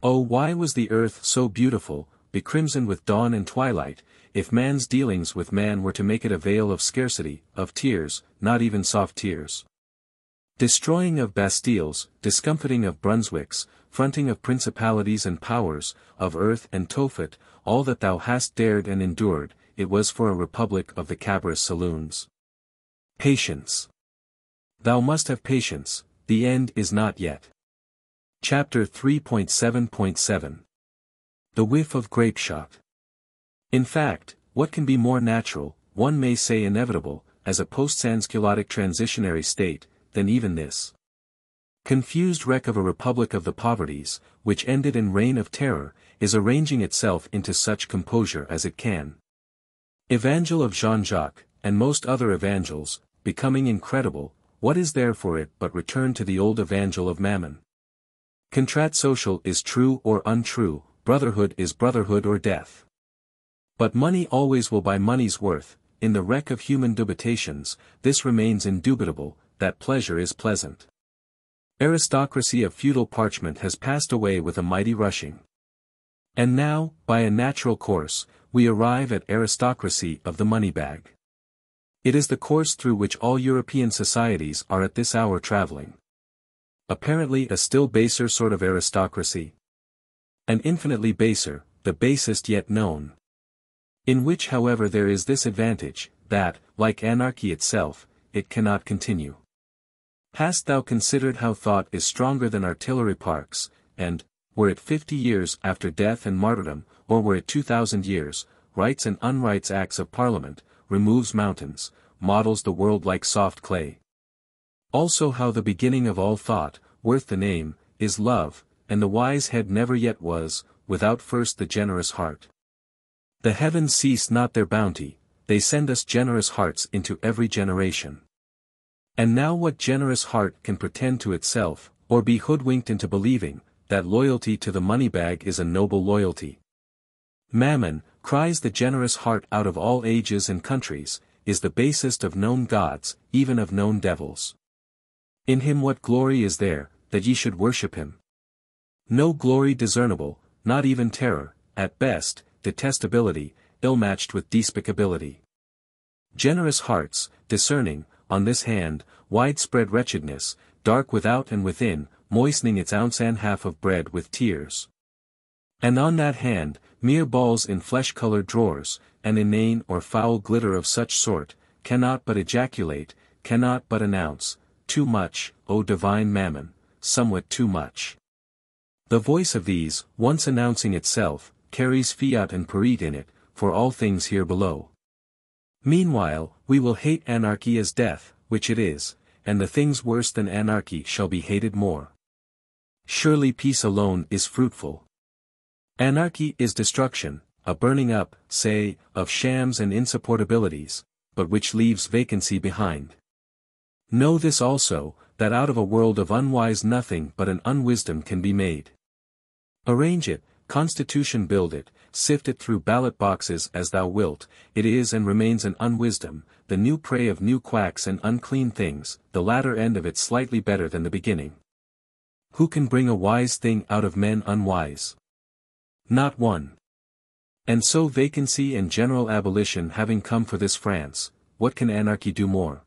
Oh why was the earth so beautiful, becrimsoned with dawn and twilight, if man's dealings with man were to make it a vale of scarcity, of tears, not even soft tears. Destroying of Bastilles, discomfiting of Brunswicks, fronting of principalities and powers, of earth and Tophet, all that thou hast dared and endured, it was for a republic of the Cabarrus saloons. Patience. Thou must have patience, the end is not yet. Chapter 3.7.7 The Whiff of Grape Shot. In fact, what can be more natural, one may say inevitable, as a post-sansculotic transitionary state, than even this? Confused wreck of a republic of the poverties, which ended in reign of terror, is arranging itself into such composure as it can. Evangel of Jean-Jacques, and most other evangels, becoming incredible, what is there for it but return to the old evangel of Mammon? Contrat social is true or untrue, brotherhood is brotherhood or death. But money always will buy money's worth, in the wreck of human dubitations, this remains indubitable, that pleasure is pleasant. Aristocracy of feudal parchment has passed away with a mighty rushing. And now, by a natural course, we arrive at aristocracy of the money bag. It is the course through which all European societies are at this hour traveling. Apparently a still baser sort of aristocracy. An infinitely baser, the basest yet known. In which however there is this advantage, that, like anarchy itself, it cannot continue. Hast thou considered how thought is stronger than artillery parks, and, were it fifty years after death and martyrdom, or were it two thousand years, rights and unrights acts of parliament, removes mountains, models the world like soft clay. Also how the beginning of all thought, worth the name, is love, and the wise head never yet was, without first the generous heart. The heavens cease not their bounty, they send us generous hearts into every generation. And now what generous heart can pretend to itself, or be hoodwinked into believing, that loyalty to the money bag is a noble loyalty? Mammon, cries the generous heart out of all ages and countries, is the basest of known gods, even of known devils. In him what glory is there, that ye should worship him? No glory discernible, not even terror, at best, detestability, ill-matched with despicability. Generous hearts, discerning, on this hand, widespread wretchedness, dark without and within, moistening its ounce and half of bread with tears. And on that hand, mere balls in flesh-colored drawers, an inane or foul glitter of such sort, cannot but ejaculate, cannot but announce, too much, O divine mammon, somewhat too much. The voice of these, once announcing itself, carries fiat and pereat in it, for all things here below. Meanwhile, we will hate anarchy as death, which it is, and the things worse than anarchy shall be hated more. Surely peace alone is fruitful. Anarchy is destruction, a burning up, say, of shams and insupportabilities, but which leaves vacancy behind. Know this also, that out of a world of unwise nothing but an unwisdom can be made. Arrange it, constitution build it, sift it through ballot boxes as thou wilt, it is and remains an unwisdom, the new prey of new quacks and unclean things, the latter end of it slightly better than the beginning. Who can bring a wise thing out of men unwise? Not one. And so vacancy and general abolition having come for this France, what can anarchy do more?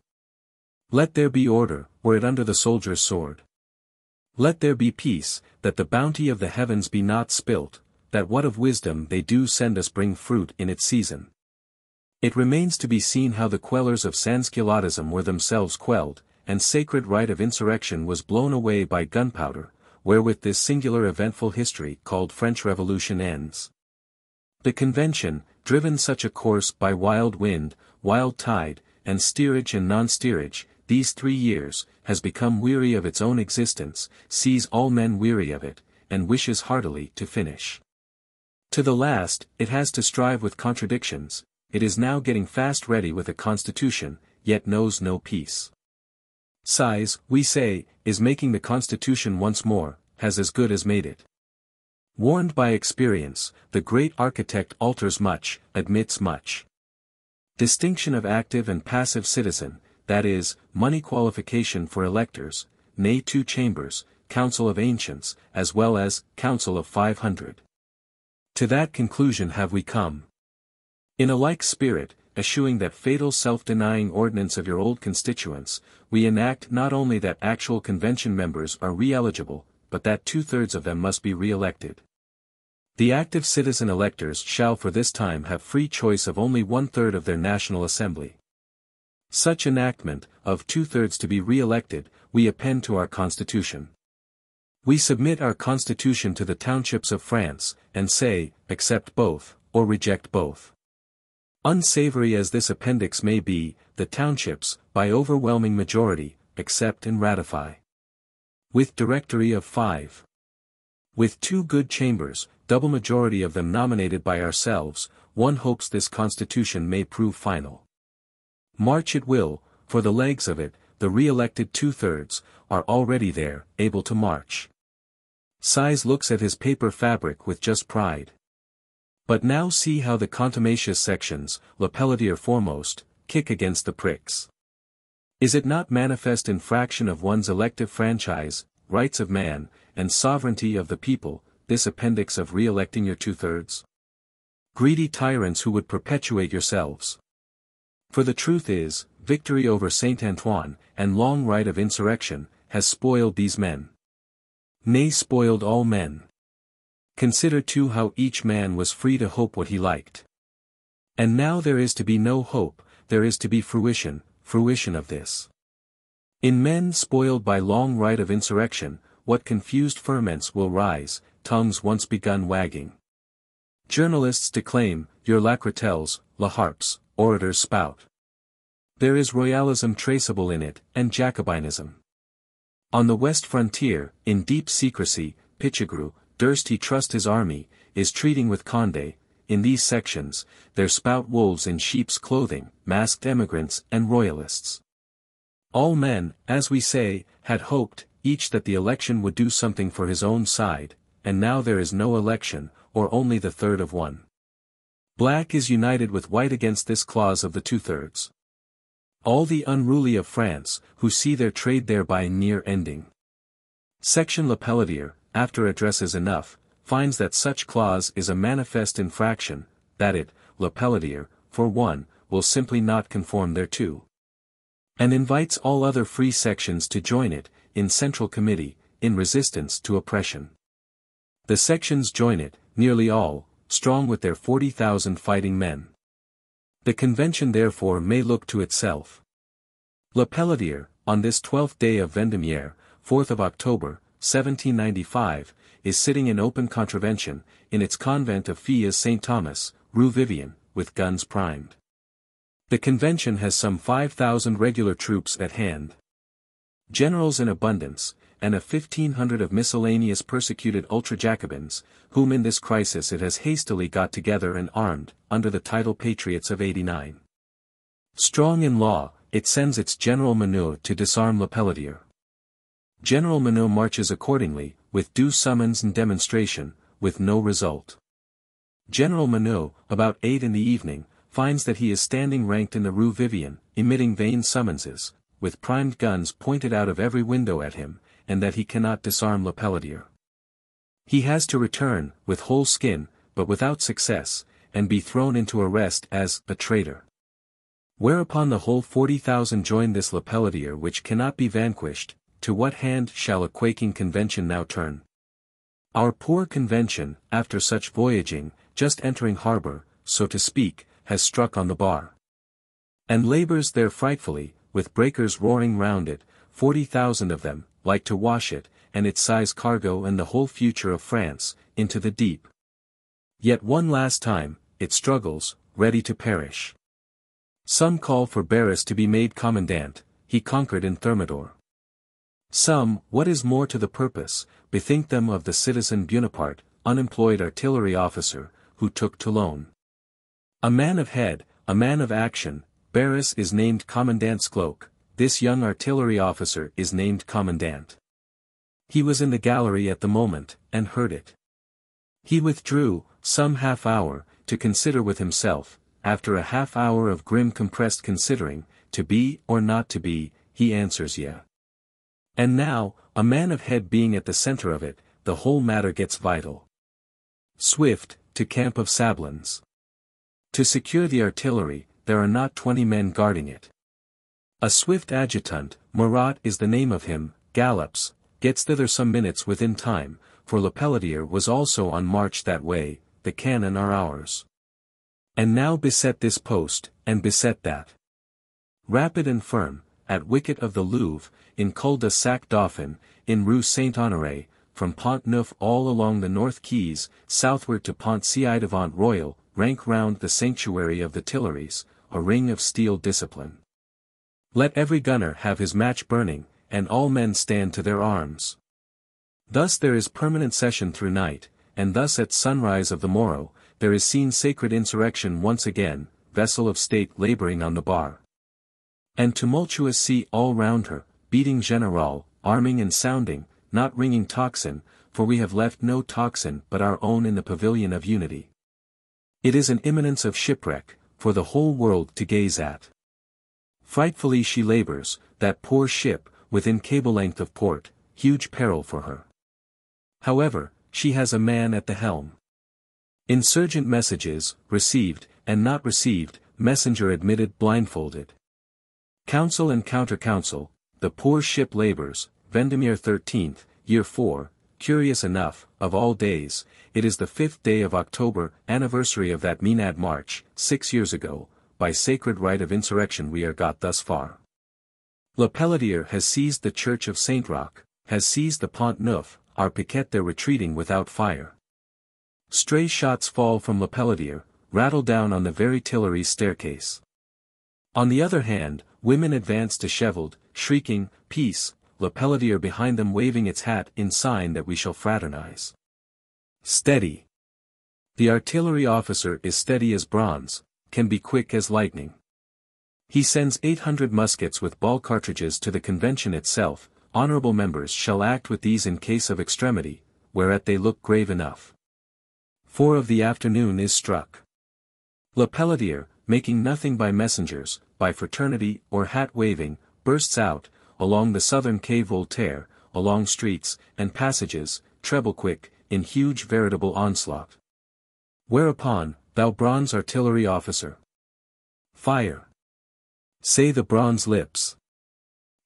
Let there be order, were it under the soldier's sword. Let there be peace, that the bounty of the heavens be not spilt, that what of wisdom they do send us bring fruit in its season. It remains to be seen how the quellers of sansculottism were themselves quelled, and sacred right of insurrection was blown away by gunpowder, wherewith this singular eventful history called French Revolution ends. The convention, driven such a course by wild wind, wild tide, and steerage and non-steerage, these three years, has become weary of its own existence, sees all men weary of it, and wishes heartily to finish. To the last, it has to strive with contradictions, it is now getting fast ready with a constitution, yet knows no peace. Sieyes, we say, is making the constitution once more, has as good as made it. Warned by experience, the great architect alters much, admits much. Distinction of active and passive citizen, that is, money qualification for electors, nay two chambers, council of ancients, as well as, council of five hundred. To that conclusion have we come. In a like spirit, eschewing that fatal self-denying ordinance of your old constituents, we enact not only that actual convention members are re-eligible, but that two-thirds of them must be re-elected. The active citizen electors shall for this time have free choice of only one-third of their National Assembly. Such enactment, of two-thirds to be re-elected, we append to our Constitution. We submit our Constitution to the townships of France, and say, accept both, or reject both. Unsavory as this appendix may be, the townships, by overwhelming majority, accept and ratify. With directory of five. With two good chambers, double majority of them nominated by ourselves, one hopes this constitution may prove final. March it will, for the legs of it, the re-elected two-thirds, are already there, able to march. Sieyes looks at his paper fabric with just pride. But now see how the contumacious sections, Lepelletier foremost, kick against the pricks. Is it not manifest infraction of one's elective franchise, rights of man, and sovereignty of the people, this appendix of re-electing your two-thirds? Greedy tyrants who would perpetuate yourselves. For the truth is, victory over Saint Antoine, and long right of insurrection, has spoiled these men. Nay spoiled all men. Consider too how each man was free to hope what he liked. And now there is to be no hope, there is to be fruition, fruition of this. In men spoiled by long right of insurrection, what confused ferments will rise, tongues once begun wagging. Journalists declaim, your Lacretelles, La Harpes, orators spout. There is royalism traceable in it, and Jacobinism. On the west frontier, in deep secrecy, Pichegru, durst he trust his army, is treating with Condé, in these sections, there spout wolves in sheep's clothing, masked emigrants and royalists. All men, as we say, had hoped, each that the election would do something for his own side, and now there is no election, or only the third of one. Black is united with white against this clause of the two-thirds. All the unruly of France, who see their trade thereby near ending. Section Lepelletier, after addresses enough, finds that such clause is a manifest infraction, that it, Lepelletier, for one, will simply not conform thereto. And invites all other free sections to join it, in central committee, in resistance to oppression. The sections join it, nearly all, strong with their 40,000 fighting men. The convention therefore may look to itself. Lepelletier, on this twelfth day of Vendemiaire, 4th of October, 1795, is sitting in open contravention, in its convent of Filles St. Thomas, Rue Vivienne, with guns primed. The convention has some 5,000 regular troops at hand. Generals in abundance, and a 1500 of miscellaneous persecuted ultra-Jacobins, whom in this crisis it has hastily got together and armed, under the title Patriots of 89. Strong in law, it sends its General Menou to disarm Lepelletier. General Menou marches accordingly, with due summons and demonstration, with no result. General Menou, about 8 in the evening, finds that he is standing ranked in the Rue Vivienne, emitting vain summonses, with primed guns pointed out of every window at him, and that he cannot disarm Lepelletier. He has to return, with whole skin, but without success, and be thrown into arrest as a traitor. Whereupon the whole forty thousand join this Lepelletier which cannot be vanquished, to what hand shall a quaking convention now turn? Our poor convention, after such voyaging, just entering harbour, so to speak, has struck on the bar. And labours there frightfully, with breakers roaring round it, forty thousand of them, like to wash it, and its Sieyes cargo and the whole future of France, into the deep. Yet one last time, it struggles, ready to perish. Some call for Barras to be made commandant, he conquered in Thermidor. Some, what is more to the purpose, bethink them of the citizen Buonaparte, unemployed artillery officer, who took Toulon. A man of head, a man of action, Barras is named Commandant Scloke, this young artillery officer is named Commandant. He was in the gallery at the moment, and heard it. He withdrew, some half hour, to consider with himself, after a half hour of grim compressed considering, to be or not to be, he answers yeah. And now, a man of head being at the center of it, the whole matter gets vital. Swift, to camp of Sablons. To secure the artillery, there are not twenty men guarding it. A swift adjutant, Murat is the name of him, gallops, gets thither some minutes within time, for Lepelletier was also on march that way, the cannon are ours. And now beset this post, and beset that. Rapid and firm, at wicket of the Louvre, in Cul de Sac Dauphin, in Rue Saint-Honoré, from Pont Neuf all along the North Quays, southward to Pont Ci-Devant Royal, rank round the sanctuary of the Tuileries, a ring of steel discipline. Let every gunner have his match burning, and all men stand to their arms. Thus there is permanent session through night, and thus at sunrise of the morrow, there is seen sacred insurrection once again, vessel of state laboring on the bar. And tumultuous sea all round her, beating general, arming and sounding, not ringing tocsin, for we have left no tocsin but our own in the pavilion of unity. It is an imminence of shipwreck, for the whole world to gaze at. Frightfully she labors, that poor ship, within cable length of port, huge peril for her. However, she has a man at the helm. Insurgent messages, received, and not received, messenger admitted blindfolded. Counsel and counter-counsel, the poor ship labors, Vendemiaire 13th, year 4, curious enough, of all days, it is the fifth day of October, anniversary of that Menad March, six years ago, by sacred right of insurrection we are got thus far. Lepelletier has seized the church of Saint Roch, has seized the Pont Neuf, our piquet there retreating without fire. Stray shots fall from Lepelletier, rattle down on the very Tuileries staircase. On the other hand, women advance disheveled, shrieking, peace, Lepelletier behind them waving its hat in sign that we shall fraternize. Steady. The artillery officer is steady as bronze, can be quick as lightning. He sends 800 muskets with ball cartridges to the convention itself, honorable members shall act with these in case of extremity, whereat they look grave enough. Four of the afternoon is struck. Lepelletier, making nothing by messengers, by fraternity or hat waving, bursts out, along the southern quai Voltaire, along streets, and passages, treble quick, in huge veritable onslaught. Whereupon, thou bronze artillery officer. Fire. Say the bronze lips.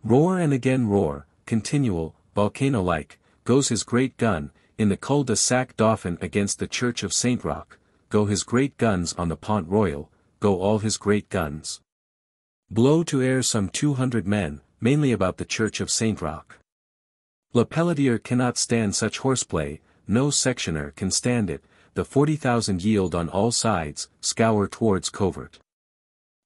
Roar and again roar, continual, volcano-like, goes his great gun, in the cul de sac Dauphin against the church of Saint Roch, go his great guns on the Pont Royal, go all his great guns. Blow to air some two hundred men, mainly about the church of Saint Roch. Lepelletier cannot stand such horseplay, no sectioner can stand it, the forty thousand yield on all sides, scour towards covert.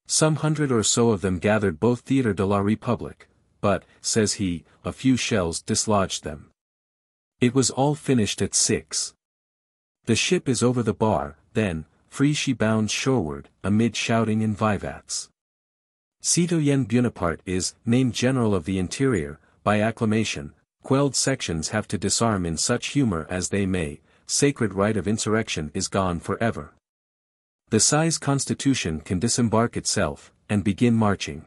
Some hundred or so of them gathered both Theatre de la Republique, but, says he, a few shells dislodged them. It was all finished at six. The ship is over the bar, then, free she bounds shoreward, amid shouting and vivats. Citoyen Bonaparte is, named General of the Interior, by acclamation, quelled sections have to disarm in such humor as they may, sacred right of insurrection is gone forever. The size constitution can disembark itself, and begin marching.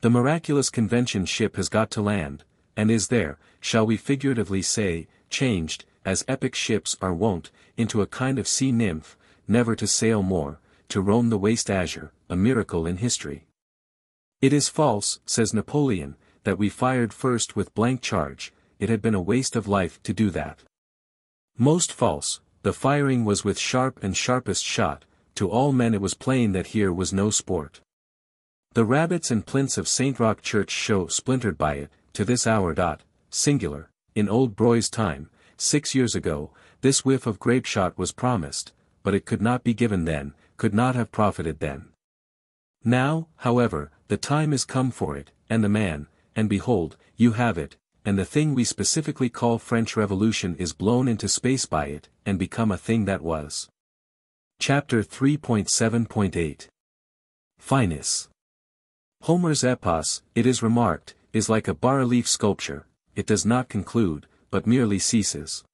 The miraculous convention ship has got to land, and is there, shall we figuratively say, changed, as epic ships are wont, into a kind of sea nymph, never to sail more, to roam the waste azure, a miracle in history. It is false, says Napoleon, that we fired first with blank charge, it had been a waste of life to do that. Most false, the firing was with sharp and sharpest shot, to all men it was plain that here was no sport. The rabbets and plinths of St. Roch Church show splintered by it, to this hour. Dot, singular, in old Broglie's time, six years ago, this whiff of grape shot was promised, but it could not be given then, could not have profited then. Now, however, the time is come for it, and the man, and behold, you have it, and the thing we specifically call French Revolution is blown into space by it, and become a thing that was. Chapter 3.7.8 Finis Homer's epos, it is remarked, is like a bas-relief sculpture, it does not conclude, but merely ceases.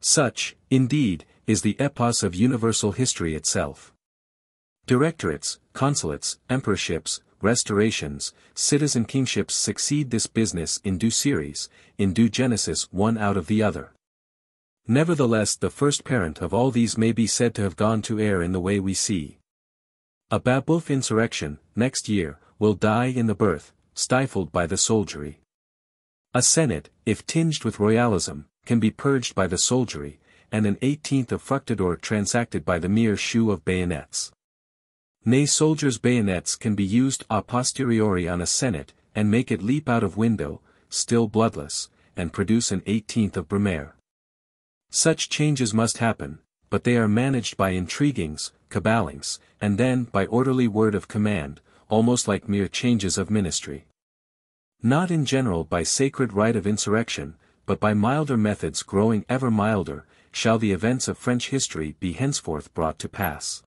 Such, indeed, is the epos of universal history itself. Directorates, consulates, emperorships, restorations, citizen kingships succeed this business in due series, in due genesis one out of the other. Nevertheless the first parent of all these may be said to have gone to air in the way we see. A Babeuf insurrection, next year, will die in the birth, stifled by the soldiery. A senate, if tinged with royalism, can be purged by the soldiery, and an eighteenth of fructidor transacted by the mere shew of bayonets. Nay soldiers' bayonets can be used a posteriori on a senate, and make it leap out of window, still bloodless, and produce an eighteenth of Brumaire. Such changes must happen, but they are managed by intriguings, caballings, and then by orderly word of command, almost like mere changes of ministry. Not in general by sacred right of insurrection, but by milder methods growing ever milder, shall the events of French history be henceforth brought to pass.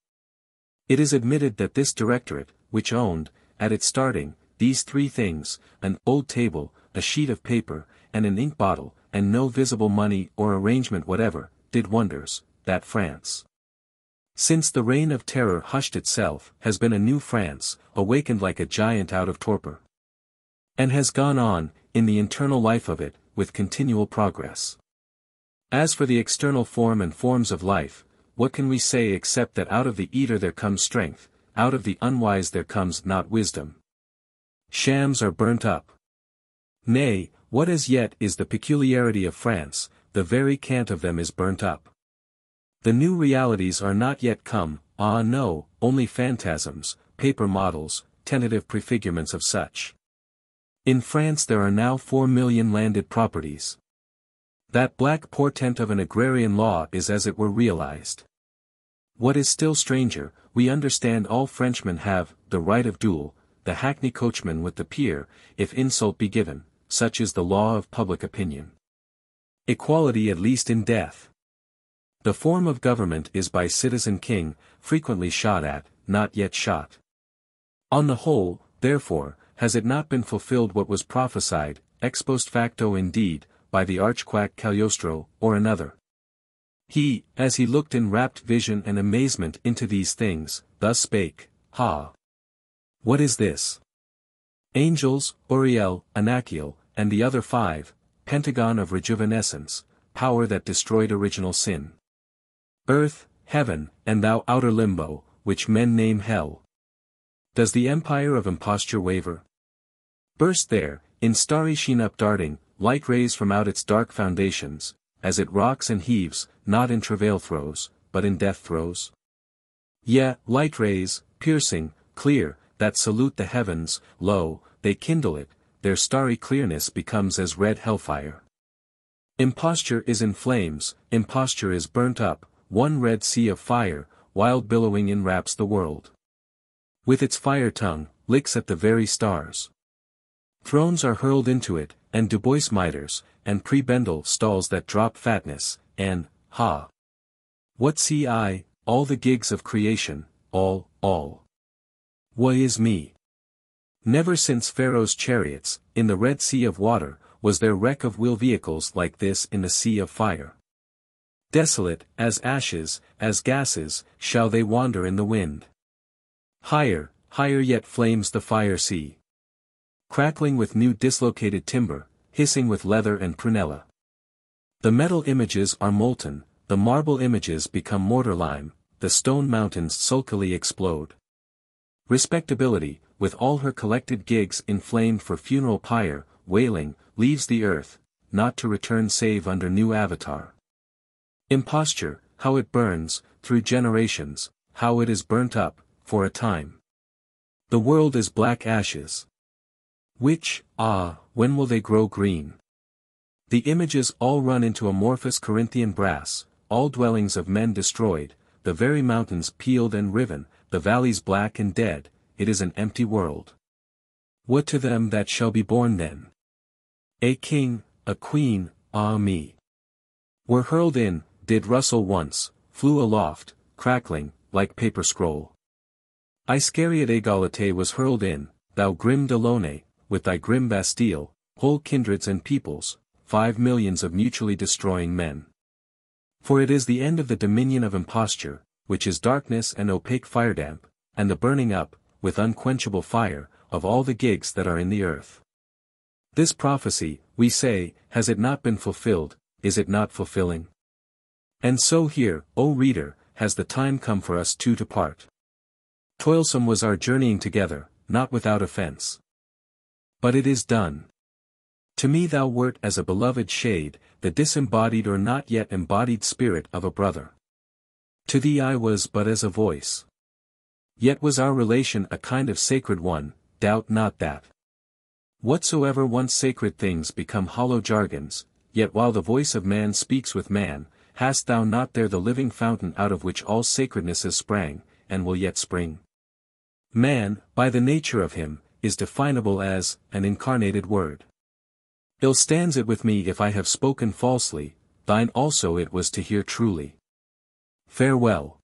It is admitted that this directorate, which owned, at its starting, these three things, an old table, a sheet of paper, and an ink bottle, and no visible money or arrangement whatever, did wonders, that France. Since the reign of terror hushed itself, has been a new France, awakened like a giant out of torpor. And has gone on, in the internal life of it, with continual progress. As for the external form and forms of life, what can we say except that out of the eater there comes strength, out of the unwise there comes not wisdom. Shams are burnt up. Nay, what as yet is the peculiarity of France, the very cant of them is burnt up. The new realities are not yet come, ah no, only phantasms, paper models, tentative prefigurements of such. In France there are now four million landed properties. That black portent of an agrarian law is as it were realized. What is still stranger, we understand all Frenchmen have, the right of duel, the hackney coachman with the peer, if insult be given, such is the law of public opinion. Equality at least in death. The form of government is by citizen king, frequently shot at, not yet shot. On the whole, therefore, has it not been fulfilled what was prophesied, ex post facto indeed, by the archquack Cagliostro, or another. He, as he looked in rapt vision and amazement into these things, thus spake, Ha! What is this? Angels, Uriel, Anachiel, and the other five, pentagon of rejuvenescence, power that destroyed original sin. Earth, heaven, and thou outer limbo, which men name hell. Does the empire of imposture waver? Burst there, in starry sheen up darting, light rays from out its dark foundations, as it rocks and heaves, not in travail throes, but in death throes? Yea, light rays, piercing, clear, that salute the heavens, lo, they kindle it, their starry clearness becomes as red hellfire. Imposture is in flames, imposture is burnt up, one red sea of fire, wild billowing enwraps the world. With its fire tongue, licks at the very stars. Thrones are hurled into it, and Dubois miters, and prebendal stalls that drop fatness, and, ha! What see I, all the gigs of creation, all, all. What is me? Never since Pharaoh's chariots, in the Red Sea of water, was there wreck of wheel vehicles like this in the sea of fire. Desolate, as ashes, as gases, shall they wander in the wind. Higher, higher yet flames the fire sea. Crackling with new dislocated timber, hissing with leather and prunella. The metal images are molten, the marble images become mortar lime, the stone mountains sulkily explode. Respectability, with all her collected gigs inflamed for funeral pyre, wailing, leaves the earth, not to return save under new avatar. Imposture, how it burns, through generations, how it is burnt up, for a time. The world is black ashes. Which, ah, when will they grow green? The images all run into amorphous Corinthian brass, all dwellings of men destroyed, the very mountains peeled and riven, the valleys black and dead, it is an empty world. What to them that shall be born then? A king, a queen, ah me. Were hurled in, did rustle once, flew aloft, crackling, like paper scroll. Iscariot Egalite was hurled in, thou grim Delaunay, with thy grim Bastille, whole kindreds and peoples, five millions of mutually destroying men. For it is the end of the dominion of imposture, which is darkness and opaque firedamp, and the burning up, with unquenchable fire, of all the gigs that are in the earth. This prophecy, we say, has it not been fulfilled, is it not fulfilling? And so here, O reader, has the time come for us two to part. Toilsome was our journeying together, not without offence. But it is done. To me thou wert as a beloved shade, the disembodied or not yet embodied spirit of a brother. To thee I was but as a voice. Yet was our relation a kind of sacred one, doubt not that. Whatsoever once sacred things become hollow jargons, yet while the voice of man speaks with man, hast thou not there the living fountain out of which all sacrednesses sprang, and will yet spring? Man, by the nature of him, is definable as, an incarnated word. Ill stands it with me if I have spoken falsely, thine also it was to hear truly. Farewell.